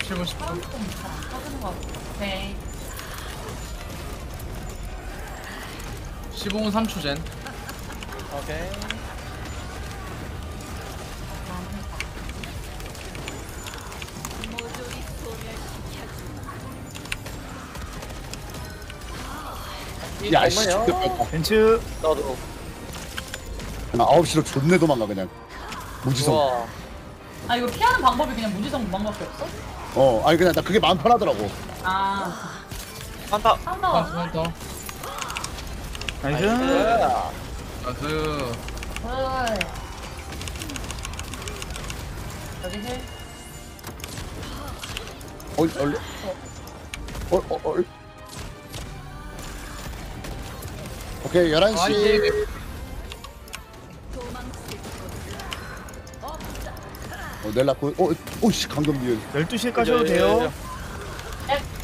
7분 10분 하 15분 3초 젠 오케이. 야 씨. 죽겠다. 벤츠 나도. 나 9시로 존내 도망가 그냥 무지성 우와. 아 이거 피하는 방법이 그냥 무지성 방법밖에 없어? 어 아니 그냥 나 그게 마음 편하더라고 아, 한타. 한다. 아 좋았다 nice. nice 헐. 여기 heal. 얼, 얼, 얼, 얼, 얼. 오케이, 11시. 나이스 아, 어, 넬라, 고, 어, 오씨, 강금 미연. 12시에 가셔도 돼요. 예, 예, 예.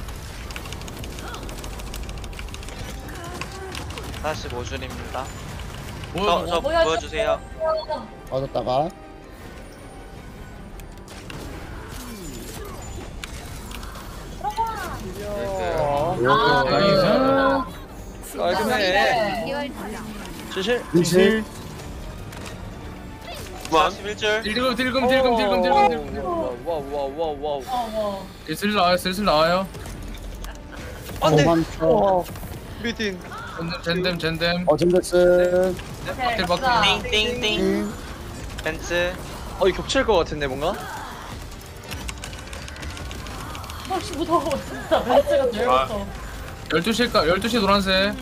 45줄입니다. 저, 저 보여주세요. 얻었다가 나이스. 깔끔해. 실실. 진실. 41줄. 딜금 딜금 딜금 딜금 딜금 딜금 와와와와와 슬슬 나와요 슬슬 나와요 안돼. 도망쳐. 미팅. 젠댐 젠댐. 어 오케이, 딜 가자. 띵띵 띵. 벤츠. 어, 이 겹칠 것 같은데 뭔가? 혹시 무서워 진짜 벤츠가 제일 아. 무서워 12시에 까 12시 노란색.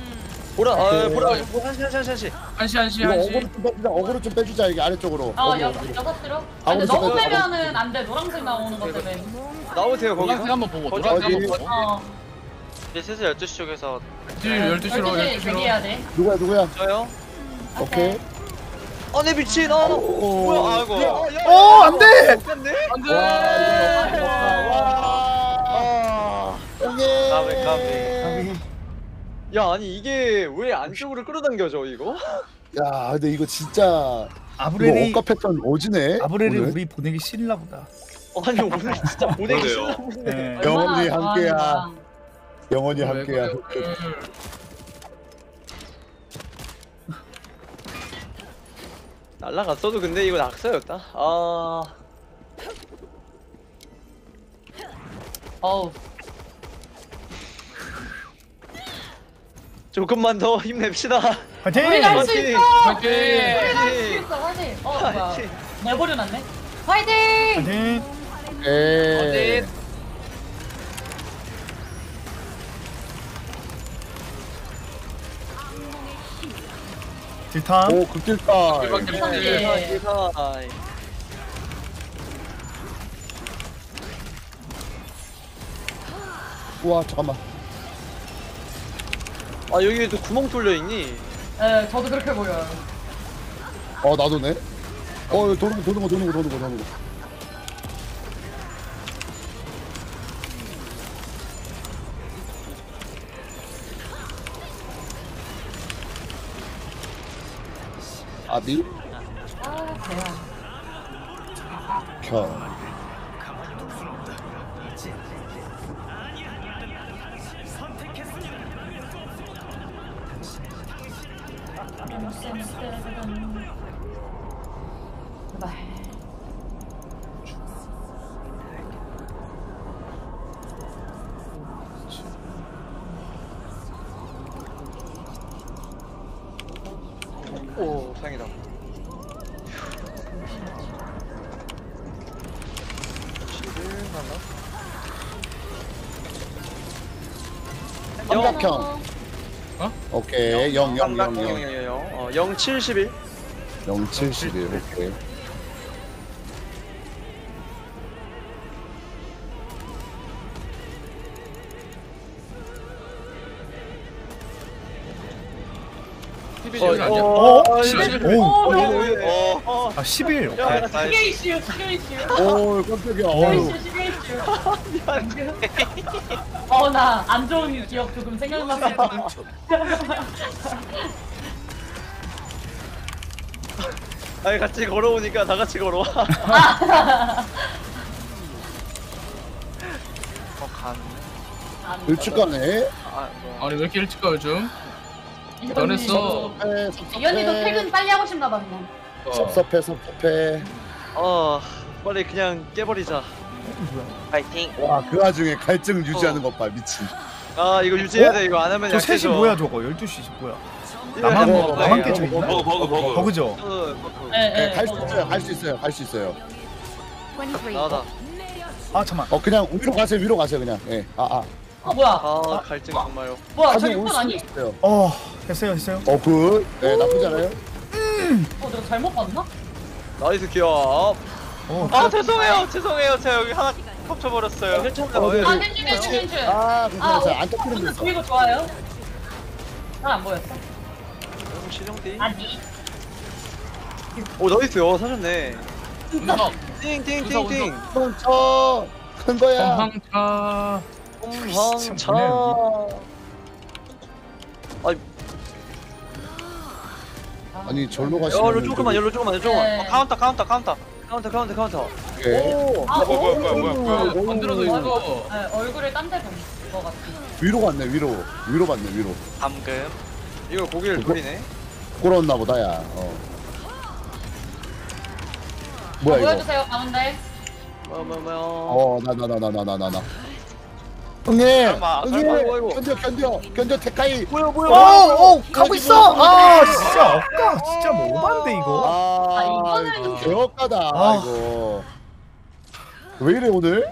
보라, 아. 보라, 보라, 한시, 한시, 한시, 한시. 한시 한시 이거 한시. 어그로 좀 빼주자 어그로 좀 빼주자 여기 아래쪽으로 어 어그로, 여섯 어그로. 여섯 들어? 아, 근데 우리 너무 저거- 빼면은 안 돼 노란색 나오는 것 때문에 나오세요, 거기서. 노란색 한번 보고 거기- 노란색 거기- 한번 보고. 어 이제 슬슬 12시 쪽에서 딜 12시로 12시 12시로. 대기해야 돼 누구야 누구야 저요? 오케이 아, 내 미친, 아, 뭐야, 아이고. 야, 야, 어, 안 돼! 안 돼? 안돼. 와 형님 까비, 까비. 야, 아니, 이게 왜 안쪽으로 끌어당겨져, 이거? (laughs) 야 근데 이거 진짜 아브렐이 패턴 오지네 아브렐이 오늘. 우리 보내기 싫나 보다. 아니, 오늘 진짜 보내기 그러게요. 싫나 보네. 네. 영원히 얼마나 함께야. 좋아하는가. 영원히 함께야 날라갔어도 근데 이거 낙서였다. 아, 어우 조금만 더 힘냅시다. 파이팅! 우리 갈수 화이팅! 있어 화이팅! 우리 갈 수 있어 화이팅 어 뭐야 화이팅! 내버려놨네 화이팅 파이팅! 에 딜탐. 오 대박, 대박. 예. 기사. 우와 잠깐만 아, 여기에도 구멍 뚫려 있니? 예 저도 그렇게 보여요 어 나도네 어 이거 도는 거 도는 거 도는 거 도는 거 도는 거 아비? 아 대박 켜 오, 상이다. 삼각형 어? 오케이 0 0 0 0 0 어, 0 71. 0 71 오케이 아니야? 어? 11. 11? 오. 어, 아, 11. 오케이. 야, 시계 이슈 시계 이슈 오 깜짝이야 시계 어우 이슈 시계 이슈 어 나 안 좋은 기억 조금 생각났어 아니 같이 걸어오니까 다 같이 걸어와. 어 간. 일찍 가네 아 뭐. 아니 왜 이렇게 일찍 가요 좀? 이 변했어. 이 언니도 퇴근 빨리 하고 싶나 봐 그냥 섭섭해 섭섭해 어, 빨리 그냥 깨버리자. 파이팅. 와 그 와중에 갈증 유지하는 것 봐 미친 아, 이거 유지해야 돼. 이거 안 하면 저 약해져. 셋이 뭐야 저거? 12시 뭐야? 나만 뭐 나만. 깨져 있나? 버그 버그 버그. 버그죠. 어, 어, 예예 갈수 있어요 갈 수 있어요 갈 수 있어요 23. 나다. 아 잠만. 어 그냥 위로 가세요 위로 가세요 그냥 예 아 아 어 뭐야 아, 갈증 정말 요. 뭐야 저 가지고 올 6번 수 아니? 있어요 어, 됐어요, 됐어요. 어 굿 네 나쁘지 않아요 어 내가 잘못 봤나? 나이스 기업. 어, 아 죄송해요 죄송해요 제가 여기 하나 겹쳐버렸어요. 괜찮아요. 어, 네, 아 네. 헨주 헨주 헨주 아아 괜찮아요 안 어, 터뜨리면 오늘 됐어 보이고 좋아요 잘 안 보였어 신용띠. 아니 오, 나이스. 어, 사셨네. 누나 띵띵 띵띵. 멈춰. 큰 거야. 험황차. 음, 홍황차 아니 절로 가시면 열로 조금만 열로 조금만 열로 조금만. 네. 어, 카운터 카운터 카운터. 카운터 카운터 카운터. 예. 오. 아, 뭐야, 뭐야, 뭐야, 뭐야, 뭐야. 오, 건드려서 이거 네, 얼굴을 딴 데 본것 같아. 위로 갔네 위로. 위로 갔네 위로. 감금. 이거 고기를 돌리네. 꼬라웠나 보다 야. 어. 뭐야 어, 이거? 보여주세요 가운데. 뭐야 뭐야 뭐야. 어나 나 나 나 나 나나. 응애, 설마, 응애, 설마, 이거, 이거. 견뎌, 견뎌, 견뎌, 테카이. 뭐야 뭐야. 오, 오, 가고 있어. 아, 진짜 아까 진짜 뭐 오반데 이거. 아, 아, 이거는- 이거 개업가다 아. 이거. 왜 이래 오늘?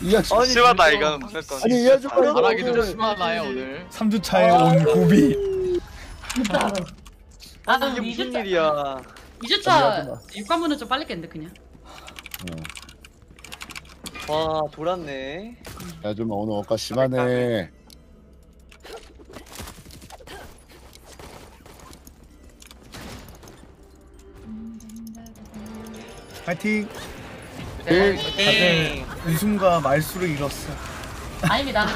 이 아저씨. 아니, 심하다 이거- 이건 무조건. 아니 이 아저씨. 바라기도 좀 심하나요 오늘? 3주 차에 온 고비. 진짜로. 아니 나는 이게 무슨 2주차 일이야. 2주차 육관문은 좀 빨리 깼는데 그냥. 와 돌았네. 야, 좀 오늘 억까 심하네. 파이팅. 네. 다들 웃음과 말수를 잃었어. 아닙니다.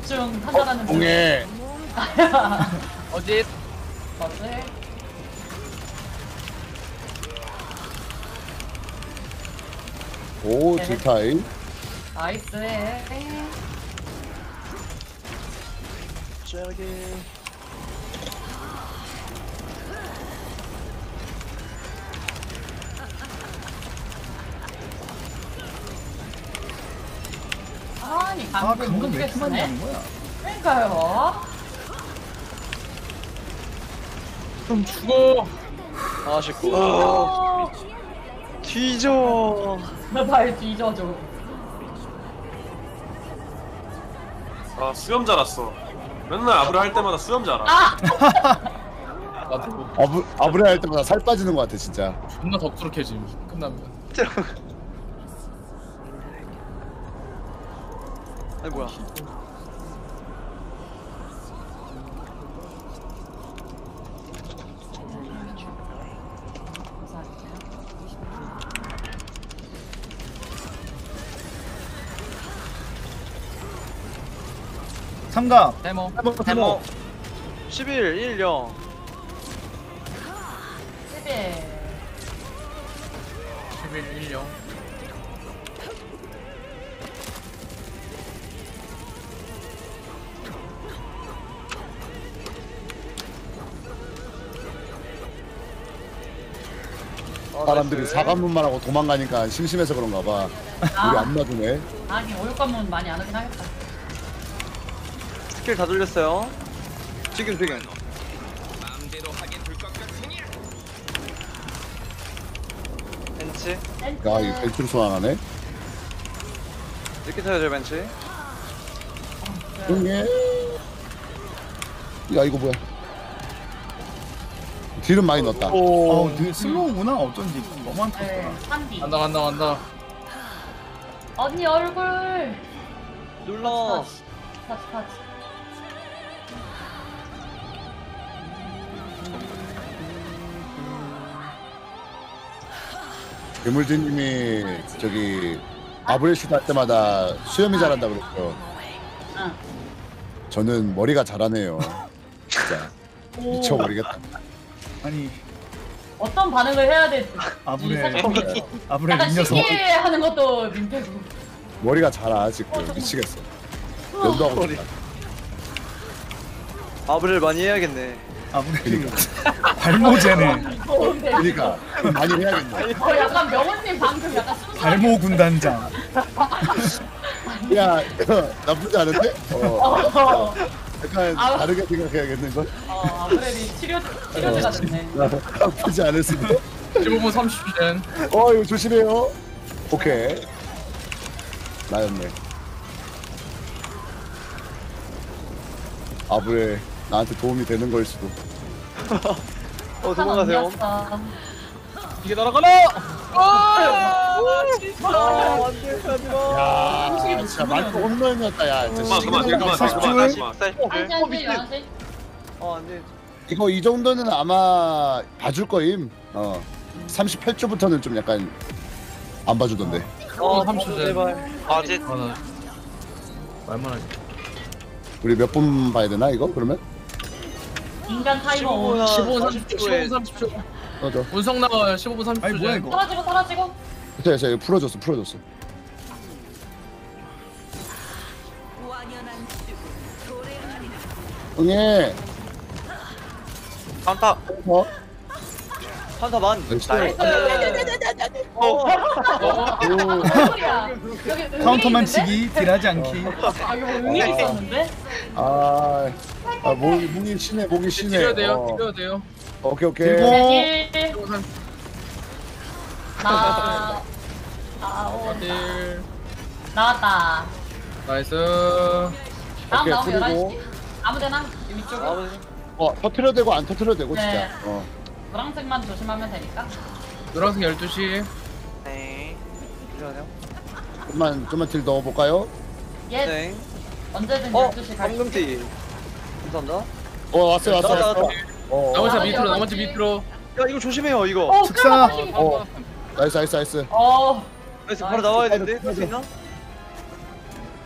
집중 (laughs) 판단하는 중. 응애. 어디? 어제 (laughs) 오, 네. 딜타이. 나이스. 저기. 아니 아, 방금 못왜 이렇게 많이. 하는 거야? 그러니까요. 좀 죽어. 아쉽고. 어, 뒤져. 나발 뒤져줘. 아 수염 자랐어. 맨날 아브를 할 때마다 수염 자라. 아! 나도 아브 아브레 할 때마다 살 빠지는 것 같아 진짜. 존나 덕수룩해짐. 끝나면. 아니 뭐야. 삼각. 데모. 데모. 11 1 0. 11. 11 1령. 사람들이 사관문만 하고 도망가니까 심심해서 그런가 봐. 우리 안 놔두네. 아니 오육관문 많이 안 하긴 하겠다. 스킬 다 돌렸어요. 지금 지금. 벤치. 야, 이거 벤츠로 소환하네. 이렇게 타야죠 벤치. 응애. 야, 이거 뭐야? 딜은 많이 넣었다. 어, 되게 슬로우구나 어쩐지 너무 안 네. 간다 간다 간다. 언니 얼굴. 눌러. 타치 타치. 괴물진님이 저기 아브레슈트 할 때마다 수염이 자란다 그랬죠. 응. 저는 머리가 자라네요. 진짜 오. 미쳐버리겠다. 아니 어떤 반응을 해야 될지 아브레 살짝 고민돼요. 아브레 약간 이 녀석. 신기해하는 것도 민폐고. 머리가 자라 지금 미치겠어. 연도하고 싶다. 아브를 많이 해야겠네. 아브레 (laughs) 발모제네. 그러니까 많이 해야겠네. 어 약간 명훈님 방금 약간. 발모 군단장. 야 나쁘지 않은데? 어. 어, 약간 아우. 다르게 생각해야겠는 걸. 어 아무래도 치료 치료제가 됐네. 나쁘지 않았습니다. 15분 30분. 어 이거 조심해요. 오케이. 나였네. 아브레 나한테 도움이 되는 걸 수도. 어 도망가세요. 이게 날아가라! 아, 아 안돼 가지마. 야, 진짜 말도 홈런이었다. 야, 진짜 그만 그만 그만 나왔어. 그만 다시 마. 어 안 돼. 이거 이 정도는 아마 봐줄 거임. 어. 38초부터는 좀 약간 안 봐주던데. 어, 30초 전. 제발. 아직 아, 나 말만 하지. 우리 몇 분 봐야 되나 이거 그러면? 인간 타이머 15분 15분 30 30초. 초에 15분 30초. 맞아. 운성 나와 15분 30초. 아니 뭐야 전. 이거 사라지고 사라지고 됐어 됐어 이거 풀어줬어 풀어줬어. 응애. 카운터 어? 한타만. nice. nice 어 오. 무슨 소리야 여기 응이 카운터만 있는데? 치기 deal하지 않기 아 이거 응이 있었는데? 아, 아 목이 목이 쉬네 목이 쉬네. 뛰어야 돼요. 어. 뛰어야 돼요. 오케이 오케이. 들고. 네, deal. 15분 30초. 나 나온다 deal. 나왔다 nice. 다음 오케이, 나오면 그리고- 11시 아무데나 위쪽으로 어 터트려 되고 안 터트려 되고 진짜. 네. 어. 노란색만 조심하면 되니까. 노란색 12시. 네. 잠시만요. 좀만 좀만 deal 넣어볼까요? 예. 네. 언제든 12시 갈 수 있- 황금띠. 감사합니다. 어 왔어요 왔어요. 나왔다, 왔어요. 어. 나머지 밑으로, 아, 네, 나머지 네. 밑으로. 야, 이거 조심해요, 이거. 어, 즉사. 어. 나이스 나이스 나이스. 어. 그래서 바로 나와야 되는데. 할수 있나?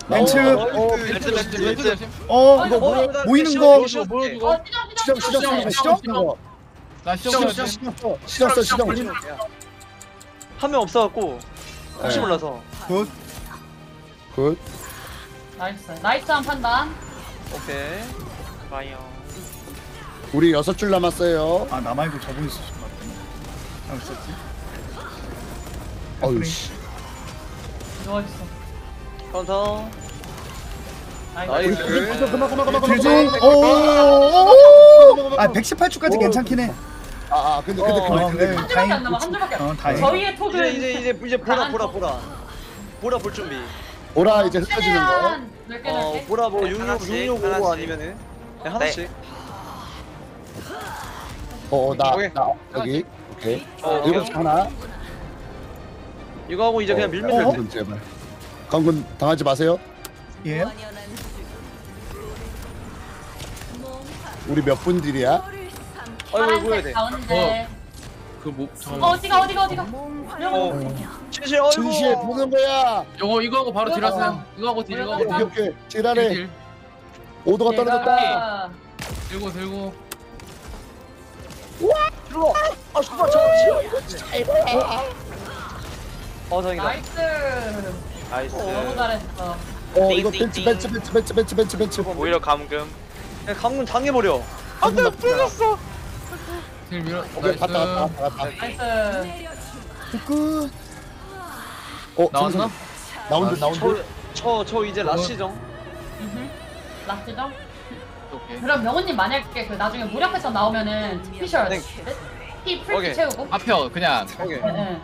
렌츠 어, 어, 어, 렌즈, 렌즈, 렌즈. 어, 이거 어, 어 나 모이는 거. 시험, 시험, 시험. 어, 시작 시작 시작 시작 시작. 시작. 나 시정 시정 시정 시정. 시정 시정. 한 명 없어갖고 혹시 네. 몰라서. 굿 굿. 나이스 나이스한 판단 오케이. 좋아요 우리 여섯 줄 남았어요. 아나 말고 저분 있었을 것 같네 아 있었지 어유 씨. 누워있어 카운터. 나이스 나이스. 그만 그만 그만 그만. 그만. 오아 118초까지 괜찮긴 아, 아 근데 근데 해 그만. 어, 근데 네, 한 줄밖에 다행 안 남아 한 줄밖에 어안 다행 저희의 이제 톡은 이제 이제 이제 보라 보라 톡. 보라. 보라 볼 준비. 보라 이제 흩어지는 거. 최대한 넓게 어 넓게 보라 뭐 네, 66 하나씩, 66 하나씩. 아니면은 네, 하나씩. 어나 오케이. 나 여기. 오케이. 어, 일곱 오케이. 시 하나. 이거 하고 이제 그냥 밀면 될 듯. 강군 제발. 강군 당하지 마세요. 예. 우리 몇 분 딜이야? 아이고 이거 해야 돼. 파란색 가운데 그뭐 어 잠깐만. 어디가 어디가 어디가 어. 진실 어이구. 보는 거야. 이거 이거 하고 바로 딜 하세요. 이거 하고 deal 이거 하고 오케이 deal. 오케이. deal, 지랄해. deal. 오도가 떨어졌다. 들고 들고. 들어. 아 씨발 저 씨발. 어 다행이다. nice nice. 너무 잘했어 어 이거 벤츠 벤츠 벤츠 벤츠 벤츠 벤츠 벤츠. 오히려 감금 그냥 강문 당해버려. 안돼 풀렸어. deal 밀어. 오케이 갔다 갔다 nice. 갔다 갔다. nice 끝어 나왔나? 정선. 나온드 나온드. 저저 이제 라시정. 음흠. 라스죠? 오케이. 그럼 명훈님 만약에 그 나중에 무력회전 나오면은 피셔야 돼. 피 풀피 오케이. 채우고. 앞혀 그냥 오케이. 네.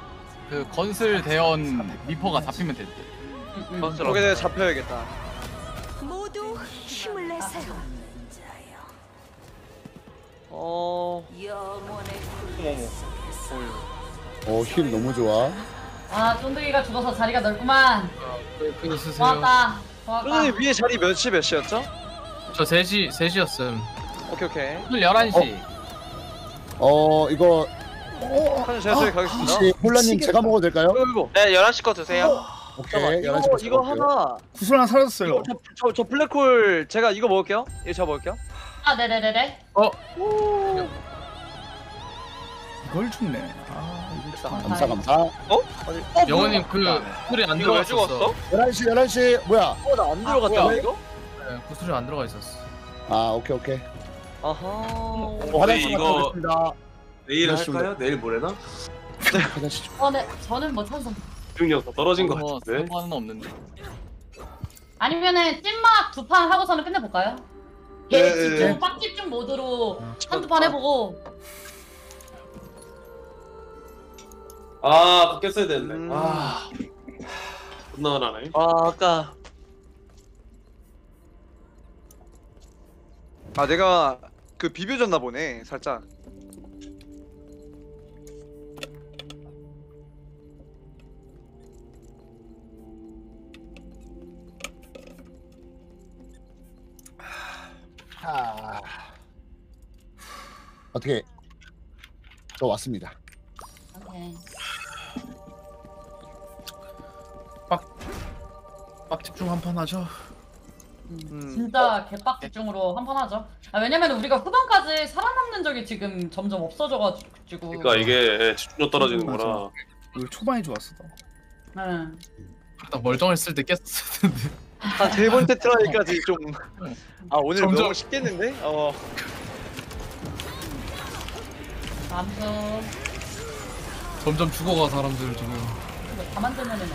그 건슬 대원 미퍼가 잡히면 됐대. 건슬 거기에 내가 잡혀야겠다. 모두 힘을 내세요. 어. 어머머. 어힐 너무 좋아. 아 쫀득이가 죽어서 자리가 넓구만. 그- 그거 쓰세요. 좋았다. 좋았다. 선생님 위에 자리 몇시 몇 시였죠? 저 3시 3시였음. 오케이 오케이. 오늘 11시. 어 이거 한 제가 저기 가겠습니다. 혹시 폴라님 제가 먹어도 될까요? 이거 이거. 네 11시 거 드세요 오케이. 잠깐만. 이거 11시 이거 하나. 구슬 하나 사라졌어요 저, 저, 저 블랙홀 제가 이거 먹을게요. 이거 제가 먹을게요. 아 네네네네. 어. 이걸 죽네 아 이거 죽네 감사 감사. 어? 아니, 어, 영원님 그 소리 안 이거 왜 들어갔었어. 죽었어? 11시 11시 뭐야? 어, 나 안 들어갔다 뭐야? 이거? 네, 그 소리 안 들어가 있었어. 아 오케이 오케이. 아하. 어, 화장실 갔다 이거- 오겠습니다. 내일. 할까요? 내일 모레나? 화장실 좀. 어, 네. 저는 뭐 찬성. 능력 더 떨어진 것 뭐 같은데. 상관은 없는데. 아니면은 찐막 두 판 하고서는 끝내볼까요? 네, 개 네, 집중, 네. 빡집중 모드로 한두 판 해보고. 아, 깼어야 되는데. 음. 아, 존나 나네. 아 아까. 아 내가 그 비벼졌나 보네 살짝. 아. 어떻게 저 왔습니다. 네. 빡 집중 한 판 하죠. 진짜 개빡 집중으로 한 번 하죠. 아, 왜냐면 우리가 후반까지 살아남는 적이 지금 점점 없어져가지고. 그러니까 이게 예, 집중력 떨어지는 거라. 이거 초반에 좋았어. 네. 딱 멀쩡했을 때 깼을 텐데. 한 세 번째 트라이까지 좀. 아 오늘 점점- 너무 쉽겠는데? 어. 암수. 점점 죽어가 사람들 지금. 이거 다 만드는 애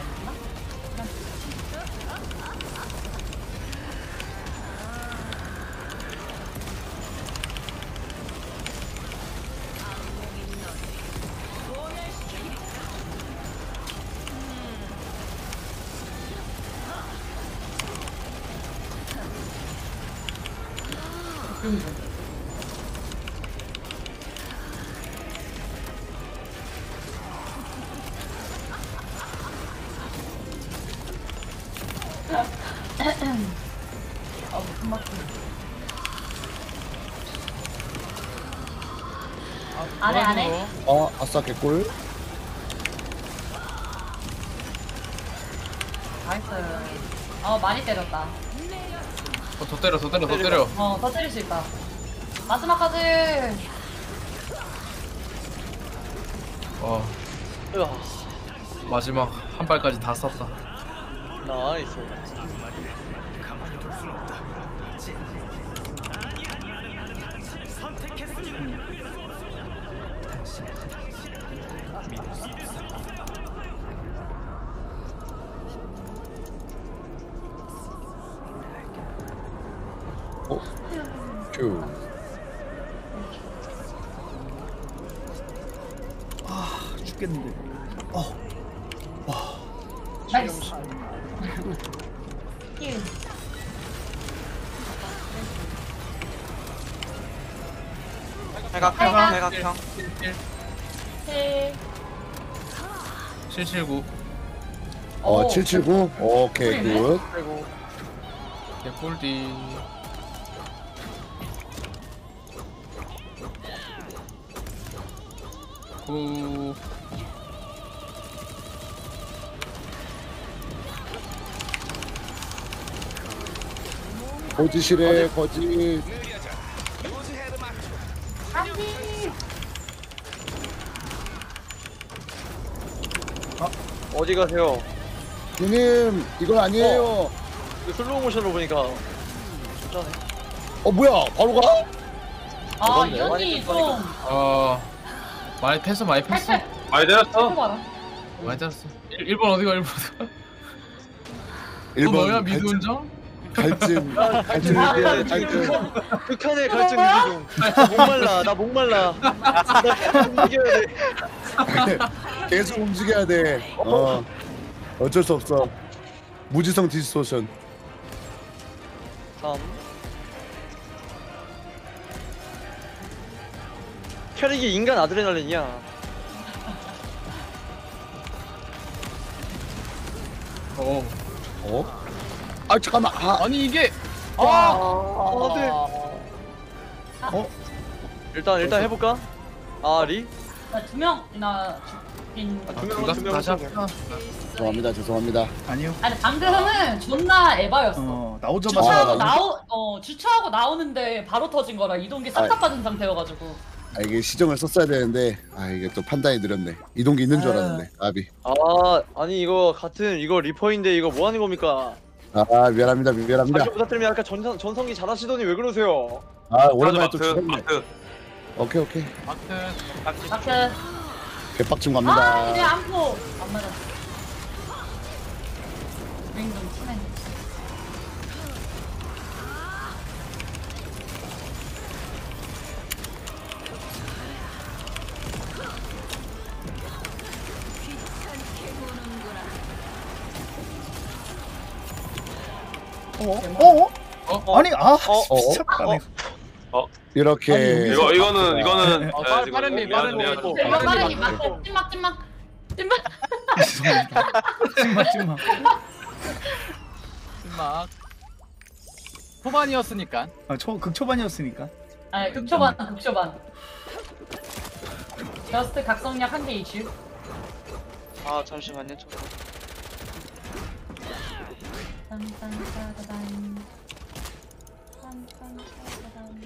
아싸 개꿀. nice. 어, 많이 때렸다. 어, 더 때려, 더 때려, 더 때려. 어, 더 때릴 수 있다. 마지막까지. 어. 마지막 한 발까지 다 쐈다. nice. 779. 어 779. 오케이 굿. 개꿀디. 구. 거지실에 거지. 어디 가세요? 누님 이건 아니에요. 그 슬로우 모션으로 보니까 진짜네. 어 뭐야 바로 가? 아. 이 언니 좀. 어. 많이 패스, 많이 패스. 많이 때렸어? 봐라. 많이 때렸어. 1번 어디가 1번? 또 일본 너야 미드 운전? 갈증 갈증 아, 갈증. 극한- 극한의 갈증 유지 중. 목말라, 나 목말라. 나 계속 움직여야 돼. (laughs) 계속 움직여야 돼. 어 어쩔 수 없어. 무지성 디스토션. 3. 캐릭이 인간 아드레날린이야. 어. 어? 아 잠깐만. 아, 아니 이게 아, 아, 네. 어? 일단 일단 해볼까? 아 리? 나두 명이나 죽긴. 두둘 명, 다두 명. 다시 합시다. 죄송합니다 죄송합니다. 아니요. 아니 방금은 존나 에바였어. 어 나오자마자 주차하고 아, 나오 어 주차하고 나오는데 바로 터진 거라 이동기 싹다 아. 빠진 상태여가지고. 아 이게 시정을 썼어야 되는데 아 이게 또 판단이 느렸네. 이동기 있는 줄 알았는데. 아비. 아 아니 이거 같은 이거 리퍼인데 이거 뭐 하는 겁니까? 아 미안합니다 미안합니다. 자기 부탁드리면 아까 전성 전성기 잘하시더니 왜 그러세요? 아 오랜만에 또 마크, 죽었네. 마크. 오케이 오케이. 마크. 마크. 개빡침 아 갑니다. 이제 안포 안 맞았어. 주행 좀치 어? 어? 어? 아니 아 어? 미쳤다네. 이렇게 아니, 이거 이거는 이거는 어, 예, 빠른- 지금 빠른. 어, 빠르게 마크. 마크 찐막 찐막 찐막. (laughs) 죄송합니다. 찍마 찍마. 막 후반이었으니까. 아 초 극초반이었으니까. 아 극초반 극초반. Just 각성약 한 개 이슈. 아 잠시만요. 저 딴딴따다단. 딴딴따다단.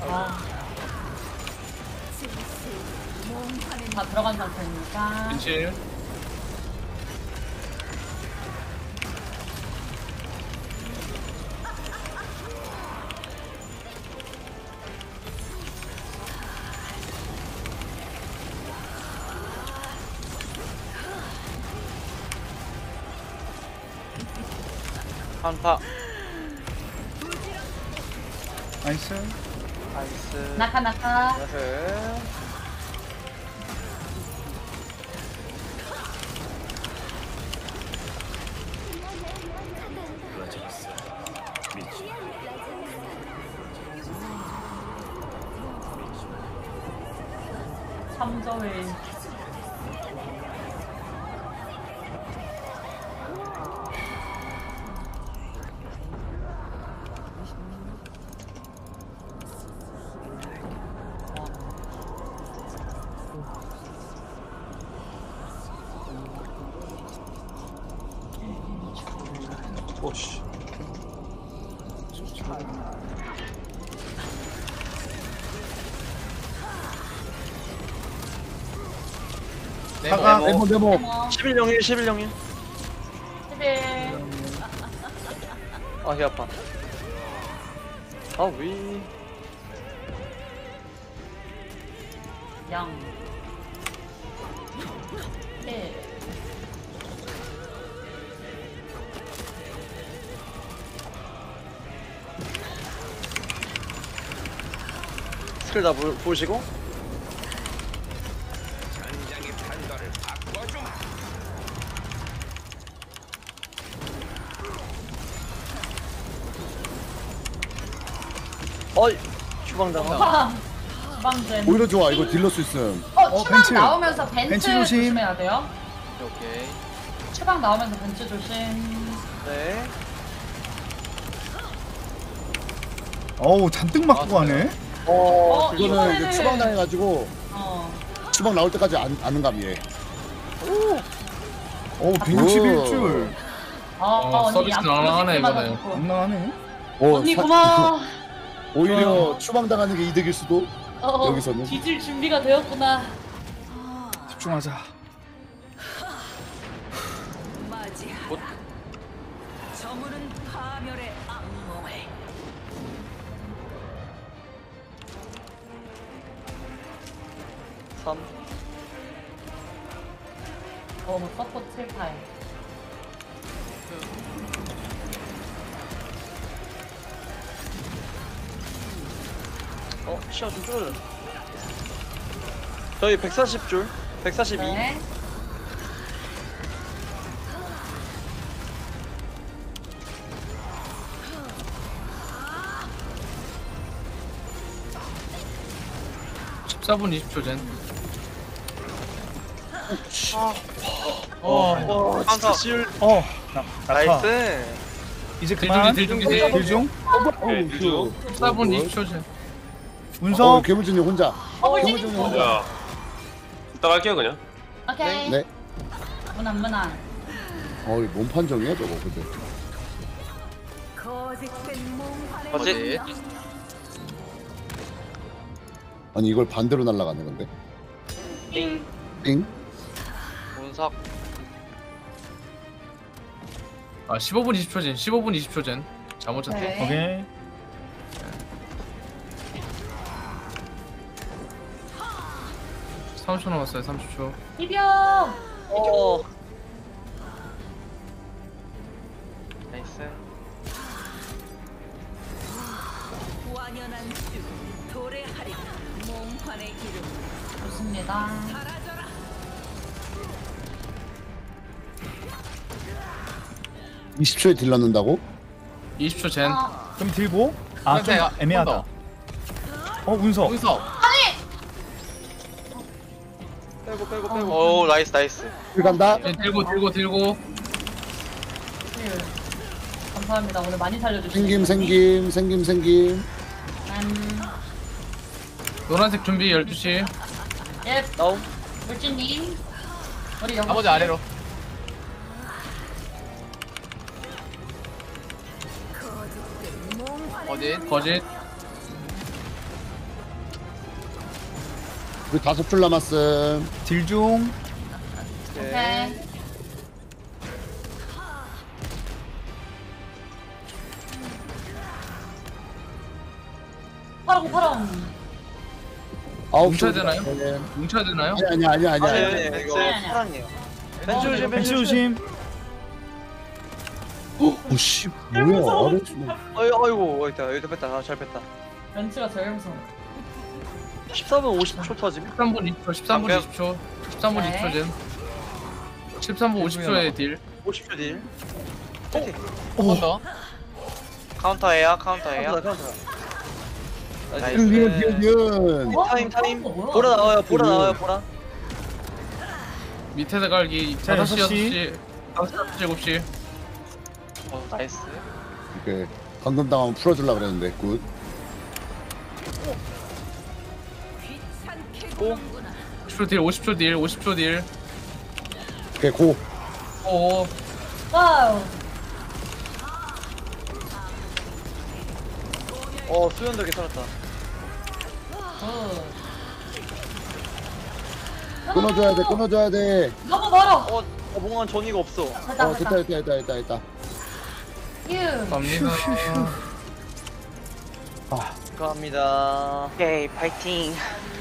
아. 다 들어간 상태입니다. 벤칠. 한파. 나이스. 나이스. 나카 나카. 나이스. 네모 네모 1101 1101. 11. 아, 배 아파. 아, 위. 양. 일. 스킬 다 보, 보시고. 방당. 주방. 주방전. 오히려 좋아 이거 딜러 수 있음 어, 추방 벤츠. 나오면서 벤츠, 벤츠 조심. 조심해야 돼요. 오케이. 추방 나오면서 벤츠 조심. 네. 어우 잔뜩 맞고 가네. 어 어, 이제 이거는- 추방 당해가지고 어. 추방 나올 때까지 안, 아는 감이에 어우 161줄. 어, 어, 언니 서비스 스킬마다 이번에. 좋고. 엉망하네. 어, 언니 사- 고마워. (laughs) 오히려 추방 당하는 게 이득일 수도 어, 여기서는 뒤질 준비가 되었구나. 집중하자. 저희 140줄. 142. 네. 십사 분 20초 전. 어, 어. 어, 진짜. 어. 나. 나이스. 이제 딜 그만. 딜 중지, 딜 중지. 딜 중. 네, 유주. 14분 20초 전. 어, 운석. 괴물진이 혼자 어, 괴물진이 혼자 야. 이따 갈게요 그냥. 오케이. 네 문안 문안. 어, 이거 몸 판정이야 저거 근데 어제 아니 이걸 반대로 날아가네 근데 띵. 띵 문석. 아 15분 20초 전. 15분 20초 전. 잘못 쳤대. 네. 오케이. 30초 남았어요. 30초. 이병. 어. nice. 완연한 수 도래하리라. 몽환의 이름 좋습니다. 사라져라. 20초에 딜 넣는다고? 20초 전. 아, 좀 들고. 아, 좀 선생님, 애매하다. 한 어, 운석. 여기서 빼고 빼고 빼고. 오, nice nice. 딜 간다 네, 들고 들고 들고. 네. 감사합니다. 오늘 많이 살려주시고. 생김 생김 생김 생김 음, 노란색 준비 12시. 예. 나옴. 물진님. 우리 영어. 아버지 아래로. 거짓. 거짓. 우리 다섯 줄 남았음. 딜중. 오케이. 파랑 파랑. 아홉 뭉쳐야 줄. 되나요? 네. 뭉쳐야 되나요? 아니 아니 아니 아니. 아니, 아니. 아니, 아니, 이거 아니, 아니. 파랑이에요. 어, 벤츠 조심, 벤치 벤츠 조심. 조심. 오씨 뭐야 어렵지. 어이, 어이구, 여기다, 여기다 뺐다. 아, 잘 뺐다. 벤츠가 제일 무서워. 14분 50초 터짐. 13분 20초, 13분 20초, 13분 네. 20초 전. 13분 50초의 딜. 50초 딜. 한번 더. 카운터예요 카운터예요 카운터, 카운터. 니은. 어? 타임, 타임. 보라 나와요, 보라 나와요, 보라. 밑에다 갈기 자, 5시, 여섯 시. 6시, 5시, 7시. 어 nice 오케이. 방금 당하면 풀어주려 그랬는데 good. 50초 딜, 50초 딜, 50초 딜. 오케이 go. 오, wow. 어, 수연도 괜찮았다. 어. 끊어줘야 돼 끊어줘야 돼. 너무 멀어. 어, 어 뭔가 전이가 없어. 됐다 어 됐다 됐다. 됐다 됐다 됐다 됐다. 유. 갑니다. (laughs) 축하합니다. 오케이 파이팅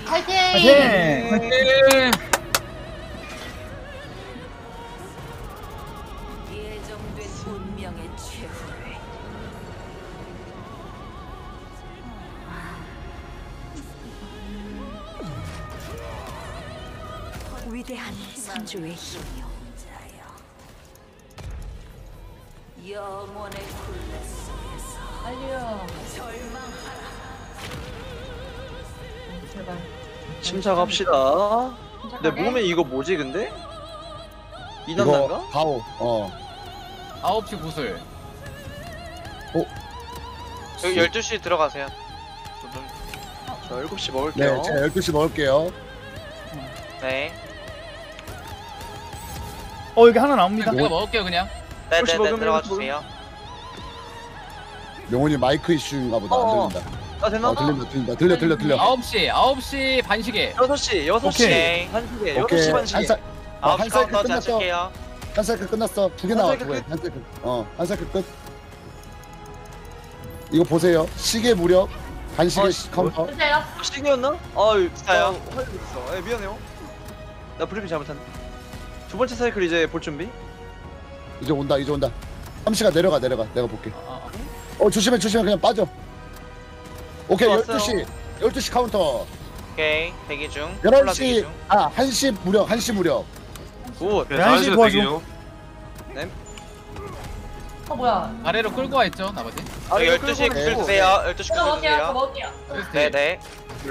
파이팅. 파이팅. 네. 예정된 운명의 최후를 위대한 선조의 힘이여 영원의 굴레 속에서 알려. 절망하라 제발. 침착 합시다. 내 몸에 이거 뭐지 근데? 이난난가? 가오. 어. 9시 구슬. 여기 12시 들어가세요 두분 저 7시 먹을게요. 네 제가 12시 먹을게요. 네 어 여기 하나 나옵니다. 내가 먹을게요 그냥. 혹시 네네네 먹으면 들어가 혹시 먹으면? 주세요 명훈이 마이크 이슈인가 보다 어, 안 들린다. 아 되나? 어 들린다 들린다 들려 들려 들려. 9시, 9시 반 시계. 6시, 6시. 오케이. 한시계, 오케이 6시 한 반시계. 살. 어, 한시 사이클 카운터 끝났어. 칠게요 한 사이클 끝났어. 두개한 나와 사이클 두 개. 한 사이클. 어 한 사이클 끝. 이거 보세요. 시계 무력. 반시계 어, 시- 카운터. 드세요. 시계였나? 아유, 진짜요? 나 화를 있어. 예, 미안해요. 나 브리핑 잘못했네. 두 번째 사이클 이제 볼 준비. 이제 온다 이제 온다. 삼시가 내려가 내려가. 내가 볼게. 어 조심해 조심해 그냥 빠져. 오케이 왔어요. 12시 12시 카운터. 오케이 대기 중 콜라 대기 11시 중 아 1시 무력 1시 무력. Good. 네, 한시 도와줘. 어 뭐야? 아래로 끌고 와 있죠 나머지. 아, 이거 12시 끌고 구슬 가고. 주세요 12시 제가 구슬 먹을게요. 저 주세요 먹을게요. 네네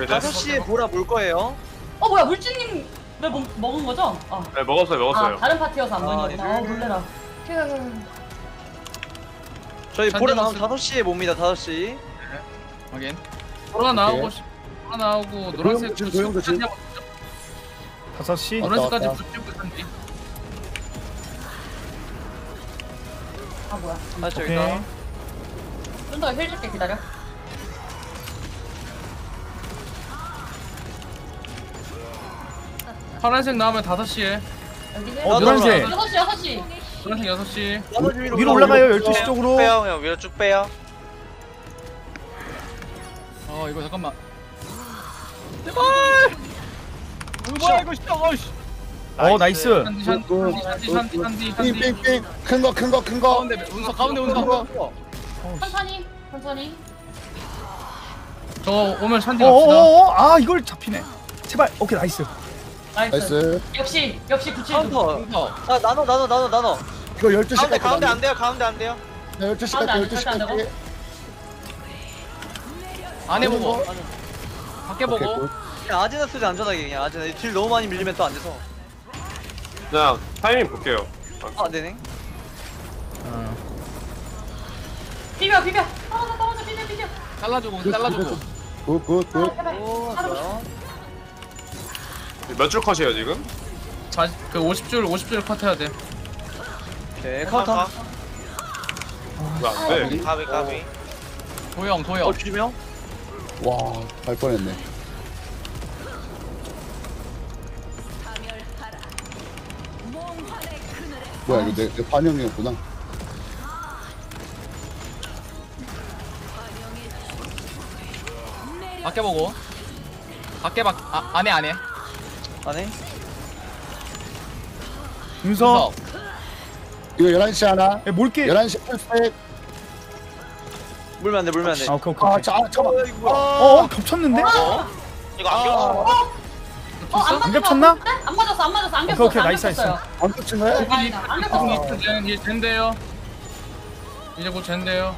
다섯 시에 보라 물 거예요. 어 뭐야 물진님 왜 먹, 먹은 거죠? 아. 네 먹었어요 아 다른 파티여서 안 아, 네. 거구나. 아 놀래라. 저희 보라 산지버스. 5시에 봅니다. 5시. 확인. 보라 나오고 시- 보라 나오고 노란색 조용, 조용, 조용, 조용. 다섯 시. 왔다, 노란색까지 왔다. 붙이고 산지. 아 뭐야? 아, 저기 오케이. 다 좀 더 힐 줄게 기다려. 파란색 나오면 5시에. 여기는 어, 노란색. 여섯 시 여섯 시. 노란색 6시. 나머지 위로 위로 올라가요 12시 쪽으로. 빼요 그냥 위로 쭉 빼요 어 이거 잠깐만. 제발. 뭐야 이거 진짜 어이씨. 어 nice. 샨디 샨디 샨디 샨디 샨디 샨디 샨디. 삥삥삥 큰 거 큰 거 큰 거. 가운데 운석 가운데 운석. 천천히 천천히. 저 오면 샨디 갑시다. 어어어 아 이걸 잡히네. 제발 오케이 nice. Nice. Nice. 역시 역시 구칠. 카운터. 아, 나눠 나눠 나눠 나눠. 이거 12시까지. 가운데 가운데 안 돼요 가운데 안 돼요 네, 12시까지 가운데 안 돼, 12시까지. 안에 보고. 밖에 보고. 그냥 아지나 쓰지 안전하게 그냥 아지나. 딜 너무 많이 밀리면 또 안 돼서. 그냥 타이밍 볼게요 아, 네네. 비벼 비벼. 떨어져 떨어져 비벼 비벼. 잘라주고 그, 잘라주고. good good good 오 좋아요 몇 줄 컷이에요 지금? 자, 그 50줄 50줄 컷 해야 돼. 오케이 카운터 왜안 돼? 가비 가비 도영 도영. 어 주명 와 갈 뻔했네. 뭐야 이거 내, 내 반영이었구나. 밖에 보고. 밖에 밖 아, 안에 안에. 안에? 윤서 이거 11시 하나? 예, 몰게 11시 full stack 물면 안돼 물면 안돼 아 오케이 오케이, 오케이. 아 자, 아, 잠깐만 이거 뭐야 어 겹쳤는데? 이거 안 겹쳐 어안 안 겹쳤나? 안 맞았어 안 맞았어 안 오케이, 겹쳤어 오케이, 안 nice, 겹쳤어요. 안? 다행이다 안 겹쳤어. 이제 이제 된대요. 이제 곧 된대요.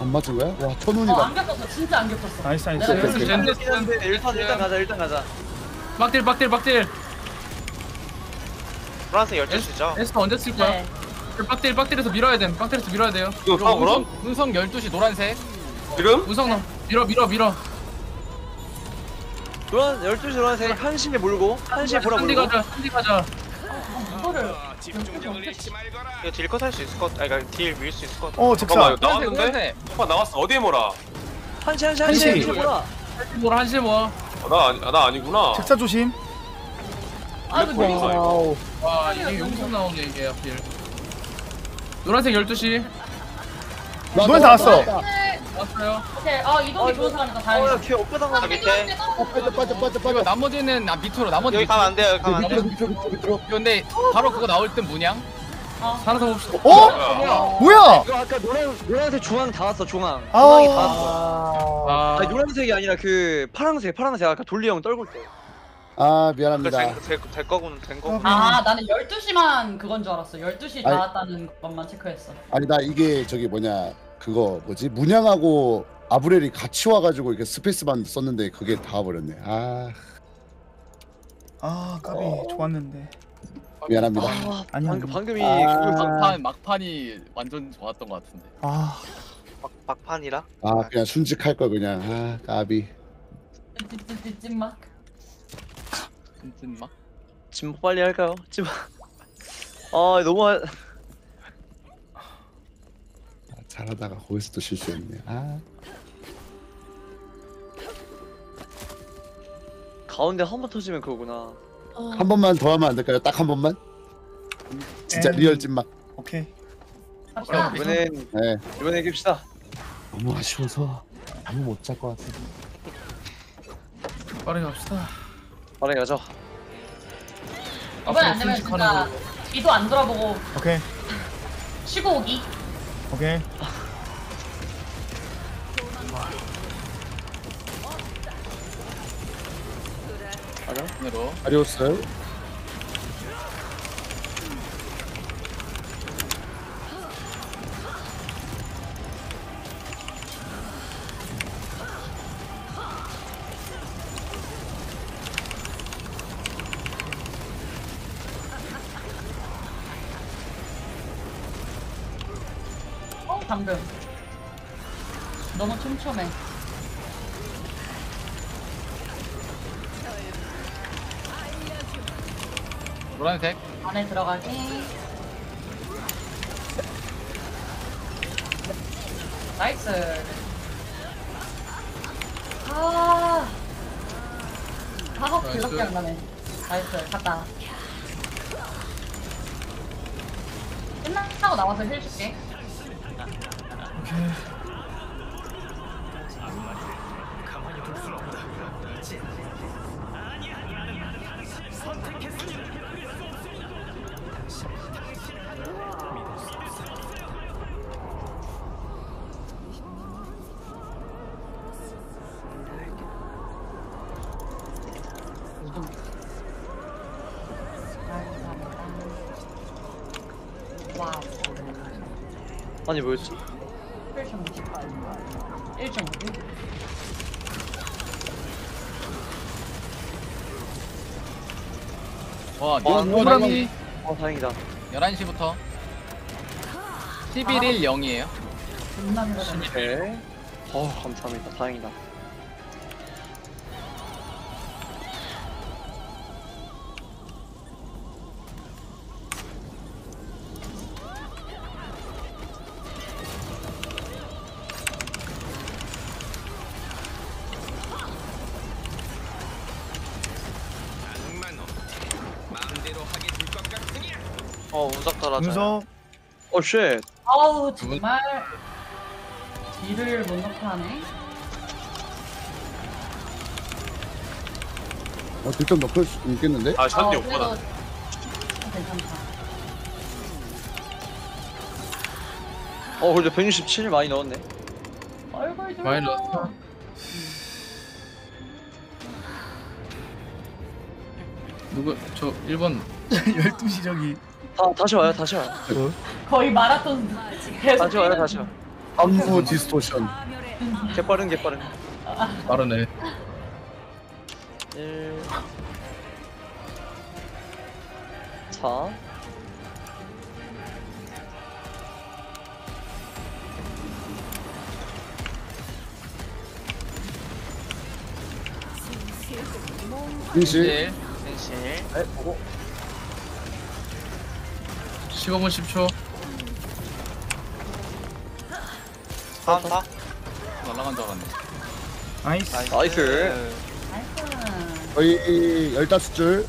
안 맞은 거야? 와 어, 천운이다 안 겹쳤어 진짜 안 겹쳤어. Nice nice 오케이, 오케이. 안 겹쳤어. 일단 일단 가자 일단 가자 빡딜 빡딜 빡딜. 노란색 12시죠? 에스터 언제 쓸 거야? 네. 빡딜 빡딜에서 밀어야 돼. 빡딜에서 밀어야 돼요. 이거 다 그럼? 운성 12시 노란색. 지금? 운성 너 밀어 밀어 밀어. 노란 12시 노란색 1시에 몰고 1시에 보라 한디 몰고 가자. 한디 가자. 이거를 집중력을 잃지 말거라. 이거 딜컷 할 수 있을 것 같아 아니 딜밀 수 있을 것 같아 어 잠깐만 잭사 이거 나왔는데? 한판 나왔어 어디에 몰아? 1시 1시 한시. 1시 보라 뭘 한시 뭐. 어, 나, 아니, 아, 나 아니구나 잭사 조심 아이고 렉 걸린다, 이거. 와 이게 여기서 나오네 이게 하필. 노란색 12시. 노래 다 왔어 왔어요. 오케이 어 이동이 좋은 사람이다 어야 다행이다. 걔 엇바당하네 밑에. 빠져 빠져 빠져 빠져 나머지는 아 밑으로 나머지 여기 가면 안 돼요 여기 가면 안 밑으로 돼요 밑으로 밑으로 밑으로 근데 바로 그거 나올 땐 뭐냐? 살아서 봅시다. 어? 뭐야 이거 아까 노란 노란색 중앙 다 왔어 중앙 아. 중앙이 다 왔어 아, 아니 노란색이 아니라 그 파란색 파란색 아까 돌리 형 떨굴 때 아그 미안합니다. 될, 될, 될 거고는 된 거고 아 나는 12시만 그건 줄 알았어. 12시 아니. 나왔다는 것만 체크했어. 아니 나 이게 저기 뭐냐 그거 뭐지? 문양하고 아브렐이 같이 와가지고 이렇게 스페이스만 썼는데 그게 다 와버렸네. 아. 아 까비. 좋았는데. 미안합니다. 아 아니야 방금 방금이 아. 그거 막판 막판이 완전 좋았던 것 같은데. 아. 막, 막판이라? 아 그냥 순직할 걸 그냥. 아 까비. 찐찐찐찐막. 진짜 막. 진목 빨리 할까요? 진목 (laughs) 아 너무 하... 잘하다가 거기서 또 실수했네 아 가운데 한 번 터지면 그거구나 한 번만 더 하면 안 될까요? 딱 한 번만? 진짜 음. Real 찐막 오케이 갑시다. 이번엔 네 이번엔 이깁시다 너무 아쉬워서 잠을 못잘것 같아 빠르게 갑시다. 빠르게 가죠. 이번에 안 되면 진짜 뒤도 안 돌아보고 오케이. 쉬고 오기. 오케이. 가자. 으로 아리오스 촘촘해. 노란색. 안에 들어가기. 나이스. 아. 작업 그렇게 안 나네. 나이스. 갔다. 끝나고 나와서 힐 줄게. 와우. 아니 뭐였지? 1.58. 1.5. 와, 와, 노란이 어 다행이다 11시부터 11일 0이에요. 존나. 오케이 어 감사합니다. 다행이다. 운석 어 shit. 아우 정말 딜을 못 넣고 하네. 어, 딜좀 넣을 수 있겠는데? 아 샨디 어. 그래도 괜찮다. 어 근데 167 많이 넣었네. 얼굴 좀. 많이 넣었어. 누구 저 1번 12시 저기 다 다시 와요 다시 와요. 거의 마라톤 계속. 다시 와요 다시 와. 안무 디스토션. 개빠른 개빠른. 빠르네. 1 4 인실. 진실. 네, 보고 15분 10초. 카운터. 날라간 줄 알았네. nice nice. 거의 15줄.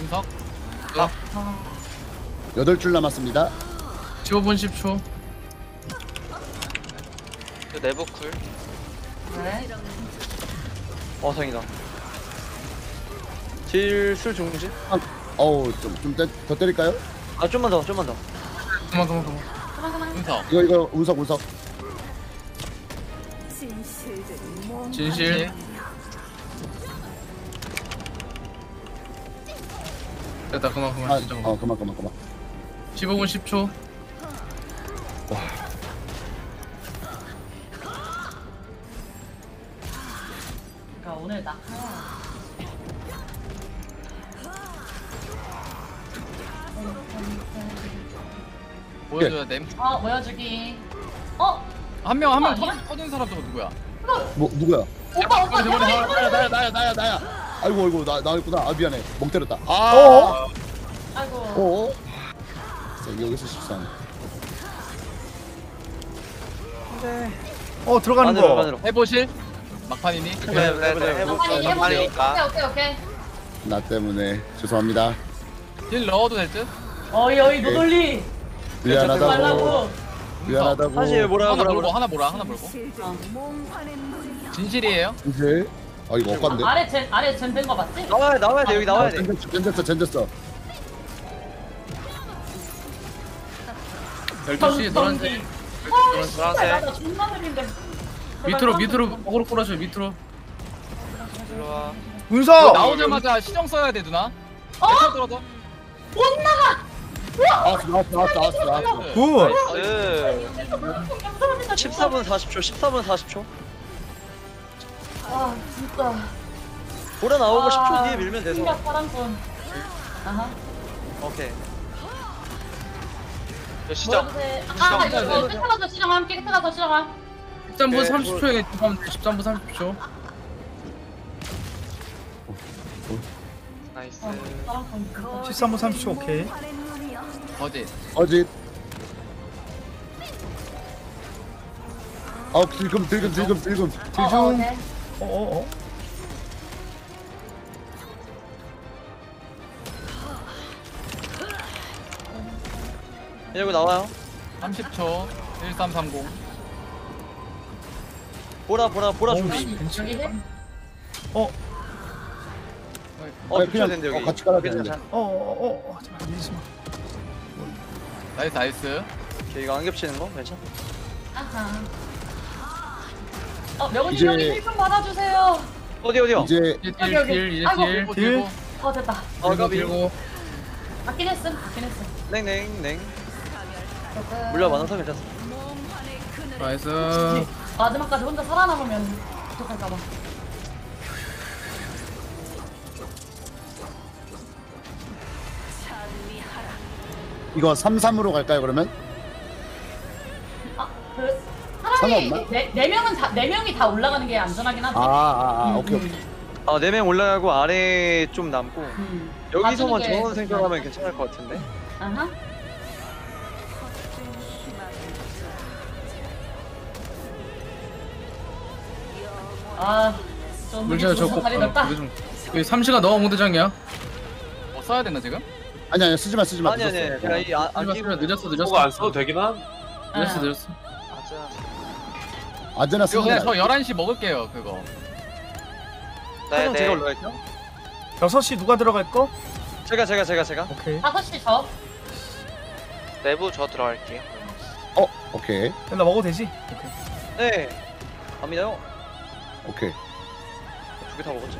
운석. 여덟 줄 남았습니다. 15분 10초. 그 내부 쿨. 네. 어 다행이다. 딜술 중지. 아, 어우, 좀, 좀더 때릴까요? 아 좀만 더 좀만 더. 그만 그만 그만. 그만 그만. 운석. 이거, 이거, 운석, 운석. 진실. 됐다 그만 그만 아, 진짜 어, 그만, 그만, 그만. 15분 10초. 어 보여주기. 어 한 명 한명 아니야? 터진 사람 저거 누구야? 뭐, 누구야? 오빠 오빠 저번에 내가 나야, 나야, 나야, 나야, 나야. 아이고, 아이고, 나, 나였구나. 아, 미안해. 멍 때렸다. 아, 어? 아이고. 어? 자, 여기서 실수하네. 어 들어가는 안으로 거 안으로. 해보실? 막판이니? 네, 네, 네. 해볼게요. 아니 해보지. 막판이니까. 오케이 오케이 오케이. 나 때문에. 죄송합니다. 딜 넣어도 될 듯? 어이 어이 노돌리. 미안하다고. 말라고. 미안하다고. 사실 뭐라 하나 뭐라 몰고 뭐라. 하나 몰아 하나 몰고. 진실이에요? 인실. 아, 이거 엇간데. 아래 젠 아래 젠된 거 맞지? 나와야 나와야 돼 여기 나와야 돼. 젠졌어, 젠졌어, 젠졌어. 12시 노란색. 어, 씨발, 노란색. 나 존나 느린데. 밑으로 밑으로 어그로 꼬라줘 밑으로. 일로 와. 운석 나오자마자 시정 써야 돼 누나. 어? 못 나가. 나왔어, 나왔어, 나왔어, 나왔어, 나왔어. good 네. 감사합니다. 14분 40초 14분 40초. 아 진짜. 보라 나오고 아, 10초 뒤에 밀면 돼서. 충격 사랑꾼. 아하. 오케이. 저 시작. 뭐라도 아 이거 시정함. 끝에 가서 시정함. 13분 네, 30초에 잠깐만 13분 30초. 나이스. 어, 사랑꾼. 13분 30초 오케이 어디? 어짓. 아, 들금, 들금, 들금, 들금. 어, 어, 중. 네. 어어어 이러고 나와요. 30초. 1330. 보라 보라 보라 준비. 괜찮-? 어어 그냥, 된대 여기. 어, 같이 깔아야 괜찮아. 되는데. 어어어 잠깐 밀지 마 nice nice. 오케이 이거 안 겹치는 거 괜찮아. 아하. 어 명훈이 이제- 형이 힐좀 받아주세요. 어디 어디요? 이제 이제 여기, 여기. 딜, 이제 아이고. 딜. 딜. 어 됐다. 어 들고 가비. 들고. 맞긴 했음. 맞긴 했음. 냉냉 냉. 조금. 물려 많아서 괜찮아. nice. 마지막까지 혼자 살아남으면 부족할까봐. 이거 3-3으로 갈까요, 그러면? 아, 그 상관없나? 네, 네 명은 다, 네 명이 다 올라가는 게 안전하긴 하지. 아, 아, 아, 오케이, 오케이. 아, 4명 올라가고 아래 좀 남고 음. 여기서만 봐주는 게 정원 생각하면 괜찮을 것 같은데. 아하. 아, 좀 물지야 저 다리 넓다. 좀 여기 삼시가 너무 무대장이야 뭐 써야 되나 지금? 아니, 아니, 쓰지 마, 쓰지 마. 아니 아니 늦었어. 그냥 이 아, 쓰지 마, 쓰지 마. 늦었어 늦었어 그거 안 써도 되긴 한. 늦었어 늦었어 아제나 이거 쓰지 그냥 마. 저 11시 먹을게요 그거 네, 네. 제가 올라갈게요. 6시 누가 들어갈 거? 제가 제가 제가 제가. 오케이. 5시 저. 내부 저 들어갈게요. 어, 오케이, 나 먹어도 되지? 오케이. 네. 갑니다요. 오케이. 두 개 다 먹었죠.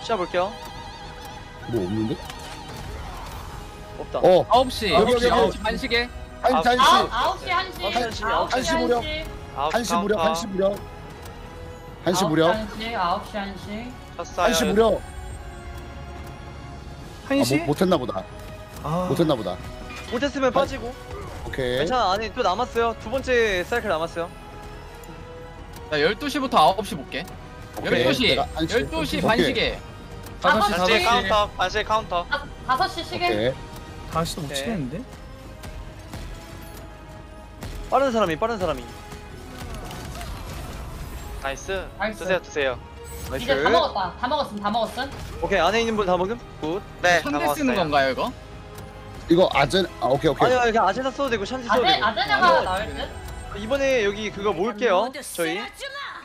시작 볼게요. 뭐 없는데? 없다. 어, 9시 여기, 여기, 9시 여기. 9시 반시계 한, 한 아홉, 시, 아홉 시, 한 시. 한 시, 아홉 한시 무렵. 아홉 한시 무렵, 한시 무렵. 한시 아홉 무렵. 한 시, 아홉 시, 한 시. 쳤어요. 한시 무렵. 아, 1시? 못, 못했나 보다. 아, 못했나 보다. 못했으면 빠지고. 오케이. 괜찮아. 아니 또 남았어요. 두 번째 사이클 남았어요. 나 12시부터 9시 볼게 오케이. 12시 내가 한 시. 12시 오케이. 반시계 다섯 5시 시. 반시 5시 카운터. 반시 카운터. 다- 다섯 시 시계. 오케이. 다시도 못 오케이. 치겠는데? 빠른 사람이 빠른 사람이. 나이스. 나이스. 드세요 드세요. 나이스. 이제 다 먹었다. 다 먹었음, 다 먹었음. 오케이 안에 있는 분 다 먹음? 굿. 네. 다 천대 쓰는 먹었어요. 건가요 이거? 이거 아젠, 아, 오케이, 오케이. 아니요 그냥 아제나 써도 되고 샨디 써도 아데, 되고. 아데냐가 나을 듯? 이번에 여기 그거 모을게요. 저희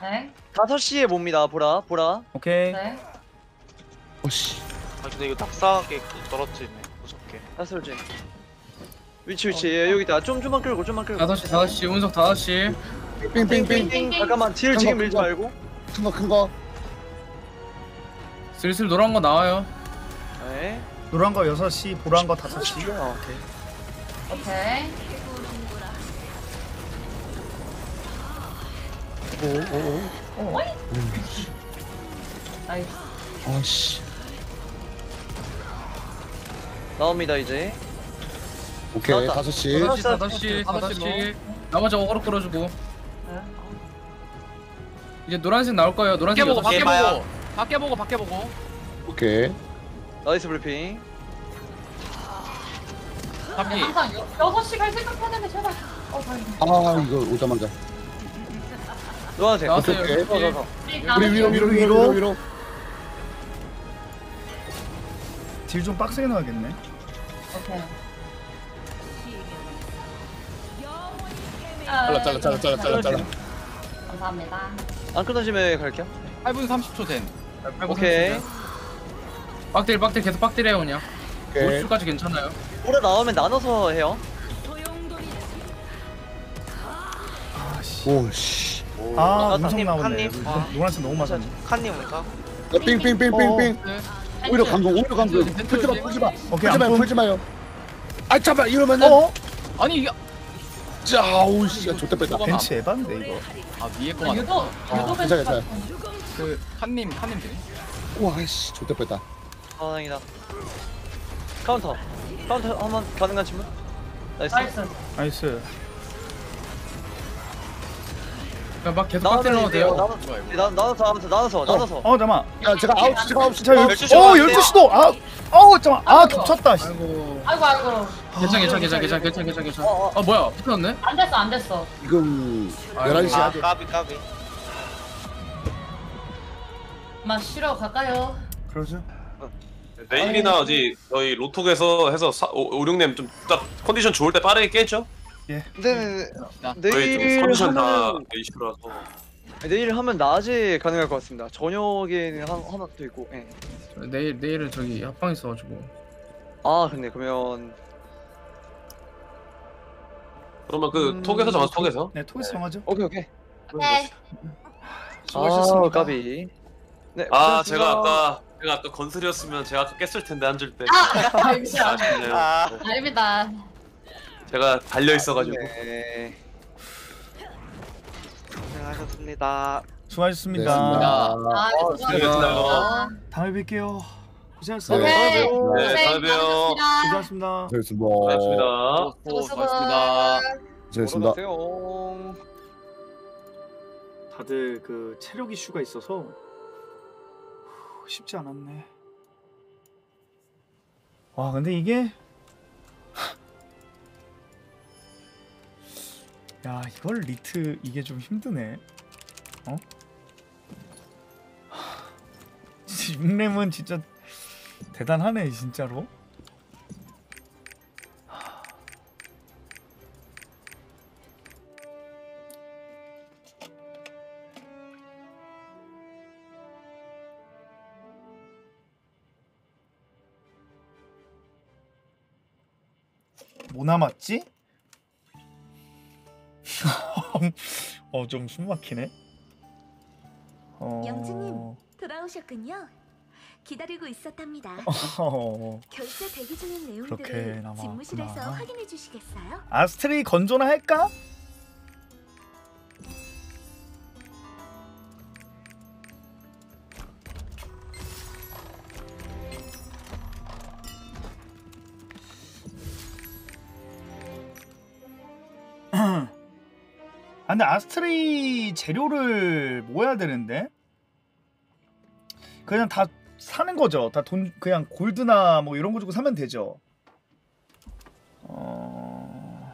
네, 5시에 봅니다. 보라 보라. 오케이. 네. 오씨. 아 근데 이거 낙사하게 떨어지네. 무섭게. 나설지. 위치 위치 예, 여기 있다. 좀 좀만 끌고 좀만 끌고. 5시 5시 운석 5시 삥삥삥. 띵 잠깐만 딜 지금 밀지 말고. 큰 거, 큰 거. 슬슬 노란 거 나와요 네. 노란 거 6시, 보란 거 5시. 아, 오케이. 오케이. 오, 오, 오. 어이? nice. 아씨. 나옵니다 이제. 오케이, 나왔다. 다섯 시. 5시 5시 5시 나머지 어그로 끌어주고 네. 이제 노란색 나올 거예요 밖에 노란색 보고 6시 밖에 봐요. 보고 밖에 보고 밖에 보고 오케이. nice 브리핑. 밖에 항상 여, 여섯 시갈 생각해야 되는데 제발. 어. 아, 이거 오자마자. 노란색. 나왔어요 오케이, 더, 더, 더. 우리 위로, 위로, 위로, 위로, 위로. 딜 좀 빡세게 넣어야겠네. 오케이. 잘라, 잘라, 잘라, 잘라, 잘라, 잘라. 감사합니다. 안 끊어지면 갈게요. 8분 30초 된 오케이. 빡딜 빡딜 계속 빡딜해요 그냥 오케이. 올수까지 괜찮아요 보라 나오면 나눠서 해요. 오씨. 아, 어, 운석 칸님, 나오네. 칸님. 아. 노란색 너무 맞았네. 칸님 운석. 삥삥삥삥삥. 오히려 감동, 오히려 감동. 풀지 마, 풀지 마. 오케이, 풀지 안 마요, 뿜. 풀지 마요. 아, 잠깐 이러면은. 어? 아니 이게 자, 오우 씨, 좋다 뺐다. 벤치 에반데 이거. 아 위에 아, 거만 유도, 아, 유도 괜찮아, 괜찮아. 그 칸님 칸님 되네 와, 씨, 좋다 뺐다. 아 다행이다. 카운터. 카운터 한번 가능한 질문? nice. nice. nice. 그냥 막 계속 빡딜 넣어도 돼요 나눠, 나, 나눠서 나눠서 나눠서 나눠서. 어, 잠깐만. 야, 제가 아홉 시, 제가 아홉 시. 자, 열, 12시 어, 왔어요. 12시도. 아, 어, 잠깐만. 아, 겹쳤다. 씨. 아이고 아이고, 아이고. 괜찮 괜찮 괜찮 괜찮 괜찮 괜찮 괜찮 어, 어. 아 뭐야 붙었네 안 됐어, 안 됐어. 지금 아이고. 11시 아 하죠. 까비 까비. 막 쉬러 갈까요? 그러죠. 내일이나 어디 저희 로톡에서 해서 사, 오, 5, 6렘 좀딱 컨디션 좋을 때 빠르게 깨죠? 네네네. 저희 좀 내일 컨디션 다 하면 이슈라서 내일 하면 낮에 가능할 것 같습니다. 저녁에는 한, 하나 더 있고. 예. 내일 내일은 저기 합방 있어가지고 아 근데 그러면 그러면 그 음, 톡에서 정하죠 톡에서 네, 토이스 정하죠. 오케이 오케이. 네. 수고하셨습니다. 아 까비. 네. 아 고생하셨습니다. 제가 아까 제가 아까 건슬이었으면 제가 아까 깼을 텐데 앉을 때 아. (laughs) 아쉽네요 아. 아닙니다. 제가 달려 있어가지고 네. 고생하셨습니다. 수고하셨습니다. 네, 아, 네, 수고하셨습니다. 다음에 뵐게요. 고생했어요. 네, 네, 네, 다음에 봬요. 고생하셨습니다. 고생했습니다. 고맙습니다. 고생했습니다. 걸어가세요. 다들 그 체력 이슈가 있어서 후, 쉽지 않았네. 와 근데 이게 야 이걸 리트 이게 좀 힘드네. 어? 진짜 6렘은 진짜 대단하네 진짜로. 뭐 남았지? (laughs) 어 좀 숨막히네. 어... 영주님 돌아오셨군요. 기다리고 있었답니다. (laughs) 어... 결제 대기 중인 내용들을 남았구나. 집무실에서 확인해 주시겠어요? 아스트리 건조나 할까? (clears throat) 아 근데 아스트리 재료를 모아야 되는데 그냥 다 사는 거죠. 다 돈 그냥 골드나 뭐 이런 거 주고 사면 되죠. 어...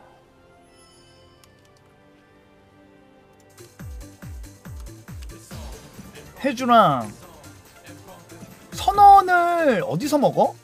해주랑 선언을 어디서 먹어?